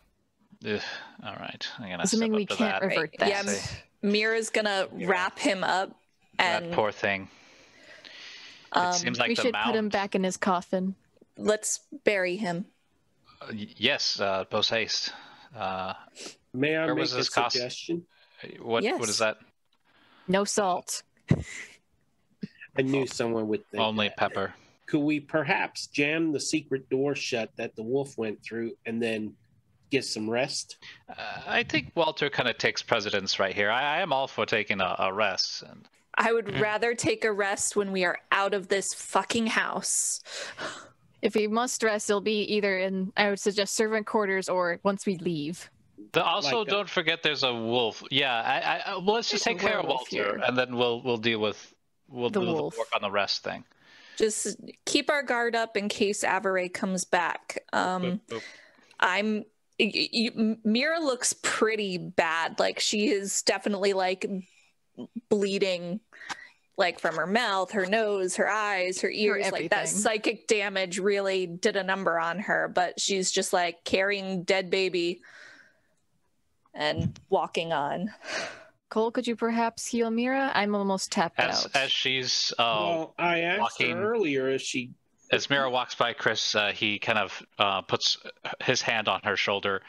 Ugh, all right, I'm gonna Assuming we to can't that. revert Right, yeah, that. Mira's gonna wrap him up That poor thing. um, it seems like we the should mound. put him back in his coffin. let's bury him. Uh, yes, uh, post haste. Uh, May I make a this cost- suggestion? what? What is Yes. that? No salt. I knew someone would think. Only that. pepper. Could we perhaps jam the secret door shut that the wolf went through and then get some rest? Uh, I think Walter kind of takes precedence right here. I, I am all for taking a, a rest. And I would Mm. rather take a rest when we are out of this fucking house. If we must rest, it'll be either in, I would suggest, servant quarters or once we leave. the, also, Like don't forget there's a wolf. Yeah, I, I, I- well, let's just There's take care of Walter, here. and then we'll we'll deal with we'll The do the wolf. work on the rest thing. Just keep our guard up in case Avery comes back. Um, Boop, boop. I'm. y- y- Mira looks pretty bad. Like she is definitely like bleeding, like from her mouth, her nose, her eyes, her ears. Like that psychic damage really did a number on her. But she's just like carrying dead baby and walking on. Cole, could you perhaps heal Mira? I'm almost tapped As out. as she's uh, well, I asked walking- her earlier if she. as Mira walks by Chris, uh, he kind of uh, puts his hand on her shoulder,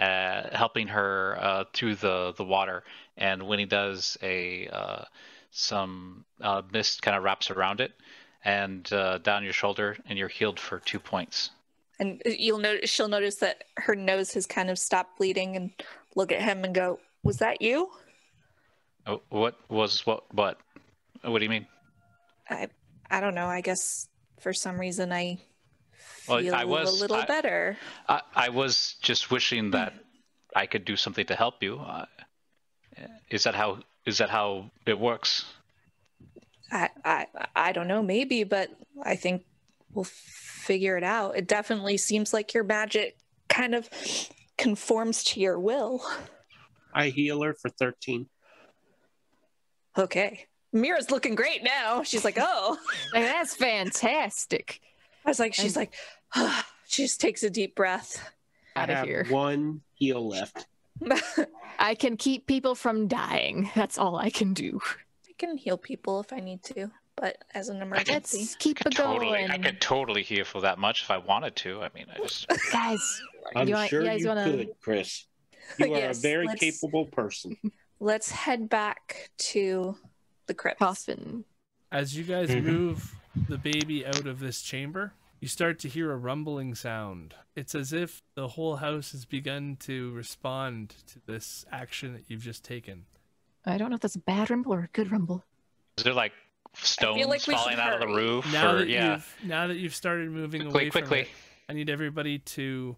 uh, helping her uh, through the, the water. And when he does, a uh, some uh, mist kind of wraps around it and uh, down your shoulder, and you're healed for two points. And you'll notice she'll notice that her nose has kind of stopped bleeding and look at him and go, "Was that you?" Oh, what was what? What? What do you mean? I I don't know. I guess for some reason I Well, feel I was- a little I- better. I, I was just wishing that I could do something to help you. Uh, is that how? Is that how it works? I, I I don't know, maybe, but I think we'll figure it out. It definitely seems like your magic kind of conforms to your will. I heal her for 13. Okay. Mira's looking great now. She's like, oh. <laughs> Like, that's fantastic. I was like, she's And- like, <sighs> she just takes a deep breath. I Out of have here. one heal left. <laughs> I can keep people from dying. That's all I can do. I can heal people if I need to, but as an emergency. Let's keep it Totally, I going. could totally heal for that much if I wanted to. I mean, I just <laughs> Guys, I'm you, want, sure you guys you want could, Chris. You are Yes, a very let's- capable person. Let's head back to the crypt. coffin? As you guys Mhm. move the baby out of this chamber, you start to hear a rumbling sound. It's as if the whole house has begun to respond to this action that you've just taken. I don't know if that's a bad rumble or a good rumble. is there like stones like falling should out of the roof? Now or, that yeah, you've now that you've started moving quickly, away from quickly. it, I need everybody to.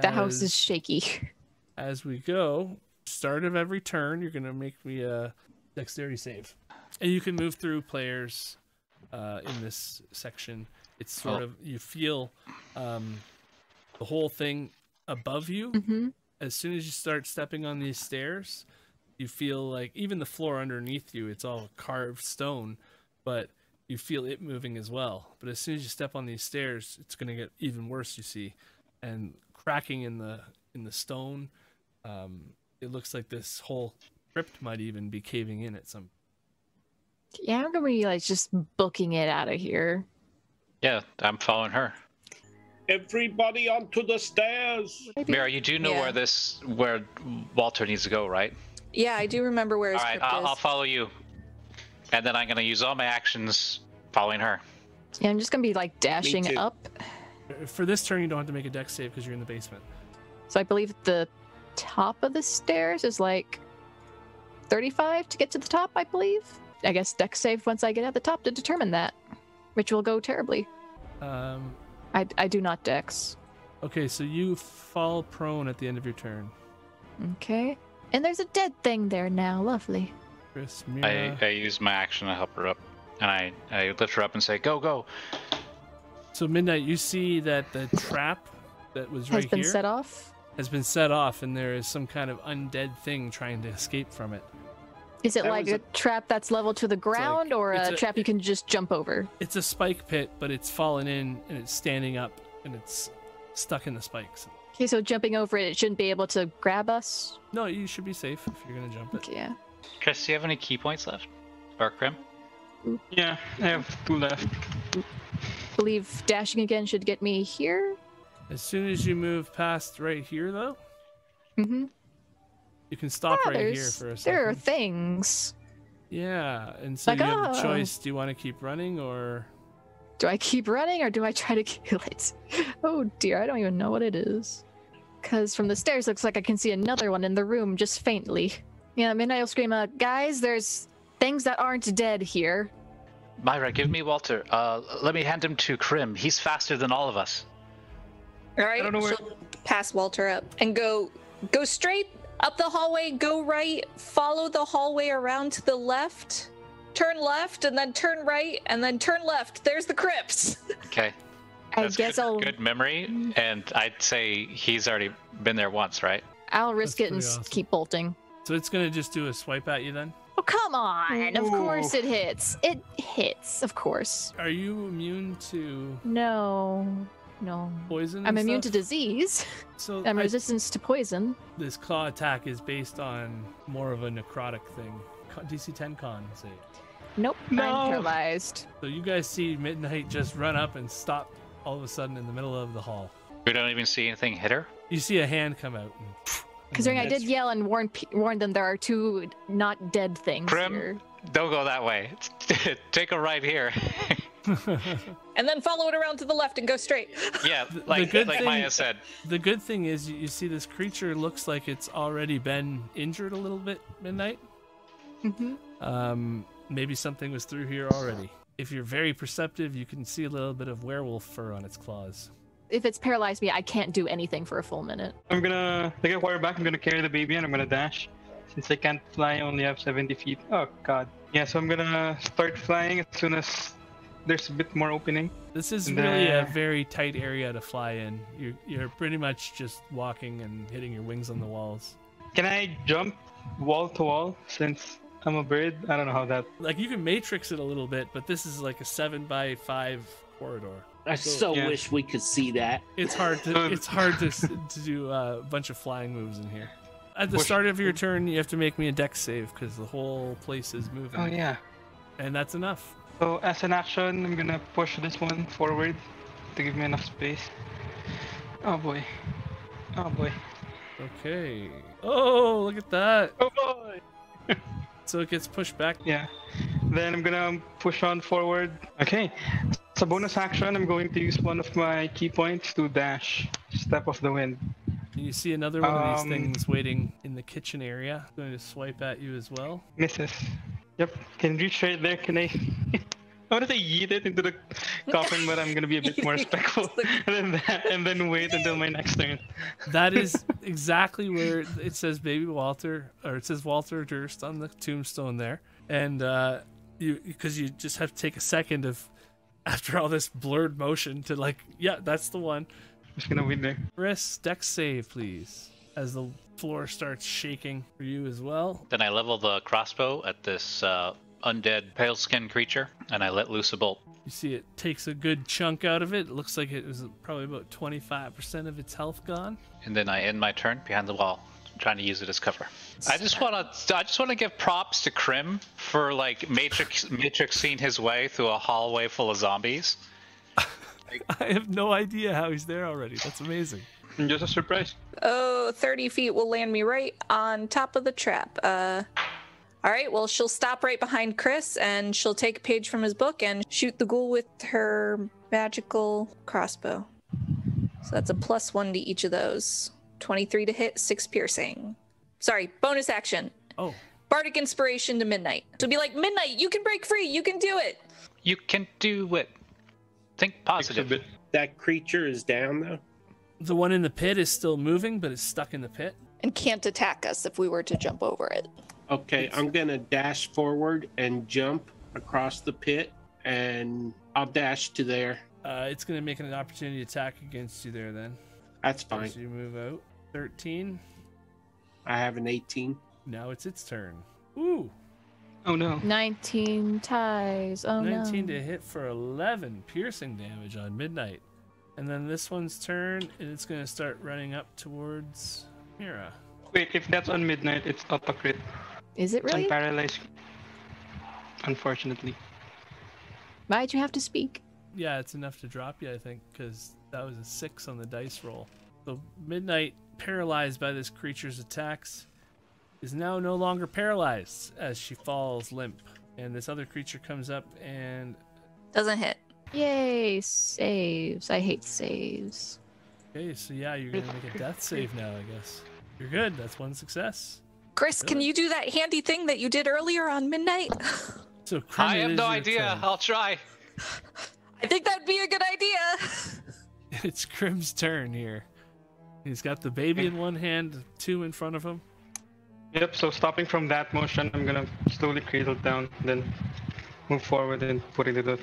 The house is shaky. as we go. Start of every turn, you're gonna make me a dexterity save, and you can move through players uh, in this section. It's sort Oh. of you feel um, the whole thing above you. hmm As soon as you start stepping on these stairs, you feel like even the floor underneath you, it's all carved stone, but you feel it moving as well. But as soon as you step on these stairs, it's gonna get even worse. You see, and cracking in the in the stone. Um, it looks like this whole crypt might even be caving in at some. Yeah, I'm gonna be like just booking it out of here. yeah, I'm following her. Everybody onto the stairs. Maybe. Mira, you do know Yeah. where this where Walter needs to go, right? Yeah, I do remember where his All right, crypt I'll, is. I'll follow you, and then I'm gonna use all my actions following her. Yeah, I'm just gonna be like dashing up. For this turn, you don't have to make a dex save because you're in the basement. So I believe the top of the stairs is like 35 to get to the top, I believe. I guess deck save once I get at the top to determine that, which will go terribly. Um, I, I do not dex. okay, so you fall prone at the end of your turn. Okay. And there's a dead thing there now. Lovely. Chris, I, Mira. I use my action to help her up, and I, I lift her up and say, "Go, go!" So midnight, you see that the trap that was Has right been here set off. Has been set off, and there is some kind of undead thing trying to escape from it. Is it That like was a, trap that's level to the ground or a, a- trap you can just jump over? It's a spike pit, but it's fallen in and it's standing up and it's stuck in the spikes. Okay, so jumping over it, it shouldn't be able to grab us. No, you should be safe if you're gonna jump it. Okay, yeah. Chris, do you have any ki points left? Or Krim? Yeah, I have two left. believe dashing again should get me here. As soon as you move past right here, though, Mm-hmm. you can stop Ah, right here for a second. There are things. Yeah, and so Like, you have a oh. choice. Do you want to keep running or? Do I keep running or do I try to <laughs> kill it? Oh dear, I don't even know what it is. Because from the stairs, looks like I can see another one in the room just faintly. Yeah, Midnight will scream out, Guys, there's things that aren't dead here. Mira, give me Walter. Uh, let me hand him to Krim. He's faster than all of us. All right, don't know where- she'll pass Walter up and go go straight up the hallway, go right, follow the hallway around to the left, turn left, and then turn right, and then turn left. There's the crypts. <laughs> Okay. I guess good, I'll good memory, and I'd say he's already been there once, right? I'll risk That's it and awesome. keep bolting. So it's gonna just do a swipe at you then. Oh come on! Of course it hits. It hits, of course. Are you immune to No, no. poison? I'm and immune to disease. So <laughs> I'm I- resistant to poison. this claw attack is based on more of a necrotic thing. DC 10 con save. Nope, No. I'm paralyzed. So you guys see Midnight just run up and stop all of a sudden in the middle of the hall. We don't even see anything hit her. You see a hand come out. And, Considering I did yell and warn warn them there are two not dead things Krim? here. Don't go that way. <laughs> Take a right here. <laughs> <laughs> and then follow it around to the left and go straight. <laughs> yeah, the like good like thing- Maya said. the good thing is you, you see this creature looks like it's already been injured a little bit, Midnight. hmm Um, maybe something was through here already. If you're very perceptive, you can see a little bit of werewolf fur on its claws. If it's paralyzed me, I can't do anything for a full minute. I'm gonna take a quarter back. I'm gonna carry the baby and I'm gonna dash. Since I can't fly, I only have 70 feet. Oh god. Yeah, so I'm gonna start flying as soon as there's a bit more opening. This is really a very tight area to fly in. You're, you're pretty much just walking and hitting your wings on the walls. Can I jump wall to wall since I'm a bird. I don't know how that. Like you can matrix it a little bit, but this is like a seven by five corridor. I so Yeah. wish we could see that. It's hard to <laughs> it's hard to to do uh, a bunch of flying moves in here. At the start of your turn, you have to make me a dex save because the whole place is moving. Oh yeah. And that's enough. So as an action, I'm gonna push this one forward to give me enough space. Oh boy. Oh boy. Okay. Oh, look at that. Oh boy. <laughs> So it gets pushed back. Yeah. Then I'm gonna push on forward. Okay. So bonus action, I'm going to use one of my ki points to dash. Step of the wind. You see another one of these Um, things waiting in the kitchen area. Going to swipe at you as well. Misses. Yep. Can reach right there. Can I? <laughs> I want to say yeet it into the coffin, but I'm gonna be a bit more <laughs> respectful than that, and then wait until my next turn. <laughs> That is exactly where it says baby Walter, or it says Walter Durst on the tombstone there. And uh, you, because you just have to take a second of, after all this blurred motion, to like, yeah, that's the one. Just gonna wait there. Chris, dex save, please. As the floor starts shaking for you as well. Then I level the crossbow at this uh, undead pale skinned creature, and I let loose a bolt. You see it takes a good chunk out of it. It looks like it was probably about 25% of its health gone. And then I end my turn behind the wall, trying to use it as cover. I just want to, I just want to give props to Krim for like matrix, matrixing his way through a hallway full of zombies. <laughs> I have no idea how he's there already. That's amazing. Just a surprise. Oh, 30 feet will land me right on top of the trap. Uh, all right, well, she'll stop right behind Chris and she'll take a page from his book and shoot the ghoul with her magical crossbow. So that's a plus one to each of those 23 to hit, six piercing. Sorry, bonus action. Oh. Bardic inspiration to midnight. To be like, midnight, you can break free, you can do it. You can do it. Think positive. That creature is down though. The one in the pit is still moving, but it's stuck in the pit. And can't attack us if we were to jump over it. Okay, I'm gonna dash forward and jump across the pit, and I'll dash to there. Uh, it's going to make an opportunity attack against you there then. That's fine. As you move out. 13. I have an 18. Now it's its turn. Ooh. Oh no. 19 ties. Oh 19 no. to hit for 11 piercing damage on midnight. And then this one's turn, and it's going to start running up towards Mira. Wait, if that's on midnight, it's auto crit. Is it It's really? unparalyzed. Unfortunately. Why'd you have to speak? Yeah, it's enough to drop you, I think, because that was a six on the dice roll. So Midnight, paralyzed by this creature's attacks, is now no longer paralyzed as she falls limp. And this other creature comes up and Doesn't hit. Yay, saves. I hate saves. okay, so yeah, you're gonna make a death save now, I guess. You're good. That's one success. Chris, can you do that handy thing that you did earlier on midnight? <laughs> So Krim, I have no idea. turn. I'll try. I think that'd be a good idea. <laughs> it's Krim's turn here. He's got the baby in one hand, two in front of him. Yep, so stopping from that motion, I'm gonna slowly cradle down, then move forward and put it in the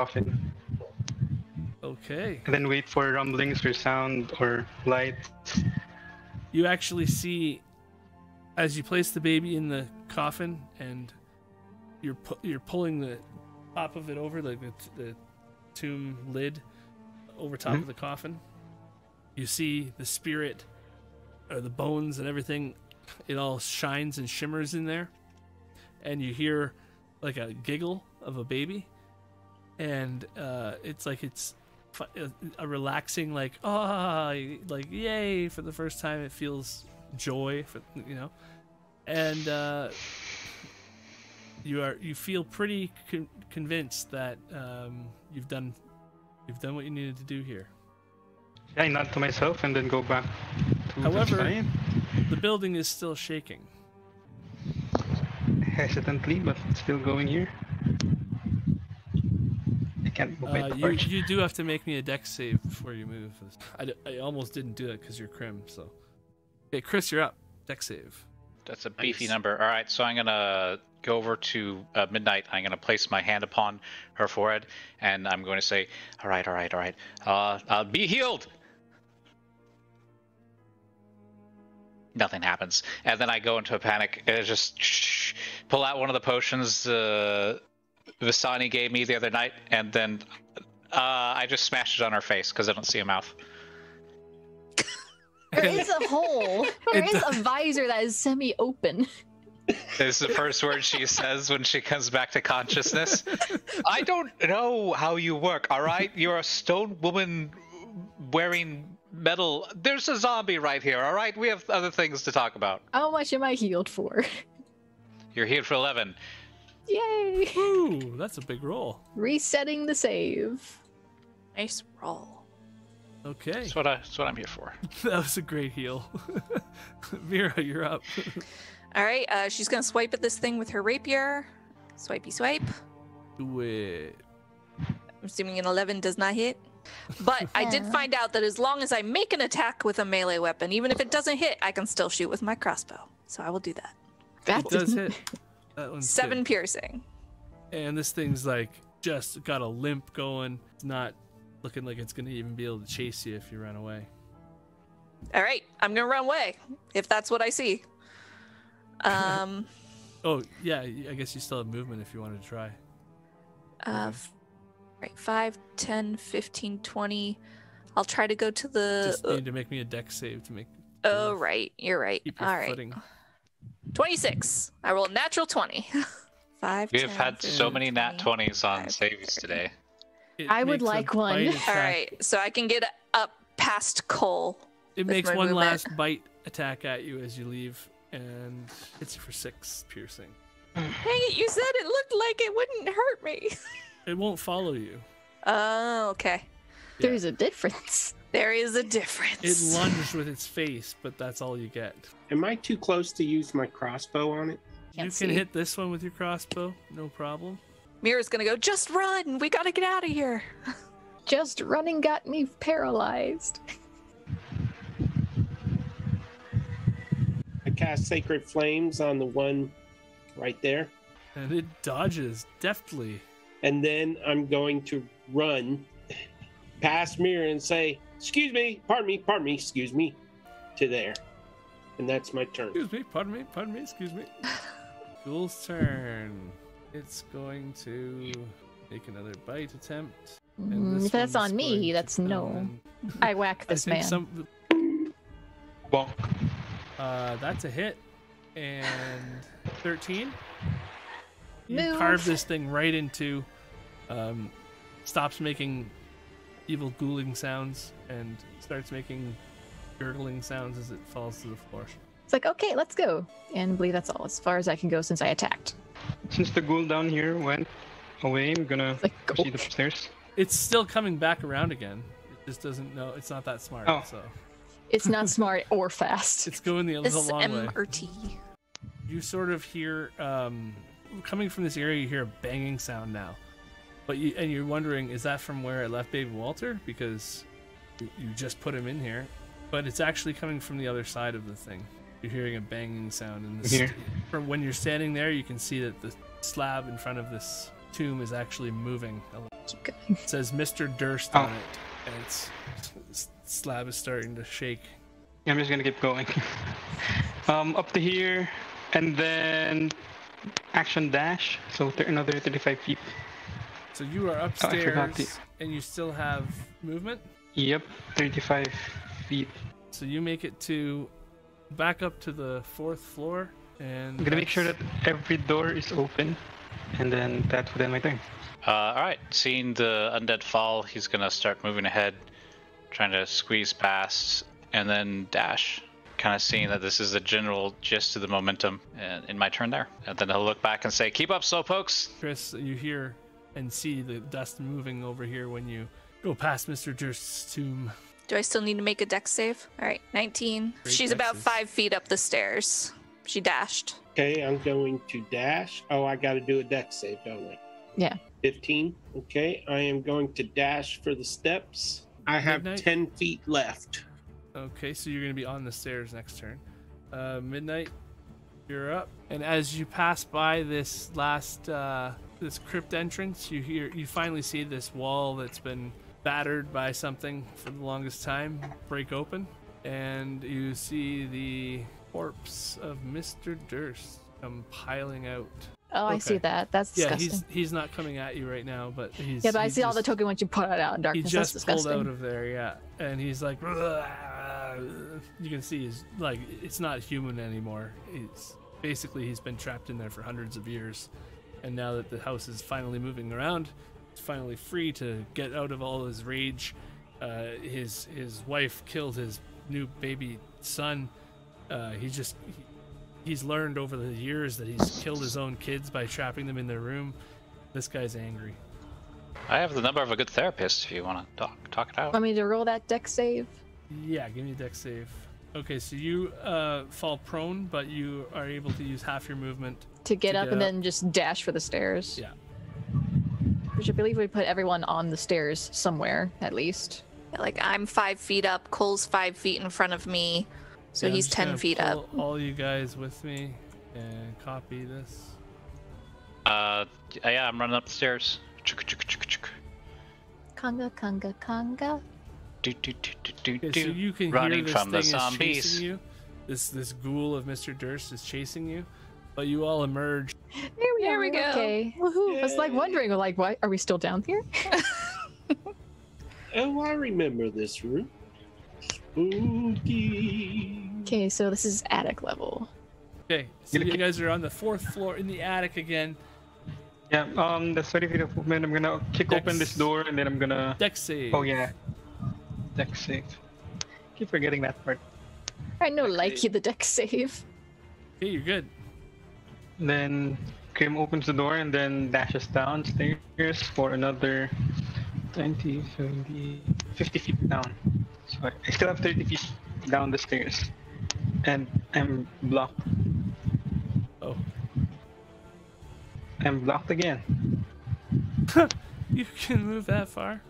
coffin. Okay. And then wait for rumblings or sound or light. you actually see as you place the baby in the coffin and you're pu- you're pulling the top of it over like the, t- the tomb lid over top Mhm. of the coffin you see the spirit or the bones and everything it all shines and shimmers in there and you hear like a giggle of a baby and uh, it's like it's a- a relaxing like ah like yay for the first time it feels joy for you know? And uh, you are you feel pretty con- convinced that um, you've done you've done what you needed to do here. Yeah not to myself and then go back to However- the the building is still shaking. Hesitantly, but still going here. I can't move uh, you, torch. you do have to make me a dex save before you move I almost didn't do it because you're crim so okay chris you're up dex save That's a beefy number. All right, so I'm gonna go over to uh, midnight. I'm gonna place my hand upon her forehead, and I'm going to say, "All right, all right, all right. Uh, uh be healed." nothing happens. And then I go into a panic and just shh, pull out one of the potions uh, Vistani gave me the other night, and then uh, I just smashed it on her face because I don't see a mouth. <laughs> There is a hole. <laughs> There is a visor that is semi-open. This is the first word she says when she comes back to consciousness. <laughs> I don't know how you work, all right? You're a stone woman wearing metal. There's a zombie right here, all right? We have other things to talk about. How much am I healed for? You're healed for 11. Yay! Ooh, <laughs> that's a big roll. Resetting the save. Nice roll. Okay. That's what, I, that's what I'm here for. <laughs> That was a great heal. <laughs> Mira, you're up. All right, uh, she's gonna swipe at this thing with her rapier. Swipey swipe. Do it. I'm assuming an 11 does not hit. But I did find out that as long as I make an attack with a melee weapon, even if it doesn't hit, I can still shoot with my crossbow. So I will do that. That does hit. Seven good. piercing. And this thing's like just got a limp going. It's not looking like it's gonna even be able to chase you if you run away. All right, I'm gonna run away if that's what I see. Um, <laughs> Oh yeah, I guess you still have movement if you wanted to try. uh, right, 5, 10, 15, 20. I'll try to go to the. Just need to make me a dex save to make oh, right, you're right. All right. footing. 26. I rolled natural 20. <laughs> 5, We have 10, had so many nat 20s on saves today. It I would makes a like one. bite attack- right, so I can get up past Cole. It with makes my one movement. last bite attack at you as you leave, and it's for six piercing. Dang it, you said it looked like it wouldn't hurt me. <laughs> It won't follow you. Oh, okay. There's a difference. There is a difference. It lunged with its face, but that's all you get. Am I too close to use my crossbow on it? you Can't can see. hit this one with your crossbow, no problem. Mira's gonna go, just run! We gotta get out of here! <laughs> Just running got me paralyzed. I cast Sacred Flames on the one right there. And it dodges deftly. And then I'm going to run past Mira and say, Excuse me, pardon me, pardon me, excuse me, to there. And that's my turn. Excuse me, pardon me, pardon me, excuse me. <laughs> Ghoul's turn. It's going to make another bite attempt. Mm, if that's on me, that's no. I whack <laughs> this think man. some Bonk. Uh, that's a hit. And 13. You Move. carve this thing right into. Um, stops making evil ghouling sounds and starts making gurgling sounds as it falls to the floor. It's like, okay, let's go. And I believe that's all as far as I can go since I attacked. Since the ghoul down here went away, I'm gonna Like, go. proceed upstairs. It's still coming back around again. It just doesn't know. It's not that smart. Oh. So It's not <laughs> smart or fast. it's going the, the This long way. MRT. you sort of hear um, coming from this area you hear a banging sound now but you and you're wondering is that from where i left baby walter because you, you just put him in here but it's actually coming from the other side of the thing you're hearing a banging sound in the Here. st- from when you're standing there you can see that the slab in front of this tomb is actually moving a little. Keep going. it says mr durst Oh. on it and it's s- slab is starting to shake Yeah, I'm just gonna keep going. <laughs> um, up to here, and then action dash. So th- another 35 feet. So you are Oh, upstairs the- and you still have movement Yep, 35 feet. So you make it to back up to the fourth floor, and I'm gonna make sure that every door is open, and then that's within my turn. Uh, all right, seeing the undead fall, he's gonna start moving ahead, trying to squeeze past, and then dash. Kind of seeing that this is the general gist of the momentum uh, in my turn there, and then he'll look back and say, "Keep up, slowpokes." Chris, you hear and see the dust moving over here when you go past Mr. Durst's tomb. Do I still need to make a dex save? All right, 19. Great She's about five feet up the stairs. She dashed. Okay, I'm going to dash. Oh, I got to do a dex save, don't I? Yeah. 15. Okay, I am going to dash for the steps. I have Midnight? 10 feet left. Okay, so you're gonna be on the stairs next turn. Uh, midnight, you're up, and as you pass by this last uh, this crypt entrance, you hear you finally see this wall that's been battered by something for the longest time break open, and you see the corpse of Mr. Durst come piling out. Oh, I see that. That's Yeah, disgusting. he's he's not coming at you right now, but he's yeah, but I he see all the token ones you put it out in He darkness. That's just pulled disgusting. out of there, yeah, and he's like, you can see he's like it's not human anymore. It's basically he's been trapped in there for hundreds of years, and now that the house is finally moving around, he's finally free to get out of all his rage. Uh, his his wife killed his new baby son. Uh, he just he, he's learned over the years that he's killed his own kids by trapping them in their room. This guy's angry. I have the number of a good therapist if you want to talk talk it out. Want me to roll that dex save? Yeah, give me a dex save. Okay, so you uh, fall prone, but you are able to use half your movement To get To up get and up. then just dash for the stairs. Yeah. Which I believe we put everyone on the stairs somewhere, at least. Like I'm five feet up, Cole's five feet in front of me, so Yeah, I'm he's just ten gonna feet up. All you guys with me and copy this. Uh, yeah, I'm running up the stairs. Chuk, chuk, chuk, chuk. Conga, conga, conga. Do, do, do, do, do, Okay, so you can running hear this from thing the is zombies. chasing you. This this ghoul of Mr. Durst is chasing you, but you all emerge. There we There are. we go. Okay. Woohoo. I was like wondering, like, why are we still down here? <laughs> Oh, I remember this room. Spooky. Okay, so this is attic level. Okay, so you guys are on the fourth floor in the attic again. Yeah, um, that's 30 feet of movement. I'm gonna kick open this door and then I'm gonna. Dex save. Oh, yeah. Dex save. Keep forgetting that part. I know, like you, the dex save. Okay, you're good. Then Kim opens the door and then dashes downstairs for another 20, 70, 50 feet down. So I I still have 30 feet down the stairs. And I'm blocked. Oh. I'm blocked again. <laughs> You can move that far.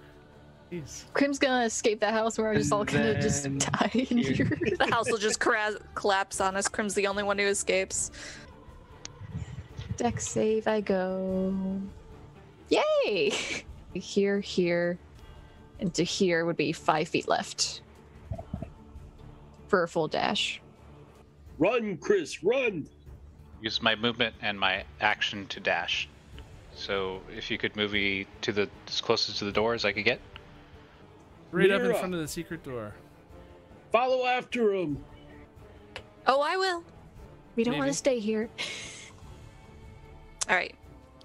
Jeez. Crim's gonna escape the house where we're just all gonna just die in here. here. The house will just cra- collapse on us. Crim's the only one who escapes. Dex save, I go. Yay! Here, here, and to here would be five feet left for a full dash. Run, Chris, run! Use my movement and my action to dash. So if you could move me to the as closest to the door as I could get. Right up in front of the secret door. Follow after him. Oh, I will. We don't want to stay here. <laughs> All right,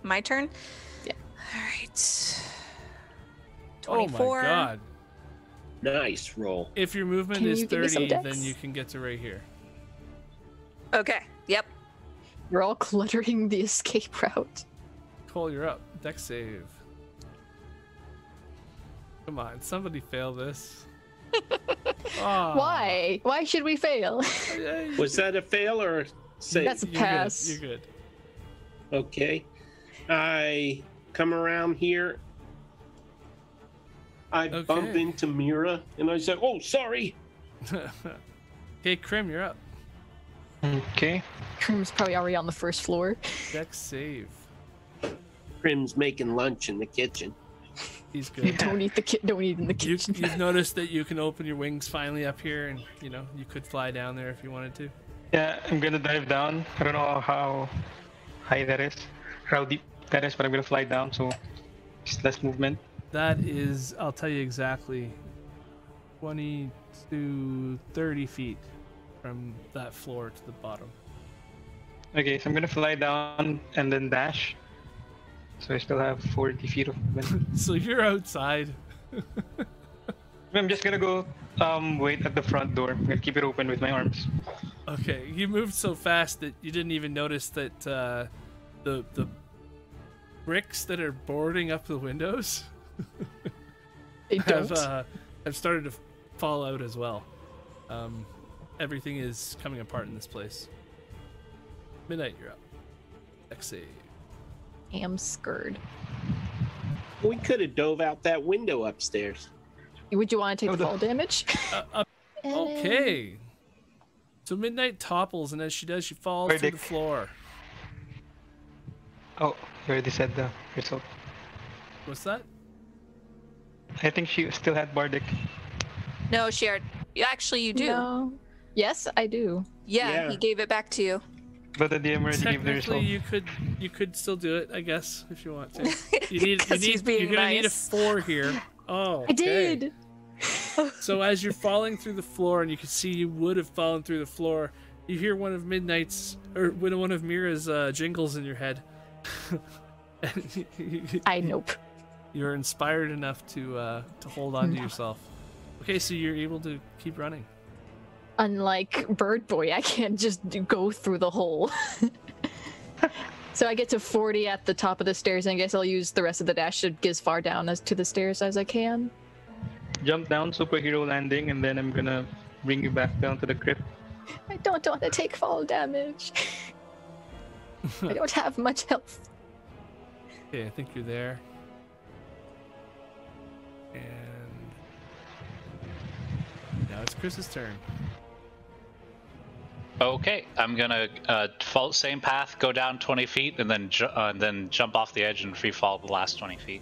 my turn. Yeah. All right. 24. Oh my 24. god. Nice roll. If your movement Can is you give me some 30, then you can get to right here. Okay. Yep. You're all cluttering the escape route. Cole, you're up. Dex save. Come on, somebody fail this. <laughs> Ah. Why? Why should we fail? <laughs> <laughs> Was that a fail or a save? That's a You're pass. Good. You're good. Okay. I come around here. I bump into Mira and I say, Oh, sorry. okay, Krim, you're up. Okay. Crim's probably already on the first floor. Dex save. Prim's making lunch in the kitchen. He's good. Don't eat the kid. Don't eat in the You, kitchen. you've <laughs> noticed that you can open your wings finally up here, and you know you could fly down there if you wanted to. Yeah, I'm gonna dive down. I don't know how high that is, how deep that is, but I'm gonna fly down, so just less movement. That is, I'll tell you exactly, 20 to 30 feet from that floor to the bottom. Okay, so I'm gonna fly down and then dash. So I still have 40 feet of movement. <laughs> So you're outside. <laughs> I'm just gonna go um wait at the front door. I'm gonna keep it open with my arms. Okay, you moved so fast that you didn't even notice that uh, the the bricks that are boarding up the windows <laughs> have uh, have started to fall out as well. Um, everything is coming apart in this place. Midnight, you're up. Dex save. Am scared. We could have dove out that window upstairs. Would you want to take Oh, the the- fall damage? <laughs> Uh, up- okay. So Midnight topples, and as she does, she falls to the floor. Oh, you already said the result. What's that? I think she still had Bardic. No, she are. Actually, you do. No. Yes, I do. Yeah, Yeah. he gave it back to you. But the DM already gave the Technically, result. you could you could still do it, I guess, if you want to. You need <laughs> you 'Cause he's need being you're gonna need a four here. Oh, I okay. did. So as you're falling through the floor, and you can see you would have fallen through the floor, you hear one of Midnight's or one one of Mira's uh, jingles in your head. <laughs> <laughs> I nope. You're inspired enough to uh, to hold on to yourself. Okay, so you're able to keep running. Unlike Bird Boy, I can't just go through the hole. <laughs> so I get to 40 at the top of the stairs, and I guess I'll use the rest of the dash to get as far down as to the stairs as I can. Jump down, superhero landing, and then I'm gonna bring you back down to the crypt. I don't want to take fall damage. <laughs> I don't have much health. Okay, I think you're there. And now it's Chris's turn. Okay, I'm gonna uh, follow same path, go down 20 feet, and then ju- uh, and then jump off the edge and free fall the last 20 feet.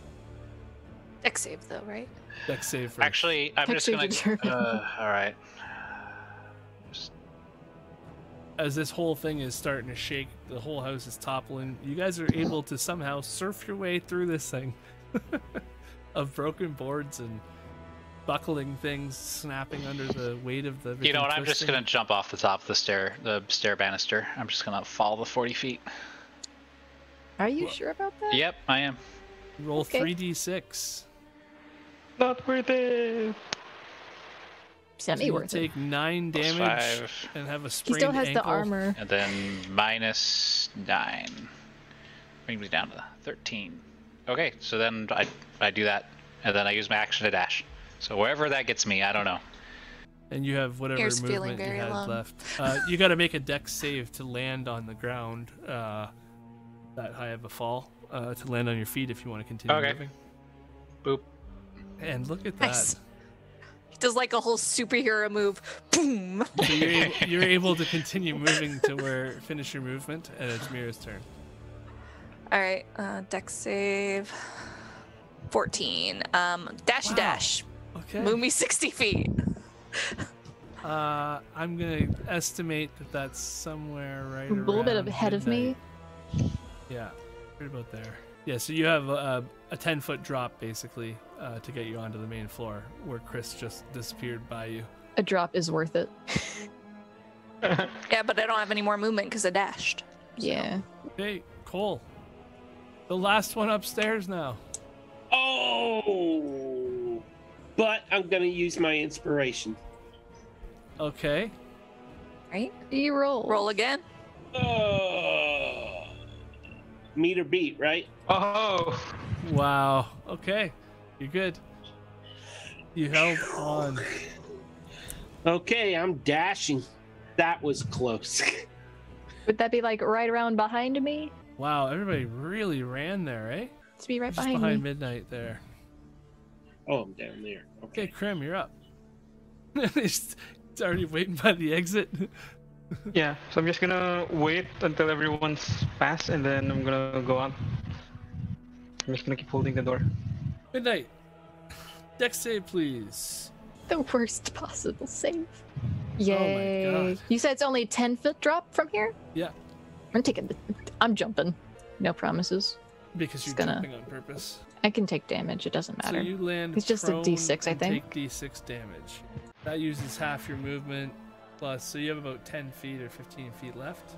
Dex save though, right? Dex save first. Actually, I'm Dex just gonna. Uh, <laughs> all right. as this whole thing is starting to shake, the whole house is toppling. You guys are able to somehow surf your way through this thing <laughs> of broken boards and buckling things, snapping under the weight of the. You know what? I'm just twisting. gonna jump off the top of the stair, the stair banister. I'm just gonna fall the 40 feet. Are you sure about that? Yep, I am. roll Okay. three d six. Not worth it. Semi You'll worth it. take nine damage five. and have a He still has the armor. And then minus nine. Brings me down to 13. Okay, so then I, I do that, and then I use my action to dash. So wherever that gets me, I don't know. And you have whatever Ear's feeling movement you very had alone. left. Uh, you got to make a dex save to land on the ground. Uh, that high of a fall uh, to land on your feet if you want to continue Okay. moving. Boop. And look at that. Nice. He does like a whole superhero move. Boom. So you're able, <laughs> you're able to continue moving to where finish your movement, and it's Mira's turn. All right, uh, Dex save. 14. Um, dash Wow. dash. Okay. Move me 60 feet. Uh, I'm gonna estimate that that's somewhere right A little bit around ahead of me. Yeah, right about there. Yeah, so you have a, a 10 foot drop basically uh, to get you onto the main floor, where Chris just disappeared by you. A drop is worth it. <laughs> Yeah, but I don't have any more movement because I dashed. Yeah. Okay, Cole. The last one upstairs now. Oh, but I'm gonna use my inspiration. Okay. Right? You roll. Roll again. Uh, meet or beat, right? Oh, Wow. Okay. You're good. You held on. Okay, I'm dashing. That was close. <laughs> Would that be like right around behind me? Wow, everybody really ran there, eh? To be right Just behind, behind me. midnight there. Oh, I'm down there. Okay, Krim, you're up. <laughs> it's, he's already waiting by the exit. <laughs> yeah. So I'm just gonna wait until everyone's passed, and then I'm gonna go out. I'm just gonna keep holding the door. Midnight. Dex save, please. The worst possible save. Oh my Yay. God. You said it's only 10 foot drop from here? Yeah, I'm taking the. I'm jumping. No promises. because you're Just gonna- jumping on purpose. I can take damage. It doesn't matter. So you land. It's just a prone D6, I think. Take D6 damage. That uses half your movement plus. So you have about 10 feet or 15 feet left.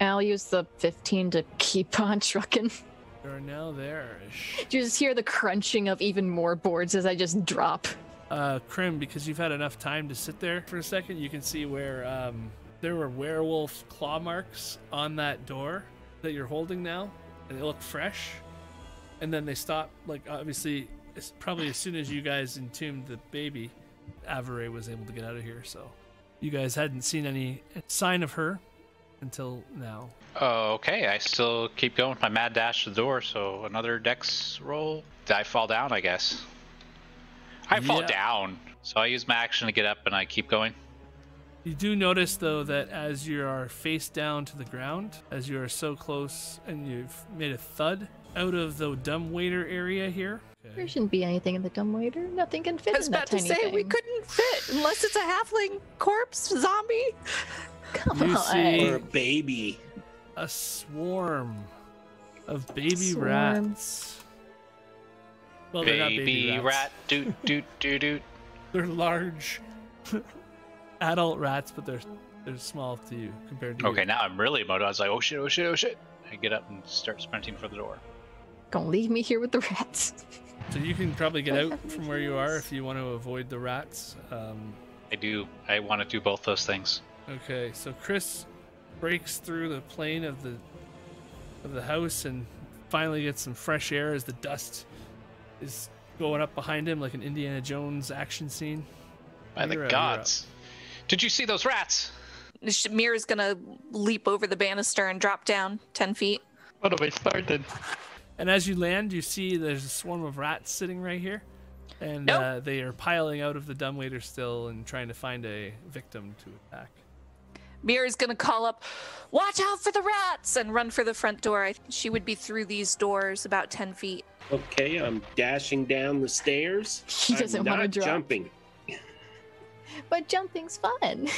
I'll use the 15 to keep <laughs> on trucking. You are now there. You just hear the crunching of even more boards as I just drop. Uh, Krim, because you've had enough time to sit there for a second, you can see where um, there were werewolf claw marks on that door that you're holding now, and they look fresh. And then they stop. Like obviously, it's probably as soon as you guys entombed the baby, Avery was able to get out of here. So you guys hadn't seen any sign of her until now. Oh, okay, I still keep going with my mad dash to the door, so another dex roll. I fall down, I guess? I fall down. So I use my action to get up and I keep going. You do notice though that as you are face down to the ground, as you are so close and you've made a thud out of the dumb waiter area here. There shouldn't be anything in the dumbwaiter. Nothing can fit I was about to say thing. we couldn't fit unless it's a halfling corpse zombie. Come You on. see Or a baby. a swarm of baby Swarm. rats. Well, they're not baby, baby rats. rat, doot doot doot doot. <laughs> They're large <laughs> adult rats, but they're they're small to you compared to you. Okay, now I'm really motivated. I was like, oh shit, oh shit, oh shit. I get up and start sprinting for the door. Don't leave me here with the <laughs> rats. So you can probably get out from where you are if you want to avoid the rats. Um, I do. I want to do both those things. okay, so Chris breaks through the plane of the of the house and finally gets some fresh air as the dust is going up behind him like an Indiana Jones action scene. By You're the up, gods. Did you see those rats? Mira's gonna leap over the banister and drop down 10 feet. What have I started? And as you land, you see there's a swarm of rats sitting right here. And Nope. uh, they are piling out of the dumbwaiter still and trying to find a victim to attack. Mira's gonna call up, "Watch out for the rats!" and run for the front door. I, she would be through these doors about 10 feet. Okay, I'm dashing down the stairs. She doesn't wanna not drop. jumping. But jumping's fun.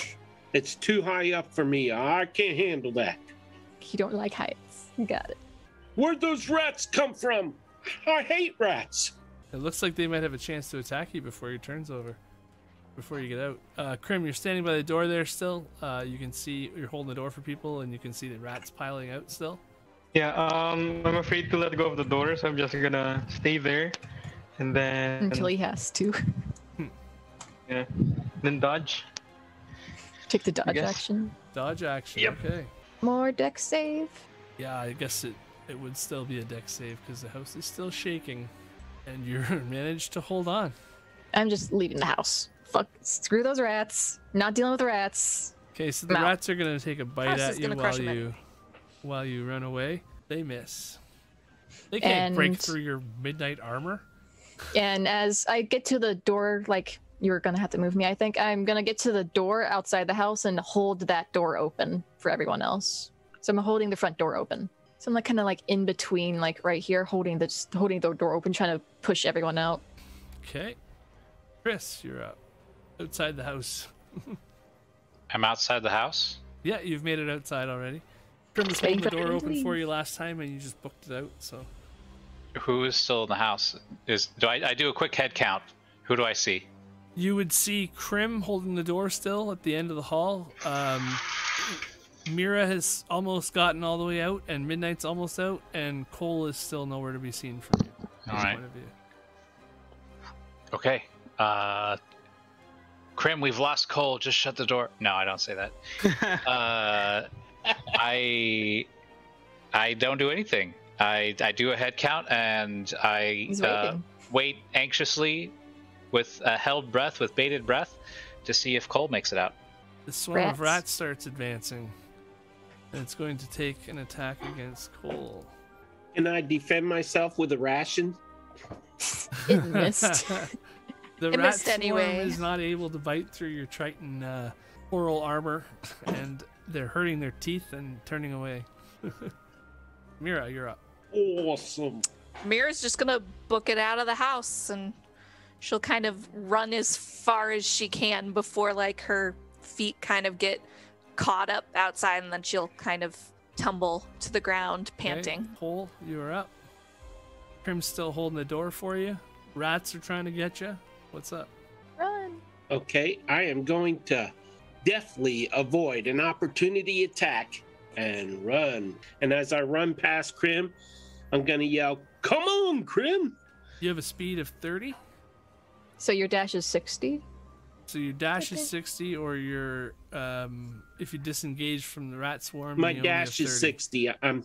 It's too high up for me. I can't handle that. You don't like heights. You got it. Where'd those rats come from? I hate rats. It looks like they might have a chance to attack you before your turn's over. Before you get out. Uh, Krim, you're standing by the door there still. Uh, you can see you're holding the door for people and you can see the rats piling out still. Yeah, um, I'm afraid to let go of the door, so I'm just gonna stay there, and then Until he has to. <laughs> yeah, then dodge. Take the dodge action. Dodge action. Yep. Okay. More dex save. Yeah, I guess it, it would still be a dex save because the house is still shaking and you <laughs> managed to hold on. I'm just leaving the house. Fuck. Screw those rats. Not dealing with rats. Okay, so the Mouth. rats are gonna take a bite House at you while crush 'em in. you while you run away. They miss. They can't break through your midnight armor. And as I get to the door, like you're gonna have to move me, I think I'm gonna get to the door outside the house and hold that door open for everyone else. So I'm holding the front door open. So I'm like kind of like in between, like right here, holding the just holding the door open, trying to push everyone out. Okay. Chris, you're up. Outside the house. <laughs> I'm outside the house. Yeah, you've made it outside already. Krim was Waiting holding the door open for you last time and you just booked it out, so Who is still in the house? Is do I, I do a quick head count? Who do I see? You would see Krim holding the door still at the end of the hall. Um, Mira has almost gotten all the way out, and Midnight's almost out, and Cole is still nowhere to be seen from you. All right. Point of view. Okay. Uh, Krim, we've lost Cole. Just shut the door. No, I don't say that. <laughs> uh, I I don't do anything. I I do a head count and I uh, wait anxiously with a held breath, with bated breath, to see if Cole makes it out. The swarm of Rats. rats starts advancing, and it's going to take an attack against Cole. Can I defend myself with a ration? <laughs> It missed. the It rat missed swarm anyway. is not able to bite through your Triton uh, oral armor, and they're hurting their teeth and turning away. <laughs> Mira, you're up. Awesome. Mira's just gonna book it out of the house and she'll kind of run as far as she can before like her feet kind of get caught up outside and then she'll kind of tumble to the ground Okay, panting. Cole, you are up. Prim's still holding the door for you. Rats are trying to get you. What's up? Run. Okay, I am going to deftly avoid an opportunity attack and run. And as I run past Krim, I'm going to yell, Come on, Krim! You have a speed of 30, So your dash is 60. So your dash Okay. is 60, or your um, if you disengage from the rat swarm, My you only have dash is 60. I'm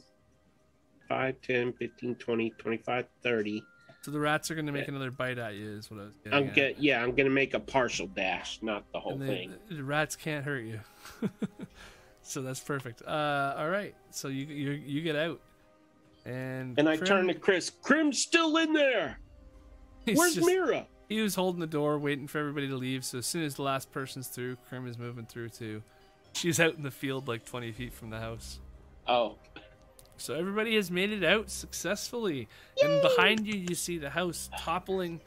5, 10, 15, 20, 25, 30. So the rats are going to make another bite at you. Is what I was getting I'm at. get yeah, I'm gonna make a partial dash, not the whole And the, thing. the rats can't hurt you. <laughs> so that's perfect. Uh, all right. So you you you get out, and And I turn to Chris. Krim's still in there. <laughs> Where's just- Mira? He was holding the door, waiting for everybody to leave. So as soon as the last person's through, Krim is moving through too. She's out in the field like 20 feet from the house. Oh, So everybody has made it out successfully. And behind you, you see the house toppling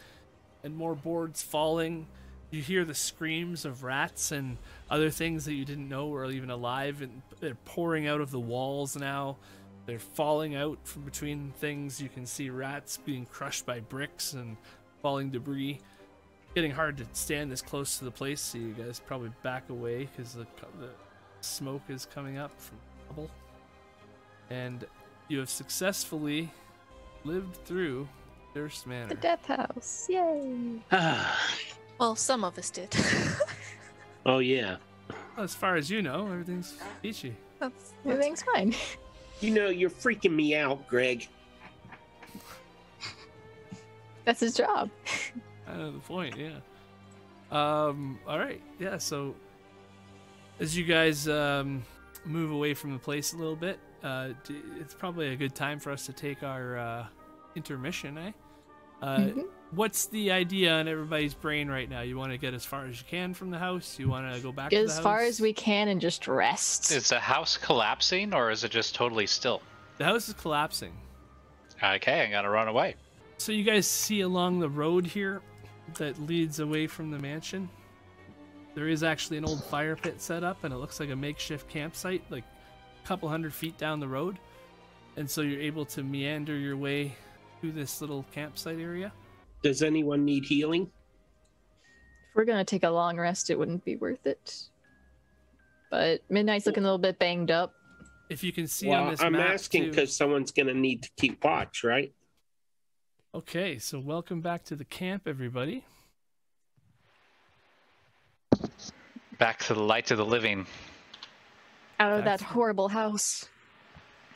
and more boards falling. You hear the screams of rats and other things that you didn't know were even alive, and they're pouring out of the walls now. They're falling out from between things. You can see rats being crushed by bricks and falling debris. Getting hard to stand this close to the place, so you guys probably back away because the, the smoke is coming up from rubble and you have successfully lived through Durst Manor. The death house. Yay. <sighs> Well, some of us did. <laughs> oh yeah. As far as you know, everything's peachy. That's, Everything's fine. You know, you're freaking me out, Greg. That's his job. Kind of the point, yeah. Um. All right. Yeah. So, as you guys um, move away from the place a little bit, uh, it's probably a good time for us to take our uh, intermission, eh? Uh, Mhm. What's the idea on everybody's brain right now? You want to get as far as you can from the house? You want to go back Get to as the far as we can and just rest. Is the house collapsing or is it just totally still? The house is collapsing. Okay, I gotta run away. So you guys see along the road here that leads away from the mansion. There is actually an old fire pit set up, and it looks like a makeshift campsite, like a couple hundred feet down the road. And so you're able to meander your way through this little campsite area. Does anyone need healing? If we're gonna take a long rest, it wouldn't be worth it. But Midnight's looking a little bit banged up. If you can see well, on this I'm map, asking because someone's gonna need to keep watch, right? Okay, so welcome back to the camp, everybody. Back to the light of the living. Out of that Back- horrible house.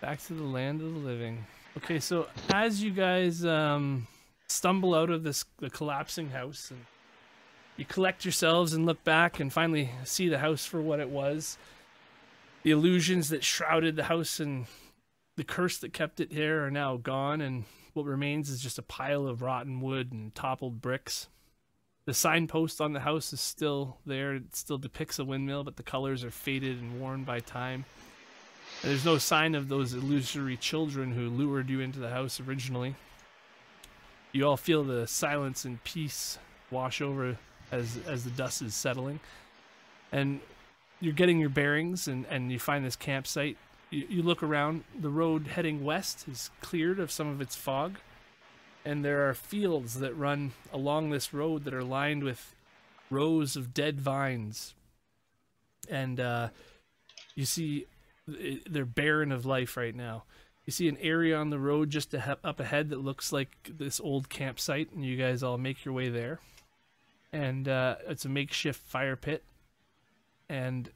Back to the land of the living. Okay, so as you guys um, stumble out of this the collapsing house and you collect yourselves and look back and finally see the house for what it was, the illusions that shrouded the house and the curse that kept it here are now gone, and what remains is just a pile of rotten wood and toppled bricks. The signpost on the house is still there. It still depicts a windmill, but the colors are faded and worn by time. There's no sign of those illusory children who lured you into the house originally. You all feel the silence and peace wash over as as the dust is settling. And you're getting your bearings and, and you find this campsite. You, you look around, the road heading west is cleared of some of its fog. And there are fields that run along this road that are lined with rows of dead vines. And uh, you see they're barren of life right now. You see an area on the road just up ahead that looks like this old campsite, and you guys all make your way there. And uh, it's a makeshift fire pit, and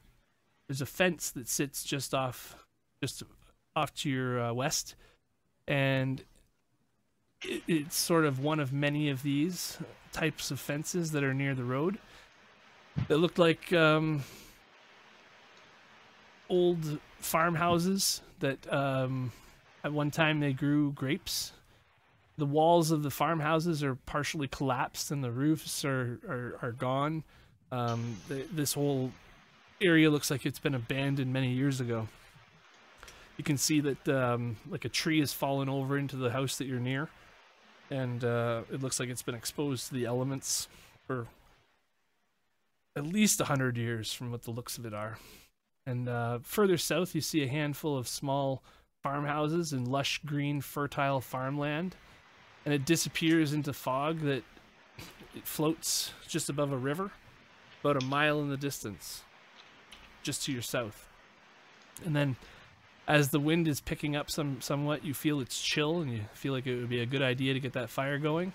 there's a fence that sits just off, just off to your uh, west, and it, it's sort of one of many of these types of fences that are near the road. That look like um, old farmhouses that um, at one time they grew grapes. The walls of the farmhouses are partially collapsed and the roofs are, are, are gone. Um, th this whole area looks like it's been abandoned many years ago. You can see that um, like a tree has fallen over into the house that you're near, and uh, it looks like it's been exposed to the elements for at least a hundred years, from what the looks of it are. And uh, further south, you see a handful of small farmhouses and lush green, fertile farmland. And it disappears into fog that it floats just above a river, about a mile in the distance, just to your south. And then, as the wind is picking up some somewhat, you feel it's chill, and you feel like it would be a good idea to get that fire going.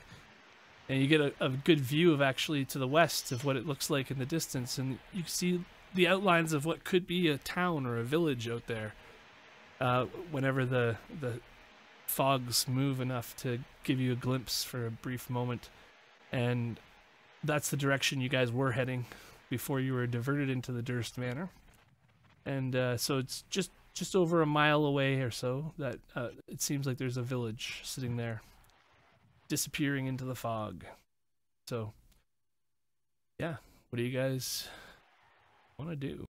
And you get a, a good view of actually to the west of what it looks like in the distance, and you see the outlines of what could be a town or a village out there. Uh, whenever the the fogs move enough to give you a glimpse for a brief moment, and that's the direction you guys were heading before you were diverted into the Durst Manor. And uh, so it's just just over a mile away or so that uh, it seems like there's a village sitting there, disappearing into the fog. So, yeah, what do you guys want to do?